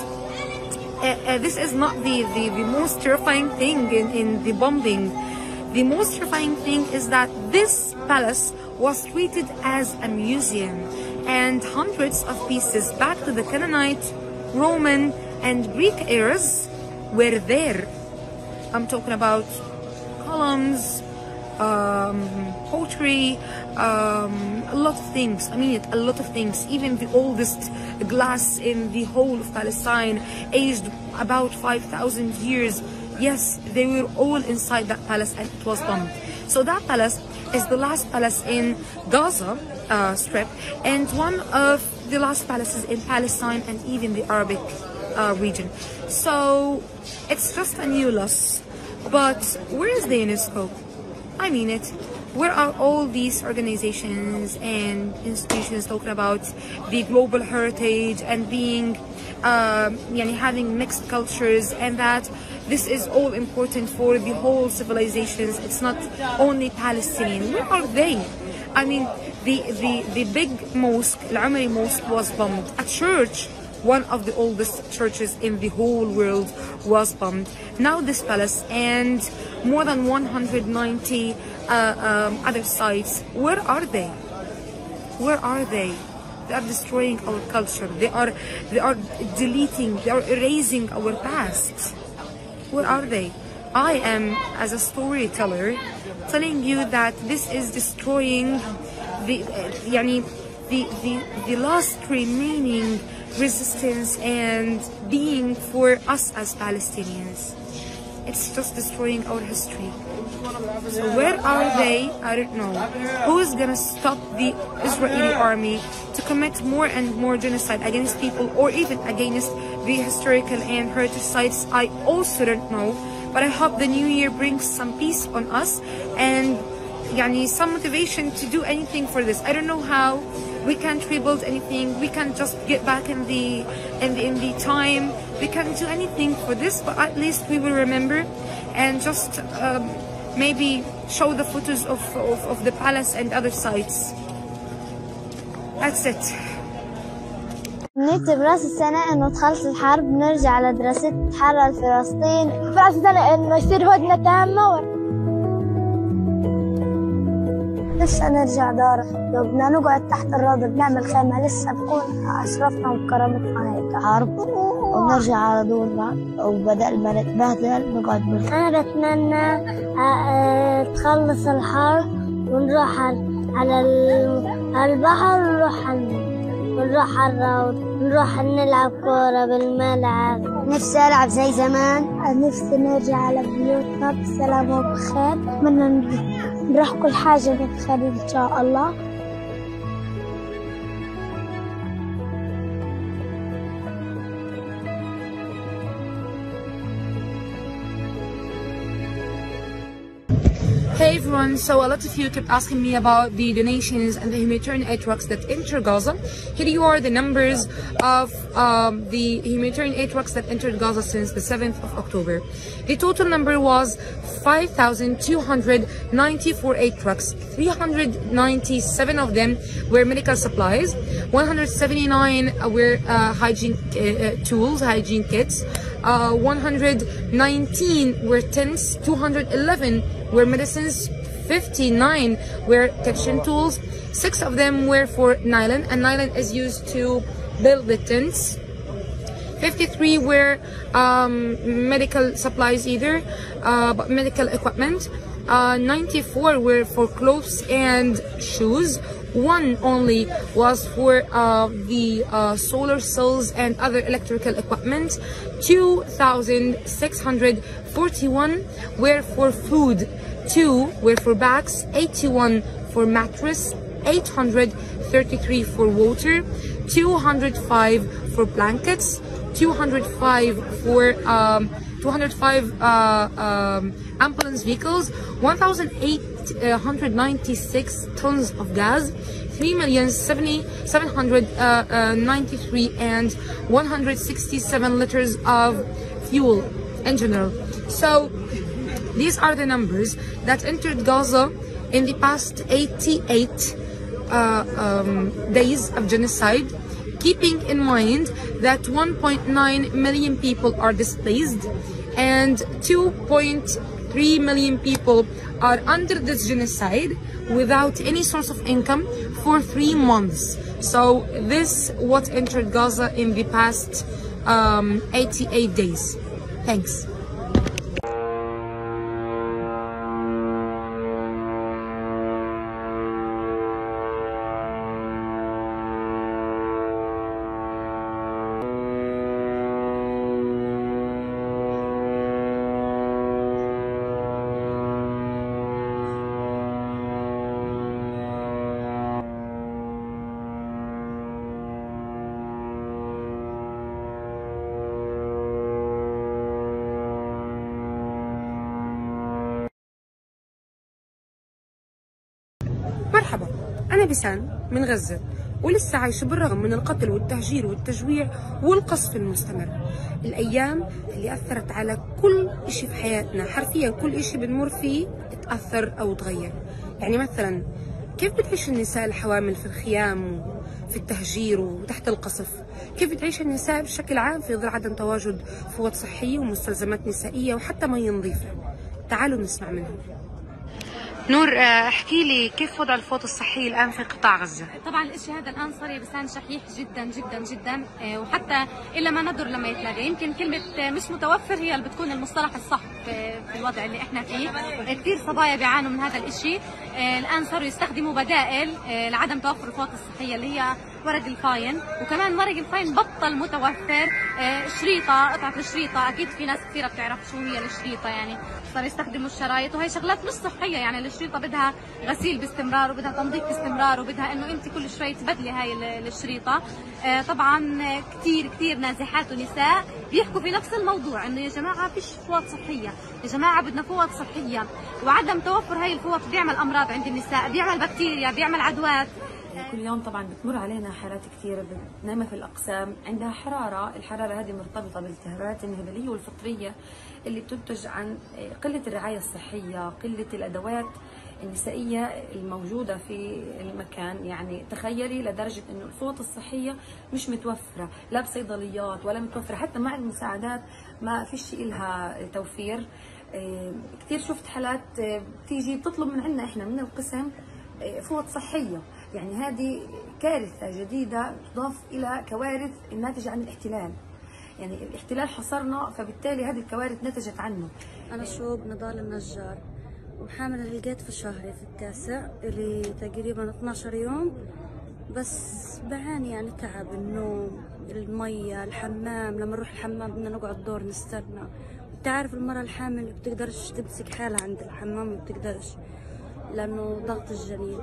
uh, uh, this is not the, the, the most terrifying thing in, in the bombing. The most terrifying thing is that this palace was treated as a museum and hundreds of pieces back to the Canaanite, Roman and Greek eras were there. I'm talking about columns, um, pottery, um, a lot of things. I mean, a lot of things. Even the oldest glass in the whole of Palestine, aged about 5,000 years. Yes, they were all inside that palace and it was bombed. So that palace is the last palace in Gaza uh, Strip and one of the last palaces in Palestine and even the Arabic uh, region. So it's just a new loss. But where is the UNESCO? I mean it. Where are all these organizations and institutions talking about the global heritage and being, um, yani having mixed cultures and that this is all important for the whole civilizations. It's not only Palestinian. Where are they? I mean, the, the, the big mosque, Al-Umari Mosque was bombed. A church one of the oldest churches in the whole world was bombed. Now this palace and more than 190 uh, um, other sites, where are they? Where are they? They are destroying our culture. They are, they are deleting, they are erasing our past. Where are they? I am, as a storyteller, telling you that this is destroying the, uh, yani, the, the, the last remaining resistance and being for us as Palestinians. It's just destroying our history. So where are they? I don't know. Who is gonna stop the Israeli army to commit more and more genocide against people or even against the historical and heritage sites? I also don't know. But I hope the new year brings some peace on us and yani, some motivation to do anything for this. I don't know how we can't rebuild anything we can't just get back in the in the in the time we can't do anything for this but at least we will remember and just um, maybe show the photos of, of, of the palace and other sites that's it نيتي براس السنة إنه تخلص الحرب نرجع على دراستي تحرر فلسطين براس السنة إنه يصير هدنة تامة لسه نرجع دار لو بدنا نقعد تحت الروضة بنعمل خيمة لسه بكون أشرفنا وكرامتنا هيك حرب ونرجع على دورنا وبدل ما نتبهدل نقعد بالخيمة. أنا بتمنى تخلص الحرب ونروح على البحر ونروح على ونروح على الروض. نروح نلعب كورة بالملعب. نفسي ألعب زي زمان. نفسي نرجع على بيوتنا. بسلام وبخير. أتمنى نروح كل حاجة بخير إن شاء الله. Everyone, so a lot of you kept asking me about the donations and the humanitarian aid trucks that enter Gaza. Here you are the numbers of um, the humanitarian aid trucks that entered Gaza since the 7th of October. The total number was 5,294 aid trucks. 397 of them were medical supplies, 179 were uh, hygiene uh, uh, tools, hygiene kits, uh, 119 were tents, 211 were medicines, 59 were kitchen tools, six of them were for nylon, and nylon is used to build the tents. 53 were um, medical supplies either, uh, but medical equipment. Uh, 94 were for clothes and shoes. One only was for uh, the uh, solar cells and other electrical equipment. 2,641 were for food. Two were for bags. 81 for mattress. 833 for water. 205 for blankets. 205 for um, 205 uh, um, ambulance vehicles, 1,896 tons of gas, 3,793 and 167 liters of fuel in general. So these are the numbers that entered Gaza in the past 88 uh, um, days of genocide keeping in mind that 1.9 million people are displaced and 2.3 million people are under this genocide without any source of income for three months. So this what entered Gaza in the past um, 88 days. Thanks. بسان من غزة ولسه عايشة بالرغم من القتل والتهجير والتجويع والقصف المستمر. الأيام اللي أثرت على كل إشي في حياتنا حرفيا كل إشي بنمر فيه اتأثر أو تغير. يعني مثلا كيف بتعيش النساء الحوامل في الخيام في التهجير وتحت القصف؟ كيف بتعيش النساء بشكل عام في ظل عدم تواجد فوط صحية ومستلزمات نسائية وحتى مياه نظيفة؟ تعالوا نسمع منهم. نور آه، احكي لي كيف وضع الفوط الصحي الآن في قطاع غزة؟ طبعا الشيء هذا الآن صار بسان شحيح جدا جدا جدا آه، وحتى الا ما ندر لما يتلاقى يمكن كلمة آه، مش متوفر هي اللي بتكون المصطلح الصح في الوضع اللي إحنا فيه. كثير صبايا بيعانوا من هذا الشيء الآن صاروا يستخدموا بدائل لعدم توفر الفوط الصحية اللي هي ورق الفاين وكمان ورق الفاين بطل متوفر. آه، شريطة قطعة الشريطة. أكيد في ناس كثيرة بتعرف شو هي الشريطة يعني. صاروا يستخدموا الشرايط وهي شغلات مش صحية يعني. الشريطة بدها غسيل باستمرار وبدها تنظيف باستمرار وبدها إنه انت كل شوي تبدلي هاي ال- الشريطة. آه، طبعا كثير كثير نازحات ونساء بيحكوا في نفس الموضوع إنه يا جماعة فيش فوط صحية. يا جماعة بدنا فوط صحية. وعدم توفر هاي الفوط بيعمل أمراض عند النساء بيعمل بكتيريا بيعمل عدوات. كل يوم طبعا بتمر علينا حالات كثيرة نايمة في الأقسام. عندها حرارة الحرارة هذه مرتبطة بالالتهابات النهبلية والفطرية اللي بتنتج عن قلة الرعاية الصحية قلة الأدوات النسائية الموجودة في المكان. يعني تخيلي لدرجة أنه الفوط الصحية مش متوفرة لا بصيدليات ولا متوفرة. حتى مع المساعدات ما فيش إلها توفير. إيه، كثير شفت حالات إيه، بتيجي بتطلب من عندنا إحنا من القسم فوط صحية. يعني هذه كارثة جديدة تضاف إلى كوارث الناتجة عن الاحتلال. يعني الاحتلال حصرنا فبالتالي هذه الكوارث نتجت عنه. أنا شوق نضال النجار وحاملة لقيت في شهري في التاسع اللي تقريبا 12 يوم. بس بعاني يعني تعب النوم المية الحمام. لما نروح الحمام بدنا نقعد دور نستنى. انت عارف المرأة الحامل بتقدرش تمسك حالها عند الحمام ما بتقدرش. لأنه ضغط الجنين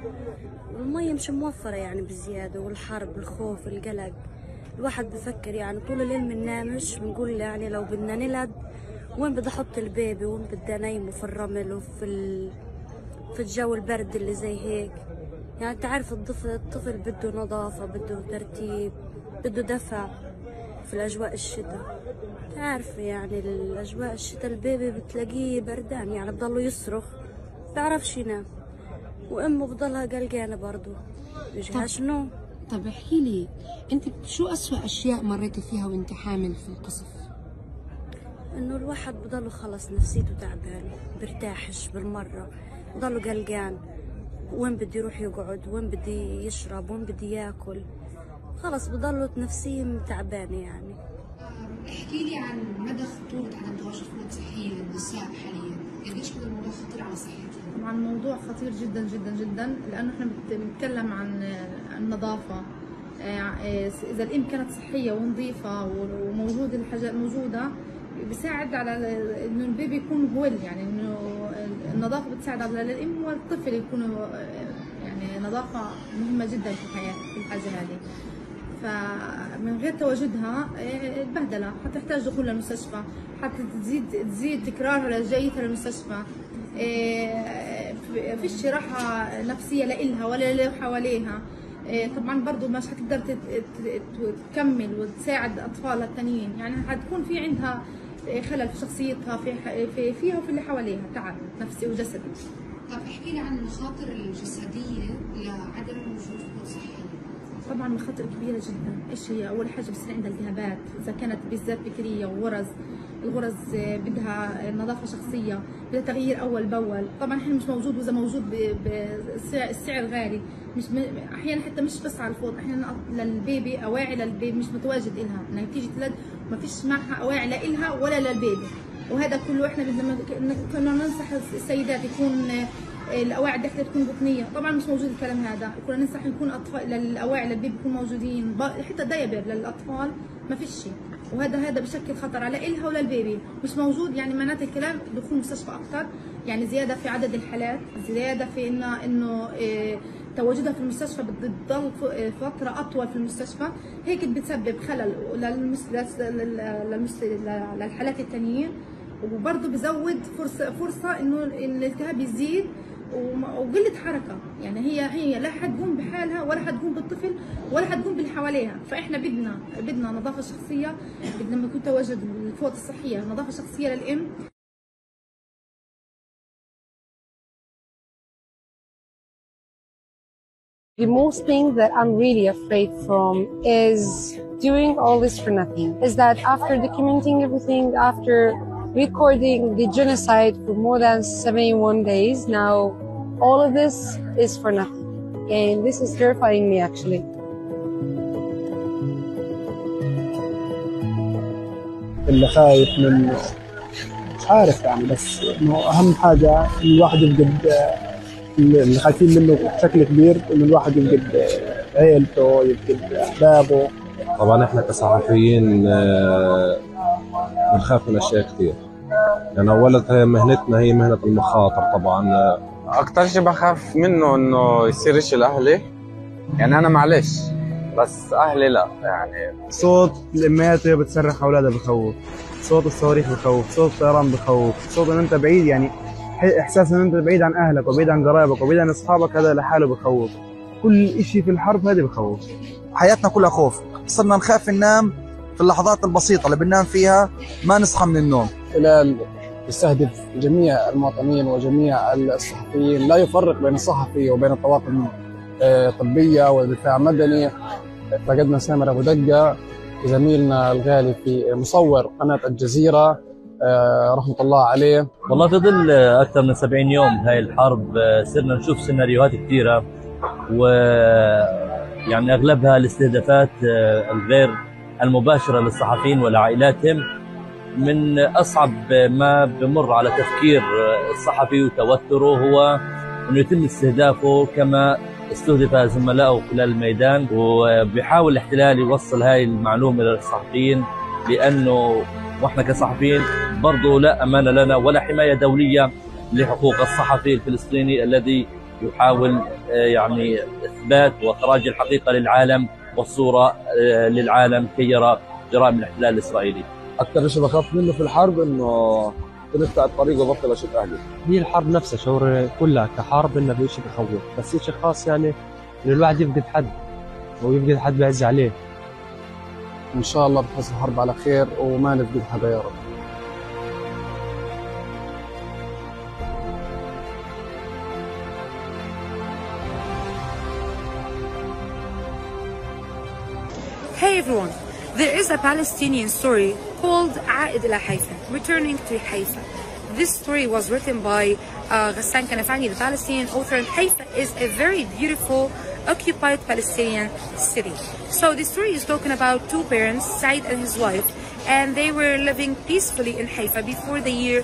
والمية مش موفرة يعني بزيادة والحرب الخوف القلق الواحد بفكر يعني طول الليل مننامش بنقول يعني لو بدنا نلد وين بدي أحط البيبي؟ وين بدي أنيمه في الرمل وفي ال... في الجو البرد اللي زي هيك؟ يعني تعرف الطفل الطفل بده نظافة بده ترتيب بده دفع في الأجواء الشتاء. تعرف يعني الأجواء الشتاء البيبي بتلاقيه بردان يعني بضله يصرخ. بيعرفش ينام وأمه بضلها قلقانة برضه بيجيهاش نوم طب احكي لي أنت شو أسوأ أشياء مريتي فيها وأنت حامل في القصف؟ إنه الواحد بضله خلص نفسيته تعبان برتاحش بالمرة بضله قلقان. وين بده يروح يقعد؟ وين بده يشرب؟ وين بده ياكل؟ خلص بضله نفسيا تعبانة يعني. احكي لي عن مدى خطورة عدم تواجد فروض صحية للنساء حاليا. قديش هذا الموضوع خطير على صحتهم طبعا الموضوع خطير جدا جدا جدا لأنه إحنا بنتكلم عن النظافة. آه، آه، إذا الإم كانت صحية ونظيفة وموجود الحاجات موجودة بيساعد على إنه البيبي يكون ويل يعني إنه النظافة بتساعد على الإم والطفل يكونوا آه، يعني نظافة مهمة جدا في الحياة في الحاجة هذه. فمن غير تواجدها البهدله حتحتاج دخول للمستشفى حتى تزيد تزيد تكرار جيتها للمستشفى. آه، فيش راحة نفسية لإلها ولا اللي حواليها. آه، طبعا برضو مش تت- تكمل وتساعد أطفالها التانيين. يعني حتكون في عندها خلل في شخصيتها في في فيها وفي اللي حواليها تعب نفسي وجسدي. طب احكي لي عن المخاطر الجسدية لعدم وجود صحية. طبعا مخاطر كبيرة جدا. إيش هي؟ أول حاجة بصير عندها التهابات إذا كانت بالذات بكرية وغرز الغرز بدها نظافة شخصية بدها تغيير أول بأول. طبعا إحنا مش موجود وإذا موجود بالسعر غالي. مش. أحيانا حتى مش بس على الفوط أحيانا للبيبي أواعي للبيبي مش متواجد إلها. انها تيجي تلد ما فيش معها أواعي لا إلها ولا للبيبي. وهذا كله إحنا بدنا كنا ننصح السيدات يكون آه، الأواعي الداخلية تكون بطنية. طبعا مش موجود الكلام هذا. كنا ننصح يكون أطفال للأواعي للبيبي يكون موجودين حتى دايبر للأطفال ما فيش شيء. وهذا هذا بشكل خطر على إلها ولا البيبي. مش موجود يعني معناته الكلام دخول مستشفى أكثر. يعني زيادة في عدد الحالات زيادة في انه إنه إيه تواجدها في المستشفى بتضل ف- إيه فترة أطول في المستشفى. هيك بتسبب خلل للمس... للمس... للحالات التانيين. وبرضه بزود فرصه فرصة إنه إن الالتهاب يزيد. وقلة حركة. يعني هي هي لا حتقوم بحالها ولا حتقوم بالطفل ولا حتقوم باللي حواليها فإحنا بدنا بدنا نظافة شخصية. بدنا لما يكون تواجد الفوط الصحية. نظافة شخصية للأم. The most thing that I'm really afraid from is doing all this for nothing. Is that after documenting everything, after recording the genocide for more than 71 days, now all of this is for nothing. And this is terrifying me actually. اللي خايف من مش عارف يعني بس إنه أهم حاجة إن الواحد يفقد اللي خايفين منه بشكل كبير انه الواحد يفقد عيلته يفقد أحبابه طبعا إحنا كصحفيين آه، بنخاف من أشياء كثير. يعني اولا مهنتنا هي مهنة المخاطر طبعا. أكتر شيء بخاف منه إنه يصير شيء لأهلي. يعني أنا معلش بس أهلي لا. يعني صوت الامهات وهي بتسرح أولادها بخوف. صوت الصواريخ بخوف صوت الطيران بخوف. صوت إن أنت بعيد يعني إحساس إن أنت بعيد عن أهلك وبعيد عن قرايبك وبعيد عن أصحابك هذا لحاله بخوف. كل شيء في الحرب هذه بخوف. حياتنا كلها خوف. صرنا نخاف ننام في اللحظات البسيطة اللي بننام فيها ما نصحى من النوم. الاحتلال يستهدف جميع المواطنين وجميع الصحفيين. لا يفرق بين الصحفي وبين الطواقم آه، طبية ودفاع مدني. فقدنا سامر أبو دقة زميلنا الغالي في مصور قناة الجزيرة آه، رحمة الله عليه. والله في ظل أكثر من 70 يوم هاي الحرب آه، صرنا نشوف سيناريوهات كثيرة و يعني أغلبها الاستهدافات آه، الغير المباشرة للصحفيين ولعائلاتهم من أصعب ما بمر على تفكير الصحفي وتوتره هو أنه يتم استهدافه كما استهدف زملائه خلال الميدان وبيحاول الاحتلال يوصل هاي المعلومة للصحفيين لأنه وإحنا كصحفيين برضه لا امانه لنا ولا حماية دولية لحقوق الصحفي الفلسطيني الذي يحاول آه، يعني إثبات وإخراج الحقيقة للعالم والصورة آه، للعالم كي يرى جرائم الاحتلال الإسرائيلي. أكثر شيء بخاف منه في الحرب إنه بنقطع الطريق وبطل أشوف أهلي. هي الحرب نفسها شعور كلها كحرب انها بشيء بخوف. بس شيء خاص يعني إنه الواحد يفقد حد ويفقد حد بيعز عليه. إن شاء الله بتخلص الحرب على خير وما نفقد حدا يا رب. Is a Palestinian story called Aid ila Haifa, returning to Haifa. This story was written by uh, Ghassan Kanafani, the Palestinian author, and Haifa is a very beautiful occupied Palestinian city. So the story is talking about two parents, Said and his wife, and they were living peacefully in Haifa before the year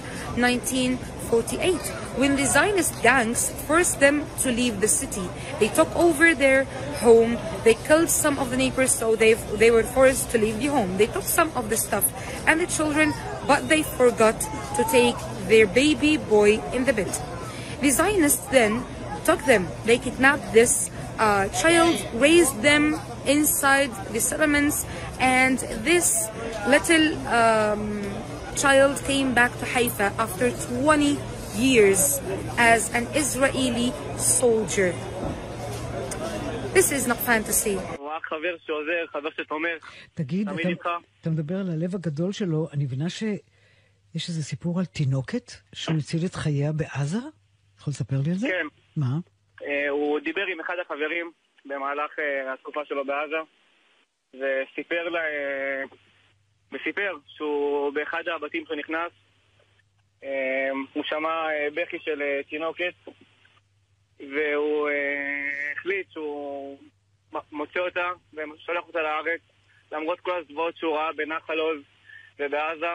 1948 when the Zionist gangs forced them to leave the city. They took over their home, they killed some of the neighbors so they, they were forced to leave the home. They took some of the stuff and the children but they forgot to take their baby boy in the bed. The Zionists then took them, they kidnapped this uh, child, raised them inside the settlements and this little um, child came back to Haifa after 20 years as an Israeli soldier. This is not fantasy. רק חבר שעוזר, חבר שתומך, תגיד, אתה. אתה מדבר על הלב הגדול שלו, אני מבינה שיש איזה סיפור על תינוקת שהוא הציל את חייה בעזה? יכול לספר לי על זה? כן. מה? אה, הוא דיבר עם אחד החברים במהלך אה, התקופה שלו בעזה, וסיפר לה... וסיפר שהוא באחד הבתים שהוא נכנס, אה, הוא שמע אה, בכי של אה, תינוקת, והוא החליט שהוא מוצא אותה ושולח אותה לארץ, למרות כל הזוועות שהוא ראה בנחל עוז ובעזה,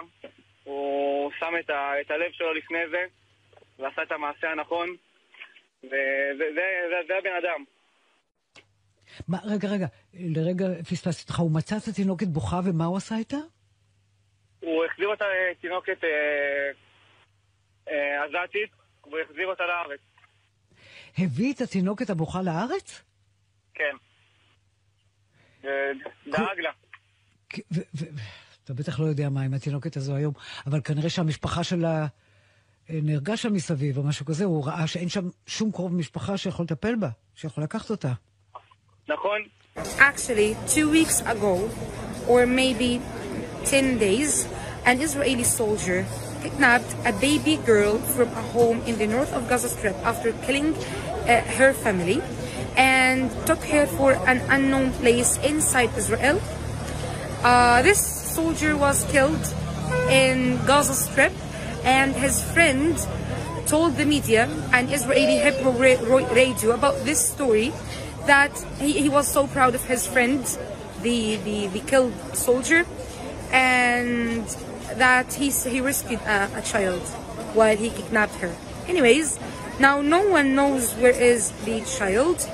הוא שם את, ה, את הלב שלו לפני זה, ועשה את המעשה הנכון, וזה זה, זה, זה הבן אדם. מה, רגע, רגע, לרגע פספסתי אותך, הוא מצא את התינוקת בוכה ומה הוא עשה איתה? הוא החזיר אותה אה, תינוקת אה, אה, עזתית, והוא החזיר אותה לארץ. הביא את התינוקת הבוכה לארץ? כן. ודאג לה. אתה בטח לא יודע מה עם התינוקת הזו היום, אבל כנראה שהמשפחה שלה אה, נהרגה שם מסביב או משהו כזה, הוא ראה שאין שם שום קרוב משפחה שיכול לטפל בה, שיכול לקחת אותה. נכון? Actually, two weeks ago, or maybe 10 days, an Israeli soldier kidnapped a baby girl from a home in the north of Gaza Strip after killing uh, her family and took her for an unknown place inside Israel. Uh, this soldier was killed in Gaza Strip and his friend told the media and Israeli Hebrew ra- ra- radio about this story that he, he was so proud of his friend, the, the, the killed soldier, and that he, he rescued a, a child while he kidnapped her. Anyways, now no one knows where is the child.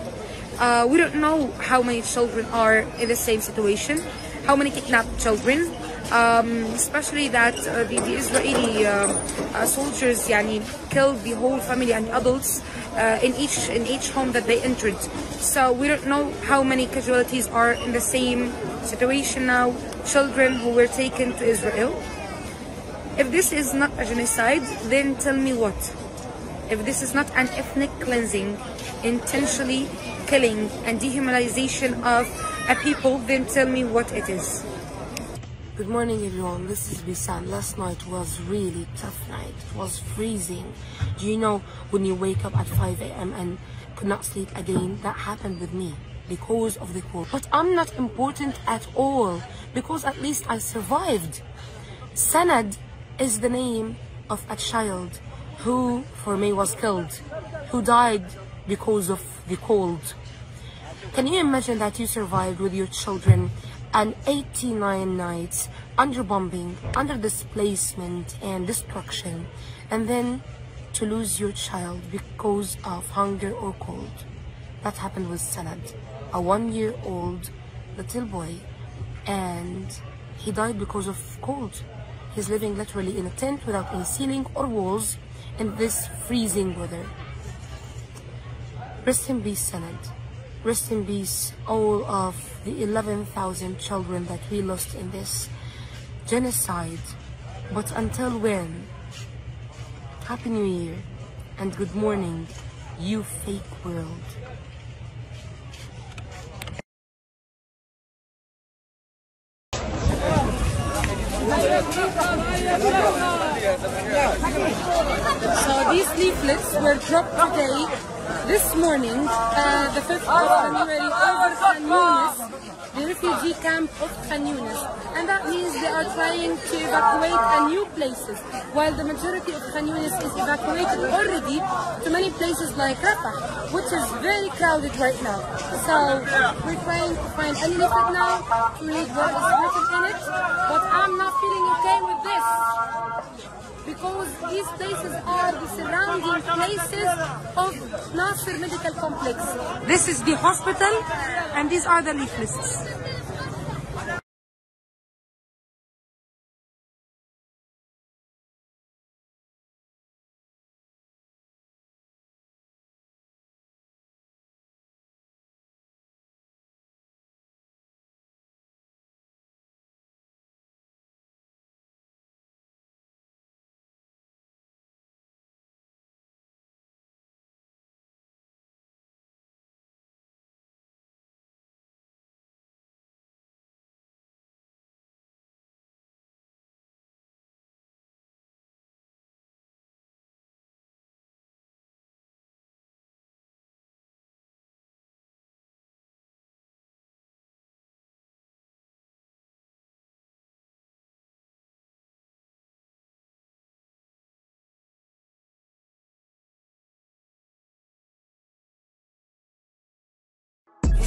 Uh, we don't know how many children are in the same situation, how many kidnapped children, um, especially that uh, the, the Israeli um uh, soldiers yani, killed the whole family and adults uh, in each in each home that they entered. So we don't know how many casualties are in the same situation now. Children who were taken to Israel. If this is not a genocide, then tell me what? If this is not an ethnic cleansing, intentionally killing and dehumanization of a people, then tell me what it is. Good morning everyone, this is Bisan. Last night was really tough night. It was freezing. Do you know when you wake up at 5 a.m. and could not sleep again? That happened with me because of the cold. But I'm not important at all because at least I survived. Sanad is the name of a child who for me was killed, who died because of the cold. Can you imagine that you survived with your children and 89 nights under bombing, under displacement and destruction, and then to lose your child because of hunger or cold? That happened with Sanad, a one year old little boy, and he died because of cold. He's living literally in a tent without any ceiling or walls in this freezing weather. Rest in peace, Sanad. Rest in peace, all of the 11,000 children that we lost in this genocide. But until when? Happy New Year and good morning, you fake world. These leaflets were dropped today, this morning, uh, the 5th of January, over Khan the refugee camp of Khan. And that means they are trying to evacuate a new places, while the majority of Khan is evacuated already to many places like Rafah, which is very crowded right now. So we're trying to find a leaflet now to read what is written in it, but I'm not feeling okay with this because these places are the surrounding places of Nasser Medical Complex. This is the hospital and these are the leaflets.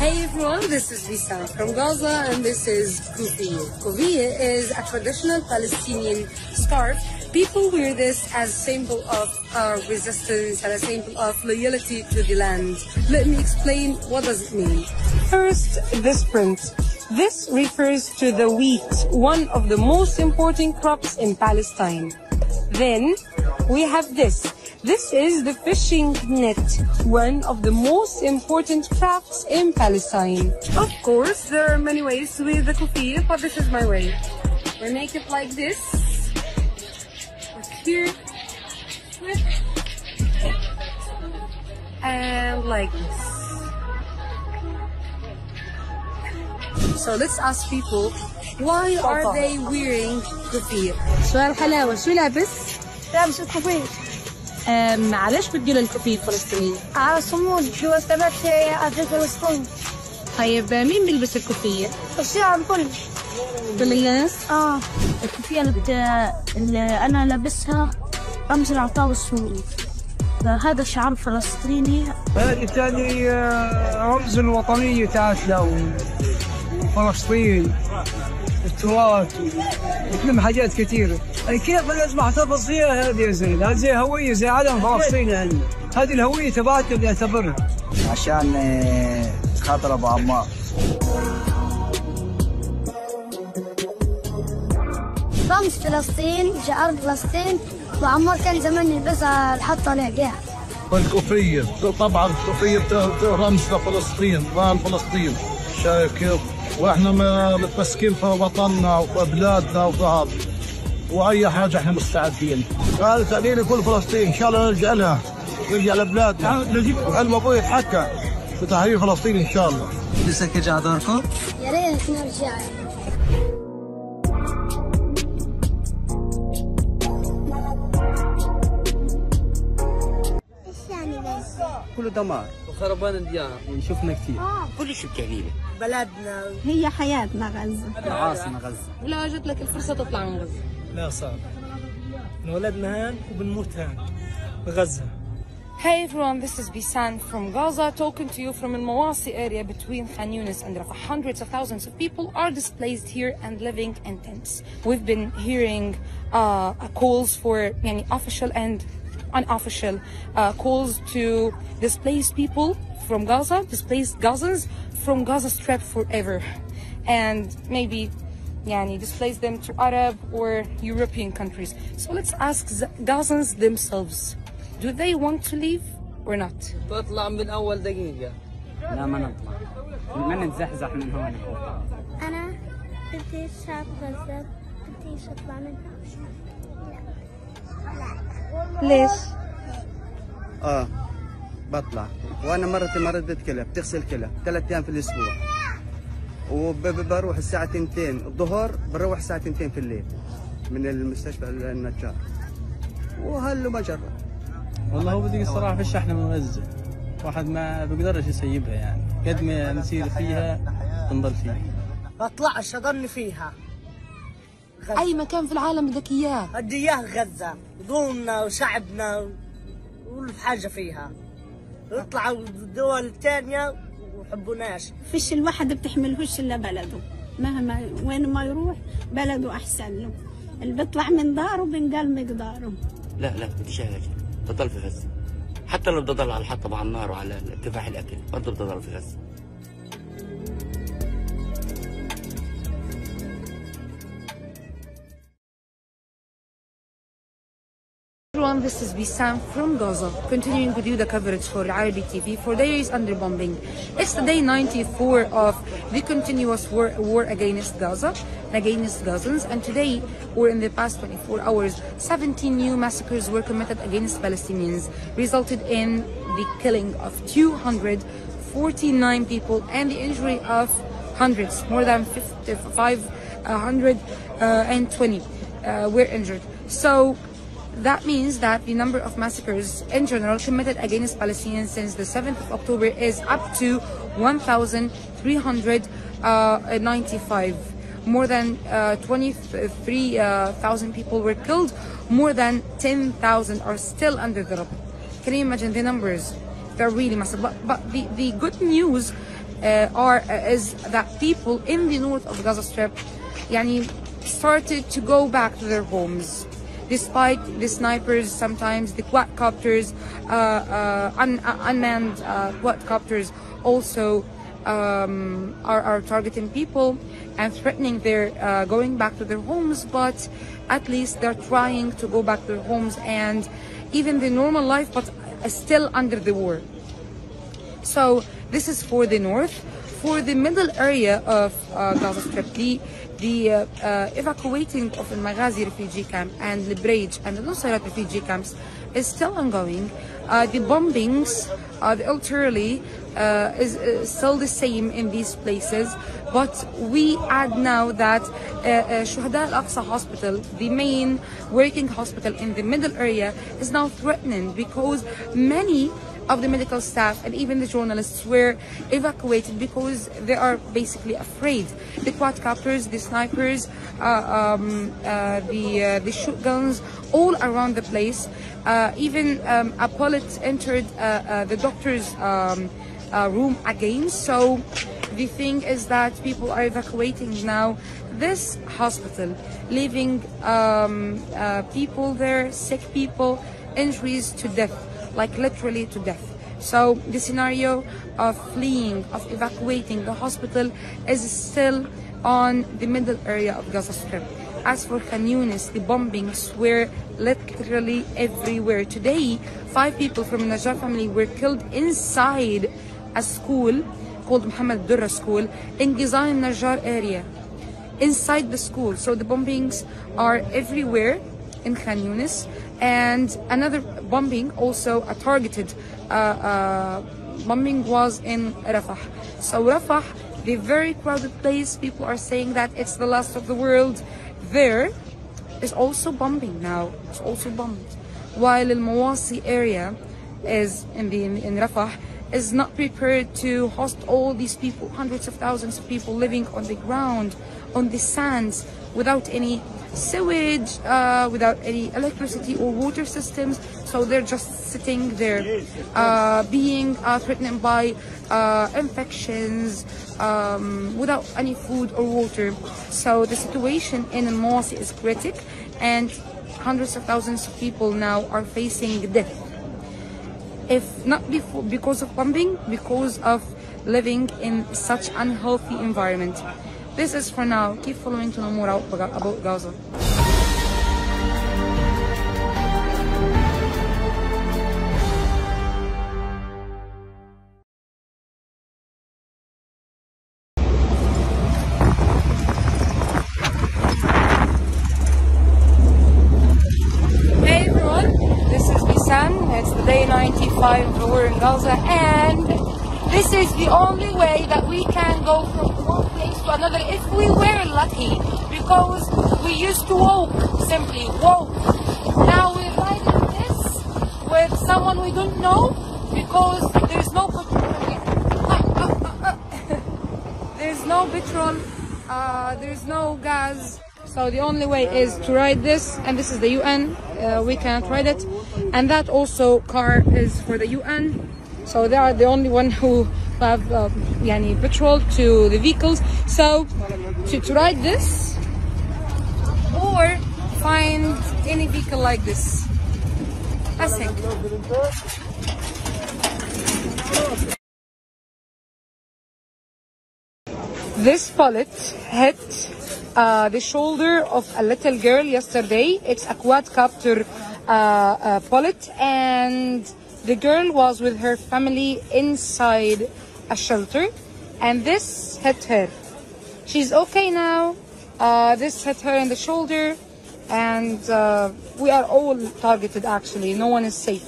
Hey everyone, this is Bisan from Gaza and this is Kufiyya. Kufiyya is a traditional Palestinian scarf. People wear this as a symbol of uh, resistance and a symbol of loyalty to the land. Let me explain what does it mean. First, this print. This refers to the wheat, one of the most important crops in Palestine. Then we have this. This is the fishing net, one of the most important crafts in Palestine. Of course, there are many ways to wear the kufi, but this is my way. We make it like this. With here. With and like this. So let's ask people, why are they wearing kufi? سؤال حلاوة شو لابس؟ لابس الكوفية أم، علاش بدينا الكوفي الفلسطيني؟ على صمود هو ثبات أرض فلسطين طيب مين بيلبس الكوفية؟ الشعب كله كل الناس؟ آه. الكوفية اللي, بت... اللي أنا لابسها رمز العطاء والسرور هذا الشعار الفلسطيني هذه تاني آه، رمز الوطنية تاعتنا وفلسطين التراث وكلهم حاجات كثيرة أي كيف لازم احتفظ فيها هذه يا زين؟ هذه زي هوية زي علم فلسطين. يعني هذه الهوية تبعتنا بدي أعتبرها. عشان آه، خاطر أبو عمار. رمز فلسطين شعار فلسطين. وعمار كان زمان يلبسها لحتى العقاب والكوفية. طبعا بت- رمز لفلسطين ظهر فلسطين. شايف كيف؟ وإحنا متمسكين في وطننا وبلادنا وظهر وأي حاجة إحنا مستعدين. هذا تأليل كل فلسطين إن شاء الله نرجع لها. نرجع لبلادنا. حلم أبوي يتحقق بتحرير فلسطين إن شاء الله. لسه كجا دوركم يا ريت نرجع؟ كله دمار. وخربان الديار شفنا كثير. كل شيء بكهيبه بلدنا هي حياتنا غزة العاصمه غزه ولا جت لك الفرصة تطلع من غزة؟ لا صعب انولدنا هان وبنموت هان بغزة Hey everyone, this is Bisan from Gaza talking to you from Al Mawasi area between Khan Yunis and Rafah. Hundreds of thousands of people are displaced here and living in tents. We've been hearing uh, calls for yani, official and unofficial uh, calls to displace people from Gaza, displaced Gazans from Gaza Strip forever. And maybe yani, displace them to Arab or European countries. So let's ask the Gazans themselves. Do they want to leave or not? تطلع من اول دقيقه لا ما نطلع ما نتزحزح من هون أنا بدي شعب غزة بديش أطلع منها لا ليش؟ آه. بطلع. وأنا مرتي مرضت كلى بتغسل كلى ثلاث أيام في الأسبوع. وبروح الساعة 2 الظهر بروح الساعة 2 في الليل من المستشفى النجار. وهل مجرة والله هو بدي الصراحة في الشحنه من غزه واحد ما بيقدرش يسيبها يعني. قد ما نسير فيها بنضل فيها. بطلعش اضلني فيها. غزة. أي مكان في العالم بدك إياه. بدي إياه غزة بدوننا وشعبنا وكل حاجة فيها. يطلعوا الدول الثانية وحبوناش. فيش الواحد بتحملهوش إلا بلده. مهما وين ما يروح بلده أحسن له. اللي بيطلع من داره بنقل مقداره. لا لا بديش اهاجر بضل في غزة. حتى لو بدي اضل على الحطب وعلى النار وعلى كفاح الأكل برضه بدي اضل في غزة. Everyone, this is Bisan from Gaza, continuing with you the coverage for Arabi TV for days under bombing. It's the day 94 of the continuous war, war against Gaza, against Gazans, and today, or in the past 24 hours, 17 new massacres were committed against Palestinians, resulted in the killing of 249 people and the injury of hundreds, more than 520 uh, were injured. So that means that the number of massacres in general committed against Palestinians since the 7th of October is up to 1,395. More than uh, 23,000 people were killed. More than 10,000 are still under the rubble. Can you imagine the numbers? They're really massive. But, but the, the good news uh, are uh, is that people in the north of Gaza Strip yani, started to go back to their homes despite the snipers, sometimes the quadcopters, uh, uh, un unmanned uh, quadcopters also um, are, are, targeting people and threatening their uh, going back to their homes, but at least they're trying to go back to their homes and even the normal life, but still under the war. So this is for the north. For the middle area of uh, Gaza Strip, the the uh, uh, evacuating of the Maghazi refugee camp and Bureij and the Nusayrat refugee camps is still ongoing. Uh, the bombings, uh, the ulteriorly, uh, is still the same in these places. But we add now that Shuhada al-Aqsa Hospital, the main working hospital in the middle area, is now threatened because many of the medical staff and even the journalists were evacuated because they are basically afraid. The quadcopters, the snipers, uh, um, uh, the uh, the shotguns, all around the place. even um, a bullet entered the doctor's um, room again. So the thing is that people are evacuating now this hospital, leaving um, people there, sick people, injuries to death like literally to death. So the scenario of fleeing, of evacuating the hospital is still on the middle area of Gaza Strip. As for Khan Yunis, the bombings were literally everywhere. Today, five people from the Najjar family were killed inside a school called Muhammad Durra School in Gizan Najjar area. Inside the school. So the bombings are everywhere in Khan Yunis. And another bombing also a targeted uh, uh, bombing was in Rafah. So Rafah the very crowded place people are saying that it's the last of the world. There is also bombing now. It's also bombed. While the Mawasi area is in the in, in Rafah is not prepared to host all these people hundreds of thousands of people living on the ground on the sands without any sewage, uh, without any electricity or water systems. So they're just sitting there, uh, being uh, threatened by uh, infections, um, without any food or water. So the situation in Mawasi is critic, and hundreds of thousands of people now are facing death. If not before, because of bombing, because of living in such unhealthy environment. This is for now. Keep following to know more about Gaza. Simply walk. Now we're riding this with someone we don't know because there's no petrol here. there's no petrol, uh, there's no gas. So the only way is to ride this, and this is the UN. Uh, we cannot ride it, and that also car is for the UN. So they are the only one who have um, yani petrol to the vehicles. So to, to ride this find any vehicle like this. That's it. This bullet hit uh, the shoulder of a little girl yesterday. It's a quadcopter uh, uh, bullet, and the girl was with her family inside a shelter, and this hit her. She's okay now. Uh, this hit her in the shoulder, and uh, we are all targeted actually. No one is safe.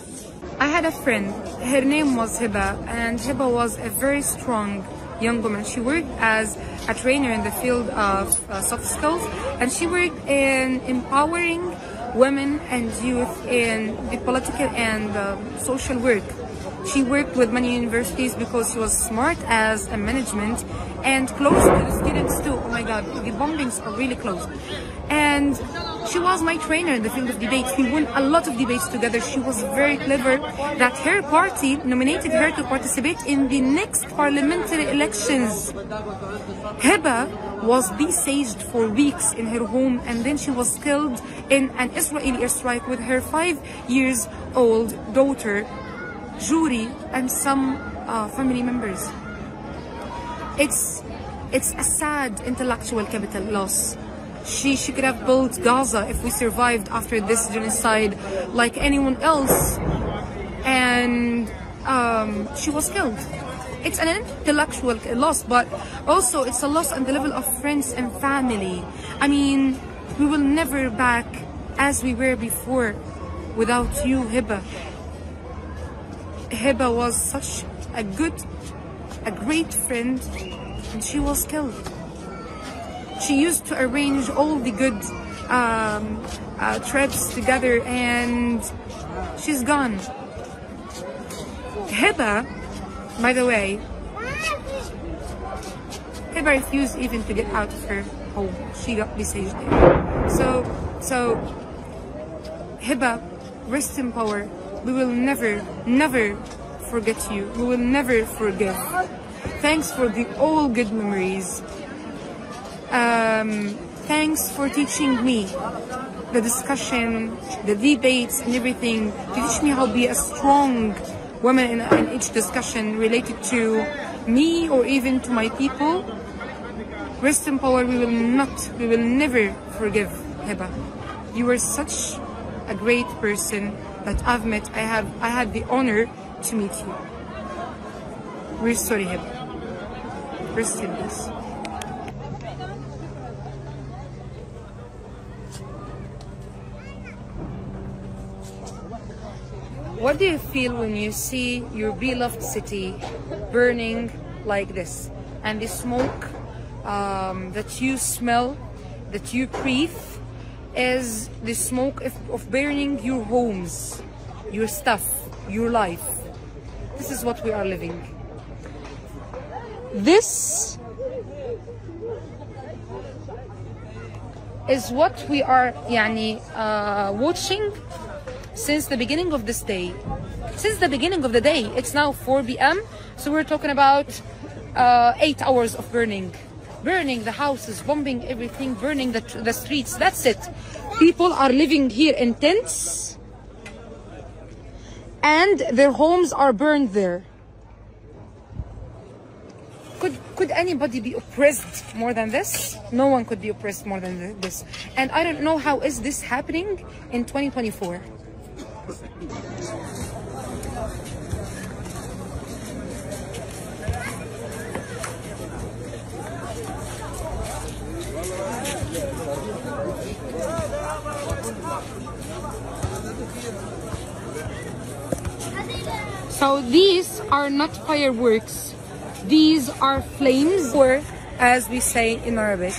I had a friend. Her name was Hiba, and Hiba was a very strong young woman. She worked as a trainer in the field of uh, soft skills, and she worked in empowering women and youth in the political and uh, social work. She worked with many universities because she was smart as a management and close to the students too. Oh my God, the bombings are really close. And she was my trainer in the field of debates. We won a lot of debates together. She was very clever that her party nominated her to participate in the next parliamentary elections. Heba was besieged for weeks in her home and then she was killed in an Israeli airstrike with her five years old daughter, Juri, and some uh, family members. It's, it's a sad intellectual capital loss. She, she could have built Gaza if we survived after this genocide like anyone else. And um, she was killed. It's an intellectual loss, but also it's a loss on the level of friends and family. I mean, we will never back as we were before without you, Hiba. Hiba was such a good, a great friend, and she was killed. She used to arrange all the good um, uh, trips together, and she's gone. Hiba, by the way, Hiba refused even to get out of her home. She got besieged there. So, so Hiba, rest in power. We will never, never forget you. We will never forgive. Thanks for the all good memories. Um, thanks for teaching me the discussion, the debates, and everything to teach me how to be a strong woman in, in each discussion related to me or even to my people. Rest in power. We will not, we will never forgive Heba. You were such a great person that I've met. I have, I had the honor to meet you. We're sorry, Heba. Rest in peace. What do you feel when you see your beloved city burning like this and the smoke um, that you smell, that you breathe, is the smoke of, burning your homes, your stuff, your life. This is what we are living. This is what we are yani, uh, watching since the beginning of this day. Since the beginning of the day, it's now 4 p.m. So we're talking about uh, eight hours of burning. Burning the houses, bombing everything, burning the, the streets. That's it. People are living here in tents and their homes are burned there. Could, could anybody be oppressed more than this? No one could be oppressed more than this. And I don't know how is this happening in 2024. So these are not fireworks. These are flames or as we say in Arabic,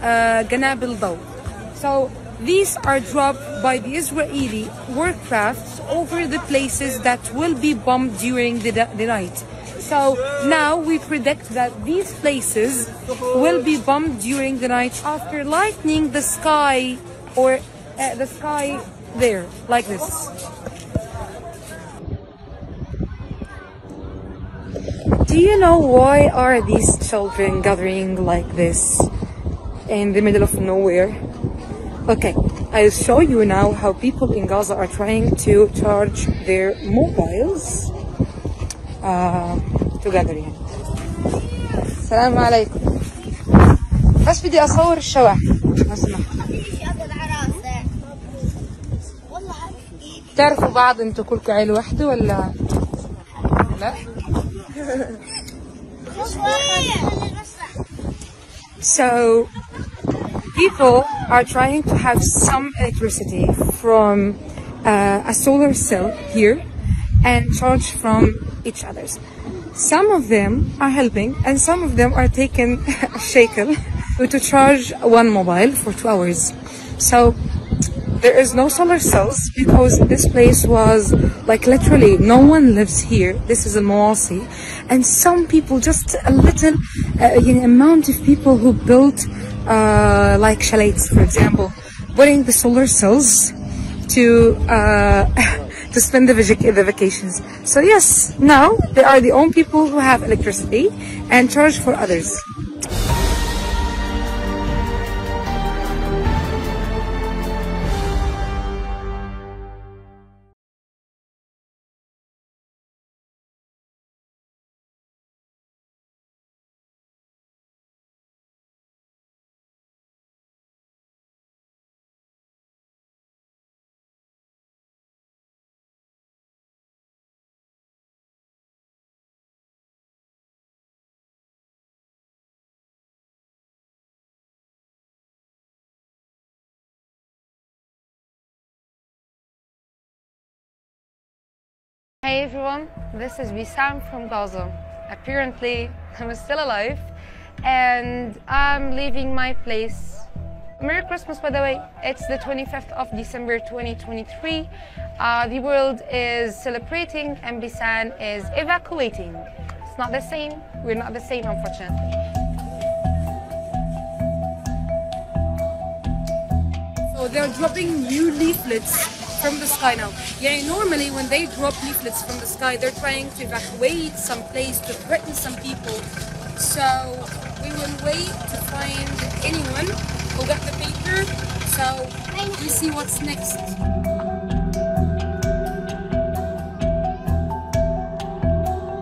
uh, So these are dropped by the Israeli warcrafts over the places that will be bombed during the, the night. So now we predict that these places will be bombed during the night after lightening the sky or uh, the sky there, like this. Do you know why are these children gathering like this in the middle of nowhere? Okay, I'll show you now how people in Gaza are trying to charge their mobiles uh, together يعني. السلام عليكم بس بدي اصور الشواحن لو سمحت تعرفوا بعض انتوا كلكم عيلة واحدة ولا لا؟ So people are trying to have some electricity from uh, a solar cell here and charge from each other's. Some of them are helping and some of them are taking a shekel to charge one mobile for two hours. So there is no solar cells because this place was like literally no one lives here. This is a Mawasi. And some people, just a little uh, you know, amount of people who built uh, like chalets, for example, putting the solar cells to uh, to spend the, the vacations. So yes, now they are the only people who have electricity and charge for others. Everyone, this is Bisan from Gaza. Apparently, I'm still alive and I'm leaving my place. Merry Christmas, by the way. It's the 25th of December 2023. Uh, the world is celebrating and Bisan is evacuating. It's not the same. We're not the same, unfortunately. So they're dropping new leaflets from the sky now. Yeah, normally when they drop leaflets from the sky, they're trying to evacuate some place to threaten some people. So we will wait to find anyone who got the paper. So we see what's next.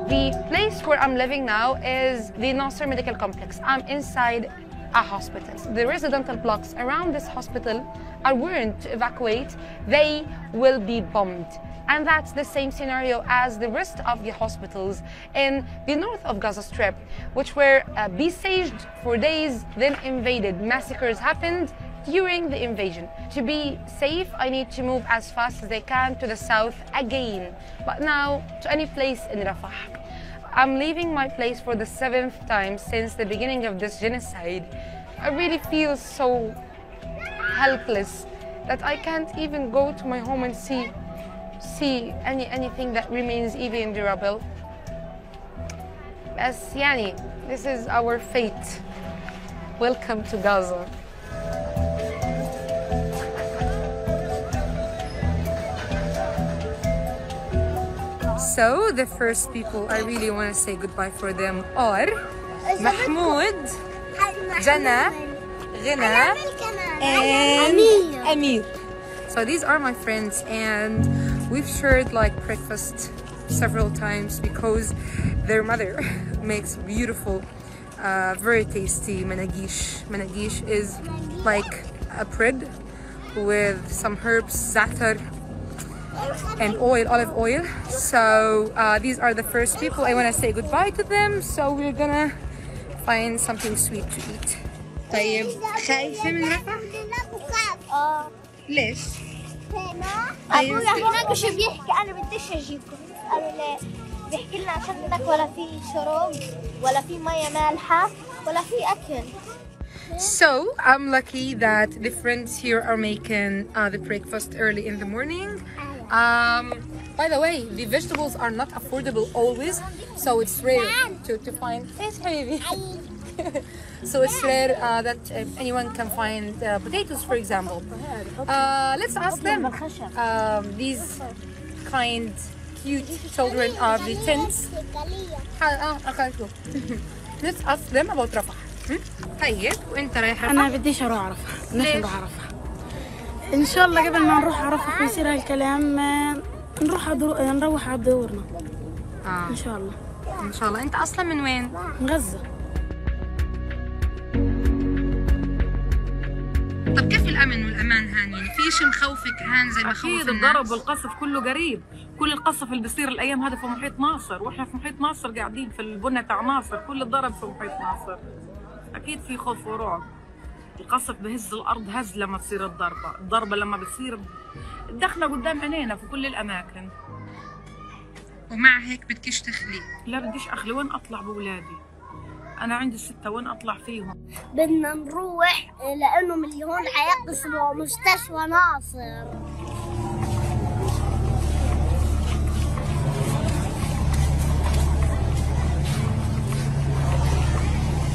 The place where I'm living now is the Nasser Medical Complex. I'm inside a hospital. The residential blocks around this hospital are warned to evacuate. They will be bombed. And that's the same scenario as the rest of the hospitals in the north of Gaza Strip, which were uh, besieged for days, then invaded. Massacres happened during the invasion. To be safe, I need to move as fast as I can to the south again, but now to any place in Rafah. I'm leaving my place for the seventh time since the beginning of this genocide. I really feel so helpless that I can't even go to my home and see see any anything that remains even durable. As yani, this is our fate. Welcome to Gaza. So the first people I really want to say goodbye for them are Mahmoud, Jana, Ghina, and Amir. So these are my friends and we've shared like breakfast several times because their mother makes beautiful, uh, very tasty managish. Managish is like a bread with some herbs, zatar, and oil, olive oil. So uh, these are the first people I want to say goodbye to them. So we're gonna find something sweet to eat. طيب خايفة من رفح؟ ليش؟ ابويا هناك شو بيحكي انا بديش اجيبكم قالوا ليه بيحكي لنا عشان هناك ولا في شرب ولا في ميه مالحه ولا في اكل So I'm lucky that the friends here are making uh, the breakfast early in the morning. Um, by the way, the vegetables are not affordable always, so it's rare to, to find. Yes, baby. so it's rare uh, that uh, anyone can find uh, potatoes, for example. Uh, let's ask them. Um, these kind, cute children are the tents. Ah, let's ask them about Rafah. Hmm? هيك وانت انا بديش اروح اعرفها، إن شاء الله قبل ما نروح عرفه ويصير هالكلام نروح عدو... نروح على دورنا. آه. إن شاء الله. إن شاء الله. أنت أصلا من وين؟ من غزة. طب كيف الأمن والأمان هان يعني في شيء مخوفك هان زي ما خوف أكيد؟ الضرب والقصف كله قريب. كل القصف اللي بيصير الأيام هذا في محيط ناصر وإحنا في محيط ناصر قاعدين في البنى تاع ناصر كل الضرب في محيط ناصر. أكيد في خوف ورعب القصف بهز الأرض هز لما تصير الضربة. الضربة لما بتصير الدخله قدام عينينا في كل الأماكن. ومع هيك بدكيش تخلي. لا بديش أخلي وين أطلع بأولادي؟ أنا عندي ستة وين أطلع فيهم؟ بدنا نروح لأنه من هون حيقسموا مستشفى ناصر.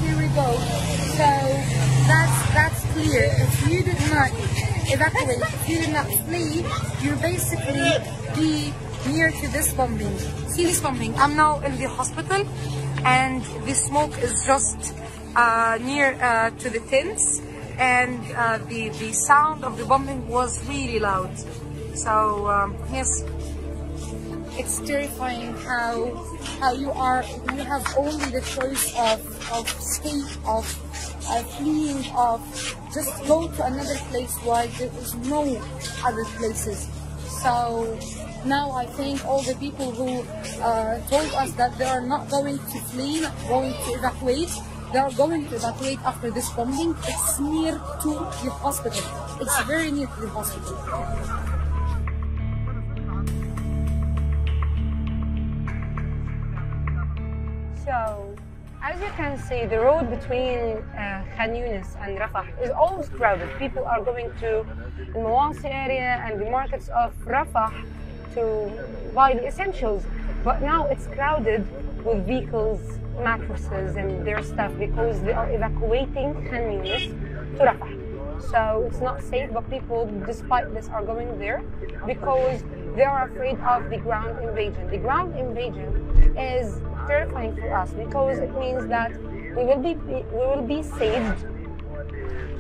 Here we go. So that's that's clear. If you did not evacuate, if you did not flee, you basically be near to this bombing. See this bombing? I'm now in the hospital, and the smoke is just uh, near uh, to the tents, and uh, the the sound of the bombing was really loud. So um, yes, it's terrifying how how you are you have only the choice of of escape of uh, fleeing of just go to another place while there is no other places. So now I think all the people who uh, told us that they are not going to flee not going to evacuate they are going to evacuate after this bombing it's near to the hospital. It's very near to the hospital So, as you can see, the road between uh, Khan Yunis and Rafah is always crowded. People are going to the Mawasi area and the markets of Rafah to buy the essentials. But now it's crowded with vehicles, mattresses, and their stuff because they are evacuating Khan Yunis to Rafah. So it's not safe, but people, despite this, are going there because they are afraid of the ground invasion. The ground invasion is terrifying for us because it means that we will be we will be saved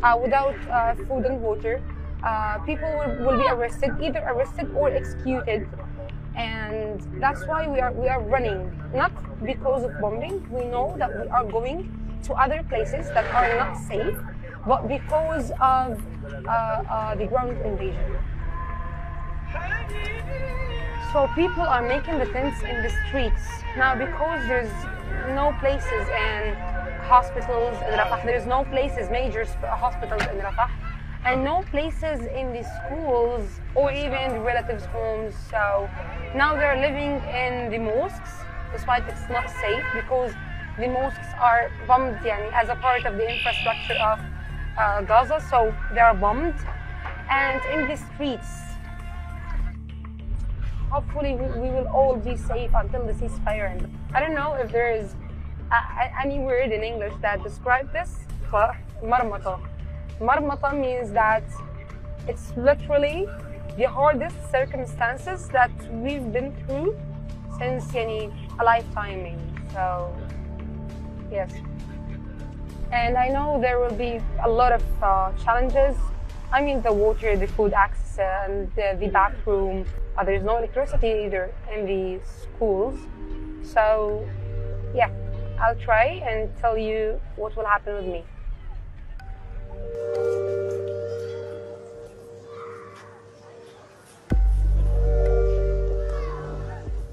uh, without uh, food and water. Uh, people will, will be arrested, either arrested or executed, and that's why we are we are running. Not because of bombing. We know that we are going to other places that are not safe, but because of uh, uh, the ground invasion. So people are making the tents in the streets now because there's no places in hospitals in Rafah. There's no places, major hospitals in Rafah, and no places in the schools or even relatives' homes. So now they're living in the mosques, despite it's not safe because the mosques are bombed yani, as a part of the infrastructure of uh, Gaza. So they are bombed, and in the streets hopefully we, we will all be safe until the ceasefire ends. I don't know if there is a- any word in English that describes this, marmata. Marmata means that it's literally the hardest circumstances that we've been through since any a lifetime maybe. So, yes. And I know there will be a lot of uh, challenges. I mean, the water, the food access, and the, the bathroom. Uh, there's no electricity either in the schools. So, yeah, I'll try and tell you what will happen with me.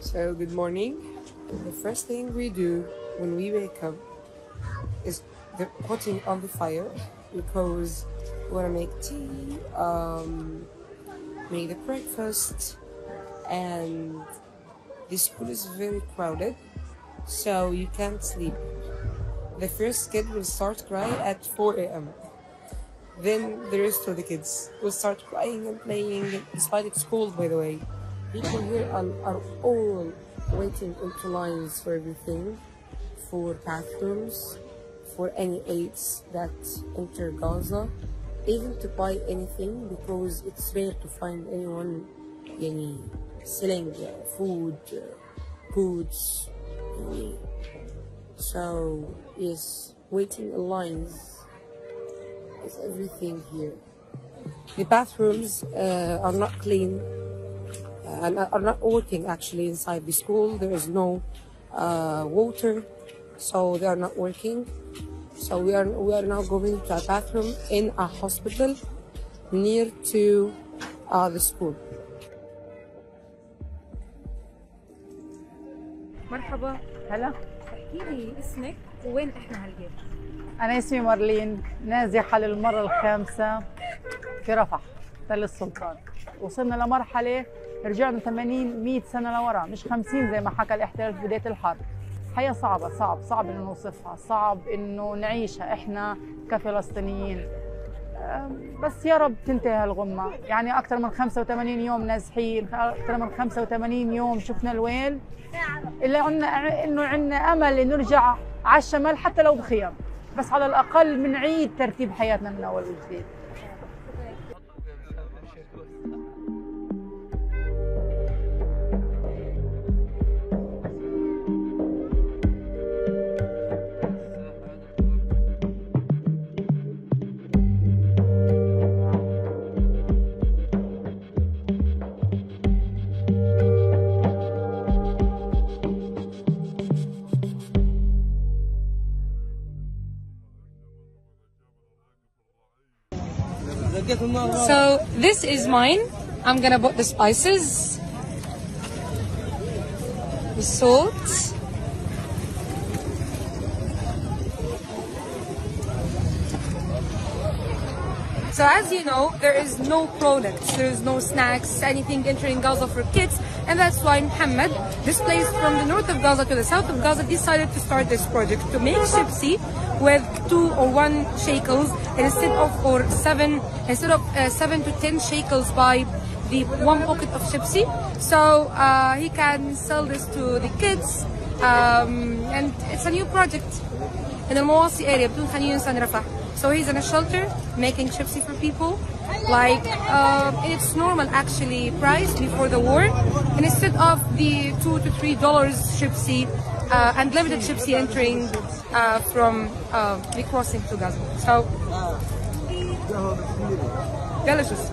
So, good morning. The first thing we do when we wake up is putting on the fire because we want to make tea. Um, make the breakfast, and the school is very crowded, so you can't sleep. The first kid will start crying at 4 a.m. Then the rest of the kids will start crying and playing, despite it's cold, by the way. People here are, are all waiting into lines for everything, for bathrooms, for any aids that enter Gaza, even to buy anything because it's rare to find anyone yani, selling uh, food, uh, goods. So, yes, waiting in lines is everything here. The bathrooms uh, are not clean uh, and are not working actually inside the school. There is no uh, water, so they are not working. So we are we are now going to a bathroom in a hospital near to uh, the school. مرحبا. هلا. احكي لي اسمك وين إحنا هاليوم أنا اسمي مارلين نازحة للمرة الخامسة في رفح تل السلطان. وصلنا لمرحلة رجعنا 80 100 سنة لورا مش 50 زي ما حكى الاحتلال في بداية الحرب. حياة صعبة صعب صعب إنه نوصفها صعب إنه نعيشها إحنا كفلسطينيين. بس يا رب تنتهي هالغمة. يعني أكثر من 85 يوم نازحين أكثر من 85 يوم شفنا الويل. إلا عنا إنه عنا أمل نرجع على الشمال حتى لو بخيم بس على الأقل بنعيد ترتيب حياتنا من أول وجديد. So this is mine. I'm gonna put the spices, the salt, So as you know, there is no products, there is no snacks, anything entering Gaza for kids, and that's why Muhammad, displaced from the north of Gaza to the south of Gaza, decided to start this project to make shipsi with two or one shekels instead of or seven instead of uh, seven to ten shekels by the one pocket of shipsi. So uh, he can sell this to the kids, um, and it's a new project in the Mawasi area between Khan and Rafah. So he's in a shelter making chipsy for people, like uh, its normal actually price before the war, and instead of the two to three dollars chipsy uh, and limited ships entering uh, from uh, the crossing to Gaza. So delicious.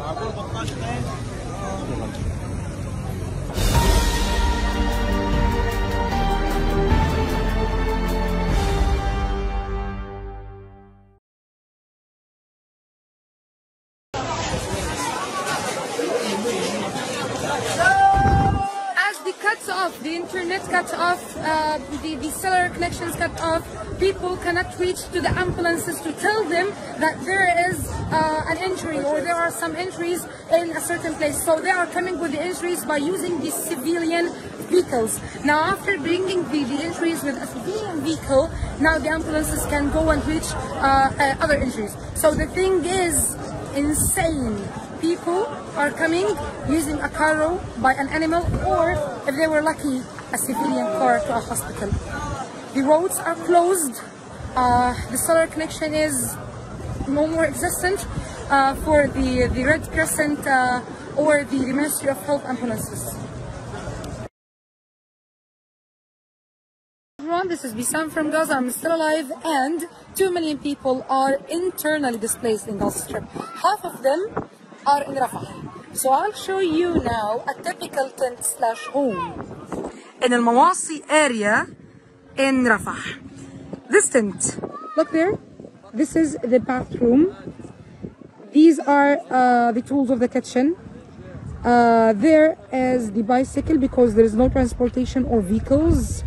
The, the cellular connections cut off, people cannot reach to the ambulances to tell them that there is uh, an injury or there are some injuries in a certain place. So they are coming with the injuries by using the civilian vehicles. Now after bringing the, the injuries with a civilian vehicle, now the ambulances can go and reach uh, uh, other injuries. So the thing is insane people are coming using a carro by an animal or if they were lucky a civilian car to a hospital. The roads are closed. Uh, the cellular connection is no more existent uh, for the the red crescent uh, or the, ministry of health ambulances everyone this is Bisan from Gaza. I'm still alive and 2 million people are internally displaced in Gaza Strip. Half of them are in Rafah. So I'll show you now a typical tent slash home in the Mawasi area in Rafah. This tent, look there, this is the bathroom. These are uh, the tools of the kitchen. Uh, there is the bicycle because there is no transportation or vehicles.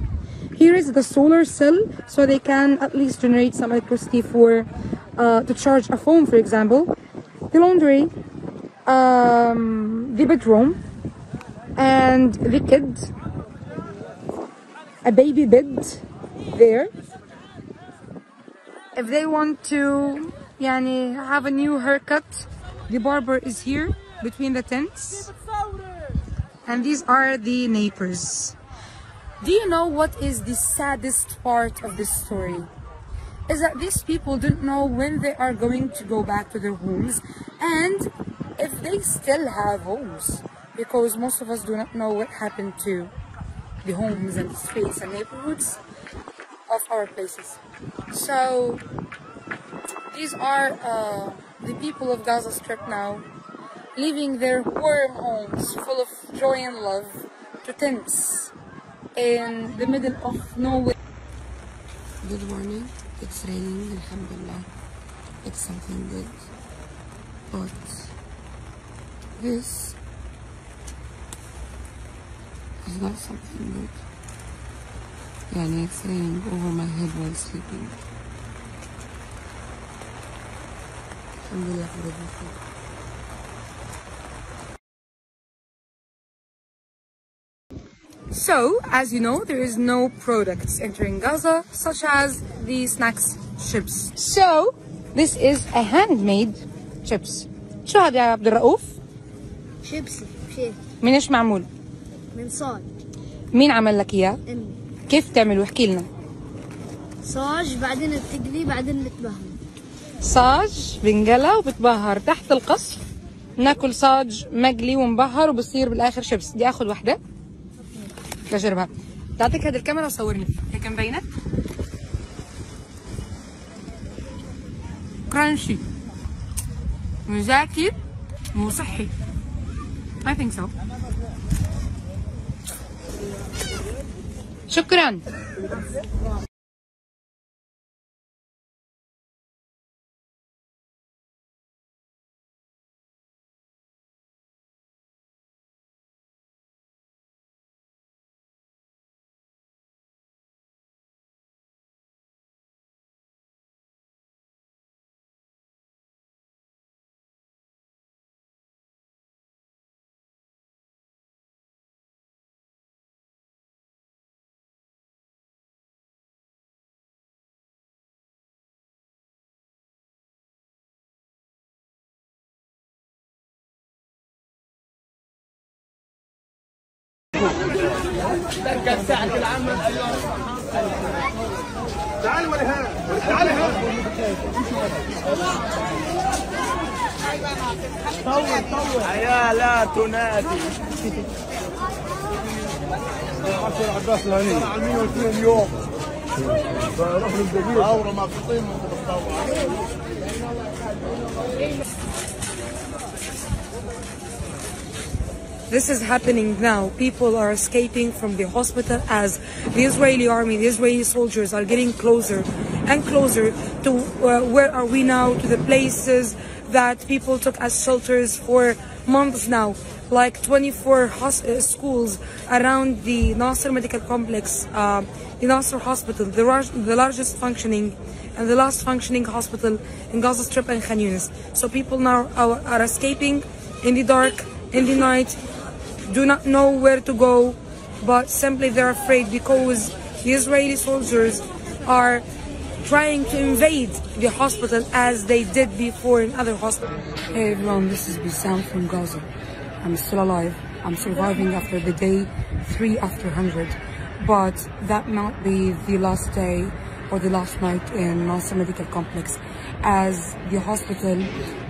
Here is the solar cell, so they can at least generate some electricity for uh, to charge a phone, for example. The laundry, um, the bedroom and the kid, a baby bed there? If they want to yani, have a new haircut the barber is here between the tents. And these are the neighbors do you know what is the saddest part of this story? Is that these people don't know when they are going to go back to their homes and if they still have homes because most of us do not know what happened to the homes and the streets and neighborhoods of our places. So these are uh, the people of Gaza Strip now leaving their warm homes full of joy and love to tents in the middle of nowhere. Good morning. It's raining, alhamdulillah. It's something good. But this is not something good. Yani it's raining over my head while sleeping. Alhamdulillah for everything. So, as you know, there is no products entering Gaza, such as the snacks chips. So, this is a handmade chips. شو هذا يا عبد الرؤوف؟ شيبسي شيء من ايش معمول؟ من صاج مين عمل لك إياه؟ امي كيف تعملوا؟ احكي لنا. صاج بعدين بتقلي بعدين بتبهم صاج بنقلى وبتبهر تحت القصف ناكل صاج مقلي ومبهر وبصير بالآخر شيبس. بدي آخذ وحدة. بجربها تعطيك هذه الكاميرا وصورني. هيك مبينة؟ كرانشي. وزاكي وصحي I think so. شكرا. العمل تعال ولهان تعال طول طول يا لا تنادي عشر عباس الهني على 102 يوم فروح للدبيب ثورة ما بتطيم This is happening now. People are escaping from the hospital as the Israeli army, the Israeli soldiers are getting closer and closer to uh, where are we now, to the places that people took as shelters for months now. Like 24 hos- uh, schools around the Nasser Medical Complex, uh, the Nasser Hospital, the, the largest functioning and the last functioning hospital in Gaza Strip and Khan Yunis. So people now are, are escaping in the dark, in the night, do not know where to go, but simply they're afraid because the Israeli soldiers are trying to invade the hospital as they did before in other hospitals. Hey everyone, this is Bisan from Gaza. I'm still alive. I'm surviving after the day three after 100. But that might be the last day or the last night in Nasser Medical Complex as the hospital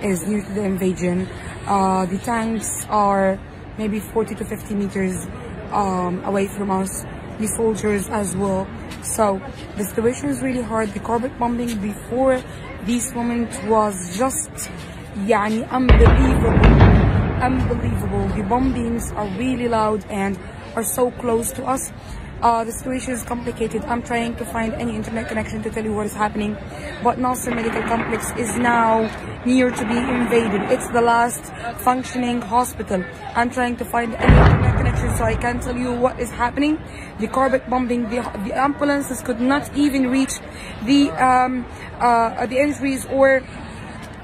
is near to the invasion. Uh, the tanks are maybe 40 to 50 meters um, away from us, the soldiers as well. So the situation is really hard. The carpet bombing before this moment was just yani unbelievable. Unbelievable. The bombings are really loud and are so close to us. Uh, the situation is complicated. I'm trying to find any internet connection to tell you what is happening. But Nasser Medical Complex is now near to be invaded. It's the last functioning hospital. I'm trying to find any internet connection so I can tell you what is happening. The carpet bombing, the, the ambulances could not even reach the um, uh, the injuries or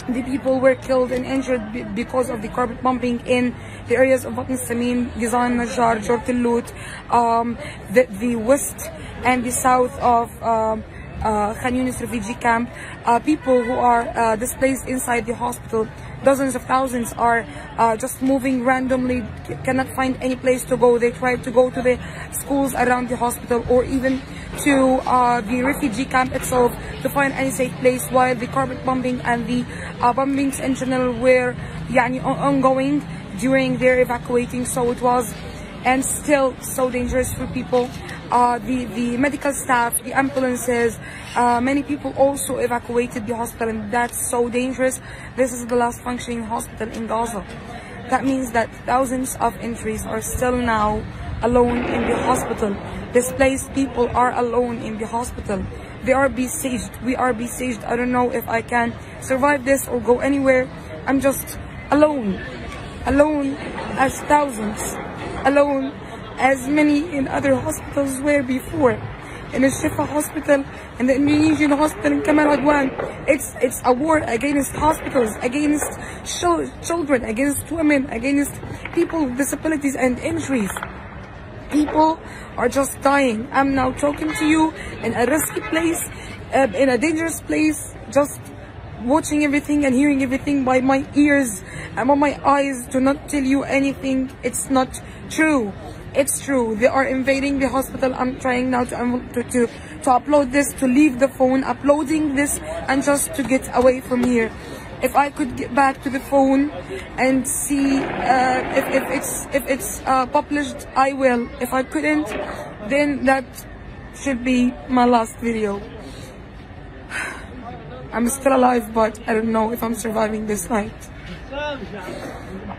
the people were killed and injured because of the carpet bombing in the areas of Batn Samin, Gizan Najjar, Jortilut, um, the, the west and the south of um, uh, Khan Yunis refugee camp, uh, people who are uh, displaced inside the hospital. Dozens of thousands are uh, just moving randomly, cannot find any place to go. They try to go to the schools around the hospital or even to uh, the refugee camp itself to find any safe place while the carpet bombing and the uh, bombings in general were yani, ongoing during their evacuating so it was and still so dangerous for people uh, the the medical staff the ambulances uh, many people also evacuated the hospital and that's so dangerous this is the last functioning hospital in Gaza that means that thousands of injuries are still now alone in the hospital. Displaced people are alone in the hospital. They are besieged. We are besieged. I don't know if I can survive this or go anywhere. I'm just alone. Alone as thousands. Alone as many in other hospitals were before. In the Shifa hospital, and the Indonesian hospital in Kamal Adwan. It's, it's a war against hospitals, against chil- children, against women, against people with disabilities and injuries. People are just dying. I'm now talking to you in a risky place, uh, in a dangerous place, just watching everything and hearing everything by my ears and by my eyes to not tell you anything. It's not true. It's true. They are invading the hospital. I'm trying now to, to, to, to upload this, to leave the phone, uploading this and just to get away from here. If I could get back to the phone and see uh, if, if it's if it's uh, published, I will. If I couldn't, then that should be my last video. I'm still alive, but I don't know if I'm surviving this night.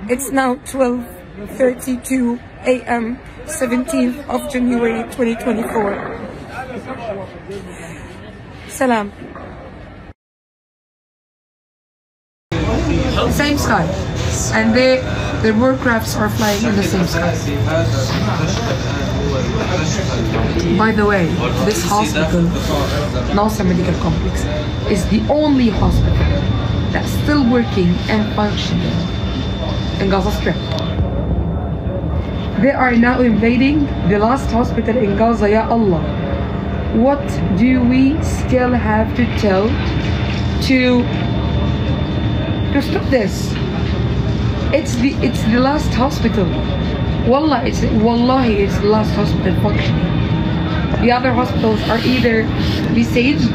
It's now 12:32 a.m. 17th of January 2024. Salam. Same sky, and they their warcrafts are flying in the same sky. By the way, this hospital, Nasser Medical Complex, is the only hospital that's still working and functioning in Gaza Strip. They are now invading the last hospital in Gaza, Ya Allah. What do we still have to tell to to stop this? It's the it's the last hospital. Wallah, it's wallahi, it's the last hospital functioning. The other hospitals are either besieged,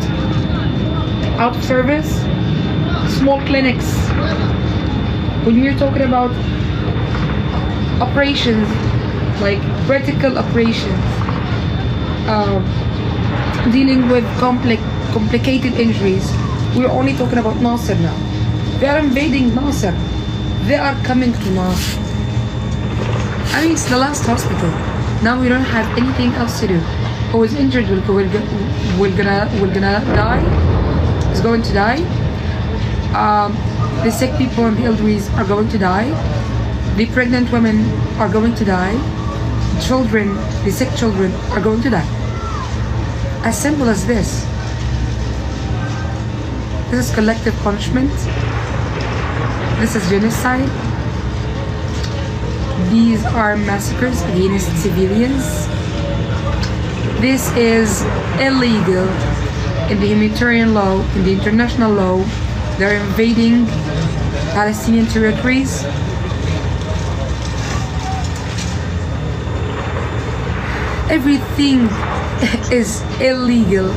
out of service, small clinics. When we're talking about operations, like critical operations, uh, dealing with complex, complicated injuries, we're only talking about Nasser now. They are invading Nasser. They are coming to Nasser. I mean, it's the last hospital. Now we don't have anything else to do. Who is injured will, will, gonna will gonna die. Is going to die. Um, the sick people and the elderly are going to die. The pregnant women are going to die. Children, the sick children are going to die. As simple as this. This is collective punishment. This is genocide. These are massacres against civilians. This is illegal in the humanitarian law, in the international law. They're invading Palestinian territories. Everything is illegal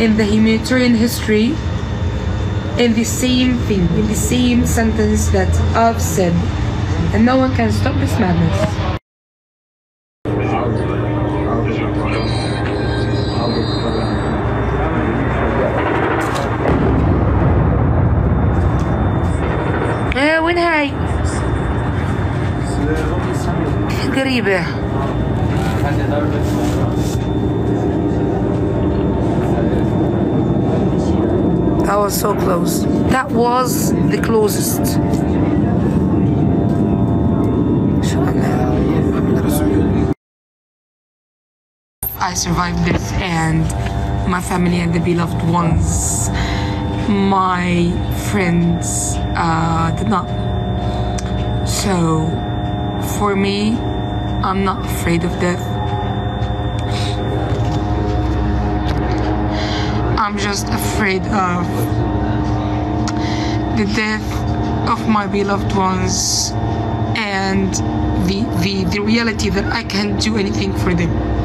in the humanitarian history in the same thing, in the same sentence that I've said And no one can stop this madness. ايه وين هاي؟ قريبة That was so close. That was the closest. Survived this and my family and the beloved ones my friends uh, did not. So for me, I'm not afraid of death. I'm just afraid of the death of my beloved ones and the, the, the reality that I can't do anything for them.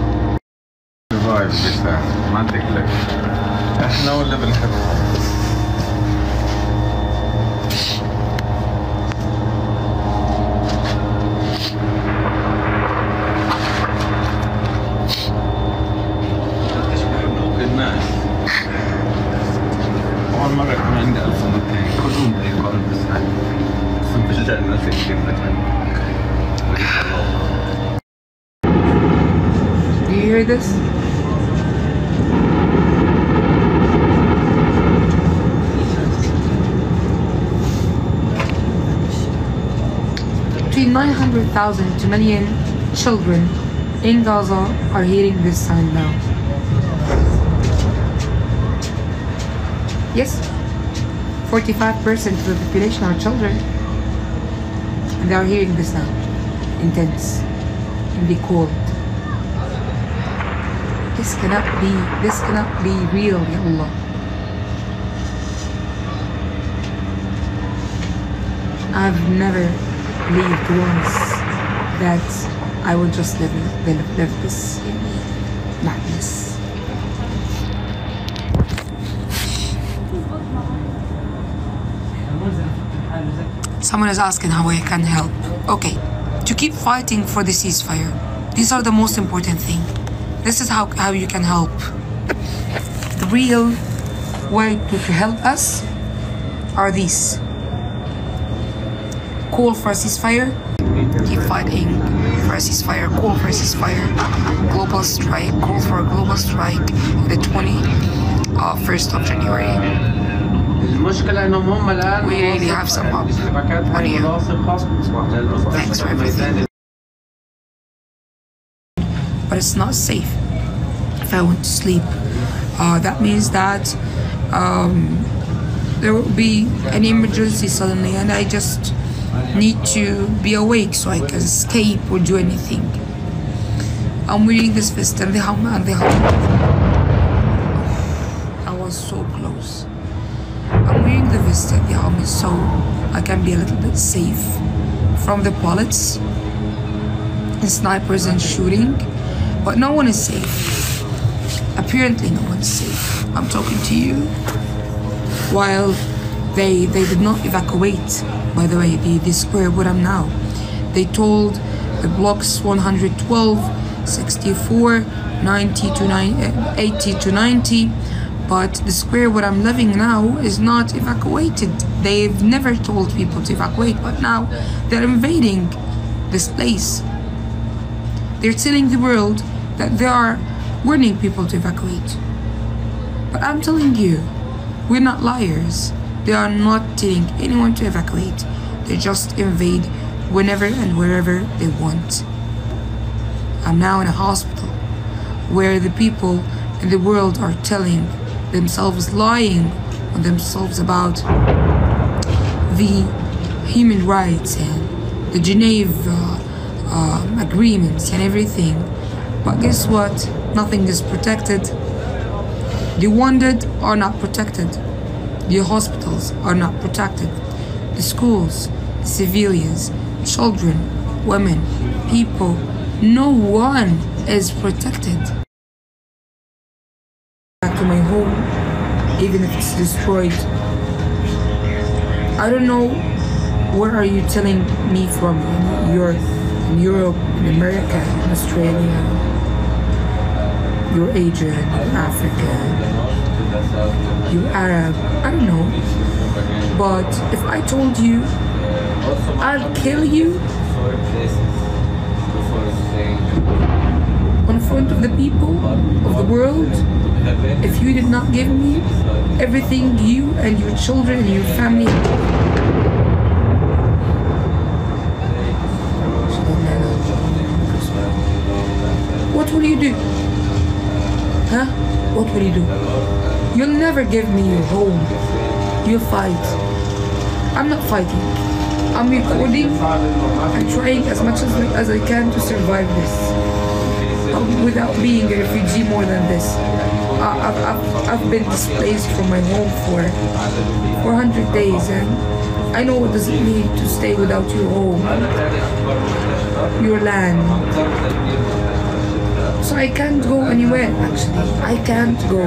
900,000 to million children in Gaza are hearing this sound now. Yes, 45% of the population are children. And they are hearing this sound. Intense. In the cold. This cannot be, this cannot be real, Ya Allah. I've never believed once that I will just live, live, live this madness. Someone is asking how I can help. Okay, to keep fighting for the ceasefire. These are the most important thing. This is how, how you can help. The real way to, to help us are these. Call for a ceasefire ceasefire. Call for a ceasefire. Global strike. Call for a global strike the 21st of January. المشكلة انهم هم الان We really have some help. الشبكات هاي مناصب خاصة Thanks for everything. But it's not safe if I want to sleep. Uh, that means that um, there will be an emergency suddenly, and I just need to be awake so I can escape or do anything. I'm wearing this vest and the helmet and the helmet. I was so close. I'm wearing the vest and the helmet so I can be a little bit safe from the bullets and snipers and shooting, but no one is safe. Apparently, no one's safe. I'm talking to you while they they did not evacuate. By the way, the, the square where I'm now, they told the blocks 112, 64, 90 to 9, uh, 80 to 90 but the square where I'm living now is not evacuated. They've never told people to evacuate, but now they're invading this place. They're telling the world that they are warning people to evacuate. But I'm telling you, we're not liars. They are not telling anyone to evacuate. They just invade whenever and wherever they want. I'm now in a hospital where the people in the world are telling themselves lying on themselves about the human rights and the Geneva uh, um, agreements and everything. But guess what? Nothing is protected. The wounded are not protected. The hospitals are not protected. The schools, civilians, children, women, people, no one is protected back to my home, even if it's destroyed. I don't know where are you telling me from? You're in Europe, in America, in Australia, you're Asian, you're African, you're Arab, I don't know. But if I told you I'll kill you in front of the people of the world, if you did not give me everything you and your children and your family what will you do? Huh? What will you do? You'll never give me your home. you fight. I'm not fighting. I'm recording and trying as much as, as I can to survive this um, without being a refugee more than this. I, I've, I've, I've been displaced from my home for 400 days and I know what does it mean to stay without your home, your land. So I can't go anywhere actually. I can't go.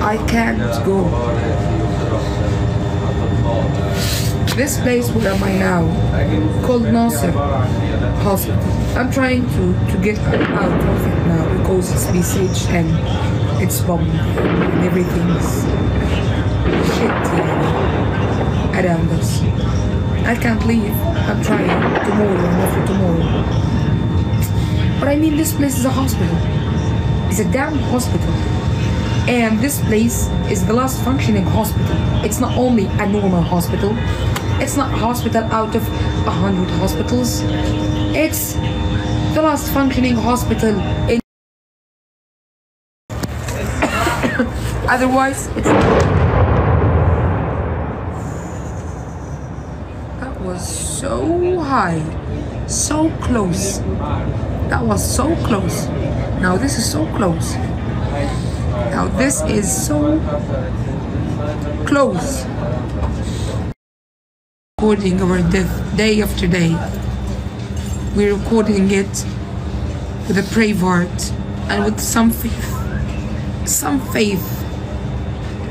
I can't go. This place where am I now? Called Nasser Hospital. I'm trying to, to get out of it now because it's besieged and it's bombed and everything's shit around us. I can't leave. I'm trying tomorrow and after tomorrow. But I mean, this place is a hospital. It's a damn hospital. And this place is the last functioning hospital. It's not only a normal hospital, it's not a hospital out of a hundred hospitals. It's the last functioning hospital in. Otherwise, it's. That was so high, so close. That was so close. Now this is so close. Now this is so close. Recording our death day after day. We're recording it with a brave heart and with some faith. Some faith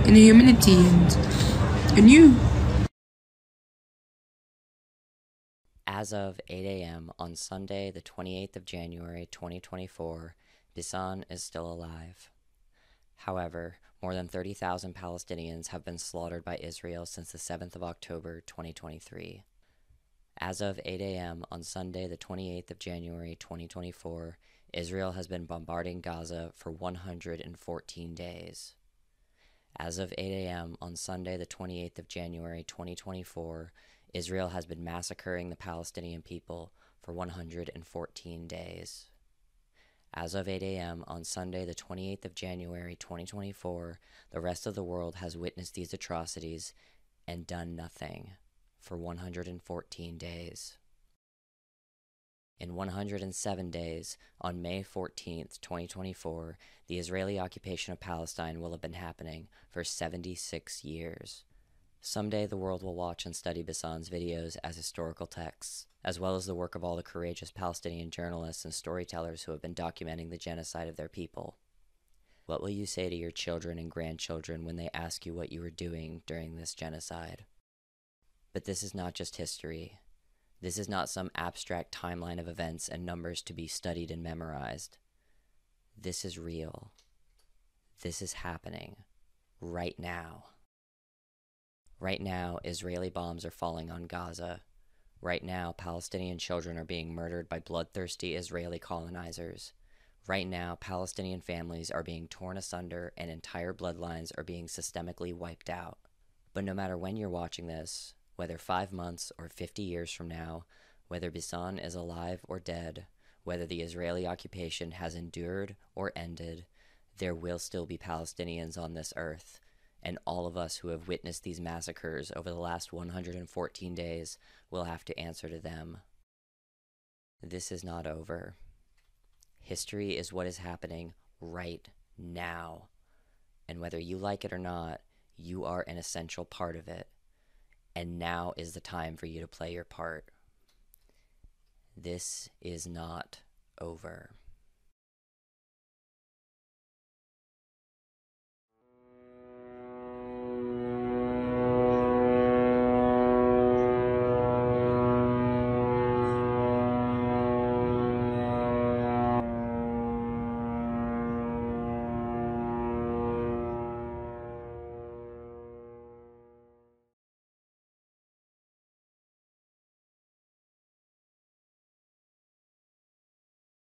in humanity and in you. As of 8 a.m. on Sunday, the 28th of January 2024, Bisan is still alive. However, more than 30,000 Palestinians have been slaughtered by Israel since the 7th of October 2023. As of 8 a.m. on Sunday, the 28th of January 2024, Israel has been bombarding Gaza for 114 days. As of 8 a.m. on Sunday, the 28th of January 2024, Israel has been massacring the Palestinian people for 114 days. As of 8 a.m. on Sunday, the 28th of January 2024, the rest of the world has witnessed these atrocities and done nothing for 114 days. In 107 days, on May 14th, 2024, the Israeli occupation of Palestine will have been happening for 76 years. Someday the world will watch and study Bisan's videos as historical texts, as well as the work of all the courageous Palestinian journalists and storytellers who have been documenting the genocide of their people. What will you say to your children and grandchildren when they ask you what you were doing during this genocide? But this is not just history. This is not some abstract timeline of events and numbers to be studied and memorized. This is real. This is happening right now. Right now, Israeli bombs are falling on Gaza. Right now, Palestinian children are being murdered by bloodthirsty Israeli colonizers. Right now, Palestinian families are being torn asunder and entire bloodlines are being systemically wiped out. But no matter when you're watching this, whether five months or 50 years from now, whether Bisan is alive or dead, whether the Israeli occupation has endured or ended, there will still be Palestinians on this earth, and all of us who have witnessed these massacres over the last 114 days will have to answer to them. This is not over. History is what is happening right now. And whether you like it or not, you are an essential part of it. And now is the time for you to play your part. This is not over.